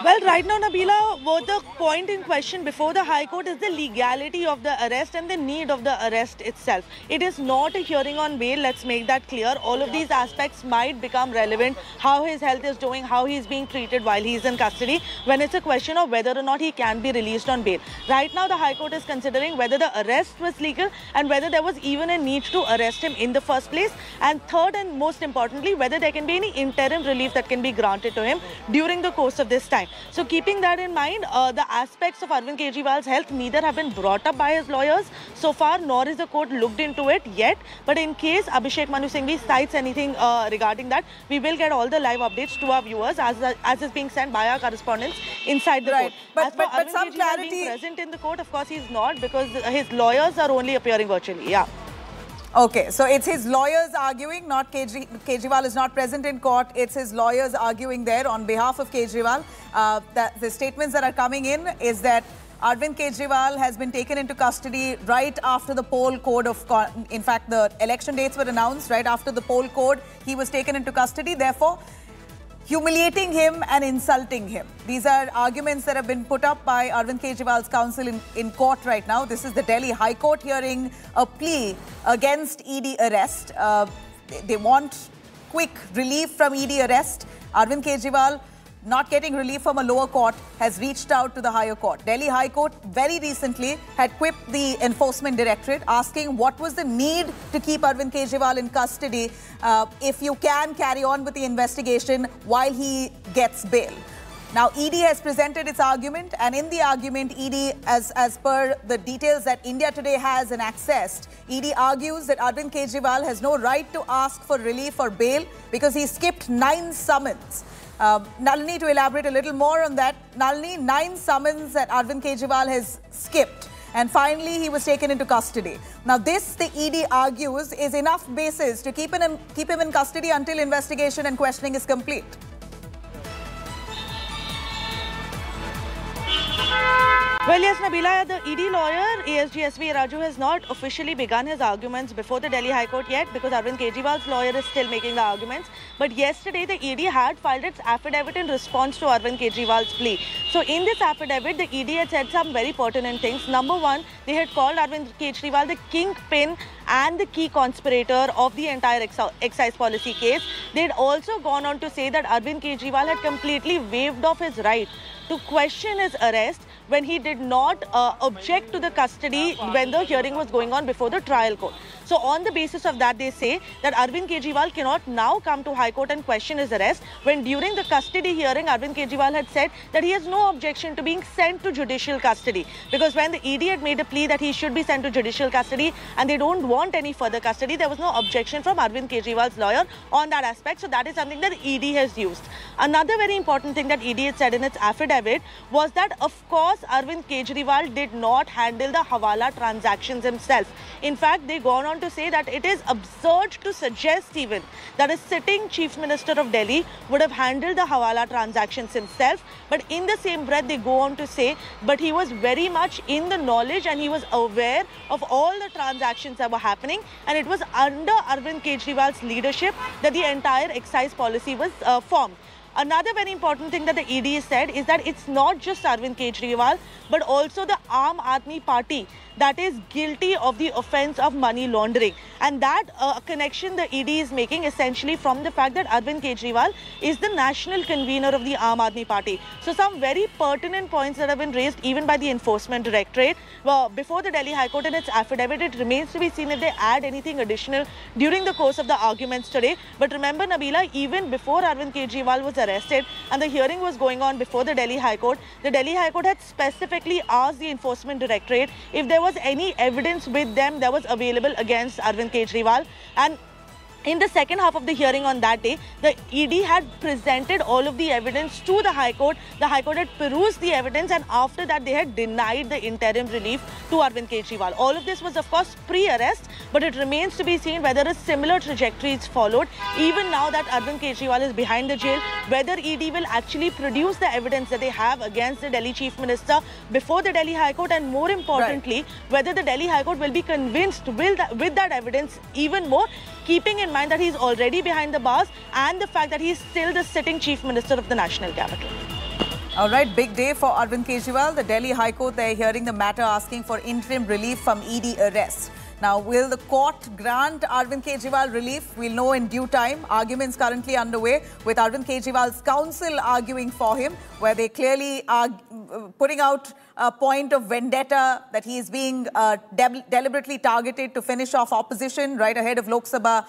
Well, right now, Nabila, what the point in question before the High Court is the legality of the arrest and the need of the arrest itself. It is not a hearing on bail, let's make that clear. All of these aspects might become relevant, how his health is doing, how he's being treated while he's in custody, when it's a question of whether or not he can be released on bail. Right now, the High Court is considering whether the arrest was legal and whether there was even a need to arrest him in the first place. And third and most importantly, whether there can be any interim relief that can be granted to him during the course of this time. So keeping that in mind, uh, the aspects of Arvind Kejriwal's health neither have been brought up by his lawyers so far, nor is the court looked into it yet. But in case Abhishek Manu Singhvi cites anything uh, regarding that, we will get all the live updates to our viewers as, as is being sent by our correspondents inside the Right. court. But- as for but- but some Kejriwal clarity- being present in the court, of course he's not because his lawyers are only appearing virtually. Yeah. Okay, so it's his lawyers arguing, not Kejri- Kejriwal is not present in court. It's his lawyers arguing there on behalf of Kejriwal. Uh, that the statements that are coming in is that Arvind Kejriwal has been taken into custody right after the poll code of, in fact, the election dates were announced right after the poll code. He was taken into custody. Therefore, humiliating him and insulting him. These are arguments that have been put up by Arvind Kejriwal's counsel in, in court right now. This is the Delhi High Court hearing a plea against ED arrest. Uh, they, they want quick relief from ED arrest. Arvind Kejriwal not getting relief from a lower court has reached out to the higher court. Delhi High Court very recently had quipped the enforcement directorate asking what was the need to keep Arvind Kejriwal in custody uh, if you can carry on with the investigation while he gets bail. Now, ED has presented its argument, and in the argument, ED, as, as per the details that India Today has and accessed, ED argues that Arvind Kejriwal has no right to ask for relief or bail because he skipped nine summons. Uh, Nalini, to elaborate a little more on that, Nalini, nine summons that Arvind Kejriwal has skipped. And finally, he was taken into custody. Now, this, the ED argues, is enough basis to keep him in, keep him in custody until investigation and questioning is complete. Well, yes, Nabila, the ED lawyer, ASG SV Raju, has not officially begun his arguments before the Delhi High Court yet because Arvind Kejriwal's lawyer is still making the arguments. But yesterday, the ED had filed its affidavit in response to Arvind Kejriwal's plea. So, in this affidavit, the ED had said some very pertinent things. Number one, they had called Arvind Kejriwal the kingpin and the key conspirator of the entire ex- excise policy case. They had also gone on to say that Arvind Kejriwal had completely waived off his right to question his arrest when he did not uh, object to the custody when the hearing was going on before the trial court. So on the basis of that, they say that Arvind Kejriwal cannot now come to High Court and question his arrest when during the custody hearing, Arvind Kejriwal had said that he has no objection to being sent to judicial custody. Because when the ED had made a plea that he should be sent to judicial custody and they don't want any further custody, there was no objection from Arvind Kejriwal's lawyer on that aspect. So that is something that ED has used. Another very important thing that ED had said in its affidavit was that, of course, Arvind Kejriwal did not handle the Hawala transactions himself. In fact, they gone on to say that it is absurd to suggest even that a sitting Chief Minister of Delhi would have handled the Hawala transactions himself. But in the same breath, they go on to say, but he was very much in the knowledge and he was aware of all the transactions that were happening. And it was under Arvind Kejriwal's leadership that the entire excise policy was uh, formed. Another very important thing that the ED said is that it's not just Arvind Kejriwal, but also the Aam Aadmi Party that is guilty of the offense of money laundering. And that uh, connection the ED is making essentially from the fact that Arvind Kejriwal is the national convener of the Aam Aadmi Party. So some very pertinent points that have been raised even by the Enforcement Directorate. Well, before the Delhi High Court in its affidavit, it remains to be seen if they add anything additional during the course of the arguments today. But remember, Nabila, even before Arvind Kejriwal was arrested and the hearing was going on before the Delhi High Court, the Delhi High Court had specifically asked the Enforcement Directorate if there was any evidence with them that was available against Arvind Kejriwal. And in the second half of the hearing on that day, the ED had presented all of the evidence to the High Court. The High Court had perused the evidence and after that they had denied the interim relief to Arvind Kejriwal. All of this was of course pre-arrest but it remains to be seen whether a similar trajectory is followed. Even now that Arvind Kejriwal is behind the jail, whether ED will actually produce the evidence that they have against the Delhi Chief Minister before the Delhi High Court and more importantly, right. whether the Delhi High Court will be convinced that, with that evidence even more keeping in mind that he's already behind the bars and the fact that he's still the sitting chief minister of the national capital. All right, big day for Arvind Kejriwal. The Delhi High Court, they're hearing the matter asking for interim relief from ED arrest. Now, will the court grant Arvind Kejriwal relief? We'll know in due time. Arguments currently underway with Arvind Kejriwal's counsel arguing for him, where they clearly are putting out a point of vendetta that he is being uh, de deliberately targeted to finish off opposition right ahead of Lok Sabha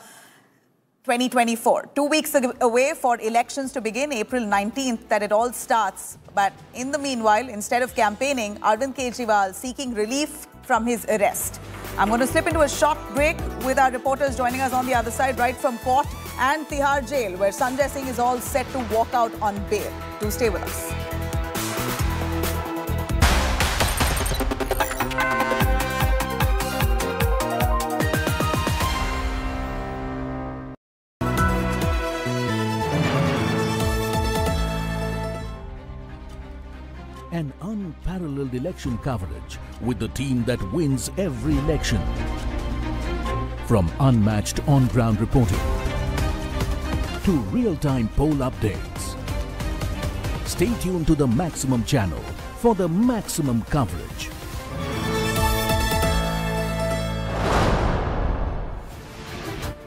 2024. Two weeks away for elections to begin, April 19th, that it all starts. But in the meanwhile, instead of campaigning, Arvind Kejriwal seeking relief from his arrest. I'm going to slip into a short break with our reporters joining us on the other side, right from court and Tihar jail, where Sanjay Singh is all set to walk out on bail. Do stay with us. Unparalleled election coverage with the team that wins every election. From unmatched on-ground reporting to real-time poll updates. Stay tuned to the Maximum channel for the maximum coverage.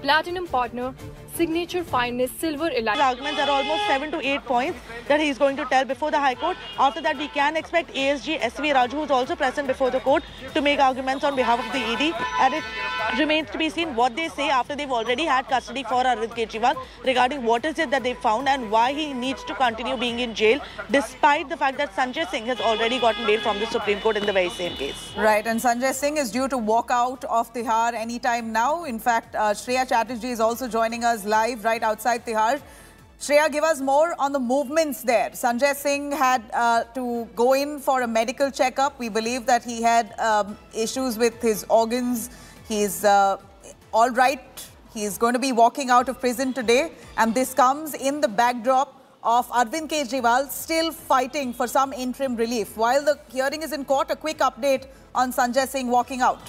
Platinum partner signature finest silver elite. Arguments are almost seven to eight points that he is going to tell before the High Court. After that, we can expect ASG SV Raju, who's also present before the court, to make arguments on behalf of the ED. And it remains to be seen what they say after they've already had custody for Arvind Kejriwal regarding what is it that they found and why he needs to continue being in jail, despite the fact that Sanjay Singh has already gotten bail from the Supreme Court in the very same case. Right, and Sanjay Singh is due to walk out of Tihar anytime now. In fact, uh, Shreya Chatterjee is also joining us live right outside Tihar. Shreya, give us more on the movements there. Sanjay Singh had uh, to go in for a medical checkup. We believe that he had um, issues with his organs. He's uh, all right. He's going to be walking out of prison today. And this comes in the backdrop of Arvind Kejriwal still fighting for some interim relief. While the hearing is in court, a quick update on Sanjay Singh walking out.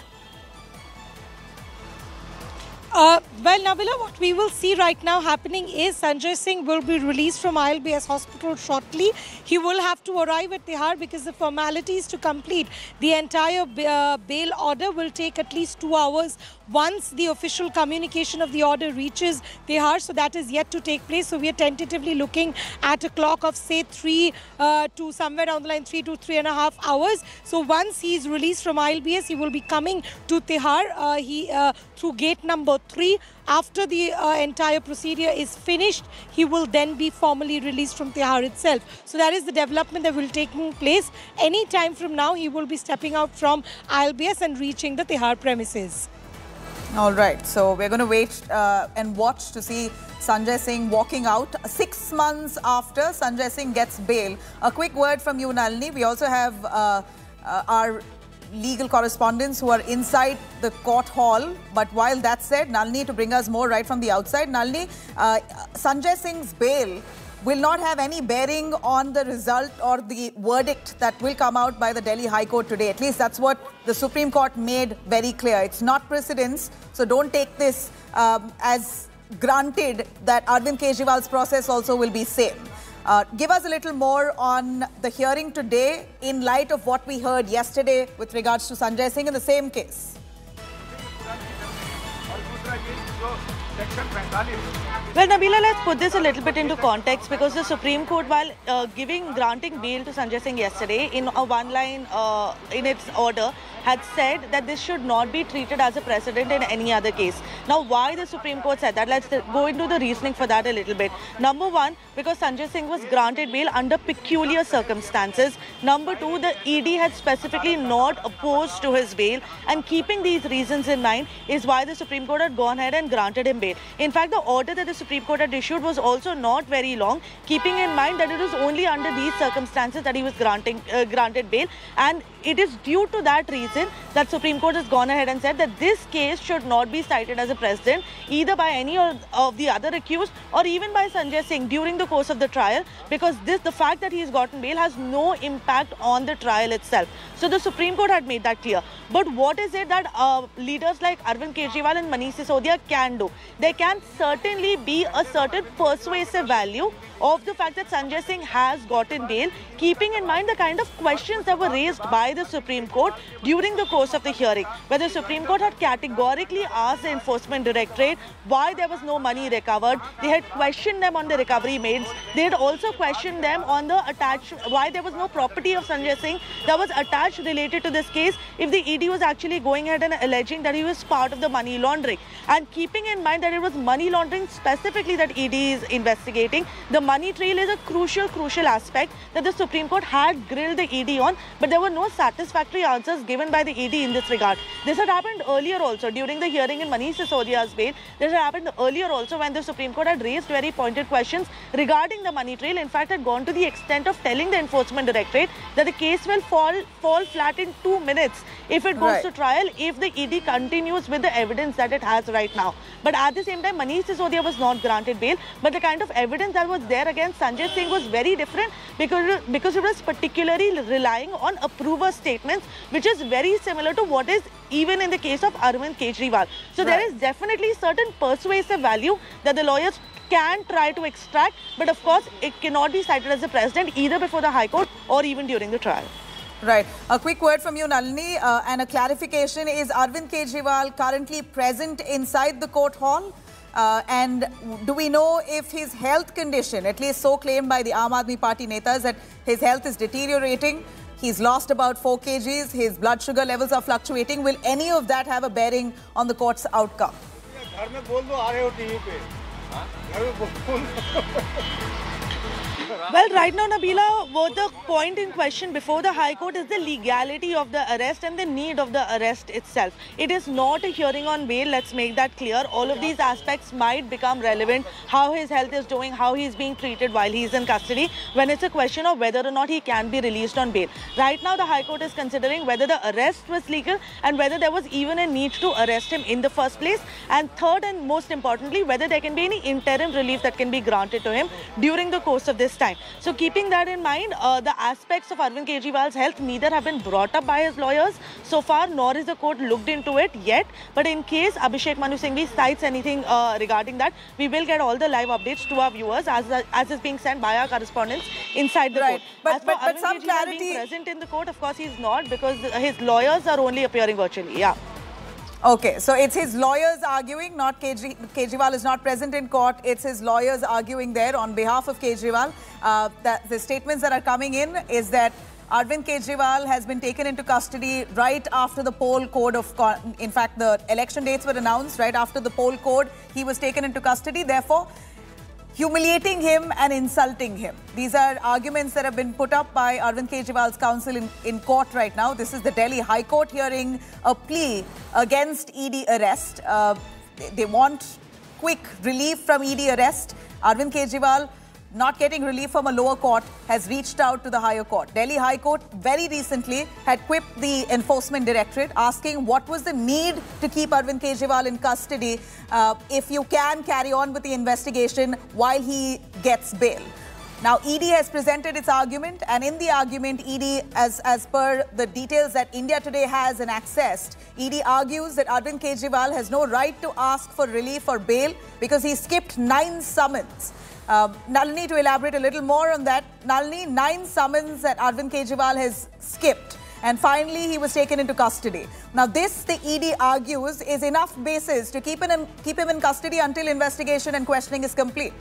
Uh, well, Nabila, what we will see right now happening is Sanjay Singh will be released from ILBS hospital shortly. He will have to arrive at Tihar because the formalities to complete the entire uh, bail order will take at least two hours once the official communication of the order reaches Tihar. So that is yet to take place. So we are tentatively looking at a clock of say three uh, to somewhere down the line, three to three and a half hours. So once he is released from ILBS, he will be coming to Tihar uh, he, uh, through gate number three. After the uh, entire procedure is finished, he will then be formally released from Tihar itself. So that is the development that will take place. Any time from now, he will be stepping out from ILBS and reaching the Tihar premises. All right, so we're going to wait uh, and watch to see Sanjay Singh walking out six months after Sanjay Singh gets bail. A quick word from you, Nalini. We also have uh, uh, our legal correspondents who are inside the court hall. But while that said, Nalini to bring us more right from the outside. Nalini, uh, Sanjay Singh's bail will not have any bearing on the result or the verdict that will come out by the Delhi High Court today. At least that's what the Supreme Court made very clear. It's not precedence, so don't take this um, as granted that Arvind Kejriwal's process also will be same. Uh, give us a little more on the hearing today in light of what we heard yesterday with regards to Sanjay Singh in the same case. Well, Nabila, let's put this a little bit into context because the Supreme Court, while uh, giving granting bail to Sanjay Singh yesterday in a one-line uh, in its order, had said that this should not be treated as a precedent in any other case. Now, why the Supreme Court said that? Let's go into the reasoning for that a little bit. Number one, because Sanjay Singh was granted bail under peculiar circumstances. Number two, the ED had specifically not opposed to his bail, and keeping these reasons in mind is why the Supreme Court had gone ahead and granted him bail. In fact, the order that the Supreme Court had issued was also not very long, keeping in mind that it was only under these circumstances that he was granting uh, granted bail, and it is due to that reason that Supreme Court has gone ahead and said that this case should not be cited as a precedent either by any of the other accused or even by Sanjay Singh during the course of the trial because this the fact that he has gotten bail has no impact on the trial itself. So the Supreme Court had made that clear. But what is it that uh, leaders like Arvind Kejriwal and Manish Sisodia can do? There can certainly be a certain persuasive value of the fact that Sanjay Singh has gotten bail, keeping in mind the kind of questions that were raised by the Supreme Court during the course of the hearing, where the Supreme Court had categorically asked the Enforcement Directorate why there was no money recovered. They had questioned them on the recovery made. They had also questioned them on the attached, why there was no property of Sanjay Singh that was attached related to this case if the ED was actually going ahead and alleging that he was part of the money laundering. And keeping in mind that it was money laundering specifically that ED is investigating, the money trail is a crucial, crucial aspect that the Supreme Court had grilled the ED on, but there were no satisfactory answers given by the ED in this regard. This had happened earlier also during the hearing in Manish Sisodia's bail. This had happened earlier also when the Supreme Court had raised very pointed questions regarding the money trail. In fact, had gone to the extent of telling the Enforcement Directorate that the case will fall fall flat in two minutes if it goes right. to trial if the ED continues with the evidence that it has right now. But at the same time, Manish Sisodia was not granted bail. But the kind of evidence that was there against Sanjay Singh was very different because, because it was particularly relying on approver statements, which is very similar to what is even in the case of Arvind Kejriwal. So right. there is definitely certain persuasive value that the lawyers can try to extract, but of course it cannot be cited as a precedent either before the High Court or even during the trial. Right. A quick word from you, Nalini, uh, and a clarification. Is Arvind Kejriwal currently present inside the court hall? Uh, and do we know if his health condition, at least so claimed by the Aam Aadmi Party netas, that his health is deteriorating? He's lost about 4 kgs, his blood sugar levels are fluctuating. Will any of that have a bearing on the court's outcome? Well, right now, Nabila, what the point in question before the High Court is the legality of the arrest and the need of the arrest itself. It is not a hearing on bail, let's make that clear. All of these aspects might become relevant, how his health is doing, how he's being treated while he's in custody, when it's a question of whether or not he can be released on bail. Right now, the High Court is considering whether the arrest was legal and whether there was even a need to arrest him in the first place. And third and most importantly, whether there can be any interim relief that can be granted to him during the course of this time. So keeping that in mind, uh, the aspects of Arvind Kejriwal's health neither have been brought up by his lawyers so far, nor is the court looked into it yet. But in case Abhishek Manu Singhvi cites anything uh, regarding that, we will get all the live updates to our viewers as, as is being sent by our correspondents inside the right. court. But, as but, but some clarity... being present in the court, of course, he's not because his lawyers are only appearing virtually. Yeah. Okay, so it's his lawyers arguing, not Kejri Kejriwal is not present in court. It's his lawyers arguing there on behalf of Kejriwal. Uh, that the statements that are coming in is that Arvind Kejriwal has been taken into custody right after the poll code of, in fact, the election dates were announced right after the poll code. He was taken into custody. Therefore, humiliating him and insulting him. These are arguments that have been put up by Arvind Kejriwal's counsel in, in court right now. This is the Delhi High Court hearing a plea against ED arrest. Uh, they want quick relief from ED arrest. Arvind Kejriwal not getting relief from a lower court, has reached out to the higher court. Delhi High Court very recently had quipped the enforcement directorate asking what was the need to keep Arvind Kejriwal in custody uh, if you can carry on with the investigation while he gets bail. Now, ED has presented its argument, and in the argument, ED, as, as per the details that India Today has and accessed, ED argues that Arvind Kejriwal has no right to ask for relief or bail because he skipped nine summons. Uh, Nalini, to elaborate a little more on that, Nalini, nine summons that Arvind Kejriwal has skipped. And finally, he was taken into custody. Now, this, the ED argues, is enough basis to keep him in, keep him in custody until investigation and questioning is complete.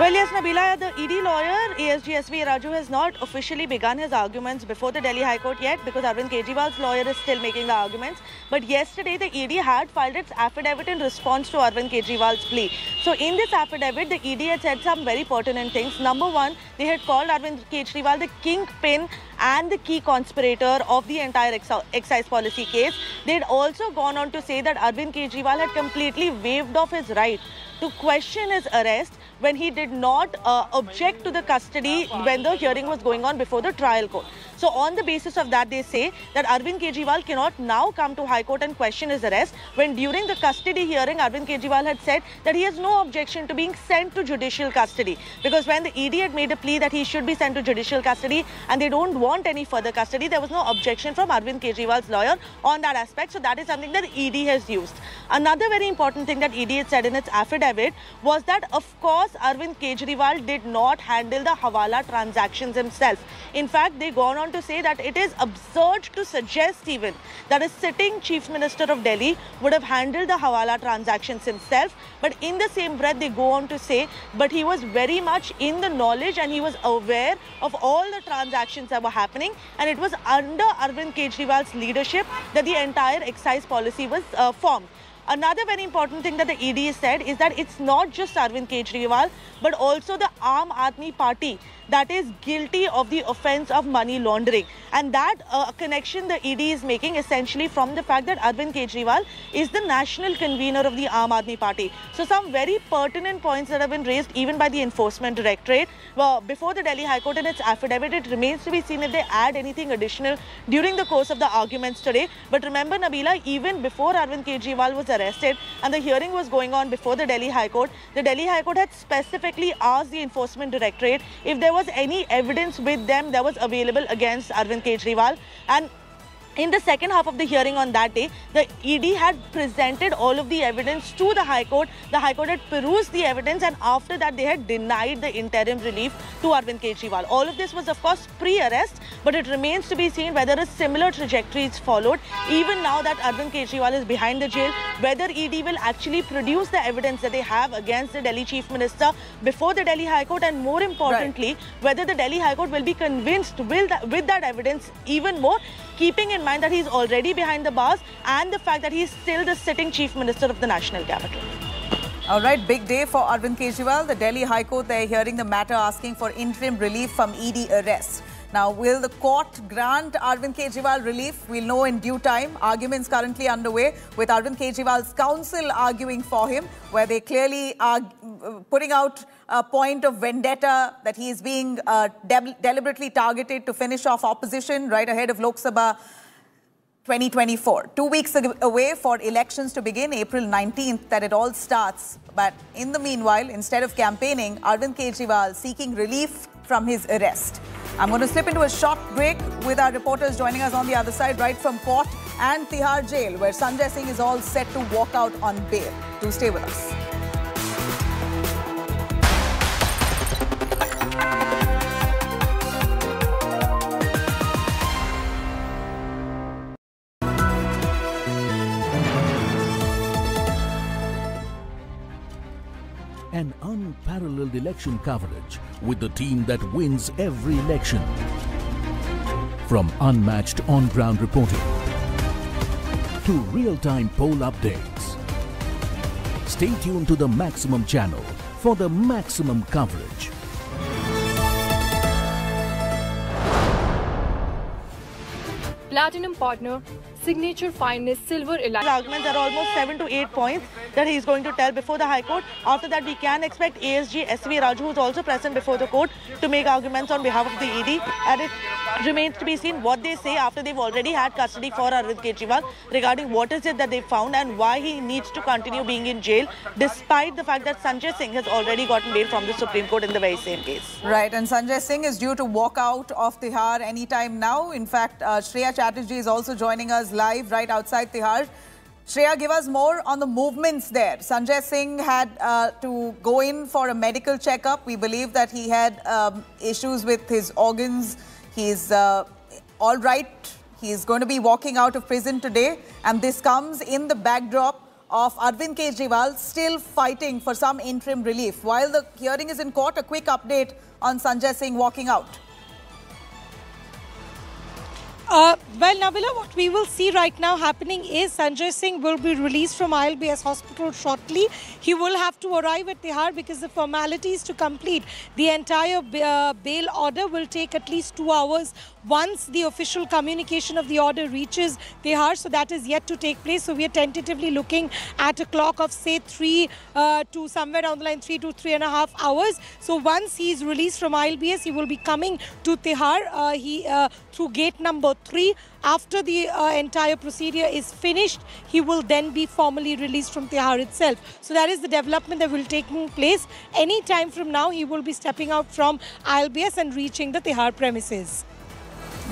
Well, yes, Nabila, the ED lawyer, ASG SV Raju, has not officially begun his arguments before the Delhi High Court yet because Arvind Kejriwal's lawyer is still making the arguments. But yesterday, the ED had filed its affidavit in response to Arvind Kejriwal's plea. So, in this affidavit, the ED had said some very pertinent things. Number one, they had called Arvind Kejriwal the kingpin and the key conspirator of the entire excise policy case. They had also gone on to say that Arvind Kejriwal had completely waived off his right to question his arrest when he did not uh, object to the custody when the hearing was going on before the trial court. So on the basis of that, they say that Arvind Kejriwal cannot now come to High Court and question his arrest when during the custody hearing, Arvind Kejriwal had said that he has no objection to being sent to judicial custody because when the ED had made a plea that he should be sent to judicial custody and they don't want any further custody, there was no objection from Arvind Kejriwal's lawyer on that aspect. So that is something that ED has used. Another very important thing that ED had said in its affidavit was that, of course, Arvind Kejriwal did not handle the Hawala transactions himself. In fact, they gone on to say that it is absurd to suggest even that a sitting Chief Minister of Delhi would have handled the Hawala transactions himself. But in the same breath, they go on to say, but he was very much in the knowledge and he was aware of all the transactions that were happening. And it was under Arvind Kejriwal's leadership that the entire excise policy was uh, formed. Another very important thing that the ED said is that it's not just Arvind Kejriwal, but also the Aam Aadmi Party that is guilty of the offense of money laundering. And that uh, connection the ED is making essentially from the fact that Arvind Kejriwal is the national convener of the Aam Aadmi Party. So some very pertinent points that have been raised even by the Enforcement Directorate. Well, before the Delhi High Court in its affidavit, it remains to be seen if they add anything additional during the course of the arguments today. But remember, Nabila, even before Arvind Kejriwal was arrested and the hearing was going on before the Delhi High Court, the Delhi High Court had specifically asked the Enforcement Directorate if there was was any evidence with them that was available against Arvind Kejriwal. And in the second half of the hearing on that day, the ED had presented all of the evidence to the High Court. The High Court had perused the evidence and after that they had denied the interim relief to Arvind Kejriwal. All of this was of course pre-arrest but it remains to be seen whether a similar trajectory is followed. Even now that Arvind Kejriwal is behind the jail, whether ED will actually produce the evidence that they have against the Delhi Chief Minister before the Delhi High Court and more importantly, right. whether the Delhi High Court will be convinced that, with that evidence even more keeping in mind that he's already behind the bars and the fact that he's still the sitting chief minister of the national capital. All right, big day for Arvind Kejriwal. The Delhi High Court, they're hearing the matter asking for interim relief from ED arrest. Now, will the court grant Arvind Kejriwal relief? We'll know in due time. Arguments currently underway with Arvind Kejriwal's counsel arguing for him, where they clearly are putting out a point of vendetta that he is being uh, de deliberately targeted to finish off opposition right ahead of Lok Sabha 2024. Two weeks away for elections to begin, April 19th, that it all starts. But in the meanwhile, instead of campaigning, Arvind Kejriwal seeking relief from his arrest. I'm going to slip into a short break with our reporters joining us on the other side, right from court and Tihar jail, where Sanjay Singh is all set to walk out on bail. Do stay with us. An unparalleled election coverage with the team that wins every election. From unmatched on-ground reporting to real-time poll updates. Stay tuned to the Maximum channel for the maximum coverage. Platinum partner signature finest Silver Elite. arguments are almost seven to eight points that he is going to tell before the High Court. After that, we can expect ASG SV Raju, who's also present before the court, to make arguments on behalf of the ED. And it remains to be seen what they say after they've already had custody for Arvind Kejriwal regarding what is it that they found and why he needs to continue being in jail, despite the fact that Sanjay Singh has already gotten bail from the Supreme Court in the very same case. Right, and Sanjay Singh is due to walk out of Tihar anytime now. In fact, uh, Shreya Chatterjee is also joining us live right outside Tihar. Shreya, give us more on the movements there. Sanjay Singh had uh, to go in for a medical checkup. We believe that he had um, issues with his organs. He's uh, all right. He's going to be walking out of prison today. And this comes in the backdrop of Arvind Kejriwal still fighting for some interim relief. While the hearing is in court, a quick update on Sanjay Singh walking out. Uh, well, Nabila, what we will see right now happening is Sanjay Singh will be released from ILBS hospital shortly. He will have to arrive at Tihar because the formalities to complete the entire uh, bail order will take at least two hours once the official communication of the order reaches Tihar. So that is yet to take place. So we are tentatively looking at a clock of say three uh, to somewhere down the line, three to three and a half hours. So once he is released from ILBS, he will be coming to Tihar. Uh, he uh, through gate number three. After the uh, entire procedure is finished, he will then be formally released from Tihar itself. So that is the development that will take place. Any time from now, he will be stepping out from ILBS and reaching the Tihar premises.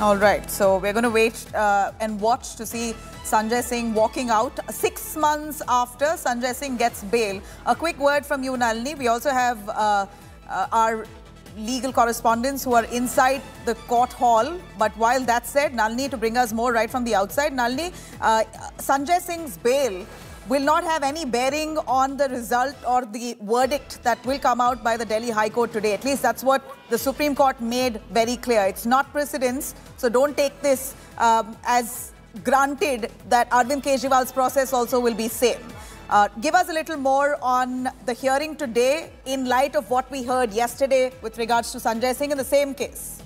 All right, so we're going to wait uh, and watch to see Sanjay Singh walking out six months after Sanjay Singh gets bail. A quick word from you, Nalini. We also have uh, uh, our legal correspondents who are inside the court hall. But while that said, Nalini, to bring us more right from the outside, Nalini, uh, Sanjay Singh's bail will not have any bearing on the result or the verdict that will come out by the Delhi High Court today. At least that's what the Supreme Court made very clear. It's not precedence, so don't take this um, as granted that Arvind Kejriwal's process also will be same. Uh, give us a little more on the hearing today in light of what we heard yesterday with regards to Sanjay Singh in the same case.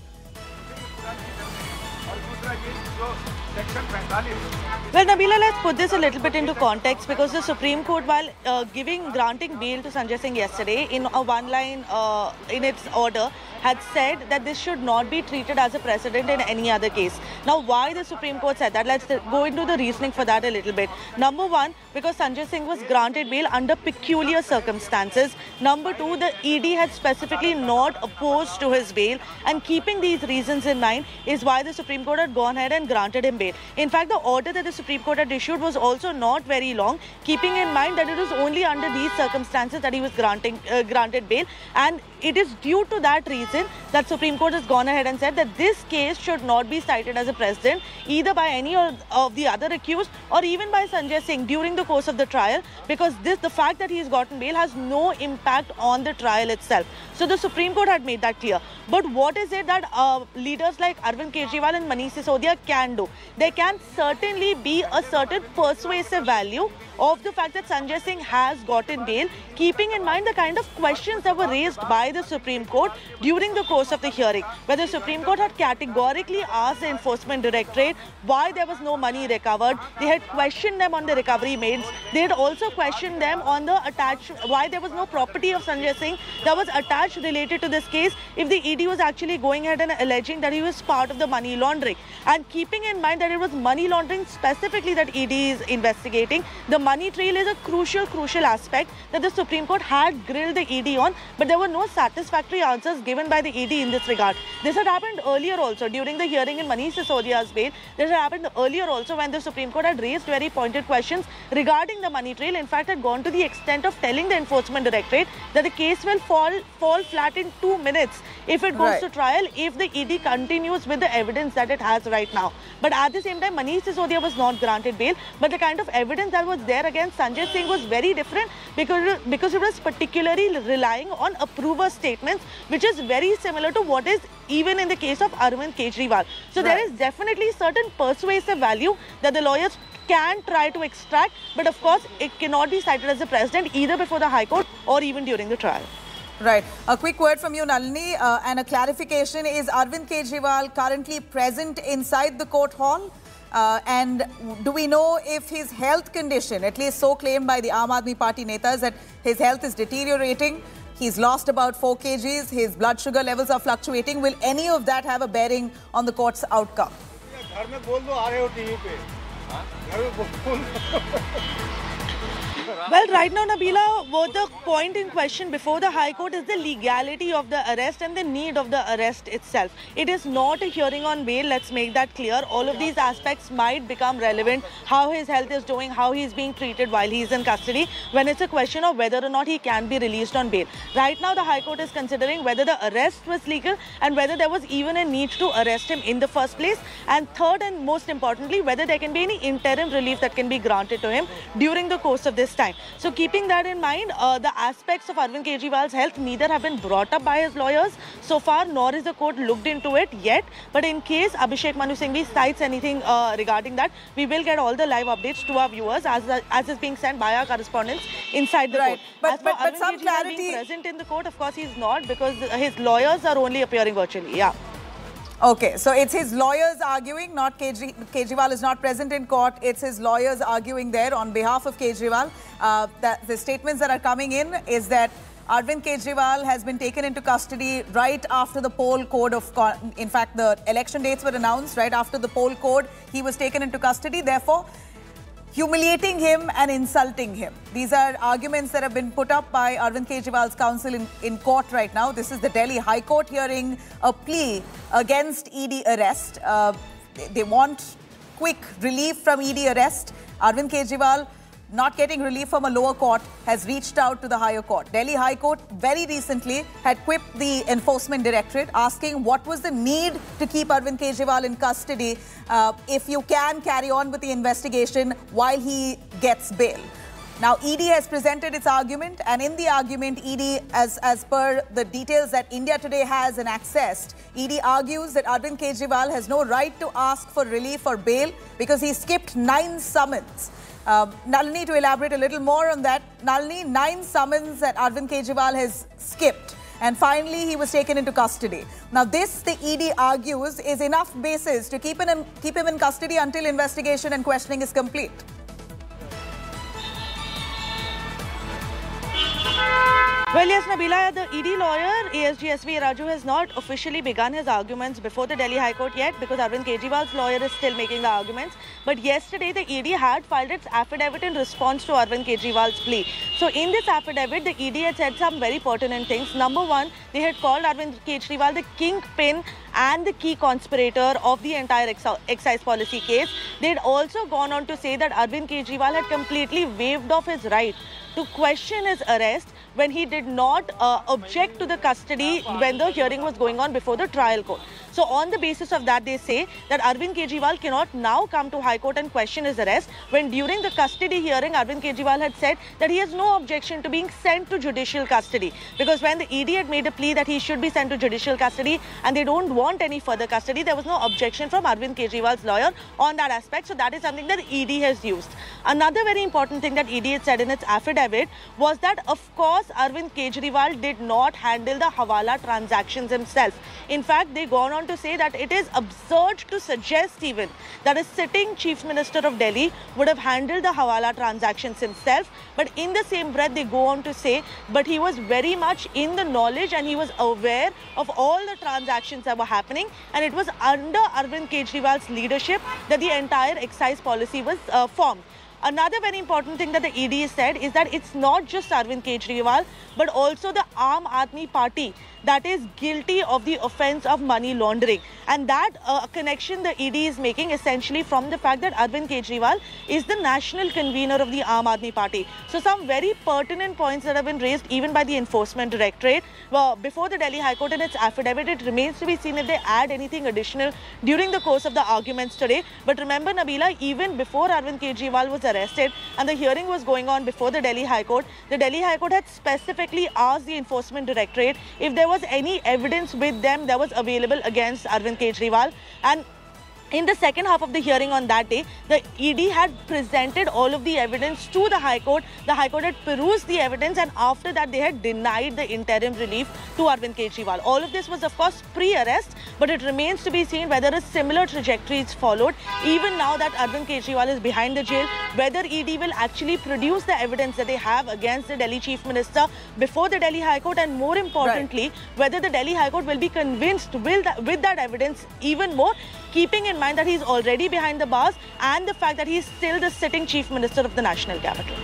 Well, Nabila, let's put this a little bit into context because the Supreme Court, while uh, giving granting bail to Sanjay Singh yesterday in a one-line uh, in its order, had said that this should not be treated as a precedent in any other case. Now, why the Supreme Court said that? Let's go into the reasoning for that a little bit. Number one, because Sanjay Singh was granted bail under peculiar circumstances. Number two, the ED had specifically not opposed to his bail. And keeping these reasons in mind is why the Supreme Court had gone ahead and granted him bail. In fact, the order that the Supreme Court had issued was also not very long, keeping in mind that it was only under these circumstances that he was granting uh, granted bail. And it is due to that reason that Supreme Court has gone ahead and said that this case should not be cited as a precedent either by any of the other accused or even by Sanjay Singh during the course of the trial because this the fact that he has gotten bail has no impact on the trial itself. So the Supreme Court had made that clear. But what is it that uh, leaders like Arvind Kejriwal and Manish Sisodia can do? There can certainly be a certain persuasive value of the fact that Sanjay Singh has gotten bail, keeping in mind the kind of questions that were raised by the Supreme Court during the course of the hearing, where the Supreme Court had categorically asked the Enforcement Directorate why there was no money recovered. They had questioned them on the recovery made. They had also questioned them on the attached, why there was no property of Sanjay Singh that was attached related to this case if the ED was actually going ahead and alleging that he was part of the money laundering. And keeping in mind that it was money laundering specifically that ED is investigating, the money trail is a crucial, crucial aspect that the Supreme Court had grilled the ED on, but there were no satisfactory answers given by the ED in this regard. This had happened earlier also during the hearing in Manish Sisodia's bail. This had happened earlier also when the Supreme Court had raised very pointed questions regarding the money trail. In fact, had gone to the extent of telling the Enforcement Directorate that the case will fall fall flat in two minutes if it goes right. to trial if the ED continues with the evidence that it has right now. But at the same time, Manish Sisodia was not granted bail, but the kind of evidence that was there against Sanjay Singh was very different because, because it was particularly relying on approver statements, which is very similar to what is even in the case of Arvind Kejriwal. So right. there is definitely certain persuasive value that the lawyers can try to extract, but of course it cannot be cited as a precedent either before the High Court or even during the trial. Right. A quick word from you, Nalini, uh, and a clarification. Is Arvind Kejriwal currently present inside the court hall? Uh, and do we know if his health condition, at least so claimed by the Aam Aadmi Party netas, that his health is deteriorating? He's lost about 4 kgs, his blood sugar levels are fluctuating. Will any of that have a bearing on the court's outcome? Well, right now, Nabila, what the point in question before the High Court is the legality of the arrest and the need of the arrest itself. It is not a hearing on bail, let's make that clear. All of these aspects might become relevant, how his health is doing, how he is being treated while he is in custody, when it's a question of whether or not he can be released on bail. Right now, the High Court is considering whether the arrest was legal and whether there was even a need to arrest him in the first place. And third and most importantly, whether there can be any interim relief that can be granted to him during the course of this time. So keeping that in mind, uh, the aspects of Arvind Kejriwal's health neither have been brought up by his lawyers so far, nor is the court looked into it yet. But in case Abhishek Manu Singhvi cites anything uh, regarding that, we will get all the live updates to our viewers as, as is being sent by our correspondents inside the Right. court. But- as but- but Arvind some Kejriwal clarity- being present in the court, of course he's not because his lawyers are only appearing virtually. Yeah. Okay, so it's his lawyers arguing, not Kejri Kejriwal is not present in court. It's his lawyers arguing there on behalf of Kejriwal. Uh, that the statements that are coming in is that Arvind Kejriwal has been taken into custody right after the poll code of, in fact, the election dates were announced right after the poll code. He was taken into custody. Therefore, humiliating him and insulting him. These are arguments that have been put up by Arvind Kejriwal's counsel in, in court right now. This is the Delhi High Court hearing a plea against ED arrest. Uh, they, they want quick relief from ED arrest. Arvind Kejriwal not getting relief from a lower court has reached out to the higher court. Delhi High Court very recently had quipped the enforcement directorate asking what was the need to keep Arvind Kejriwal in custody uh, if you can carry on with the investigation while he gets bail. Now, ED has presented its argument, and in the argument, ED, as, as per the details that India Today has and accessed, ED argues that Arvind Kejriwal has no right to ask for relief or bail because he skipped nine summons. Uh, Nalini, to elaborate a little more on that, Nalini, nine summons that Arvind Kejriwal has skipped. And finally, he was taken into custody. Now, this, the ED argues, is enough basis to keep him keep him in custody until investigation and questioning is complete. Well, yes, Nabila, the ED lawyer, ASG SV Raju, has not officially begun his arguments before the Delhi High Court yet because Arvind Kejriwal's lawyer is still making the arguments. But yesterday, the ED had filed its affidavit in response to Arvind Kejriwal's plea. So, in this affidavit, the ED had said some very pertinent things. Number one, they had called Arvind Kejriwal the kingpin and the key conspirator of the entire ex- excise policy case. They had also gone on to say that Arvind Kejriwal had completely waived off his right to question his arrest when he did not uh, object to the custody when the hearing was going on before the trial court. So on the basis of that, they say that Arvind Kejriwal cannot now come to High Court and question his arrest when during the custody hearing, Arvind Kejriwal had said that he has no objection to being sent to judicial custody because when the ED had made a plea that he should be sent to judicial custody and they don't want any further custody, there was no objection from Arvind Kejriwal's lawyer on that aspect. So that is something that ED has used. Another very important thing that ED had said in its affidavit was that of course Arvind Kejriwal did not handle the Hawala transactions himself. In fact, they gone on to say that it is absurd to suggest even that a sitting Chief Minister of Delhi would have handled the Hawala transactions himself. But in the same breath, they go on to say, but he was very much in the knowledge and he was aware of all the transactions that were happening. And it was under Arvind Kejriwal's leadership that the entire excise policy was uh, formed. Another very important thing that the ED said is that it's not just Arvind Kejriwal, but also the Aam Aadmi Party that is guilty of the offense of money laundering. And that uh, connection the ED is making essentially from the fact that Arvind Kejriwal is the national convener of the Aam Aadmi Party. So some very pertinent points that have been raised even by the Enforcement Directorate. Well, before the Delhi High Court in its affidavit, it remains to be seen if they add anything additional during the course of the arguments today. But remember, Nabila, even before Arvind Kejriwal was arrested and the hearing was going on before the Delhi High Court, the Delhi High Court had specifically asked the Enforcement Directorate if there was any evidence with them that was available against Arvind Kejriwal. And in the second half of the hearing on that day, the ED had presented all of the evidence to the High Court. The High Court had perused the evidence and after that they had denied the interim relief to Arvind Kejriwal. All of this was of course pre-arrest but it remains to be seen whether a similar trajectory is followed. Even now that Arvind Kejriwal is behind the jail, whether ED will actually produce the evidence that they have against the Delhi Chief Minister before the Delhi High Court and more importantly, right. whether the Delhi High Court will be convinced that, with that evidence even more keeping in mind that he's already behind the bars and the fact that he's still the sitting chief minister of the national capital.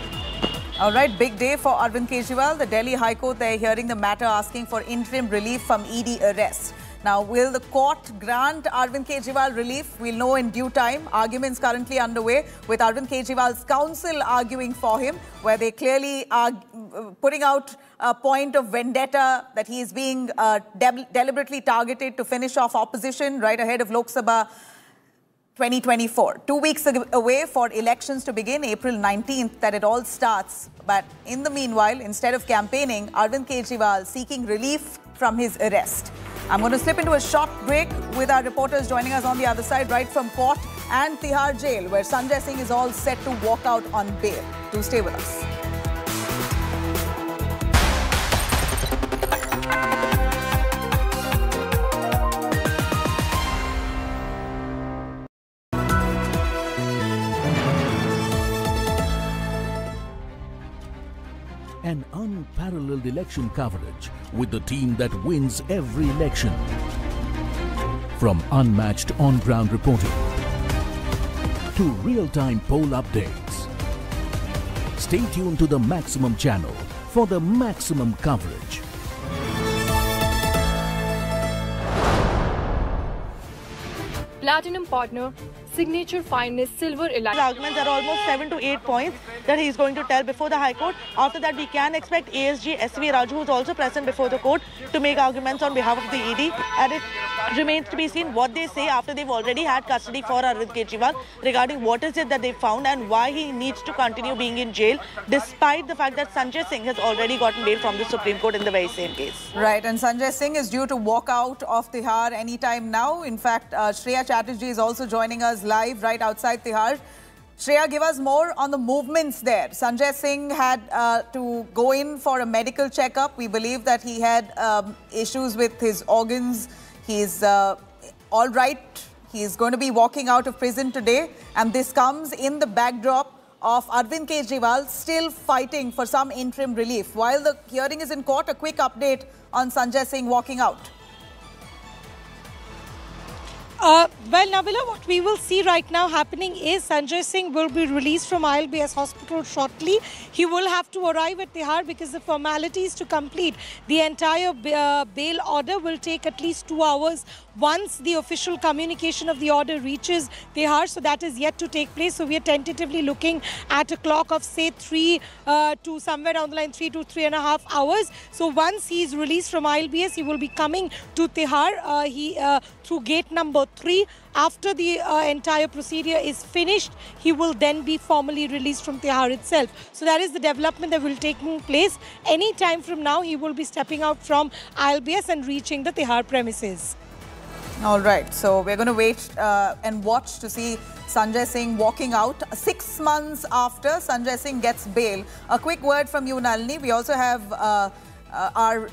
All right, big day for Arvind Kejriwal. The Delhi High Court, they're hearing the matter asking for interim relief from ED arrest. Now, will the court grant Arvind Kejriwal relief? We'll know in due time. Arguments currently underway with Arvind Kejriwal's counsel arguing for him, where they clearly are uh, putting out a point of vendetta that he is being uh, de deliberately targeted to finish off opposition right ahead of Lok Sabha 2024. Two weeks away for elections to begin, April 19th, that it all starts. But in the meanwhile, instead of campaigning, Arvind Kejriwal seeking relief from his arrest. I'm going to slip into a short break with our reporters joining us on the other side, right from court and Tihar jail, where Sanjay Singh is all set to walk out on bail. Do stay with us. An unparalleled election coverage with the team that wins every election. From unmatched on-ground reporting to real-time poll updates. Stay tuned to the Maximum channel for the maximum coverage. Platinum partner signature finest silver elite. The arguments are almost 7 to 8 points that he is going to tell before the High Court. After that, we can expect ASG SV Raju, who is also present before the court, to make arguments on behalf of the ED. And it remains to be seen what they say after they've already had custody for Arvind Kejriwal regarding what is it that they found and why he needs to continue being in jail, despite the fact that Sanjay Singh has already gotten bail from the Supreme Court in the very same case. Right, and Sanjay Singh is due to walk out of Tihar anytime now. In fact, uh, Shreya Chatterjee is also joining us live right outside Tihar. Shreya, give us more on the movements there. Sanjay Singh had uh, to go in for a medical checkup. We believe that he had um, issues with his organs. He's uh, all right. He's going to be walking out of prison today. And this comes in the backdrop of Arvind Kejriwal still fighting for some interim relief. While the hearing is in court, a quick update on Sanjay Singh walking out. Uh, well, Nabila, what we will see right now happening is Sanjay Singh will be released from ILBS hospital shortly. He will have to arrive at Tihar because the formalities to complete the entire uh, bail order will take at least two hours once the official communication of the order reaches Tihar. So that is yet to take place. So we are tentatively looking at a clock of say three uh, to somewhere down the line, three to three and a half hours. So once he is released from ILBS, he will be coming to Tihar uh, he, uh, through gate number three. After the uh, entire procedure is finished, he will then be formally released from Tihar itself. So that is the development that will take place. Any time from now, he will be stepping out from ILBS and reaching the Tihar premises. All right, so we're going to wait uh, and watch to see Sanjay Singh walking out six months after Sanjay Singh gets bail. A quick word from you, Nalini. We also have uh, uh, our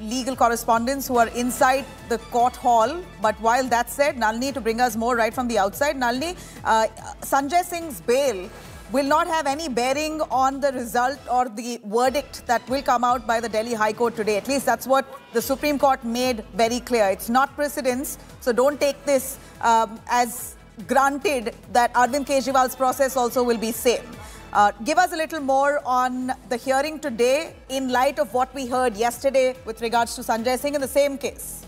legal correspondents who are inside the court hall. But while that said, Nalini, to bring us more right from the outside, Nalini, uh, Sanjay Singh's bail will not have any bearing on the result or the verdict that will come out by the Delhi High Court today. At least that's what the Supreme Court made very clear. It's not precedence, so don't take this um, as granted that Arvind Kejriwal's process also will be same. Uh, give us a little more on the hearing today in light of what we heard yesterday with regards to Sanjay Singh in the same case.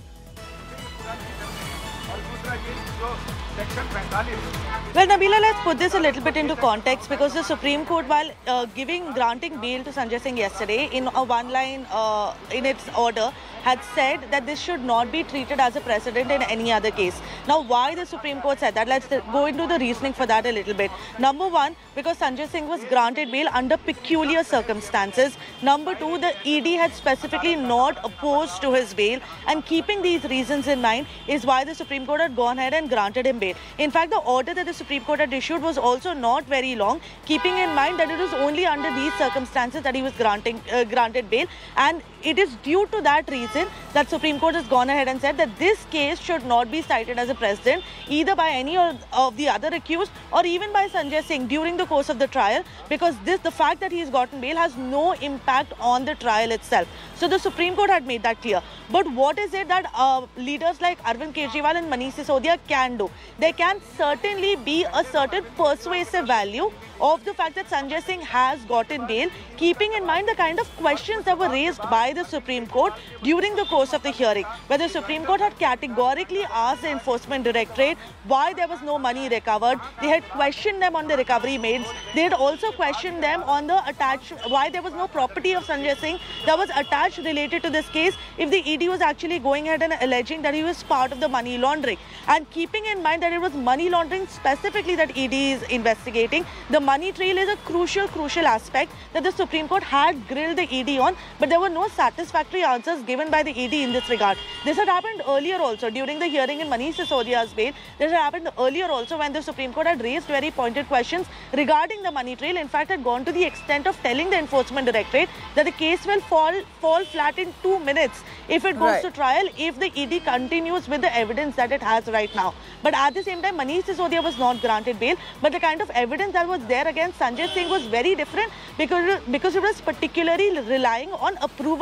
Well, Nabila, let's put this a little bit into context because the Supreme Court, while uh, giving granting bail to Sanjay Singh yesterday in a one-line uh, in its order, had said that this should not be treated as a precedent in any other case. Now, why the Supreme Court said that? Let's go into the reasoning for that a little bit. Number one, because Sanjay Singh was granted bail under peculiar circumstances. Number two, the ED had specifically not opposed to his bail, and keeping these reasons in mind is why the Supreme Court had gone ahead and granted him bail. In fact, the order that the Supreme Court had issued was also not very long, keeping in mind that it was only under these circumstances that he was granting uh, granted bail. And it is due to that reason that Supreme Court has gone ahead and said that this case should not be cited as a precedent either by any of the other accused or even by Sanjay Singh during the course of the trial because this the fact that he has gotten bail has no impact on the trial itself. So the Supreme Court had made that clear. But what is it that uh, leaders like Arvind Kejriwal and Manish Sisodia can do? There can certainly be a certain persuasive value of the fact that Sanjay Singh has gotten bail, keeping in mind the kind of questions that were raised by the Supreme Court during the course of the hearing, where the Supreme Court had categorically asked the Enforcement Directorate why there was no money recovered. They had questioned them on the recovery made. They had also questioned them on the attached, why there was no property of Sanjay Singh that was attached related to this case if the ED was actually going ahead and alleging that he was part of the money laundering. And keeping in mind that it was money laundering specifically that ED is investigating, the money trail is a crucial, crucial aspect that the Supreme Court had grilled the ED on, but there were no satisfactory answers given by the ED in this regard. This had happened earlier also during the hearing in Manish Sisodia's bail. This had happened earlier also when the Supreme Court had raised very pointed questions regarding the money trail. In fact, had gone to the extent of telling the Enforcement Directorate that the case will fall fall flat in two minutes if it goes right. to trial if the ED continues with the evidence that it has right now. But at the same time, Manish Sisodia was not granted bail. But the kind of evidence that was there against Sanjay Singh was very different because, because it was particularly relying on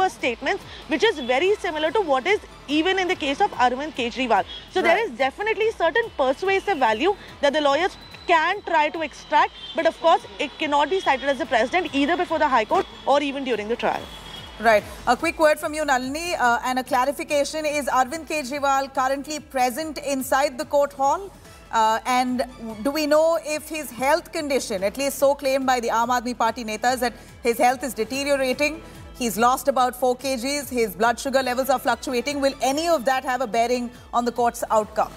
approver statements, which is very similar to what is even in the case of Arvind Kejriwal. So right. there is definitely certain persuasive value that the lawyers can try to extract, but of course it cannot be cited as a precedent either before the High Court or even during the trial. Right. A quick word from you, Nalini, uh, and a clarification. Is Arvind Kejriwal currently present inside the court hall? Uh, and do we know if his health condition, at least so claimed by the Aam Aadmi Party netas, that his health is deteriorating? He's lost about 4 kgs, his blood sugar levels are fluctuating. Will any of that have a bearing on the court's outcome?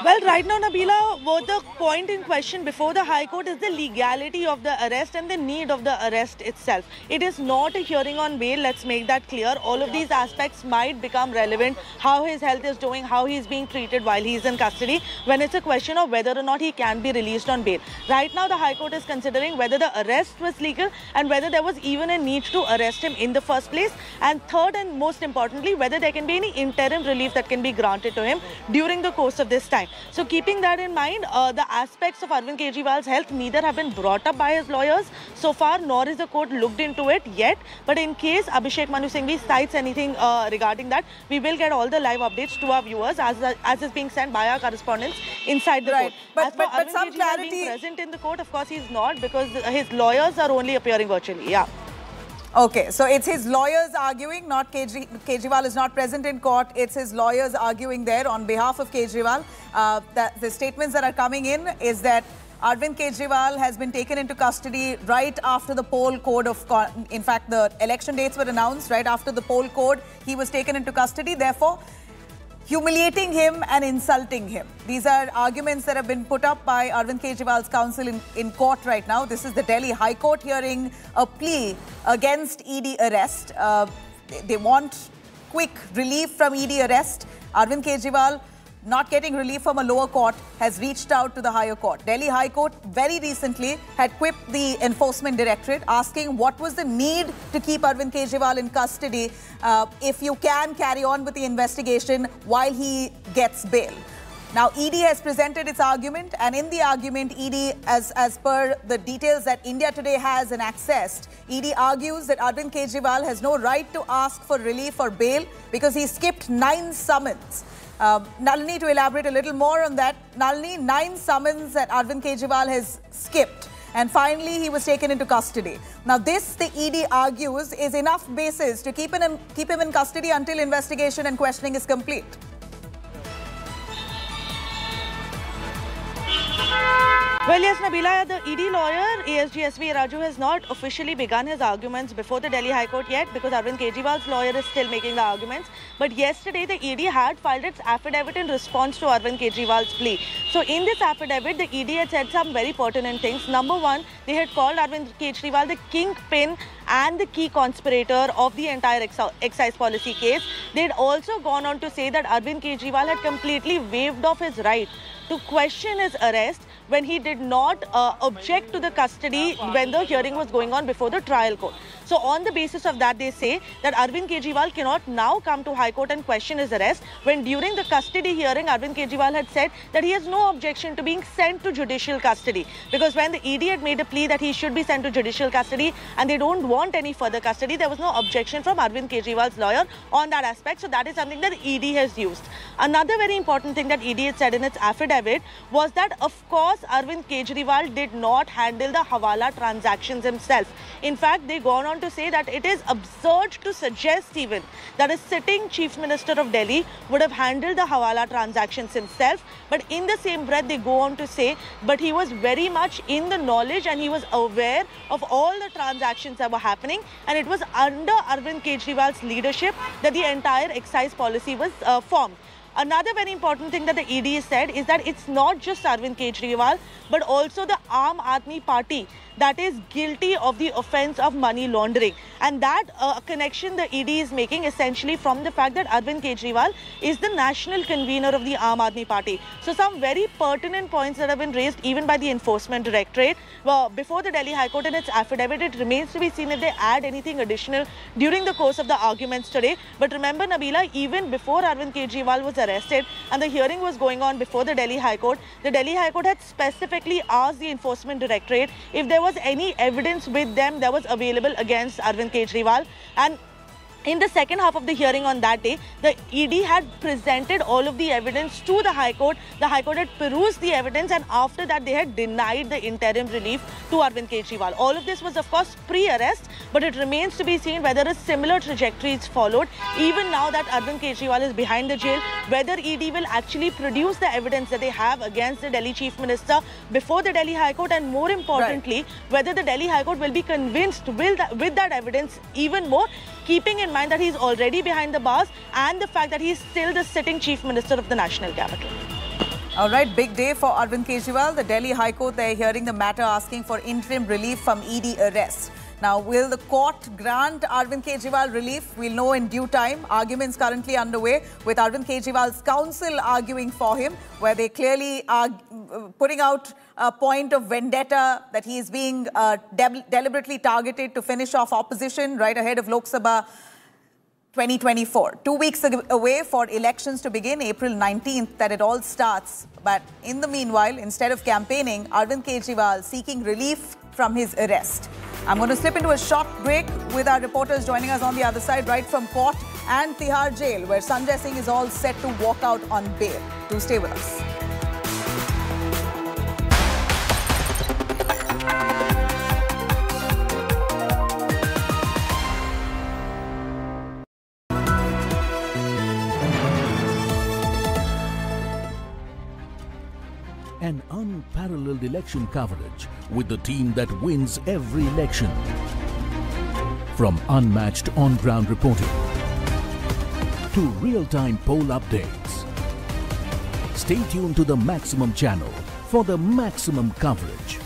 Well, right now, Nabila, what the point in question before the High Court is the legality of the arrest and the need of the arrest itself. It is not a hearing on bail, let's make that clear. All of these aspects might become relevant, how his health is doing, how he's being treated while he's in custody, when it's a question of whether or not he can be released on bail. Right now, the High Court is considering whether the arrest was legal and whether there was even a need to arrest him in the first place. And third and most importantly, whether there can be any interim relief that can be granted to him during the course of this time. So keeping that in mind, uh, the aspects of Arvind Kejriwal's health neither have been brought up by his lawyers so far, nor is the court looked into it yet. But in case Abhishek Manu Singhvi cites anything uh, regarding that, we will get all the live updates to our viewers as, as is being sent by our correspondents inside the right. court. But, as but, but Arvind some Kejriwal clarity... being present in the court, of course, he's not because his lawyers are only appearing virtually. Yeah. Okay, so it's his lawyers arguing, not Kejri Kejriwal is not present in court. It's his lawyers arguing there on behalf of Kejriwal. Uh, that the statements that are coming in is that Arvind Kejriwal has been taken into custody right after the poll code of, in fact, the election dates were announced right after the poll code. He was taken into custody. Therefore, humiliating him and insulting him. These are arguments that have been put up by Arvind Kejriwal's counsel in, in court right now. This is the Delhi High Court hearing a plea against ED arrest. Uh, they, they want quick relief from ED arrest. Arvind Kejriwal not getting relief from a lower court, has reached out to the higher court. Delhi High Court very recently had quipped the Enforcement Directorate asking what was the need to keep Arvind Kejriwal in custody uh, if you can carry on with the investigation while he gets bail. Now, ED has presented its argument, and in the argument, ED, as, as per the details that India Today has and accessed, ED argues that Arvind Kejriwal has no right to ask for relief or bail because he skipped nine summons. Uh, Nalini, to elaborate a little more on that, Nalini, nine summons that Arvind Kejriwal has skipped. And finally, he was taken into custody. Now, this, the ED argues, is enough basis to keep him, keep him in custody until investigation and questioning is complete. Well, yes, Nabila, the ED lawyer, ASG SV Raju, has not officially begun his arguments before the Delhi High Court yet because Arvind Kejriwal's lawyer is still making the arguments. But yesterday, the ED had filed its affidavit in response to Arvind Kejriwal's plea. So, in this affidavit, the ED had said some very pertinent things. Number one, they had called Arvind Kejriwal the kingpin and the key conspirator of the entire excise policy case. They had also gone on to say that Arvind Kejriwal had completely waived off his right to question his arrest when he did not uh, object to the custody when the hearing was going on before the trial court. So on the basis of that, they say that Arvind Kejriwal cannot now come to High Court and question his arrest when during the custody hearing, Arvind Kejriwal had said that he has no objection to being sent to judicial custody. Because when the ED had made a plea that he should be sent to judicial custody and they don't want any further custody, there was no objection from Arvind Kejriwal's lawyer on that aspect. So that is something that ED has used. Another very important thing that ED had said in its affidavit was that, of course, Arvind Kejriwal did not handle the Hawala transactions himself. In fact, they gone on to say that it is absurd to suggest even that a sitting Chief Minister of Delhi would have handled the Hawala transactions himself. But in the same breath, they go on to say, but he was very much in the knowledge and he was aware of all the transactions that were happening. And it was under Arvind Kejriwal's leadership that the entire excise policy was uh, formed. Another very important thing that the ED said is that it's not just Arvind Kejriwal, but also the Aam Aadmi Party that is guilty of the offense of money laundering. And that uh, connection the ED is making essentially from the fact that Arvind Kejriwal is the national convener of the Aam Aadmi Party. So some very pertinent points that have been raised even by the Enforcement Directorate. Well, before the Delhi High Court in its affidavit, it remains to be seen if they add anything additional during the course of the arguments today. But remember, Nabila, even before Arvind Kejriwal was arrested and the hearing was going on before the Delhi High Court, the Delhi High Court had specifically asked the Enforcement Directorate if there was any evidence with them that was available against Arvind Kejriwal. And in the second half of the hearing on that day, the ED had presented all of the evidence to the High Court. The High Court had perused the evidence and after that they had denied the interim relief to Arvind Kejriwal. All of this was of course pre-arrest but it remains to be seen whether a similar trajectory is followed. Even now that Arvind Kejriwal is behind the jail, whether ED will actually produce the evidence that they have against the Delhi Chief Minister before the Delhi High Court and more importantly, right. whether the Delhi High Court will be convinced with that, with that evidence even more keeping in mind that he's already behind the bars and the fact that he's still the sitting chief minister of the national capital. All right, big day for Arvind Kejriwal. The Delhi High Court, they're hearing the matter asking for interim relief from ED arrest. Now, will the court grant Arvind Kejriwal relief? We'll know in due time. Arguments currently underway with Arvind Kejriwal's counsel arguing for him, where they clearly are uh, putting out a point of vendetta that he is being uh, de deliberately targeted to finish off opposition right ahead of Lok Sabha 2024. Two weeks away for elections to begin, April 19th, that it all starts. But in the meanwhile, instead of campaigning, Arvind Kejriwal seeking relief from his arrest. I'm going to slip into a short break with our reporters joining us on the other side, right from court and Tihar jail, where Sanjay Singh is all set to walk out on bail. Do stay with us. Unparalleled election coverage with the team that wins every election. From unmatched on-ground reporting to real-time poll updates. Stay tuned to the Maximum channel for the maximum coverage.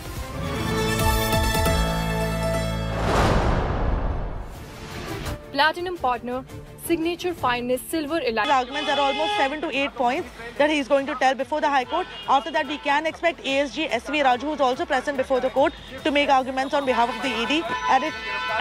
Platinum partner signature finest silver elite. Arguments are almost seven to eight points that he is going to tell before the High Court. After that, we can expect ASG SV Raju, who's also present before the court, to make arguments on behalf of the ED. And it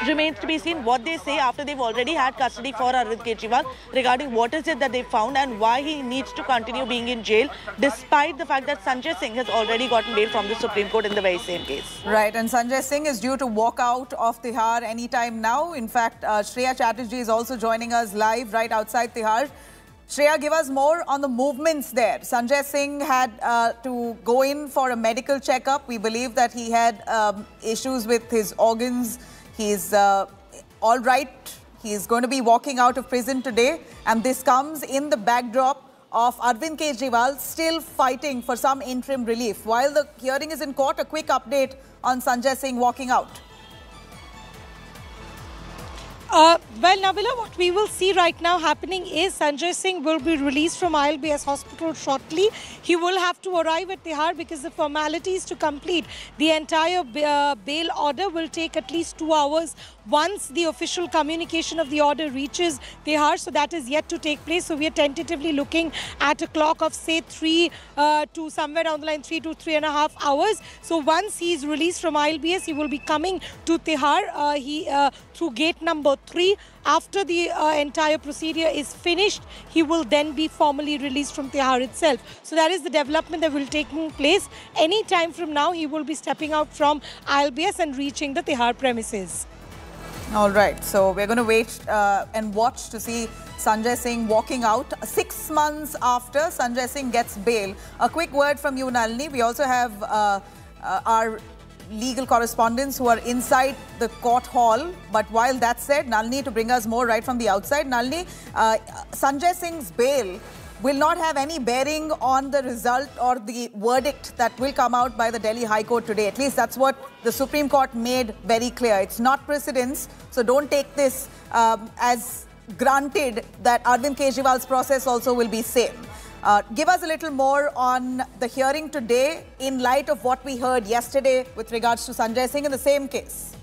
remains to be seen what they say after they've already had custody for Arvind Kejriwal regarding what is it that they found and why he needs to continue being in jail, despite the fact that Sanjay Singh has already gotten bail from the Supreme Court in the very same case. Right, and Sanjay Singh is due to walk out of Tihar anytime now. In fact, uh, Shreya Chatterjee is also joining us live right outside Tihar. Shreya, give us more on the movements there. Sanjay Singh had uh, to go in for a medical checkup. We believe that he had um, issues with his organs. He's uh, all right. He's going to be walking out of prison today. And this comes in the backdrop of Arvind Kejriwal still fighting for some interim relief. While the hearing is in court, a quick update on Sanjay Singh walking out. Uh, well, Nabila, what we will see right now happening is Sanjay Singh will be released from ILBS hospital shortly. He will have to arrive at Tihar because the formalities to complete the entire uh, bail order will take at least two hours once the official communication of the order reaches Tihar. So that is yet to take place. So we are tentatively looking at a clock of say three uh, to somewhere down the line, three to three and a half hours. So once he is released from ILBS, he will be coming to Tihar. Uh, he uh, through gate number three. After the uh, entire procedure is finished, he will then be formally released from Tihar itself. So that is the development that will take place. Any time from now, he will be stepping out from ILBS and reaching the Tihar premises. All right, so we're going to wait uh, and watch to see Sanjay Singh walking out six months after Sanjay Singh gets bail. A quick word from you, Nalini. We also have uh, uh, our legal correspondents who are inside the court hall. But while that said, Nalini, to bring us more right from the outside, Nalini, uh, Sanjay Singh's bail will not have any bearing on the result or the verdict that will come out by the Delhi High Court today. At least that's what the Supreme Court made very clear. It's not precedence, so don't take this um, as granted that Arvind Kejriwal's process also will be same. Uh, give us a little more on the hearing today in light of what we heard yesterday with regards to Sanjay Singh in the same case.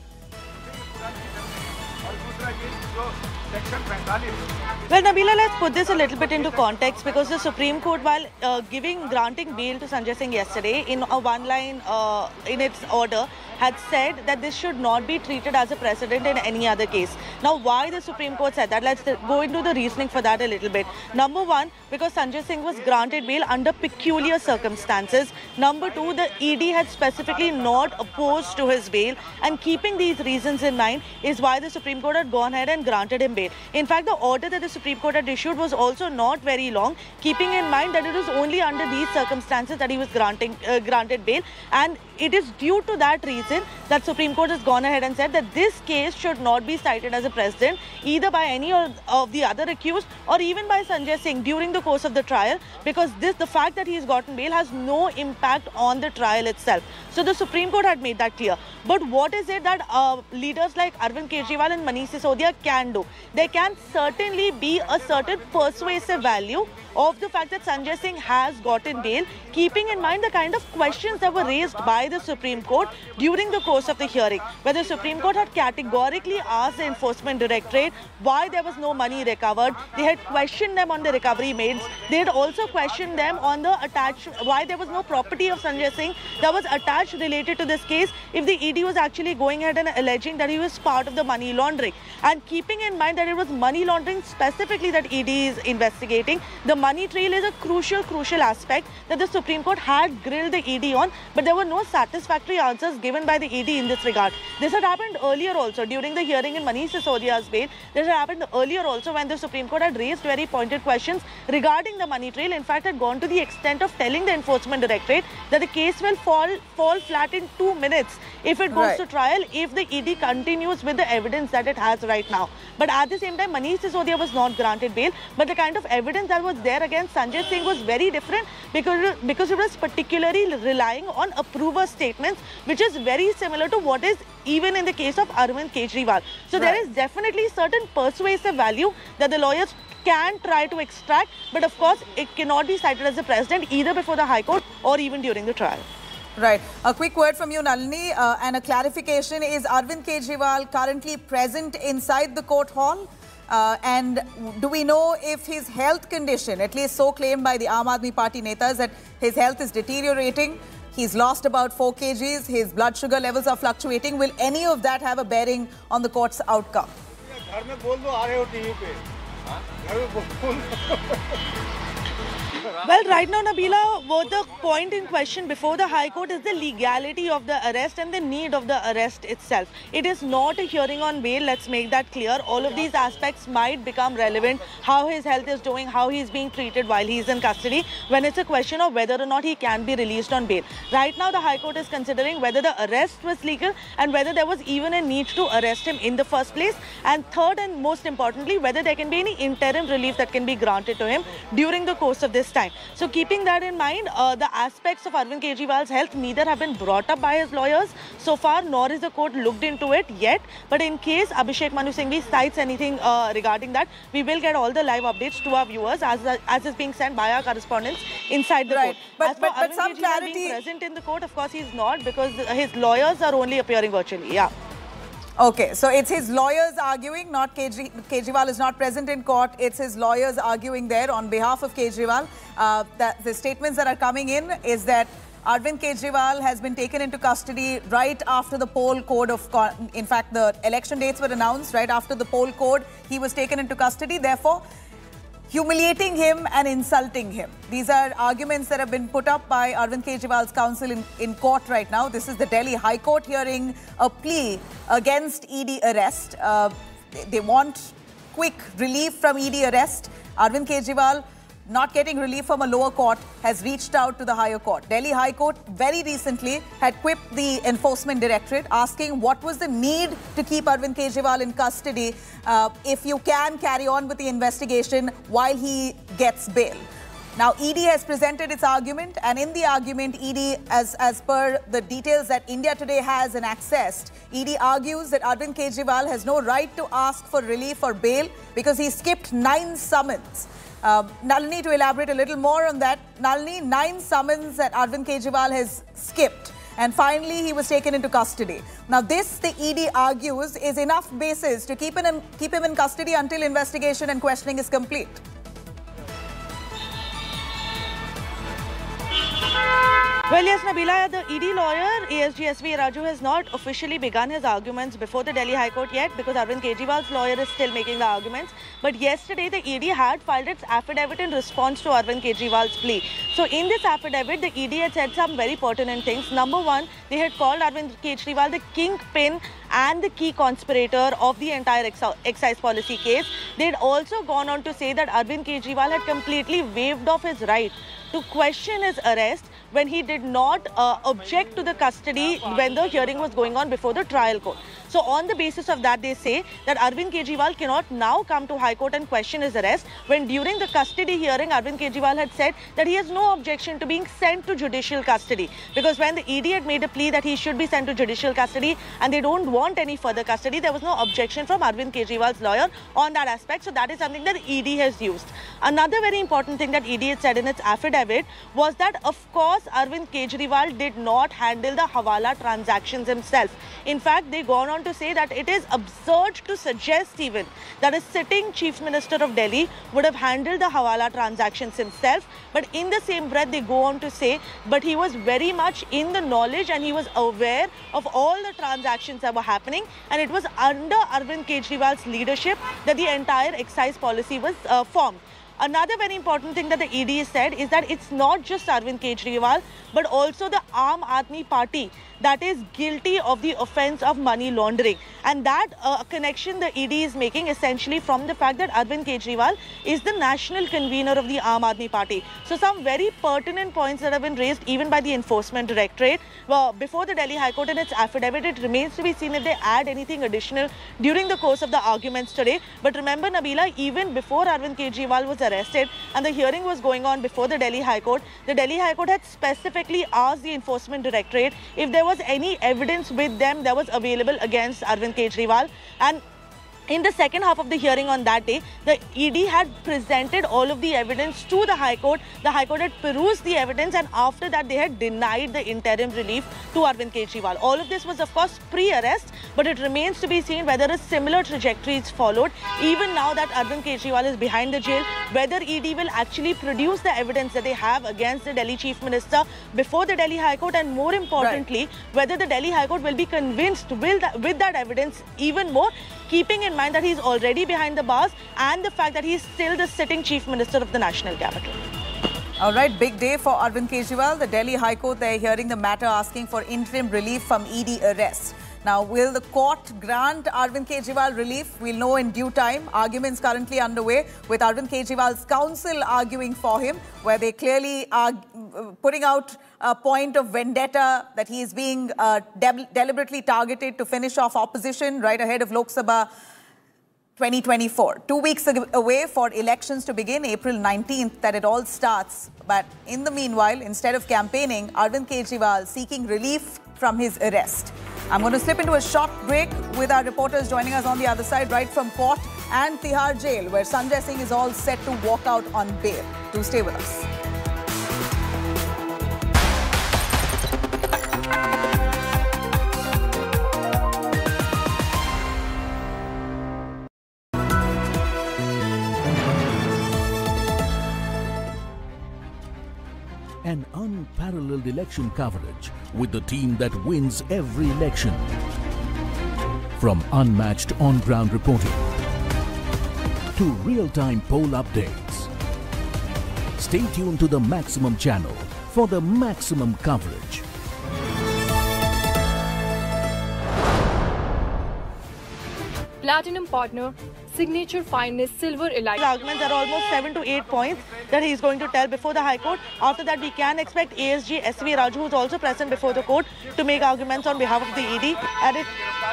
Well, Nabila, let's put this a little bit into context because the Supreme Court, while uh, giving granting bail to Sanjay Singh yesterday in a one-line uh, in its order, had said that this should not be treated as a precedent in any other case. Now, why the Supreme Court said that? Let's go into the reasoning for that a little bit. Number one, because Sanjay Singh was granted bail under peculiar circumstances. Number two, the ED had specifically not opposed to his bail, and keeping these reasons in mind is why the Supreme Court had gone ahead and granted him bail. In fact, the order that the Supreme Court had issued was also not very long, keeping in mind that it was only under these circumstances that he was granting uh, granted bail, and it is due to that reason that Supreme Court has gone ahead and said that this case should not be cited as a precedent either by any of the other accused or even by Sanjay Singh during the course of the trial because this the fact that he has gotten bail has no impact on the trial itself. So the Supreme Court had made that clear. But what is it that uh, leaders like Arvind Kejriwal and Manish Sisodia can do? There can certainly be a certain persuasive value of the fact that Sanjay Singh has gotten bail, keeping in mind the kind of questions that were raised by the Supreme Court during the course of the hearing, where the Supreme Court had categorically asked the Enforcement Directorate why there was no money recovered. They had questioned them on the recovery made. They had also questioned them on the attached, why there was no property of Sanjay Singh that was attached related to this case if the ED was actually going ahead and alleging that he was part of the money laundering. And keeping in mind that it was money laundering specifically that ED is investigating, the money trail is a crucial, crucial aspect that the Supreme Court had grilled the ED on, but there were no satisfactory answers given by the ED in this regard. This had happened earlier also during the hearing in Manish Sisodia's bail. This had happened earlier also when the Supreme Court had raised very pointed questions regarding the money trail. In fact, had gone to the extent of telling the Enforcement Directorate that the case will fall fall flat in two minutes if it goes right. to trial if the ED continues with the evidence that it has right now. But at the same time, Manish Sisodia was not granted bail. But the kind of evidence that was there against Sanjay Singh was very different because, because it was particularly relying on approver statements, which is very similar to what is even in the case of Arvind Kejriwal. So right. there is definitely certain persuasive value that the lawyers can try to extract, but of course it cannot be cited as a precedent either before the High Court or even during the trial. Right. A quick word from you, Nalini, uh, and a clarification. Is Arvind Kejriwal currently present inside the court hall? Uh, and do we know if his health condition, at least so claimed by the Aam Aadmi Party netas, that his health is deteriorating? He's lost about 4 kgs, his blood sugar levels are fluctuating. Will any of that have a bearing on the court's outcome? Well, right now, Nabila, what the point in question before the High Court is the legality of the arrest and the need of the arrest itself. It is not a hearing on bail, let's make that clear. All of these aspects might become relevant, how his health is doing, how he's being treated while he's in custody, when it's a question of whether or not he can be released on bail. Right now, the High Court is considering whether the arrest was legal and whether there was even a need to arrest him in the first place. And third and most importantly, whether there can be any interim relief that can be granted to him during the course of this time. So keeping that in mind, uh, the aspects of Arvind Kejriwal's health neither have been brought up by his lawyers so far, nor is the court looked into it yet. But in case Abhishek Manu Singhvi cites anything uh, regarding that, we will get all the live updates to our viewers as, as is being sent by our correspondents inside the Right. court. But- as but- but some Kejriwal clarity- being present in the court, of course, he's not because his lawyers are only appearing virtually. Yeah. Okay, so it's his lawyers arguing, not Kejri Kejriwal is not present in court. It's his lawyers arguing there on behalf of Kejriwal. Uh, that the statements that are coming in is that Arvind Kejriwal has been taken into custody right after the poll code of, in fact, the election dates were announced right after the poll code. He was taken into custody. Therefore, humiliating him and insulting him. These are arguments that have been put up by Arvind Kejriwal's counsel in, in court right now. This is the Delhi High Court hearing a plea against ED arrest. Uh, they, they want quick relief from ED arrest. Arvind Kejriwal not getting relief from a lower court has reached out to the higher court. Delhi High Court very recently had quipped the enforcement directorate asking what was the need to keep Arvind Kejriwal in custody uh, if you can carry on with the investigation while he gets bail. Now, ED has presented its argument, and in the argument, ED, as, as per the details that India Today has and accessed, ED argues that Arvind Kejriwal has no right to ask for relief or bail because he skipped nine summons. Uh, Nalini, to elaborate a little more on that, Nalini, nine summons that Arvind Kejriwal has skipped. And finally, he was taken into custody. Now, this, the ED argues, is enough basis to keep him keep him in custody until investigation and questioning is complete. Well, yes, Nabila, the ED lawyer, ASG SV Raju, has not officially begun his arguments before the Delhi High Court yet because Arvind Kejriwal's lawyer is still making the arguments. But yesterday, the ED had filed its affidavit in response to Arvind Kejriwal's plea. So, in this affidavit, the ED had said some very pertinent things. Number one, they had called Arvind Kejriwal the kingpin and the key conspirator of the entire ex- excise policy case. They had also gone on to say that Arvind Kejriwal had completely waived off his right to question his arrest when he did not uh, object to the custody when the hearing was going on before the trial court. So on the basis of that, they say that Arvind Kejriwal cannot now come to High Court and question his arrest when during the custody hearing, Arvind Kejriwal had said that he has no objection to being sent to judicial custody because when the ED had made a plea that he should be sent to judicial custody and they don't want any further custody, there was no objection from Arvind Kejriwal's lawyer on that aspect. So that is something that ED has used. Another very important thing that ED had said in its affidavit was that, of course, Arvind Kejriwal did not handle the Hawala transactions himself. In fact, they gone on to say that it is absurd to suggest even that a sitting chief minister of Delhi would have handled the Hawala transactions himself. But in the same breath, they go on to say, but he was very much in the knowledge and he was aware of all the transactions that were happening. And it was under Arvind Kejriwal's leadership that the entire excise policy was uh, formed. Another very important thing that the ED said is that it's not just Arvind Kejriwal, but also the Aam Aadmi Party that is guilty of the offense of money laundering. And that uh, connection the ED is making essentially from the fact that Arvind Kejriwal is the national convener of the Aam Aadmi Party. So some very pertinent points that have been raised even by the Enforcement Directorate. Well, before the Delhi High Court in its affidavit, it remains to be seen if they add anything additional during the course of the arguments today. But remember, Nabila, even before Arvind Kejriwal was arrested and the hearing was going on before the Delhi High Court, the Delhi High Court had specifically asked the Enforcement Directorate if there was any evidence with them that was available against Arvind Kejriwal. And in the second half of the hearing on that day, the ED had presented all of the evidence to the High Court. The High Court had perused the evidence and after that they had denied the interim relief to Arvind Kejriwal. All of this was of course pre-arrest but it remains to be seen whether a similar trajectory is followed. Even now that Arvind Kejriwal is behind the jail, whether ED will actually produce the evidence that they have against the Delhi Chief Minister before the Delhi High Court and more importantly, whether the Delhi High Court will be convinced with that, with that evidence even more, keeping in mind that he's already behind the bars and the fact that he's still the sitting Chief Minister of the National Capital. All right, big day for Arvind Kejriwal. The Delhi High Court, they're hearing the matter asking for interim relief from ED arrest. Now, will the court grant Arvind Kejriwal relief? We'll know in due time. Arguments currently underway with Arvind Kejriwal's counsel arguing for him, where they clearly are putting out a point of vendetta that he is being uh, de deliberately targeted to finish off opposition right ahead of Lok Sabha 2024. Two weeks away for elections to begin, April 19th, that it all starts. But in the meanwhile, instead of campaigning, Arvind Kejriwal seeking relief from his arrest. I'm going to slip into a short break with our reporters joining us on the other side, right from court and Tihar jail, where Sanjay Singh is all set to walk out on bail. Do stay with us. An unparalleled election coverage with the team that wins every election. From unmatched on-ground reporting to real-time poll updates. Stay tuned to the Maximum channel for the maximum coverage. Platinum partner, signature finest silver elite. The arguments are almost seven to eight points that he is going to tell before the High Court. After that, we can expect ASG SV Raju, who's also present before the court, to make arguments on behalf of the ED. And it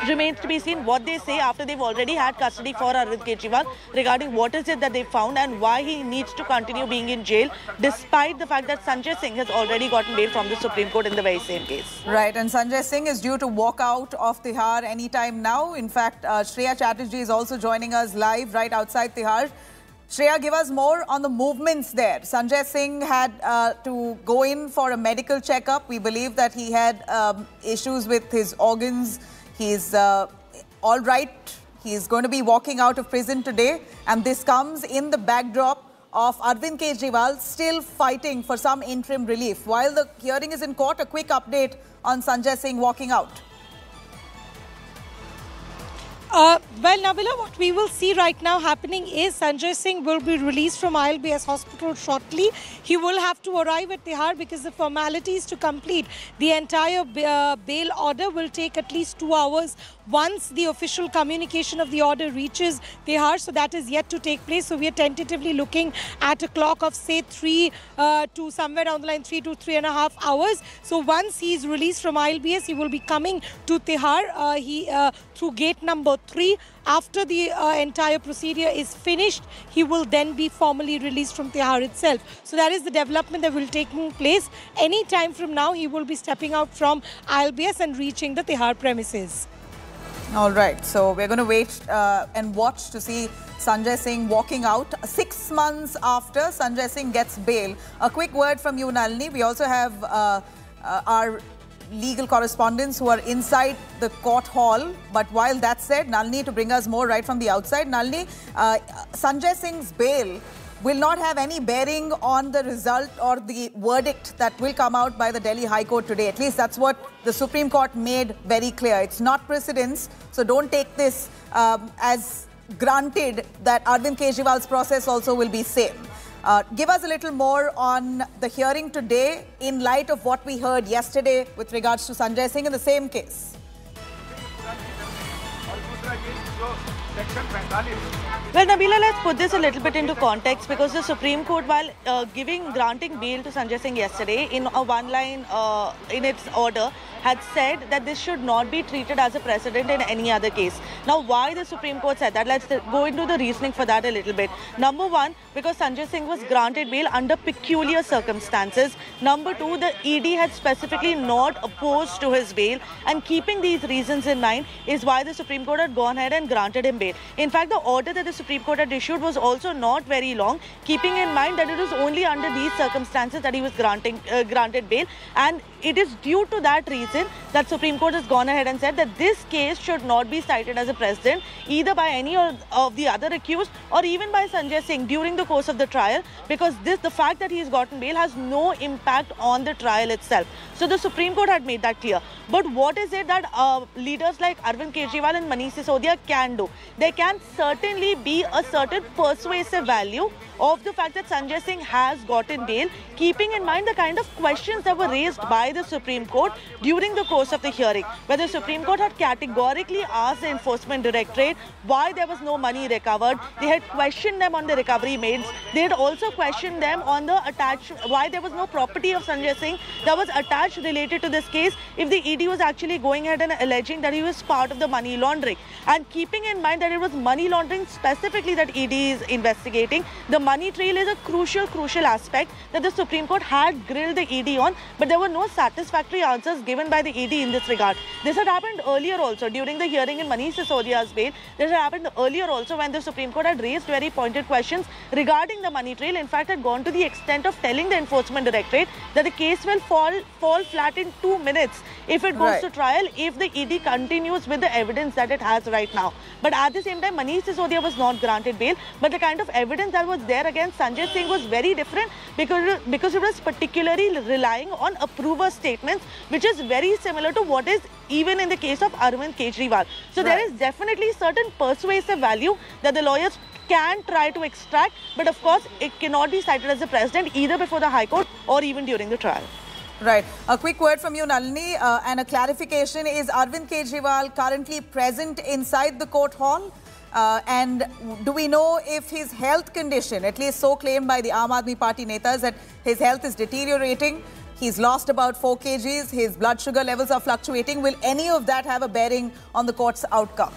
remains to be seen what they say after they've already had custody for Arvind Kejriwal regarding what is it that they found and why he needs to continue being in jail, despite the fact that Sanjay Singh has already gotten bail from the Supreme Court in the very same case. Right, and Sanjay Singh is due to walk out of Tihar anytime now. In fact, uh, Shreya Chatterjee is also joining us live right outside Tihar. Shreya, give us more on the movements there. Sanjay Singh had uh, to go in for a medical checkup. We believe that he had um, issues with his organs. He's uh, all right. He's going to be walking out of prison today. And this comes in the backdrop of Arvind Kejriwal still fighting for some interim relief. While the hearing is in court, a quick update on Sanjay Singh walking out. Uh, well, Nabila, what we will see right now happening is Sanjay Singh will be released from ILBS hospital shortly. He will have to arrive at Tihar because the formalities to complete the entire uh, bail order will take at least two hours once the official communication of the order reaches Tihar. So that is yet to take place. So we are tentatively looking at a clock of say three uh, to somewhere down the line, three to three and a half hours. So once he is released from ILBS, he will be coming to Tihar. Uh, he uh, through gate number three. After the uh, entire procedure is finished, he will then be formally released from Tihar itself. So that is the development that will take place. Any time from now, he will be stepping out from ILBS and reaching the Tihar premises. All right, so we're going to wait uh, and watch to see Sanjay Singh walking out six months after Sanjay Singh gets bail. A quick word from you, Nalini. We also have uh, uh, our legal correspondents who are inside the court hall. But while that said, Nalini, to bring us more right from the outside, Nalini, uh, Sanjay Singh's bail will not have any bearing on the result or the verdict that will come out by the Delhi High Court today. At least that's what the Supreme Court made very clear. It's not precedence, so don't take this um, as granted that Arvind Kejriwal's process also will be same. Uh, give us a little more on the hearing today in light of what we heard yesterday with regards to Sanjay Singh in the same case. Well, Nabila, let's put this a little bit into context because the Supreme Court, while uh, giving granting bail to Sanjay Singh yesterday in a one-line uh, in its order, had said that this should not be treated as a precedent in any other case. Now, why the Supreme Court said that? Let's go into the reasoning for that a little bit. Number one, because Sanjay Singh was granted bail under peculiar circumstances. Number two, the ED had specifically not opposed to his bail. And keeping these reasons in mind is why the Supreme Court had gone ahead and granted him bail. In fact, the order that the Supreme Court had issued was also not very long, keeping in mind that it was only under these circumstances that he was granting uh, granted bail. And it is due to that reason that Supreme Court has gone ahead and said that this case should not be cited as a precedent either by any of the other accused or even by Sanjay Singh during the course of the trial because this the fact that he has gotten bail has no impact on the trial itself. So the Supreme Court had made that clear. But what is it that uh, leaders like Arvind Kejriwal and Manish Sisodia can do? There can certainly be a certain persuasive value of the fact that Sanjay Singh has gotten bail, keeping in mind the kind of questions that were raised by the Supreme Court during the course of the hearing. Where the Supreme Court had categorically asked the Enforcement Directorate why there was no money recovered. They had questioned them on the recovery made. They had also questioned them on the attached, why there was no property of Sanjay Singh that was attached related to this case if the ED was actually going ahead and alleging that he was part of the money laundering. And keeping in mind that it was money laundering specifically that ED is investigating, the money trail is a crucial, crucial aspect that the Supreme Court had grilled the ED on, but there were no satisfactory answers given by the ED in this regard. This had happened earlier also during the hearing in Manish Sisodia's bail. This had happened earlier also when the Supreme Court had raised very pointed questions regarding the money trail. In fact, had gone to the extent of telling the Enforcement Directorate that the case will fall fall flat in two minutes if it goes Right. to trial if the ED continues with the evidence that it has right now. But at the same time, Manish Sisodia was not granted bail. But the kind of evidence that was there against Sanjay Singh was very different because, because it was particularly relying on approver statements, which is very similar to what is even in the case of Arvind Kejriwal. So there Right. is definitely certain persuasive value that the lawyers can try to extract, but of course it cannot be cited as a precedent either before the High Court or even during the trial. Right. A quick word from you, Nalini, uh, and a clarification. Is Arvind Kejriwal currently present inside the court hall? Uh, and do we know if his health condition, at least so claimed by the Aam Aadmi Party netas, that his health is deteriorating? He's lost about 4 kgs, his blood sugar levels are fluctuating. Will any of that have a bearing on the court's outcome?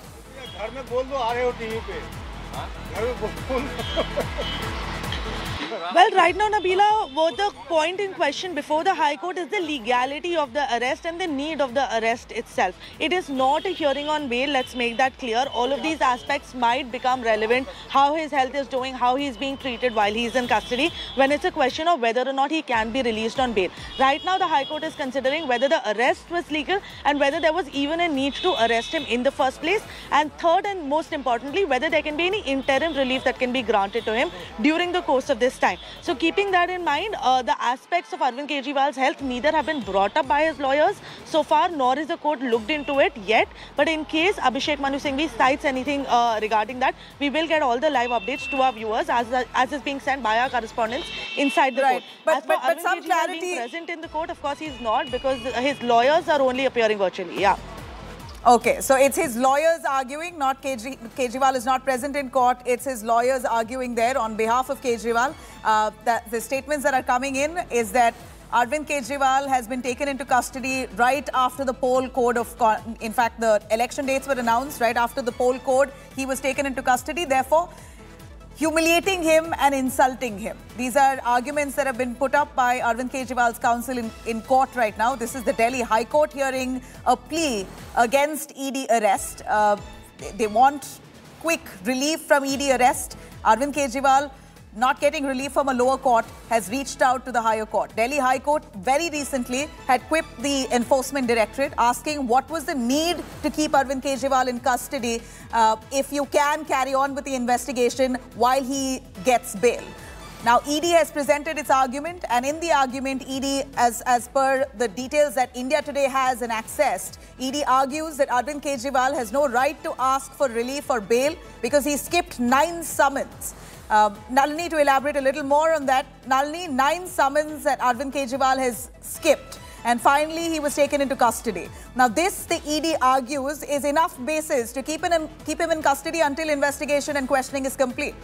Well, right now, Nabila, what the point in question before the High Court is the legality of the arrest and the need of the arrest itself. It is not a hearing on bail, let's make that clear. All of these aspects might become relevant, how his health is doing, how he's being treated while he's in custody, when it's a question of whether or not he can be released on bail. Right now, the High Court is considering whether the arrest was legal and whether there was even a need to arrest him in the first place. And third and most importantly, whether there can be any interim relief that can be granted to him during the course of this time. So keeping that in mind, uh, the aspects of Arvind Kejriwal's health neither have been brought up by his lawyers so far, nor is the court looked into it yet. But in case Abhishek Manu Singhvi cites anything uh, regarding that, we will get all the live updates to our viewers as, as is being sent by our correspondents inside the Right. court. But- as but- but Arvind some Kejriwal clarity- being present in the court, of course he's not because his lawyers are only appearing virtually. Yeah. Okay, so it's his lawyers arguing, not Kejri Kejriwal is not present in court. It's his lawyers arguing there on behalf of Kejriwal. Uh, that the statements that are coming in is that Arvind Kejriwal has been taken into custody right after the poll code of, in fact, the election dates were announced right after the poll code. He was taken into custody. Therefore, humiliating him and insulting him. These are arguments that have been put up by Arvind Kejriwal's counsel in, in court right now. This is the Delhi High Court hearing a plea against ED arrest. Uh, they, they want quick relief from ED arrest. Arvind Kejriwal not getting relief from a lower court has reached out to the higher court. Delhi High Court very recently had quipped the enforcement directorate asking what was the need to keep Arvind Kejriwal in custody uh, if you can carry on with the investigation while he gets bail. Now, ED has presented its argument, and in the argument, ED, as, as per the details that India Today has and accessed, ED argues that Arvind Kejriwal has no right to ask for relief or bail because he skipped nine summons. Uh, Nalini, to elaborate a little more on that, Nalini, nine summons that Arvind Kejriwal has skipped. And finally, he was taken into custody. Now, this, the ED argues, is enough basis to keep him, keep him in custody until investigation and questioning is complete.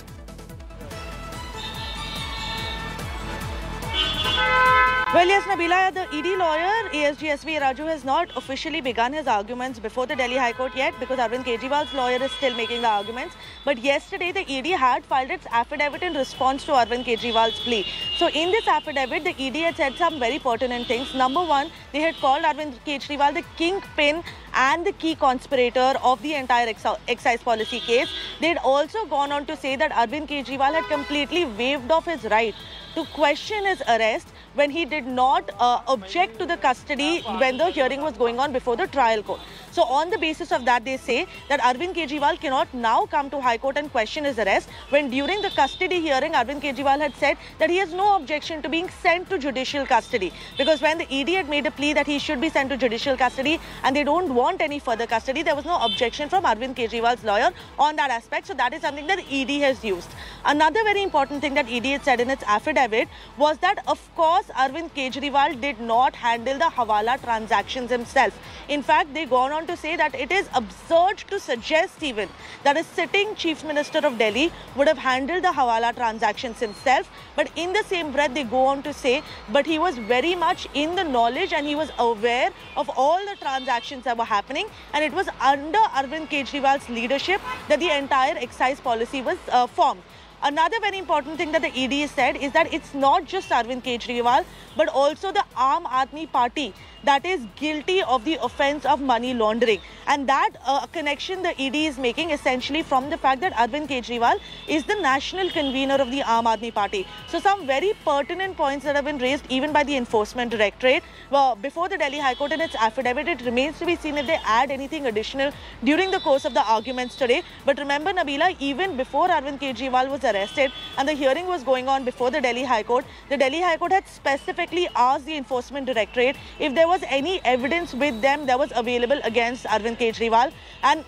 Well, yes, Nabila, the ED lawyer, ASG SV Raju, has not officially begun his arguments before the Delhi High Court yet because Arvind Kejriwal's lawyer is still making the arguments. But yesterday, the ED had filed its affidavit in response to Arvind Kejriwal's plea. So, in this affidavit, the ED had said some very pertinent things. Number one, they had called Arvind Kejriwal the kingpin and the key conspirator of the entire ex- excise policy case. They had also gone on to say that Arvind Kejriwal had completely waived off his right to question his arrest when he did not uh, object to the custody when the hearing was going on before the trial court. So on the basis of that, they say that Arvind Kejriwal cannot now come to High Court and question his arrest when during the custody hearing, Arvind Kejriwal had said that he has no objection to being sent to judicial custody because when the ED had made a plea that he should be sent to judicial custody and they don't want any further custody, there was no objection from Arvind Kejriwal's lawyer on that aspect. So that is something that ED has used. Another very important thing that ED had said in its affidavit was that of course Arvind Kejriwal did not handle the Hawala transactions himself. In fact, they gone on to say that it is absurd to suggest even that a sitting chief minister of Delhi would have handled the Hawala transactions himself. But in the same breath, they go on to say, but he was very much in the knowledge and he was aware of all the transactions that were happening. And it was under Arvind Kejriwal's leadership that the entire excise policy was uh, formed. Another very important thing that the ED said is that it's not just Arvind Kejriwal, but also the Aam Aadmi Party that is guilty of the offense of money laundering. And that uh, connection the ED is making essentially from the fact that Arvind Kejriwal is the national convener of the Aam Aadmi Party. So some very pertinent points that have been raised even by the Enforcement Directorate. Well, before the Delhi High Court in its affidavit, it remains to be seen if they add anything additional during the course of the arguments today. But remember, Nabila, even before Arvind Kejriwal was arrested and the hearing was going on before the Delhi High Court, the Delhi High Court had specifically asked the Enforcement Directorate if there was any evidence with them that was available against Arvind Kejriwal. And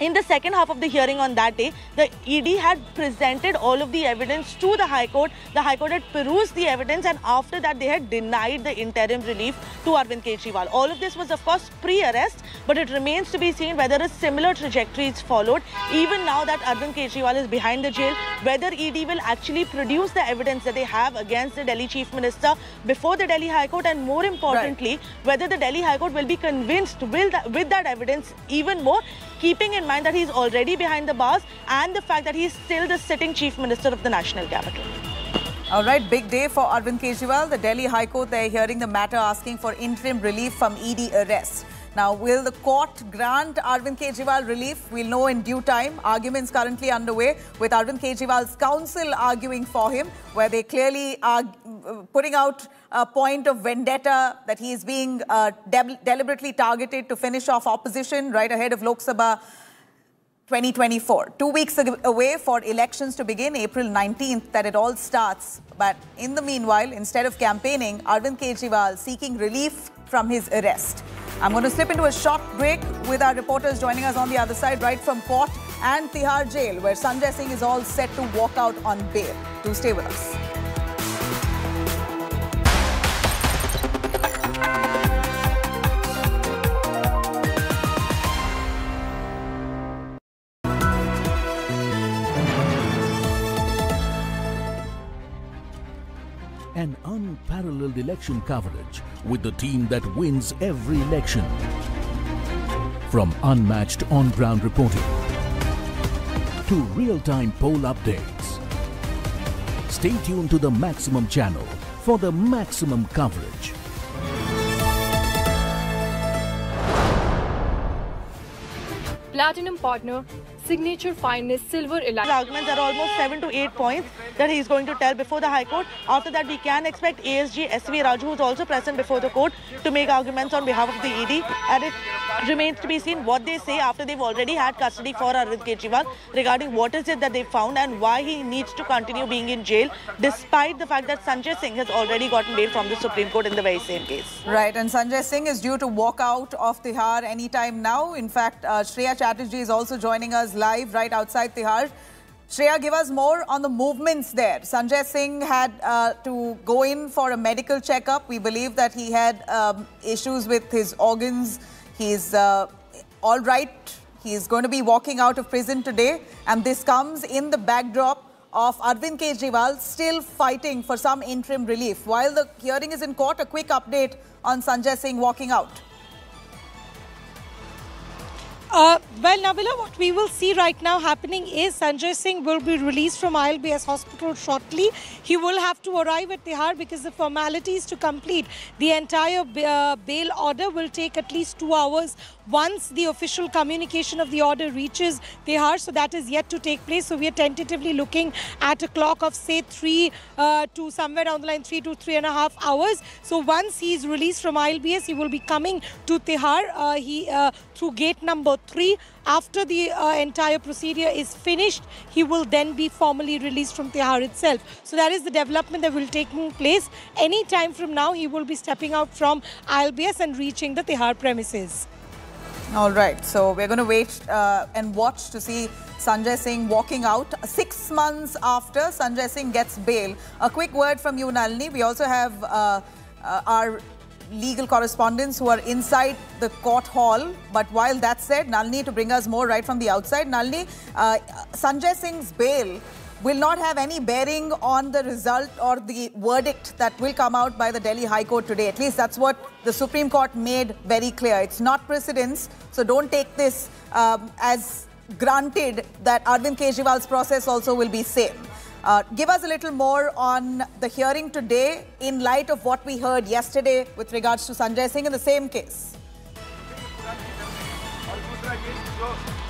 in the second half of the hearing on that day, the ED had presented all of the evidence to the High Court. The High Court had perused the evidence and after that they had denied the interim relief to Arvind Kejriwal. All of this was of course pre-arrest but it remains to be seen whether a similar trajectory is followed. Even now that Arvind Kejriwal is behind the jail, whether ED will actually produce the evidence that they have against the Delhi Chief Minister before the Delhi High Court and more importantly, right. whether the Delhi High Court will be convinced with that, with that evidence even more, keeping in mind that he's already behind the bars and the fact that he's still the sitting Chief Minister of the National Capital. All right, big day for Arvind Kejriwal. The Delhi High Court, they're hearing the matter asking for interim relief from ED arrest. Now, will the court grant Arvind Kejriwal relief? We'll know in due time. Arguments currently underway with Arvind Kejriwal's counsel arguing for him, where they clearly are uh, putting out a point of vendetta that he is being uh, de deliberately targeted to finish off opposition right ahead of Lok Sabha 2024. Two weeks away for elections to begin, April 19th, that it all starts. But in the meanwhile, instead of campaigning, Arvind Kejriwal seeking relief from his arrest. I'm going to slip into a short break with our reporters joining us on the other side, right from court and Tihar jail, where Sanjay Singh is all set to walk out on bail. Do stay with us. An unparalleled election coverage with the team that wins every election. From unmatched on-ground reporting to real-time poll updates. Stay tuned to the Maximum channel for the maximum coverage. Platinum partner signature finest silver elite. Arguments are almost seven to eight points that he is going to tell before the High Court. After that, we can expect ASG SV Raju, who's also present before the court, to make arguments on behalf of the ED. And it remains to be seen what they say after they've already had custody for Arvind Kejriwal regarding what is it that they found and why he needs to continue being in jail, despite the fact that Sanjay Singh has already gotten bail from the Supreme Court in the very same case. Right, and Sanjay Singh is due to walk out of Tihar anytime now. In fact, uh, Shreya Chatterjee is also joining us live right outside Tihar. Shreya, give us more on the movements there. Sanjay Singh had uh, to go in for a medical checkup. We believe that he had um, issues with his organs. He's uh, all right. He's going to be walking out of prison today. And this comes in the backdrop of Arvind Kejriwal still fighting for some interim relief. While the hearing is in court, a quick update on Sanjay Singh walking out. Uh, well, Nabila, what we will see right now happening is Sanjay Singh will be released from ILBS hospital shortly. He will have to arrive at Tihar because the formalities to complete the entire uh, bail order will take at least two hours once the official communication of the order reaches Tihar. So that is yet to take place. So we are tentatively looking at a clock of say three uh, to somewhere down the line, three to three and a half hours. So once he is released from ILBS, he will be coming to Tihar. Uh, he uh, through gate number three. After the uh, entire procedure is finished, he will then be formally released from Tihar itself. So that is the development that will take place. Any time from now, he will be stepping out from ILBS and reaching the Tihar premises. All right, so we're going to wait uh, and watch to see Sanjay Singh walking out six months after Sanjay Singh gets bail. A quick word from you, Nalini. We also have uh, uh, our legal correspondents who are inside the court hall. But while that said, Nalini, to bring us more right from the outside, Nalini, uh, Sanjay Singh's bail will not have any bearing on the result or the verdict that will come out by the Delhi High Court today. At least that's what the Supreme Court made very clear. It's not precedence, so don't take this um, as granted that Arvind Kejriwal's process also will be same. Uh, give us a little more on the hearing today in light of what we heard yesterday with regards to Sanjay Singh in the same case.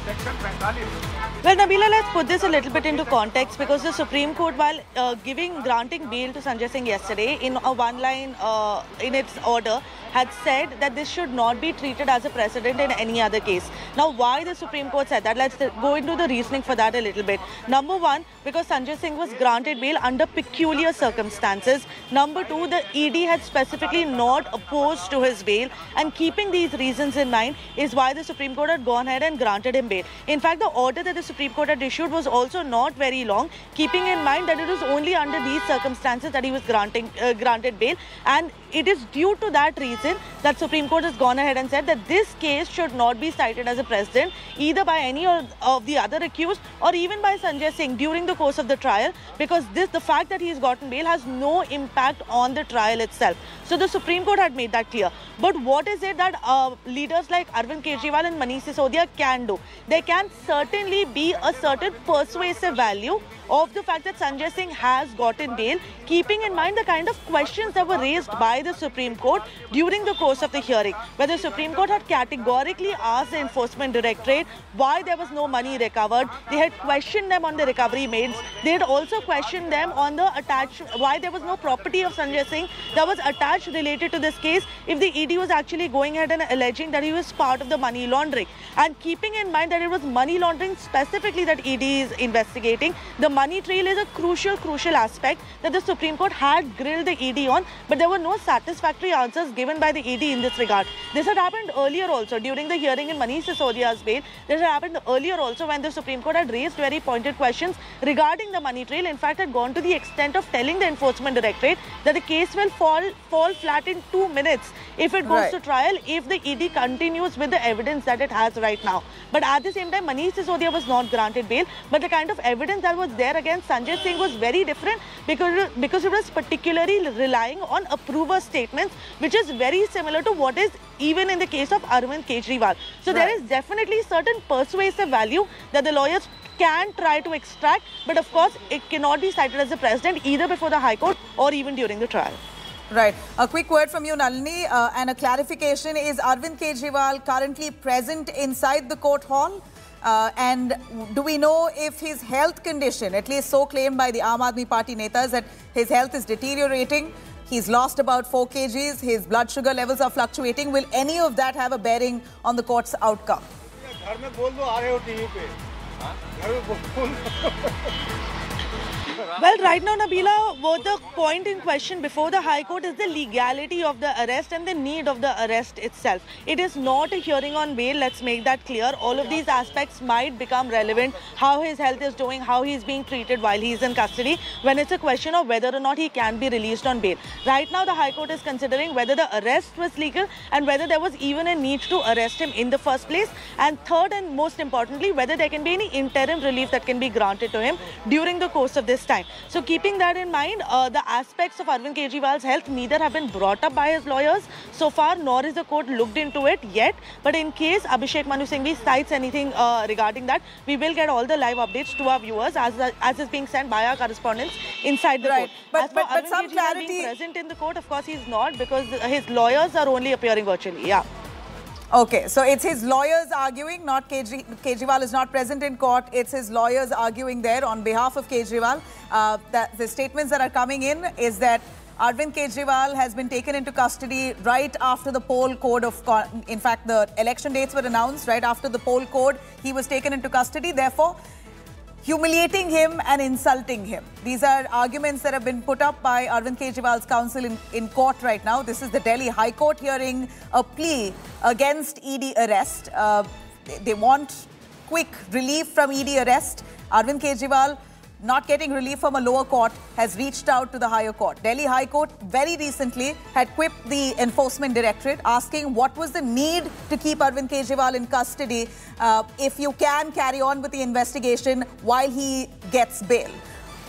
Well, Nabila, let's put this a little bit into context because the Supreme Court, while uh, giving granting bail to Sanjay Singh yesterday in a one-line uh, in its order, had said that this should not be treated as a precedent in any other case. Now, why the Supreme Court said that? Let's go into the reasoning for that a little bit. Number one, because Sanjay Singh was granted bail under peculiar circumstances. Number two, the ED had specifically not opposed to his bail, and keeping these reasons in mind is why the Supreme Court had gone ahead and granted him bail. In fact, the order that the Supreme Court had issued was also not very long, keeping in mind that it was only under these circumstances that he was granting uh, granted bail, and it is due to that reason that Supreme Court has gone ahead and said that this case should not be cited as a precedent either by any of the other accused or even by Sanjay Singh during the course of the trial because this the fact that he has gotten bail has no impact on the trial itself. So the Supreme Court had made that clear. But what is it that uh, leaders like Arvind Kejriwal and Manish Sisodia can do? There can certainly be a certain persuasive value of the fact that Sanjay Singh has gotten bail, keeping in mind the kind of questions that were raised by the Supreme Court during the course of the hearing, where the Supreme Court had categorically asked the Enforcement Directorate why there was no money recovered. They had questioned them on the recovery made. They had also questioned them on the attached, why there was no property of Sanjay Singh that was attached related to this case if the ED was actually going ahead and alleging that he was part of the money laundering. And keeping in mind that it was money laundering specifically that ED is investigating, the money trail is a crucial, crucial aspect that the Supreme Court had grilled the ED on, but there were no satisfactory answers given by the ED in this regard. This had happened earlier also during the hearing in Manish Sisodia's bail. This had happened earlier also when the Supreme Court had raised very pointed questions regarding the money trail. In fact, had gone to the extent of telling the Enforcement Directorate that the case will fall fall flat in two minutes if it goes right. to trial if the ED continues with the evidence that it has right now. But at the same time, Manish Sisodia was not granted bail. But the kind of evidence that was there against Sanjay Singh was very different because, because it was particularly relying on approver statements, which is very similar to what is even in the case of Arvind Kejriwal. So right. there is definitely certain persuasive value that the lawyers can try to extract, but of course it cannot be cited as a precedent either before the High Court or even during the trial. Right. A quick word from you, Nalini, uh, and a clarification. Is Arvind Kejriwal currently present inside the court hall? Uh, and do we know if his health condition, at least so claimed by the Aam Aadmi Party netas, that his health is deteriorating? He's lost about 4 kgs, his blood sugar levels are fluctuating. Will any of that have a bearing on the court's outcome? Well, right now, Nabila, what the point in question before the High Court is the legality of the arrest and the need of the arrest itself. It is not a hearing on bail, let's make that clear. All of these aspects might become relevant, how his health is doing, how he's being treated while he's in custody, when it's a question of whether or not he can be released on bail. Right now, the High Court is considering whether the arrest was legal and whether there was even a need to arrest him in the first place. And third and most importantly, whether there can be any interim relief that can be granted to him during the course of this time. So keeping that in mind, uh, the aspects of Arvind Kejriwal's health neither have been brought up by his lawyers so far, nor is the court looked into it yet. But in case Abhishek Manu Singhvi cites anything uh, regarding that, we will get all the live updates to our viewers as, as is being sent by our correspondents inside the Right. court. But- as for but- but some Kejriwal clarity- being present in the court, of course, he's not because his lawyers are only appearing virtually. Yeah. Okay, so it's his lawyers arguing, not Kejri Kejriwal is not present in court. It's his lawyers arguing there on behalf of Kejriwal. Uh, that the statements that are coming in is that Arvind Kejriwal has been taken into custody right after the poll code of, in fact, the election dates were announced right after the poll code. He was taken into custody. Therefore, humiliating him and insulting him. These are arguments that have been put up by Arvind Kejriwal's counsel in, in court right now. This is the Delhi High Court hearing a plea against ED arrest. Uh, they, they want quick relief from ED arrest. Arvind Kejriwal not getting relief from a lower court has reached out to the higher court. Delhi High Court very recently had quipped the enforcement directorate asking what was the need to keep Arvind Kejriwal in custody uh, if you can carry on with the investigation while he gets bail.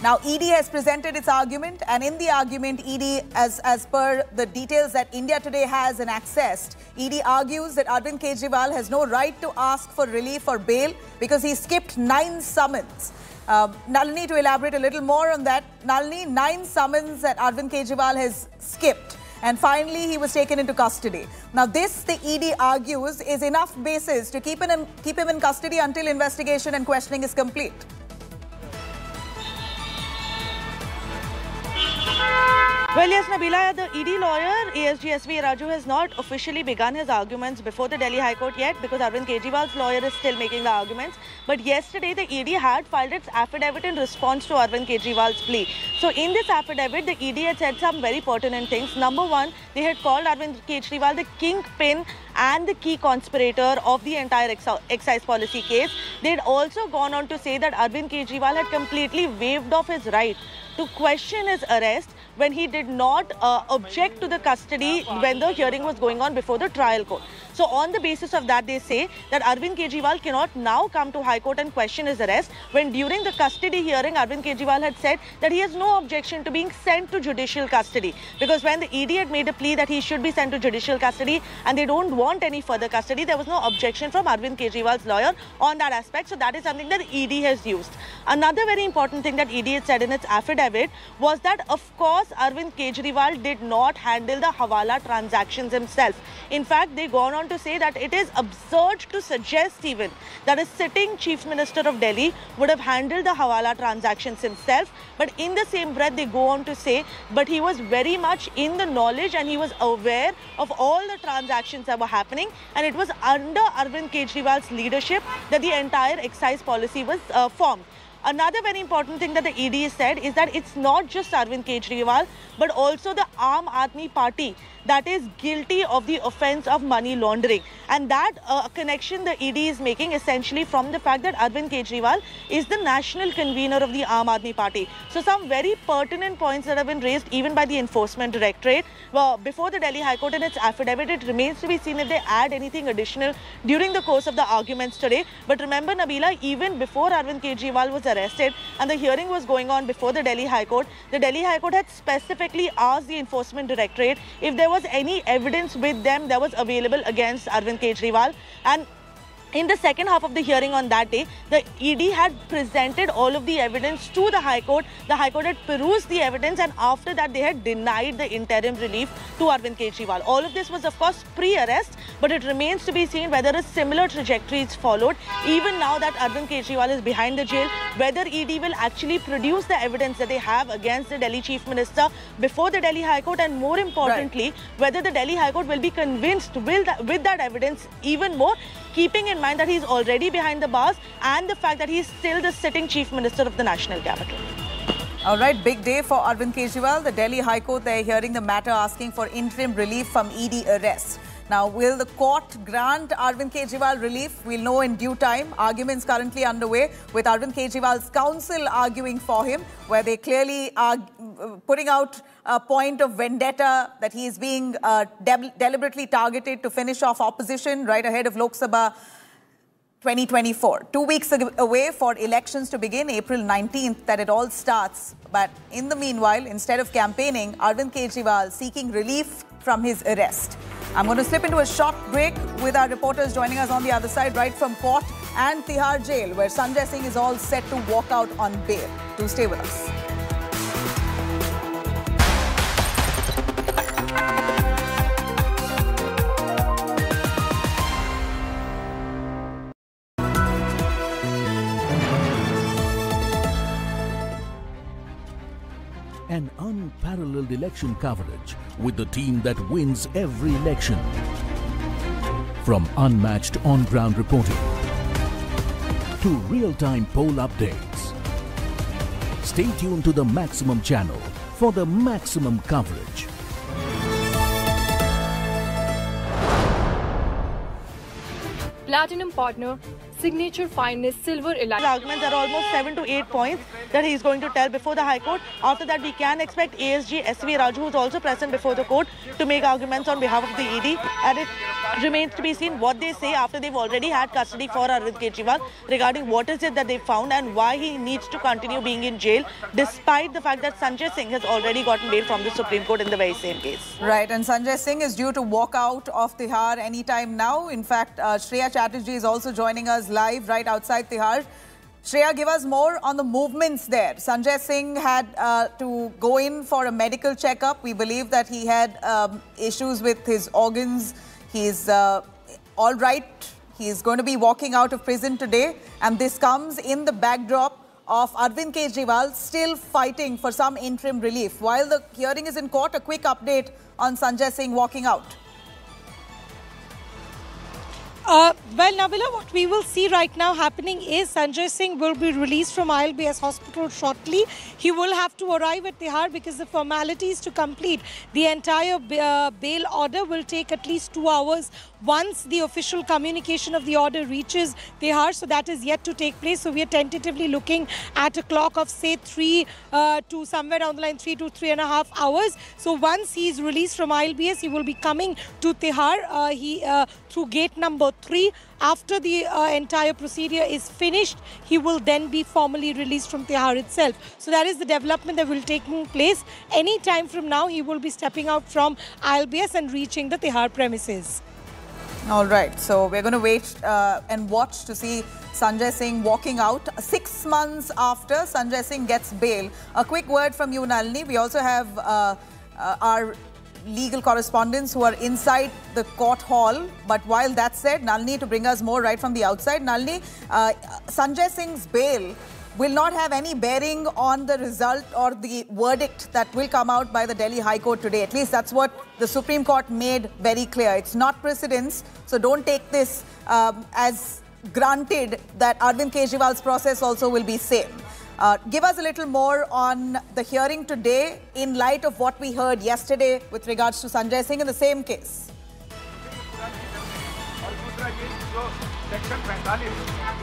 Now, ED has presented its argument, and in the argument, ED, as, as per the details that India Today has and accessed, ED argues that Arvind Kejriwal has no right to ask for relief or bail because he skipped nine summons. Uh, Nalini, to elaborate a little more on that, Nalini, nine summons that Arvind Kejriwal has skipped. And finally, he was taken into custody. Now, this, the ED argues, is enough basis to keep in, keep him in custody until investigation and questioning is complete. Well, yes, Nabila, the ED lawyer, ASG SV Raju, has not officially begun his arguments before the Delhi High Court yet because Arvind Kejriwal's lawyer is still making the arguments. But yesterday, the ED had filed its affidavit in response to Arvind Kejriwal's plea. So, in this affidavit, the ED had said some very pertinent things. Number one, they had called Arvind Kejriwal the kingpin and the key conspirator of the entire ex excise policy case. They had also gone on to say that Arvind Kejriwal had completely waived off his right to question his arrest when he did not uh, object to the custody when the hearing was going on before the trial court. So on the basis of that, they say that Arvind Kejriwal cannot now come to High Court and question his arrest when during the custody hearing, Arvind Kejriwal had said that he has no objection to being sent to judicial custody because when the ED had made a plea that he should be sent to judicial custody and they don't want any further custody, there was no objection from Arvind Kejriwal's lawyer on that aspect. So that is something that ED has used. Another very important thing that ED had said in its affidavit was that, of course, Arvind Kejriwal did not handle the Hawala transactions himself. In fact, they gone on to say that it is absurd to suggest even that a sitting chief minister of Delhi would have handled the Hawala transactions himself. But in the same breath, they go on to say, but he was very much in the knowledge and he was aware of all the transactions that were happening. And it was under Arvind Kejriwal's leadership that the entire excise policy was uh, formed. Another very important thing that the ED said is that it's not just Arvind Kejriwal, but also the Aam Aadmi Party that is guilty of the offense of money laundering. And that uh, connection the ED is making essentially from the fact that Arvind Kejriwal is the national convener of the Aam Aadmi Party. So some very pertinent points that have been raised even by the Enforcement Directorate. Well, before the Delhi High Court in its affidavit, it remains to be seen if they add anything additional during the course of the arguments today. But remember, Nabila, even before Arvind Kejriwal was arrested and the hearing was going on before the Delhi High Court, the Delhi High Court had specifically asked the Enforcement Directorate if there was any evidence with them that was available against Arvind Kejriwal. And in the second half of the hearing on that day, the ED had presented all of the evidence to the High Court. The High Court had perused the evidence and after that they had denied the interim relief to Arvind Kejriwal. All of this was of course pre-arrest but it remains to be seen whether a similar trajectory is followed. Even now that Arvind Kejriwal is behind the jail, whether ED will actually produce the evidence that they have against the Delhi Chief Minister before the Delhi High Court and more importantly, whether the Delhi High Court will be convinced with that, with that evidence even more keeping in mind that he's already behind the bars and the fact that he's still the sitting chief minister of the national capital. All right, big day for Arvind Kejriwal. The Delhi High Court, they're hearing the matter asking for interim relief from ED arrest. Now, will the court grant Arvind Kejriwal relief? We'll know in due time. Arguments currently underway with Arvind Kejriwal's counsel arguing for him, where they clearly are putting out a point of vendetta that he is being uh, de deliberately targeted to finish off opposition right ahead of Lok Sabha 2024. Two weeks away for elections to begin, April 19th, that it all starts. But in the meanwhile, instead of campaigning, Arvind Kejriwal seeking relief from his arrest. I'm going to slip into a short break with our reporters joining us on the other side, right from court and Tihar jail, where Sanjay Singh is all set to walk out on bail. Do stay with us. Unparalleled election coverage with the team that wins every election. From unmatched on-ground reporting to real-time poll updates. Stay tuned to the Maximum channel for the maximum coverage. Platinum partner, signature finest silver elite. The arguments are almost seven to eight points that he is going to tell before the High Court. After that, we can expect ASG SV Raju, who is also present before the court, to make arguments on behalf of the ED. And it remains to be seen what they say after they've already had custody for Arvind Kejriwal regarding what is it that they found and why he needs to continue being in jail, despite the fact that Sanjay Singh has already gotten bail from the Supreme Court in the very same case. Right, and Sanjay Singh is due to walk out of Tihar anytime now. In fact, uh, Shreya Chatterjee is also joining us live right outside Tihar. Shreya, give us more on the movements there. Sanjay Singh had uh, to go in for a medical checkup. We believe that he had um, issues with his organs. He's uh, all right. He's going to be walking out of prison today. And this comes in the backdrop of Arvind Kejriwal still fighting for some interim relief. While the hearing is in court, a quick update on Sanjay Singh walking out. Uh, well, Nabila, what we will see right now happening is Sanjay Singh will be released from ILBS hospital shortly. He will have to arrive at Tihar because the formalities to complete the entire uh, bail order will take at least two hours once the official communication of the order reaches Tihar. So that is yet to take place. So we are tentatively looking at a clock of say three uh, to somewhere down the line, three to three and a half hours. So once he is released from ILBS, he will be coming to Tihar. Uh, he uh, through gate number three. After the uh, entire procedure is finished, he will then be formally released from Tihar itself. So that is the development that will take place. Any time from now, he will be stepping out from ILBS and reaching the Tihar premises. All right, so we're going to wait uh, and watch to see Sanjay Singh walking out six months after Sanjay Singh gets bail. A quick word from you, Nalini. We also have uh, uh, our legal correspondents who are inside the court hall. But while that said, Nalini to bring us more right from the outside. Nalini, uh, Sanjay Singh's bail will not have any bearing on the result or the verdict that will come out by the Delhi High Court today. At least that's what the Supreme Court made very clear. It's not precedence, so don't take this um, as granted that Arvind Kejriwal's process also will be same. Uh, give us a little more on the hearing today in light of what we heard yesterday with regards to Sanjay Singh in the same case.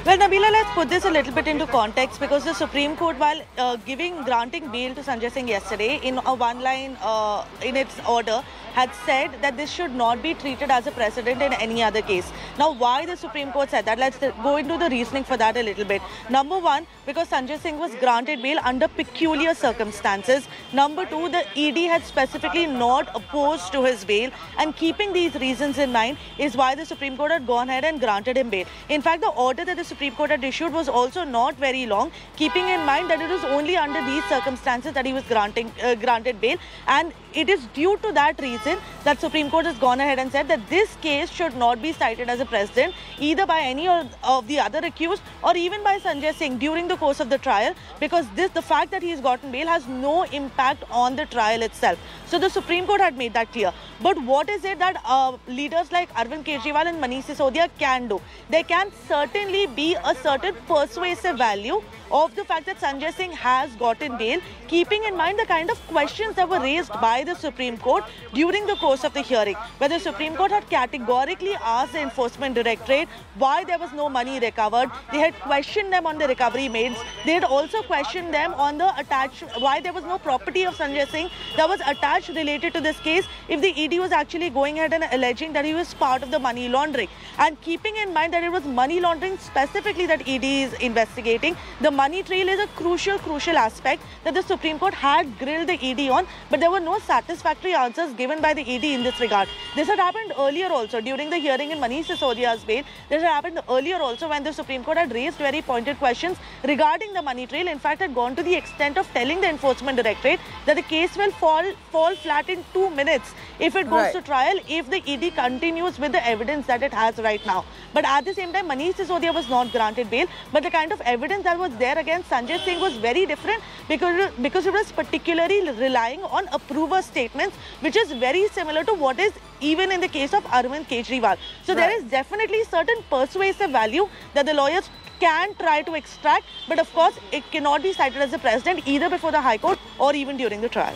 Well, Nabila, let's put this a little bit into context because the Supreme Court, while uh, giving granting bail to Sanjay Singh yesterday in a one-line uh, in its order, had said that this should not be treated as a precedent in any other case. Now, why the Supreme Court said that? Let's go into the reasoning for that a little bit. Number one, because Sanjay Singh was granted bail under peculiar circumstances. Number two, the ED had specifically not opposed to his bail. And keeping these reasons in mind is why the Supreme Court had gone ahead and granted him bail. In fact, the order that the Supreme Court had issued was also not very long, keeping in mind that it was only under these circumstances that he was granting uh, granted bail. And it is due to that reason that Supreme Court has gone ahead and said that this case should not be cited as a precedent either by any of the other accused or even by Sanjay Singh during the course of the trial because this the fact that he has gotten bail has no impact on the trial itself. So the Supreme Court had made that clear. But what is it that uh, leaders like Arvind Kejriwal and Manish Sisodia can do? There can certainly be a certain persuasive value of the fact that Sanjay Singh has gotten bail, keeping in mind the kind of questions that were raised by the Supreme Court during the course of the hearing, where the Supreme Court had categorically asked the Enforcement Directorate why there was no money recovered. They had questioned them on the recovery made. They had also questioned them on the attached, why there was no property of Sanjay Singh that was attached related to this case if the ED was actually going ahead and alleging that he was part of the money laundering. And keeping in mind that it was money laundering specifically that ED is investigating, the money trail is a crucial, crucial aspect that the Supreme Court had grilled the ED on, but there were no satisfactory answers given by the ED in this regard. This had happened earlier also during the hearing in Manish Sisodia's bail. This had happened earlier also when the Supreme Court had raised very pointed questions regarding the money trail. In fact, had gone to the extent of telling the Enforcement Directorate that the case will fall fall flat in two minutes if it goes Right. to trial if the ED continues with the evidence that it has right now. But at the same time, Manish Sisodia was not granted bail. But the kind of evidence that was there against Sanjay Singh was very different because, because it was particularly relying on approver statements, which is very similar to what is even in the case of Arvind Kejriwal. So there Right. is definitely certain persuasive value that the lawyers can try to extract, but of course it cannot be cited as a precedent either before the High Court or even during the trial.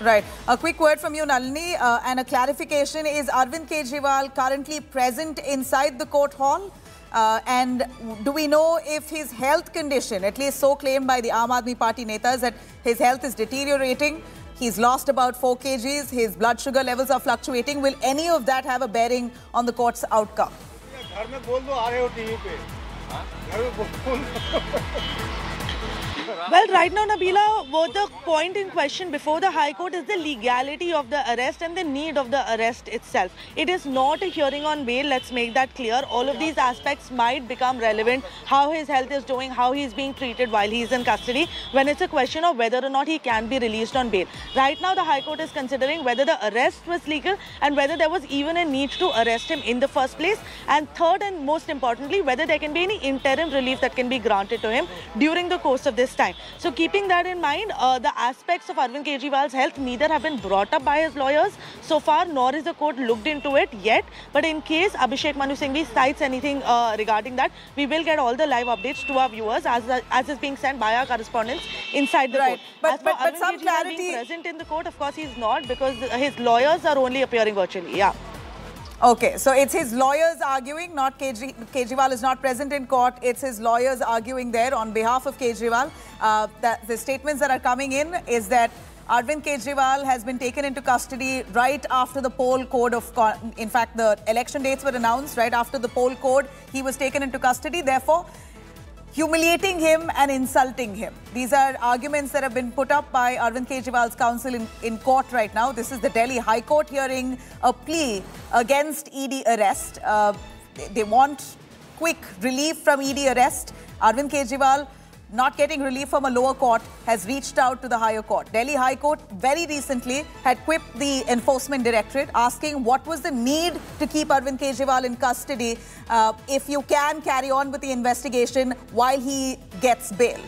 Right. A quick word from you, Nalini, uh, and a clarification. Is Arvind Kejriwal currently present inside the court hall? Uh, and do we know if his health condition, at least so claimed by the Aam Aadmi Party netas, that his health is deteriorating? He's lost about 4 kgs, his blood sugar levels are fluctuating. Will any of that have a bearing on the court's outcome? Well, right now, Nabila, what the point in question before the High Court is the legality of the arrest and the need of the arrest itself. It is not a hearing on bail, let's make that clear. All of these aspects might become relevant, how his health is doing, how he's being treated while he's in custody, when it's a question of whether or not he can be released on bail. Right now, the High Court is considering whether the arrest was legal and whether there was even a need to arrest him in the first place. And third and most importantly, whether there can be any interim relief that can be granted to him during the course of this time. So keeping that in mind, uh, the aspects of Arvind Kejriwal's health neither have been brought up by his lawyers so far, nor is the court looked into it yet. But in case Abhishek Manu Singhvi cites anything uh, regarding that, we will get all the live updates to our viewers as, as is being sent by our correspondents inside the Right. court. But- as but- but Arvind some Kejriwal clarity- being present in the court, of course he's not because his lawyers are only appearing virtually. Yeah. Okay, so it's his lawyers arguing, not Kejri Kejriwal is not present in court. It's his lawyers arguing there on behalf of Kejriwal. Uh, that the statements that are coming in is that Arvind Kejriwal has been taken into custody right after the poll code of, in fact, the election dates were announced right after the poll code. He was taken into custody. Therefore, humiliating him and insulting him. These are arguments that have been put up by Arvind Kejriwal's counsel in, in court right now. This is the Delhi High Court hearing a plea against ED arrest. Uh, they, they want quick relief from ED arrest. Arvind Kejriwal not getting relief from a lower court has reached out to the higher court. Delhi High Court very recently had quipped the enforcement directorate asking what was the need to keep Arvind Kejriwal in custody uh, if you can carry on with the investigation while he gets bail.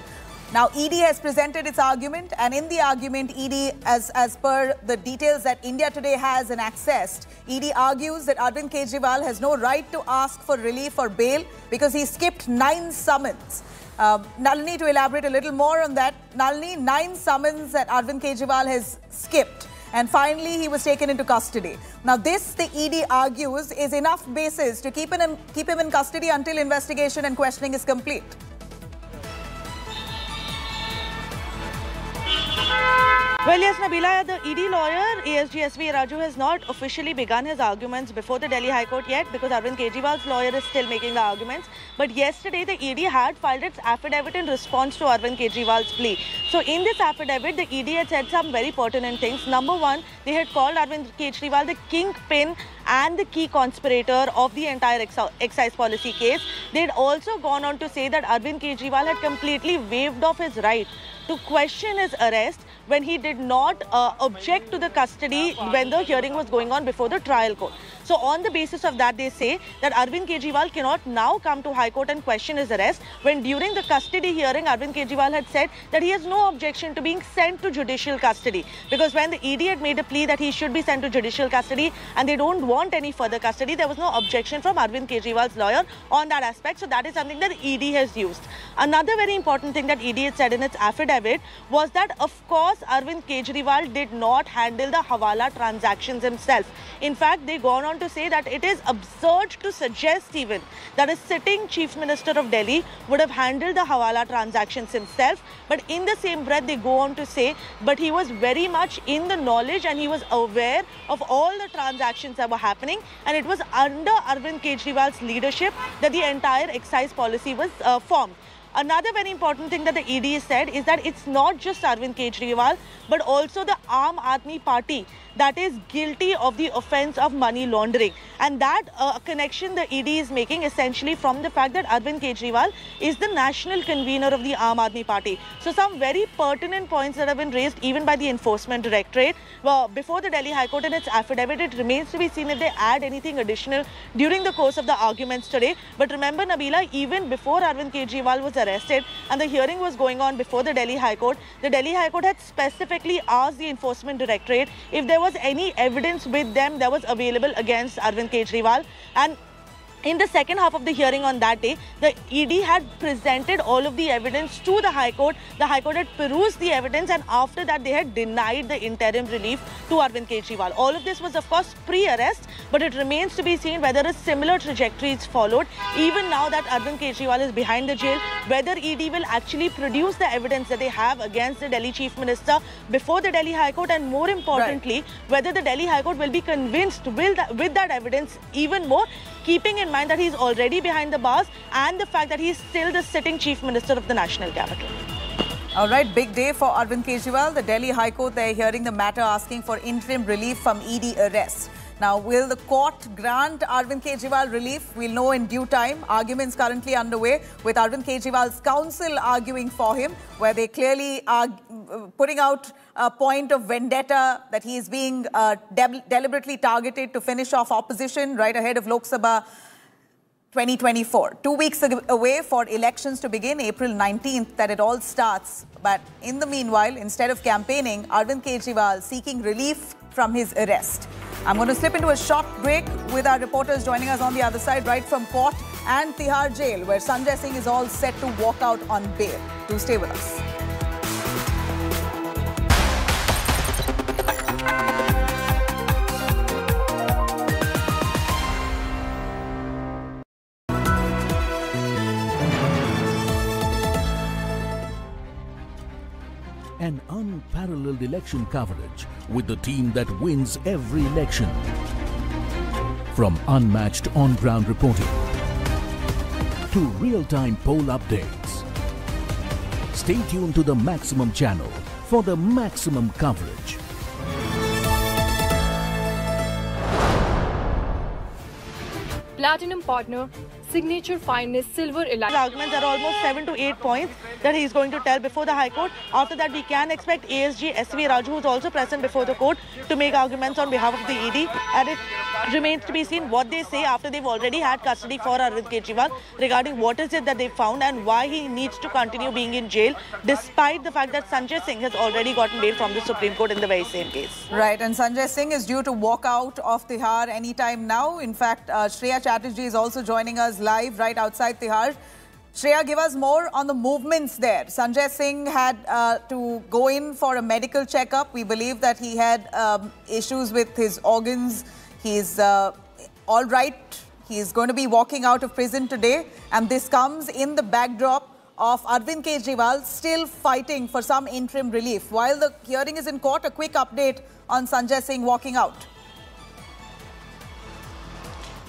Now, ED has presented its argument, and in the argument, ED, as, as per the details that India Today has and accessed, ED argues that Arvind Kejriwal has no right to ask for relief or bail because he skipped nine summons. Uh, Nalini, to elaborate a little more on that, Nalini, nine summons that Arvind Kejriwal has skipped. And finally, he was taken into custody. Now, this, the ED argues, is enough basis to keep him keep him in custody until investigation and questioning is complete. Well, yes, Nabila, the ED lawyer, ASG SV Raju, has not officially begun his arguments before the Delhi High Court yet because Arvind Kejriwal's lawyer is still making the arguments. But yesterday, the ED had filed its affidavit in response to Arvind Kejriwal's plea. So, in this affidavit, the ED had said some very pertinent things. Number one, they had called Arvind Kejriwal the kingpin and the key conspirator of the entire ex- excise policy case. They had also gone on to say that Arvind Kejriwal had completely waived off his right to question his arrest when he did not uh, object to the custody when the hearing was going on before the trial court. So on the basis of that, they say that Arvind Kejriwal cannot now come to High Court and question his arrest when during the custody hearing, Arvind Kejriwal had said that he has no objection to being sent to judicial custody because when the ED had made a plea that he should be sent to judicial custody and they don't want any further custody, there was no objection from Arvind Kejriwal's lawyer on that aspect. So that is something that ED has used. Another very important thing that ED had said in its affidavit was that, of course, Arvind Kejriwal did not handle the Hawala transactions himself. In fact, they gone on to say that it is absurd to suggest even that a sitting Chief Minister of Delhi would have handled the Hawala transactions himself. But in the same breath, they go on to say, but he was very much in the knowledge and he was aware of all the transactions that were happening. And it was under Arvind Kejriwal's leadership that the entire excise policy was uh, formed. Another very important thing that the ED said is that it's not just Arvind Kejriwal, but also the Aam Aadmi Party that is guilty of the offense of money laundering. And that uh, connection the ED is making essentially from the fact that Arvind Kejriwal is the national convener of the Aam Aadmi Party. So some very pertinent points that have been raised even by the Enforcement Directorate. Well, before the Delhi High Court in its affidavit, it remains to be seen if they add anything additional during the course of the arguments today. But remember, Nabila, even before Arvind Kejriwal was arrested and the hearing was going on before the Delhi High Court, the Delhi High Court had specifically asked the Enforcement Directorate if there was any evidence with them that was available against Arvind Kejriwal. And in the second half of the hearing on that day, the ED had presented all of the evidence to the High Court. The High Court had perused the evidence and after that they had denied the interim relief to Arvind Kejriwal. All of this was of course pre-arrest but it remains to be seen whether a similar trajectory is followed. Even now that Arvind Kejriwal is behind the jail, whether ED will actually produce the evidence that they have against the Delhi Chief Minister before the Delhi High Court and more importantly, right. whether the Delhi High Court will be convinced that, with that evidence even more keeping in mind that he's already behind the bars and the fact that he's still the sitting chief minister of the national capital. All right, big day for Arvind Kejriwal. The Delhi High Court, they're hearing the matter asking for interim relief from ED arrest. Now, will the court grant Arvind Kejriwal relief? We'll know in due time. Arguments currently underway with Arvind Kejriwal's counsel arguing for him, where they clearly are putting out a point of vendetta that he is being uh, de deliberately targeted to finish off opposition right ahead of Lok Sabha 2024. Two weeks away for elections to begin, April 19th, that it all starts. But in the meanwhile, instead of campaigning, Arvind Kejriwal seeking relief from his arrest. I'm going to slip into a short break with our reporters joining us on the other side, right from court and Tihar jail, where Sanjay Singh is all set to walk out on bail. Do stay with us. An unparalleled election coverage with the team that wins every election. From unmatched on-ground reporting to real-time poll updates. Stay tuned to the Maximum channel for the maximum coverage. Platinum partner signature finest silver elite. Arguments are almost seven to eight points that he is going to tell before the High Court. After that, we can expect ASG SV Raju, who's also present before the court, to make arguments on behalf of the ED. And it remains to be seen what they say after they've already had custody for Arvind Kejriwal regarding what is it that they found and why he needs to continue being in jail, despite the fact that Sanjay Singh has already gotten bail from the Supreme Court in the very same case. Right, and Sanjay Singh is due to walk out of Tihar anytime now. In fact, uh, Shreya Chatterjee is also joining us live right outside Tihar. Shreya, give us more on the movements there. Sanjay Singh had uh, to go in for a medical checkup. We believe that he had um, issues with his organs. He's uh, all right. He's going to be walking out of prison today. And this comes in the backdrop of Arvind Kejriwal still fighting for some interim relief. While the hearing is in court, a quick update on Sanjay Singh walking out.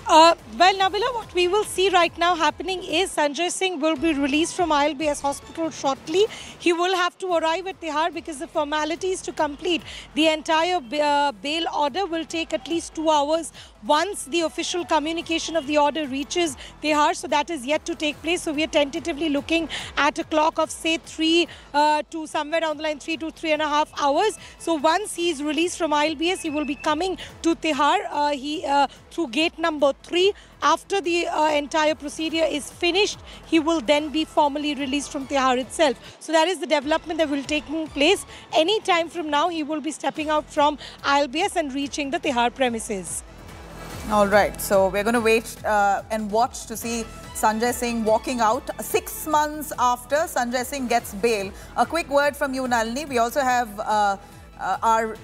Uh, well, Nabila, what we will see right now happening is Sanjay Singh will be released from ILBS hospital shortly. He will have to arrive at Tihar because the formalities to complete the entire uh, bail order will take at least two hours once the official communication of the order reaches Tihar. So that is yet to take place. So we are tentatively looking at a clock of say three uh, to somewhere down the line, three to three and a half hours. So once he is released from ILBS, he will be coming to Tihar. Uh, he uh, through gate number 3. After the uh, entire procedure is finished, he will then be formally released from Tihar itself. So that is the development that will take place. Any time from now, he will be stepping out from ILBS and reaching the Tihar premises. All right, so we're going to wait uh, and watch to see Sanjay Singh walking out six months after Sanjay Singh gets bail. A quick word from you, Nalini. We also have uh, uh, our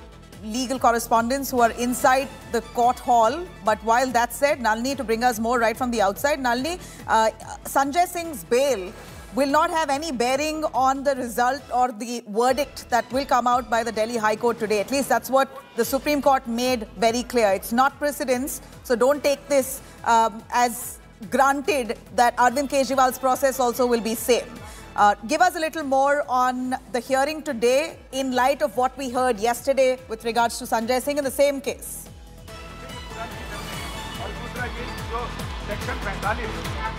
legal correspondents who are inside the court hall. But while that said, Nalini, to bring us more right from the outside, Nalini, uh, Sanjay Singh's bail will not have any bearing on the result or the verdict that will come out by the Delhi High Court today. At least that's what the Supreme Court made very clear. It's not precedence, so don't take this um, as granted that Arvind Kejriwal's process also will be same. Uh, give us a little more on the hearing today in light of what we heard yesterday with regards to Sanjay Singh in the same case.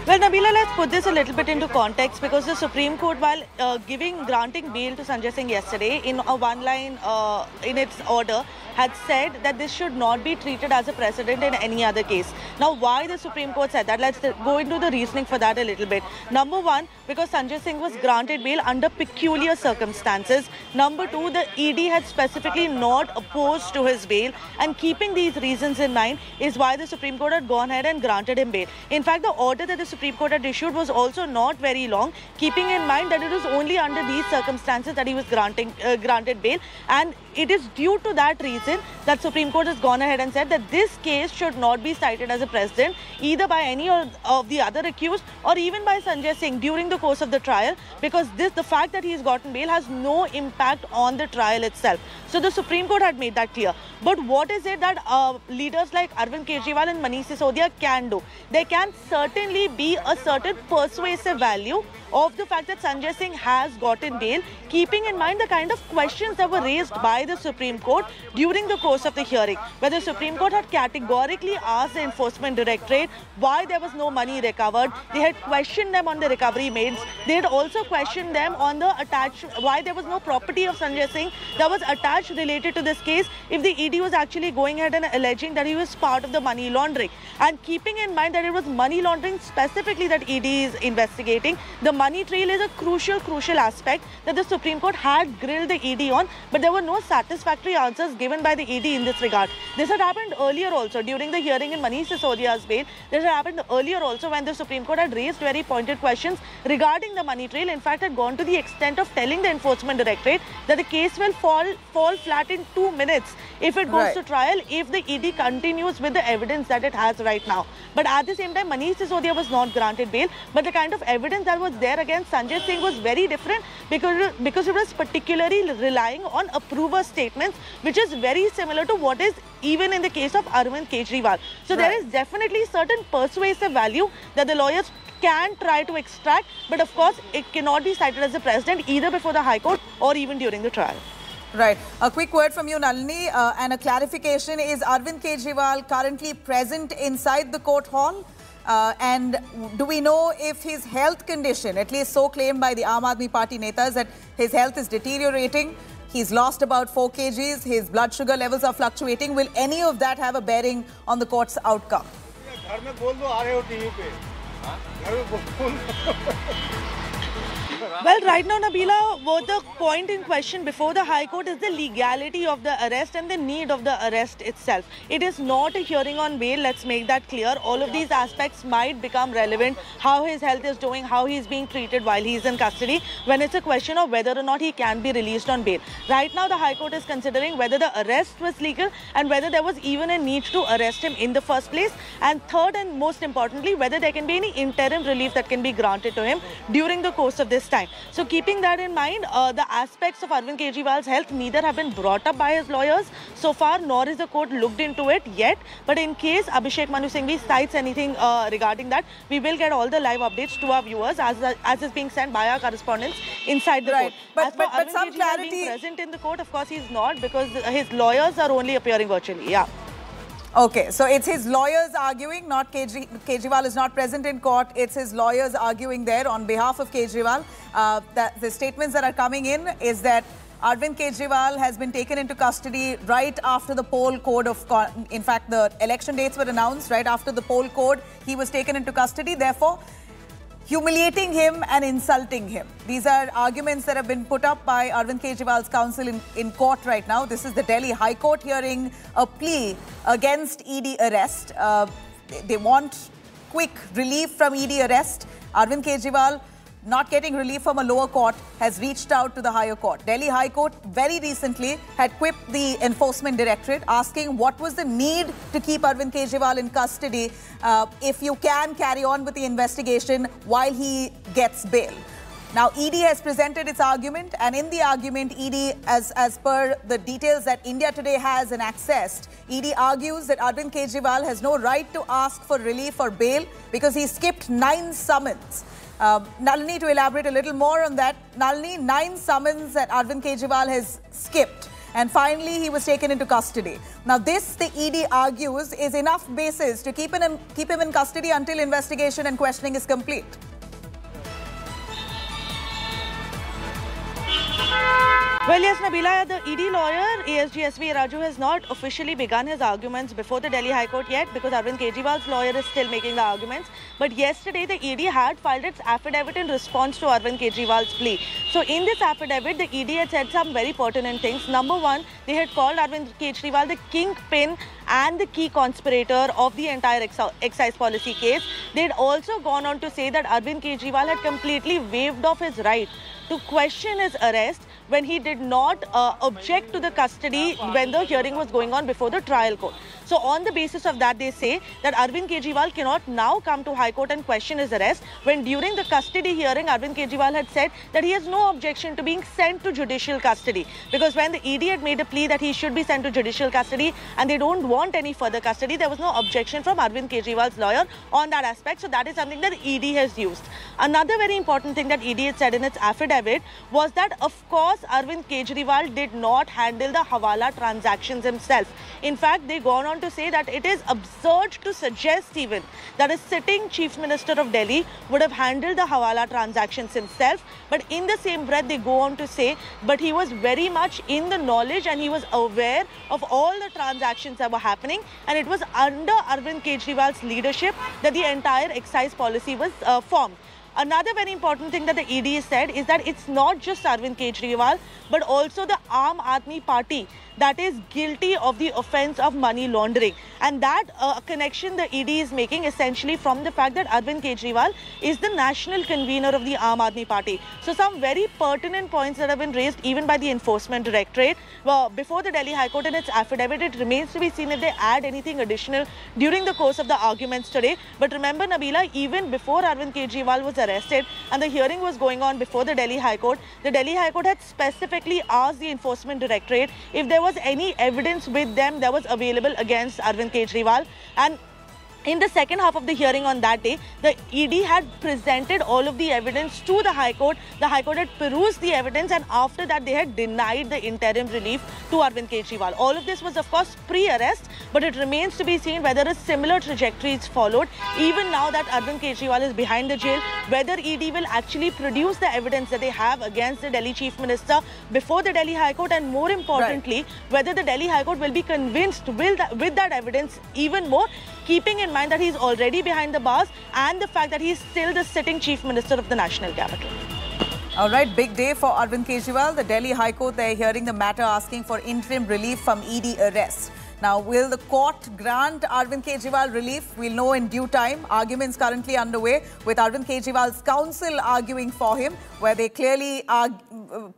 Well, Nabila, let's put this a little bit into context because the Supreme Court, while uh, giving granting bail to Sanjay Singh yesterday in a one-line uh, in its order, had said that this should not be treated as a precedent in any other case. Now, why the Supreme Court said that? Let's go into the reasoning for that a little bit. Number one, because Sanjay Singh was granted bail under peculiar circumstances. Number two, the ED had specifically not opposed to his bail, and keeping these reasons in mind is why the Supreme Court had gone ahead and granted him bail. In fact, the order that the Supreme Court had issued was also not very long, keeping in mind that it was only under these circumstances that he was granting uh, granted bail, and it is due to that reason that Supreme Court has gone ahead and said that this case should not be cited as a precedent either by any of the other accused or even by Sanjay Singh during the course of the trial because this the fact that he has gotten bail has no impact on the trial itself. So the Supreme Court had made that clear. But what is it that uh, leaders like Arvind Kejriwal and Manish Sisodia can do? There can certainly be a certain persuasive value of the fact that Sanjay Singh has gotten bail, keeping in mind the kind of questions that were raised by the Supreme Court during the course of the hearing, where the Supreme Court had categorically asked the Enforcement Directorate why there was no money recovered. They had questioned them on the recovery made. They had also questioned them on the attached, why there was no property of Sanjay Singh that was attached related to this case if the ED was actually going ahead and alleging that he was part of the money laundering. And keeping in mind that it was money laundering specifically that ED is investigating, the money trail is a crucial, crucial aspect that the Supreme Court had grilled the ED on, but there were no satisfactory answers given by the ED in this regard. This had happened earlier also during the hearing in Manish Sisodia's bail. This had happened earlier also when the Supreme Court had raised very pointed questions regarding the money trail. In fact, had gone to the extent of telling the Enforcement Directorate that the case will fall fall flat in two minutes if it goes right. to trial if the ED continues with the evidence that it has right now. But at the same time, Manish Sisodia was not granted bail, but the kind of evidence that was there against Sanjay Singh was very different because, because it was particularly relying on approver statements, which is very similar to what is even in the case of Arvind Kejriwal. So right. there is definitely certain persuasive value that the lawyers can try to extract, but of course it cannot be cited as a precedent either before the High Court or even during the trial. Right. A quick word from you, Nalini, uh, and a clarification. Is Arvind Kejriwal currently present inside the court hall? Uh, and do we know if his health condition, at least so claimed by the Aam Aadmi Party netas, that his health is deteriorating? He's lost about 4 kgs, his blood sugar levels are fluctuating. Will any of that have a bearing on the court's outcome? Well, right now, Nabila, what the point in question before the High Court is the legality of the arrest and the need of the arrest itself. It is not a hearing on bail, let's make that clear. All of these aspects might become relevant, how his health is doing, how he's being treated while he's in custody, when it's a question of whether or not he can be released on bail. Right now, the High Court is considering whether the arrest was legal and whether there was even a need to arrest him in the first place. And third and most importantly, whether there can be any interim relief that can be granted to him during the course of this time. So keeping that in mind, uh, the aspects of Arvind Kejriwal's health neither have been brought up by his lawyers so far, nor is the court looked into it yet. But in case Abhishek Manu Singhvi cites anything uh, regarding that, we will get all the live updates to our viewers as, as is being sent by our correspondents inside the right. court. But, as but, but Arvind some Kejriwal clarity... being present in the court, of course, he's not because his lawyers are only appearing virtually. Yeah. Okay, so it's his lawyers arguing, not Kejri Kejriwal is not present in court. It's his lawyers arguing there on behalf of Kejriwal. Uh, that the statements that are coming in is that Arvind Kejriwal has been taken into custody right after the poll code of, in fact, the election dates were announced right after the poll code. He was taken into custody. Therefore, humiliating him and insulting him. These are arguments that have been put up by Arvind Kejriwal's counsel in, in court right now. This is the Delhi High Court hearing a plea against ED arrest. Uh, they want quick relief from ED arrest. Arvind Kejriwal not getting relief from a lower court has reached out to the higher court. Delhi High Court very recently had quipped the enforcement directorate asking what was the need to keep Arvind Kejriwal in custody uh, if you can carry on with the investigation while he gets bail. Now, ED has presented its argument, and in the argument, ED, as, as per the details that India Today has and accessed, ED argues that Arvind Kejriwal has no right to ask for relief or bail because he skipped nine summons. Uh, Nalini, to elaborate a little more on that, Nalini, nine summons that Arvind Kejriwal has skipped and finally he was taken into custody. Now this, the ED argues, is enough basis to keep him, in, keep him in custody until investigation and questioning is complete. Well, yes, Nabila, the ED lawyer, ASG SV Raju, has not officially begun his arguments before the Delhi High Court yet because Arvind Kejriwal's lawyer is still making the arguments. But yesterday, the ED had filed its affidavit in response to Arvind Kejriwal's plea. So, in this affidavit, the ED had said some very pertinent things. Number one, they had called Arvind Kejriwal the kingpin and the key conspirator of the entire excise policy case. They had also gone on to say that Arvind Kejriwal had completely waived off his right to question his arrest when he did not uh, object to the custody when the hearing was going on before the trial court. So on the basis of that, they say that Arvind Kejriwal cannot now come to High Court and question his arrest when during the custody hearing, Arvind Kejriwal had said that he has no objection to being sent to judicial custody. Because when the ED had made a plea that he should be sent to judicial custody and they don't want any further custody, there was no objection from Arvind Kejriwal's lawyer on that aspect. So that is something that ED has used. Another very important thing that ED had said in its affidavit was that, of course, Arvind Kejriwal did not handle the Hawala transactions himself. In fact, they gone on to say that it is absurd to suggest even that a sitting Chief Minister of Delhi would have handled the Hawala transactions himself. But in the same breath, they go on to say, but he was very much in the knowledge and he was aware of all the transactions that were happening. And it was under Arvind Kejriwal's leadership that the entire excise policy was uh, formed. Another very important thing that the ED said is that it's not just Arvind Kejriwal, but also the Aam Aadmi Party that is guilty of the offense of money laundering. And that uh, connection the ED is making essentially from the fact that Arvind Kejriwal is the national convener of the Aam Aadmi Party. So some very pertinent points that have been raised even by the Enforcement Directorate. Well, before the Delhi High Court in its affidavit, it remains to be seen if they add anything additional during the course of the arguments today. But remember, Nabila, even before Arvind Kejriwal was arrested and the hearing was going on before the Delhi High Court, the Delhi High Court had specifically asked the Enforcement Directorate if there was any evidence with them that was available against Arvind Kejriwal. And in the second half of the hearing on that day, the ED had presented all of the evidence to the High Court. The High Court had perused the evidence and after that they had denied the interim relief to Arvind Kejriwal. All of this was of course pre-arrest but it remains to be seen whether a similar trajectory is followed. Even now that Arvind Kejriwal is behind the jail, whether ED will actually produce the evidence that they have against the Delhi Chief Minister before the Delhi High Court and more importantly, right. whether the Delhi High Court will be convinced with that, with that evidence even more keeping in mind that he's already behind the bars and the fact that he's still the sitting chief minister of the national capital. All right, big day for Arvind Kejriwal. The Delhi High Court, they're hearing the matter asking for interim relief from ED arrest. Now, will the court grant Arvind Kejriwal relief? We'll know in due time. Arguments currently underway with Arvind Kejriwal's counsel arguing for him, where they clearly are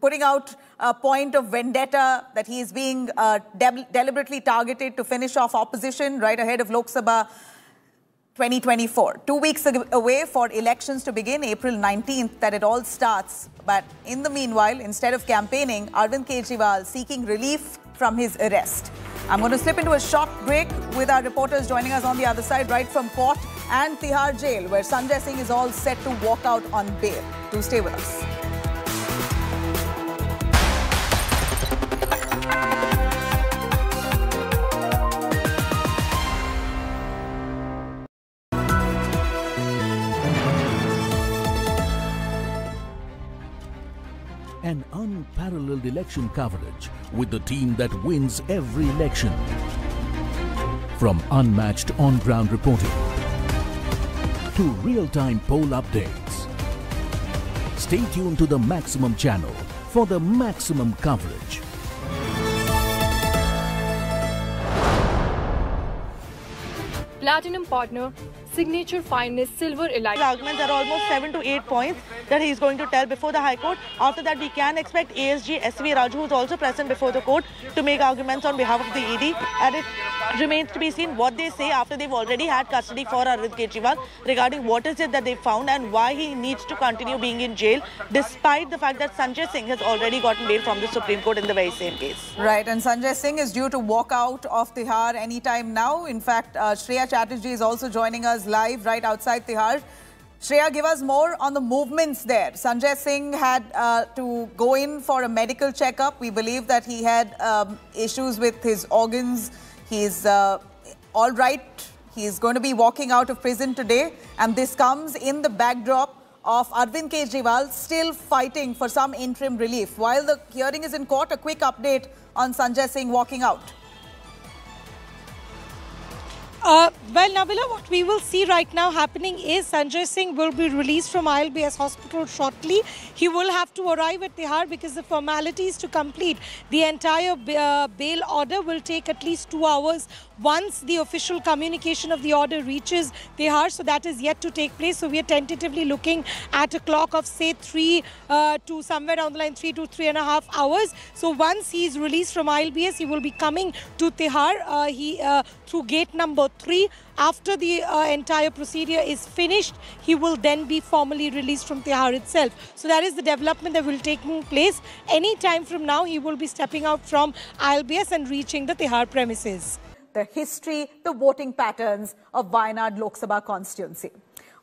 putting out a point of vendetta that he is being uh, de deliberately targeted to finish off opposition right ahead of Lok Sabha 2024. Two weeks away for elections to begin, April 19th, that it all starts. But in the meanwhile, instead of campaigning, Arvind Kejriwal seeking relief from his arrest. I'm going to slip into a short break with our reporters joining us on the other side, right from court and Tihar jail, where Sanjay Singh is all set to walk out on bail. Do stay with us. Unparalleled election coverage with the team that wins every election. From unmatched on-ground reporting to real-time poll updates. Stay tuned to the Maximum channel for the maximum coverage. Platinum partner signature finest silver elite. Arguments are almost seven to eight points that he is going to tell before the High Court. After that, we can expect ASG SV Raju, who's also present before the court, to make arguments on behalf of the ED. And it remains to be seen what they say after they've already had custody for Arvind Kejriwal regarding what is it that they found and why he needs to continue being in jail, despite the fact that Sanjay Singh has already gotten bail from the Supreme Court in the very same case. Right, and Sanjay Singh is due to walk out of Tihar anytime now. In fact, uh, Shreya Chatterjee is also joining us live right outside Tihar. Shreya, give us more on the movements there. Sanjay Singh had uh, to go in for a medical checkup. We believe that he had um, issues with his organs. He's uh, all right. He's going to be walking out of prison today. And this comes in the backdrop of Arvind Kejriwal still fighting for some interim relief. While the hearing is in court, a quick update on Sanjay Singh walking out. Uh, well, Nabila, what we will see right now happening is Sanjay Singh will be released from ILBS hospital shortly. He will have to arrive at Tihar because the formalities to complete the entire uh, bail order will take at least two hours once the official communication of the order reaches Tihar. So that is yet to take place. So we are tentatively looking at a clock of say three uh, to somewhere down the line, three to three and a half hours. So once he is released from ILBS, he will be coming to Tihar. Uh, he uh, through gate number three. After the uh, entire procedure is finished, he will then be formally released from Tihar itself. So that is the development that will take place. Any time from now, he will be stepping out from ILBS and reaching the Tihar premises. The history, the voting patterns of Wayanad Lok Sabha constituency.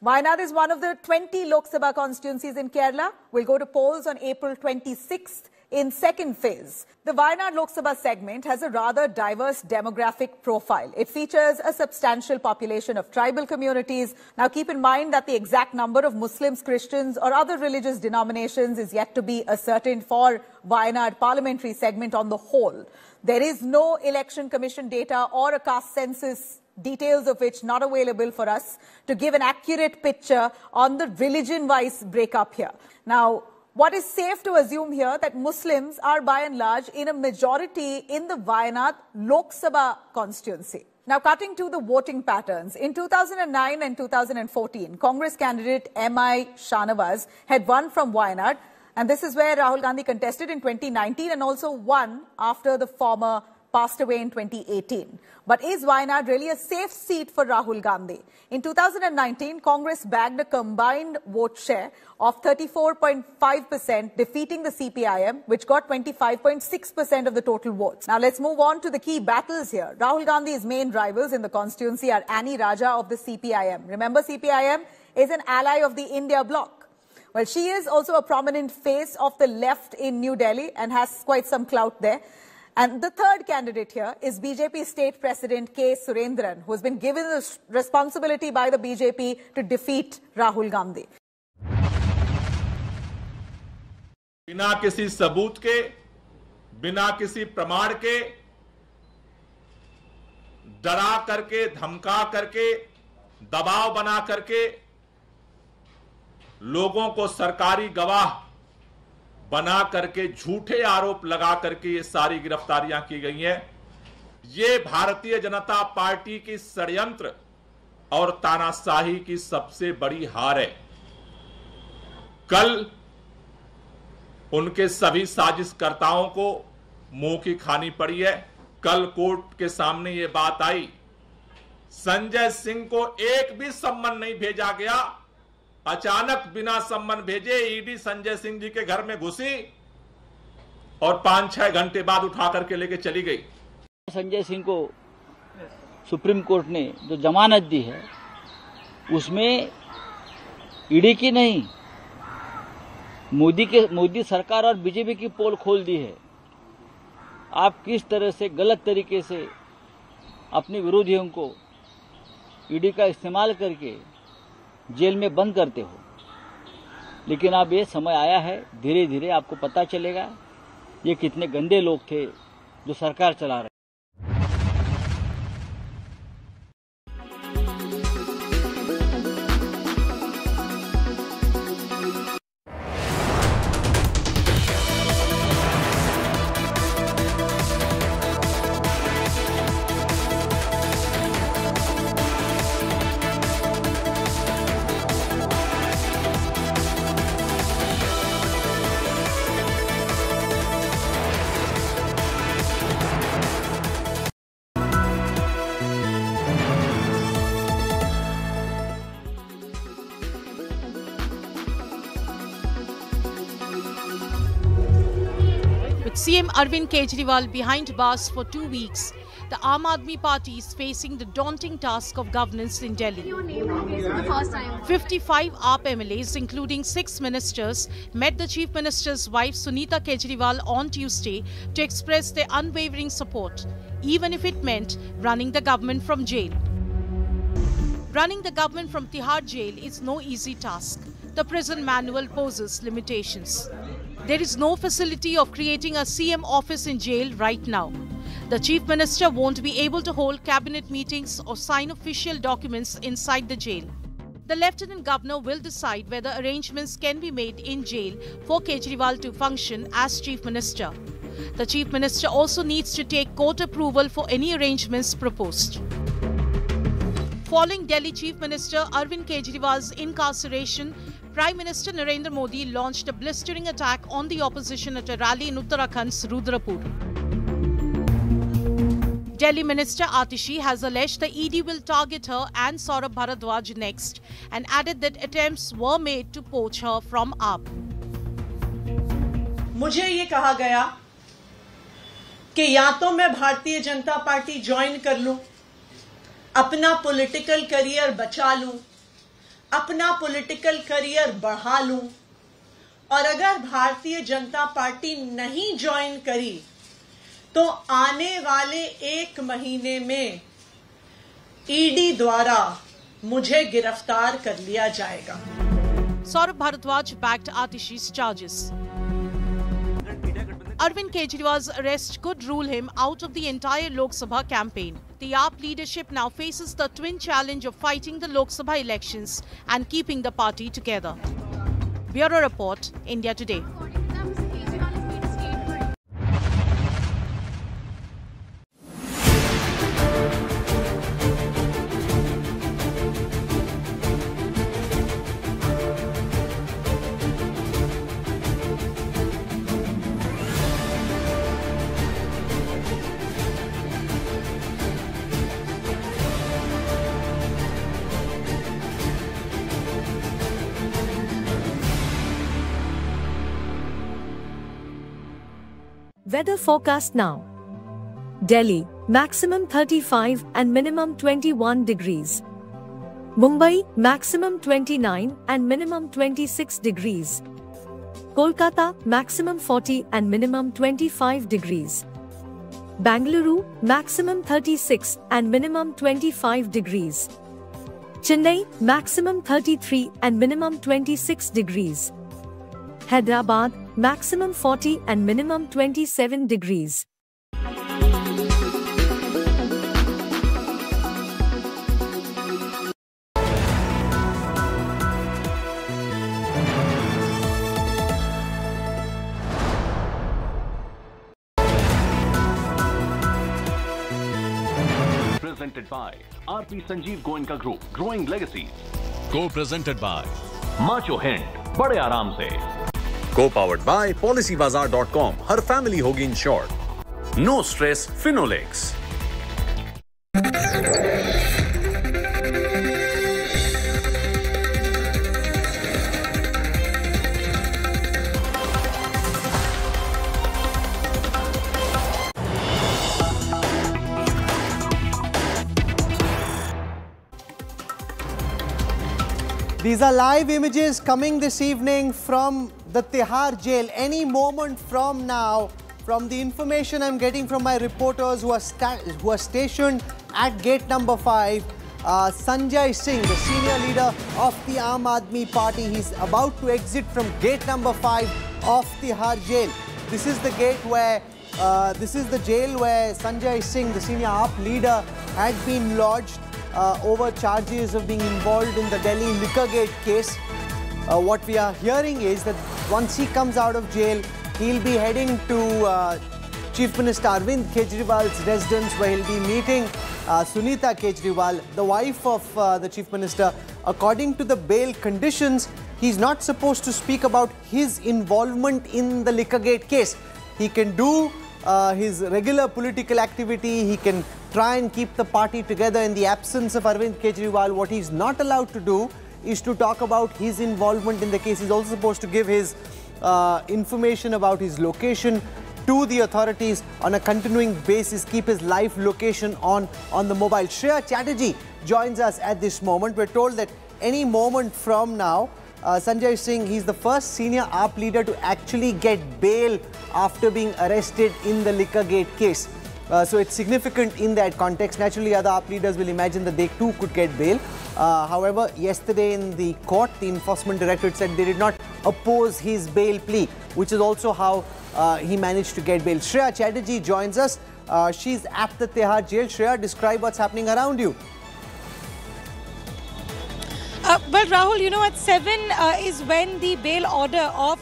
Wayanad is one of the 20 Lok Sabha constituencies in Kerala. We'll go to polls on April 26th in second phase. The Wayanad Lok Sabha segment has a rather diverse demographic profile. It features a substantial population of tribal communities. Now keep in mind that the exact number of Muslims, Christians or other religious denominations is yet to be ascertained for Wayanad parliamentary segment on the whole. There is no election commission data or a caste census details of which not available for us to give an accurate picture on the religion-wise breakup here. Now, what is safe to assume here that Muslims are by and large in a majority in the Wayanad Lok Sabha constituency. Now, cutting to the voting patterns. In 2009 and 2014, Congress candidate M.I. Shanavas had won from Wayanad, and this is where Rahul Gandhi contested in 2019 and also won after the former passed away in 2018. But is Wayanad really a safe seat for Rahul Gandhi? In 2019, Congress bagged a combined vote share of 34.5%, defeating the CPIM, which got 25.6% of the total votes. Now let's move on to the key battles here. Rahul Gandhi's main rivals in the constituency are Annie Raja of the CPIM. Remember, CPIM is an ally of the India bloc. Well, she is also a prominent face of the left in New Delhi and has quite some clout there. And the third candidate here is BJP State President K. Surendran, who has been given the responsibility by the BJP to defeat Rahul Gandhi. बिना किसी सबूत के बिना किसी प्रमाण के डरा करके धमका करके दबाव बना करके लोगों को सरकारी गवाह बना करके झूठे आरोप लगा करके ये सारी गिरफ्तारियाँ की गई हैं। ये भारतीय जनता पार्टी की षडयंत्र और तानाशाही की सबसे बड़ी हार है। कल उनके सभी साजिशकर्ताओं को मुँह की खानी पड़ी है। कल कोर्ट के सामने ये बात आई। संजय सिंह को एक भी सम्मन नहीं भेजा गया। अचानक बिना सम्मन भेजे ईडी संजय सिंह जी के घर में घुसी और पाँच छह घंटे बाद उठा करके लेके चली गई। संजय सिंह को सुप्रीम कोर्ट ने जो जमानत दी है, उसमें ईडी की नहीं, मोदी के, मोदी सरकार और बीजेपी की पोल खोल दी है। आप किस तरह से, गलत तरीके से अपने विरोधियों को ईडी का इस्तेमाल करके जेल में बंद करते हो। लेकिन अब ये समय आया है धीरे धीरे आपको पता चलेगा, ये कितने गंदे लोग थे जो सरकार चला रहे CM Arvind Kejriwal behind bars for two weeks, the Aam Aadmi Party is facing the daunting task of governance in Delhi. 55 AAP MLAs, including six ministers, met the Chief Minister's wife Sunita Kejriwal on Tuesday to express their unwavering support, even if it meant running the government from jail. Running the government from Tihar jail is no easy task. The prison manual poses limitations. There is no facility of creating a CM office in jail right now. The Chief Minister won't be able to hold cabinet meetings or sign official documents inside the jail. The Lieutenant Governor will decide whether arrangements can be made in jail for Kejriwal to function as Chief Minister. The Chief Minister also needs to take court approval for any arrangements proposed. Following Delhi Chief Minister Arvind Kejriwal's incarceration, Prime Minister Narendra Modi launched a blistering attack on the opposition at a rally in Uttarakhand's Rudrapur. Delhi Minister Atishi has alleged the ED will target her and Saurabh Bharadwaj next and added that attempts were made to poach her from AAP. मुझे ये कहा गया कि या तो मैं Bharatiya Janata party join कर लूँ अपना पॉलिटिकल करियर बचा लूँ अपना पॉलिटिकल करियर बढ़ा लूँ और अगर भारतीय जनता पार्टी नहीं ज्वाइन करी तो आने वाले एक महीने में ईडी द्वारा मुझे गिरफ़्तार कर लिया जाएगा Saurabh Bhardwaj बैक्ट आतिशीज charges. Arvind Kejriwal's arrest could rule him out of the entire Lok Sabha campaign. The AAP leadership now faces the twin challenge of fighting the Lok Sabha elections and keeping the party together. Bureau Report, India Today. Weather forecast now. Delhi, maximum 35 and minimum 21 degrees. Mumbai, maximum 29 and minimum 26 degrees. Kolkata, maximum 40 and minimum 25 degrees. Bangalore, maximum 36 and minimum 25 degrees. Chennai, maximum 33 and minimum 26 degrees. Hyderabad, maximum 40 and minimum 27 degrees. presented by RP Sanjiv Goenka Group, Growing Legacies. Co-presented by Macho Hint, Bade आराम Se. को powered by पॉलिसीबाजार.com her family होगी insured no stress Finolex These are live images coming this evening from the Tihar jail. Any moment from now, from the information I'm getting from my reporters who are, who are stationed at gate number 5, uh, Sanjay Singh, the senior leader of the Aam Aadmi Party, he's about to exit from gate number 5 of Tihar jail. This is the gate where, uh, this is the jail where Sanjay Singh, the senior AAP leader, had been lodged uh, over charges of being involved in the Delhi liquor gate case. Uh, what we are hearing is that once he comes out of jail, he'll be heading to uh, Chief Minister Arvind Kejriwal's residence where he'll be meeting uh, Sunita Kejriwal, the wife of uh, the Chief Minister. According to the bail conditions, he's not supposed to speak about his involvement in the Liquorgate case. He can do uh, his regular political activity, he can try and keep the party together in the absence of Arvind Kejriwal. What he's not allowed to do is to talk about his involvement in the case. He's also supposed to give his uh, information about his location to the authorities on a continuing basis, keep his live location on, on the mobile. Shreya Chatterjee joins us at this moment. We're told that any moment from now, uh, Sanjay Singh, he's the first senior AAP leader to actually get bail after being arrested in the Liquor Gate case. Uh, so it's significant in that context. Naturally, other AAP leaders will imagine that they too could get bail. Uh, however, yesterday in the court, the enforcement directorate said they did not oppose his bail plea, which is also how uh, he managed to get bail. Shreya Chatterjee joins us. Uh, she's at the Tihar jail. Shreya, describe what's happening around you. Uh, well, Rahul, you know, at 7 uh, is when the bail order of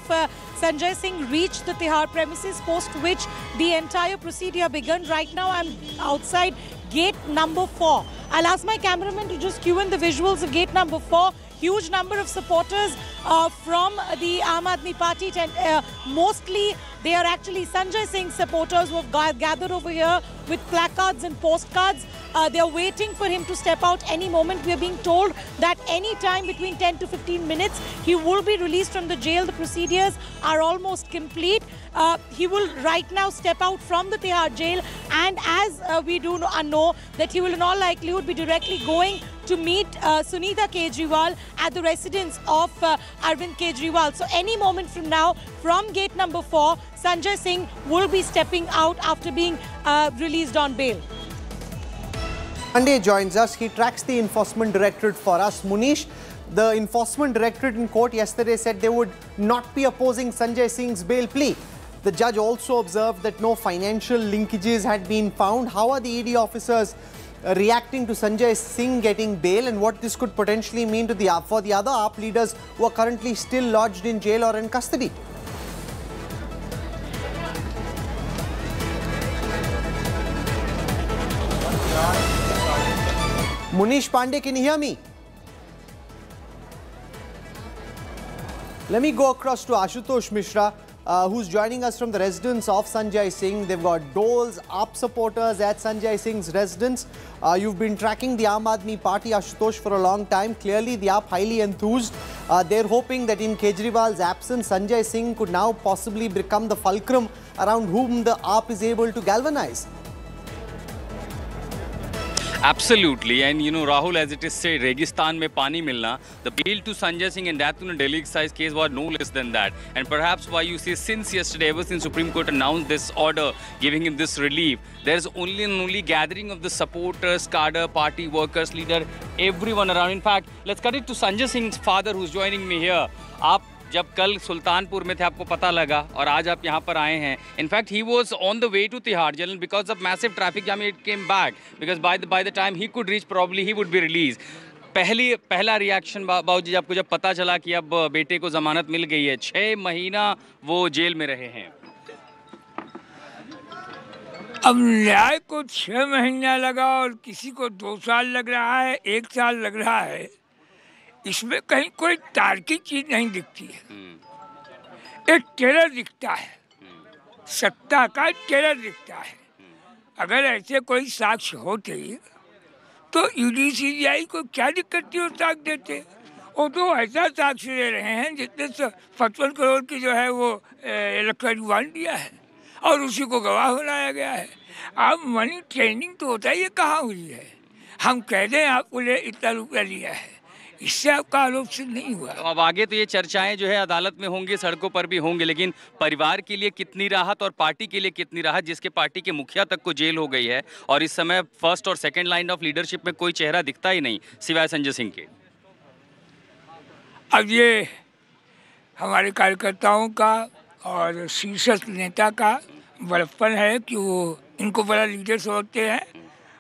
Sanjay Singh reached the Tihar premises, post which the entire procedure began. Right now, I'm outside gate number 4. I'll ask my cameraman to just cue in the visuals of gate number 4 huge number of supporters uh, from the Aam Aadmi Party. Uh, mostly they are actually Sanjay Singh supporters who have gathered over here with placards and postcards. Uh, they are waiting for him to step out any moment. We are being told that any time between 10 to 15 minutes, he will be released from the jail. The procedures are almost complete. Uh, he will right now step out from the Tihar jail and as uh, we do know that he will in all likelihood be directly going to meet uh, Sunita Kejriwal at the residence of uh, Arvind Kejriwal. So any moment from now, from gate number four, Sanjay Singh will be stepping out after being uh, released on bail. Monday joins us. He tracks the enforcement directorate for us. Munish, the enforcement directorate in court yesterday said they would not be opposing Sanjay Singh's bail plea. The judge also observed that no financial linkages had been found. How are the ED officers Uh, reacting to Sanjay Singh getting bail and what this could potentially mean to the uh, for the other AAP leaders who are currently still lodged in jail or in custody? Munish Pandey, can you hear me? Let me go across to Ashutosh Mishra uh, who's joining us from the residence of Sanjay Singh. They've got Doles, AAP supporters at Sanjay Singh's residence. Uh, you've been tracking the Aam Aadmi Party, Ashutosh, for a long time. Clearly, the AAP highly enthused. Uh, they're hoping that in Kejriwal's absence, Sanjay Singh could now possibly become the fulcrum around whom the AAP is able to galvanize. Absolutely, and you know, Rahul, as it is said, Registan mein pani milna, the appeal to Sanjay Singh and death in a Delhi excise case was no less than that. And perhaps why you say since yesterday, ever since Supreme Court announced this order, giving him this relief, there's only and only gathering of the supporters, cadre, party workers, leader, everyone around. In fact, let's cut it to Sanjay Singh's father who's joining me here. आप जब कल सुल्तानपुर में थे, आपको पता लगा और आज आप यहाँ पर आए हैं। In fact he was on the way to Tihar jail because of massive traffic jam it came back because by the by the time he could reach probably he would be released पहली, पहला reaction बाबू जी आपको जब पता चला कि अब बेटे को जमानत मिल गई है छः महीना वो जेल में रहे हैं। अब न्याय को छः महीना लगा और किसी को दो साल लग रहा है, एक साल लग रहा है। इसमें कहीं कोई तार्किक चीज़ नहीं दिखती है। एक टेरर दिखता है। सत्ता का टेरर दिखता है। अगर ऐसे कोई साक्ष्य होते तो ईडी सीबीआई को क्या दिक्कत थी वो साक्ष्य देते? वो तो ऐसा साक्ष्य दे रहे हैं जितने पचपन करोड़ की जो है वो इलेक्ट्रॉनिक बॉन्ड दिया है और उसी को गवाह बनाया गया है। अब मनी ट्रेनिंग तो होता ही कहाँ हुई है? हम कह दें आपको इतना रुपया लिया है। इससे आपका सिद्ध नहीं हुआ। तो अब आगे तो ये चर्चाएँ जो है अदालत में होंगी सड़कों पर भी होंगे लेकिन परिवार के लिए कितनी राहत और पार्टी के लिए कितनी राहत जिसके पार्टी के मुखिया तक को जेल हो गई है और इस समय फ़र्स्ट और सेकेंड लाइन ऑफ़ लीडरशिप में कोई चेहरा दिखता ही नहीं सिवाय संजय सिंह के। अब ये हमारे कार्यकर्ताओं का और शीर्षक नेता का बड़प्पन है कि वो इनको बड़ा लीडर समझते हैं।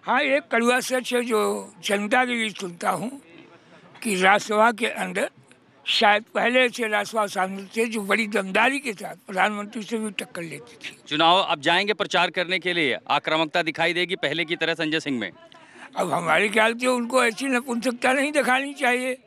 हाँ एक कड़ुआ सच है जो जनता के लिए सुनता हूँ। कि राज्यसभा के अंदर शायद पहले से राज्यसभा सांसद थे जो बड़ी दमदारी के साथ प्रधानमंत्री से भी टक्कर लेती थी। चुनाव अब जाएँगे प्रचार करने के लिए। आक्रामकता दिखाई देगी पहले की तरह संजय सिंह में। अब हमारे ख्याल से उनको ऐसी नपुंसकता नहीं दिखानी चाहिए।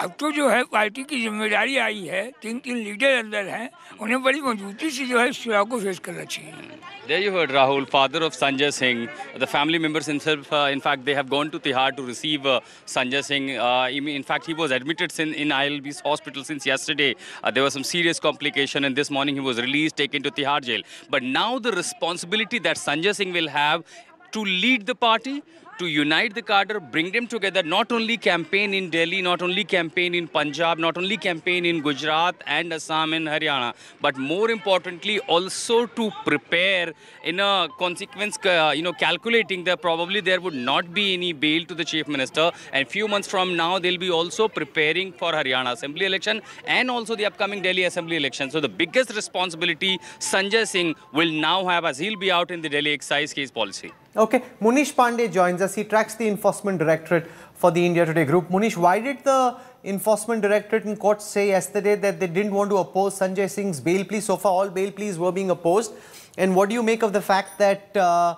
अब तो जो है पार्टी की ज़िम्मेदारी आई है तीन तीन लीडर अंदर हैं उन्हें बड़ी मजबूती से जो है इस चुनाव को फेस करना चाहिए There you heard Rahul, father of Sanjay Singh. The family members himself, uh, in fact, they have gone to Tihar to receive uh, Sanjay Singh. Uh, in fact, he was admitted in, in ILB's hospital since yesterday. Uh, there was some serious complication, and this morning he was released, taken to Tihar jail. But now the responsibility that Sanjay Singh will have to lead the party, to unite the cadre, bring them together, not only campaign in Delhi, not only campaign in Punjab, not only campaign in Gujarat and Assam and Haryana, but more importantly also to prepare in a consequence, uh, you know, calculating that probably there would not be any bail to the chief minister and few months from now they'll be also preparing for Haryana assembly election and also the upcoming Delhi assembly election. So the biggest responsibility Sanjay Singh will now have as he'll be out in the Delhi excise case policy. Okay, Munish Pandey joins us. He tracks the Enforcement Directorate for the India Today group. Munish, why did the Enforcement Directorate in court say yesterday that they didn't want to oppose Sanjay Singh's bail plea? So far, all bail pleas were being opposed. And what do you make of the fact that uh,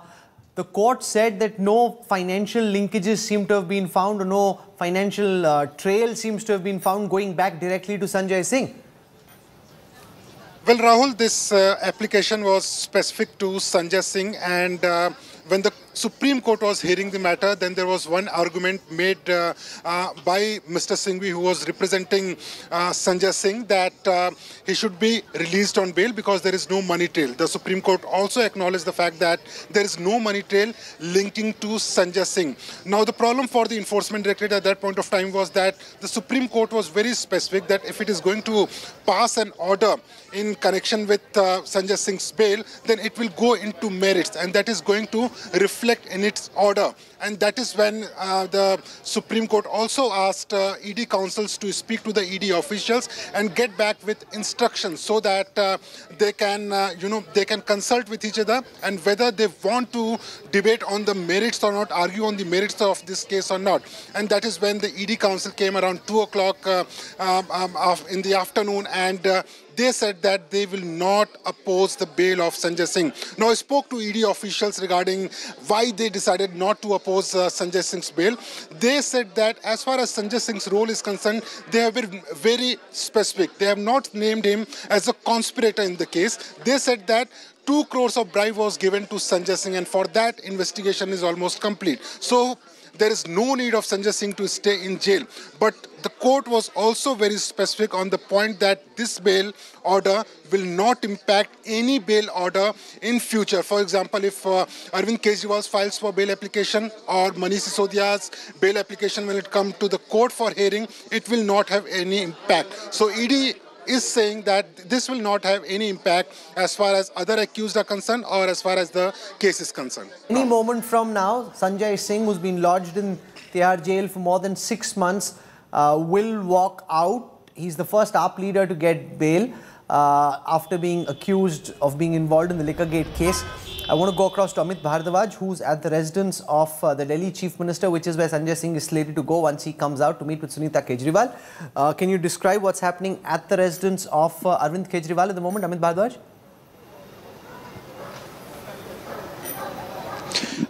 the court said that no financial linkages seem to have been found or no financial uh, trail seems to have been found going back directly to Sanjay Singh? Well, Rahul, this uh, application was specific to Sanjay Singh and uh, when the Supreme Court was hearing the matter, then there was one argument made uh, uh, by Mr. Singhvi, who was representing uh, Sanjay Singh, that uh, he should be released on bail because there is no money trail. The Supreme Court also acknowledged the fact that there is no money trail linking to Sanjay Singh. Now, the problem for the Enforcement Directorate at that point of time was that the Supreme Court was very specific that if it is going to pass an order in connection with uh, Sanjay Singh's bail, then it will go into merits and that is going to reflect in its order. And that is when uh, the Supreme Court also asked uh, ED councils to speak to the ED officials and get back with instructions so that uh, they can, uh, you know, they can consult with each other and whether they want to debate on the merits or not, argue on the merits of this case or not. And that is when the ED council came around 2 o'clock uh, um, um, in the afternoon and uh, they said that they will not oppose the bail of Sanjay Singh. Now, I spoke to ED officials regarding why they decided not to oppose uh, Sanjay Singh's bail. They said that as far as Sanjay Singh's role is concerned, they have been very specific. They have not named him as a conspirator in the case. They said that 2 crores of bribe was given to Sanjay Singh and for that investigation is almost complete. So there is no need of Sanjay Singh to stay in jail. But the court was also very specific on the point that this bail order will not impact any bail order in future. For example, if uh, Arvind Kejriwal files for bail application or Manish Sisodia's bail application when it comes to the court for hearing, it will not have any impact. So ED is saying that this will not have any impact as far as other accused are concerned or as far as the case is concerned. Any moment from now, Sanjay Singh, who's been lodged in Tihar jail for more than six months, uh, will walk out. He's the first AAP leader to get bail uh, after being accused of being involved in the Liquorgate case. I want to go across to Amit Bhardwaj, who's at the residence of uh, the Delhi Chief Minister, which is where Sanjay Singh is slated to go once he comes out to meet with Sunita Kejriwal. Uh, can you describe what's happening at the residence of uh, Arvind Kejriwal at the moment, Amit Bhardwaj?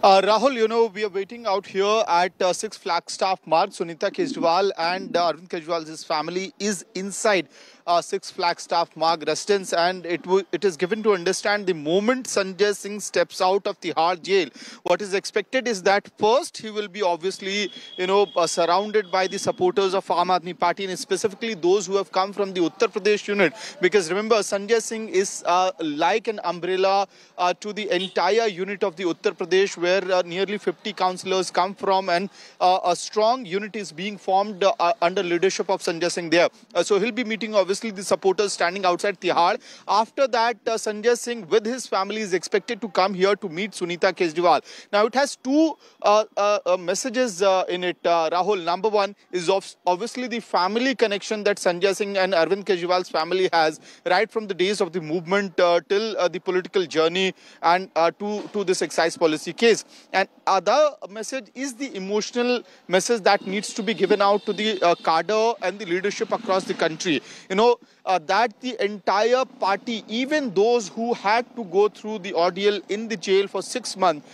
Uh, Rahul, you know, we are waiting out here at uh, Six Flagstaff Mark. Sunita Kejriwal and uh, Arvind Kejriwal's family is inside uh, Six Flagstaff Mark residence and it, it is given to understand the moment Sanjay Singh steps out of Tihar jail, what is expected is that first he will be obviously, you know, uh, surrounded by the supporters of Aam Aadmi Party and specifically those who have come from the Uttar Pradesh unit because remember Sanjay Singh is uh, like an umbrella uh, to the entire unit of the Uttar Pradesh where uh, nearly 50 councillors come from and uh, a strong unit is being formed under leadership of Sanjay Singh there. so he'll be meeting obviously obviously the supporters standing outside Tihar. After that, uh, Sanjay Singh with his family is expected to come here to meet Sunita Kejriwal. Now, it has two uh, uh, uh messages uh, in it, uh, Rahul. Number one is obviously the family connection that Sanjay Singh and Arvind Kejriwal's family has right from the days of the movement till the political journey and to, to this excise policy case. And other message is the emotional message that needs to be given out to the cadre and the leadership across the country. You know, uh, that the entire party, even those who had to go through the ordeal in the jail for six months,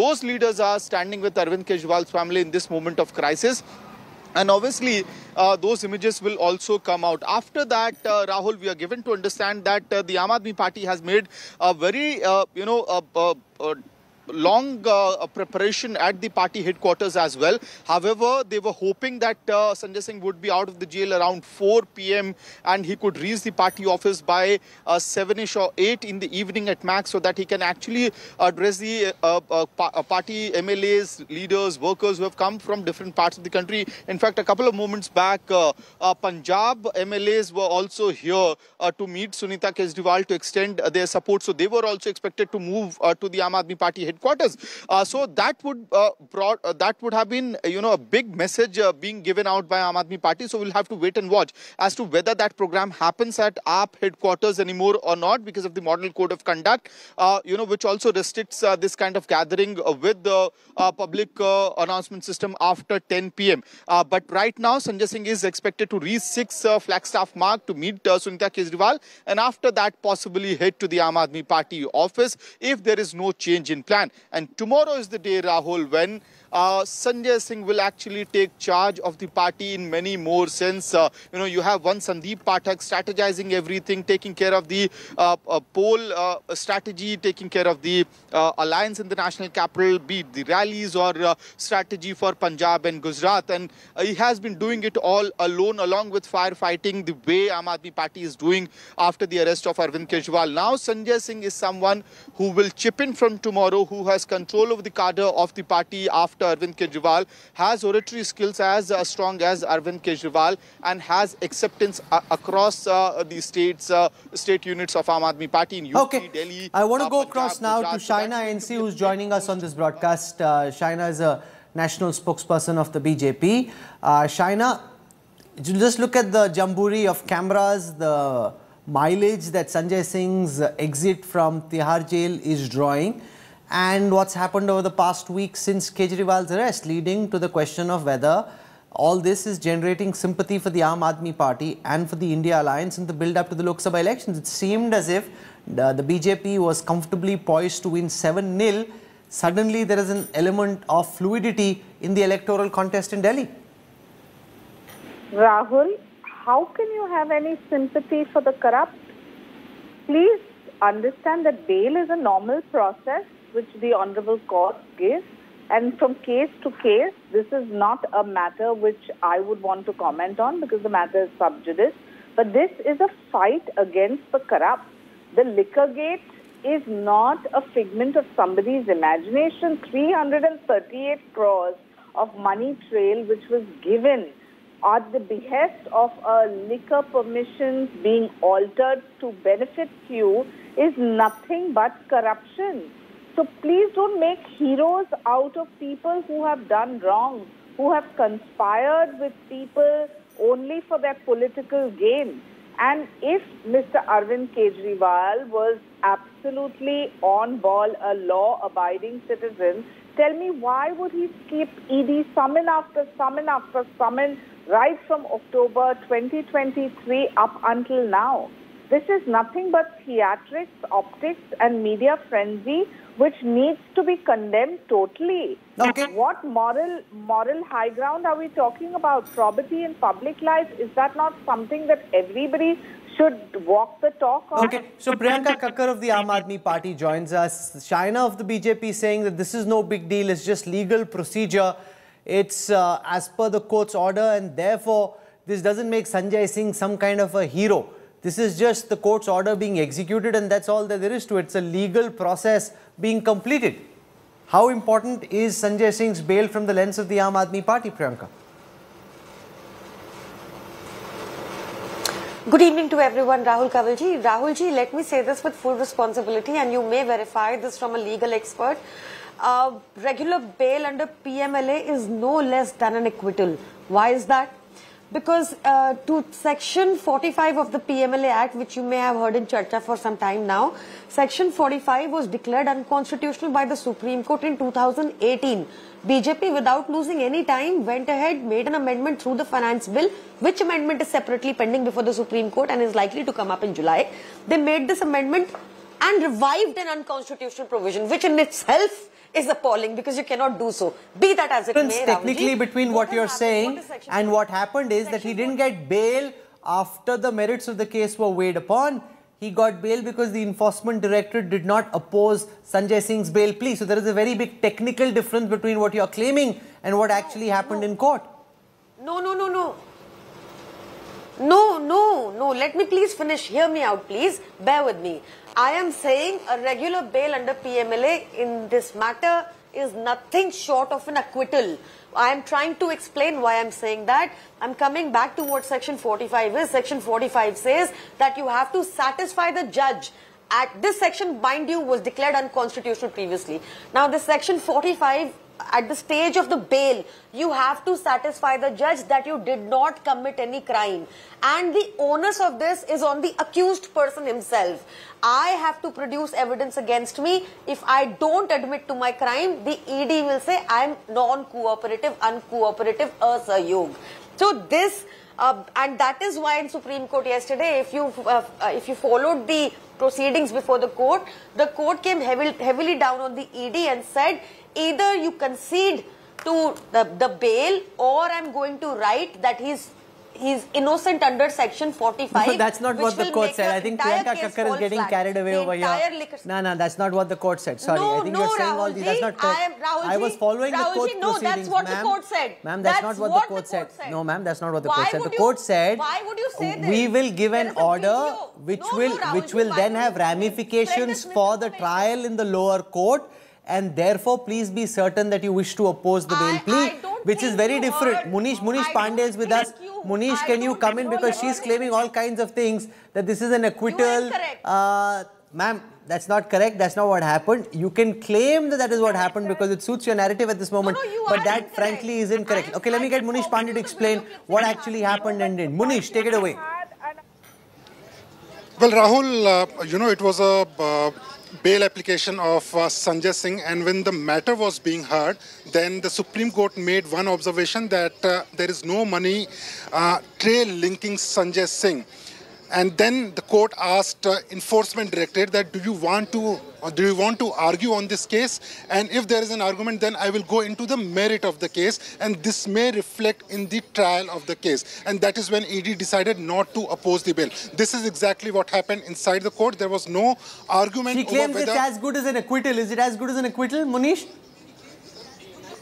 those leaders are standing with Arvind Kejriwal's family in this moment of crisis. and obviously uh, those images will also come out after that uh, rahul we are given to understand that uh, the aam aadmi party has made a very uh, you know long uh, preparation at the party headquarters as well. However, they were hoping that uh, Sanjay Singh would be out of the jail around 4 p.m. and he could reach the party office by uh, 7ish or 8 in the evening at max so that he can actually address the uh, uh, uh, party MLAs, leaders, workers who have come from different parts of the country. In fact, a couple of moments back, Punjab MLAs were also here to meet Sunita Kejriwal to extend their support. So they were also expected to move to the Aam Aadmi Party headquarters headquarters. Uh, so that would uh, brought, uh, that would have been you know a big message uh, being given out by Aam Aadmi Party. So we'll have to wait and watch as to whether that program happens at AAP headquarters anymore or not because of the model code of conduct. Uh, you know which also restricts uh, this kind of gathering with the public announcement system after 10 p.m. but right now Sanjay Singh is expected to reach six Flagstaff mark to meet Sunita Kejriwal and after that possibly head to the Aam Aadmi Party office if there is no change in plan. And tomorrow is the day, Rahul, when uh, Sanjay Singh will actually take charge of the party in many more sense. Uh, you know, you have one Sandeep Pathak strategizing everything, taking care of the uh, uh poll uh, strategy, taking care of the uh, alliance in the national capital, be it the rallies or strategy for Punjab and Gujarat. And he has been doing it all alone, along with firefighting, the way Aam Party is doing after the arrest of Arvind Kejriwal. Now, Sanjay Singh is someone who will chip in from tomorrow, who has control over the cadre of the party after Arvind Kejriwal, has oratory skills as uh, strong as Arvind Kejriwal and has acceptance uh, across uh, the states, uh, state units of Aam Aadmi Party in UP, okay. Delhi. I want to go across now Gujarat. to Shaina NC who's joining us on this broadcast. Uh, Shaina is a national spokesperson of the BJP. Uh, Shaina, just look at the jamburi of cameras, the mileage that Sanjay Singh's exit from Tihar jail is drawing and what's happened over the past week since Kejriwal's arrest, leading to the question of whether all this is generating sympathy for the Aam Aadmi Party and for the India Alliance in the build-up to the Lok Sabha elections. It seemed as if uh, the, the BJP was comfortably poised to win 7-0. Suddenly, there is an element of fluidity in the electoral contest in Delhi. Rahul, how can you have any sympathy for the corrupt? Please understand that bail is a normal process which the Honorable Court gives. And from case to case, this is not a matter which I would want to comment on because the matter is sub judice. But this is a fight against the corrupt. The liquor gate is not a figment of somebody's imagination. 338 crores of money trail which was given at the behest of a liquor permissions being altered to benefit few is nothing but corruption. So please don't make heroes out of people who have done wrong, who have conspired with people only for their political gain. And if Mr. Arvind Kejriwal was absolutely on ball, a law-abiding citizen, tell me why would he skip ED summon after summon after summon right from October 2023 up until now? This is nothing but theatrics, optics and media frenzy which needs to be condemned totally. Okay. What moral moral high ground are we talking about? Probity in public life is that not something that everybody should walk the talk on? Okay, so Priyanka Kakkar of the Aam Aadmi Party joins us. Shaina of the BJP saying that this is no big deal, it's just legal procedure. It's uh, as per the court's order and therefore this doesn't make Sanjay Singh some kind of a hero. This is just the court's order being executed and that's all that there is to it. It's a legal process being completed. How important is Sanjay Singh's bail from the lens of the Aam Aadmi Party, Priyanka? Good evening to everyone, Rahul Kanwalji. Rahulji, let me say this with full responsibility and you may verify this from a legal expert. Uh, regular bail under PMLA is no less than an acquittal. Why is that? Because uh, to section 45 of the PMLA Act, which you may have heard in Charcha for some time now, section 45 was declared unconstitutional by the Supreme Court in 2018. BJP, without losing any time, went ahead, made an amendment through the finance bill, which amendment is separately pending before the Supreme Court and is likely to come up in July. They made this amendment and revived an unconstitutional provision, which in itself is appalling because you cannot do so. Be that as it may, technically between what you're saying and what happened is that he didn't get bail after the merits of the case were weighed upon. He got bail because the enforcement directorate did not oppose Sanjay Singh's bail plea. So there is a very big technical difference between what you're claiming and what actually happened in court. No, no, no, no. No, no, no. Let me please finish. Hear me out, please. Bear with me. I am saying a regular bail under PMLA in this matter is nothing short of an acquittal. I am trying to explain why I'm saying that. I'm coming back to what section 45 is. Section 45 says that you have to satisfy the judge. At this section, mind you, was declared unconstitutional previously. Now, this section 45 at the stage of the bail, you have to satisfy the judge that you did not commit any crime. And the onus of this is on the accused person himself. I have to produce evidence against me. If I don't admit to my crime, the ED will say I am non-cooperative, uncooperative, asayog. So this, uh, and that is why in Supreme Court yesterday, if you uh, if you followed the proceedings before the court, the court came heavily, heavily down on the ED and said either you concede to the, the bail or I'm going to write that he's he's innocent under section 45 No, that's not what the court said. I think Priyanka Kakkar is getting flat. carried away The over here. No, no, that's not what the court said. Sorry, No, I think no, you're saying all these. That's not correct. I am- Rahulji, I was following the court no, that's proceedings, what the court said. Ma'am, that's, That's not what, what the court the said. court said. No, ma'am, that's not what the Why court said. The you- court said why would you say this? we will give an There is a order which will which will then have ramifications for the trial in the lower court. And therefore, please be certain that you wish to oppose the bail plea, which is very different. Munish, Munish Pandey is with us. Munish, can you come in because she's claiming all kinds of things that this is an acquittal. Uh, Ma'am, that's not correct. That's not what happened. You can claim that that is what happened because it suits your narrative at this moment. but that, frankly, is incorrect. Okay, let me get Munish Pandey to explain what actually happened and did. Munish, take it away. Well, Rahul, uh, you know, it was a uh, bail application of uh, Sanjay Singh, and when the matter was being heard, then the Supreme Court made one observation that uh, there is no money uh, trail linking Sanjay Singh. And then the court asked uh, enforcement directorate that do you want to or do you want to argue on this case? And if there is an argument, then I will go into the merit of the case, and this may reflect in the trial of the case. And that is when ED decided not to oppose the bill. This is exactly what happened inside the court. There was no argument She claims it's as good as an acquittal. Is it as good as an acquittal, Munish?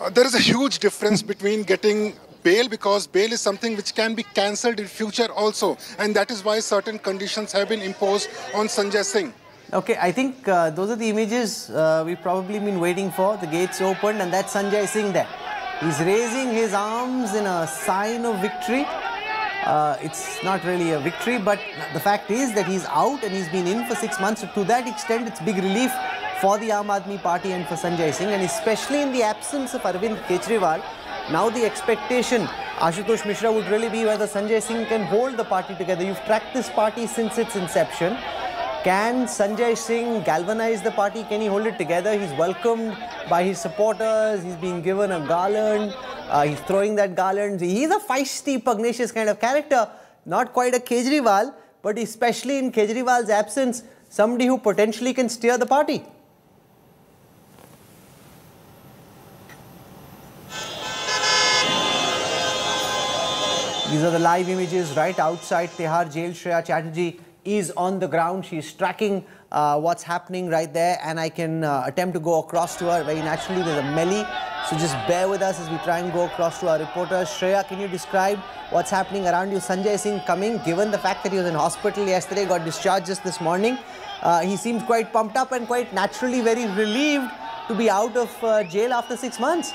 uh, there is a huge difference between getting bail because bail is something which can be cancelled in future also, and that is why certain conditions have been imposed on Sanjay Singh. Okay, I think uh, those are the images uh, we've probably been waiting for. The gates opened and that's Sanjay Singh there. He's raising his arms in a sign of victory. Uh, it's not really a victory, but the fact is that he's out and he's been in for six months. So to that extent, it's big relief for the Aam Aadmi Party and for Sanjay Singh, and especially in the absence of Arvind Kejriwal. Now the expectation, Ashutosh Mishra, would really be whether Sanjay Singh can hold the party together. You've tracked this party since its inception. Can Sanjay Singh galvanize the party? Can he hold it together? He's welcomed by his supporters. He's being given a garland. Uh, he's throwing that garland. He's a feisty, pugnacious kind of character. Not quite a Kejriwal, but especially in Kejriwal's absence, somebody who potentially can steer the party. These are the live images right outside Tihar jail. Shreya Chatterjee is on the ground. She's tracking uh, what's happening right there and I can uh, attempt to go across to her very naturally. There's a melee. So just bear with us as we try and go across to our reporter. Shreya, can you describe what's happening around you? Sanjay Singh coming, given the fact that he was in hospital yesterday, got discharged just this morning. Uh, he seems quite pumped up and quite naturally very relieved to be out of uh, jail after six months.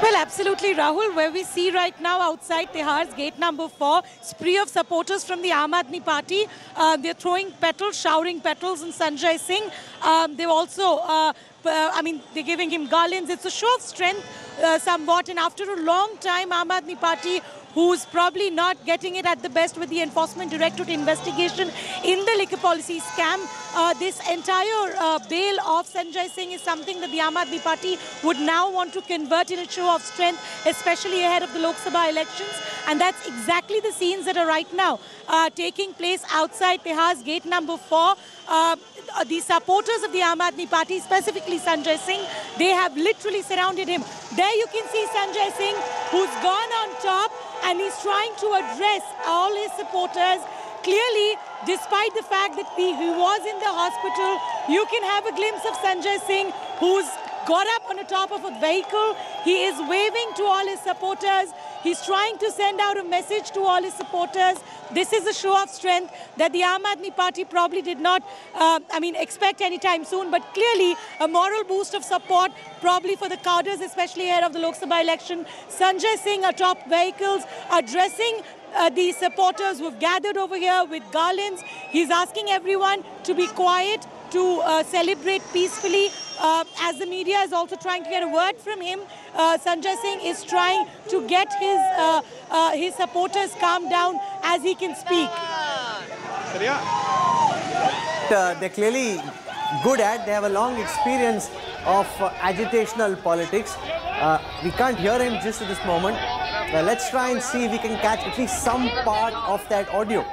Well, absolutely, Rahul. Where we see right now outside Tihar's gate number four, spree of supporters from the Aam Aadmi Party. Uh, they're throwing petals, showering petals on Sanjay Singh. Um, they've also, uh, uh, I mean, they're giving him garlands. It's a show of strength uh, somewhat. And after a long time, Aam Aadmi Party who's probably not getting it at the best with the Enforcement Directorate investigation in the liquor policy scam. Uh, this entire uh, bail of Sanjay Singh is something that the Aam Aadmi Party would now want to convert in a show of strength, especially ahead of the Lok Sabha elections. And that's exactly the scenes that are right now uh, taking place outside Tihar's gate number four. Uh, the supporters of the Aam Aadmi Party, specifically Sanjay Singh, they have literally surrounded him. There you can see Sanjay Singh, who's gone on top and he's trying to address all his supporters. Clearly, despite the fact that he he was in the hospital, you can have a glimpse of Sanjay Singh, who's got up on the top of a vehicle. He is waving to all his supporters. He's trying to send out a message to all his supporters. This is a show of strength that the Aam Aadmi Party probably did not, uh, I mean, expect anytime soon. But clearly, a moral boost of support, probably for the cadres, especially ahead of the Lok Sabha election. Sanjay Singh atop vehicles, addressing uh, the supporters who've gathered over here with garlands. He's asking everyone to be quiet, to uh, celebrate peacefully. Uh, as the media is also trying to get a word from him, uh, Sanjay Singh is trying to get his uh, uh, his supporters calmed down as he can speak. uh, they're clearly good at. They have a long experience of uh, agitational politics. Uh, we can't hear him just at this moment. Uh, let's try and see if we can catch at least some part of that audio.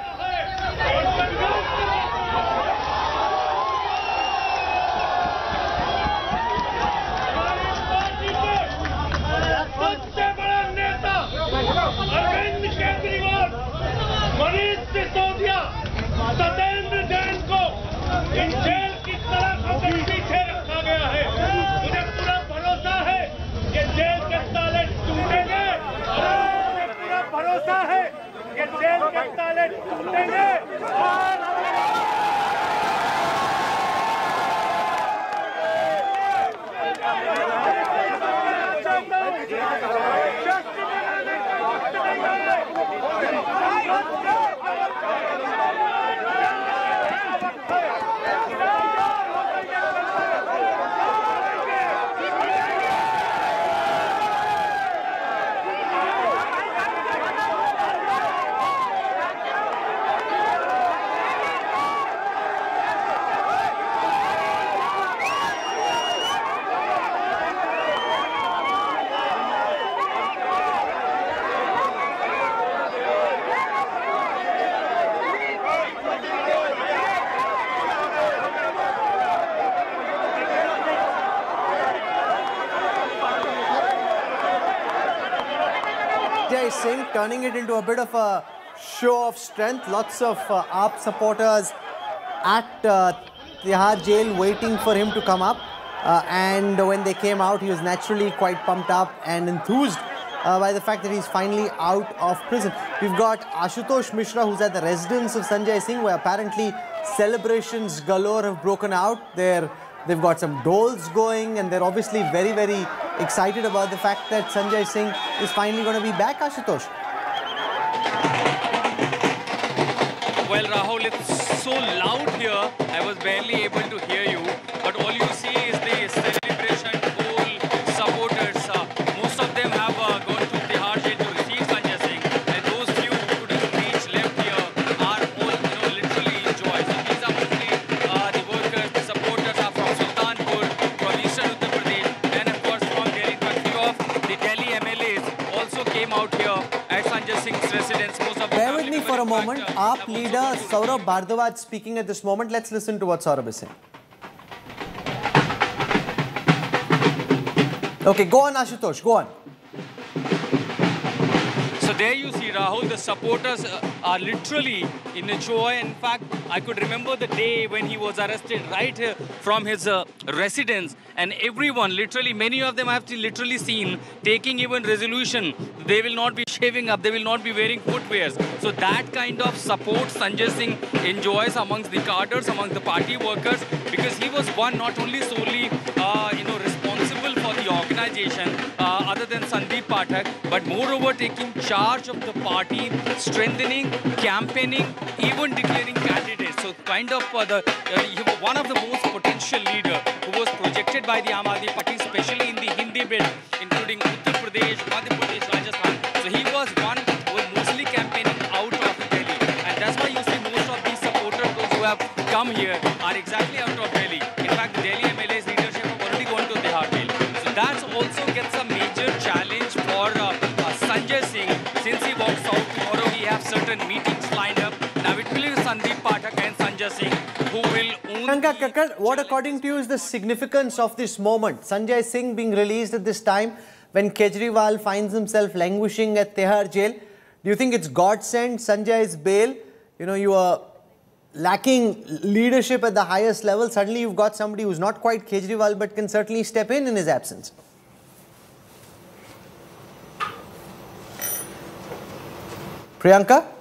इन jail की सलाखों के पीछे रखा गया है? मुझे पूरा भरोसा है कि जेल के ताले टूटेंगे। मुझे पूरा भरोसा है कि जेल के ताले टूटेंगे। और Jai turning it into a bit of a show of strength. Lots of uh, AAP supporters at uh, Tihar jail waiting for him to come up. Uh, and when they came out, he was naturally quite pumped up and enthused uh, by the fact that he's finally out of prison. We've got Ashutosh Mishra, who's at the residence of Sanjay Singh, where apparently celebrations galore have broken out. They're, they've got some doles going, and they're obviously very, very excited about the fact that Sanjay Singh is finally going to be back, Ashutosh. Well, Rahul, it's so loud here, I was barely able to hear you. But all you leader Saurabh Bhardwaj speaking at this moment. Let's listen to what Saurabh is saying. Okay, go on, Ashutosh. Go on. There you see, Rahul, the supporters uh, are literally in a joy. In fact, I could remember the day when he was arrested right here from his uh, residence. And everyone, literally, many of them I have literally seen taking even resolution. They will not be shaving up. They will not be wearing footwears. So that kind of support Sanjay Singh enjoys amongst the cadres, amongst the party workers, because he was one not only solely, uh, you know, responsible for the organization, Pathak, but moreover taking charge of the party, strengthening, campaigning, even declaring candidates. So kind of uh, the uh, one of the most potential leader who was projected by the Aam Aadmi Party, especially in the Hindi belt, Priyanka Kakkar, what according to you is the significance of this moment? Sanjay Singh being released at this time when Kejriwal finds himself languishing at Tihar jail. Do you think it's God sent Sanjay's bail? You know, you are lacking leadership at the highest level. Suddenly you've got somebody who's not quite Kejriwal but can certainly step in in his absence. Priyanka?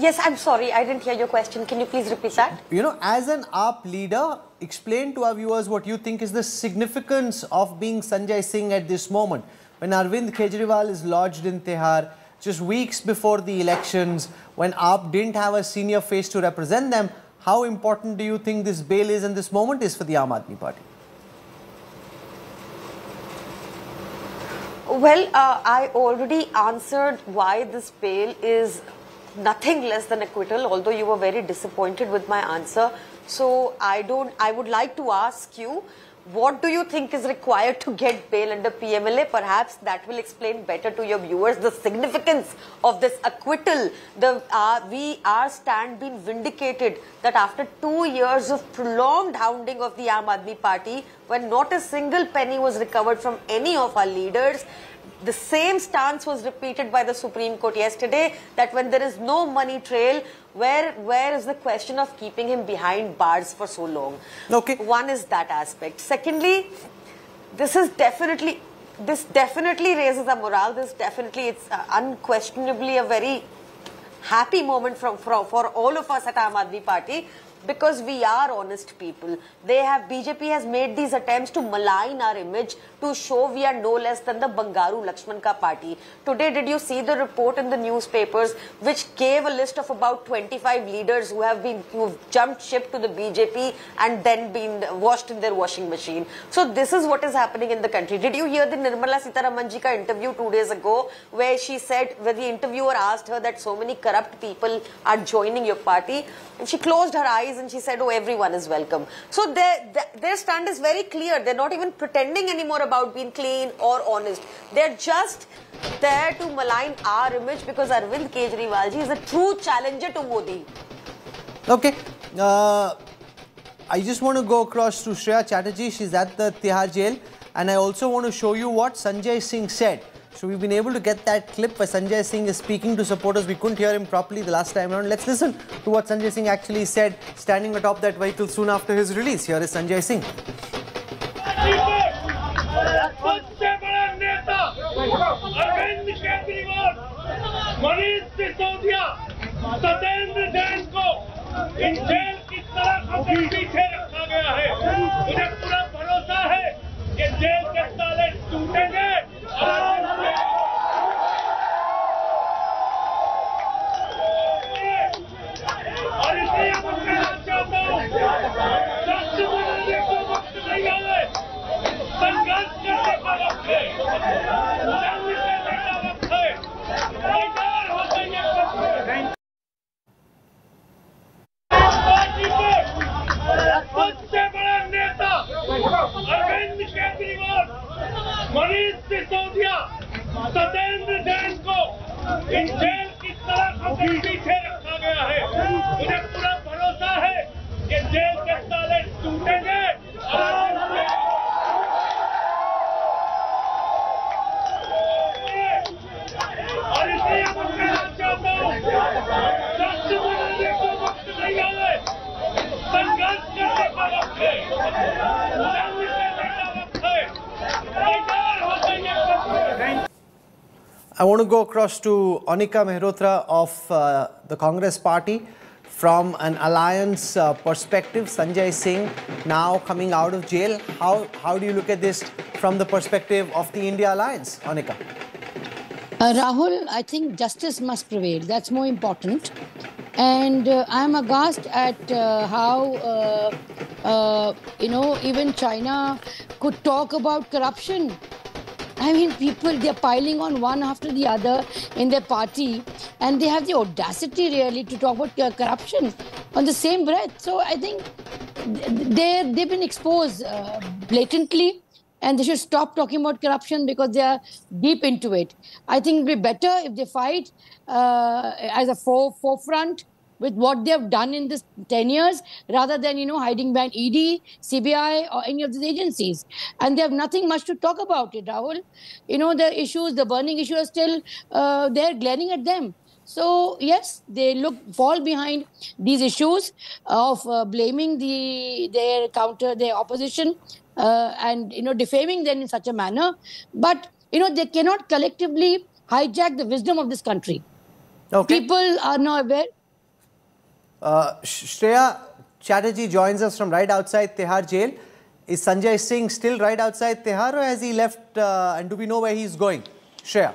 Yes, I'm sorry, I didn't hear your question. Can you please repeat that? You know, as an AAP leader, explain to our viewers what you think is the significance of being Sanjay Singh at this moment. When Arvind Kejriwal is lodged in Tihar, just weeks before the elections, when AAP didn't have a senior face to represent them, how important do you think this bail is and this moment is for the Aam Aadmi Party? Well, uh, I already answered why this bail is nothing less than acquittal, although you were very disappointed with my answer. So I don't, I would like to ask you, what do you think is required to get bail under PMLA? Perhaps that will explain better to your viewers the significance of this acquittal. The uh, we our stand being vindicated that after two years of prolonged hounding of the Aam Aadmi Party, when not a single penny was recovered from any of our leaders, the same stance was repeated by the Supreme Court yesterday that when there is no money trail, where where is the question of keeping him behind bars for so long? Okay. One is that aspect. Secondly, this is definitely this definitely raises a morale. This definitely it's uh, unquestionably a very happy moment from, for, for all of us at Aam Aadmi Party because we are honest people. They have BJP has made these attempts to malign our image to show we are no less than the Bangaru Lakshman Ka party. Today, did you see the report in the newspapers which gave a list of about 25 leaders who have been who jumped ship to the BJP and then been washed in their washing machine? So this is what is happening in the country. Did you hear the Nirmala Sitharaman ji interview two days ago where she said where the interviewer asked her that so many corrupt people are joining your party and she closed her eyes and she said, oh, everyone is welcome. So their, their stand is very clear. They're not even pretending anymore about being clean or honest. They're just there to malign our image because Arvind Kejriwal ji is a true challenger to Modi. Okay. Uh, I just want to go across to Shreya Chatterjee. She's at the Tihar jail. And I also want to show you what Sanjay Singh said. So we've been able to get that clip where Sanjay Singh is speaking to supporters. We couldn't hear him properly the last time around. Let's listen to what Sanjay Singh actually said standing atop that vehicle soon after his release. Here is Sanjay Singh. सबसे बड़ा नेता अरविंद केजरीवाल मनीष सिसोदिया सत्येंद्र जैन को इन jail की सलाखों के पीछे रखा गया है मुझे पूरा भरोसा है कि जेल के ताले टूटेंगे। और इसलिए मैं कहना चाहता हूँ सच बोलने को वक्त नहीं आए। संघर्ष करने का वक्त है। जंग करने का वक्त है। तैयार हो जाइए। पार्टी के सबसे बड़ा नेता अरविंद केजरीवाल, मनीष सिसोदिया, सत्येंद्र जैन को इन जेल की सलाखों के पीछे रखा गया है। मुझे पूरा भरोसा है कि जेल के ताले टूटेंगे। और इसलिए चाहता हूँ बोलने को वक्त नहीं आए I want to go across to Anika Mehrotra of uh, the Congress party. From an alliance uh, perspective, Sanjay Singh now coming out of jail. How, how do you look at this from the perspective of the India alliance, Anika? Uh, Rahul, I think justice must prevail. That's more important. And uh, I'm aghast at uh, how, uh, uh, you know, even China could talk about corruption I mean, people, they're piling on one after the other in their party, and they have the audacity really to talk about uh, corruption on the same breath. So I think they they've been exposed blatantly, and they should stop talking about corruption because they are deep into it. I think it would be better if they fight uh, as a fore, forefront with what they have done in this 10 years rather than you know hiding behind ed cbi or any of these agencies. And they have nothing much to talk about it rahul. You know the issues the burning issues are still uh, they're glaring at them. So yes, they look fall behind these issues of uh, blaming the their counter their opposition uh, and you know defaming them in such a manner. But you know they cannot collectively hijack the wisdom of this country. Okay. People are now aware. Uh, Shreya Chatterjee joins us from right outside Tihar jail. Is Sanjay Singh still right outside Tihar or has he left uh, and do we know where he's going? Shreya.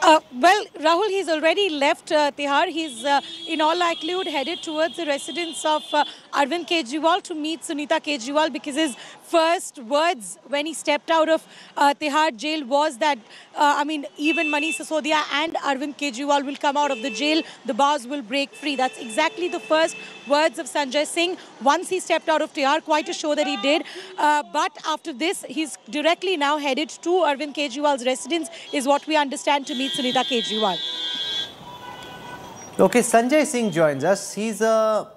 Uh, well, Rahul, he's already left uh, Tihar. He's uh, in all likelihood headed towards the residence of uh, Arvind Kejriwal to meet Sunita Kejriwal because his first words when he stepped out of uh, Tihar jail was that, uh, I mean, even Manish Sisodia and Arvind Kejriwal will come out of the jail. The bars will break free. That's exactly the first words of Sanjay Singh once he stepped out of Tihar. Quite a show that he did. Uh, but after this, he's directly now headed to Arvind Kejriwal's residence, is what we understand to meet Sunita Kejriwal. Okay, Sanjay Singh joins us. He's a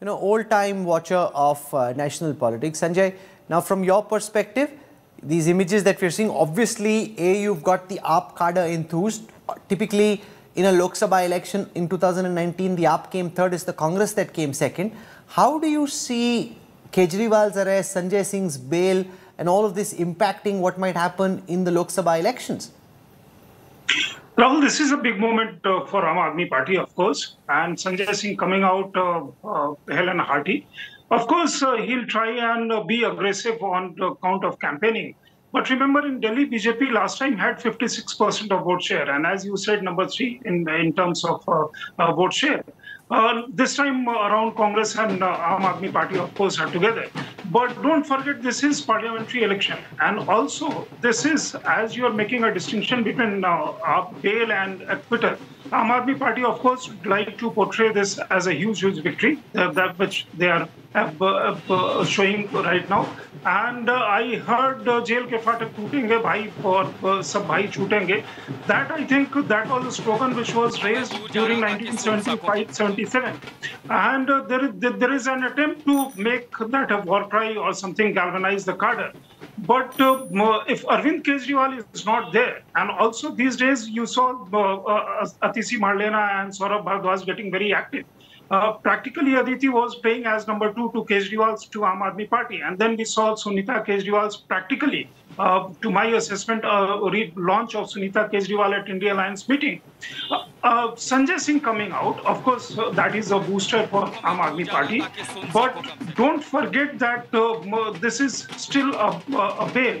you know old-time watcher of uh, national politics. Sanjay, now from your perspective, these images that we're seeing, obviously, A, you've got the AAP cadre enthused. Typically, in a Lok Sabha election in 2019, the AAP came third, it's the Congress that came second. How do you see Kejriwal's arrest, Sanjay Singh's bail, and all of this impacting what might happen in the Lok Sabha elections? Rahul, this is a big moment uh, for Aam Aadmi Party, of course, and Sanjay Singh coming out uh, uh, hell and hearty. Of course, uh, he'll try and uh, be aggressive on the count of campaigning. But remember, in Delhi, BJP last time had 56% of vote share, and as you said, number three in in terms of vote share. Uh, this time around, Congress and uh, Aam Aadmi Party, of course, are together. But don't forget, this is parliamentary election, and also this is as you are making a distinction between uh, bail and acquittal. Aam Aadmi Party, of course, would like to portray this as a huge, huge victory, uh, that which they are showing right now. And I heard jail ke fatak tootenge bhai aur sab bhai chutenge. That I think that was a slogan which was raised during 1975-77. And there, there is an attempt to make that a war cry or something galvanize the cadre. But uh, if Arvind Kejriwal is not there, and also these days you saw uh, uh, Atishi Marlena and Saurabh Bhardwaj getting very active. Uh, practically Aditi was playing as number two to Kejriwal's to Aam Aadmi Party. And then we saw Sunita Kejriwal's practically, uh, to my assessment, uh, launch of Sunita Kejriwal at India Alliance meeting. Uh, uh, Sanjay Singh coming out, of course, that is a booster for Aam Aadmi Party. But don't forget that this is still a, a bail.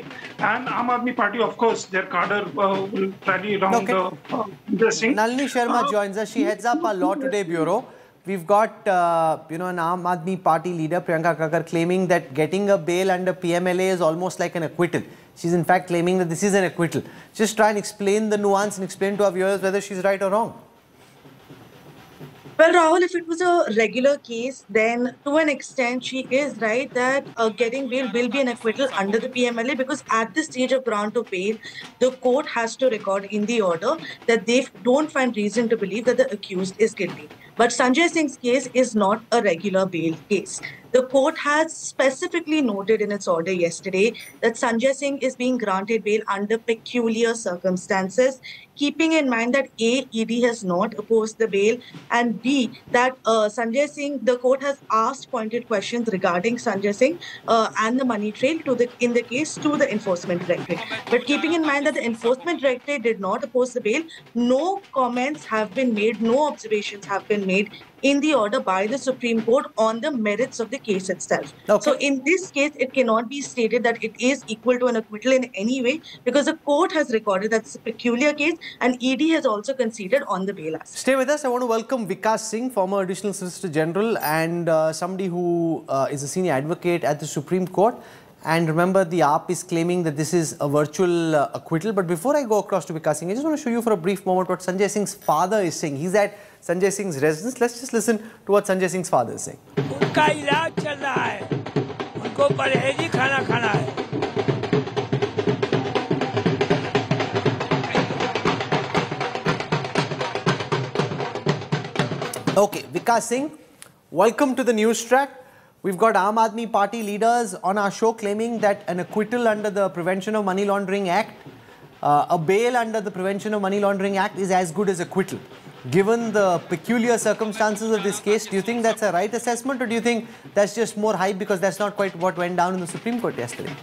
And Aam Aadmi Party, of course, their cadre will rally around okay. uh, Singh. Nalini Sharma joins us. She heads up our Law Today Bureau. We've got, uh, you know, an Aam Aadmi Party leader, Priyanka Kakkar, claiming that getting a bail under PMLA is almost like an acquittal. She's in fact claiming that this is an acquittal. Just try and explain the nuance and explain to our viewers whether she's right or wrong. Well, Rahul, if it was a regular case, then to an extent she is right that uh, getting bail will be an acquittal under the PMLA because at the stage of grant of bail, the court has to record in the order that they don't find reason to believe that the accused is guilty. But Sanjay Singh's case is not a regular bail case. The court has specifically noted in its order yesterday that Sanjay Singh is being granted bail under peculiar circumstances, keeping in mind that A, ED has not opposed the bail, and B, that uh, Sanjay Singh, the court has asked pointed questions regarding Sanjay Singh uh, and the money trail to the in the case to the enforcement directorate. But keeping in mind that the enforcement directorate did not oppose the bail, no comments have been made, no observations have been made in the order by the Supreme Court on the merits of the case itself. Okay. So in this case, it cannot be stated that it is equal to an acquittal in any way because the court has recorded that it's a peculiar case and ED has also conceded on the bail aspect. Stay with us. I want to welcome Vikas Singh, former Additional Solicitor General and uh, somebody who uh, is a senior advocate at the Supreme Court. And remember, the AAP is claiming that this is a virtual uh, acquittal. But before I go across to Vikas Singh, I just want to show you for a brief moment what Sanjay Singh's father is saying. He's at Sanjay Singh's residence. Let's just listen to what Sanjay Singh's father is saying. उनका इलाज चल रहा है उनको परहेजी खाना खाना है Okay, Vikas Singh, welcome to the news track. We've got Aam Aadmi Party leaders on our show claiming that an acquittal under the Prevention of Money Laundering Act, uh, a bail under the Prevention of Money Laundering Act is as good as acquittal. Given the peculiar circumstances of this case, do you think that's a right assessment or do you think that's just more hype because that's not quite what went down in the Supreme Court yesterday?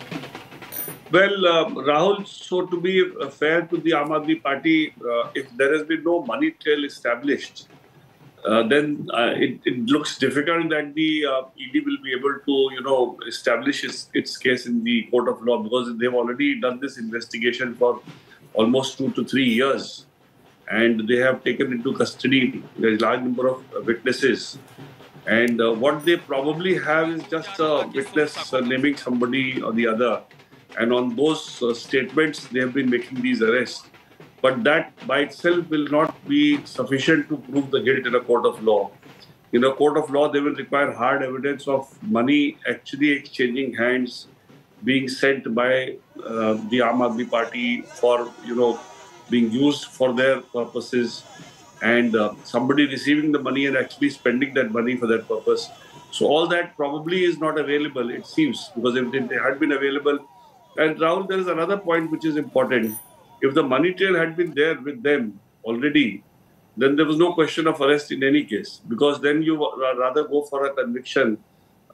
Well, uh, Rahul, so to be uh, fair to the Aam Aadmi Party, uh, if there has been no money trail established, uh, then uh, it, it looks difficult that the uh, ED will be able to, you know, establish its, its case in the court of law because they've already done this investigation for almost two to three years, and they have taken into custody a large number of witnesses. And uh, what they probably have is just a witness uh, naming somebody or the other, and on those uh, statements they have been making these arrests but that by itself will not be sufficient to prove the guilt in a court of law. In a court of law, they will require hard evidence of money actually exchanging hands, being sent by uh, the Aam Aadmi Party for, you know, being used for their purposes, and uh, somebody receiving the money and actually spending that money for that purpose. So all that probably is not available, it seems, because if they had been available, and Rahul, there is another point which is important if the money trail had been there with them already, then there was no question of arrest in any case because then you rather go for a conviction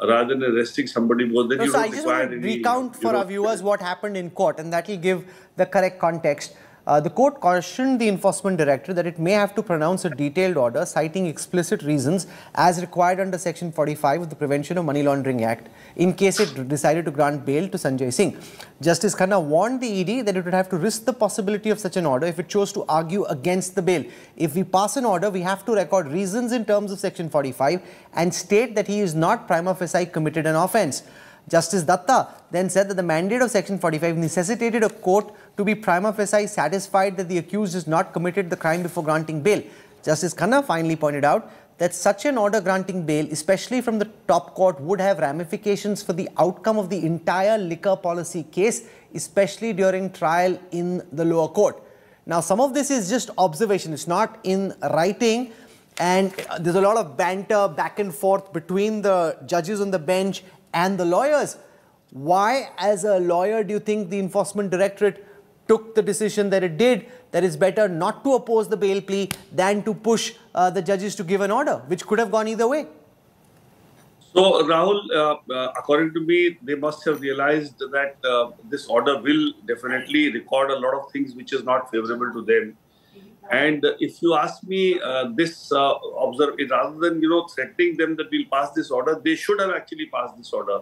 rather than arresting somebody because then No, you so don't I just want to any. recount for our viewers what happened in court and that will give the correct context. Uh, the court cautioned the enforcement director that it may have to pronounce a detailed order citing explicit reasons as required under section 45 of the Prevention of Money Laundering Act in case it decided to grant bail to Sanjay Singh. Justice Khanna warned the ED that it would have to risk the possibility of such an order if it chose to argue against the bail. If we pass an order, we have to record reasons in terms of section 45 and state that he is not prima facie committed an offence. Justice Datta then said that the mandate of Section 45 necessitated a court to be prima facie satisfied that the accused has not committed the crime before granting bail. Justice Khanna finally pointed out that such an order granting bail, especially from the top court, would have ramifications for the outcome of the entire liquor policy case, especially during trial in the lower court. Now, some of this is just observation, it's not in writing, and uh, there's a lot of banter back and forth between the judges on the bench and the lawyers. Why, as a lawyer, do you think the Enforcement Directorate took the decision that it did, that it's better not to oppose the bail plea than to push uh, the judges to give an order, which could have gone either way? So, Rahul, uh, uh, according to me, they must have realized that uh, this order will definitely record a lot of things which is not favorable to them. And if you ask me, uh, this uh, observe rather than you know threatening them that we'll pass this order, they should have actually passed this order,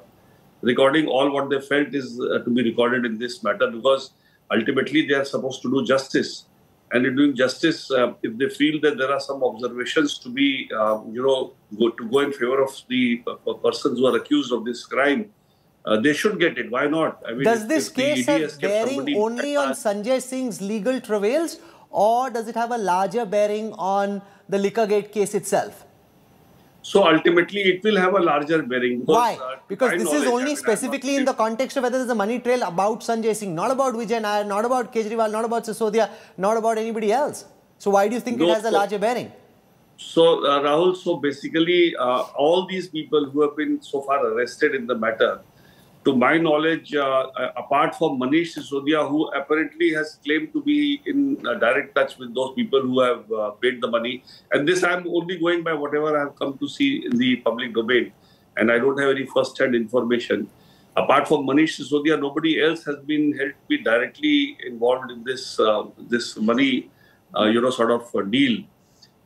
recording all what they felt is to be recorded in this matter because ultimately they are supposed to do justice. And in doing justice, uh, if they feel that there are some observations to be, uh, you know, go, to go in favor of the uh, persons who are accused of this crime, uh, they should get it. Why not? I mean, Does this case have bearing only on Sanjay Singh's legal travails or does it have a larger bearing on the Liquorgate case itself? So ultimately, it will have a larger bearing. Because, Why? uh, Because this is only specifically in the context of whether there's a money trail about Sanjay Singh, not about Vijay Nair, not about Kejriwal, not about Sisodia, not about anybody else. So why do you think it has a larger bearing? So, uh, Rahul, so basically, uh, all these people who have been so far arrested in the matter, to my knowledge, uh, uh, apart from Manish Sisodia, who apparently has claimed to be in uh, direct touch with those people who have uh, paid the money, and this I'm only going by whatever I have come to see in the public domain, and I don't have any first-hand information. Apart from Manish Sisodia, nobody else has been held to be directly involved in this uh, this money, uh, you know, sort of deal.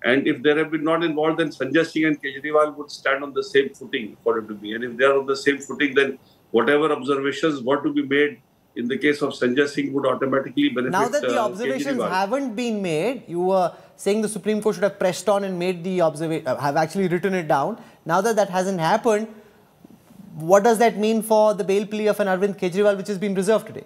And if they have been not involved, then Sanjay Singh and Kejriwal would stand on the same footing, according to me. And if they are on the same footing, then whatever observations were to be made in the case of Sanjay Singh would automatically benefit. Now that the uh, observations haven't been made, you were saying the Supreme Court should have pressed on and made the observation, uh, have actually written it down. Now that that hasn't happened, what does that mean for the bail plea of an Arvind Kejriwal which has been reserved today?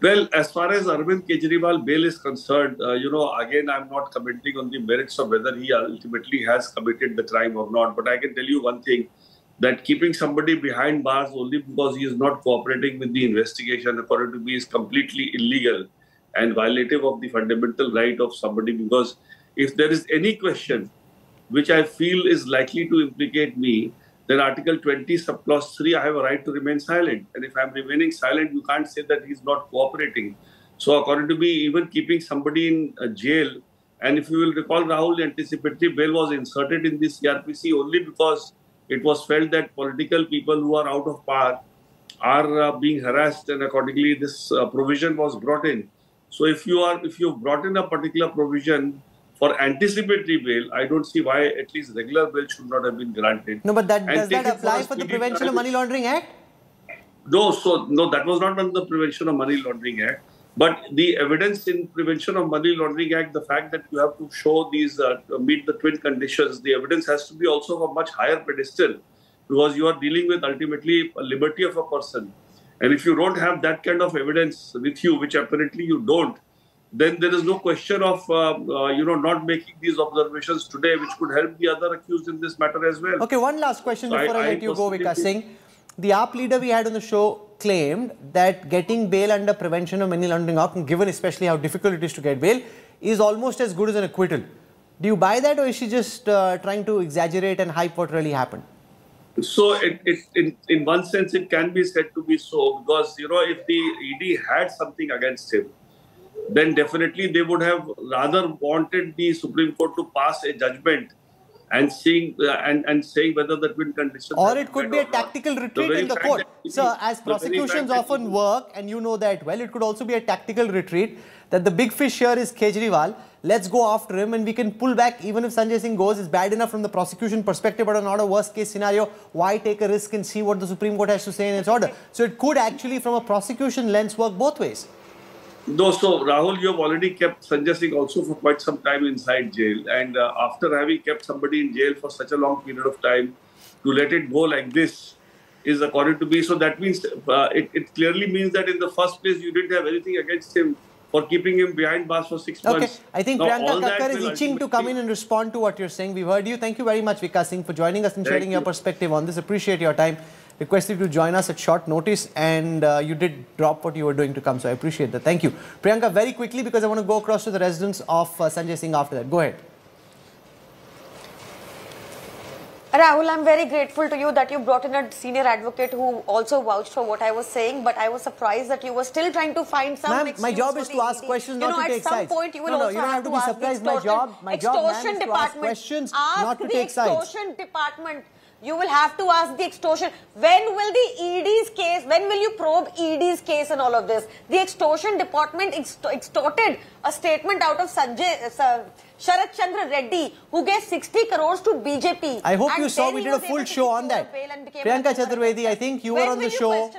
Well, as far as Arvind Kejriwal bail is concerned, uh, you know, again, I'm not commenting on the merits of whether he ultimately has committed the crime or not. But I can tell you one thing that keeping somebody behind bars only because he is not cooperating with the investigation, according to me, is completely illegal and violative of the fundamental right of somebody. Because if there is any question which I feel is likely to implicate me, then Article 20 sub clause 3, I have a right to remain silent. And if I'm remaining silent, you can't say that he's not cooperating. So according to me, even keeping somebody in a jail, and if you will recall, Rahul, anticipatory bail was inserted in the CRPC only because it was felt that political people who are out of power are uh, being harassed and accordingly this uh, provision was brought in. So if you are, if you've brought in a particular provision for anticipatory bail, I don't see why at least regular bail should not have been granted. No, but that And does that apply for the Prevention of. Money Laundering Act? No, so no, that was not under the Prevention of Money Laundering Act. But the evidence in Prevention of Money Laundering Act, the fact that you have to show these uh, meet the twin conditions, the evidence has to be also of a much higher pedestal because you are dealing with ultimately a liberty of a person. And if you don't have that kind of evidence with you, which apparently you don't, then there is no question of uh, uh, you know not making these observations today, which could help the other accused in this matter as well. Okay, one last question So before I, I let you go, Vikas Singh. The AAP leader we had on the show claimed that getting bail under Prevention of Money Laundering Act, given especially how difficult it is to get bail, is almost as good as an acquittal. Do you buy that or is she just uh, trying to exaggerate and hype what really happened? So, it, it, in, in one sense, it can be said to be so because, you know, if the ED had something against him, then definitely they would have rather wanted the Supreme Court to pass a judgment and seeing uh, and, and saying whether the twin conditions Or it could be a or not. tactical The retreat in the court. that- Sir, as the very fact prosecutions often work, and you know that well, it could also be a tactical retreat that the big fish here is Kejriwal. Let's go after him and we can pull back even if Sanjay Singh goes. It's bad enough from the prosecution perspective, but not a worst case scenario. Why take a risk and see what the Supreme Court has to say in its order? So it could actually, from a prosecution lens, work both ways. No, so Rahul, you have already kept Sanjay Singh also for quite some time inside jail. And uh, after having kept somebody in jail for such a long period of time, to let it go like this is according to me. So that means uh, it, it clearly means that in the first place you didn't have anything against him for keeping him behind bars for six Okay, months. I think Now, Priyanka Kakkar is itching to come in and respond to what you're saying. We've heard you. Thank you very much, Vikas Singh, for joining us and Thank sharing your perspective on this. Appreciate your time. Requested you to join us at short notice and uh, you did drop what you were doing to come. So I appreciate that. Thank you. Priyanka, very quickly because I want to go across to the residence of uh, Sanjay Singh after that. Go ahead. Rahul, I'm very grateful to you that you brought in a senior advocate who also vouched for what I was saying, but I was surprised that you were still trying to find some Ma'am, my job is to ask questions, you not to take at some sides. point you will No, no, also you don't have to be ask surprised. My job- my job, ma'am, is to ask questions, Ask not to the take sides. extortion department. You will have to ask the extortion. When will the ED's case, when will you probe ED's case and all of this? The extortion department extorted a statement out of Sanjay, uh, Sharat Chandra Reddy, who gave 60 crores to BJP. I hope And you saw we did a full show on that. bail and became Priyanka Chaturvedi, I think you were on the show.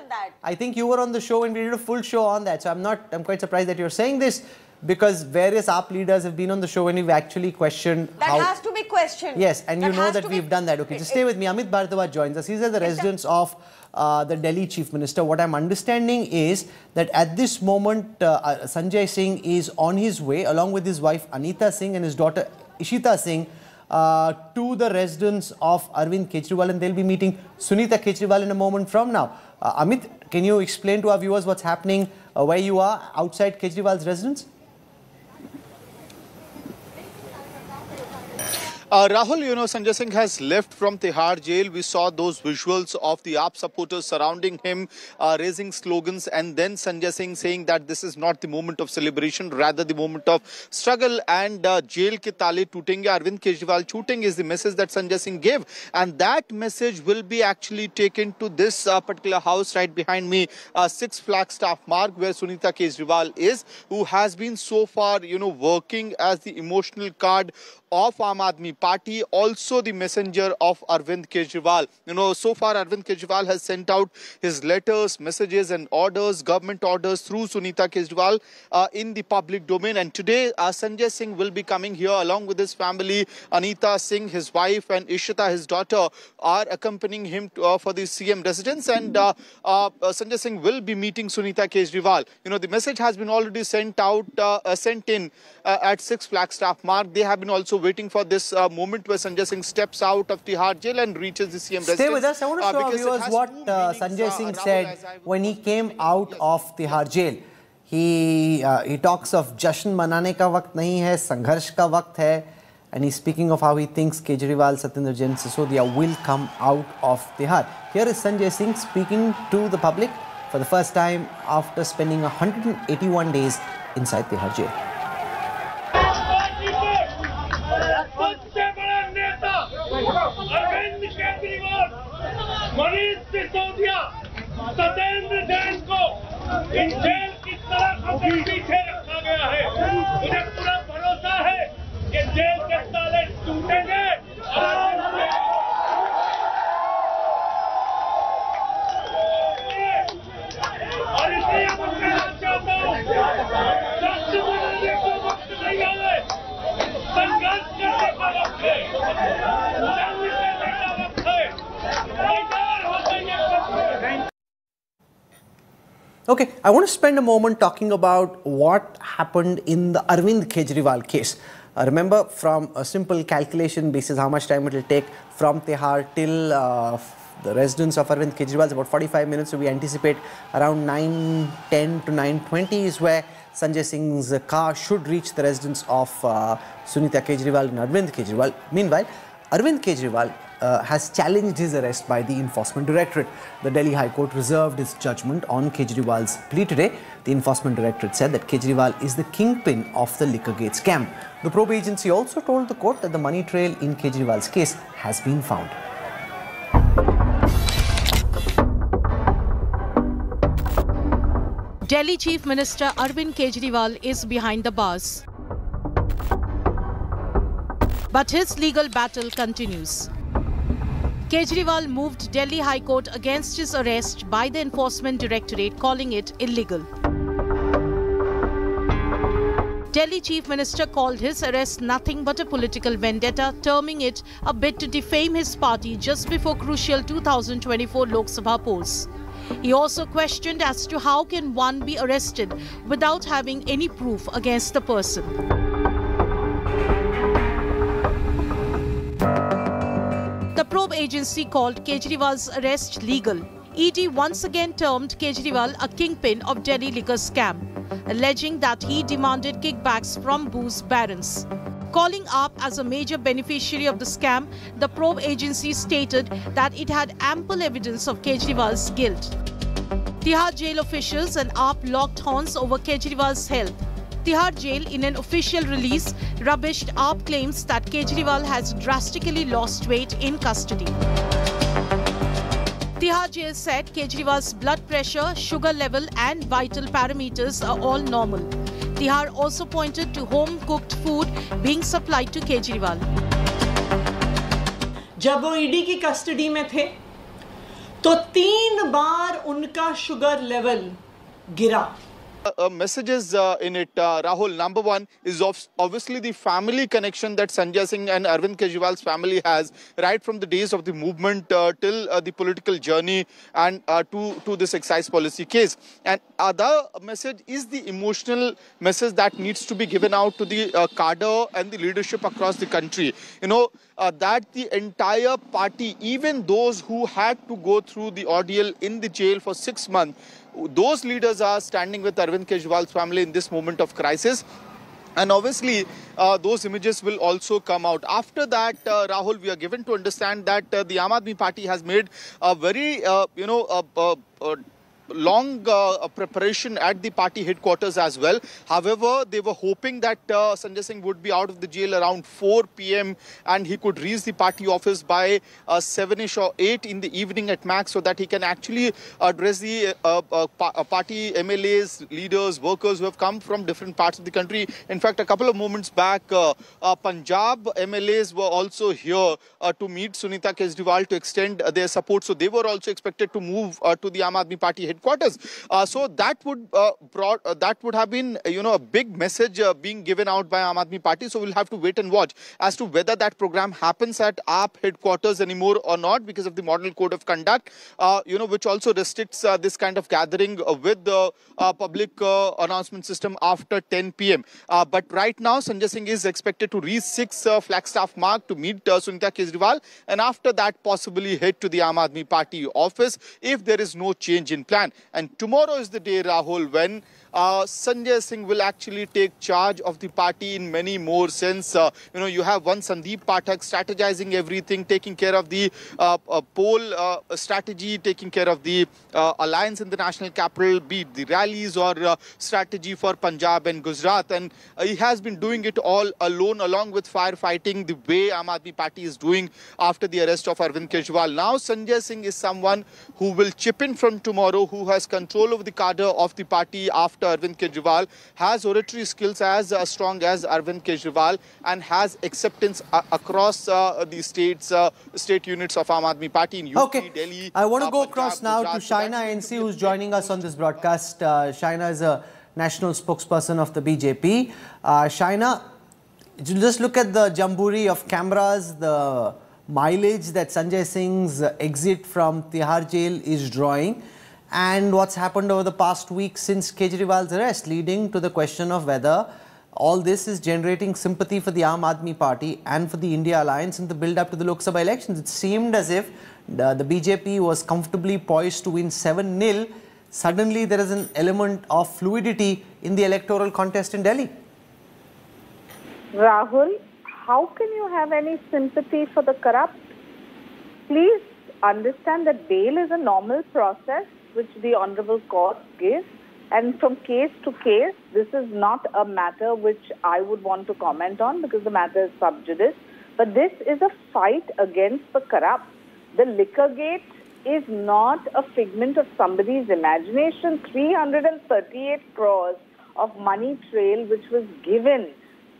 I think you were on the show and we did a full show on that. So I'm not, I'm quite surprised that you're saying this because various AAP leaders have been on the show and we've actually questioned That how. has to be questioned. Yes, and you know that we've done that. Okay, just stay with me. Amit Bharadwaj joins us. He's at the residence of uh, the Delhi Chief Minister. What I'm understanding is that at this moment, uh, uh, Sanjay Singh is on his way, along with his wife Anita Singh and his daughter Ishita Singh, uh, to the residence of Arvind Kejriwal, and they'll be meeting Sunita Kejriwal in a moment from now. Uh, Amit, can you explain to our viewers what's happening uh, where you are outside Kejriwal's residence? Uh, Rahul, you know, Sanjay Singh has left from Tihar jail. We saw those visuals of the AAP supporters surrounding him, uh, raising slogans, and then Sanjay Singh saying that this is not the moment of celebration, rather the moment of struggle. And uh, jail ke tale tootenge, Arvind Kejriwal shooting is the message that Sanjay Singh gave. And that message will be actually taken to this uh, particular house right behind me, uh, Six Flagstaff Mark, where Sunita Kejriwal is, who has been so far, you know, working as the emotional card of Aam Aadmi party, also the messenger of Arvind Kejriwal. You know, so far Arvind Kejriwal has sent out his letters, messages and orders, government orders through Sunita Kejriwal uh, in the public domain. And today uh, Sanjay Singh will be coming here along with his family. Anita Singh, his wife and Ishita, his daughter are accompanying him to, uh, for the CM residence. And uh, uh, Sanjay Singh will be meeting Sunita Kejriwal. You know, the message has been already sent out, uh, sent in at 6 Flagstaff Mark. They have been also waiting for this moment where Sanjay Singh steps out of Tihar jail and reaches the CM Stay residence. with us. I want to show our viewers what uh, Sanjay Singh said when he came out of Tihar jail. He uh, he talks of जश्न मनाने का वक्त नहीं है संघर्ष का वक्त है and he's speaking of how he thinks Kejriwal, Satyendra Jain, Sisodia will come out of Tihar. Here is Sanjay Singh speaking to the public for the first time after spending 181 days inside Tihar jail. Sisodia Satyendra Jain को इन jail की सलाखों के पीछे रखा गया है। मुझे पूरा भरोसा है कि जेल के ताले टूटेंगे। और को वक्त नहीं है। संघर्ष करने का वक्त है। Okay, I want to spend a moment talking about what happened in the Arvind Kejriwal case. Uh, remember, from a simple calculation basis, how much time it will take from Tihar till uh, the residence of Arvind Kejriwal is about 45 minutes. So we anticipate around 9:10 to 9:20 is where Sanjay Singh's car should reach the residence of uh, Sunita Kejriwal and Arvind Kejriwal. Meanwhile, Arvind Kejriwal uh, has challenged his arrest by the Enforcement Directorate. The Delhi High Court reserved its judgment on Kejriwal's plea today. The Enforcement Directorate said that Kejriwal is the kingpin of the Liquorgate scam. The probe agency also told the court that the money trail in Kejriwal's case has been found. Delhi Chief Minister Arvind Kejriwal is behind the bars. But his legal battle continues. Kejriwal moved Delhi High Court against his arrest by the Enforcement Directorate, calling it illegal. Delhi Chief Minister called his arrest nothing but a political vendetta, terming it a bid to defame his party just before crucial 2024 Lok Sabha polls. He also questioned as to how can one be arrested without having any proof against the person. The probe agency called Kejriwal's arrest legal. ED once again termed Kejriwal a kingpin of Delhi liquor scam, alleging that he demanded kickbacks from booze barons. Calling up as a major beneficiary of the scam, the probe agency stated that it had ample evidence of Kejriwal's guilt. Tihar jail officials and AAP locked horns over Kejriwal's health. Tihar jail, in an official release, rubbished AAP claims that Kejriwal has drastically lost weight in custody. Tihar jail said Kejriwal's blood pressure, sugar level and vital parameters are all normal. Tihar also pointed to home-cooked food being supplied to Kejriwal. जब वो ED की custody में थे तो तीन बार उनका sugar level गिरा uh, messages uh, in it, uh, Rahul. Number one is obviously the family connection that Sanjay Singh and Arvind Kejriwal's family has, right from the days of the movement till the political journey and to, to this excise policy case. And other message is the emotional message that needs to be given out to the uh, cadre and the leadership across the country. You know, uh, that the entire party, even those who had to go through the ordeal in the jail for six months, those leaders are standing with Arvind Kejriwal's family in this moment of crisis. And obviously, uh, those images will also come out. After that, uh, Rahul, we are given to understand that uh, the Aam Aadmi Party has made a very, uh, you know, long uh, preparation at the party headquarters as well. However, they were hoping that uh, Sanjay Singh would be out of the jail around 4 p.m. and he could reach the party office by uh, 7ish or 8 in the evening at max so that he can actually address the uh, uh, uh, party MLAs, leaders, workers who have come from different parts of the country. In fact, a couple of moments back, uh, Punjab MLAs were also here to meet Sunita Kejriwal to extend their support. So they were also expected to move to the Aam Aadmi Party headquarters. Uh, so that would uh, brought, uh, that would have been you know a big message uh, being given out by Aam Aadmi Party. So we'll have to wait and watch as to whether that program happens at AAP headquarters anymore or not because of the model code of conduct. Uh, you know which also restricts uh, this kind of gathering with the public announcement system after 10 p.m. but right now Sanjay Singh is expected to reach six Flagstaff mark to meet Sunita Kejriwal and after that possibly head to the Aam Aadmi Party office if there is no change in plan. And tomorrow is the day, Rahul, when uh, Sanjay Singh will actually take charge of the party in many more sense. Uh, you know, you have one Sandeep Pathak strategizing everything, taking care of the uh, uh poll uh, strategy, taking care of the uh, alliance in the national capital, be it the rallies or strategy for Punjab and Gujarat. And he has been doing it all alone, along with firefighting, the way Aam Party is doing after the arrest of Arvind Kejriwal. Now, Sanjay Singh is someone who will chip in from tomorrow, who has control over the cadre of the party after Arvind Kejriwal, has oratory skills as uh, strong as Arvind Kejriwal and has acceptance uh, across uh, the states, uh, state units of Aam Aadmi Party in UP, okay. Delhi. I want to go across now Gujarat, to Shaina NC who's joining us on this broadcast. Uh, Shaina is a national spokesperson of the BJP. Uh, Shaina, just look at the jamburi of cameras, the mileage that Sanjay Singh's exit from Tihar jail is drawing and what's happened over the past week since Kejriwal's arrest, leading to the question of whether all this is generating sympathy for the Aam Aadmi Party and for the India Alliance in the build-up to the Lok Sabha elections. It seemed as if the, the BJP was comfortably poised to win 7-0. Suddenly, there is an element of fluidity in the electoral contest in Delhi. Rahul, how can you have any sympathy for the corrupt? Please understand that bail is a normal process which the Honorable Court gives. And from case to case, this is not a matter which I would want to comment on because the matter is sub judice. But this is a fight against the corrupt. The liquor gate is not a figment of somebody's imagination. 338 crores of money trail which was given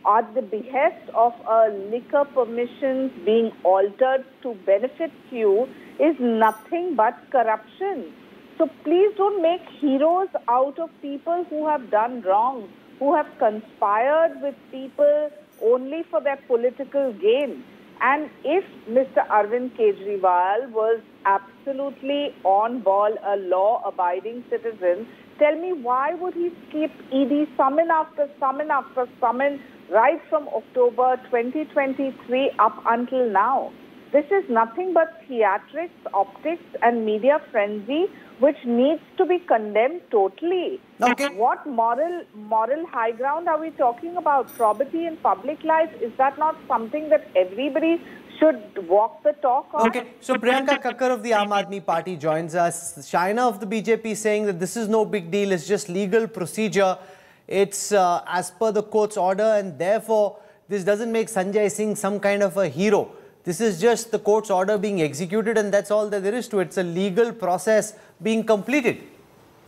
at the behest of a liquor permissions being altered to benefit few is nothing but corruption. So please don't make heroes out of people who have done wrong, who have conspired with people only for their political gain. And if Mr. Arvind Kejriwal was absolutely on ball, a law-abiding citizen, tell me why would he skip ED summon after summon after summon right from October 2023 up until now? This is nothing but theatrics, optics and media frenzy which needs to be condemned totally. Okay. What moral moral high ground are we talking about? Probity in public life is that not something that everybody should walk the talk on? Okay, so Priyanka Kakkar of the Aam Aadmi Party joins us. Shaina of the BJP saying that this is no big deal, it's just legal procedure. It's uh, as per the court's order and therefore this doesn't make Sanjay Singh some kind of a hero. This is just the court's order being executed and that's all that there is to it. It's a legal process being completed.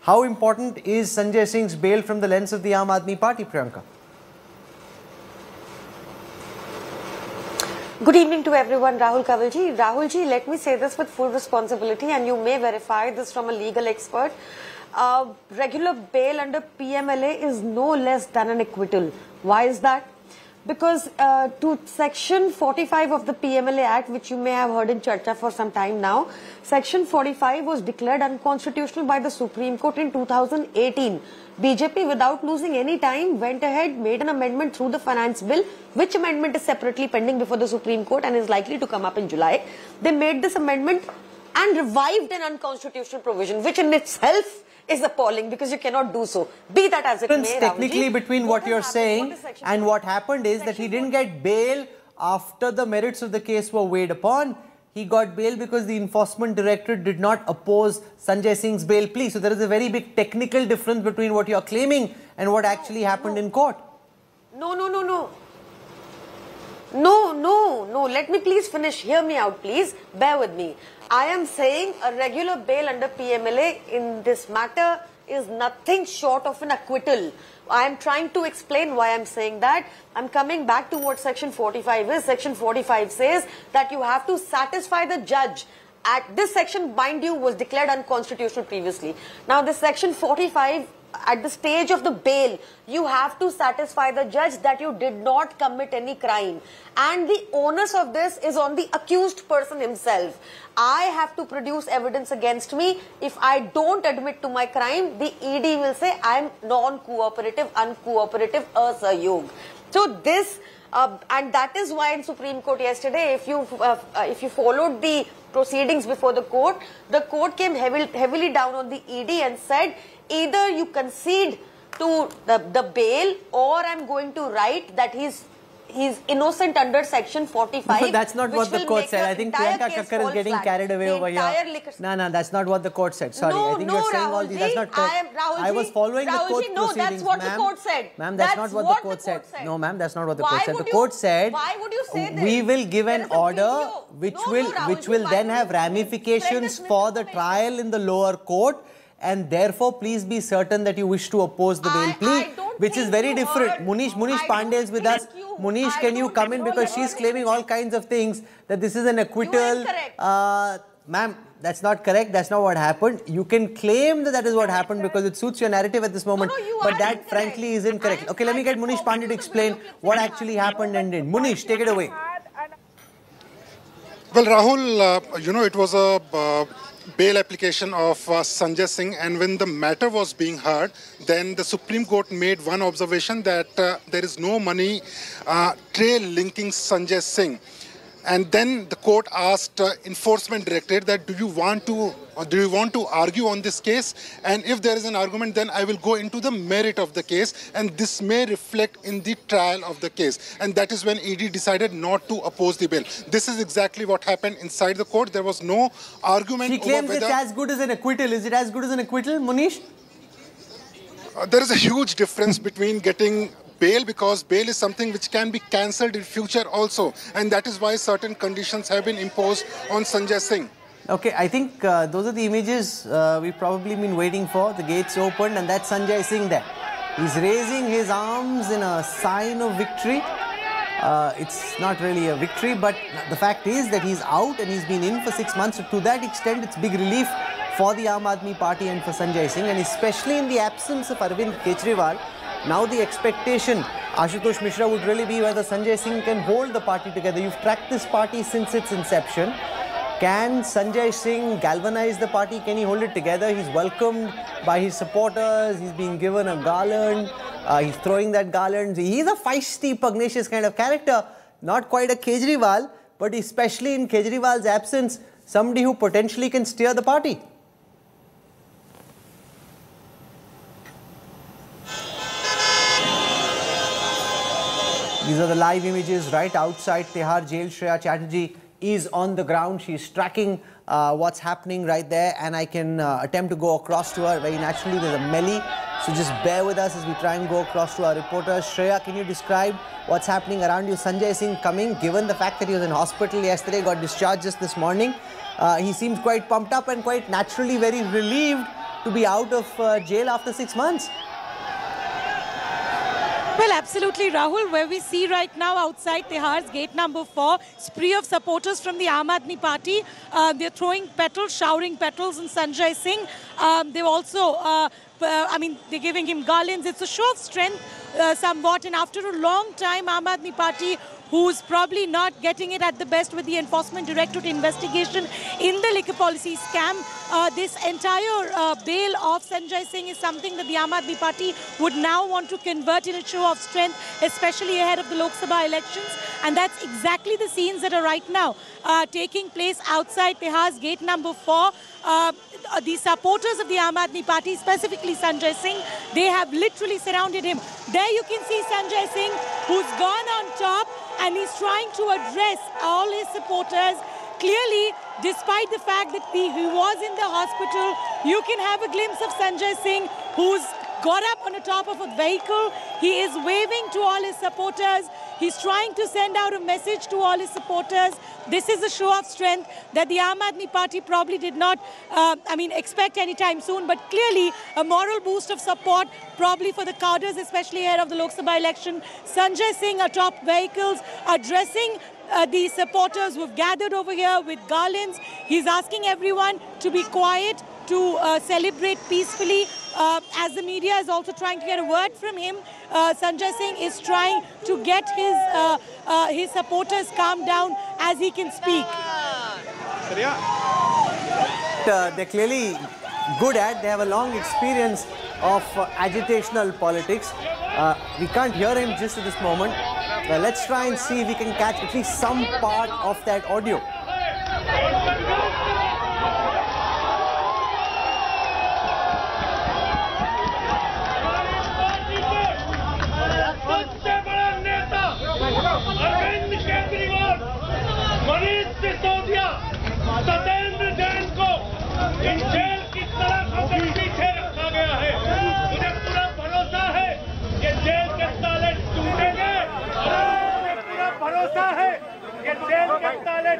How important is Sanjay Singh's bail from the lens of the Aam Aadmi Party, Priyanka? Good evening to everyone, Rahul Kanwalji. Rahulji, let me say this with full responsibility and you may verify this from a legal expert. Uh, regular bail under PMLA is no less than an acquittal. Why is that? Because uh, to section 45 of the PMLA Act, which you may have heard in Charcha for some time now, section 45 was declared unconstitutional by the Supreme Court in 2018. BJP, without losing any time, went ahead, made an amendment through the finance bill, which amendment is separately pending before the Supreme Court and is likely to come up in July. They made this amendment and revived an unconstitutional provision, which in itself is appalling because you cannot do so. Be that as it may, technically between what, what you're saying what and what happened is that he didn't get bail after the merits of the case were weighed upon. he got bail because the enforcement directorate did not oppose Sanjay Singh's bail plea. So there is a very big technical difference between what you are claiming and what actually happened in court. No, no, no, no. No, no, no. Let me please finish. Hear me out, please. Bear with me. I am saying a regular bail under PMLA in this matter is nothing short of an acquittal. I am trying to explain why I'm saying that. I'm coming back to what section 45 is. Section 45 says that you have to satisfy the judge. At this section, mind you, was declared unconstitutional previously. Now, this section 45 at the stage of the bail, you have to satisfy the judge that you did not commit any crime. And the onus of this is on the accused person himself. I have to produce evidence against me. If I don't admit to my crime, the ED will say I am non-cooperative, uncooperative, asayog. So this, uh, and that is why in Supreme Court yesterday, if you uh, if you followed the proceedings before the court, the court came heavily, heavily down on the ED and said either you concede to the, the bail or I'm going to write that he's he's innocent under section 45 No, that's not what the court said. I think Priyanka Kakkar is getting carried away over here. No, no, that's not what the court said. Sorry, No, I think no, you're saying all these. That's not correct. I am- Rahulji, was following the Rahulji, court no, that's proceedings, what the court said. Ma'am, that's, That's not what, what the, the court, said. said. No, ma'am, that's not what the Why court said. The you- court said why would you say this? we will give an order which will which will then have ramifications for the trial in the lower court. And therefore, please be certain that you wish to oppose the bail plea, which is very different. Munish, Munish Pandey is with us. Munish, can you come in because she's claiming all kinds of things that this is an acquittal. Uh, Ma'am, that's not correct. That's not what happened. You can claim that that is what happened because it suits your narrative at this moment, but that frankly is incorrect. Okay, let me get Munish Pandey to explain what actually happened and did. Munish, take it away. Well, Rahul, uh, you know, it was a uh, bail application of uh, Sanjay Singh, and when the matter was being heard, then the Supreme Court made one observation that uh, there is no money uh, trail linking Sanjay Singh. And then the court asked uh, enforcement directorate that do you want to do you want to argue on this case? And if there is an argument, then I will go into the merit of the case, and this may reflect in the trial of the case. And that is when ED decided not to oppose the bill. This is exactly what happened inside the court. There was no argument She claims it's as good as an acquittal. Is it as good as an acquittal, Munish? uh, there is a huge difference between getting bail because bail is something which can be cancelled in future also, and that is why certain conditions have been imposed on Sanjay Singh. Okay, I think uh, those are the images uh, we've probably been waiting for. The gates opened and that's Sanjay Singh there. He's raising his arms in a sign of victory. Uh, it's not really a victory, but the fact is that he's out and he's been in for six months. So to that extent, it's big relief for the Aam Aadmi Party and for Sanjay Singh, and especially in the absence of Arvind Kejriwal. Now the expectation, Ashutosh Mishra, would really be whether Sanjay Singh can hold the party together. You've tracked this party since its inception. Can Sanjay Singh galvanize the party? Can he hold it together? He's welcomed by his supporters. He's being given a garland. Uh, he's throwing that garland. He's a feisty, pugnacious kind of character. Not quite a Kejriwal, but especially in Kejriwal's absence, somebody who potentially can steer the party. These are the live images right outside Tihar jail. Shreya Chatterjee is on the ground. She's tracking uh, what's happening right there and I can uh, attempt to go across to her very naturally. There's a melee. So just bear with us as we try and go across to our reporter. Shreya, can you describe what's happening around you? Sanjay Singh coming, given the fact that he was in hospital yesterday, got discharged just this morning. Uh, he seems quite pumped up and quite naturally very relieved to be out of uh, jail after six months. Well, absolutely, Rahul. Where we see right now outside Tihar's gate number four, spree of supporters from the Aam Aadmi Party. Uh, they're throwing petals, showering petals on Sanjay Singh. Um, they've also, uh, uh, I mean, they're giving him garlands. It's a show of strength uh, somewhat. And after a long time, Aam Aadmi Party who's probably not getting it at the best with the Enforcement Directorate investigation in the liquor policy scam. Uh, this entire uh, bail of Sanjay Singh is something that the Aam Aadmi Party would now want to convert in a show of strength, especially ahead of the Lok Sabha elections. And that's exactly the scenes that are right now uh, taking place outside Tihar's gate number four. Uh, the supporters of the Aam Aadmi Party, specifically Sanjay Singh, they have literally surrounded him. There you can see Sanjay Singh, who's gone on top and he's trying to address all his supporters, clearly, despite the fact that he, he was in the hospital, you can have a glimpse of Sanjay Singh, who's got up on the top of a vehicle. He is waving to all his supporters. He's trying to send out a message to all his supporters. This is a show of strength that the Aam Aadmi Party probably did not, uh, I mean, expect anytime soon, but clearly a moral boost of support, probably for the cadres, especially ahead of the Lok Sabha election. Sanjay Singh atop vehicles, addressing uh, the supporters who've gathered over here with garlands. He's asking everyone to be quiet, to uh, celebrate peacefully. Uh, as the media is also trying to get a word from him, uh, Sanjay Singh is trying to get his uh, uh, his supporters calmed down as he can speak. Uh, they're clearly good at. They have a long experience of uh, agitational politics. Uh, we can't hear him just at this moment. Uh, let's try and see if we can catch at least some part of that audio. इन jail गया है। मुझे पूरा भरोसा है ये jail के ताले टूटेंगे। मुझे पूरा भरोसा है ये जेल के ताले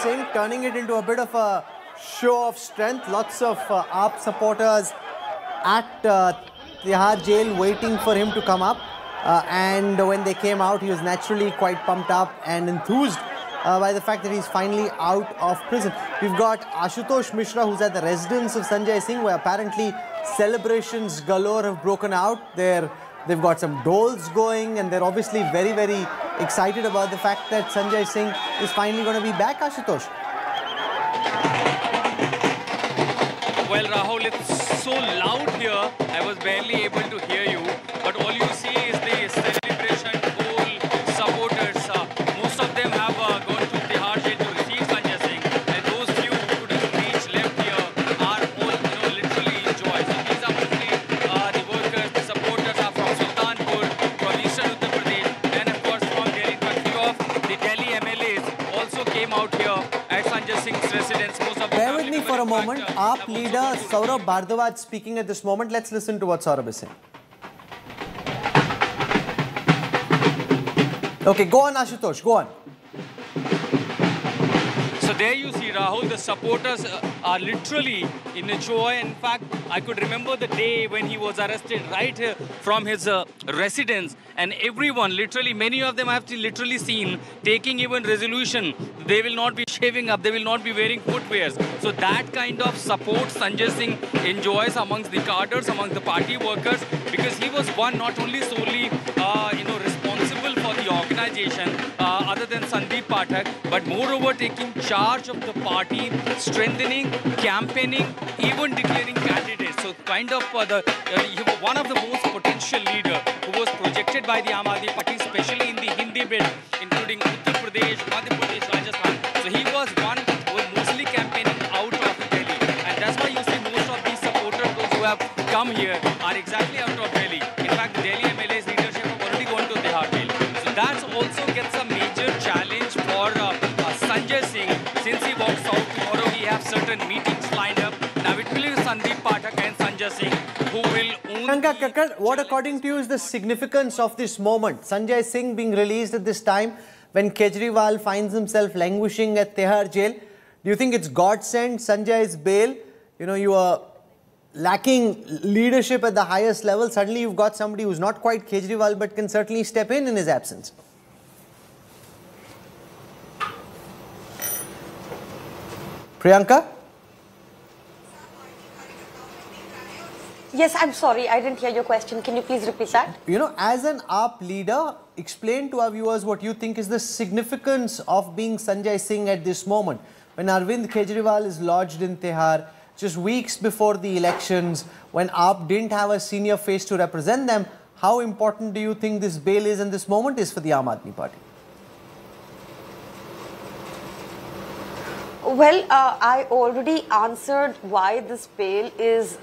Turning it into a bit of a show of strength. Lots of uh, AAP supporters at uh, Tihar jail waiting for him to come up. Uh, and when they came out, he was naturally quite pumped up and enthused uh, by the fact that he's finally out of prison. We've got Ashutosh Mishra, who's at the residence of Sanjay Singh, where apparently celebrations galore have broken out. They're, they've got some dhols going, and they're obviously very, very excited about the fact that Sanjay Singh is finally going to be back, Ashutosh. Well, Rahul, it's so loud here, I was barely able moment. AAP leader Saurabh Bhardwaj speaking at this moment. Let's listen to what Saurabh is saying. Okay, go on, Ashutosh. Go on. There you see, Rahul, the supporters uh, are literally in a joy. In fact, I could remember the day when he was arrested right here from his uh, residence. And everyone, literally, many of them I have literally seen taking even resolution. They will not be shaving up, they will not be wearing footwears. So that kind of support Sanjay Singh enjoys amongst the cadres, amongst the party workers, because he was one not only solely, uh, you know, responsible for the organization, uh, other than Sandeep Pathak, but moreover taking charge of the party, strengthening, campaigning, even declaring candidates. So kind of uh, the uh, one of the most potential leader who was projected by the Aam Aadmi Party, especially in the Hindi belt, Sanjay Singh who will what according to you is the significance of this moment? Sanjay Singh being released at this time when Kejriwal finds himself languishing at Tihar jail. Do you think it's God sent Sanjay's bail you know, you are lacking leadership at the highest level. Suddenly you've got somebody who's not quite Kejriwal but can certainly step in in his absence. Priyanka? Yes, I'm sorry, I didn't hear your question. Can you please repeat that? You know, as an AAP leader, explain to our viewers what you think is the significance of being Sanjay Singh at this moment. When Arvind Kejriwal is lodged in Tihar, just weeks before the elections, when AAP didn't have a senior face to represent them, how important do you think this bail is and this moment is for the Aam Aadmi Party? Well, uh, I already answered why this bail is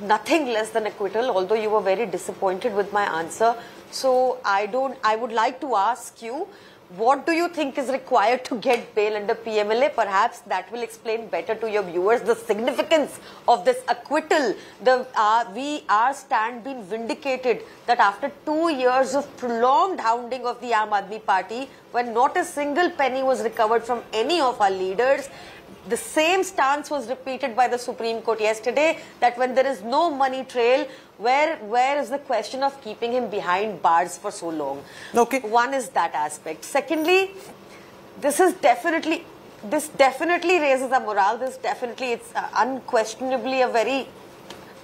nothing less than acquittal, although you were very disappointed with my answer. So I don't, I would like to ask you, what do you think is required to get bail under PMLA? Perhaps that will explain better to your viewers the significance of this acquittal. The uh, we our stand being vindicated that after two years of prolonged hounding of the Aam Aadmi Party, when not a single penny was recovered from any of our leaders, the same stance was repeated by the Supreme Court yesterday that when there is no money trail, where where is the question of keeping him behind bars for so long? Okay. One is that aspect. Secondly, this is definitely this definitely raises a morale. This definitely it's uh, unquestionably a very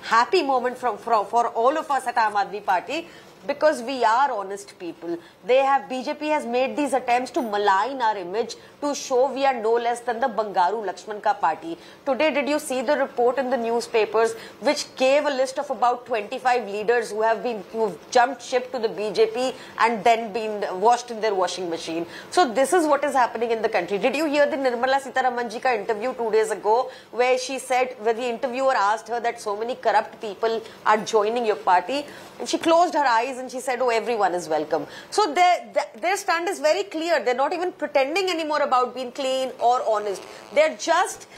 happy moment from for, for all of us at Aam Aadmi Party because we are honest people. They have BJP has made these attempts to malign our image to show we are no less than the Bangaru Lakshman Ka party. Today, did you see the report in the newspapers which gave a list of about 25 leaders who have been who jumped ship to the BJP and then been washed in their washing machine? So this is what is happening in the country. Did you hear the Nirmala Sitharaman ka interview two days ago where she said where the interviewer asked her that so many corrupt people are joining your party and she closed her eyes and she said, oh, everyone is welcome. So their, their stand is very clear. They're not even pretending anymore about being clean or honest. They're just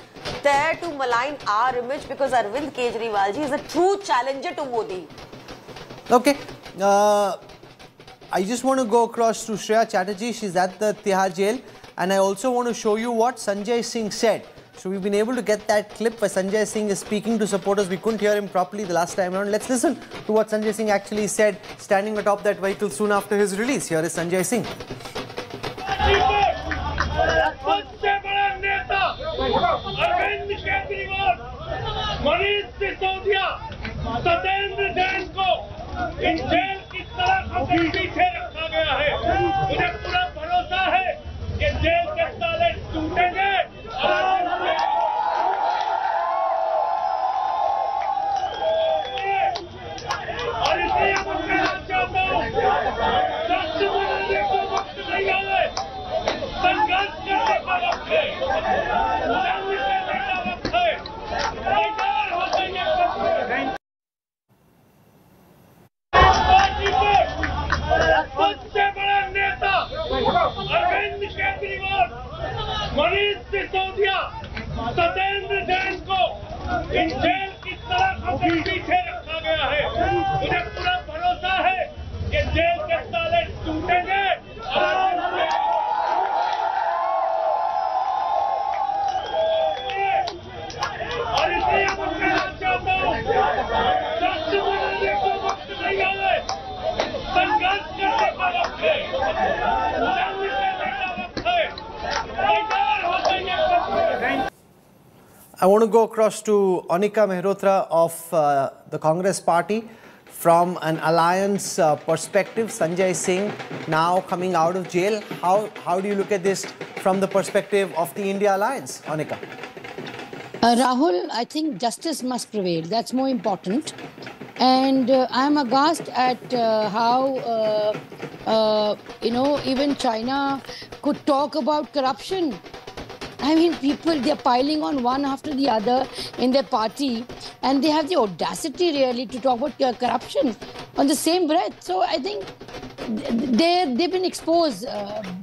there to malign our image because Arvind Kejriwal ji is a true challenger to Modi. Okay. Uh, I just want to go across to Shreya Chatterjee. She's at the Tihar jail. And I also want to show you what Sanjay Singh said. So we've been able to get that clip where Sanjay Singh is speaking to supporters. We couldn't hear him properly the last time around. Let's listen to what Sanjay Singh actually said standing atop that vehicle soon after his release. Here is Sanjay Singh. Manish Sisodia Satyendra Jain को इन jail की तरह पीछे रखा गया है मुझे पूरा भरोसा है कि जेल के ताले टूटेंगे। और इसलिए मैं कहना चाहता हूँ राष्ट्र बनाने को वक्त नहीं आए संघर्ष करने का वक्त है। जंग करने का वक्त है। हो पार्टी सबसे बड़ा नेता अरविंद केजरीवाल, मनीष सिसोदिया, सत्येंद्र जैन को इन जेल की तरह पीछे रखा गया है। मुझे पूरा भरोसा है कि जेल के ताले टूटेंगे और इसलिए मैं कहना चाहता हूँ वक्त नहीं आए संघर्ष करने का वक्त है जंग करने का वक्त है तैयार हो जाइए I want to go across to Anika Mehrotra of uh, the Congress party. From an alliance uh, perspective, Sanjay Singh now coming out of jail. How, how do you look at this from the perspective of the India alliance, Anika? Uh, Rahul, I think justice must prevail. That's more important. And uh, I'm aghast at uh, how, uh, uh, you know, even China could talk about corruption. I mean, people, they're piling on one after the other in their party, and they have the audacity really to talk about uh, corruption on the same breath. So I think they they've been exposed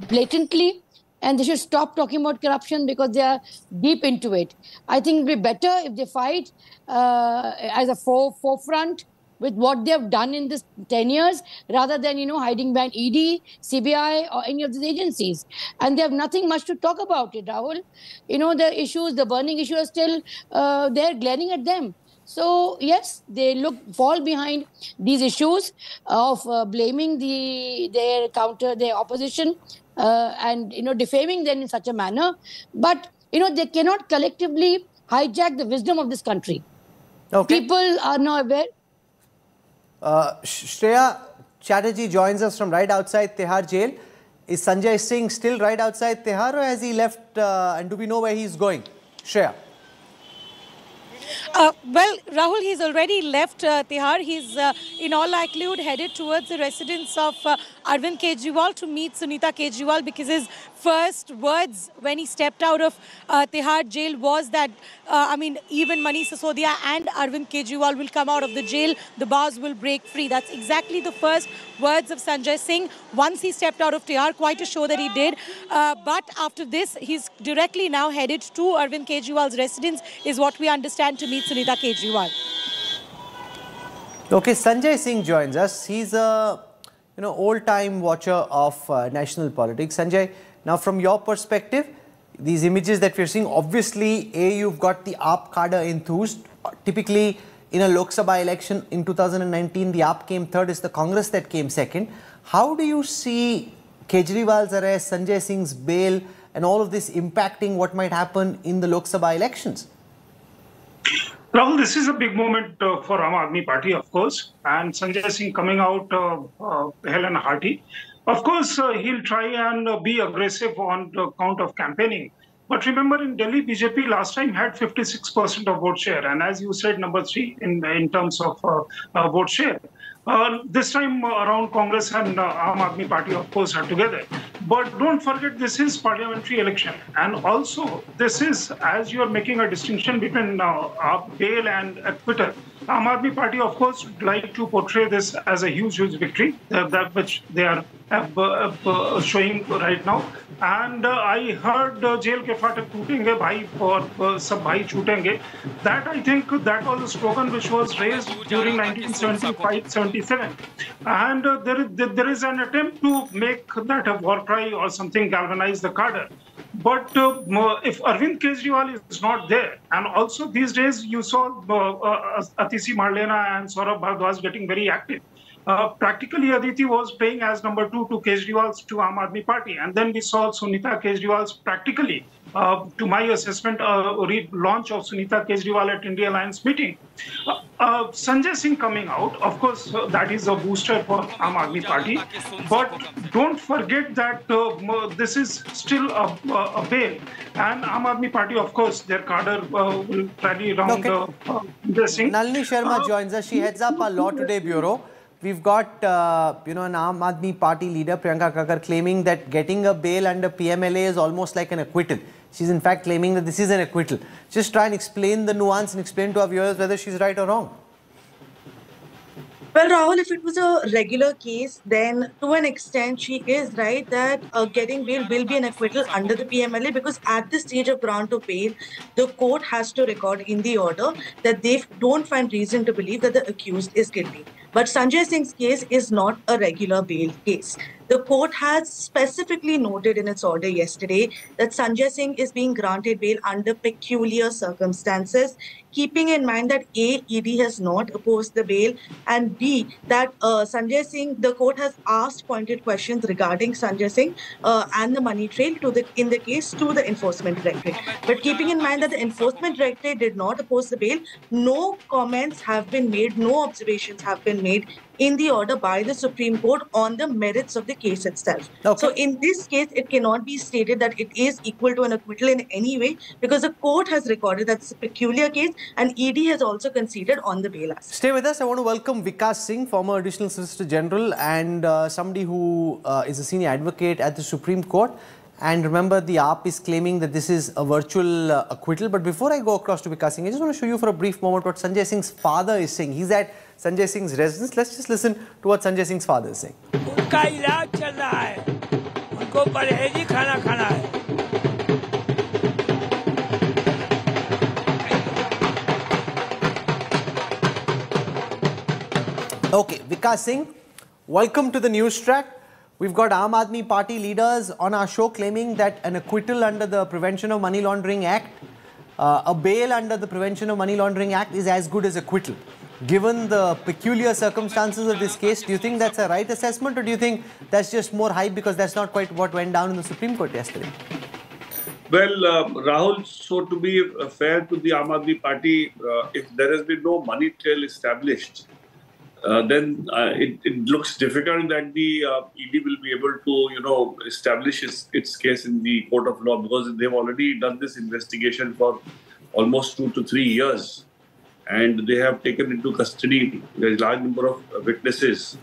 blatantly, and they should stop talking about corruption because they are deep into it. I think it'd be better if they fight uh, as a fore, forefront with what they have done in this 10 years rather than, you know, hiding behind ED, CBI, or any of these agencies. And they have nothing much to talk about it, Rahul. You know, the issues, the burning issue are still uh, there glaring at them. So yes, they look fall behind these issues of uh, blaming the their counter their opposition uh, and you know defaming them in such a manner. But you know they cannot collectively hijack the wisdom of this country. Okay. People are now aware. Uh, Shreya Chatterjee joins us from right outside Tihar jail. Is Sanjay Singh still right outside Tihar or has he left uh, and do we know where he's going? Shreya. Uh, well, Rahul, he's already left uh, Tihar. He's uh, in all likelihood headed towards the residence of uh, Arvind Kejriwal to meet Sunita Kejriwal because his first words when he stepped out of uh, Tihar jail was that, uh, I mean, even Manish Sisodia and Arvind Kejriwal will come out of the jail. The bars will break free. That's exactly the first words of Sanjay Singh once he stepped out of Tihar. Quite a show that he did. Uh, but after this, he's directly now headed to Arvind Kejriwal's residence, is what we understand to meet Sunita Kejriwal. Okay, Sanjay Singh joins us. He's a you know old-time watcher of uh, national politics. Sanjay, now from your perspective, these images that we're seeing, obviously, A, you've got the AAP cadre enthused. Typically, in a Lok Sabha election in 2019, the AAP came third, it's the Congress that came second. How do you see Kejriwal's arrest, Sanjay Singh's bail, and all of this impacting what might happen in the Lok Sabha elections? Rahul, this is a big moment uh, for Aam Aadmi Party, of course, and Sanjay Singh coming out uh, uh, hell and hearty. Of course, uh, he'll try and uh, be aggressive on the count of campaigning. But remember, in Delhi, BJP last time had 56% of vote share, and as you said, number three in in terms of uh, vote share. Uh, this time uh, around, Congress and uh, Aam Aadmi Party, of course, are together. But don't forget, this is parliamentary election, and also this is as you are making a distinction between uh, bail and acquittal. Aam Aadmi Party, of course, would like to portray this as a huge, huge victory, uh, that which they are uh, uh, showing right now. And uh, I heard uh, jail ke fatak bhai aur uh, bhai chutenge. That I think that was a slogan which was raised during 1975-77. And uh, there, there is an attempt to make that a war cry or something galvanize the cadre. But uh, if Arvind Kejriwal is not there, and also these days you saw uh, uh, Atishi Marlena and Saurabh Bhardwaj getting very active. Uh, practically, Aditi was playing as number two to Kejriwal's to Aam Aadmi Party, and then we saw Sunita Kejriwal's practically, uh, to my assessment, uh, re- launch of Sunita Kejriwal at India Alliance meeting. Uh, uh, Sanjay Singh coming out, of course, that is a booster for Aam Aadmi Party, but don't forget that uh, this is still a, a, bail, and Aam Aadmi Party, of course, their cadre uh, will rally around uh, Sanjay Singh. Nalini Sharma joins us. She heads up our Law Today bureau. We've got, uh, you know, an Aam Aadmi Party leader, Priyanka Kakkar, claiming that getting a bail under PMLA is almost like an acquittal. She's in fact claiming that this is an acquittal. Just try and explain the nuance and explain to our viewers whether she's right or wrong. Well, Rahul, if it was a regular case, then to an extent she is right that uh, getting bail will be an acquittal under the PMLA because at the stage of grant of bail, the court has to record in the order that they don't find reason to believe that the accused is guilty. But Sanjay Singh's case is not a regular bail case. The court has specifically noted in its order yesterday that Sanjay Singh is being granted bail under peculiar circumstances, keeping in mind that A, ED has not opposed the bail, and B, that uh, Sanjay Singh, the court has asked pointed questions regarding Sanjay Singh uh, and the money trail to the in the case to the enforcement directorate. But keeping in mind that the enforcement directorate did not oppose the bail, no comments have been made, no observations have been made in the order by the Supreme Court on the merits of the case itself. So in this case, it cannot be stated that it is equal to an acquittal in any way because the court has recorded that it's a peculiar case and ED has also conceded on the bail aspect. Stay with us. I want to welcome Vikas Singh, former Additional Solicitor General and uh, somebody who uh, is a senior advocate at the Supreme Court. And remember, the AAP is claiming that this is a virtual uh, acquittal. But before I go across to Vikas Singh, I just want to show you for a brief moment what Sanjay Singh's father is saying. He's at Sanjay Singh's residence. Let's just listen to what Sanjay Singh's father is saying. Okay, Vikas Singh, welcome to the news track. We've got Aam Aadmi Party leaders on our show claiming that an acquittal under the Prevention of Money Laundering Act, uh, a bail under the Prevention of Money Laundering Act is as good as acquittal. Given the peculiar circumstances of this case, do you think that's a right assessment or do you think that's just more hype because that's not quite what went down in the Supreme Court yesterday? Well, uh, Rahul, so to be uh, fair to the Aam Aadmi Party, uh, if there has been no money trail established, uh, then uh, it, it, looks difficult that the uh, ED will be able to, you know, establish its, its case in the court of law because they've already done this investigation for almost two to three years, and they have taken into custody a large number of witnesses.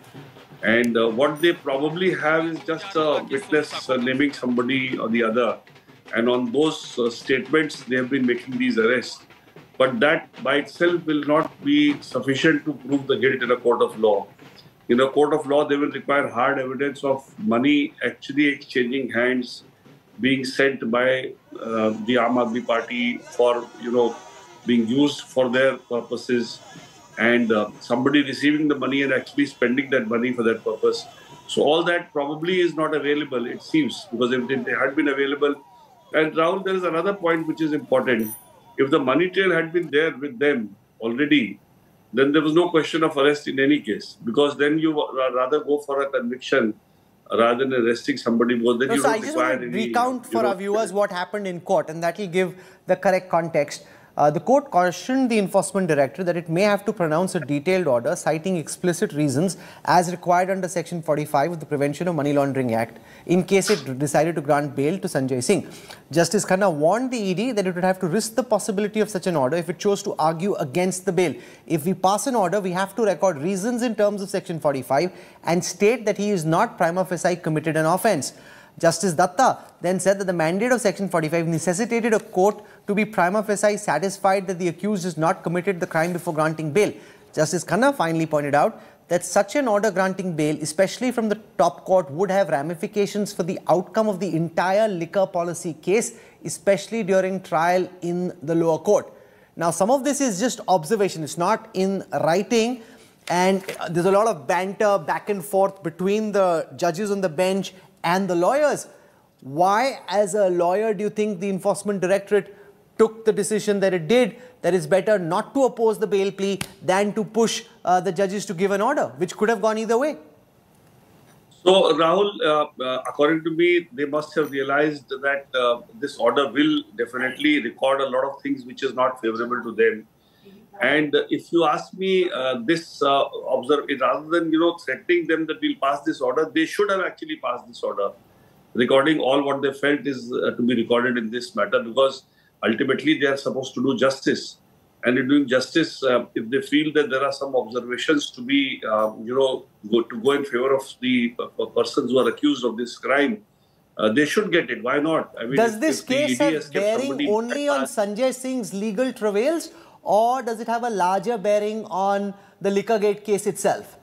And uh, what they probably have is just a witness uh, naming somebody or the other. And on those uh, statements, they have been making these arrests. But that by itself will not be sufficient to prove the guilt in a court of law. In a court of law, they will require hard evidence of money actually exchanging hands, being sent by uh, the Aam Aadmi Party for, you know, being used for their purposes, and uh, somebody receiving the money and actually spending that money for that purpose. So all that probably is not available, it seems, because if they had been available, and Rahul, there is another point which is important. If the money trail had been there with them already, then there was no question of arrest in any case, because then you rather go for a conviction rather than arresting somebody because then no, you so don't I just want to recount for our viewers what happened in court and that will give the correct context. Uh, the court cautioned the enforcement director that it may have to pronounce a detailed order citing explicit reasons as required under section 45 of the Prevention of Money Laundering Act in case it decided to grant bail to Sanjay Singh. Justice Khanna warned the ED that it would have to risk the possibility of such an order if it chose to argue against the bail. If we pass an order, we have to record reasons in terms of section 45 and state that he is not prima facie committed an offence. Justice Datta then said that the mandate of Section 45 necessitated a court to be prima facie satisfied that the accused has not committed the crime before granting bail. Justice Khanna finally pointed out that such an order granting bail, especially from the top court, would have ramifications for the outcome of the entire liquor policy case, especially during trial in the lower court. Now, some of this is just observation. It's not in writing. And there's a lot of banter back and forth between the judges on the bench and the lawyers. Why, as a lawyer, do you think the Enforcement Directorate took the decision that it did, that it's better not to oppose the bail plea than to push uh, the judges to give an order, which could have gone either way? So, Rahul, uh, uh, according to me, they must have realized that uh, this order will definitely record a lot of things which is not favorable to them. And if you ask me, uh, this uh, observe rather than you know threatening them that we'll pass this order, they should have actually passed this order, recording all what they felt is to be recorded in this matter, because ultimately they are supposed to do justice. And in doing justice, uh, if they feel that there are some observations to be, uh, you know, go, to go in favor of the uh, persons who are accused of this crime, uh, they should get it. Why not? I mean, Does if- this if case have bearing only on Sanjay Singh's legal travails or does it have a larger bearing on the Liquorgate case itself?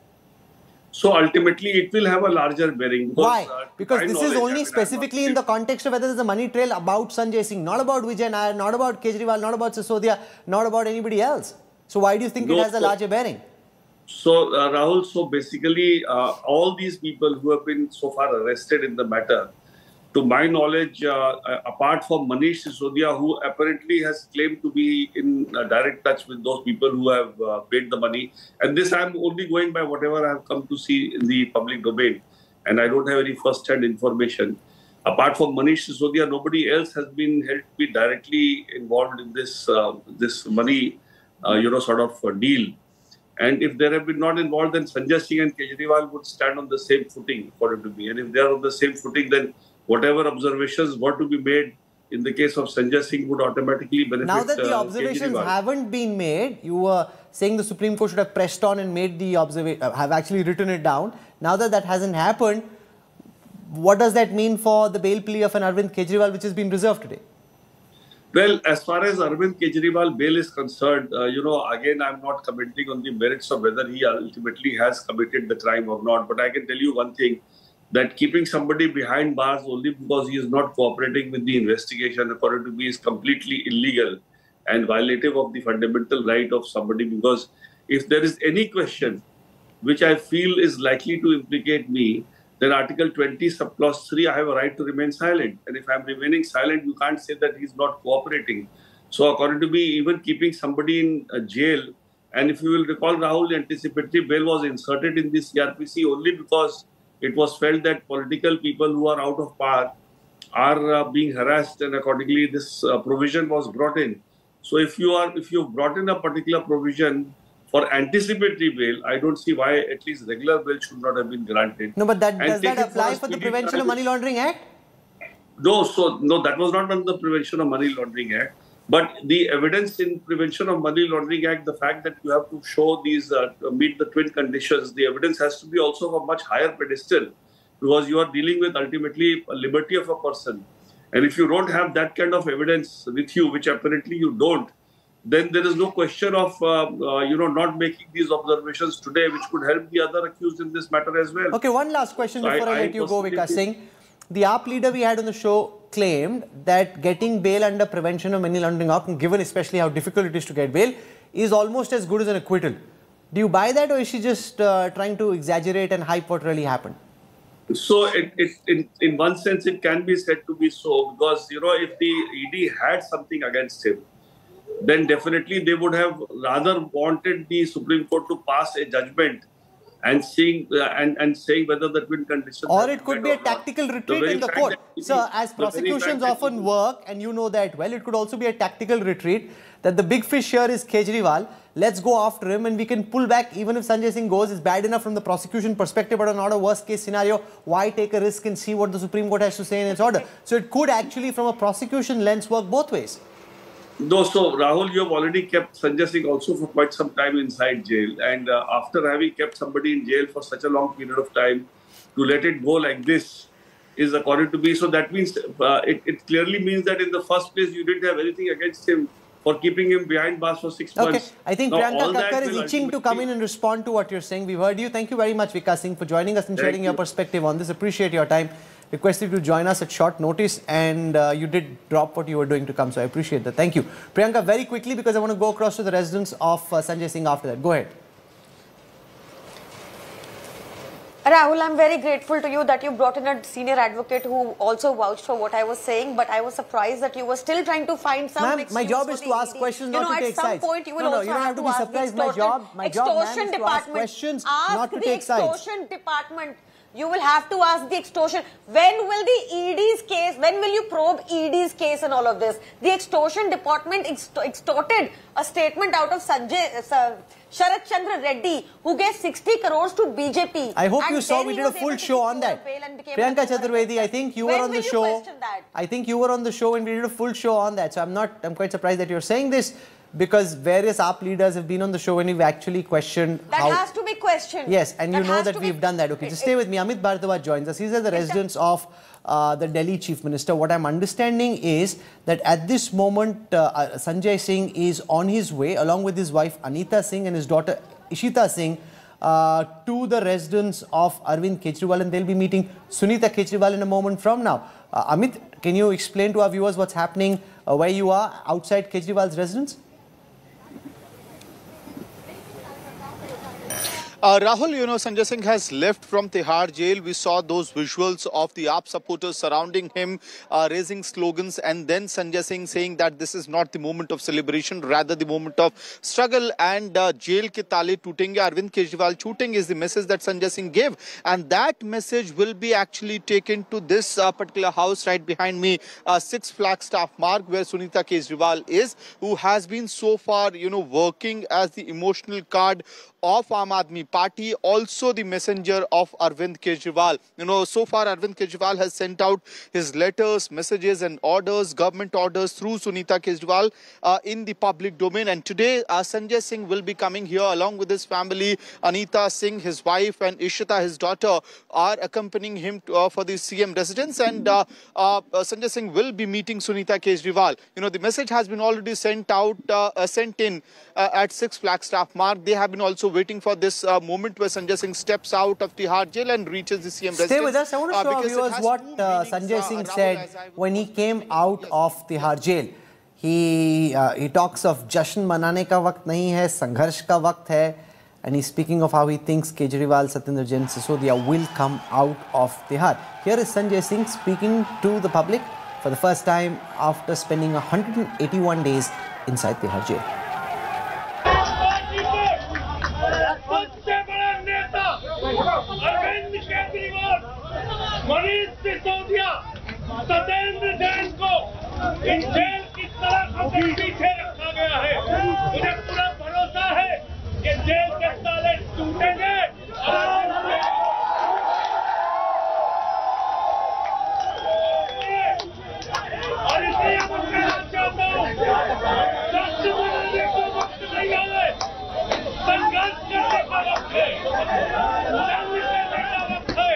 So ultimately, it will have a larger bearing. Because, Why? uh, Because this is I only mean, specifically in the context of whether there's a money trail about Sanjay Singh, not about Vijay Nair, not about Kejriwal, not about Sisodia, not about anybody else. So why do you think it has a larger bearing? So, uh, Rahul, so basically, uh, all these people who have been so far arrested in the matter, to my knowledge, uh, uh, apart from Manish Sisodia, who apparently has claimed to be in uh, direct touch with those people who have uh, paid the money, and this I'm only going by whatever I have come to see in the public domain, and I don't have any first-hand information. Apart from Manish Sisodia, nobody else has been held to be directly involved in this uh, this money, uh, you know, sort of deal. And if they have been not involved, then Sanjay Singh and Kejriwal would stand on the same footing, according to me. And if they are on the same footing, then whatever observations were to be made in the case of Sanjay Singh would automatically benefit. Now that the uh, observations Kejriwal. haven't been made, you were saying the Supreme Court should have pressed on and made the observation, uh, have actually written it down. Now that that hasn't happened, what does that mean for the bail plea of an Arvind Kejriwal, which has been reserved today? Well, as far as Arvind Kejriwal bail is concerned, uh, you know, again, I'm not commenting on the merits of whether he ultimately has committed the crime or not. But I can tell you one thing that keeping somebody behind bars only because he is not cooperating with the investigation, according to me, is completely illegal and violative of the fundamental right of somebody. Because if there is any question which I feel is likely to implicate me, then Article 20 sub clause 3, I have a right to remain silent. And if I'm remaining silent, you can't say that he's not cooperating. So according to me, even keeping somebody in a jail, and if you will recall, Rahul, anticipatory bail was inserted in the CRPC only because it was felt that political people who are out of power are uh, being harassed, and accordingly, this uh, provision was brought in. So if you are if you've brought in a particular provision for anticipatory bail, I don't see why at least regular bail should not have been granted. No, but that And does that it for apply for the Prevention of. Money Laundering Act? No, so no, that was not under the Prevention of Money Laundering Act. But the evidence in Prevention of Money Laundering Act, the fact that you have to show these uh, meet the twin conditions, the evidence has to be also of a much higher pedestal because you are dealing with ultimately a liberty of a person. And if you don't have that kind of evidence with you, which apparently you don't, then there is no question of uh, uh, you know not making these observations today, which could help the other accused in this matter as well. Okay, one last question So before I, I let you go, Vikas Singh. The AAP leader we had on the show claimed that getting bail under Prevention of Money Laundering Act, given especially how difficult it is to get bail, is almost as good as an acquittal. Do you buy that or is she just uh, trying to exaggerate and hype what really happened? So it, it in, in one sense it can be said to be so because you know if the ED had something against him, then definitely they would have rather wanted the Supreme Court to pass a judgment and seeing uh, and and saying whether the twin conditions Or it could be a met or not. tactical retreat very in the court. So, as prosecutions often work, and you know that well, it could also be a tactical retreat. That the big fish here is Kejriwal. Let's go after him, and we can pull back even if Sanjay Singh goes. It's bad enough from the prosecution perspective, but not a worst case scenario. Why take a risk and see what the Supreme Court has to say in its order? So, it could actually, from a prosecution lens, work both ways. No, so Rahul, you have already kept Sanjay Singh also for quite some time inside jail. And uh, after having kept somebody in jail for such a long period of time, to let it go like this is according to me. So that means uh, it, it clearly means that in the first place you didn't have anything against him for keeping him behind bars for six Okay, months. I think Now, Priyanka Kakkar is itching to come in and respond to what you're saying. We've heard you. Thank you very much, Vikas Singh, for joining us and Thank sharing your perspective on this. Appreciate your time. Requested you to join us at short notice, and uh, you did drop what you were doing to come. So I appreciate that. Thank you, Priyanka. Very quickly, because I want to go across to the residence of uh, Sanjay Singh after that. Go ahead. Rahul, I'm very grateful to you that you brought in a senior advocate who also vouched for what I was saying, but I was surprised that you were still trying to find some Ma'am, excuse my job is to ask ED. questions, you not know, to take at some sides. point you will No, no, also you don't have to be ask the surprised. My job- my job, ma'am, is to ask questions, Ask not to the take sides. extortion department. You will have to ask the extortion. When will the ED's case, when will you probe ED's case and all of this? The extortion department extorted a statement out of Sanjay, uh, Sharat Chandra Reddy, who gave 60 crores to BJP. I hope you saw we did a full show on that. bail and became Priyanka Chaturvedi, I think you were on the show. I think you were on the show and we did a full show on that. So I'm not, I'm quite surprised that you're saying this because various AAP leaders have been on the show and we've actually questioned That how. has to be questioned. Yes, and you know that we've done that. Okay, just stay with me. Amit Bhardwaj joins us. He's at the residence of uh, the Delhi Chief Minister. What I'm understanding is that at this moment, uh, uh, Sanjay Singh is on his way along with his wife Anita Singh and his daughter Ishita Singh uh, to the residence of Arvind Kejriwal and they'll be meeting Sunita Kejriwal in a moment from now. Uh, Amit, can you explain to our viewers what's happening uh, where you are outside Kejriwal's residence? Uh, Rahul, you know, Sanjay Singh has left from Tihar jail. We saw those visuals of the AAP supporters surrounding him, uh, raising slogans, and then Sanjay Singh saying that this is not the moment of celebration, rather the moment of struggle. And uh, jail ke tale tutenge, Arvind Kejriwal shooting is the message that Sanjay Singh gave. And that message will be actually taken to this uh, particular house right behind me, uh, Six Flagstaff Mark, where Sunita Kejriwal is, who has been so far, you know, working as the emotional card of Aam Aadmi Party, also the messenger of Arvind Kejriwal. You know, so far Arvind Kejriwal has sent out his letters, messages and orders, government orders through Sunita Kejriwal uh, in the public domain. And today uh, Sanjay Singh will be coming here along with his family. Anita Singh, his wife and Ishita, his daughter, are accompanying him to, uh, for the CM residence. And uh, uh, Sanjay Singh will be meeting Sunita Kejriwal. You know, the message has been already sent out, uh, sent in at Six Flagstaff Mark. They have been also waiting for this uh, moment where Sanjay Singh steps out of Tihar jail and reaches the CM residence. Stay with us. I want to uh, show our because it viewers has what two uh, meanings, Sanjay uh, Singh Rahul, said as I- when he came out of Tihar jail. He uh, he talks of जश्न मनाने का वक्त नहीं है संघर्ष का वक्त है and he's speaking of how he thinks Kejriwal, Satyendra Jain, Sisodia will come out of Tihar. Here is Sanjay Singh speaking to the public for the first time after spending 181 days inside Tihar jail. Sisodia Satyendra Jain को इन jail की सलाखों के पीछे रखा गया है। मुझे पूरा भरोसा है कि जेल के ताले टूटेंगे। और इसलिए मैं कहना चाहता हूँ बोलने को वक्त नहीं आए संघर्ष करने का वक्त है। करने का वक्त है।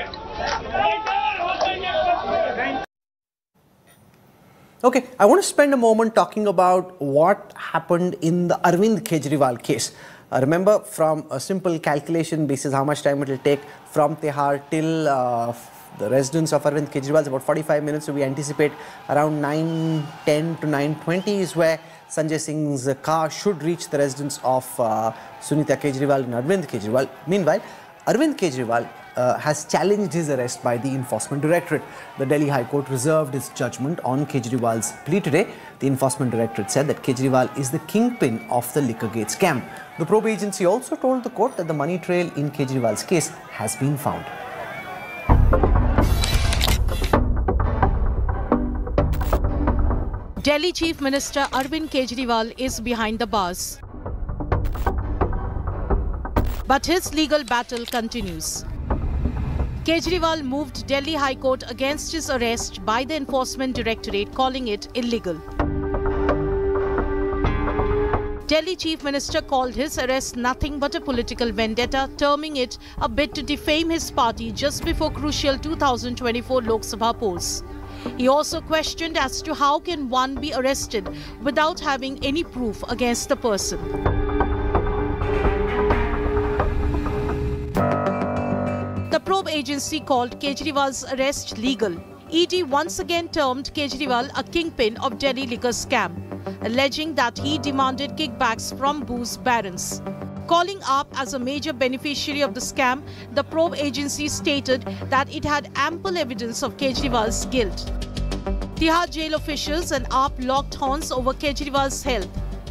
Okay, I want to spend a moment talking about what happened in the Arvind Kejriwal case. Uh, remember, from a simple calculation basis, how much time it will take from Tihar till uh, the residence of Arvind Kejriwal is about 45 minutes. So we anticipate around 9:10 to 9:20 is where Sanjay Singh's car should reach the residence of uh, Sunita Kejriwal and Arvind Kejriwal. Meanwhile, Arvind Kejriwal uh, has challenged his arrest by the Enforcement Directorate. The Delhi High Court reserved its judgment on Kejriwal's plea today. The Enforcement Directorate said that Kejriwal is the kingpin of the Liquorgate scam. The probe agency also told the court that the money trail in Kejriwal's case has been found. Delhi Chief Minister Arvind Kejriwal is behind the bars. But his legal battle continues. Kejriwal moved Delhi High Court against his arrest by the Enforcement Directorate, calling it illegal. Delhi Chief Minister called his arrest nothing but a political vendetta, terming it a bid to defame his party just before crucial 2024 Lok Sabha polls. He also questioned as to how can one be arrested without having any proof against the person. The probe agency called Kejriwal's arrest legal. ED once again termed Kejriwal a kingpin of Delhi liquor scam, alleging that he demanded kickbacks from booze barons. Calling up as a major beneficiary of the scam, the probe agency stated that it had ample evidence of Kejriwal's guilt. Tihar jail officials and AAP locked horns over Kejriwal's health.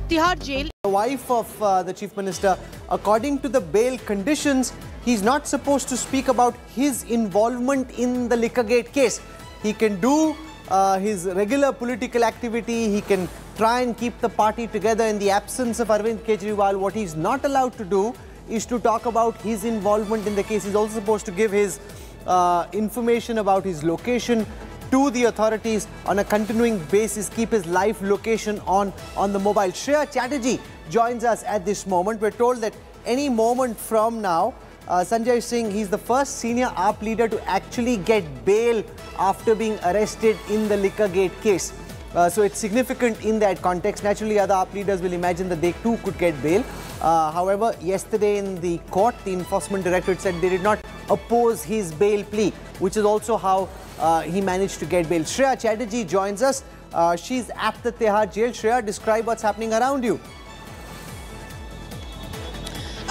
Tihar jail The wife of uh, the Chief Minister, according to the bail conditions, he's not supposed to speak about his involvement in the Liquorgate case. He can do uh, his regular political activity, he can try and keep the party together in the absence of Arvind Kejriwal. What he's not allowed to do is to talk about his involvement in the case. He's also supposed to give his uh, information about his location to the authorities on a continuing basis, keep his live location on, on the mobile. Shreya Chatterjee joins us at this moment. We're told that any moment from now, uh, Sanjay Singh, he's the first senior AAP leader to actually get bail after being arrested in the Liquorgate case. Uh, so it's significant in that context. Naturally, other AAP leaders will imagine that they too could get bail. Uh, however, yesterday in the court, the Enforcement Directorate said they did not oppose his bail plea, which is also how uh, he managed to get bail. Shreya Chatterjee joins us. Uh, she's at the Tihar jail. Shreya, describe what's happening around you.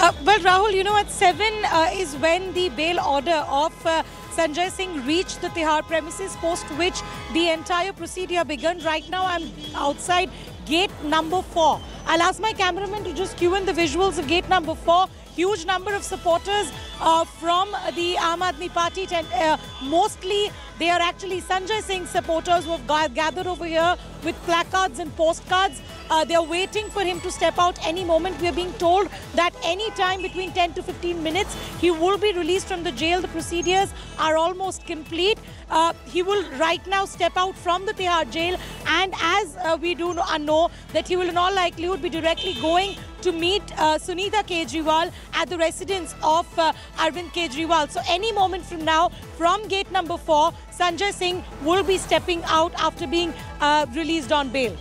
Uh, well, Rahul, you know, at 7 uh, is when the bail order of uh, Sanjay Singh reached the Tihar premises, post which the entire procedure began. Right now, I'm outside gate number 4. I'll ask my cameraman to just cue in the visuals of gate number 4. Huge number of supporters uh, from the Aam Aadmi Party. Uh, mostly, they are actually Sanjay Singh supporters who have gathered over here with placards and postcards. Uh, they are waiting for him to step out any moment. We are being told that any time between 10 to 15 minutes, he will be released from the jail. The procedures are almost complete. Uh, he will right now step out from the Tihar jail, and as uh, we do know, uh, know that he will in all likelihood be directly going to meet uh, Sunita Kejriwal at the residence of uh, Arvind Kejriwal. So any moment from now, from gate number four, Sanjay Singh will be stepping out after being uh, released on bail.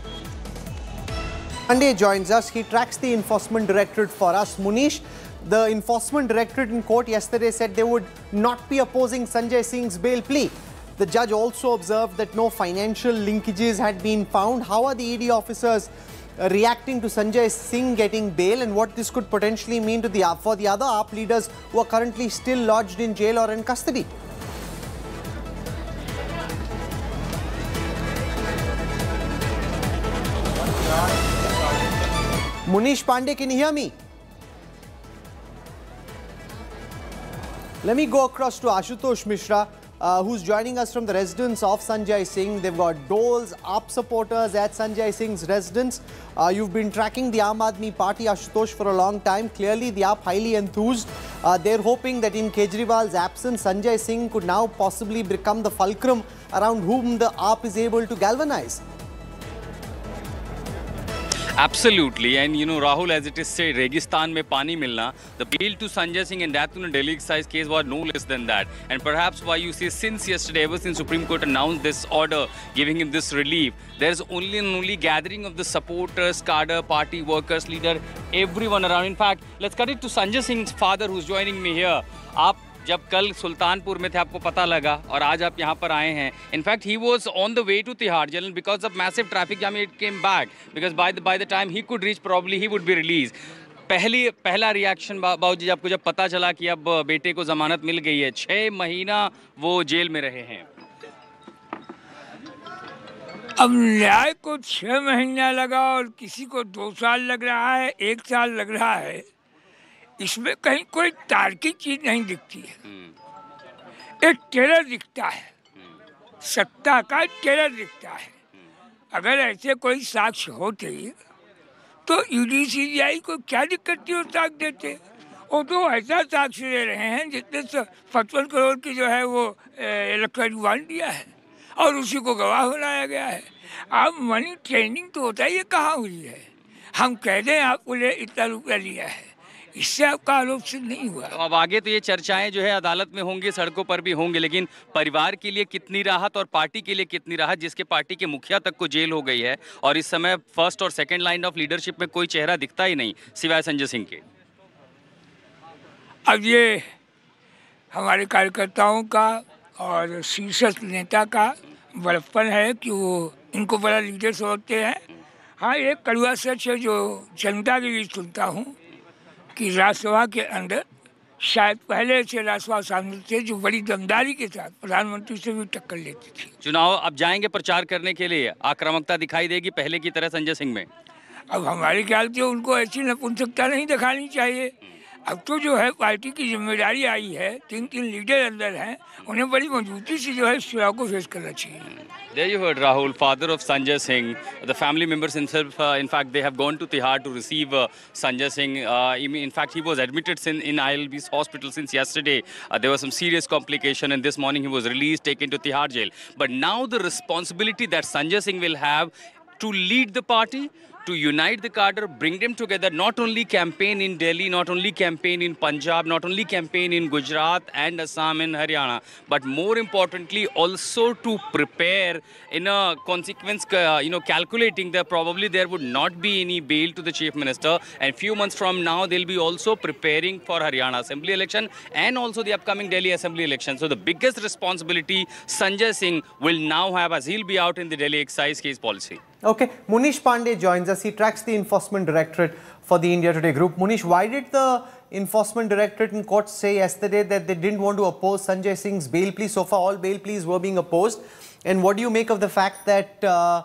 Monday joins us. He tracks the Enforcement Directorate for us. Munish, the Enforcement Directorate in court yesterday said they would not be opposing Sanjay Singh's bail plea. The judge also observed that no financial linkages had been found. How are the ED officers uh, reacting to Sanjay Singh getting bail and what this could potentially mean to the for the other AAP leaders who are currently still lodged in jail or in custody. Munish Pandey, can you hear me? Let me go across to Ashutosh Mishra, uh, who's joining us from the residence of Sanjay Singh. They've got dhols, AAP supporters at Sanjay Singh's residence. Uh, you've been tracking the Aam Aadmi Party, Ashutosh, for a long time. Clearly, the AAP highly enthused. Uh, they're hoping that in Kejriwal's absence, Sanjay Singh could now possibly become the fulcrum around whom the AAP is able to galvanize. Absolutely, and you know, Rahul, as it is said, Registan mein pani milna, the bail to Sanjay Singh and that to Delhi excise case was no less than that. And perhaps why you see since yesterday, ever since Supreme Court announced this order giving him this relief, there is only and only gathering of the supporters, cadre, party workers, leader, everyone around. In fact, let's cut it to Sanjay Singh's father who's joining me here. आप जब कल सुल्तानपुर में थे, आपको पता लगा और आज आप यहाँ पर आए हैं। In fact he was on the way to Tihar jail because of massive traffic jam it came back because by the by the time he could reach probably he would be released पहली, पहला reaction बाबू जी, आपको जब पता चला कि अब बेटे को जमानत मिल गई है छः महीना वो जेल में रहे हैं। अब न्याय को छह महीना लगा और किसी को दो साल लग रहा है, एक साल लग रहा है। इसमें कहीं कोई तार्किक चीज़ नहीं दिखती है। एक टेरर दिखता है। सत्ता का टेरर दिखता है। अगर ऐसे कोई साक्ष्य होते तो ईडी सीबीआई को क्या दिक्कत थी वो साक्ष्य देते? वो तो ऐसा साक्ष्य दे रहे हैं जिसने पचपन करोड़ की जो है वो इलेक्ट्रॉनिक बॉन्ड दिया है और उसी को गवाह बनाया गया है। अब मनी ट्रेनिंग तो होता है ये कहाँ हुई है? हम कह दें आपको इतना रुपया लिया है। इससे आपका सिद्ध नहीं हुआ। अब आगे तो ये चर्चाएँ जो है अदालत में होंगी सड़कों पर भी होंगे लेकिन परिवार के लिए कितनी राहत और पार्टी के लिए कितनी राहत जिसके पार्टी के मुखिया तक को जेल हो गई है और इस समय फ़र्स्ट और सेकेंड लाइन ऑफ़ लीडरशिप में कोई चेहरा दिखता ही नहीं सिवाय संजय सिंह के। अब ये हमारे कार्यकर्ताओं का और शीर्षक नेता का बड़प्पन है कि वो इनको बड़ा लीडर समझते हैं। हाँ एक कड़ुआ सच है जो जनता के लिए सुनता हूँ। कि राज्यसभा के अंदर शायद पहले से राज्यसभा सांसद थे जो बड़ी दमदारी के साथ प्रधानमंत्री से भी टक्कर लेते थे। चुनाव अब जाएँगे प्रचार करने के लिए। आक्रामकता दिखाई देगी पहले की तरह संजय सिंह में। अब हमारे ख्याल से उनको ऐसी नपुंसकता नहीं दिखानी चाहिए। अब तो जो है पार्टी की ज़िम्मेदारी आई है तीन तीन लीडर अंदर हैं उन्हें बड़ी मजबूती से जो है इस चुनाव को फेस करना चाहिए There you heard Rahul, father of Sanjay Singh. The family members himself, uh, in fact, they have gone to Tihar to receive uh, Sanjay Singh. Uh, in fact, he was admitted in, in ILB's hospital since yesterday. Uh, there was some serious complication and this morning he was released, taken to Tihar jail. But now the responsibility that Sanjay Singh will have to lead the party, to unite the cadre, bring them together, not only campaign in Delhi, not only campaign in Punjab, not only campaign in Gujarat and Assam and Haryana, but more importantly also to prepare in a consequence, uh, you know, calculating that probably there would not be any bail to the chief minister and few months from now they'll be also preparing for Haryana assembly election and also the upcoming Delhi assembly election. So the biggest responsibility Sanjay Singh will now have as he'll be out in the Delhi excise case policy. Okay, Munish Pandey joins us. He tracks the Enforcement Directorate for the India Today group. Munish, why did the Enforcement Directorate in court say yesterday that they didn't want to oppose Sanjay Singh's bail plea? So far, all bail pleas were being opposed. And what do you make of the fact that uh,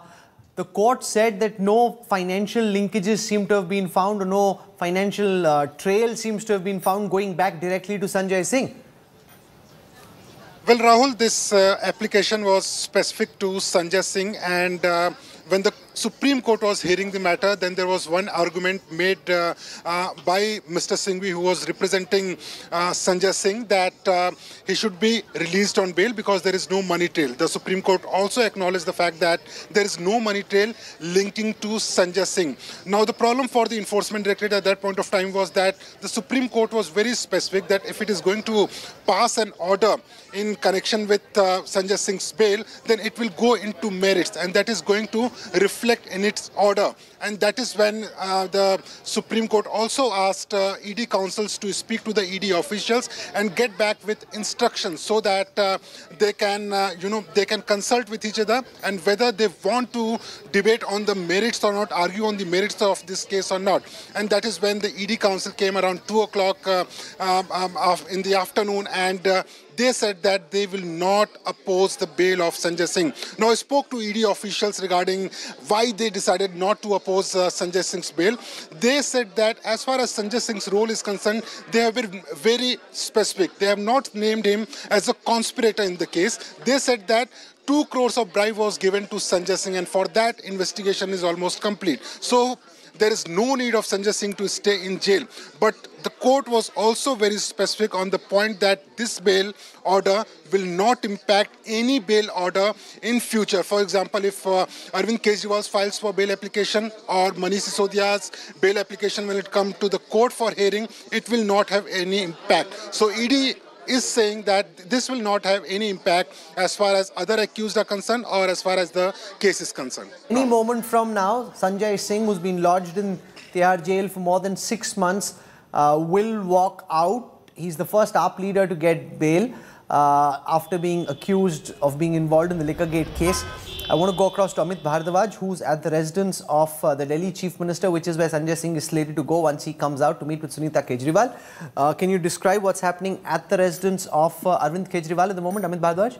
the court said that no financial linkages seem to have been found or no financial uh, trail seems to have been found going back directly to Sanjay Singh? Well, Rahul, this uh, application was specific to Sanjay Singh and uh, when the Supreme Court was hearing the matter, then there was one argument made uh, uh, by Mr. Singhvi, who was representing uh, Sanjay Singh, that uh, he should be released on bail because there is no money trail. The Supreme Court also acknowledged the fact that there is no money trail linking to Sanjay Singh. Now, the problem for the Enforcement Directorate at that point of time was that the Supreme Court was very specific that if it is going to pass an order in connection with uh, Sanjay Singh's bail, then it will go into merits, and that is going to refer reflect in its order. And that is when uh, the Supreme Court also asked uh, ED councils to speak to the ED officials and get back with instructions so that uh, they can, uh, you know, they can consult with each other and whether they want to debate on the merits or not, argue on the merits of this case or not. And that is when the ED council came around 2 o'clock uh, um, um, in the afternoon and uh, they said that they will not oppose the bail of Sanjay Singh. Now, I spoke to ED officials regarding why they decided not to oppose uh, Sanjay Singh's bail. They said that as far as Sanjay Singh's role is concerned, they have been very specific. They have not named him as a conspirator in the case. They said that 2 crores of bribe was given to Sanjay Singh and for that investigation is almost complete. So there is no need of Sanjay Singh to stay in jail. But the court was also very specific on the point that this bail order will not impact any bail order in future. For example, if uh, Arvind Kejriwal files for bail application or Manish Sisodia's bail application when it comes to the court for hearing, it will not have any impact. So ED is saying that this will not have any impact as far as other accused are concerned or as far as the case is concerned. Any moment from now, Sanjay Singh, who's been lodged in Tihar jail for more than six months, uh, will walk out. He's the first AAP leader to get bail after being accused of being involved in the Liquorgate case. I want to go across to Amit Bhardwaj, who's at the residence of uh, the Delhi Chief Minister, which is where Sanjay Singh is slated to go once he comes out to meet with Sunita Kejriwal. Uh, can you describe what's happening at the residence of uh, Arvind Kejriwal at the moment, Amit Bhardwaj?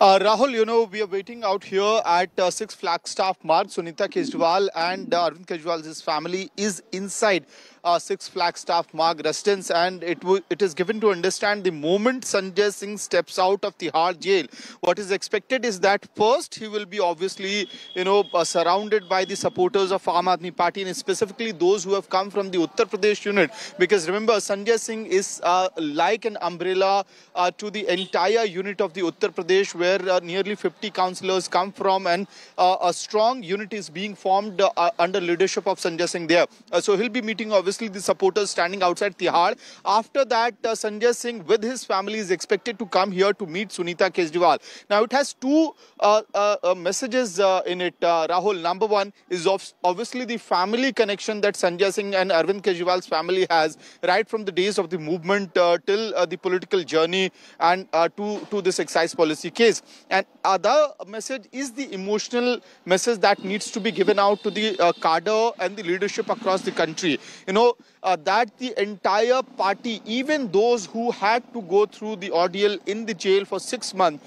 Uh, Rahul, you know, we are waiting out here at uh, 6 Flagstaff Mark. Sunita Kejriwal and uh, Arvind Kejriwal's family is inside uh, Six Flagstaff Mark residence and it it is given to understand the moment Sanjay Singh steps out of Tihar jail, what is expected is that first he will be obviously, you know, uh, surrounded by the supporters of Aam Aadmi Party and specifically those who have come from the Uttar Pradesh unit because remember Sanjay Singh is uh, like an umbrella uh, to the entire unit of the Uttar Pradesh where uh, nearly 50 councillors come from and uh, a strong unit is being formed under leadership of Sanjay Singh there. so he'll be meeting obviously obviously the supporters standing outside Tihar. After that, uh, Sanjay Singh with his family is expected to come here to meet Sunita Kejriwal. Now, it has two uh, uh, uh messages uh, in it, uh, Rahul. Number one is obviously the family connection that Sanjay Singh and Arvind Kejriwal's family has right from the days of the movement till the political journey and to, to this excise policy case. And other message is the emotional message that needs to be given out to the cadre and the leadership across the country. You know, know uh, that the entire party, even those who had to go through the ordeal in the jail for six months,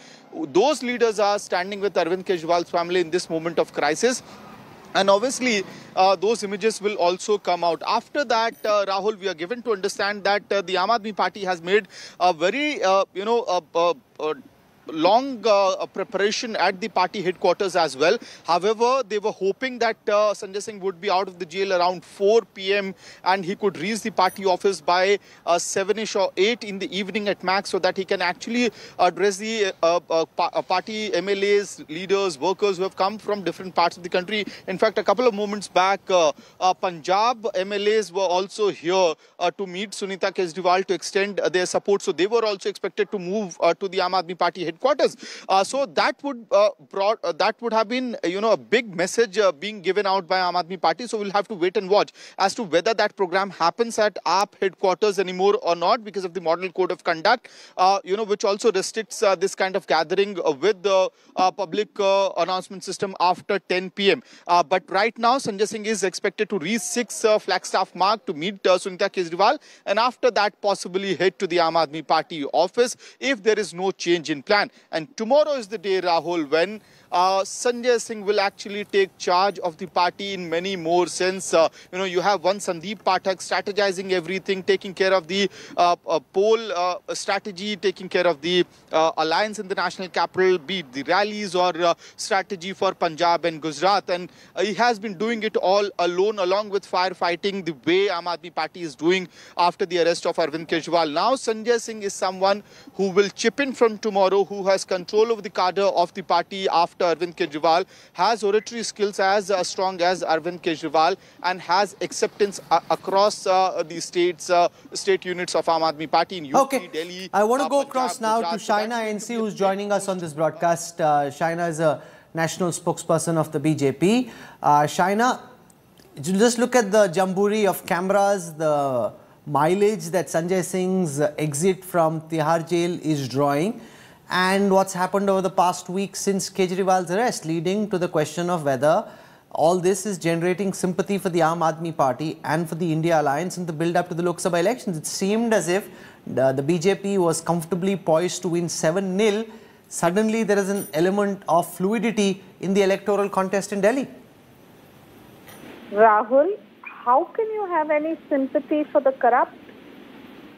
those leaders are standing with Arvind Kejriwal's family in this moment of crisis. And obviously, uh, those images will also come out. After that, uh, Rahul, we are given to understand that uh, the Aam Aadmi Party has made a very, uh, you know, long uh, preparation at the party headquarters as well. However, they were hoping that uh, Sanjay Singh would be out of the jail around 4 p.m. and he could reach the party office by uh, 7ish or 8 in the evening at max so that he can actually address the uh, uh, uh, party MLAs, leaders, workers who have come from different parts of the country. In fact, a couple of moments back, Punjab MLAs were also here to meet Sunita Kejriwal to extend their support. So they were also expected to move to the Aam Aadmi Party headquarters. Uh, so that would uh, brought, uh, that would have been you know a big message uh, being given out by Aam Aadmi Party. So we'll have to wait and watch as to whether that program happens at AAP headquarters anymore or not because of the model code of conduct. Uh, you know which also restricts uh, this kind of gathering with the public announcement system after 10 p.m. but right now Sanjay Singh is expected to reach 6 Flagstaff mark to meet Sunita Kejriwal and after that possibly head to the Aam Aadmi Party office if there is no change in plan. And tomorrow is the day, Rahul, when uh, Sanjay Singh will actually take charge of the party in many more sense. Uh, you know, you have one Sandeep Pathak strategizing everything, taking care of the uh, uh poll uh, strategy, taking care of the uh, alliance in the national capital, be it the rallies or strategy for Punjab and Gujarat. And he has been doing it all alone, along with firefighting, the way Aam Party is doing after the arrest of Arvind Kejriwal. Now, Sanjay Singh is someone who will chip in from tomorrow, who has control over the cadre of the party after. Arvind Kejriwal has oratory skills as uh, strong as Arvind Kejriwal and has acceptance uh, across uh, the states, uh, state units of Aam Aadmi Party in UP, Okay. Delhi. I want to go across now to Gujarat. So Shaina NC, who's joining us on this broadcast. Uh, Shaina is a national spokesperson of the BJP. Uh, Shaina, just look at the jamburi of cameras, the mileage that Sanjay Singh's exit from Tihar jail is drawing, and what's happened over the past week since Kejriwal's arrest, leading to the question of whether all this is generating sympathy for the Aam Aadmi Party and for the India Alliance in the build-up to the Lok Sabha elections. It seemed as if the, the BJP was comfortably poised to win 7-0. Suddenly, there is an element of fluidity in the electoral contest in Delhi. Rahul, how can you have any sympathy for the corrupt?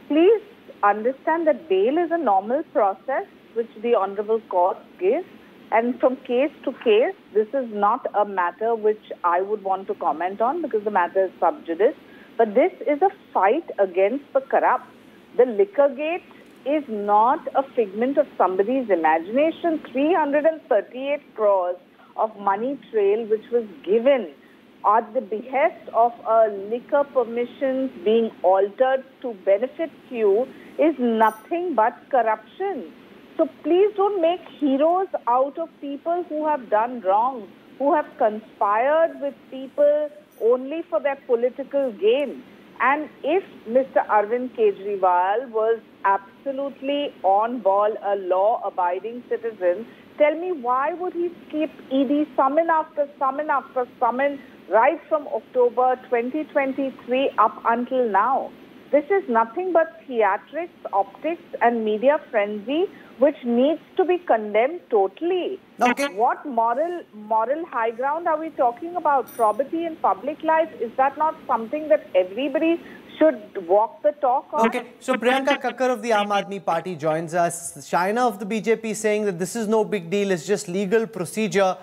Please understand that bail is a normal process which the Honorable Court gives. And from case to case, this is not a matter which I would want to comment on because the matter is sub judice. But this is a fight against the corrupt. The liquor gate is not a figment of somebody's imagination. 338 crores of money trail which was given at the behest of a liquor permissions being altered to benefit few is nothing but corruption. So please don't make heroes out of people who have done wrong, who have conspired with people only for their political gain. And if Mr. Arvind Kejriwal was absolutely on ball, a law abiding citizen, tell me why would he skip ED summon after summon after summon right from October 2023 up until now? This is nothing but theatrics, optics, and media frenzy, which needs to be condemned totally. Okay. What moral moral high ground are we talking about? Probity in public life is that not something that everybody should walk the talk on? Okay, so Priyanka Kakkar of the Aam Aadmi Party joins us. Shaina of the BJP saying that this is no big deal, it's just legal procedure.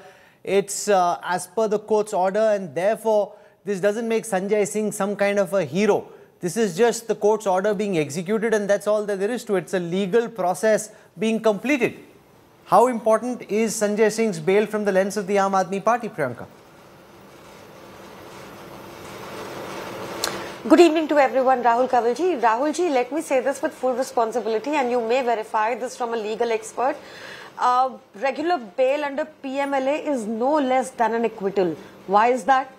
It's uh, as per the court's order and therefore this doesn't make Sanjay Singh some kind of a hero. This is just the court's order being executed and that's all that there is to it. It's a legal process being completed. How important is Sanjay Singh's bail from the lens of the Aam Aadmi Party, Priyanka? Good evening to everyone, Rahul Kanwalji. Rahulji, let me say this with full responsibility and you may verify this from a legal expert. Uh, regular bail under PMLA is no less than an acquittal. Why is that?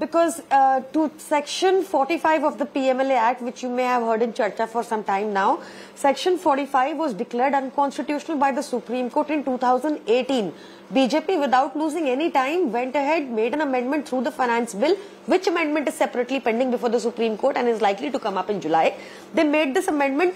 Because uh, to section 45 of the PMLA Act, which you may have heard in Charcha for some time now, section 45 was declared unconstitutional by the Supreme Court in 2018. BJP, without losing any time, went ahead, made an amendment through the finance bill, which amendment is separately pending before the Supreme Court and is likely to come up in July. They made this amendment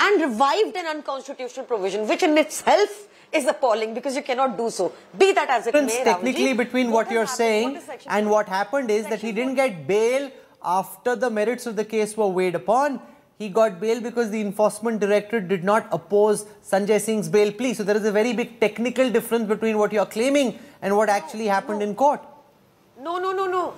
and revived an unconstitutional provision, which in itself is appalling because you cannot do so. Be that as it difference may, technically between what, you're saying and what happened is that he didn't get bail after the merits of the case were weighed upon. He got bail because the enforcement directorate did not oppose Sanjay Singh's bail plea. So there is a very big technical difference between what you're claiming and what actually happened in court. No, no, no, no.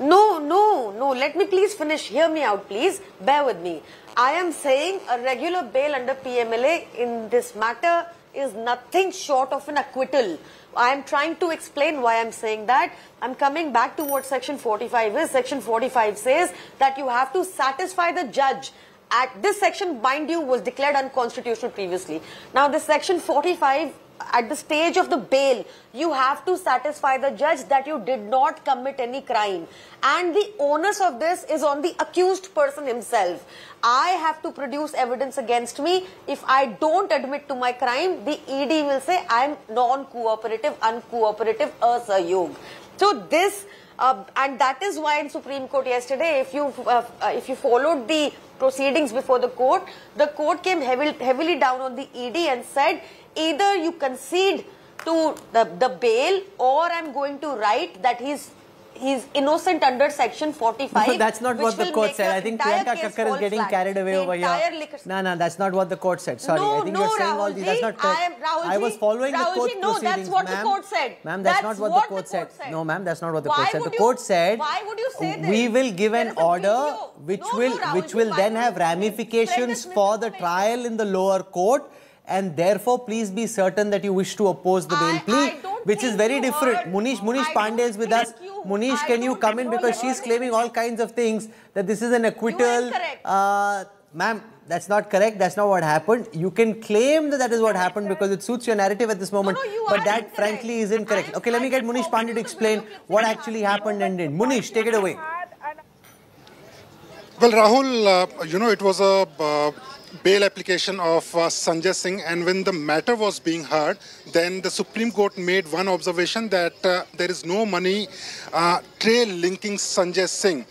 No, no, no. Let me please finish. Hear me out, please. Bear with me. I am saying a regular bail under PMLA in this matter is nothing short of an acquittal. I am trying to explain why I'm saying that. I'm coming back to what section 45 is. Section 45 says that you have to satisfy the judge. At this section, mind you, was declared unconstitutional previously. Now, this section 45 at the stage of the bail, you have to satisfy the judge that you did not commit any crime. And the onus of this is on the accused person himself. I have to produce evidence against me. If I don't admit to my crime, the ED will say I am non-cooperative, uncooperative, asayog. So this, uh, and that is why in Supreme Court yesterday, if you uh, uh, if you followed the proceedings before the court, the court came heavily, heavily down on the ED and said either you concede to the, the bail or I'm going to write that he's he's innocent under section 45 No, that's not what the court said. I think Priyanka Kakkar is getting flat. carried away The over here. No, no, that's not what the court said. Sorry, no, I think no, you're saying all these. That's not correct. I am Rahulji. I was following the court no, that's what the court said. Ma'am, that's, That's not what, what the court the said. court said. No, ma'am, that's not what the Why court said. The you- court said why would you say this? we will give an order which No, will which will then have you say this? ramifications for the trial in the lower court and therefore please be certain that you wish to oppose the bail plea, which is very different. Munish, Munish Pandey is with us. Munish, can you come in because she's claiming all kinds of things that this is an acquittal. Uh, Ma'am, that's not correct. That's not what happened. You can claim that that is what happened because it suits your narrative at this moment. but that, frankly, is incorrect. Okay, let me get Munish Pandey to explain what actually happened and did. Munish, take it away. Well, Rahul, uh, you know, it was a uh, bail application of uh, Sanjay Singh, and when the matter was being heard, then the Supreme Court made one observation that uh, there is no money uh, trail linking Sanjay Singh.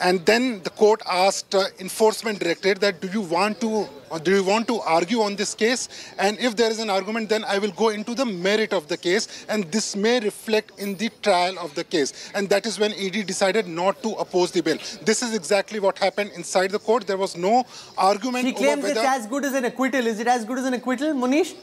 And then the court asked uh, enforcement directorate that do you want to do you want to argue on this case? And if there is an argument, then I will go into the merit of the case, and this may reflect in the trial of the case. And that is when ED decided not to oppose the bill. This is exactly what happened inside the court. There was no argument. She claims it's as good as an acquittal. Is it as good as an acquittal, Munish?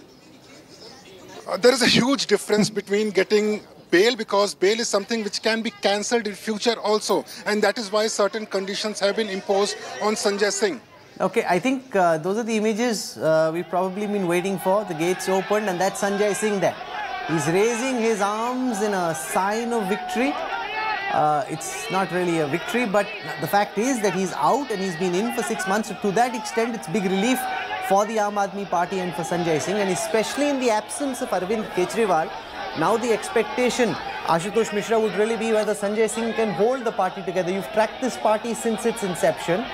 Uh, there is a huge difference between getting bail because bail is something which can be cancelled in future also and that is why certain conditions have been imposed on Sanjay Singh. Okay, I think uh, those are the images uh, we've probably been waiting for. The gates opened and that's Sanjay Singh there. He's raising his arms in a sign of victory. Uh, it's not really a victory, but the fact is that he's out and he's been in for six months. So to that extent, it's big relief for the Aam Aadmi Party and for Sanjay Singh, and especially in the absence of Arvind Kejriwal. Now the expectation, Ashutosh Mishra, would really be whether Sanjay Singh can hold the party together. You've tracked this party since its inception.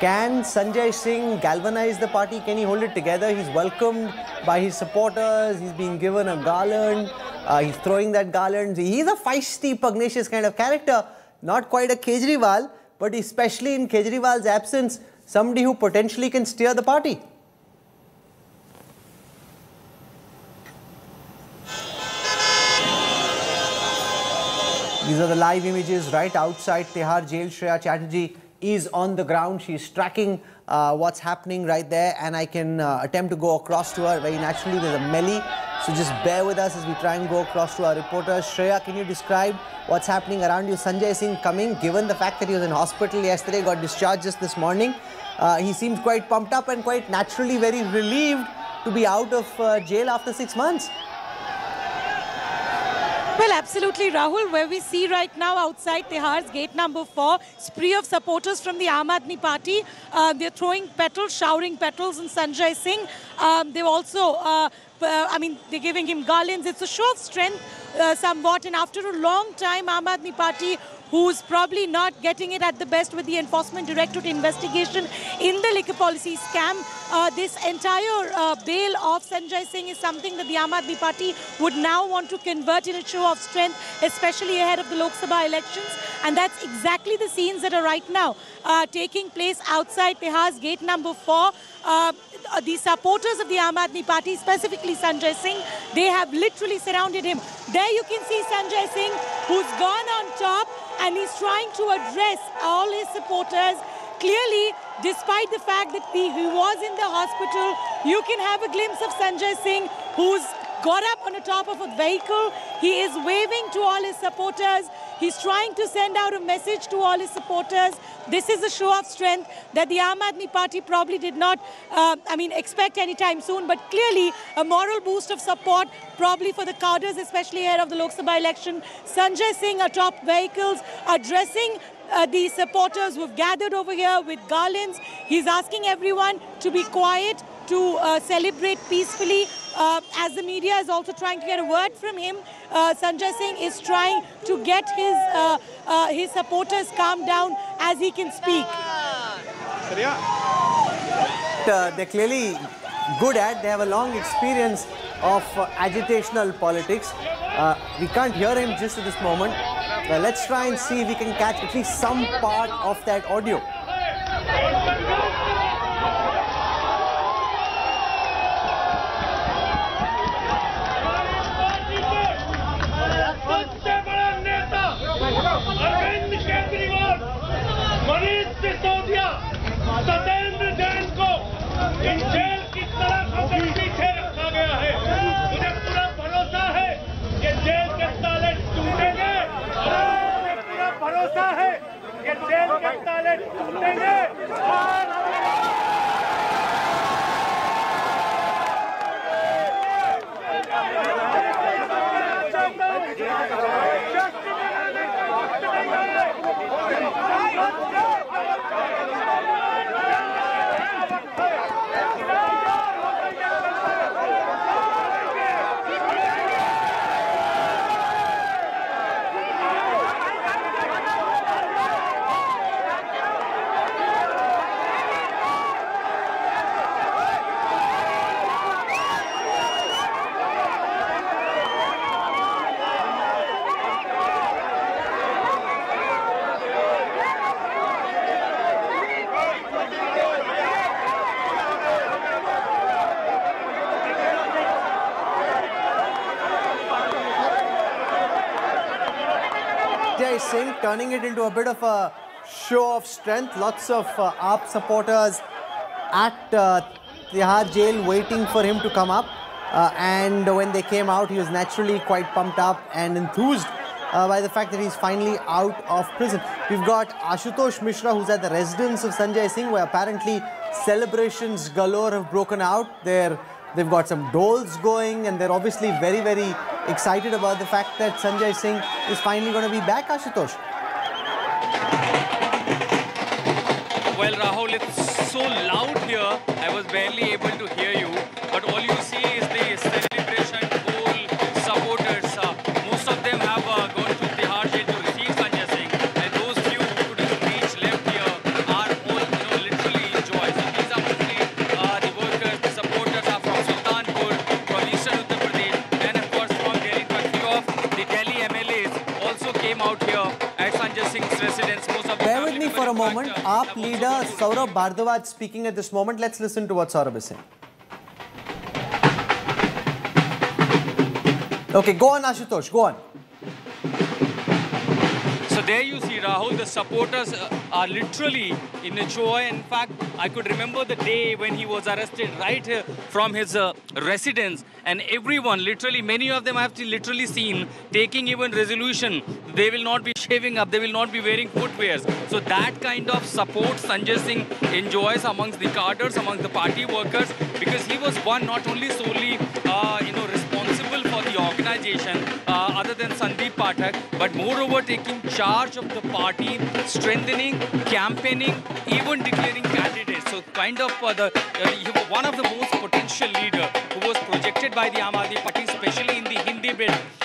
Can Sanjay Singh galvanize the party? Can he hold it together? He's welcomed by his supporters. He's being given a garland. Uh, he's throwing that garland. He's a feisty, pugnacious kind of character. Not quite a Kejriwal, but especially in Kejriwal's absence, somebody who potentially can steer the party. These are the live images right outside Tihar jail. Shreya Chatterjee is on the ground. She's tracking uh, what's happening right there and I can uh, attempt to go across to her very naturally. There's a melee. So just bear with us as we try and go across to our reporter. Shreya, can you describe what's happening around you? Sanjay Singh coming, given the fact that he was in hospital yesterday, got discharged just this morning. Uh, he seems quite pumped up and quite naturally very relieved to be out of uh, jail after six months. Well, absolutely, Rahul. Where we see right now outside Tihar's gate number four, spree of supporters from the Aam Aadmi Party. Uh, they're throwing petals, showering petals on Sanjay Singh. Um, they've also, uh, uh, I mean, they're giving him garlands. It's a show of strength uh, somewhat. And after a long time, Aam Aadmi Party who's probably not getting it at the best with the Enforcement Directorate investigation in the liquor policy scam. Uh, this entire uh, bail of Sanjay Singh is something that the Aam Aadmi Party would now want to convert in a show of strength, especially ahead of the Lok Sabha elections. And that's exactly the scenes that are right now uh, taking place outside Tihar's gate number four. Uh, the supporters of the Aam Aadmi Party, specifically Sanjay Singh, they have literally surrounded him. There you can see Sanjay Singh, who's gone on top and he's trying to address all his supporters. Clearly, despite the fact that he was in the hospital, you can have a glimpse of Sanjay Singh, who's got up on the top of a vehicle. He is waving to all his supporters. He's trying to send out a message to all his supporters. This is a show of strength that the Aam Aadmi Party probably did not, uh, I mean, expect anytime soon, but clearly a moral boost of support probably for the cadres, especially ahead of the Lok Sabha election. Sanjay Singh atop vehicles addressing uh, the supporters who've gathered over here with garlands. He's asking everyone to be quiet, to uh, celebrate peacefully. Uh, as the media is also trying to get a word from him, uh, Sanjay Singh is trying to get his uh, uh, his supporters calmed down as he can speak. Uh, they're clearly good at. They have a long experience of agitational politics. we can't hear him just at this moment. let's try and see if we can catch at least some part of that audio. भरोसा है कि jail के ताले टूटेंगे। और हमारे Singh turning it into a bit of a show of strength. Lots of uh, AAP supporters at uh, Tihar jail waiting for him to come up. Uh, and when they came out, he was naturally quite pumped up and enthused uh, by the fact that he's finally out of prison. We've got Ashutosh Mishra, who's at the residence of Sanjay Singh, where apparently celebrations galore have broken out. They're, they've got some dhols going, and they're obviously very, very excited about the fact that Sanjay Singh is finally going to be back, Ashutosh. Well, Rahul, it's so loud here, I was barely able to hear you. Saurabh Bhardwaj speaking at this moment. Let's listen to what Saurabh is saying. Okay, go on, Ashutosh. Go on. So there you see, Rahul, the supporters uh, are literally in a joy. In fact, I could remember the day when he was arrested right from his uh, residence. And everyone, literally, many of them I have literally seen taking even resolution. They will not be shaving up, they will not be wearing footwears. So that kind of support Sanjay Singh enjoys amongst the cadres, amongst the party workers, because he was one not only solely, organization, uh, other than Sandeep Pathak, but moreover taking charge of the party, strengthening, campaigning, even declaring candidates. So kind of uh, the uh, one of the most potential leader who was projected by the Aam Aadmi Party, especially in the Hindi belt,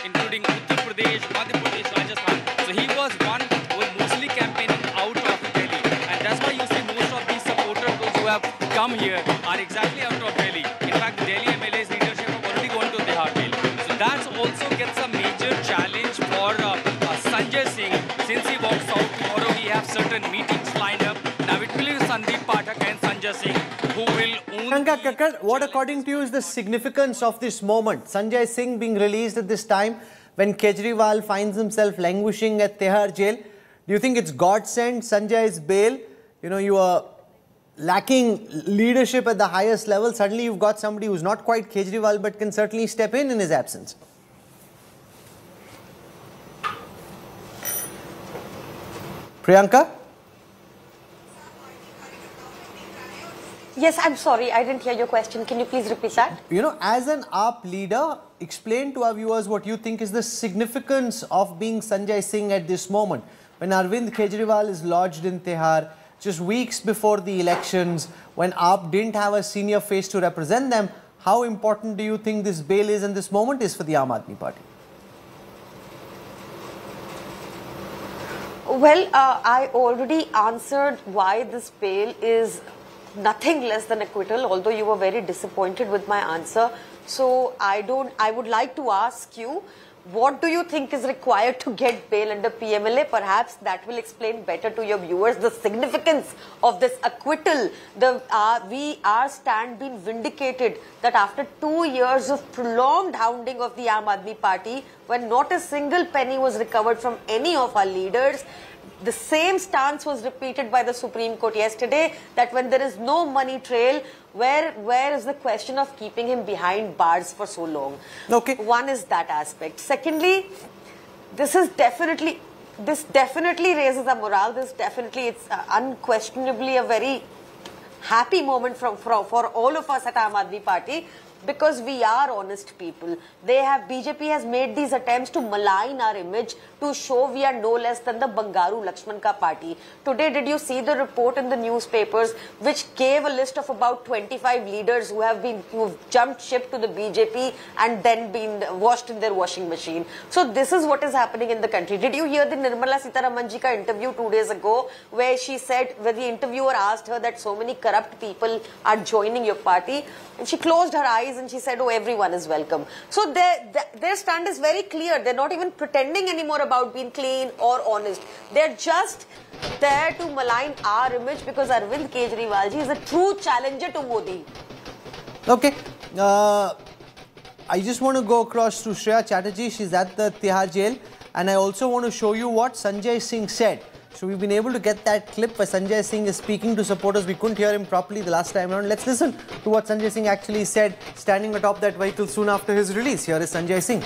Priyanka Kakkar, what according to you is the significance of this moment? Sanjay Singh being released at this time when Kejriwal finds himself languishing at Tihar jail. Do you think it's God sent Sanjay's bail? You know, you are lacking leadership at the highest level. Suddenly you've got somebody who's not quite Kejriwal but can certainly step in in his absence. Priyanka? Yes, I'm sorry, I didn't hear your question. Can you please repeat that? You know, as an AAP leader, explain to our viewers what you think is the significance of being Sanjay Singh at this moment. When Arvind Kejriwal is lodged in Tihar, just weeks before the elections, when AAP didn't have a senior face to represent them, how important do you think this bail is and this moment is for the Aam Aadmi Party? Well, uh, I already answered why this bail is nothing less than acquittal, although you were very disappointed with my answer. So I don't, I would like to ask you, what do you think is required to get bail under PMLA? Perhaps that will explain better to your viewers the significance of this acquittal. The uh, we our stand been vindicated that after two years of prolonged hounding of the Aam Aadmi Party, when not a single penny was recovered from any of our leaders, the same stance was repeated by the Supreme Court yesterday that when there is no money trail, where where is the question of keeping him behind bars for so long? Okay. One is that aspect. Secondly, this is definitely this definitely raises a morale. This definitely it's uh, unquestionably a very happy moment from for, for all of us at Aam Aadmi Party because we are honest people. They have BJP has made these attempts to malign our image to show we are no less than the Bangaru Lakshman ka party. Today, did you see the report in the newspapers which gave a list of about 25 leaders who have been who've jumped ship to the BJP and then been washed in their washing machine? So this is what is happening in the country. Did you hear the Nirmala Sitharaman ka interview two days ago where she said where the interviewer asked her that so many corrupt people are joining your party and she closed her eyes and she said, oh, everyone is welcome. So their, their stand is very clear. They're not even pretending anymore about being clean or honest. They're just there to malign our image because Arvind Kejriwal ji is a true challenger to Modi. Okay. Uh, I just want to go across to Shreya Chatterjee. She's at the Tihar jail. And I also want to show you what Sanjay Singh said. So we've been able to get that clip where Sanjay Singh is speaking to supporters. We couldn't hear him properly the last time around. Let's listen to what Sanjay Singh actually said standing atop that vehicle soon after his release. Here is Sanjay Singh.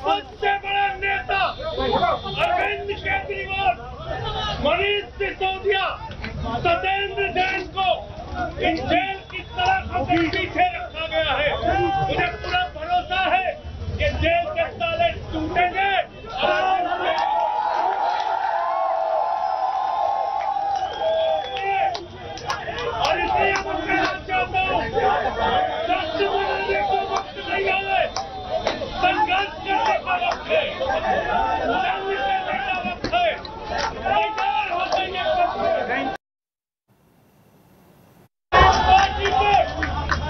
सबसे बड़ा नेता अरविंद केजरीवाल मनीष सिसोदिया सत्येंद्र जैन को इन jail की सलाखों के पीछे रखा गया है मुझे पूरा भरोसा है कि जेल के ताले टूटेंगे। और इसलिए मैं कहना चाहता हूँ, राष्ट्र बनाने को वक्त नहीं आए। संघर्ष करने का वक्त है। करने का वक्त है।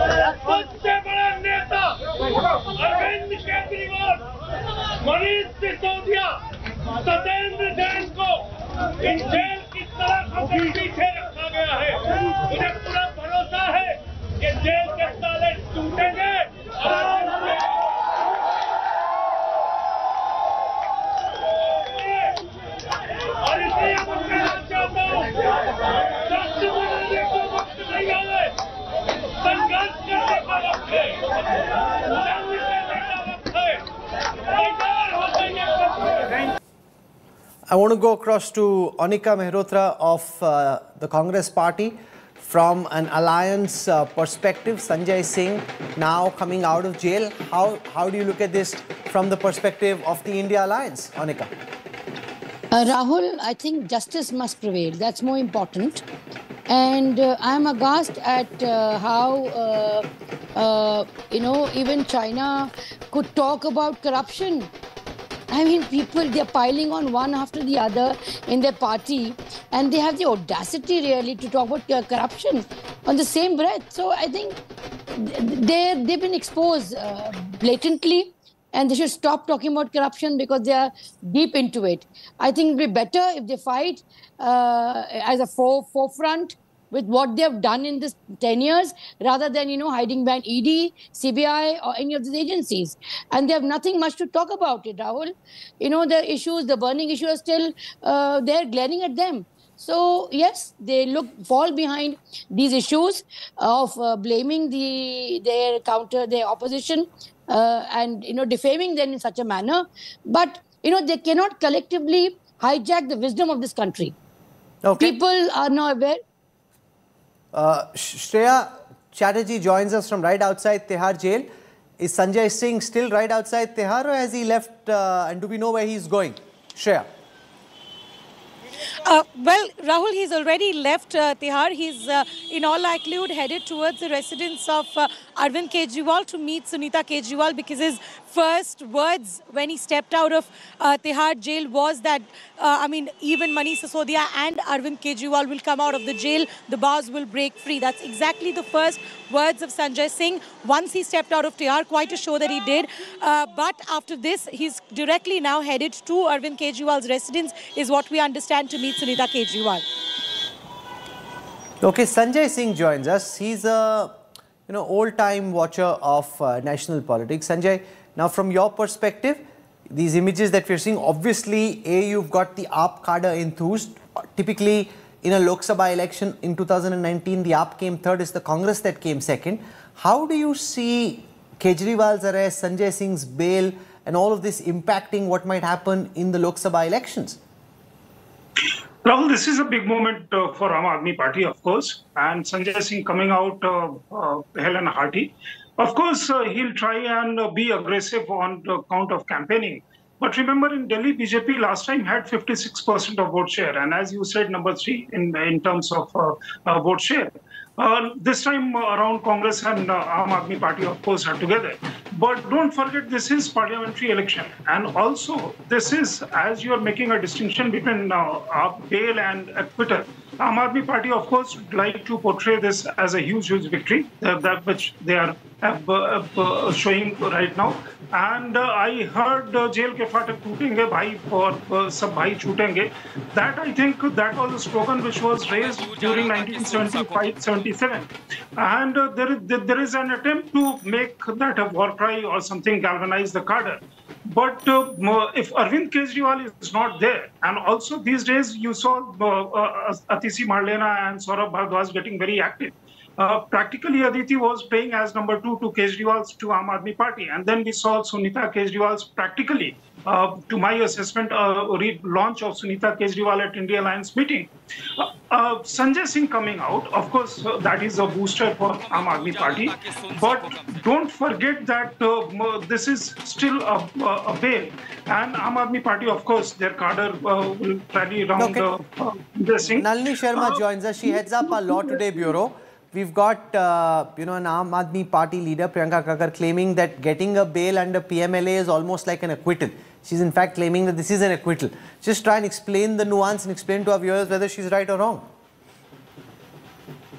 सबसे बड़ा नेता, अरविंद केजरीवाल, मनीष सिसोदिया, सत्येंद्र जैन को इन जेल की के पीछे रखा गया है। मुझे पूरा भरोसा है कि जेल के ताले टूटेंगे। और इसलिए मैं कहना चाहता हूँ बनाने को वक्त नहीं आए संघर्ष करने का वक्त है जंग करने का वक्त है तैयार हो जाइए I want to go across to Anika Mehrotra of uh, the Congress party. From an alliance uh, perspective, Sanjay Singh now coming out of jail. How, how do you look at this from the perspective of the India alliance, Anika? Uh, Rahul, I think justice must prevail. That's more important. And uh, I'm aghast at uh, how, uh, uh, you know, even China could talk about corruption. I mean, people, they're piling on one after the other in their party, and they have the audacity really to talk about uh, corruption on the same breath. So I think they they've been exposed uh, blatantly and they should stop talking about corruption because they are deep into it. I think it would be better if they fight uh, as a fore, forefront with what they have done in this 10 years rather than, you know, hiding behind ED, CBI or any of these agencies. And they have nothing much to talk about it, Rahul. You know, the issues, the burning issues are still uh, there glaring at them. So yes, they look fall behind these issues of uh, blaming the their counter their opposition uh, and you know defaming them in such a manner. But you know they cannot collectively hijack the wisdom of this country. Okay. People are now aware. Uh, Shreya Chatterjee joins us from right outside Tihar jail. Is Sanjay Singh still right outside Tihar or has he left uh, and do we know where he's going? Shreya. Uh, well, Rahul, he's already left uh, Tihar. He's uh, in all likelihood headed towards the residence of uh, Arvind Kejriwal to meet Sunita Kejriwal because his first words when he stepped out of uh, Tihar jail was that, uh, I mean, even Manish Sisodia and Arvind Kejriwal will come out of the jail. The bars will break free. That's exactly the first words of Sanjay Singh once he stepped out of Tihar. Quite a show that he did. Uh, but after this, he's directly now headed to Arvind Kejriwal's residence, is what we understand to meet Sunita Kejriwal. Okay, Sanjay Singh joins us. He's a you know old-time watcher of uh, national politics. Sanjay, now from your perspective, these images that we're seeing, obviously, a you've got the AAP cadre enthused. Typically, in a Lok Sabha election in 2019, the AAP came third. It's the Congress that came second. How do you see Kejriwal's arrest, Sanjay Singh's bail, and all of this impacting what might happen in the Lok Sabha elections? Rahul, this is a big moment uh, for Aam Aadmi Party, of course, and Sanjay Singh coming out uh, uh, hell and hearty. Of course, uh, he'll try and uh, be aggressive on the count of campaigning. But remember, in Delhi, BJP last time had 56% of vote share, and as you said, number three in in terms of uh, vote share. Uh, this time around, Congress and uh, Aam Aadmi Party, of course, are together. But don't forget, this is parliamentary election, and also this is as you are making a distinction between uh, bail and acquittal. Aam Aadmi Party, of course, would like to portray this as a huge, huge victory, uh, that which they are uh, uh, showing right now. And uh, I heard jail ke fatak tootenge bhai aur sab bhai chutenge. That I think that was a slogan which was raised during 1975-77, and there is there is an attempt to make that a war cry or something galvanize the cadre. But uh, if Arvind Kejriwal is not there, and also these days you saw uh, uh, Atishi Marlena and Saurabh Bhardwaj getting very active. Uh, practically, Aditi was playing as number two to Kejriwal's to Aam Aadmi Party, and then we saw Sunita Kejriwal's practically, uh, to my assessment, uh, re- launch of Sunita Kejriwal at India Alliance meeting. Uh, uh, Sanjay Singh coming out, of course, uh, that is a booster for Aam Aadmi Party, but don't forget that uh, this is still a, a, bail, and Aam Aadmi Party, of course, their cadre uh, will rally around uh, Sanjay Singh. Nalini Sharma joins us. She heads up our Law Today bureau. We've got, uh, you know, an Aam Aadmi Party leader, Priyanka Kakkar, claiming that getting a bail under PMLA is almost like an acquittal. She's in fact claiming that this is an acquittal. Just try and explain the nuance and explain to our viewers whether she's right or wrong.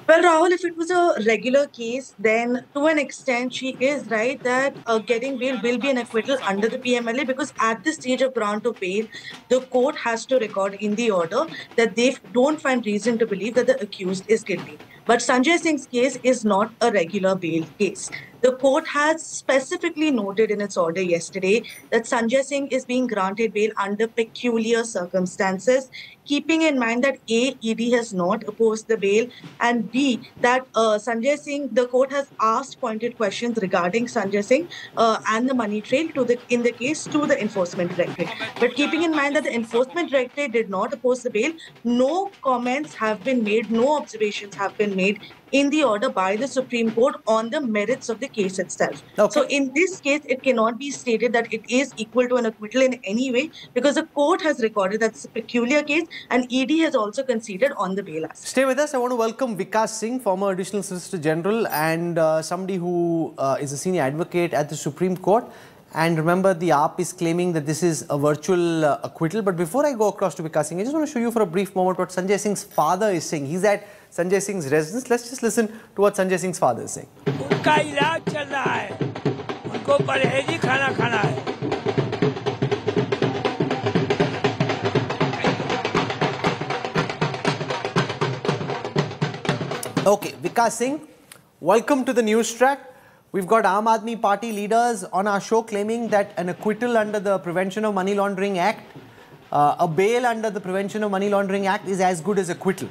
Well, Rahul, if it was a regular case, then to an extent she is right that uh, getting bail will be an acquittal under the PMLA because at the stage of grant of bail, the court has to record in the order that they don't find reason to believe that the accused is guilty. But Sanjay Singh's case is not a regular bail case. The court has specifically noted in its order yesterday that Sanjay Singh is being granted bail under peculiar circumstances, keeping in mind that A, ED has not opposed the bail, and B, that uh, Sanjay Singh, the court has asked pointed questions regarding Sanjay Singh uh, and the money trail to the in the case to the enforcement directorate. But keeping in mind that the enforcement directorate did not oppose the bail, no comments have been made, no observations have been made in the order by the Supreme Court on the merits of the case itself. So in this case, it cannot be stated that it is equal to an acquittal in any way because the court has recorded that it's a peculiar case and ED has also conceded on the bail aspect. Stay with us. I want to welcome Vikas Singh, former Additional Solicitor General and uh, somebody who uh, is a senior advocate at the Supreme Court. And remember, the AAP is claiming that this is a virtual uh, acquittal. But before I go across to Vikas Singh, I just want to show you for a brief moment what Sanjay Singh's father is saying. He's at Sanjay Singh's residence. Let's just listen to what Sanjay Singh's father is saying. उनका इलाज चल रहा है उनको परहेजी खाना खाना है Okay, Vikas Singh, welcome to the news track. We've got Aam Aadmi Party leaders on our show claiming that an acquittal under the Prevention of Money Laundering Act, uh, a bail under the Prevention of Money Laundering Act is as good as acquittal.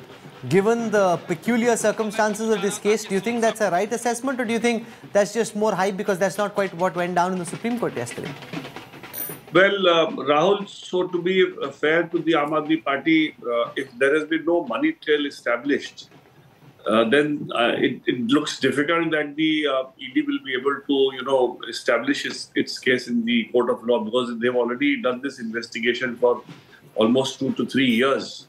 Given the peculiar circumstances of this case, do you think that's a right assessment or do you think that's just more hype because that's not quite what went down in the Supreme Court yesterday? Well, uh, Rahul, so to be fair to the Aam Aadmi Party, uh, if there has been no money trail established, uh, then uh, it, it looks difficult that the uh, ED will be able to, you know, establish its, its case in the court of law because they've already done this investigation for almost two to three years,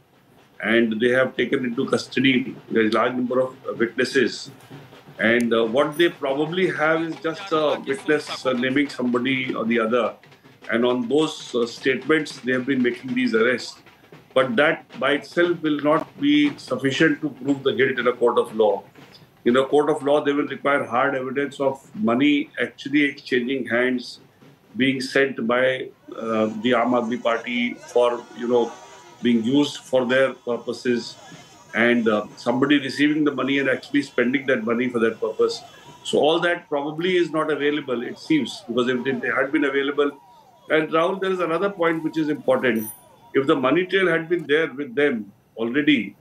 and they have taken into custody a large number of witnesses. And uh, what they probably have is just a witness uh, naming somebody or the other, and on those uh, statements they have been making these arrests but that by itself will not be sufficient to prove the guilt in a court of law. In a court of law, they will require hard evidence of money actually exchanging hands, being sent by uh, the Aam Aadmi Party for, you know, being used for their purposes, and uh, somebody receiving the money and actually spending that money for that purpose. So all that probably is not available, it seems, because if it had been available, and Rahul, there is another point which is important if the money trail had been there with them already,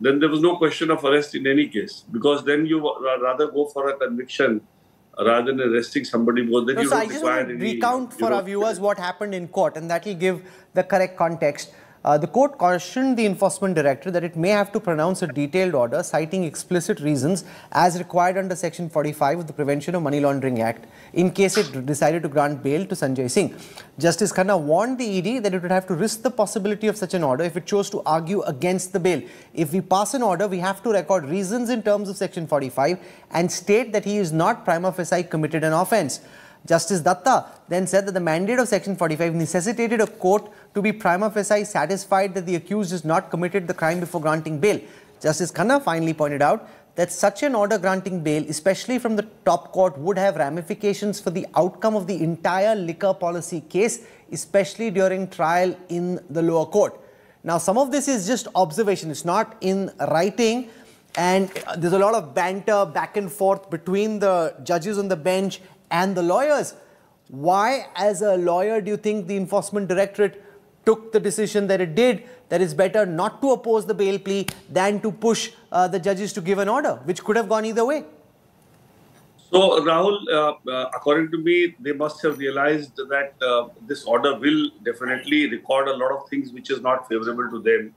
then there was no question of arrest in any case because then you rather go for a conviction rather than arresting somebody because then No, you so I don't just require want to recount for our viewers what happened in court and that will give the correct context. Uh, the court cautioned the enforcement director that it may have to pronounce a detailed order citing explicit reasons as required under section 45 of the Prevention of Money Laundering Act in case it decided to grant bail to Sanjay Singh. Justice Khanna warned the ED that it would have to risk the possibility of such an order if it chose to argue against the bail. If we pass an order, we have to record reasons in terms of section 45 and state that he is not prima facie committed an offence. Justice Datta then said that the mandate of Section 45 necessitated a court to be prima facie satisfied that the accused has not committed the crime before granting bail. Justice Khanna finally pointed out that such an order granting bail, especially from the top court, would have ramifications for the outcome of the entire liquor policy case, especially during trial in the lower court. Now, some of this is just observation, it's not in writing, and there's a lot of banter back and forth between the judges on the bench and the lawyers. Why, as a lawyer, do you think the Enforcement Directorate took the decision that it did? That it's better not to oppose the bail plea than to push uh, the judges to give an order, which could have gone either way. So, Rahul, uh, uh, according to me, they must have realized that uh, this order will definitely record a lot of things which is not favorable to them.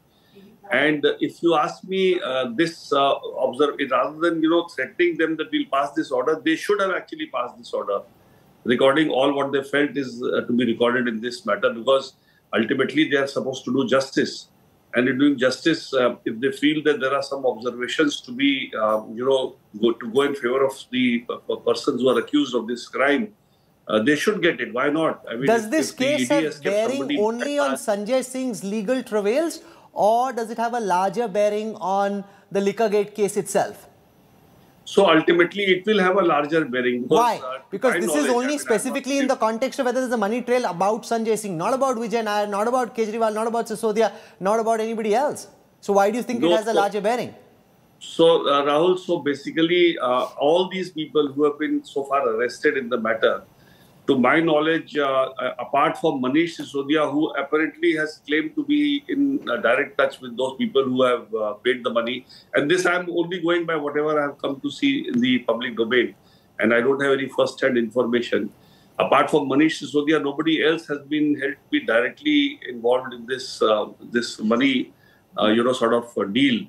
And if you ask me, uh, this uh, observe rather than you know threatening them that we'll pass this order, they should have actually passed this order, recording all what they felt is to be recorded in this matter because ultimately they are supposed to do justice and in doing justice, uh, if they feel that there are some observations to be, uh, you know, go, to go in favor of the uh, persons who are accused of this crime, uh, they should get it. Why not? I mean, does if- this if case have bearing only on Sanjay Singh's legal travails, or does it have a larger bearing on the Liquorgate case itself? So ultimately, it will have a larger bearing. Because, Why? uh, Because this is only specifically in the context of whether there's a money trail about Sanjay Singh, not about Vijay Nair, not about Kejriwal, not about Sisodia, not about anybody else. So why do you think it has a larger bearing? So, uh, Rahul, so basically, uh, all these people who have been so far arrested in the matter, to my knowledge, uh, uh, apart from Manish Sisodia, who apparently has claimed to be in uh, direct touch with those people who have uh, paid the money, and this I'm only going by whatever I have come to see in the public domain, and I don't have any first-hand information. Apart from Manish Sisodia, nobody else has been held to be directly involved in this uh, this money, uh, you know, sort of deal.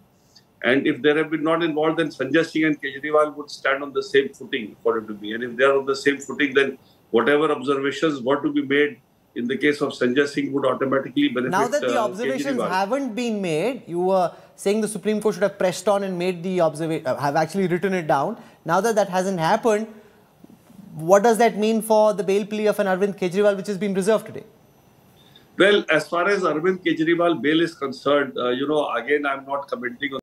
And if they have been not involved, then Sanjay Singh and Kejriwal would stand on the same footing, according to me. And if they are on the same footing, then whatever observations were to be made in the case of Sanjay Singh would automatically benefit. Now that the uh, observations Kejriwal. haven't been made, you were saying the Supreme Court should have pressed on and made the observation, uh, have actually written it down. Now that that hasn't happened, what does that mean for the bail plea of an Arvind Kejriwal which has been reserved today? Well, as far as Arvind Kejriwal bail is concerned, uh, you know, again, I'm not commenting on